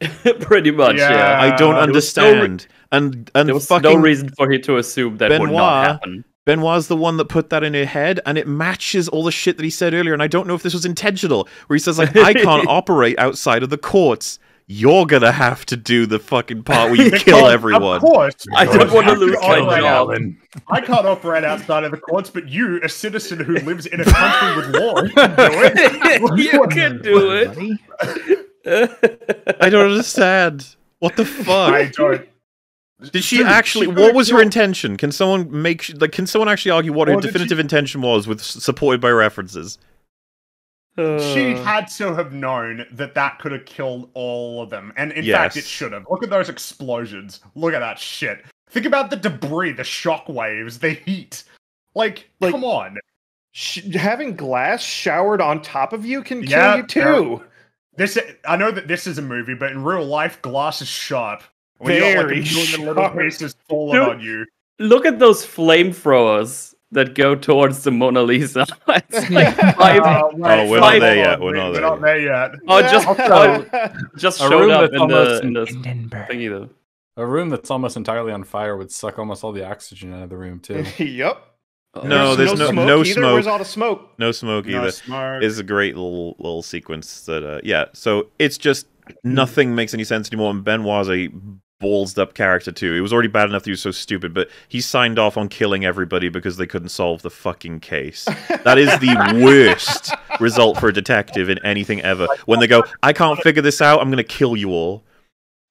[SPEAKER 2] [LAUGHS]
[SPEAKER 3] Pretty much, yeah.
[SPEAKER 7] Yeah.
[SPEAKER 2] I don't
[SPEAKER 3] there was no re-
[SPEAKER 2] understand. and and
[SPEAKER 3] There was
[SPEAKER 2] fucking
[SPEAKER 3] no reason for you to assume that would not happen.
[SPEAKER 2] Benoit's the one that put that in her head, and it matches all the shit that he said earlier. And I don't know if this was intentional, where he says like, "I can't [LAUGHS] operate outside of the courts. You're gonna have to do the fucking part where you [LAUGHS] kill everyone."
[SPEAKER 7] Of course.
[SPEAKER 3] I don't want to lose my job.
[SPEAKER 7] I can't operate outside of the courts, but you, a citizen who lives in a country with law, you can do it. [LAUGHS]
[SPEAKER 3] you can do it.
[SPEAKER 2] I don't understand. What the fuck?
[SPEAKER 7] I don't.
[SPEAKER 2] Did she
[SPEAKER 7] Dude,
[SPEAKER 2] actually?
[SPEAKER 7] she
[SPEAKER 2] what was her intention? Can someone make like? Can someone actually argue what her
[SPEAKER 7] Or did she-
[SPEAKER 2] definitive intention was, with supported by references?
[SPEAKER 7] She
[SPEAKER 3] Uh,
[SPEAKER 7] had to have known that that could have killed all of them, and in
[SPEAKER 2] Yes.
[SPEAKER 7] fact, it should have. Look at those explosions. Look at that shit. Think about the debris, the shock waves, the heat. Like,
[SPEAKER 5] Like-
[SPEAKER 7] come on.
[SPEAKER 5] Sh- having glass showered on top of you can kill
[SPEAKER 7] Yeah,
[SPEAKER 5] you too.
[SPEAKER 7] This I know that this is a movie, but in real life, glass is sharp. When you got, like,
[SPEAKER 5] Very
[SPEAKER 7] a million little
[SPEAKER 5] sharp.
[SPEAKER 7] pieces falling
[SPEAKER 3] Dude.
[SPEAKER 7] on you.
[SPEAKER 3] look at those flamethrowers that go towards the Mona Lisa. [LAUGHS] it's like [LAUGHS] five,
[SPEAKER 7] Uh, wait,
[SPEAKER 2] Oh, we're
[SPEAKER 3] not there
[SPEAKER 2] yet, we're
[SPEAKER 7] wait,
[SPEAKER 2] not
[SPEAKER 7] we're
[SPEAKER 2] there
[SPEAKER 7] not
[SPEAKER 2] yet.
[SPEAKER 7] there yet.
[SPEAKER 3] Oh, just
[SPEAKER 5] Yeah.
[SPEAKER 3] just
[SPEAKER 4] A
[SPEAKER 3] showed
[SPEAKER 4] room
[SPEAKER 3] up
[SPEAKER 4] that's
[SPEAKER 3] in the
[SPEAKER 4] almost
[SPEAKER 3] in the
[SPEAKER 6] Hindenburg.
[SPEAKER 3] thingy though.
[SPEAKER 4] A room that's almost entirely on fire would suck almost all the oxygen out of the room too. [LAUGHS]
[SPEAKER 5] yep.
[SPEAKER 2] No, there's no-
[SPEAKER 5] smoke
[SPEAKER 2] no
[SPEAKER 5] either.
[SPEAKER 2] smoke.
[SPEAKER 5] Where's all the smoke?
[SPEAKER 2] No smoke
[SPEAKER 7] No,
[SPEAKER 2] either.
[SPEAKER 7] smart.
[SPEAKER 2] is a great little little sequence that uh yeah so it's just nothing makes any sense anymore and benoit's a ballsed up character too it was already bad enough that he was so stupid but he signed off on killing everybody because they couldn't solve the fucking case that is the [LAUGHS] worst result for a detective in anything ever when they go i can't figure this out i'm gonna kill you all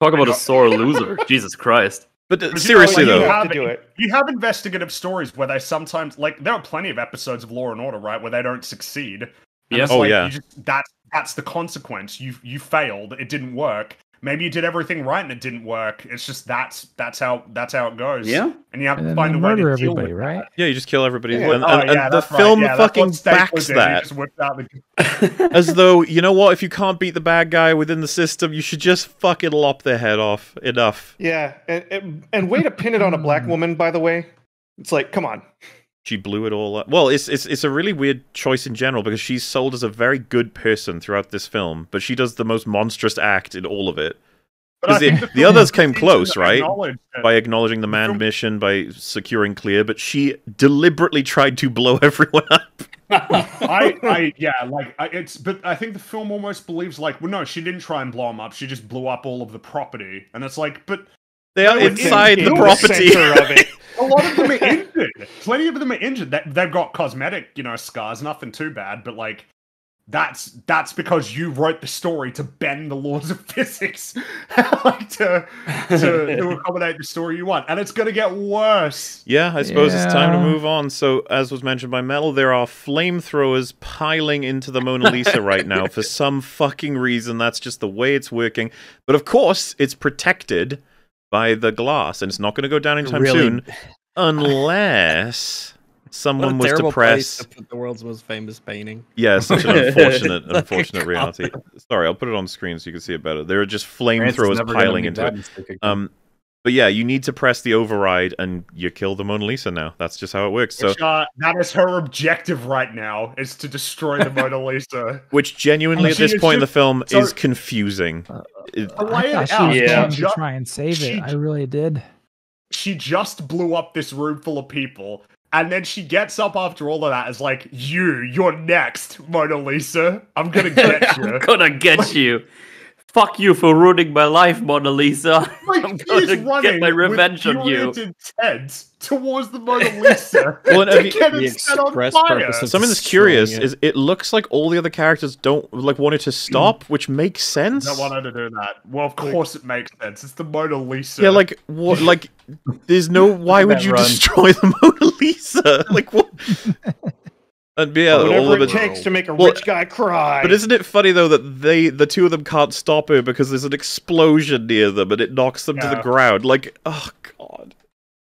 [SPEAKER 3] Talk about a sore loser. [LAUGHS] Jesus Christ.
[SPEAKER 2] but uh,
[SPEAKER 7] But you know,
[SPEAKER 2] seriously
[SPEAKER 7] like, you
[SPEAKER 2] though
[SPEAKER 5] have
[SPEAKER 7] have,
[SPEAKER 5] to do it.
[SPEAKER 7] You have investigative stories where they sometimes like there are plenty of episodes of Law and Order, right, where they don't succeed. And
[SPEAKER 3] Yeah.
[SPEAKER 2] Oh,
[SPEAKER 7] like,
[SPEAKER 2] yeah.
[SPEAKER 7] You just, that's that's the consequence. You you failed. It didn't work. Maybe you did everything right and it didn't work. It's just that's that's how that's how it goes.
[SPEAKER 3] Yeah.
[SPEAKER 7] And you have
[SPEAKER 6] And
[SPEAKER 7] to find
[SPEAKER 6] they
[SPEAKER 7] a way to
[SPEAKER 6] murder
[SPEAKER 7] deal
[SPEAKER 6] everybody,
[SPEAKER 7] with
[SPEAKER 6] right?
[SPEAKER 2] yeah you just kill everybody
[SPEAKER 5] Yeah.
[SPEAKER 2] and,
[SPEAKER 7] Oh,
[SPEAKER 2] and- and the
[SPEAKER 7] that's right.
[SPEAKER 2] film
[SPEAKER 7] Yeah,
[SPEAKER 2] fucking backs that
[SPEAKER 7] just whipped out the- [LAUGHS]
[SPEAKER 2] as though you know what if you can't beat the bad guy within the system you should just fucking lop their head off enough
[SPEAKER 5] Yeah, and, and and way to pin it on a black hmm. woman. By the way, it's like, come on.
[SPEAKER 2] She blew it all up. Well, it's it's it's a really weird choice in general because she's sold as a very good person throughout this film, but she does the most monstrous act in all of it because the, [LAUGHS] the others came close, right? By acknowledging the manned mission, by securing Klear, but she deliberately tried to blow [LAUGHS] everyone up. [LAUGHS]
[SPEAKER 7] I, I, yeah, like I, it's, but I think the film almost believes like, well, no, she didn't try and blow him up. She just blew up all of the property, and it's like, but
[SPEAKER 2] They are inside
[SPEAKER 5] in
[SPEAKER 2] the
[SPEAKER 5] the
[SPEAKER 2] property.
[SPEAKER 5] center of it. [LAUGHS]
[SPEAKER 7] a lot of them are [LAUGHS] injured. Plenty of them are injured. They, they've got cosmetic, you know, scars. Nothing too bad, but like. That's that's because you wrote the story to bend the laws of [LAUGHS] physics, like to, to to accommodate the story you want, and it's gonna get worse.
[SPEAKER 2] Yeah, I suppose it's time to move on. So, as was mentioned by Metal, there are flamethrowers piling into the Mona Lisa right now for some fucking reason. That's just the way it's working. But of course, it's protected by the glass, and it's not going to go down anytime
[SPEAKER 1] Really-
[SPEAKER 2] soon, unless
[SPEAKER 1] What
[SPEAKER 2] someone
[SPEAKER 1] a
[SPEAKER 2] was to
[SPEAKER 1] terrible place
[SPEAKER 2] press.
[SPEAKER 1] to put the world's most famous painting.
[SPEAKER 2] Yeah, [LAUGHS] such an unfortunate, unfortunate reality. Sorry, I'll put it on screen so you can see it better. There are just flamethrowers piling into it.
[SPEAKER 4] mistake.
[SPEAKER 2] Um, but yeah, you need to press the override, and you kill the Mona Lisa. Now that's just how it works. So,
[SPEAKER 7] Which, uh, that is her objective right now, is to destroy the Mona [LAUGHS] Lisa.
[SPEAKER 2] which genuinely
[SPEAKER 7] And
[SPEAKER 2] at this
[SPEAKER 7] is
[SPEAKER 2] point in the film
[SPEAKER 7] so-
[SPEAKER 2] is confusing. It-
[SPEAKER 7] To lay
[SPEAKER 6] I thought she
[SPEAKER 7] out,
[SPEAKER 6] was
[SPEAKER 3] Yeah.
[SPEAKER 6] going to try and save
[SPEAKER 7] she-
[SPEAKER 6] it. I really did.
[SPEAKER 7] she just blew up this room full of people. And then she gets up after all of that, is like, You, you're next, Mona Lisa. I'm gonna [LAUGHS] get you.
[SPEAKER 3] I'm gonna get you. Fuck you for ruining my life, Mona Lisa. [LAUGHS]
[SPEAKER 7] Like,
[SPEAKER 3] I'm gonna get my revenge
[SPEAKER 7] with
[SPEAKER 3] on you.
[SPEAKER 7] furious intent towards the Mona Lisa [LAUGHS]
[SPEAKER 2] Well,
[SPEAKER 7] to
[SPEAKER 2] you-
[SPEAKER 7] get
[SPEAKER 1] The
[SPEAKER 7] it on
[SPEAKER 1] express
[SPEAKER 7] fire.
[SPEAKER 1] purpose of
[SPEAKER 2] Something that's curious
[SPEAKER 1] it.
[SPEAKER 2] is it looks like all the other characters don't like wanted to stop, which makes sense.
[SPEAKER 7] Don't want her to do that. Well, of course it makes sense. It's the Mona Lisa.
[SPEAKER 2] Yeah, like what? [LAUGHS] Like, there's no. Why would you
[SPEAKER 4] run.
[SPEAKER 2] destroy the Mona Lisa? Like what? And yeah, all
[SPEAKER 5] Whatever it
[SPEAKER 2] it.
[SPEAKER 5] takes to make a
[SPEAKER 2] Well,
[SPEAKER 5] rich guy cry.
[SPEAKER 2] But isn't it funny though that they, the two of them, can't stop her because there's an explosion near them and it knocks them to the ground? Like, oh god,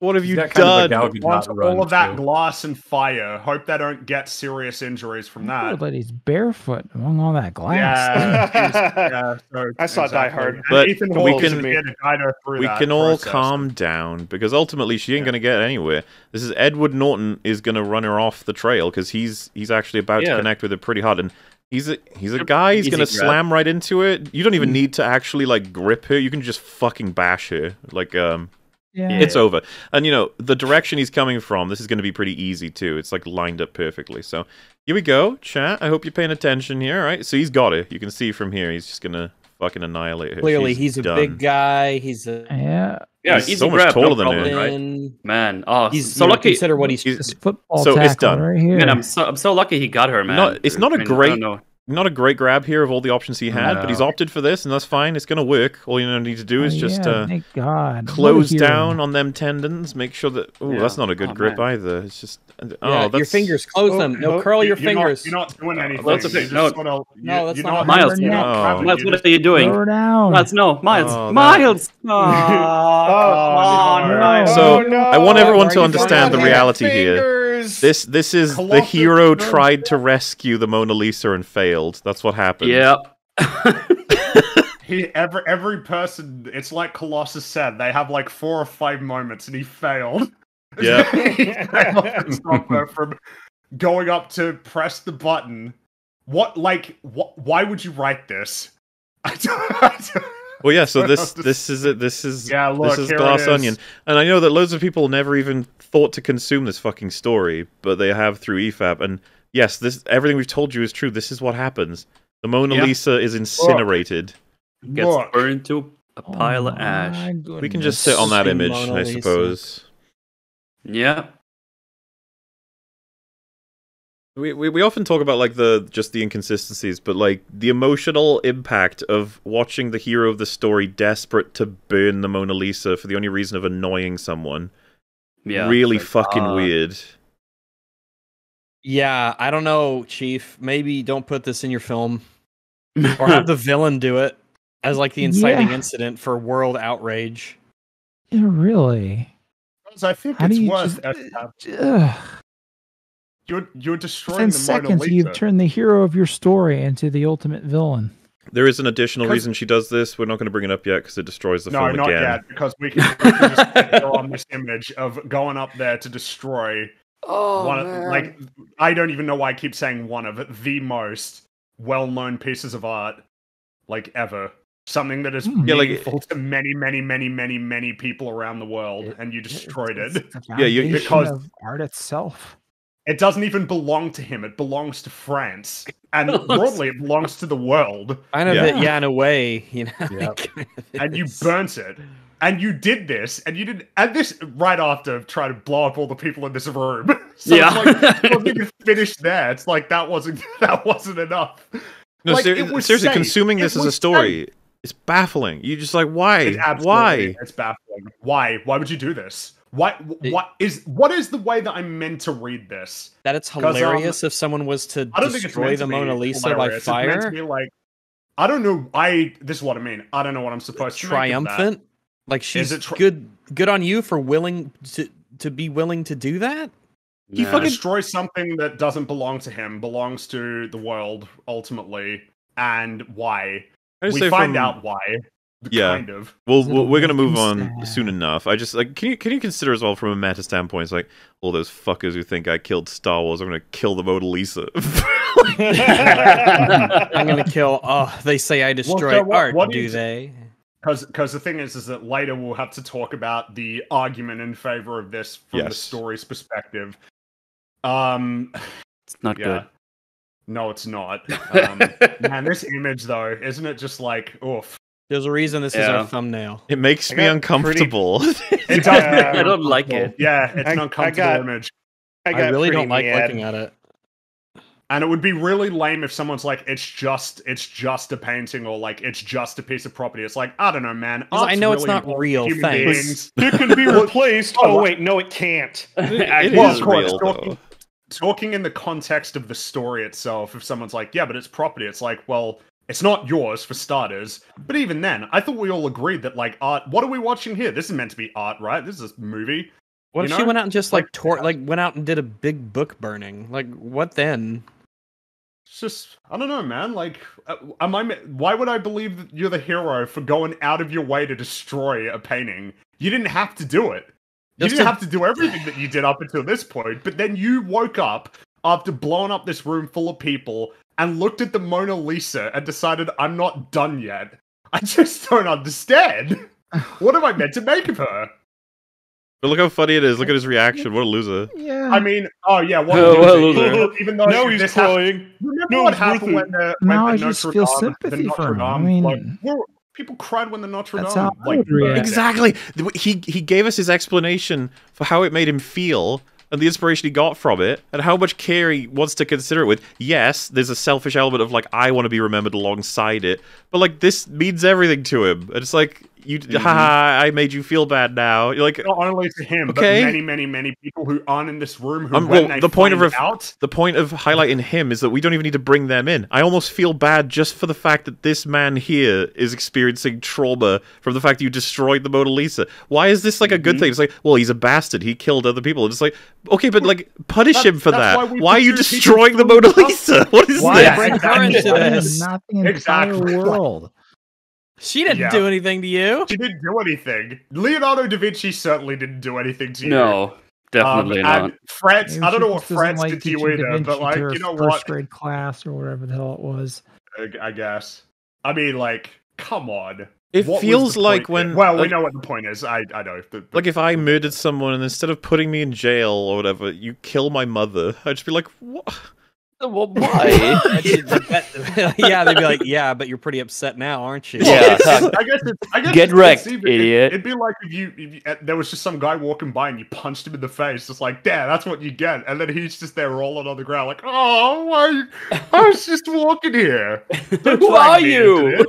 [SPEAKER 2] what have
[SPEAKER 4] He's
[SPEAKER 2] you
[SPEAKER 4] got kind of a
[SPEAKER 2] done?
[SPEAKER 4] Gal
[SPEAKER 7] Want all of that
[SPEAKER 4] too.
[SPEAKER 7] glass and fire. Hope they don't get serious injuries from that.
[SPEAKER 6] But he's barefoot among all that glass.
[SPEAKER 7] Yeah, [LAUGHS] yeah, so- [LAUGHS]
[SPEAKER 5] I saw Die Hard.
[SPEAKER 2] But
[SPEAKER 7] Ethan
[SPEAKER 2] we can-
[SPEAKER 7] is here to guide her through
[SPEAKER 2] we
[SPEAKER 7] that
[SPEAKER 2] can all
[SPEAKER 7] process.
[SPEAKER 2] calm down because ultimately she ain't
[SPEAKER 7] Yeah.
[SPEAKER 2] gonna get anywhere. This is Edward Norton is gonna run her off the trail because he's he's actually about to connect with her pretty hard and. He's a he's a guy. He's
[SPEAKER 3] Easy
[SPEAKER 2] gonna
[SPEAKER 3] grab.
[SPEAKER 2] slam right into it. You don't even
[SPEAKER 3] Mm.
[SPEAKER 2] need to actually like grip her. You can just fucking bash her. Like um,
[SPEAKER 6] yeah.
[SPEAKER 2] it's over. And you know, the direction he's coming from, this is going to be pretty easy too. It's like lined up perfectly. So here we go, chat. I hope you're paying attention here. All right. So he's got it. You can see from here. He's just gonna fucking annihilate her.
[SPEAKER 1] Clearly,
[SPEAKER 2] She's
[SPEAKER 1] he's a
[SPEAKER 2] done.
[SPEAKER 1] big guy. He's a
[SPEAKER 6] yeah.
[SPEAKER 3] Yeah,
[SPEAKER 2] He's
[SPEAKER 3] easy
[SPEAKER 2] so much
[SPEAKER 3] grab,
[SPEAKER 2] taller
[SPEAKER 3] no
[SPEAKER 2] than her.
[SPEAKER 3] problem, right? Man, oh,
[SPEAKER 1] he's
[SPEAKER 3] so
[SPEAKER 1] you know,
[SPEAKER 3] lucky.
[SPEAKER 1] Consider what he's.
[SPEAKER 2] He's-
[SPEAKER 6] This football
[SPEAKER 2] So it's done.
[SPEAKER 6] right here.
[SPEAKER 3] Man, I'm so I'm so lucky he got her, man.
[SPEAKER 2] Not- it's not a
[SPEAKER 3] I mean, I
[SPEAKER 2] great-
[SPEAKER 3] don't know.
[SPEAKER 2] Not a great grab here of all the options he had, but he's opted for this, and that's fine. It's gonna work. All you need to do
[SPEAKER 6] Oh,
[SPEAKER 2] is just
[SPEAKER 6] yeah,
[SPEAKER 2] uh,
[SPEAKER 6] thank God.
[SPEAKER 2] Close down on them tendons. Make sure that. Oh,
[SPEAKER 3] Yeah.
[SPEAKER 2] that's not a good
[SPEAKER 3] Oh,
[SPEAKER 2] grip
[SPEAKER 3] man.
[SPEAKER 2] either. It's just. Oh,
[SPEAKER 1] yeah,
[SPEAKER 2] that's
[SPEAKER 1] your fingers. Close
[SPEAKER 5] Oh,
[SPEAKER 1] them. No,
[SPEAKER 5] no,
[SPEAKER 1] curl your
[SPEAKER 7] You're not-
[SPEAKER 1] fingers.
[SPEAKER 7] You're not doing anything.
[SPEAKER 3] Let's
[SPEAKER 7] You just
[SPEAKER 3] no.
[SPEAKER 7] wanna- you-
[SPEAKER 1] No, that's
[SPEAKER 7] you're
[SPEAKER 1] not
[SPEAKER 7] not
[SPEAKER 3] Miles,
[SPEAKER 2] no.
[SPEAKER 7] grabbing,
[SPEAKER 3] Miles, what are you doing?
[SPEAKER 6] Throw her down.
[SPEAKER 3] Miles, no, Miles,
[SPEAKER 2] Oh,
[SPEAKER 3] Miles. [LAUGHS] Oh, [LAUGHS]
[SPEAKER 7] Oh,
[SPEAKER 3] come
[SPEAKER 6] no.
[SPEAKER 3] Miles.
[SPEAKER 2] So,
[SPEAKER 5] no.
[SPEAKER 2] I want everyone to understand the reality here.
[SPEAKER 5] Fingers?
[SPEAKER 2] This this is the hero
[SPEAKER 7] Throne.
[SPEAKER 2] tried to rescue the Mona Lisa and failed. That's what happened.
[SPEAKER 3] Yep. [LAUGHS]
[SPEAKER 7] He every every person. It's like Colossus said. They have like four or five moments, and he failed. [LAUGHS]
[SPEAKER 2] Yeah. [LAUGHS]
[SPEAKER 7] He failed stop her from going up to press the button. What like wh- Why would you write this? I don't, I don't- [LAUGHS]
[SPEAKER 2] Well, yeah. So this this is it. This is
[SPEAKER 7] Yeah, look,
[SPEAKER 2] this is Glass
[SPEAKER 7] is.
[SPEAKER 2] Onion, and I know that loads of people never even thought to consume this fucking story, but they have through EFAP. And yes, this everything we've told you is true. This is what happens. The Mona
[SPEAKER 3] Yeah.
[SPEAKER 2] Lisa is incinerated.
[SPEAKER 3] Gets
[SPEAKER 7] Look.
[SPEAKER 3] burned to a
[SPEAKER 6] Oh
[SPEAKER 3] pile of
[SPEAKER 6] my
[SPEAKER 3] ash.
[SPEAKER 2] We can just sit on that image, I suppose.
[SPEAKER 3] Yeah.
[SPEAKER 2] We, we we often talk about like the just the inconsistencies, but like the emotional impact of watching the hero of the story desperate to burn the Mona Lisa for the only reason of annoying someone.
[SPEAKER 3] Yeah.
[SPEAKER 2] really
[SPEAKER 3] like,
[SPEAKER 2] fucking
[SPEAKER 3] uh,
[SPEAKER 2] weird.
[SPEAKER 1] Yeah, I don't know, Chief. Maybe don't put this in your film, [LAUGHS] or have the villain do it as like the inciting
[SPEAKER 6] Yeah.
[SPEAKER 1] incident for world outrage.
[SPEAKER 6] Yeah, really.
[SPEAKER 7] Because I think
[SPEAKER 6] How
[SPEAKER 7] it's
[SPEAKER 6] you
[SPEAKER 7] worth.
[SPEAKER 6] just- Ugh.
[SPEAKER 7] You're you're destroying
[SPEAKER 6] Within
[SPEAKER 7] the Mona
[SPEAKER 6] seconds, you've turned the hero of your story into the ultimate villain.
[SPEAKER 2] There is an additional reason she does this. We're not going to bring it up yet because it destroys the
[SPEAKER 7] no,
[SPEAKER 2] film
[SPEAKER 7] not yet, because we can, we can just go on this image of going up there to destroy [LAUGHS]
[SPEAKER 1] Oh,
[SPEAKER 7] one of like I don't even know why I keep saying one of the most well-known pieces of art like ever. Something that is
[SPEAKER 6] Hmm.
[SPEAKER 2] Yeah, like-
[SPEAKER 7] to many, many, many, many, many people around the world, and you destroyed
[SPEAKER 6] It's-
[SPEAKER 7] it.
[SPEAKER 2] Yeah, you-
[SPEAKER 6] foundation
[SPEAKER 7] because-
[SPEAKER 6] of art itself.
[SPEAKER 7] It doesn't even belong to him. It belongs to France, and [LAUGHS] broadly, it belongs to the world.
[SPEAKER 1] kind of
[SPEAKER 2] Yeah.
[SPEAKER 1] it, yeah, in a way, you know.
[SPEAKER 4] Yep.
[SPEAKER 1] it [LAUGHS]
[SPEAKER 7] and you burnt it. And you did this, and you did, and this right after trying to blow up all the people in this room. [LAUGHS] so
[SPEAKER 3] Yeah.
[SPEAKER 7] it's like, it wasn't even finished there. It's like that wasn't that wasn't enough.
[SPEAKER 2] No,
[SPEAKER 7] Like,
[SPEAKER 2] ser-
[SPEAKER 7] it was
[SPEAKER 2] seriously,
[SPEAKER 7] safe.
[SPEAKER 2] consuming
[SPEAKER 7] It
[SPEAKER 2] this as a
[SPEAKER 7] was
[SPEAKER 2] story is baffling. You just like why?
[SPEAKER 7] It's
[SPEAKER 2] Why?
[SPEAKER 7] It's baffling. Why? Why would you do this? Why?
[SPEAKER 1] It-
[SPEAKER 7] What is? What is the way that I'm meant to read this?
[SPEAKER 1] that it's
[SPEAKER 7] 'Cause, um,
[SPEAKER 1] hilarious if someone was to
[SPEAKER 7] I don't think it's
[SPEAKER 1] destroy the
[SPEAKER 7] to
[SPEAKER 1] Mona Lisa by
[SPEAKER 7] hilarious. It's meant to
[SPEAKER 1] fire.
[SPEAKER 7] be like, I don't know. I this is what I mean. I don't know what I'm supposed to make of that.
[SPEAKER 1] Triumphant. Like she's
[SPEAKER 7] it tri-
[SPEAKER 1] good. Good on you for willing to to be willing to do that.
[SPEAKER 7] He
[SPEAKER 3] Nah.
[SPEAKER 7] fucking destroys something that doesn't belong to him, belongs to the world ultimately, and why? We find
[SPEAKER 2] from-
[SPEAKER 7] out why.
[SPEAKER 2] Yeah.
[SPEAKER 7] Kind of.
[SPEAKER 2] Well,
[SPEAKER 6] Is
[SPEAKER 2] we're, gonna move on
[SPEAKER 6] stab?
[SPEAKER 2] soon enough. I just like can you can you consider as well from a meta standpoint? It's like all those fuckers who think I killed Star Wars. I'm gonna kill the Mona Lisa. [LAUGHS] [LAUGHS]
[SPEAKER 1] I'm gonna kill. Oh, they say I destroy
[SPEAKER 7] so what-
[SPEAKER 1] art.
[SPEAKER 7] what
[SPEAKER 1] do they?
[SPEAKER 7] Because because the thing is is that later we'll have to talk about the argument in favor of this from the story's perspective. Um
[SPEAKER 3] It's not
[SPEAKER 7] yeah.
[SPEAKER 3] good.
[SPEAKER 7] No, it's not. [LAUGHS] Um, man, this image though, isn't it just like oof?
[SPEAKER 1] There's a reason this is
[SPEAKER 3] Yeah.
[SPEAKER 1] our thumbnail.
[SPEAKER 2] it makes
[SPEAKER 5] I
[SPEAKER 2] me
[SPEAKER 5] got
[SPEAKER 2] uncomfortable. [LAUGHS] [LAUGHS]
[SPEAKER 7] It does
[SPEAKER 5] Yeah.
[SPEAKER 3] I don't like it.
[SPEAKER 7] Yeah, it's
[SPEAKER 5] I-
[SPEAKER 7] an
[SPEAKER 5] I
[SPEAKER 7] uncomfortable
[SPEAKER 5] got-
[SPEAKER 7] image.
[SPEAKER 1] I,
[SPEAKER 5] got
[SPEAKER 1] really don't like
[SPEAKER 5] mad.
[SPEAKER 1] looking at it.
[SPEAKER 7] And it would be really lame if someone's like, it's just it's just a painting or like it's just a piece of property. It's like, I don't know, man.
[SPEAKER 1] I
[SPEAKER 7] Art's
[SPEAKER 1] know it's not real,
[SPEAKER 7] human
[SPEAKER 1] thanks.
[SPEAKER 7] beings. [LAUGHS]
[SPEAKER 5] It can be replaced.
[SPEAKER 7] Oh,
[SPEAKER 5] wait, no, it can't.
[SPEAKER 2] it
[SPEAKER 7] Well,
[SPEAKER 2] is
[SPEAKER 7] course,
[SPEAKER 2] real
[SPEAKER 7] talking- talking in the context of the story itself, if someone's like, yeah, but it's property, it's like, well, it's not yours for starters. But even then, I thought we all agreed that like art. What are we watching here? This is meant to be art, right? This is a movie.
[SPEAKER 1] What if she went out and just like
[SPEAKER 7] Like-
[SPEAKER 1] tore, like went out and did a big book burning? Like what then?
[SPEAKER 7] It's just, I don't know, man. Like, uh, am I? Why would I believe that you're the hero for going out of your way to destroy a painting? You didn't have to do it. You
[SPEAKER 1] Just
[SPEAKER 7] didn't
[SPEAKER 1] to-
[SPEAKER 7] have to do everything that you did up until this point. But then you woke up after blowing up this room full of people and looked at the Mona Lisa and decided, I'm not done yet. I just don't understand. What am I meant to make of her?
[SPEAKER 2] But look how funny it is. Look at his reaction. What a loser.
[SPEAKER 6] Yeah.
[SPEAKER 7] I mean, oh yeah, what
[SPEAKER 3] Oh,
[SPEAKER 7] a [LAUGHS]
[SPEAKER 3] well,
[SPEAKER 7] loser.
[SPEAKER 3] loser.
[SPEAKER 7] Even though
[SPEAKER 5] now
[SPEAKER 7] if
[SPEAKER 5] he's
[SPEAKER 7] this happened-
[SPEAKER 5] crying.
[SPEAKER 7] Remember
[SPEAKER 5] No,
[SPEAKER 7] what happened when the when
[SPEAKER 6] Now
[SPEAKER 7] the
[SPEAKER 6] I just
[SPEAKER 7] Notre
[SPEAKER 6] feel
[SPEAKER 7] Dame,
[SPEAKER 6] sympathy
[SPEAKER 7] the
[SPEAKER 6] for
[SPEAKER 7] Notre
[SPEAKER 6] him. I mean-
[SPEAKER 7] like, people cried when the Notre
[SPEAKER 6] That's
[SPEAKER 7] Dame
[SPEAKER 6] how I
[SPEAKER 7] like
[SPEAKER 6] would react.
[SPEAKER 2] Exactly. He he gave us his explanation for how it made him feel and the inspiration he got from it and how much care he wants to consider it with. Yes, there's a selfish element of like I want to be remembered alongside it, but like this means everything to him. And it's like you haha, I made you feel bad now. You're like
[SPEAKER 7] Not only to him,
[SPEAKER 2] Okay.
[SPEAKER 7] but many, many, many people who aren't in this room who
[SPEAKER 2] Um, well, the point of ref-
[SPEAKER 7] out,
[SPEAKER 2] the point of highlighting him is that we don't even need to bring them in. I almost feel bad just for the fact that this man here is experiencing trauma from the fact that you destroyed the Mona Lisa. Why is this like a good
[SPEAKER 7] Mhm.
[SPEAKER 2] thing? It's like, well, he's a bastard. He killed other people. It's like, okay, but like, punish
[SPEAKER 7] That's-
[SPEAKER 2] him for that.
[SPEAKER 7] why
[SPEAKER 2] Why, are you destroying the
[SPEAKER 7] people
[SPEAKER 2] Mona Lisa? [LAUGHS] What is
[SPEAKER 1] Why
[SPEAKER 2] this?
[SPEAKER 1] bring
[SPEAKER 7] Yeah,
[SPEAKER 1] her into
[SPEAKER 7] exactly.
[SPEAKER 1] this?
[SPEAKER 6] Not the entire
[SPEAKER 7] Exactly.
[SPEAKER 6] world.
[SPEAKER 1] She didn't
[SPEAKER 7] Yeah.
[SPEAKER 1] do anything to you.
[SPEAKER 7] she didn't do anything. Leonardo da Vinci certainly didn't do anything to you.
[SPEAKER 3] No,
[SPEAKER 7] Um,
[SPEAKER 3] definitely not.
[SPEAKER 7] and France,
[SPEAKER 6] Maybe
[SPEAKER 7] I don't know what
[SPEAKER 6] just
[SPEAKER 7] France
[SPEAKER 6] like
[SPEAKER 7] did to you
[SPEAKER 6] teaching Da
[SPEAKER 7] either, but
[SPEAKER 6] Vinci
[SPEAKER 7] like, you know
[SPEAKER 6] first
[SPEAKER 7] what?
[SPEAKER 6] grade class or whatever the hell it was.
[SPEAKER 7] I- I guess. I mean, like, come on.
[SPEAKER 2] It
[SPEAKER 7] What
[SPEAKER 2] feels like when
[SPEAKER 7] there? Well, we
[SPEAKER 2] like-
[SPEAKER 7] know what the point is. I I know. but-
[SPEAKER 2] Like if I murdered someone and instead of putting me in jail or whatever, you kill my mother, [LAUGHS] I'd just be like, what? [LAUGHS]
[SPEAKER 3] Well, why? [LAUGHS]
[SPEAKER 1] yeah, they'd be like, "Yeah, but you're pretty upset now, aren't you?"
[SPEAKER 3] Yeah. [LAUGHS]
[SPEAKER 7] I guess it's, I guess
[SPEAKER 3] Get
[SPEAKER 7] it's
[SPEAKER 3] wrecked,
[SPEAKER 7] conceivable.
[SPEAKER 3] idiot.
[SPEAKER 7] It'd be like if you, if you uh, there was just some guy walking by and you punched him in the face, just like, "Damn, that's what you get," and then he's just there rolling on the ground, like, "Oh, why? I was just walking here." Don't
[SPEAKER 3] Who are you?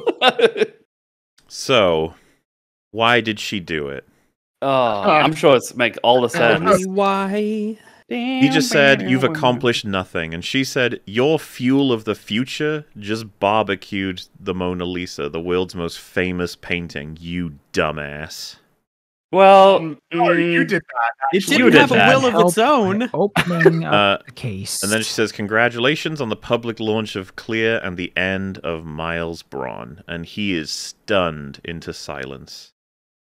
[SPEAKER 2] So, why did she do it?
[SPEAKER 3] oh, I'm sure it's make all the sense.
[SPEAKER 1] me why?
[SPEAKER 2] He just said, You've accomplished nothing. And she said, Your fuel of the future just barbecued the Mona Lisa, the world's most famous painting, you dumbass.
[SPEAKER 3] Well,
[SPEAKER 7] oh, you
[SPEAKER 3] mm,
[SPEAKER 7] did that.
[SPEAKER 1] It
[SPEAKER 7] actually.
[SPEAKER 3] You
[SPEAKER 1] didn't
[SPEAKER 3] did
[SPEAKER 1] have a will of its own.
[SPEAKER 6] Opening [LAUGHS]
[SPEAKER 2] Uh,
[SPEAKER 6] the case.
[SPEAKER 2] And then she says, Congratulations on the public launch of Klear and the end of Miles Bron. And he is stunned into silence.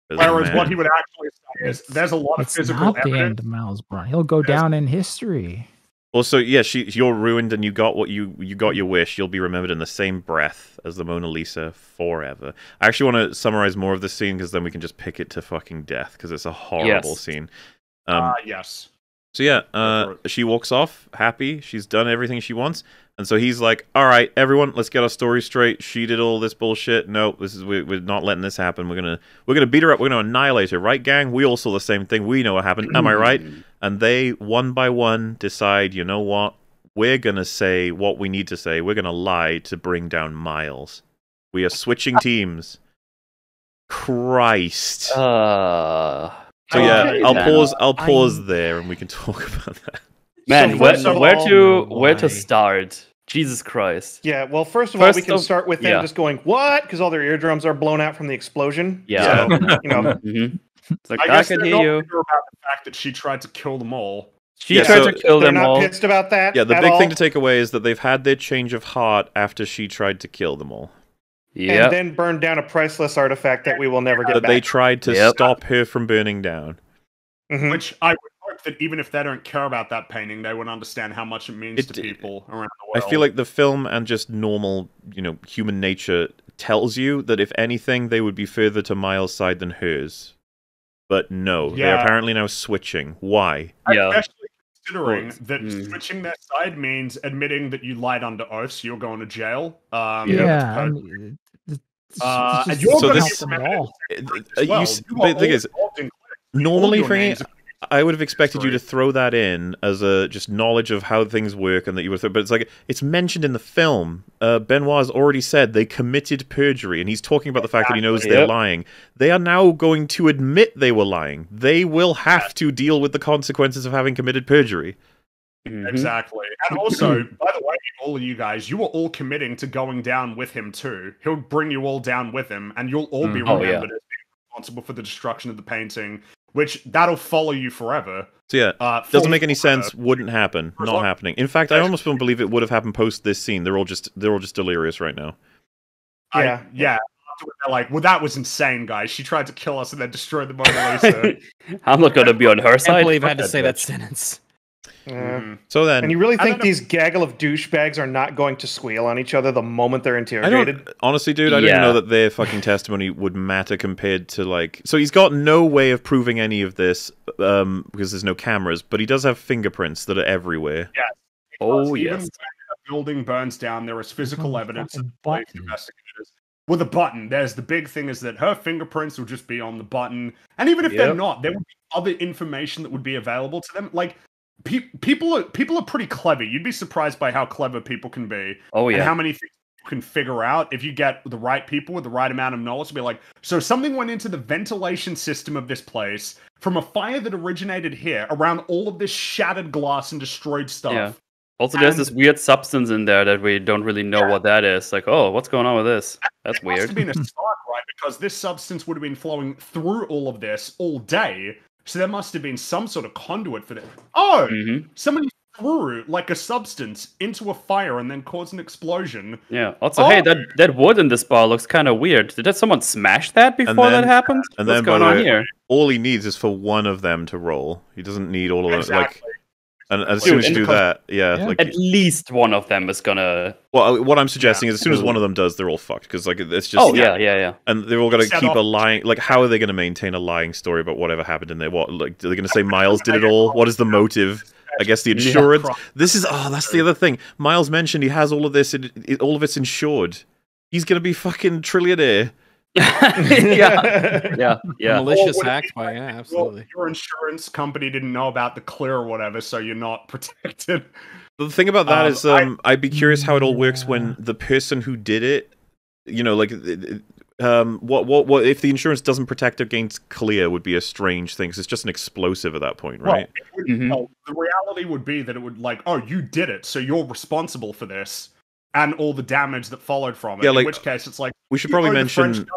[SPEAKER 2] As a
[SPEAKER 7] Whereas what he would actually say is, "There's a lot of
[SPEAKER 6] it's
[SPEAKER 7] physical
[SPEAKER 6] not the
[SPEAKER 7] evidence."
[SPEAKER 6] end Miles Bron. He'll go
[SPEAKER 7] Yes.
[SPEAKER 6] down in history.
[SPEAKER 2] Also, yeah, she, you're ruined and you got what you you got your wish. You'll be remembered in the same breath as the Mona Lisa forever. I actually want to summarize more of this scene because then we can just pick it to fucking death because it's a horrible
[SPEAKER 3] Yes.
[SPEAKER 2] scene. Um,
[SPEAKER 7] Ah, yes.
[SPEAKER 2] So yeah, uh, she walks off happy. She's done everything she wants, and so he's like, "All right, everyone, let's get our story straight. She did all this bullshit. No, this is we, we're not letting this happen. We're gonna we're gonna beat her up. We're gonna annihilate her, right, gang? We all saw the same thing. We know what happened. Am I [CLEARS THROAT] right?" and they one by one decide, you know what? We're gonna say what we need to say. We're gonna lie to bring down Miles. We are switching teams. Christ.
[SPEAKER 3] Uh,
[SPEAKER 2] so yeah, I'll
[SPEAKER 3] then.
[SPEAKER 2] pause. I'll pause
[SPEAKER 1] I'm-
[SPEAKER 2] there, and we can [LAUGHS] talk about that.
[SPEAKER 3] Man,
[SPEAKER 7] So
[SPEAKER 3] where,
[SPEAKER 7] first of
[SPEAKER 3] where
[SPEAKER 1] all,
[SPEAKER 3] to where to start? Jesus Christ.
[SPEAKER 5] Yeah, well, first of all, we can
[SPEAKER 3] of-
[SPEAKER 5] start with them
[SPEAKER 3] yeah.
[SPEAKER 5] just going, what? Because all their eardrums are blown out from the explosion.
[SPEAKER 3] Yeah.
[SPEAKER 5] So, [LAUGHS] you know,
[SPEAKER 3] hmm It's like
[SPEAKER 7] I
[SPEAKER 3] I,
[SPEAKER 7] guess
[SPEAKER 3] can hear you.
[SPEAKER 7] about the fact that she tried to kill them all.
[SPEAKER 3] She
[SPEAKER 2] Yeah,
[SPEAKER 3] tried
[SPEAKER 2] so
[SPEAKER 3] to kill
[SPEAKER 5] They're not pissed about that.
[SPEAKER 2] Yeah, the
[SPEAKER 5] at
[SPEAKER 2] big
[SPEAKER 5] all?
[SPEAKER 2] thing to take away is that they've had their change of heart after she tried to kill them all.
[SPEAKER 3] Yeah.
[SPEAKER 5] and then burned down a priceless artifact that we will never get
[SPEAKER 2] That
[SPEAKER 5] back.
[SPEAKER 2] they tried to
[SPEAKER 3] Yep.
[SPEAKER 2] stop her from burning down.
[SPEAKER 5] Mhm.
[SPEAKER 7] Which I would hope that even if they don't care about that painting, they would understand how much it means
[SPEAKER 2] It-
[SPEAKER 7] to people around the world.
[SPEAKER 2] I feel like the film and just normal, you know, human nature tells you that if anything, they would be further to Miles' side than hers. But no, they're apparently now switching. Why?
[SPEAKER 3] yeah.
[SPEAKER 7] especially considering
[SPEAKER 3] Well,
[SPEAKER 7] that
[SPEAKER 3] hmm.
[SPEAKER 7] switching their side means admitting that you lied under oath, so you're going to jail. Um,
[SPEAKER 6] Yeah, I mean, it's- it's
[SPEAKER 7] Uh, and you're
[SPEAKER 2] So this- Uh,
[SPEAKER 7] as
[SPEAKER 2] you
[SPEAKER 7] well. You
[SPEAKER 2] the thing is, normally for me, I would have expected you to throw that in as a just knowledge of how things work and that you were, th- but it's like it's mentioned in the film. Uh, Benoit has already said they committed perjury, and he's talking about the fact that he knows they're lying. They are now going to admit they were lying. They will have to deal with the consequences of having committed perjury.
[SPEAKER 3] Mhm.
[SPEAKER 7] Exactly. And also, [CLEARS THROAT] by the way, all of you guys, you are all committing to going down with him too. He'll bring you all down with him, and you'll all be
[SPEAKER 3] Mm. Oh,
[SPEAKER 7] remembered
[SPEAKER 3] yeah.
[SPEAKER 7] as being responsible for the destruction of the painting, which that'll follow you forever.
[SPEAKER 2] So yeah,
[SPEAKER 7] Uh,
[SPEAKER 2] doesn't make any
[SPEAKER 7] for-
[SPEAKER 2] sense. Wouldn't happen.
[SPEAKER 7] For
[SPEAKER 2] Not
[SPEAKER 7] long-
[SPEAKER 2] happening. In fact, I almost don't believe it would have happened post this scene. They're all just they're all just delirious right now.
[SPEAKER 7] I-
[SPEAKER 5] Yeah.
[SPEAKER 7] yeah. They're like, well, that was insane, guys. She tried to kill us and then destroy the Mona Lisa. [LAUGHS]
[SPEAKER 3] I'm not gonna be on her side.
[SPEAKER 1] I can't believe I had to say that sentence.
[SPEAKER 5] Yeah.
[SPEAKER 7] Mhm.
[SPEAKER 2] So then,
[SPEAKER 5] And you really think these gaggle of douchebags are not going to squeal on each other the moment they're
[SPEAKER 2] I
[SPEAKER 5] interrogated?
[SPEAKER 2] don't honestly, dude. I don't know that their fucking testimony would matter compared to like. So he's got no way of proving any of this um, because there's no cameras, but he does have fingerprints that are everywhere.
[SPEAKER 3] Oh
[SPEAKER 7] Even
[SPEAKER 3] yes.
[SPEAKER 7] when a building burns down, there is physical
[SPEAKER 6] Oh,
[SPEAKER 7] evidence the investigators. With a button, there's the big thing is that her fingerprints will just be on the button, and even if they're not, there would be other information that would be available to them. Like pe- people are people are pretty clever. You'd be surprised by how clever people can be
[SPEAKER 3] Oh
[SPEAKER 7] and
[SPEAKER 3] yeah.
[SPEAKER 7] how many things you can figure out if you get the right people with the right amount of knowledge to be like, so something went into the ventilation system of this place from a fire that originated here around all of this shattered glass and destroyed stuff.
[SPEAKER 3] Yeah. Also, there's this weird substance in there that we don't really know what that is. Like, oh, what's going on with this? That's
[SPEAKER 7] it must
[SPEAKER 3] weird.
[SPEAKER 7] have been a [LAUGHS] spark, right? Because this substance would have been flowing through all of this all day. So there must have been some sort of conduit for this. Oh,
[SPEAKER 3] hmm
[SPEAKER 7] somebody threw like a substance into a fire and then caused an explosion.
[SPEAKER 3] Yeah. Also, hey,
[SPEAKER 7] Oh.
[SPEAKER 3] that that wood in this bar looks kind of weird. Did that someone smash that before
[SPEAKER 2] then-
[SPEAKER 3] that happened?
[SPEAKER 2] and
[SPEAKER 3] What's
[SPEAKER 2] then,
[SPEAKER 3] going on
[SPEAKER 2] way,
[SPEAKER 3] here?
[SPEAKER 2] All he needs is for one of them to roll. He doesn't need all of them. Like,
[SPEAKER 7] Exactly.
[SPEAKER 2] And as
[SPEAKER 3] Dude,
[SPEAKER 2] soon as you do
[SPEAKER 7] because-
[SPEAKER 2] that, yeah,
[SPEAKER 6] Yeah.
[SPEAKER 2] like.
[SPEAKER 3] At least one of them is gonna.
[SPEAKER 2] Well, what I'm suggesting is as soon as one of them does, they're all fucked because like it's just
[SPEAKER 3] oh yeah, yeah, yeah.
[SPEAKER 2] and they're all going to
[SPEAKER 7] Set
[SPEAKER 2] keep
[SPEAKER 7] off-
[SPEAKER 2] a lying. Like, how are they going to maintain a lying story about whatever happened in there? What like are they going to say Miles did it all? What is the motive? I guess the
[SPEAKER 3] Yeah.
[SPEAKER 2] insurance. This is oh, that's the other thing. Miles mentioned he has all of this. It, it- all of it's insured. He's going to be fucking trillionaire. [LAUGHS]
[SPEAKER 3] yeah, yeah, yeah.
[SPEAKER 1] Malicious
[SPEAKER 7] Or would
[SPEAKER 1] act by
[SPEAKER 7] like,
[SPEAKER 1] yeah,
[SPEAKER 7] Well,
[SPEAKER 1] absolutely.
[SPEAKER 7] your insurance company didn't know about the Klear or whatever, so you're not [LAUGHS] protected.
[SPEAKER 2] The thing about that
[SPEAKER 7] Um,
[SPEAKER 2] is, um, I, would be curious how it all works
[SPEAKER 6] Yeah.
[SPEAKER 2] when the person who did it, you know, like, it- it- um, what, what, what if the insurance doesn't protect against Klear would be a strange thing. Cause it's just an explosive at that point, right?
[SPEAKER 7] it would-
[SPEAKER 3] Mhm.
[SPEAKER 7] well, the reality would be that it would like, oh, you did it, so you're responsible for this and all the damage that followed from it.
[SPEAKER 2] Yeah, like-
[SPEAKER 7] in which case, it's like
[SPEAKER 2] we should probably
[SPEAKER 7] owe the French
[SPEAKER 2] mention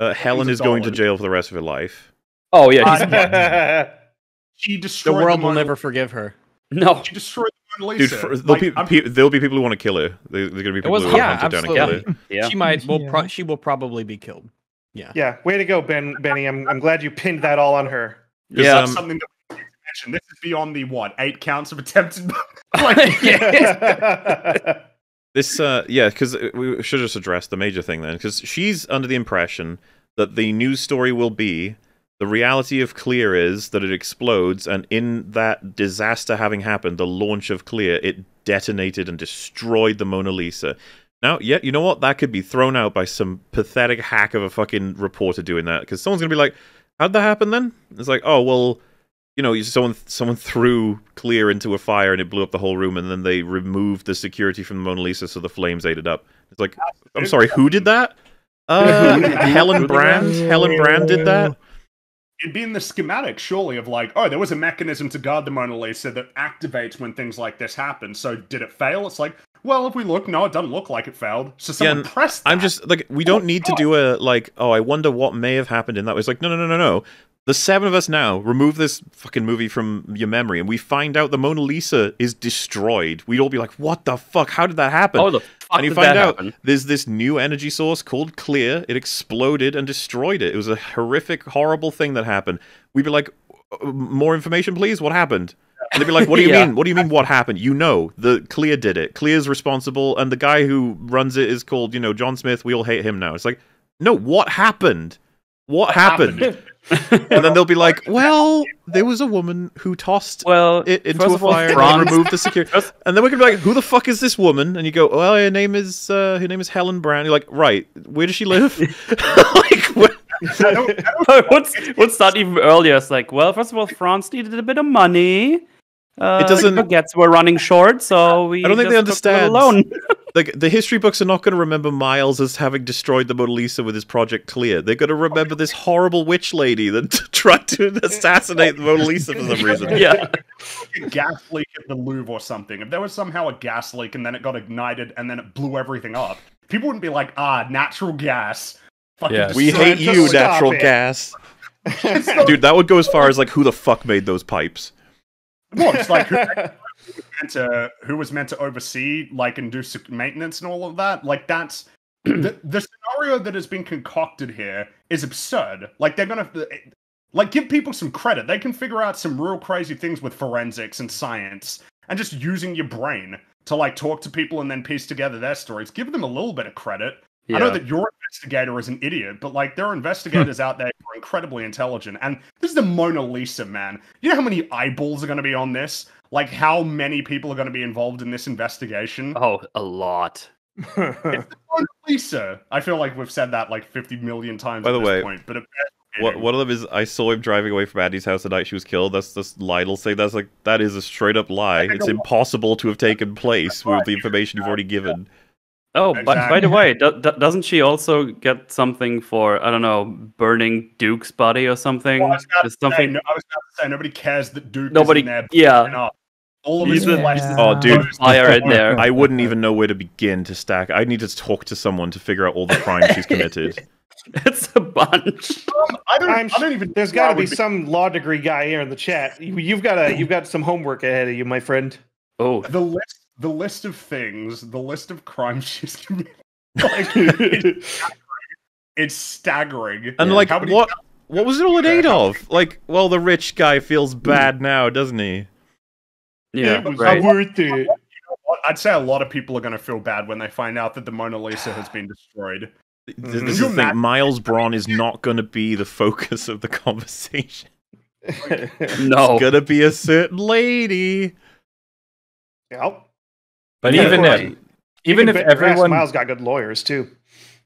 [SPEAKER 2] uh, Helen is going to jail for the rest of her life.
[SPEAKER 3] Oh yeah, he's [LAUGHS]
[SPEAKER 7] she
[SPEAKER 1] The
[SPEAKER 7] destroyed
[SPEAKER 1] world will never forgive her.
[SPEAKER 3] no.
[SPEAKER 7] She destroyed the Mona
[SPEAKER 2] Dude, for, there'll,
[SPEAKER 7] Like,
[SPEAKER 2] be, pe- there'll be people who want to kill her. There, there going to be people
[SPEAKER 1] was-
[SPEAKER 2] who will
[SPEAKER 1] yeah,
[SPEAKER 2] hunt her down and kill her.
[SPEAKER 3] Yeah.
[SPEAKER 1] She might. Will pro- she will probably be killed. Yeah.
[SPEAKER 5] yeah, way to go, Ben Benny. I'm I'm glad you pinned that all on her.
[SPEAKER 3] Yeah.
[SPEAKER 2] um,
[SPEAKER 7] something that we need to mention. This is beyond the what eight counts of attempted. [LAUGHS] [LAUGHS] like,
[SPEAKER 5] yeah.
[SPEAKER 2] This, uh, yeah, because we should just address the major thing then, because she's under the impression that the news story will be the reality of Klear is that it explodes, and in that disaster having happened, the launch of Klear, it detonated and destroyed the Mona Lisa. Now, yeah, you know what? That could be thrown out by some pathetic hack of a fucking reporter doing that, because someone's gonna be like, "How'd that happen then?" It's like, "Oh, well." You know, someone someone threw Klear into a fire and it blew up the whole room, and then they removed the security from the Mona Lisa so the flames ate it up. It's like, I'm sorry, who did that? [LAUGHS] Uh, Helen Brand. Helen Brand did that.
[SPEAKER 7] It'd be in the schematic, surely, of like, oh, there was a mechanism to guard the Mona Lisa that activates when things like this happen. So did it fail? It's like, well, if we look, no, it doesn't look like it failed. So someone
[SPEAKER 2] and
[SPEAKER 7] pressed.
[SPEAKER 2] I'm just like, we don't need to do a like, oh, I wonder what may have happened in that. It's like, no, no, no, no, no. The seven of us now remove this fucking movie from your memory, and we find out the Mona Lisa is destroyed. We'd all be like, "What the fuck? How did that happen?"
[SPEAKER 3] Oh, the fuck
[SPEAKER 2] and you find out
[SPEAKER 3] happen?
[SPEAKER 2] there's this new energy source called Klear. It exploded and destroyed it. It was a horrific, horrible thing that happened. We'd be like, "Uh, "More information, please. What happened?" And they'd be like, "What do you [LAUGHS]
[SPEAKER 3] Yeah.
[SPEAKER 2] mean? What do you mean? What happened? You know, the Klear did it. Klear's responsible, and the guy who runs it is called, you know, John Smith. We all hate him now. It's like, no, what happened? What happened? And then they'll be like, "Well, there was a woman who tossed
[SPEAKER 3] well,
[SPEAKER 2] it into a
[SPEAKER 3] of all,
[SPEAKER 2] fire and removed the security." And then we could be like, "Who the fuck is this woman?" And you go, "Well, her name is uh, her name is Helen Brown." You're like, "Right, where does she live?" [LAUGHS] [LAUGHS] like, what?
[SPEAKER 5] I don't, I don't
[SPEAKER 3] what's what's not even earlier? It's like, well, first of all, France needed a bit of money. Uh,
[SPEAKER 2] doesn't-
[SPEAKER 3] Baguettes were running short, so we.
[SPEAKER 2] I don't think they understand.
[SPEAKER 3] Alone. [LAUGHS]
[SPEAKER 2] like the history books are not going to remember Miles as having destroyed the Mona Lisa with his Project Klear. They're going to remember this horrible witch lady that [LAUGHS] tried to assassinate the Mona Lisa for some reason.
[SPEAKER 3] yeah.
[SPEAKER 7] a gas leak at the Louvre or something, if there was somehow a gas leak and then it got ignited and then it blew everything up, people wouldn't be like, ah, natural gas. Fucking
[SPEAKER 2] We hate you, natural
[SPEAKER 5] it.
[SPEAKER 2] gas. [LAUGHS] Dude, that would go as far as like, who the fuck made those pipes?
[SPEAKER 7] Well, it's like who, who was [LAUGHS] meant to who was meant to oversee like and do maintenance and all of that. Like that's [CLEARS THROAT] the the scenario that has been concocted here is absurd. Like they're gonna like give people some credit. They can figure out some real crazy things with forensics and science and just using your brain to like talk to people and then piece together their stories. Give them a little bit of credit. I know that your investigator is an idiot, but like there are investigators [LAUGHS] out there who are incredibly intelligent. And this is the Mona Lisa, man. You know how many eyeballs are going to be on this? Like how many people are going to be involved in this investigation?
[SPEAKER 3] Oh, a lot. [LAUGHS]
[SPEAKER 7] Mona Lisa. I feel like we've said that like 50 million times
[SPEAKER 2] By
[SPEAKER 7] at
[SPEAKER 2] the
[SPEAKER 7] this
[SPEAKER 2] way,
[SPEAKER 7] point, but
[SPEAKER 2] What, one of them is I saw him driving away from Andi's house the night she was killed. That's just Lionel saying that's like that is a straight up lie. It's impossible to have taken place with the information you've already given.
[SPEAKER 3] Oh, but by the way, do, do, doesn't she also get something for I don't know, burning Duke's body or something?
[SPEAKER 7] Well, I was about
[SPEAKER 3] Is
[SPEAKER 7] to say,
[SPEAKER 3] something
[SPEAKER 7] no, I was about to say nobody cares that Duke
[SPEAKER 3] Nobody-
[SPEAKER 7] is in there.
[SPEAKER 3] yeah.
[SPEAKER 7] Burning up. All of his
[SPEAKER 3] He's
[SPEAKER 7] flesh.
[SPEAKER 6] Yeah.
[SPEAKER 2] Oh, dude.
[SPEAKER 3] fire in [LAUGHS] there.
[SPEAKER 2] I wouldn't even know where to begin to stack. I need to talk to someone to figure out all the crimes she's committed. [LAUGHS]
[SPEAKER 3] it's a bunch.
[SPEAKER 7] Um, I don't.
[SPEAKER 5] I'm
[SPEAKER 7] I don't even.
[SPEAKER 5] There's got to be
[SPEAKER 7] would
[SPEAKER 5] some law degree guy here in the chat. You, you've got a you've got some homework ahead of you, my friend.
[SPEAKER 3] Oh,
[SPEAKER 7] the list the list of things the list of crimes [LAUGHS] she's committed like, it's, it's staggering
[SPEAKER 2] And
[SPEAKER 3] Yeah.
[SPEAKER 2] like, what what was it all in aid of? Like, well, the rich guy feels bad now, doesn't he?
[SPEAKER 3] Yeah,
[SPEAKER 7] It was
[SPEAKER 3] right.
[SPEAKER 5] worth it.
[SPEAKER 7] I'd say a lot of people are going to feel bad when they find out that the mona lisa has been destroyed
[SPEAKER 2] Th-
[SPEAKER 5] Mhm.
[SPEAKER 2] This is the thing. Miles Bron is not going to be the focus of the [LAUGHS] conversation. [LAUGHS]
[SPEAKER 3] No,
[SPEAKER 2] It's going to be a certain lady.
[SPEAKER 5] Yep.
[SPEAKER 4] But
[SPEAKER 5] Yeah,
[SPEAKER 4] even if even if everyone
[SPEAKER 5] Miles got good lawyers too.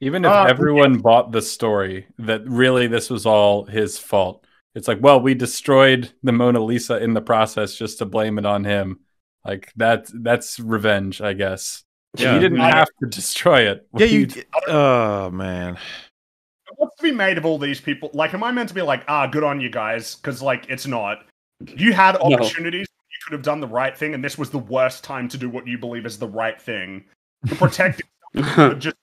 [SPEAKER 4] even if
[SPEAKER 7] Uh,
[SPEAKER 4] everyone bought the story that really this was all his fault, it's like, well, we destroyed the Mona Lisa in the process just to blame it on him. Like that that's revenge, I guess.
[SPEAKER 2] Yeah.
[SPEAKER 4] You didn't
[SPEAKER 7] I-
[SPEAKER 4] have to destroy it.
[SPEAKER 2] Yeah, you. Oh man.
[SPEAKER 7] what's to be made of all these people like am i meant to be like ah good on you guys because like it's not you had
[SPEAKER 3] No.
[SPEAKER 7] opportunities you could have done the right thing and this was the worst time to do what you believe is the right thing to protect [LAUGHS] who just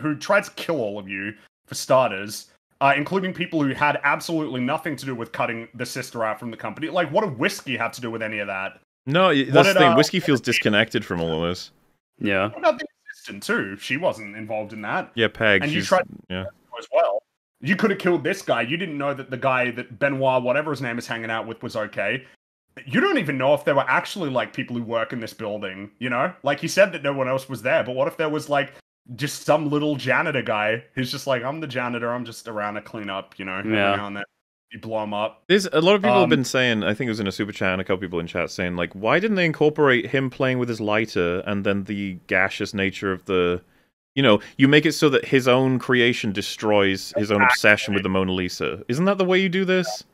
[SPEAKER 7] who tried to kill all of you for starters, uh, including people who had absolutely nothing to do with cutting the sister out from the company. Like, what did Whiskey have to do with any of that?
[SPEAKER 2] No, y-
[SPEAKER 7] What
[SPEAKER 2] that's the
[SPEAKER 7] did,
[SPEAKER 2] thing.
[SPEAKER 7] uh,
[SPEAKER 2] Whiskey feels disconnected from all of this.
[SPEAKER 3] yeah.
[SPEAKER 7] What about the assistant too? She wasn't involved in that
[SPEAKER 2] Yeah, Peg.
[SPEAKER 7] And you
[SPEAKER 2] she's,
[SPEAKER 7] tried-
[SPEAKER 2] Yeah.
[SPEAKER 7] as well. You could have killed this guy. You didn't know that the guy that Benoit, whatever his name is, hanging out with was okay. You don't even know if there were actually like people who work in this building. You know, like he said that no one else was there, but what if there was like just some little janitor guy who's just like, I'm the janitor. I'm just around to clean up. You know, every
[SPEAKER 3] Yeah.
[SPEAKER 7] now and then you blow him up.
[SPEAKER 2] There's a lot of people have
[SPEAKER 7] Um,
[SPEAKER 2] been saying. I think it was in a super chat and a couple people in chat saying like, why didn't they incorporate him playing with his lighter and then the gaseous nature of the. You know, you make it so that his own creation destroys his own obsession with the Mona Lisa. Isn't that the way you do this?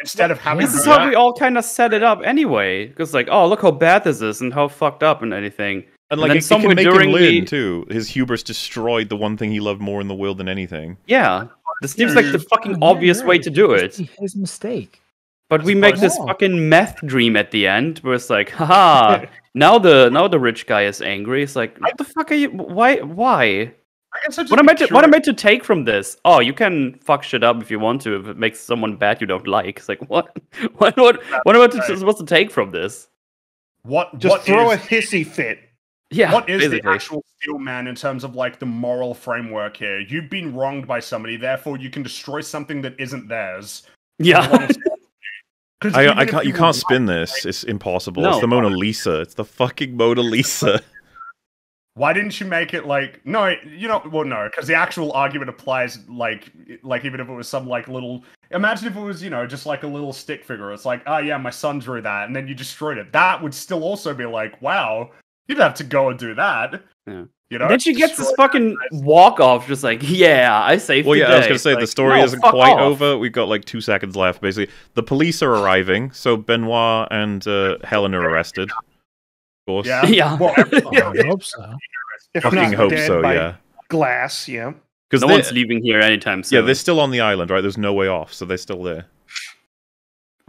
[SPEAKER 7] Instead of having
[SPEAKER 3] This is how we all kind of set it up anyway. Because like, oh, look how bad this is and how fucked up and anything.
[SPEAKER 2] And
[SPEAKER 3] And
[SPEAKER 2] like
[SPEAKER 3] then
[SPEAKER 2] it, it
[SPEAKER 3] somewhere
[SPEAKER 2] can make him
[SPEAKER 3] during
[SPEAKER 2] learn
[SPEAKER 3] the-
[SPEAKER 2] too. His hubris destroyed the one thing he loved more in the world than anything.
[SPEAKER 3] Yeah, this seems like the fucking obvious way to do it.
[SPEAKER 6] His mistake.
[SPEAKER 3] But we make this
[SPEAKER 6] Yeah.
[SPEAKER 3] fucking meth dream at the end, where it's like, haha, [LAUGHS] now the now the rich guy is angry. It's like, what the fuck are you? Why? Why?
[SPEAKER 7] I guess I just
[SPEAKER 3] What am I to, what am I to take from this? Oh, you can fuck shit up if you want to if it makes someone bad you don't like. It's like [LAUGHS] what what what what am I to,
[SPEAKER 7] right.
[SPEAKER 3] supposed to take from this?
[SPEAKER 7] What
[SPEAKER 5] Just
[SPEAKER 7] what
[SPEAKER 5] throw
[SPEAKER 7] is-
[SPEAKER 5] a hissy fit.
[SPEAKER 3] Yeah,
[SPEAKER 7] what is the actual steel man in terms of like the moral framework here? You've been wronged by somebody, therefore you can destroy something that isn't theirs.
[SPEAKER 3] Yeah. [LAUGHS]
[SPEAKER 2] I, I can't. You can't
[SPEAKER 7] right,
[SPEAKER 2] spin this. It's impossible.
[SPEAKER 3] No.
[SPEAKER 2] It's the Mona Lisa. It's the fucking Mona Lisa. [LAUGHS]
[SPEAKER 7] Why didn't you make it like no? You know, well, no, because the actual argument applies like like even if it was some like little. Imagine if it was you know just like a little stick figure. It's like oh yeah, my son drew that, and then you destroyed it. That would still also be like wow, you'd have to go and do that.
[SPEAKER 3] Yeah.
[SPEAKER 7] You know.
[SPEAKER 3] then she gets this fucking walk off, just like, yeah, I saved
[SPEAKER 2] Well, yeah,
[SPEAKER 3] day.
[SPEAKER 2] I was gonna say the story
[SPEAKER 3] no,
[SPEAKER 2] isn't quite
[SPEAKER 3] off.
[SPEAKER 2] over. We've got like two seconds left. Basically, the police are arriving, so Benoit and uh, Helen are arrested. Of course.
[SPEAKER 7] Yeah.
[SPEAKER 3] Yeah.
[SPEAKER 7] Well, [LAUGHS]
[SPEAKER 6] I hope so.
[SPEAKER 5] If
[SPEAKER 2] Fucking
[SPEAKER 5] not
[SPEAKER 2] hope
[SPEAKER 5] dead
[SPEAKER 2] so.
[SPEAKER 5] by
[SPEAKER 2] Yeah.
[SPEAKER 5] Glass, yeah.
[SPEAKER 2] Because
[SPEAKER 3] No one's leaving here anytime soon.
[SPEAKER 2] yeah, they're still on the island, right? There's no way off, so they're still there.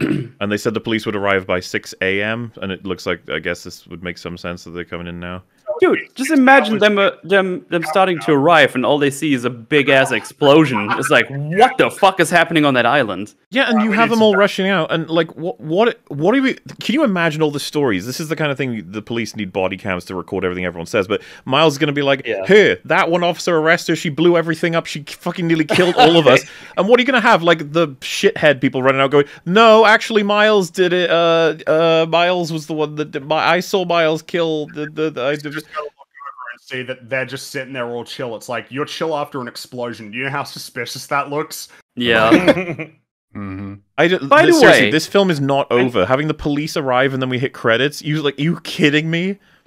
[SPEAKER 2] [CLEARS THROAT] and they said the police would arrive by 6 a.m. And it looks like I guess this would make some sense that they're coming in now.
[SPEAKER 3] Dude, just imagine them, uh, them, them starting to arrive, and all they see is a big ass explosion. It's like, what the fuck is happening on that island?
[SPEAKER 2] Yeah, and you have them all rushing out, and like, what, what, what are we? Can you imagine all the stories? This is the kind of thing the police need body cams to record everything everyone says. But Miles is going to be like,
[SPEAKER 3] Yeah.
[SPEAKER 2] "Here, that one officer arrested her. She blew everything up. She fucking nearly killed all of us." [LAUGHS] And what are you going to have? Like the shithead people running out, going, "No, actually, Miles did it. Uh, uh, Miles was the one that did, my, I saw Miles kill the the." the I,
[SPEAKER 7] just gotta look over and see that they're just sitting there all chill. It's like you're chill after an explosion. Do you know how suspicious that looks?
[SPEAKER 3] Yeah. [LAUGHS]
[SPEAKER 4] hmm
[SPEAKER 2] I don't-
[SPEAKER 3] By the way-
[SPEAKER 2] this film is not over. Having the police arrive and then we hit credits. You like, you kidding me? [LAUGHS]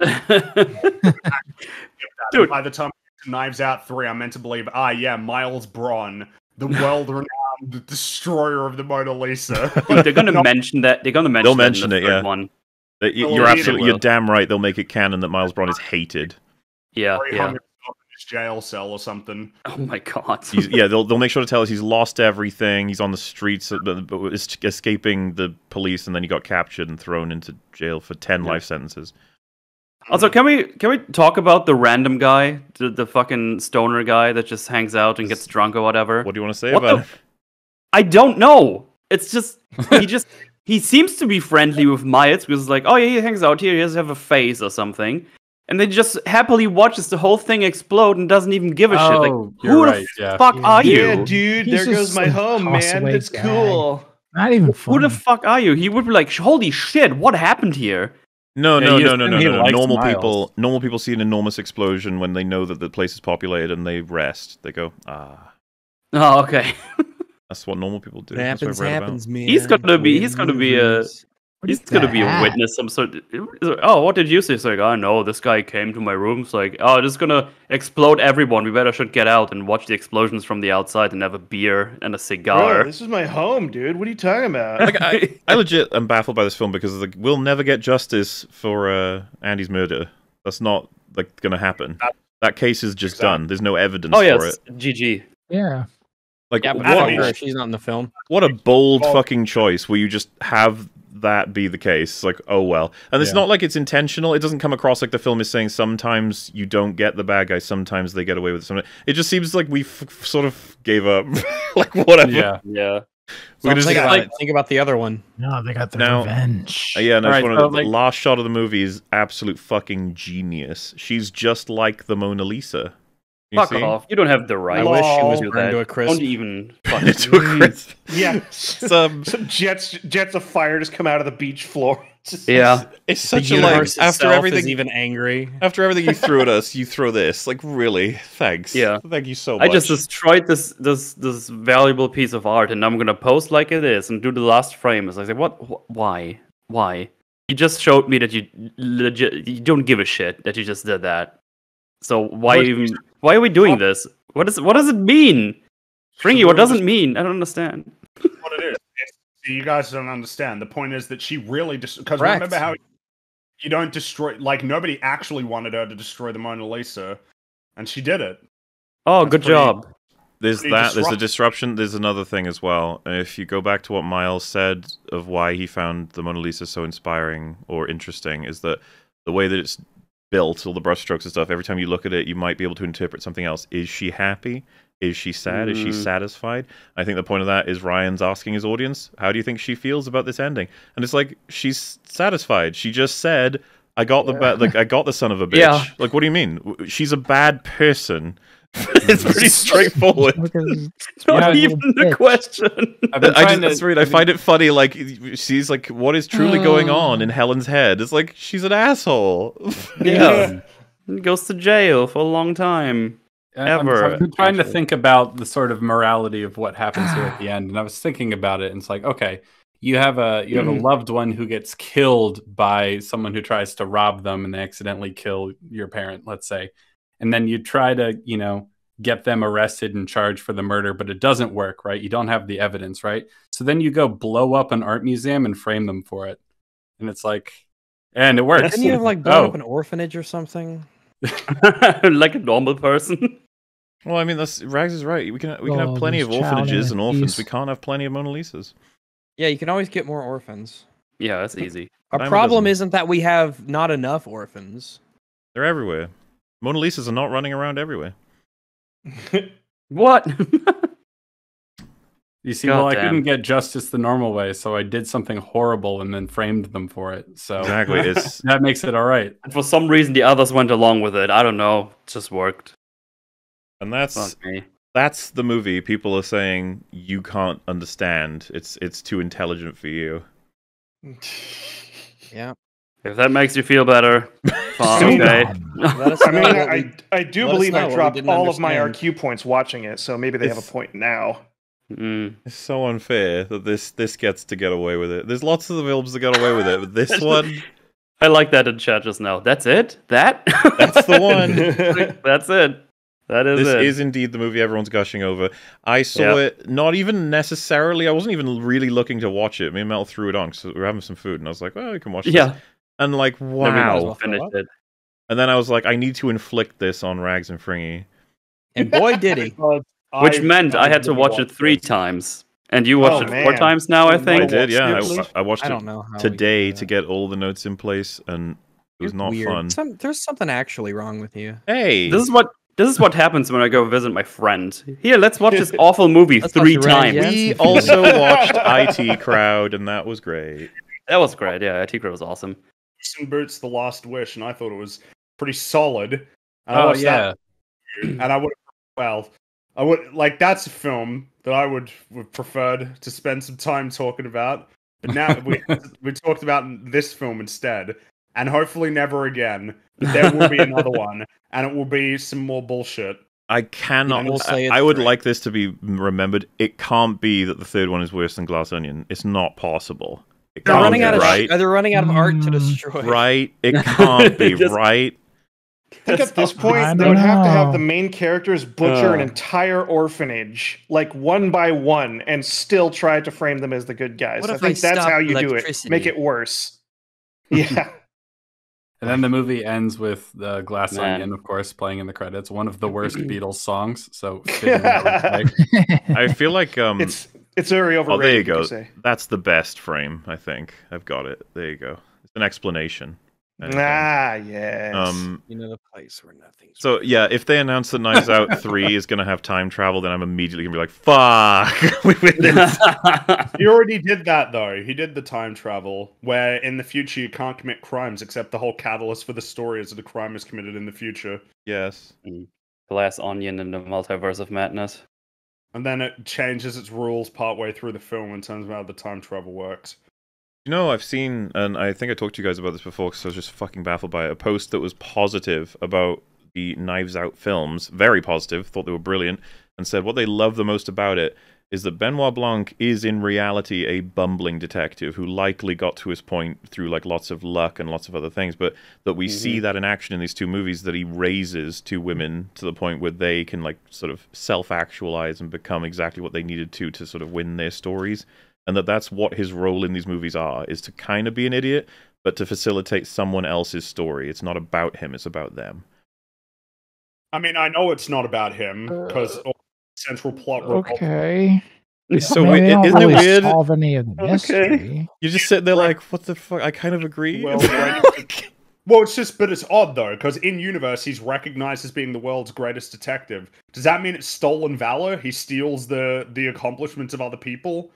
[SPEAKER 3] Dude.
[SPEAKER 7] By the time we get to Knives Out three, I'm meant to believe, ah, yeah, Miles Bron, the [LAUGHS] world-renowned destroyer of the Mona Lisa.
[SPEAKER 3] Dude, they're gonna mention that. They're gonna mention.
[SPEAKER 2] They'll
[SPEAKER 3] that
[SPEAKER 2] mention
[SPEAKER 3] the
[SPEAKER 2] it, yeah.
[SPEAKER 3] One.
[SPEAKER 2] That you, you're absolutely, you're damn right. They'll make it canon that Miles Bron is hated.
[SPEAKER 3] Yeah, yeah.
[SPEAKER 7] hung himself in his jail cell or something.
[SPEAKER 3] Oh my god.
[SPEAKER 2] He's, [LAUGHS] yeah, they'll they'll make sure to tell us he's lost everything. He's on the streets, but, but is escaping the police, and then he got captured and thrown into jail for ten life sentences.
[SPEAKER 3] Also, can we can we talk about the random guy, the, the fucking stoner guy that just hangs out and gets drunk or whatever?
[SPEAKER 2] What do you want to say
[SPEAKER 3] What
[SPEAKER 2] about
[SPEAKER 3] the-
[SPEAKER 2] it?
[SPEAKER 3] I don't know. It's just he [LAUGHS] just he seems to be friendly with Miles because like, oh yeah, he hangs out here, he has to have a face or something. And then just happily watches the whole thing explode and doesn't even give a shit. Like,
[SPEAKER 4] Oh,
[SPEAKER 3] who
[SPEAKER 4] you're
[SPEAKER 3] the
[SPEAKER 4] right, yeah.
[SPEAKER 3] fuck are you?
[SPEAKER 5] Yeah, dude,
[SPEAKER 6] He's
[SPEAKER 5] there goes my home, man.
[SPEAKER 6] away
[SPEAKER 5] That's
[SPEAKER 6] guy.
[SPEAKER 5] cool.
[SPEAKER 6] Not even
[SPEAKER 3] Who the fuck are you? He would be like, holy shit, what happened here?
[SPEAKER 2] No,
[SPEAKER 4] Yeah,
[SPEAKER 2] no,
[SPEAKER 4] you
[SPEAKER 2] no, no, no, no. no. Normal
[SPEAKER 4] Miles.
[SPEAKER 2] people, normal people see an enormous explosion when they know that the place is populated, and they rest. They go, ah.
[SPEAKER 3] Oh, okay. [LAUGHS]
[SPEAKER 2] That's what normal people do.
[SPEAKER 1] What
[SPEAKER 2] That's what
[SPEAKER 1] happens,
[SPEAKER 2] about.
[SPEAKER 1] man.
[SPEAKER 3] He's gonna be- he's gonna be a. He's gonna be a witness, some sort. Oh, what did you say? It's like, oh no, this guy came to my room. It's like, oh, this is gonna explode everyone. We better should get out and watch the explosions from the outside and have a beer and a
[SPEAKER 5] Bro,
[SPEAKER 3] cigar.
[SPEAKER 5] this is my home, dude. What are you talking about?
[SPEAKER 2] Like, I, [LAUGHS] I legit am baffled by this film because like we'll never get justice for uh, Andi's murder. That's not like gonna happen. That case is just
[SPEAKER 7] Exactly.
[SPEAKER 2] done. There's no evidence
[SPEAKER 3] oh
[SPEAKER 2] for it.
[SPEAKER 3] GG.
[SPEAKER 6] Yeah.
[SPEAKER 2] Like
[SPEAKER 1] Yeah, but
[SPEAKER 2] what,
[SPEAKER 1] fuck
[SPEAKER 7] mean-
[SPEAKER 1] her. She's not in the film.
[SPEAKER 2] what a bold
[SPEAKER 7] Well-
[SPEAKER 2] fucking choice where you just have that be the case. Like, oh well. And it's
[SPEAKER 4] Yeah.
[SPEAKER 2] not like it's intentional. It doesn't come across like the film is saying sometimes you don't get the bad guy, sometimes they get away with something. It just seems like we f- sort of gave up. [LAUGHS] like whatever.
[SPEAKER 4] Yeah.
[SPEAKER 3] Yeah.
[SPEAKER 2] We're
[SPEAKER 1] So
[SPEAKER 2] gonna
[SPEAKER 1] think
[SPEAKER 2] just-
[SPEAKER 1] about
[SPEAKER 3] like-
[SPEAKER 1] Think about the other one.
[SPEAKER 6] No, they got the
[SPEAKER 2] Now-
[SPEAKER 6] revenge.
[SPEAKER 2] Uh, yeah, and I just
[SPEAKER 3] Alright,
[SPEAKER 2] wanna-
[SPEAKER 3] so, like-
[SPEAKER 2] the last shot of the movie is absolute fucking genius. She's just like the Mona Lisa. You
[SPEAKER 3] Fuck
[SPEAKER 2] see?
[SPEAKER 3] off. You don't have the right.
[SPEAKER 1] I wish she was
[SPEAKER 3] to do
[SPEAKER 1] burned to a crisp.
[SPEAKER 3] Don't even. [LAUGHS] fucking-
[SPEAKER 2] Into a crisp. [LAUGHS]
[SPEAKER 5] yeah,
[SPEAKER 2] Some,
[SPEAKER 5] some jets jets of fire just come out of the beach floor. [LAUGHS] Just-
[SPEAKER 3] yeah.
[SPEAKER 2] it's
[SPEAKER 1] The
[SPEAKER 2] such a like after everything
[SPEAKER 1] is even angry.
[SPEAKER 2] after everything you threw at us, you throw this. Like really, thanks.
[SPEAKER 3] Yeah.
[SPEAKER 2] thank you so much.
[SPEAKER 3] I just destroyed this this this valuable piece of art, and I'm gonna post like it is and do the last frame. It's like, what? wh- Why? Why? You just showed me that you legit you don't give a shit that you just did that. So why
[SPEAKER 7] What-
[SPEAKER 3] even? Why are we doing this? What is? What does it mean? Fringy, what does it mean? I don't understand.
[SPEAKER 7] what it is. It's, you guys don't understand. The point is that she really just because remember how you don't destroy like nobody actually wanted her to destroy the Mona Lisa, and she did it.
[SPEAKER 3] Oh,
[SPEAKER 7] That's
[SPEAKER 3] good
[SPEAKER 7] pretty-
[SPEAKER 3] job.
[SPEAKER 2] There's
[SPEAKER 7] pretty
[SPEAKER 2] that. There's a disruption. There's another thing as well. If you go back to what Miles said of why he found the Mona Lisa so inspiring or interesting, is that the way that it's built, all the brushstrokes and stuff. Every time you look at it, you might be able to interpret something else. Is she happy? Is she sad? Is she
[SPEAKER 3] Mm.
[SPEAKER 2] satisfied? I think the point of that is Rian's asking his audience, "How do you think she feels about this ending?" And it's like she's satisfied. She just said, "I got the ba- like I got the son of a [LAUGHS] bitch."
[SPEAKER 3] Yeah.
[SPEAKER 2] Like, what do you mean? She's a bad person. [LAUGHS] it's pretty [LAUGHS] straightforward. [LAUGHS]
[SPEAKER 3] It's not
[SPEAKER 4] Yeah,
[SPEAKER 3] even
[SPEAKER 6] little
[SPEAKER 3] the
[SPEAKER 6] bitch.
[SPEAKER 3] question.
[SPEAKER 4] I've been
[SPEAKER 2] I just
[SPEAKER 4] trying
[SPEAKER 2] that's weird. I
[SPEAKER 4] I've been-
[SPEAKER 2] find it funny. Like she's like, what is truly going on
[SPEAKER 3] Oh.
[SPEAKER 2] in Helen's head? It's like she's an asshole.
[SPEAKER 3] Yeah. Goes to jail for a long time.
[SPEAKER 4] I- I'm-
[SPEAKER 3] ever,
[SPEAKER 4] I've been trying to think about the sort of morality of what happens here at [SIGHS] the end, and I was thinking about it, and it's like, okay, you have a you have a loved one who gets killed by someone who tries to rob them, and they accidentally kill your parent, let's say, and then you try to you know get them arrested and charged for the murder, but it doesn't work, right? You don't have the evidence, right? So then you go blow up an art museum and frame them for it, and it's like, and it works.
[SPEAKER 1] Didn't you have like blown
[SPEAKER 4] Oh.
[SPEAKER 1] up an orphanage or something? [LAUGHS]
[SPEAKER 3] like a normal person. [LAUGHS]
[SPEAKER 2] well, I mean, that's Rags is right. We can we can have
[SPEAKER 6] Oh,
[SPEAKER 2] plenty of orphanages
[SPEAKER 6] and
[SPEAKER 2] and orphans.
[SPEAKER 6] peace.
[SPEAKER 2] We can't have plenty of Mona Lisas.
[SPEAKER 1] Yeah, you can always get more orphans.
[SPEAKER 3] yeah, that's easy.
[SPEAKER 1] Our
[SPEAKER 2] Dime a
[SPEAKER 1] problem
[SPEAKER 2] dozen.
[SPEAKER 1] isn't that we have not enough orphans.
[SPEAKER 2] They're everywhere. Mona Lisas are not running around everywhere. [LAUGHS]
[SPEAKER 3] What? [LAUGHS]
[SPEAKER 4] You see, well, I couldn't get justice the normal way, so I did something horrible and then framed them for it. So
[SPEAKER 2] Exactly. [LAUGHS] It's
[SPEAKER 4] that makes it all right.
[SPEAKER 3] and for some reason, the others went along with it. I don't know. It just worked.
[SPEAKER 2] and that's that's the movie people are saying you can't understand. It's it's too intelligent for you.
[SPEAKER 1] Yeah.
[SPEAKER 3] If that makes you feel better, [LAUGHS] fine. Okay.
[SPEAKER 6] dumb.
[SPEAKER 1] Let us
[SPEAKER 5] I mean, I, I do
[SPEAKER 1] let
[SPEAKER 5] believe I dropped
[SPEAKER 1] didn't
[SPEAKER 5] all of my. RQ points watching it, so maybe they have a point now.
[SPEAKER 3] Mm.
[SPEAKER 2] It's so unfair that this this gets to get away with it. There's lots of the films that get away with it, but this [LAUGHS] one
[SPEAKER 3] I like that in chat just now. That's it. That.
[SPEAKER 2] That's the [LAUGHS] one.
[SPEAKER 3] That's it. That is
[SPEAKER 2] this
[SPEAKER 3] it.
[SPEAKER 2] is indeed the movie everyone's gushing over. I saw
[SPEAKER 3] Yep.
[SPEAKER 2] it not even necessarily. I wasn't even really looking to watch it. Me and Mel threw it on because we were having some food, and I was like, "Well, we can watch this."
[SPEAKER 3] Yeah.
[SPEAKER 2] And like,
[SPEAKER 3] Then we might as
[SPEAKER 2] wow.
[SPEAKER 3] well finish it.
[SPEAKER 2] And then I was like, I need to inflict this on Rags and Fringy.
[SPEAKER 1] And boy, [LAUGHS] did he.
[SPEAKER 3] Which meant I had to watch it three times. And you watched
[SPEAKER 5] Oh,
[SPEAKER 3] it four
[SPEAKER 5] man.
[SPEAKER 3] times now, I
[SPEAKER 5] Oh,
[SPEAKER 2] I
[SPEAKER 3] think.
[SPEAKER 2] did, yeah. I, I watched it
[SPEAKER 1] don't know how we
[SPEAKER 2] today to get all the notes in place, and it was
[SPEAKER 1] You're
[SPEAKER 2] not
[SPEAKER 1] weird.
[SPEAKER 2] fun.
[SPEAKER 1] Some, there's something actually wrong with you.
[SPEAKER 2] Hey,
[SPEAKER 3] This is what this is what happens when I go visit my friend. Here, let's watch this [LAUGHS] awful movie
[SPEAKER 1] Let's watch
[SPEAKER 3] three
[SPEAKER 1] Red
[SPEAKER 3] times.
[SPEAKER 1] Yen.
[SPEAKER 2] we [LAUGHS] also watched IT Crowd, and that was great.
[SPEAKER 3] That was great. Yeah, IT Crowd was awesome.
[SPEAKER 7] Puss in Boots: The Last Wish, and I thought it was pretty solid. And I
[SPEAKER 4] Oh
[SPEAKER 7] watched
[SPEAKER 4] yeah,
[SPEAKER 7] that, and I would well, I would like that's a film that I would would preferred to spend some time talking about. But now [LAUGHS] we we talked about this film instead, and hopefully never again. But there will be another [LAUGHS] one, and it will be some more bullshit.
[SPEAKER 2] I cannot.
[SPEAKER 1] We'll say
[SPEAKER 2] I, I would
[SPEAKER 1] great.
[SPEAKER 2] like this to be remembered. It can't be that the third one is worse than Glass Onion. It's not possible. It
[SPEAKER 1] They're running
[SPEAKER 2] be,
[SPEAKER 1] out of
[SPEAKER 2] right.
[SPEAKER 1] they're running out of art to
[SPEAKER 6] Mm.
[SPEAKER 1] destroy.
[SPEAKER 2] right? [LAUGHS] It can't be
[SPEAKER 3] Just-
[SPEAKER 2] right.
[SPEAKER 5] I think at this
[SPEAKER 6] I
[SPEAKER 5] point, they
[SPEAKER 6] don't
[SPEAKER 5] would have to have the main characters butcher an
[SPEAKER 3] Uh.
[SPEAKER 5] entire orphanage, like one by one, and still try to frame them as the good guys.
[SPEAKER 1] What
[SPEAKER 5] I think that's how you do it. Make it worse. [LAUGHS] Yeah.
[SPEAKER 4] and then the movie ends with the Glass
[SPEAKER 3] Man.
[SPEAKER 4] Onion, of course, playing in the credits. One of the worst [CLEARS THROAT] Beatles songs. So [LAUGHS] fitting that was like-
[SPEAKER 2] I feel like um.
[SPEAKER 5] it's it's very overrated.
[SPEAKER 2] oh, there you go.
[SPEAKER 5] could say.
[SPEAKER 2] That's the best frame. I think I've got it. There you go. It's an explanation. There you go.
[SPEAKER 5] Ah, yes.
[SPEAKER 2] Um.
[SPEAKER 1] You know the place where nothing's
[SPEAKER 2] So yeah, if they announce that Knives Out [LAUGHS] Three is gonna have time travel, then I'm immediately gonna be like, "Fuck!" [LAUGHS] we win this. [LAUGHS]
[SPEAKER 7] He already did that though. He did the time travel where in the future you can't commit crimes except the whole catalyst for the story is that a crime is committed in the future.
[SPEAKER 2] yes.
[SPEAKER 3] Glass Onion and the Multiverse of Madness.
[SPEAKER 7] And then it changes its rules partway through the film in terms of how the time travel works.
[SPEAKER 2] You know, I've seen, and I think I talked to you guys about this before because I was just fucking baffled by it, a post that was positive about the Knives Out films, very positive, thought they were brilliant, and said what they love the most about it is that Benoit Blanc is in reality a bumbling detective who likely got to his point through like lots of luck and lots of other things, but that we see mm-hmm. that in action in these two movies that he raises two women to the point where they can like sort of self-actualize and become exactly what they needed to to sort of win their stories and that that's what his role in these movies are is to kind of be an idiot but to facilitate someone else's story. It's not about him it's about them.
[SPEAKER 7] I mean, I know it's not about him uh. because central plot. revolves-
[SPEAKER 6] okay.
[SPEAKER 2] so
[SPEAKER 6] I mean,
[SPEAKER 2] we-
[SPEAKER 6] they don't
[SPEAKER 2] isn't it weird
[SPEAKER 6] solve any of the
[SPEAKER 3] Okay.
[SPEAKER 6] mystery.
[SPEAKER 2] you just sit there like what the fuck i kind of agree
[SPEAKER 7] Well, [LAUGHS] Well, it's just, but it's odd though, because in universe he's recognized as being the world's greatest detective. Does that mean it's stolen valor? He steals the the accomplishments of other people.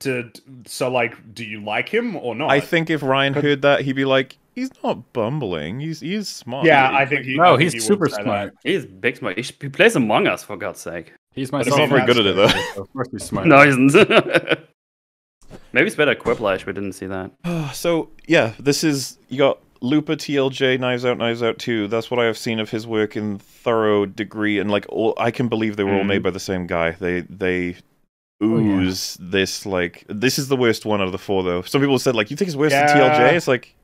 [SPEAKER 7] To so, like, do you like him or not?
[SPEAKER 2] I think if Rian
[SPEAKER 7] Could-
[SPEAKER 2] heard that, he'd be like, "He's not bumbling. He's he's smart."
[SPEAKER 7] Yeah, I think he. I
[SPEAKER 4] No,
[SPEAKER 7] think
[SPEAKER 4] he's
[SPEAKER 7] he
[SPEAKER 4] super smart.
[SPEAKER 3] He's big smart. He, sh- he plays Among Us for God's sake.
[SPEAKER 4] He's my
[SPEAKER 2] He's not very good at it though.
[SPEAKER 4] Of course he's [LAUGHS] smart.
[SPEAKER 3] No, he isn't. [LAUGHS] Maybe it's better at Quiplash. We didn't see that. [SIGHS]
[SPEAKER 2] so yeah, this is you got Looper, TLJ, Knives Out, Knives Out 2. That's what I have seen of his work in thorough degree, and like all, I can believe they were all made mm. by the same guy. They they
[SPEAKER 6] Oh, yeah.
[SPEAKER 2] ooze this like this is the worst one out of the four though. Some people said like you think it's worse
[SPEAKER 7] Yeah.
[SPEAKER 2] than TLJ. It's like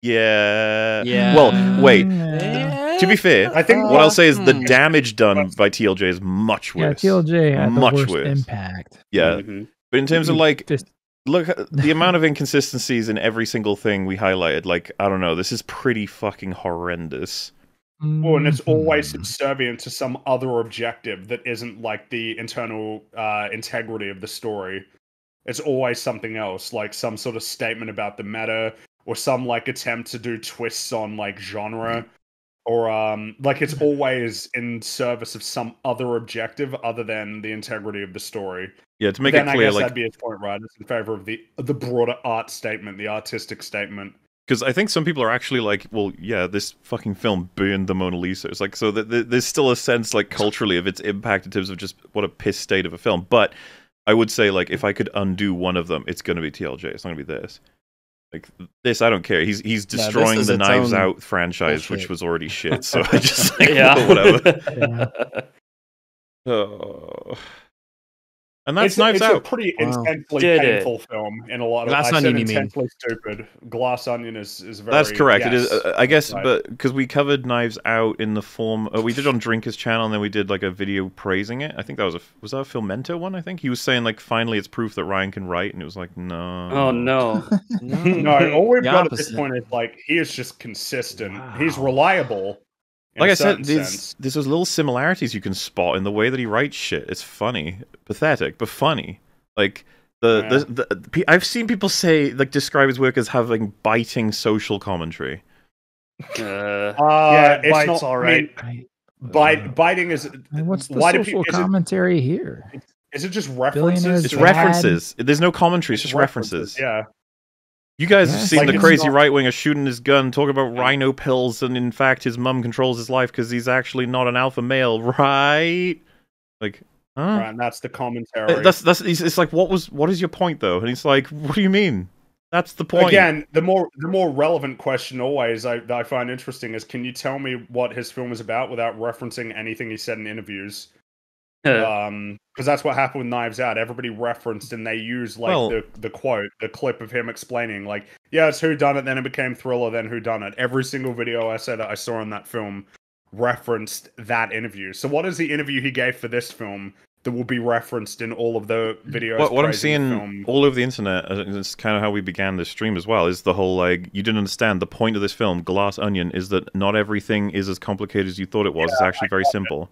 [SPEAKER 2] yeah,
[SPEAKER 1] Yeah.
[SPEAKER 2] Well, wait.
[SPEAKER 6] Yeah,
[SPEAKER 2] To be fair,
[SPEAKER 7] I think
[SPEAKER 2] what I'll say is the
[SPEAKER 1] Hmm.
[SPEAKER 2] damage done by TLJ is much worse.
[SPEAKER 6] yeah
[SPEAKER 2] worse.
[SPEAKER 6] TLJ had the
[SPEAKER 2] Much
[SPEAKER 6] worst
[SPEAKER 2] worse.
[SPEAKER 6] impact.
[SPEAKER 2] Yeah,
[SPEAKER 3] Mhm.
[SPEAKER 2] but in terms of like
[SPEAKER 6] Just
[SPEAKER 2] look [LAUGHS] the amount of inconsistencies in every single thing we highlighted like i don't know this is pretty fucking horrendous
[SPEAKER 7] Well, and it's always
[SPEAKER 6] Mhm.
[SPEAKER 7] subservient to some other objective that isn't like the internal uh, integrity of the story. It's always something else, like some sort of statement about the meta, or some like attempt to do twists on like genre, or um, like it's always in service of some other objective other than the integrity of the story.
[SPEAKER 2] yeah to make
[SPEAKER 7] then
[SPEAKER 2] it
[SPEAKER 7] I
[SPEAKER 2] clear
[SPEAKER 7] guess
[SPEAKER 2] like
[SPEAKER 7] that'd be his point, right? It's in favor of the the broader art statement, the artistic statement.
[SPEAKER 2] because i think some people are actually like well yeah this fucking film burned the mona lisa it's like so th- th- there's still a sense like culturally of its impact in terms of just what a piss state of a film but i would say like if i could undo one of them it's going to be tlj it's not going to be this like this i don't care he's he's destroying
[SPEAKER 1] is
[SPEAKER 2] the knives out franchise which was already shit so [LAUGHS] i just like
[SPEAKER 3] yeah.
[SPEAKER 2] whatever [LAUGHS] [LAUGHS] oh. And that's
[SPEAKER 7] it's,
[SPEAKER 2] knives
[SPEAKER 7] it's
[SPEAKER 2] out
[SPEAKER 7] a pretty
[SPEAKER 1] Wow.
[SPEAKER 7] intensely
[SPEAKER 3] Did it.
[SPEAKER 7] painful film in a lot of.
[SPEAKER 1] Glass
[SPEAKER 7] I said
[SPEAKER 1] Onion, you mean?
[SPEAKER 7] intensely stupid. Glass Onion is is very.
[SPEAKER 2] That's correct. It is. Uh, I guess,
[SPEAKER 7] Right.
[SPEAKER 2] but because we covered Knives Out in the form, uh, we did on Drinker's channel, and then we did like a video praising it. I think that was a was that a Filmento one. I think he was saying like finally it's proof that Rian can write, and it was like no.
[SPEAKER 3] Oh no. [LAUGHS] [LAUGHS]
[SPEAKER 7] No, all we've
[SPEAKER 1] The
[SPEAKER 7] got at this point is like he is just consistent. He's reliable. In
[SPEAKER 2] Like I said,
[SPEAKER 7] certain
[SPEAKER 2] there's there's those little similarities you can spot in the way that he writes shit. It's funny, pathetic, but funny. Like the
[SPEAKER 7] Yeah.
[SPEAKER 2] the, the, the I've seen people say like describe his work as having biting social commentary.
[SPEAKER 3] Uh,
[SPEAKER 7] Uh,
[SPEAKER 5] Yeah,
[SPEAKER 7] it's
[SPEAKER 5] bites
[SPEAKER 7] not,
[SPEAKER 5] all
[SPEAKER 7] I mean,
[SPEAKER 6] I-
[SPEAKER 7] bite, biting is.
[SPEAKER 6] What's the
[SPEAKER 7] why do
[SPEAKER 6] social
[SPEAKER 7] people? Is it,
[SPEAKER 6] commentary here?
[SPEAKER 7] is it just references?
[SPEAKER 2] It's
[SPEAKER 7] to-
[SPEAKER 6] Bad.
[SPEAKER 2] references. There's no commentary. It's just references.
[SPEAKER 7] Yeah.
[SPEAKER 2] You guys
[SPEAKER 6] Yes.
[SPEAKER 2] have seen
[SPEAKER 7] Like,
[SPEAKER 2] the crazy
[SPEAKER 7] not-
[SPEAKER 2] right winger shooting his gun, talking about rhino pills, and in fact, his mum controls his life because he's actually not an alpha male, [LAUGHS] right? Like, huh?
[SPEAKER 7] Right, and that's the commentary.
[SPEAKER 2] That's that's. It's, it's like, what was? What is your point though? And he's like, what do you mean? That's the point.
[SPEAKER 7] Again, the more the more relevant question always I, that I find interesting is can you tell me what his film is about without referencing anything he said in interviews? Um, because that's what happened with Knives Out. Everybody referenced and they used like
[SPEAKER 2] Well-
[SPEAKER 7] the the quote, the clip of him explaining, like, yeah, it's Who Done It, then it became Thriller, then Who Done It. Every single video I said I saw in that film referenced that interview. So, what is the interview he gave for this film that will be referenced in all of the videos?
[SPEAKER 2] what, what I'm seeing all over the internet, and it's kind of how we began this stream as well, is the whole like you didn't understand the point of this film, Glass Onion, is that not everything is as complicated as you thought it was. it's actually very simple.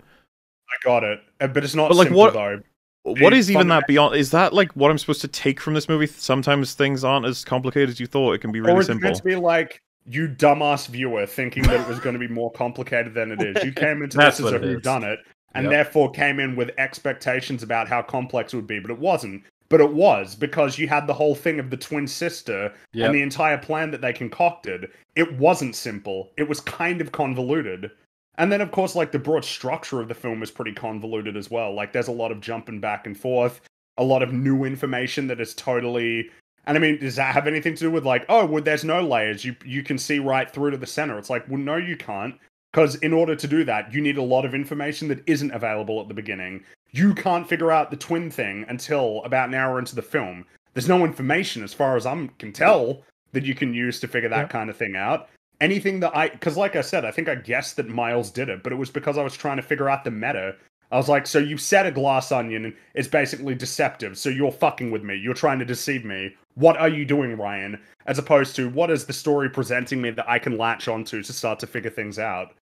[SPEAKER 7] I got it, Uh, but it's not
[SPEAKER 2] But, like,
[SPEAKER 7] simple
[SPEAKER 2] what-
[SPEAKER 7] though.
[SPEAKER 2] What
[SPEAKER 7] The
[SPEAKER 2] is even that beyond? Is that like what I'm supposed to take from this movie? Sometimes things aren't as complicated as you thought. It can be really
[SPEAKER 7] is it
[SPEAKER 2] simple.
[SPEAKER 7] meant to be like you dumbass viewer thinking that it was going to be more complicated than it is? You [LAUGHS] came into this as a who done it, and
[SPEAKER 4] Yep.
[SPEAKER 7] therefore came in with expectations about how complex it would be, but it wasn't. But it was because you had the whole thing of the twin sister
[SPEAKER 4] Yep.
[SPEAKER 7] and the entire plan that they concocted. It wasn't simple. It was kind of convoluted. And then, of course, like the broad structure of the film is pretty convoluted as well. Like, there's a lot of jumping back and forth, a lot of new information that is totally. And I mean, does that have anything to do with like, oh, well, there's no layers. You you can see right through to the center. It's like, well, no, you can't, because in order to do that, you need a lot of information that isn't available at the beginning. You can't figure out the twin thing until about an hour into the film. There's no information, as far as I can tell, that you can use to figure that
[SPEAKER 5] Yep.
[SPEAKER 7] kind of thing out anything that I because like I said, I think I guessed that Miles did it, but it was because I was trying to figure out the meta. I was like, so you said a glass onion and it's basically deceptive, so you're fucking with me. You're trying to deceive me. What are you doing, Rian? As opposed to what is the story presenting me that I can latch onto to start to figure things out?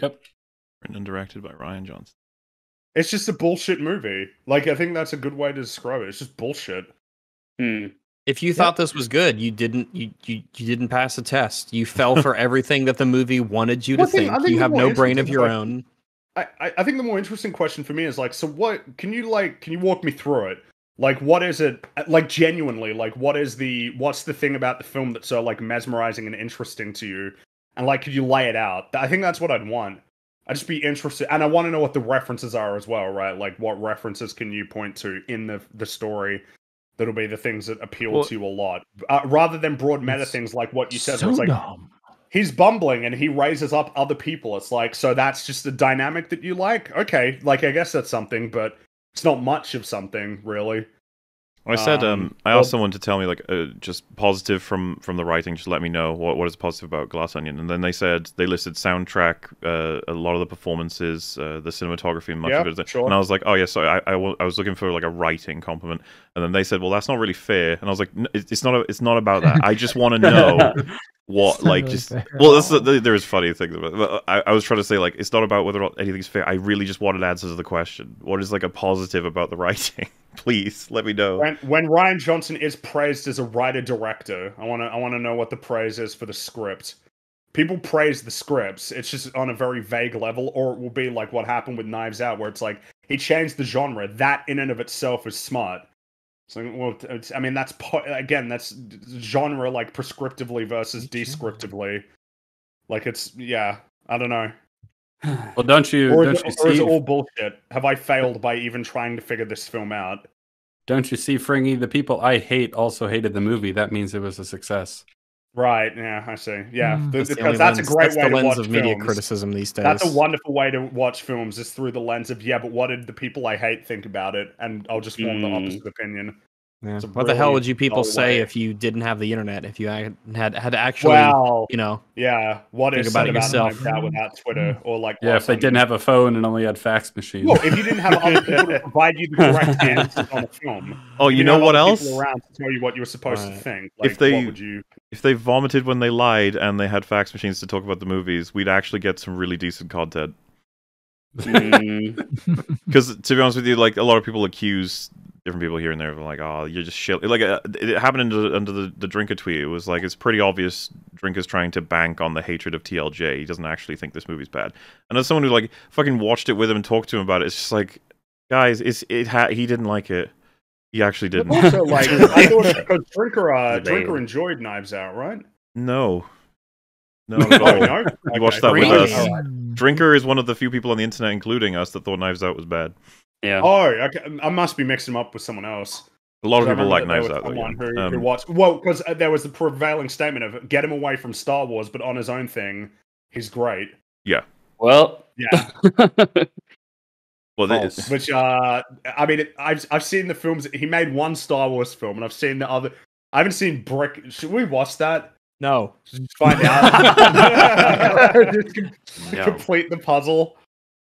[SPEAKER 4] Yep.
[SPEAKER 2] Written and directed by Rian Johnson.
[SPEAKER 7] It's just a bullshit movie. Like I think that's a good way to describe it. It's just bullshit.
[SPEAKER 3] hmm.
[SPEAKER 1] If you thought this was good, you didn't you, you you didn't pass a test. You fell for [LAUGHS] everything that the movie wanted you to
[SPEAKER 7] Well, I think-
[SPEAKER 1] think. You have no brain of your
[SPEAKER 7] question-
[SPEAKER 1] own.
[SPEAKER 7] I, I I think the more interesting question for me is like, so what can you like can you walk me through it? Like what is it like genuinely, like what is the what's the thing about the film that's so like mesmerizing and interesting to you? And like could you lay it out? I think that's what I'd want. I'd just be interested and I want to know what the references are as well, right? Like what references can you point to in the the story that'll be the things that appeal
[SPEAKER 2] Well-
[SPEAKER 7] to you a lot. Uh, rather than broad meta things like what you said
[SPEAKER 6] so
[SPEAKER 7] it's like
[SPEAKER 6] dumb.
[SPEAKER 7] he's bumbling and he raises up other people. It's like, so that's just the dynamic that you like? Okay, like I guess that's something, but it's not much of something, really.
[SPEAKER 2] I said, um,
[SPEAKER 7] Um,
[SPEAKER 2] I
[SPEAKER 7] well-
[SPEAKER 2] asked someone to tell me like uh, just positive from from the writing. Just let me know what what is positive about Glass Onion, and then they said they listed soundtrack, uh, a lot of the performances, uh, the cinematography, and much
[SPEAKER 7] Yeah,
[SPEAKER 2] of it.
[SPEAKER 7] sure.
[SPEAKER 2] And I was like, oh yeah, so I, I I was looking for like a writing compliment, and then they said, well, that's not really fair, and I was like, "N- it's it's not a, it's not about that. I just want to [LAUGHS] know what
[SPEAKER 6] It's
[SPEAKER 2] like
[SPEAKER 6] really
[SPEAKER 2] just well, that's the, there is funny things about. It. But uh, I, I was trying to say like it's not about whether or not anything's fair. I really just wanted answers to the question. What is like a positive about the writing? [LAUGHS] Please let me know.
[SPEAKER 7] When when Rian Johnson is praised as a writer director, I wanna I wanna know what the praise is for the script. People praise the scripts. It's just on a very vague level, or it will be like what happened with Knives Out, where it's like he changed the genre. That in and of itself is smart. So, well, it's, I mean, that's po- again, that's d- d- genre like prescriptively versus descriptively. Like it's yeah, I don't know.
[SPEAKER 4] Well, don't you
[SPEAKER 7] Or
[SPEAKER 4] don't
[SPEAKER 7] is,
[SPEAKER 4] you
[SPEAKER 7] it, or is
[SPEAKER 4] see
[SPEAKER 7] it all bullshit? Have I failed by even trying to figure this film out?
[SPEAKER 4] don't you see Fringy? The people I hate also hated the movie. That means it was a success.
[SPEAKER 7] Right. Yeah, I see. Yeah,
[SPEAKER 6] Mm.
[SPEAKER 7] th-
[SPEAKER 1] That's the
[SPEAKER 7] because that's
[SPEAKER 1] lens-
[SPEAKER 7] a great
[SPEAKER 1] that's
[SPEAKER 7] way
[SPEAKER 1] the
[SPEAKER 7] to
[SPEAKER 1] lens
[SPEAKER 7] watch
[SPEAKER 1] of media
[SPEAKER 7] films.
[SPEAKER 1] criticism these days.
[SPEAKER 7] That's a wonderful way to watch films is through the lens of yeah, but what did the people I hate think about it? And I'll just form the
[SPEAKER 3] Mm.
[SPEAKER 7] opposite opinion.
[SPEAKER 1] Yeah.
[SPEAKER 7] It's a
[SPEAKER 1] What the hell would you people say
[SPEAKER 7] way.
[SPEAKER 1] if you didn't have the internet? If you had had, had to actually,
[SPEAKER 7] Well,
[SPEAKER 1] you know,
[SPEAKER 7] yeah. What
[SPEAKER 1] Think
[SPEAKER 7] is
[SPEAKER 1] about it
[SPEAKER 7] about
[SPEAKER 1] yourself.
[SPEAKER 7] Knives Out without Twitter or like
[SPEAKER 4] Yeah, if they didn't have a phone and only had fax machines.
[SPEAKER 7] Well, if you didn't have other people to [LAUGHS] provide you the correct answers on the film.
[SPEAKER 2] Oh,
[SPEAKER 7] if
[SPEAKER 2] you
[SPEAKER 7] didn't
[SPEAKER 2] know what else?
[SPEAKER 7] Around to tell you what you were supposed to think. Like,
[SPEAKER 2] If they-
[SPEAKER 7] what would you?
[SPEAKER 2] If they vomited when they lied and they had fax machines to talk about the movies, we'd actually get some really decent content.
[SPEAKER 3] Mm, [LAUGHS]
[SPEAKER 2] Because to be honest with you, like a lot of people accuse different people here and there of like, oh, you're just shit. Like uh, it happened under, under the the drinker tweet. It was like it's pretty obvious drinker's trying to bank on the hatred of TLJ. He doesn't actually think this movie's bad. And as someone who like fucking watched it with him and talked to him about it, it's just like, guys, it's it ha- he didn't like it. He actually didn't.
[SPEAKER 7] also, [LAUGHS] like, I thought because Drinker, uh, Drinker enjoyed Knives Out, right?
[SPEAKER 2] no, no, [LAUGHS] not at
[SPEAKER 7] Oh
[SPEAKER 2] all.
[SPEAKER 7] no,
[SPEAKER 2] You watched
[SPEAKER 7] Okay.
[SPEAKER 2] that with us.
[SPEAKER 7] All right.
[SPEAKER 2] Drinker is one of the few people on the internet, including us, that thought Knives Out was bad.
[SPEAKER 3] yeah.
[SPEAKER 7] Oh, okay. I must be mixing them up with someone else.
[SPEAKER 2] A lot of people like Knives Out.
[SPEAKER 7] was
[SPEAKER 2] Though,
[SPEAKER 7] someone
[SPEAKER 2] yeah.
[SPEAKER 7] Who, who
[SPEAKER 2] Um,
[SPEAKER 7] watched well because there was the prevailing statement of get him away from Star Wars, but on his own thing, he's great. Yeah.
[SPEAKER 3] Well,
[SPEAKER 7] Yeah, [LAUGHS]
[SPEAKER 2] well, they-
[SPEAKER 7] false. Which uh, I mean, it, I've I've seen the films. He made one Star Wars film, and I've seen the other. I haven't seen Brick. Should we watch that?
[SPEAKER 1] no.
[SPEAKER 7] Just find out. [LAUGHS] [LAUGHS] Just com-
[SPEAKER 3] Yeah.
[SPEAKER 7] complete the puzzle.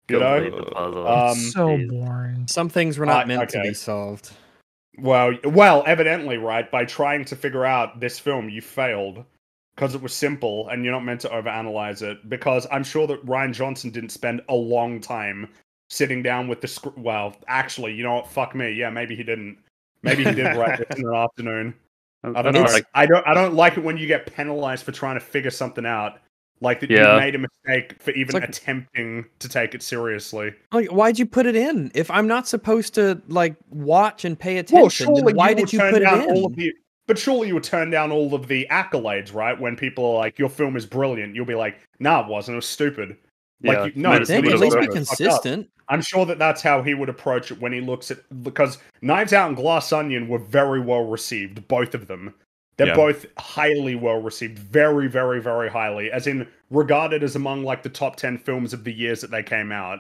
[SPEAKER 7] You know.
[SPEAKER 3] complete the puzzle.
[SPEAKER 7] Um,
[SPEAKER 6] so boring.
[SPEAKER 1] Some things were not
[SPEAKER 7] Uh,
[SPEAKER 1] meant to be solved.
[SPEAKER 7] Well, well, evidently, right? By trying to figure out this film, you failed because it was simple, and you're not meant to overanalyze it. Because I'm sure that Rian Johnson didn't spend a long time sitting down with the script. Well, actually, you know what? Fuck me. Yeah, maybe he didn't. Maybe he did [LAUGHS] write this in an afternoon. I don't know.
[SPEAKER 3] Like-
[SPEAKER 7] I don't. I don't like it when you get penalized for trying to figure something out. Like that
[SPEAKER 3] Yeah.
[SPEAKER 7] you made a mistake for even
[SPEAKER 1] like-
[SPEAKER 7] attempting to take it seriously.
[SPEAKER 1] Like, why'd you put it in? If I'm not supposed to like watch and pay attention,
[SPEAKER 7] Well,
[SPEAKER 1] then why
[SPEAKER 7] you
[SPEAKER 1] did you
[SPEAKER 7] turn
[SPEAKER 1] put it in?
[SPEAKER 7] all of the. But surely you would turn down all of the accolades, right? When people are like, "Your film is brilliant," you'll be like, "Nah, it wasn't. It was stupid." Like,
[SPEAKER 3] Yeah.
[SPEAKER 7] you, no,
[SPEAKER 3] Dang,
[SPEAKER 7] it's
[SPEAKER 1] at least be consistent.
[SPEAKER 7] I'm sure that that's how he would approach it when he looks at because Knives Out and Glass Onion were very well received, both of them. They're
[SPEAKER 2] Yeah.
[SPEAKER 7] both highly well received, very, very, very highly, as in regarded as among like the top ten films of the years that they came out.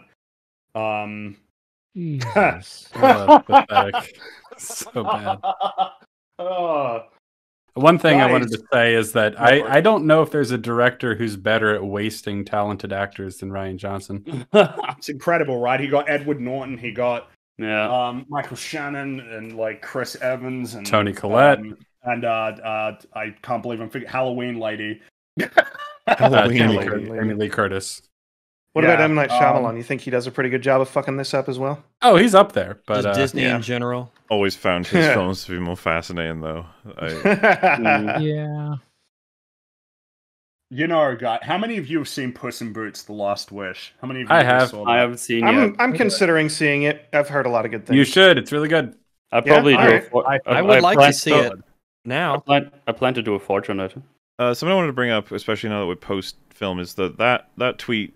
[SPEAKER 7] Um,
[SPEAKER 6] Jesus. [LAUGHS]
[SPEAKER 4] Oh, pathetic. so bad.
[SPEAKER 7] Oh, [LAUGHS]
[SPEAKER 4] One thing I wanted to say is that
[SPEAKER 7] Go for it.
[SPEAKER 4] I, I don't know if there's a director who's better at wasting talented actors than Rian Johnson. [LAUGHS]
[SPEAKER 7] it's incredible, right? He got Edward Norton, he got
[SPEAKER 3] yeah.
[SPEAKER 7] um, Michael Shannon, and like Chris Evans, and
[SPEAKER 4] Toni Collette.
[SPEAKER 7] um, and uh, uh, I can't believe I'm forgetting Halloween lady.
[SPEAKER 4] Uh,
[SPEAKER 2] Halloween
[SPEAKER 4] Jamie,
[SPEAKER 2] lady.
[SPEAKER 4] Cur- Jamie Lee Curtis.
[SPEAKER 5] What
[SPEAKER 7] Yeah,
[SPEAKER 5] about M Night
[SPEAKER 7] um,
[SPEAKER 5] Shyamalan? you think he does a pretty good job of fucking this up as well?
[SPEAKER 4] Oh, he's up there, but
[SPEAKER 1] Just
[SPEAKER 4] uh,
[SPEAKER 1] Disney
[SPEAKER 5] yeah.
[SPEAKER 1] in general.
[SPEAKER 2] Always found his [LAUGHS] films to be more fascinating, though. I. [LAUGHS]
[SPEAKER 6] Yeah.
[SPEAKER 7] You know, guy. How many of you have seen Puss in Boots: The Last Wish? How many of you
[SPEAKER 4] I have.
[SPEAKER 7] Saw
[SPEAKER 3] I haven't seen yet.
[SPEAKER 5] I'm I'm considering seeing it. I've heard a lot of good things.
[SPEAKER 4] you should. It's really good.
[SPEAKER 3] I probably do.
[SPEAKER 5] alright.
[SPEAKER 3] A for-
[SPEAKER 7] I-
[SPEAKER 1] I would like to see it
[SPEAKER 3] I
[SPEAKER 1] now.
[SPEAKER 3] plan, I plan to do a fortune on it.
[SPEAKER 2] Uh, something I wanted to bring up, especially now that we're post film, is that that that tweet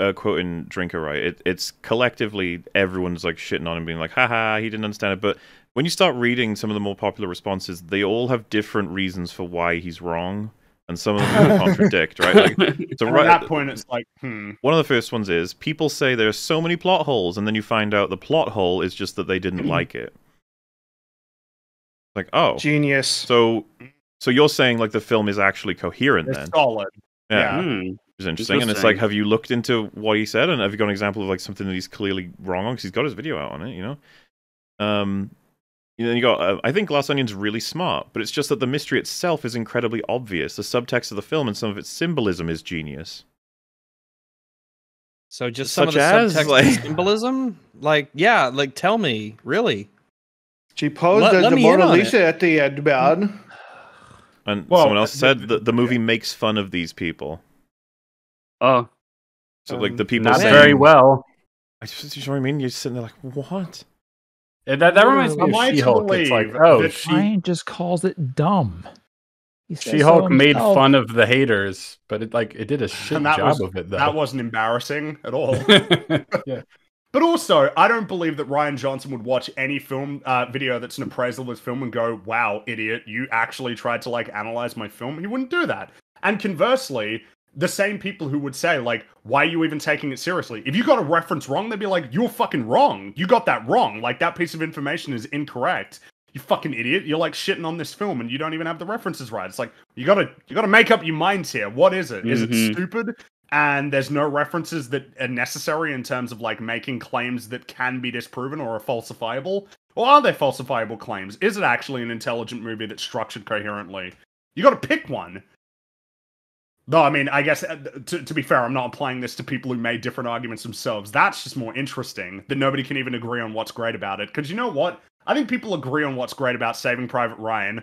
[SPEAKER 2] uh, quoting Drinker right. It, it's collectively everyone's like shitting on him, being like, "Haha, he didn't understand it." But when you start reading some of the more popular responses, they all have different reasons for why he's wrong, and some of them [LAUGHS] contradict. Right? Like, so right
[SPEAKER 7] at that point, it's like, hmm.
[SPEAKER 2] one of the first ones is people say there are so many plot holes, and then you find out the plot hole is just that they didn't [CLEARS THROAT] like it. Like, oh,
[SPEAKER 5] Genius.
[SPEAKER 2] so so you're saying like the film is actually coherent
[SPEAKER 7] It's
[SPEAKER 2] then?
[SPEAKER 7] solid.
[SPEAKER 2] Yeah,
[SPEAKER 7] yeah.
[SPEAKER 3] Hmm.
[SPEAKER 2] Which is interesting. And it's like, have you looked into what he said, and have you got an example of like something that he's clearly wrong on? Because he's got his video out on it, you know. Um, you know, you got. Uh, I think Glass Onion's really smart, but it's just that the mystery itself is incredibly obvious. The subtext of the film and some of its symbolism is genius.
[SPEAKER 1] So just some of
[SPEAKER 2] Such
[SPEAKER 1] the
[SPEAKER 2] as,
[SPEAKER 1] subtext
[SPEAKER 2] like- [LAUGHS]
[SPEAKER 1] symbolism, like yeah, like tell me, really.
[SPEAKER 5] She posed
[SPEAKER 1] Let-
[SPEAKER 5] as
[SPEAKER 1] let
[SPEAKER 5] the Mona. Lisa at the end, man.
[SPEAKER 2] And
[SPEAKER 7] Well,
[SPEAKER 2] someone else said that the movie makes fun of these people.
[SPEAKER 3] Oh,
[SPEAKER 2] So like
[SPEAKER 5] Um,
[SPEAKER 2] the people
[SPEAKER 4] Not
[SPEAKER 2] saying,
[SPEAKER 4] very well.
[SPEAKER 2] I just, you know what I mean? You're sitting there like, what?
[SPEAKER 4] Yeah, that, that reminds me of
[SPEAKER 7] I to
[SPEAKER 4] She-Hulk. It's like, oh, she,
[SPEAKER 6] Rian just calls it dumb. He says so
[SPEAKER 4] She-Hulk made
[SPEAKER 6] himself.
[SPEAKER 4] fun of the haters, but it like it did a shit job
[SPEAKER 7] was-
[SPEAKER 4] of it though.
[SPEAKER 7] That wasn't embarrassing at all. [LAUGHS]
[SPEAKER 4] yeah.
[SPEAKER 7] But also, I don't believe that Rian Johnson would watch any film uh, video that's an appraisal of his film and go, "Wow, idiot! You actually tried to like analyze my film." He wouldn't do that. And conversely, the same people who would say, like, "Why are you even taking it seriously?" If you got a reference wrong, they'd be like, "You're fucking wrong. You got that wrong. Like that piece of information is incorrect. You fucking idiot. You're like shitting on this film and you don't even have the references right." It's like you gotta you gotta make up your minds here. What is it? Is
[SPEAKER 3] Mhm.
[SPEAKER 7] it stupid? and there's no references that are necessary in terms of like making claims that can be disproven or are falsifiable or are they falsifiable claims is it actually an intelligent movie that's structured coherently you got to pick one no i mean i guess uh, to, to be fair i'm not applying this to people who made different arguments themselves that's just more interesting that nobody can even agree on what's great about it because you know what i think people agree on what's great about saving private ryan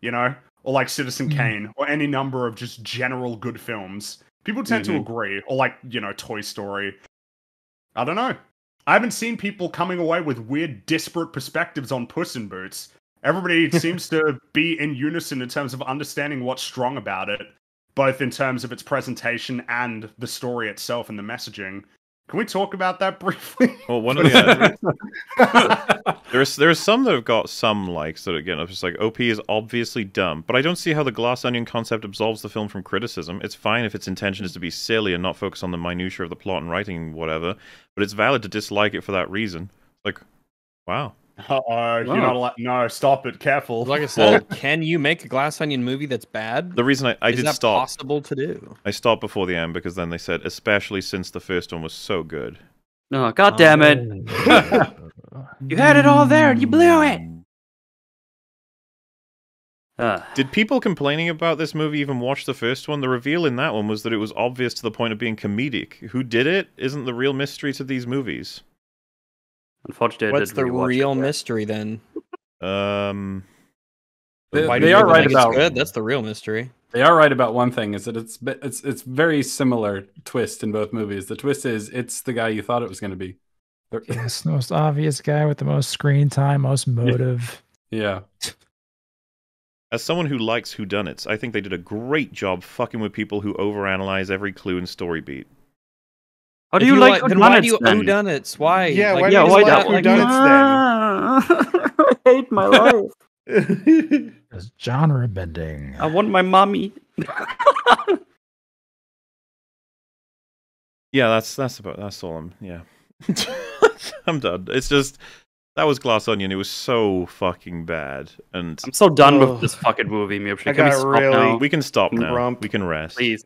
[SPEAKER 7] you know or like citizen
[SPEAKER 6] Mhm.
[SPEAKER 7] kane or any number of just general good films People tend to
[SPEAKER 3] Mhm.
[SPEAKER 7] agree, or like you know, Toy Story. I don't know. I haven't seen people coming away with weird, disparate perspectives on Puss in Boots. Everybody [LAUGHS] seems to be in unison in terms of understanding what's strong about it, both in terms of its presentation and the story itself and the messaging. Can we talk about that [LAUGHS] briefly?
[SPEAKER 2] Well, one [LAUGHS] of the [LAUGHS] there's there's some that have got some likes that again I'm just like OP is obviously dumb, but I don't see how the glass onion concept absolves the film from criticism. It's fine if its intention is to be silly and not focus on the minutia of the plot and writing and whatever, but it's valid to dislike it for that reason. Like, wow.
[SPEAKER 7] Uh oh, you're not allowed. No, stop it. Careful.
[SPEAKER 1] Like I said, can you make a Glass Onion movie that's bad?
[SPEAKER 2] The reason I, I
[SPEAKER 1] Is
[SPEAKER 2] did
[SPEAKER 1] that
[SPEAKER 2] stop
[SPEAKER 1] possible to do?
[SPEAKER 2] I stopped before the end because then they said especially since the first one was so good.
[SPEAKER 3] no, god damn it. [LAUGHS] You had it all there and you blew it. Ah,
[SPEAKER 2] Did people complaining about this movie even watch the first one? The reveal in that one was that it was obvious to the point of being comedic. Who did it isn't the real mystery to these movies.
[SPEAKER 3] Unfortunately,
[SPEAKER 1] What's the real
[SPEAKER 3] it
[SPEAKER 1] mystery then?
[SPEAKER 2] Um,
[SPEAKER 4] They,
[SPEAKER 1] Why
[SPEAKER 4] they are right about
[SPEAKER 1] it's good? That's the real mystery.
[SPEAKER 4] they are right about one thing is that it's it's it's very similar twist in both movies. The twist is it's the guy you thought it was going to be. They're- [LAUGHS]
[SPEAKER 6] Yes, the most obvious guy with the most screen time, most motive.
[SPEAKER 4] Yeah.
[SPEAKER 2] as someone who likes whodunits, I think they did a great job fucking with people who overanalyze every clue and story beat.
[SPEAKER 3] How do
[SPEAKER 1] If
[SPEAKER 3] you, like
[SPEAKER 1] then why do you
[SPEAKER 3] whodunits then?
[SPEAKER 1] whodunits? Why?
[SPEAKER 5] Yeah,
[SPEAKER 1] Like,
[SPEAKER 5] why
[SPEAKER 3] yeah,
[SPEAKER 5] you
[SPEAKER 3] why
[SPEAKER 5] like
[SPEAKER 3] don't- like,
[SPEAKER 5] whodunits [LAUGHS]
[SPEAKER 3] I hate my life. [LAUGHS]
[SPEAKER 6] It's genre bending.
[SPEAKER 3] I want my mommy. [LAUGHS]
[SPEAKER 2] Yeah, that's that's about that's all I'm yeah. I'm done. It's just that was Glass Onion. It was so fucking bad. And
[SPEAKER 3] I'm so done
[SPEAKER 5] Ugh.
[SPEAKER 3] with this fucking movie, Mirpshy.
[SPEAKER 5] I
[SPEAKER 3] Can we
[SPEAKER 5] got
[SPEAKER 3] stop
[SPEAKER 5] really-
[SPEAKER 3] now?
[SPEAKER 2] we can stop now.
[SPEAKER 5] Rump.
[SPEAKER 2] We can rest.
[SPEAKER 3] Please.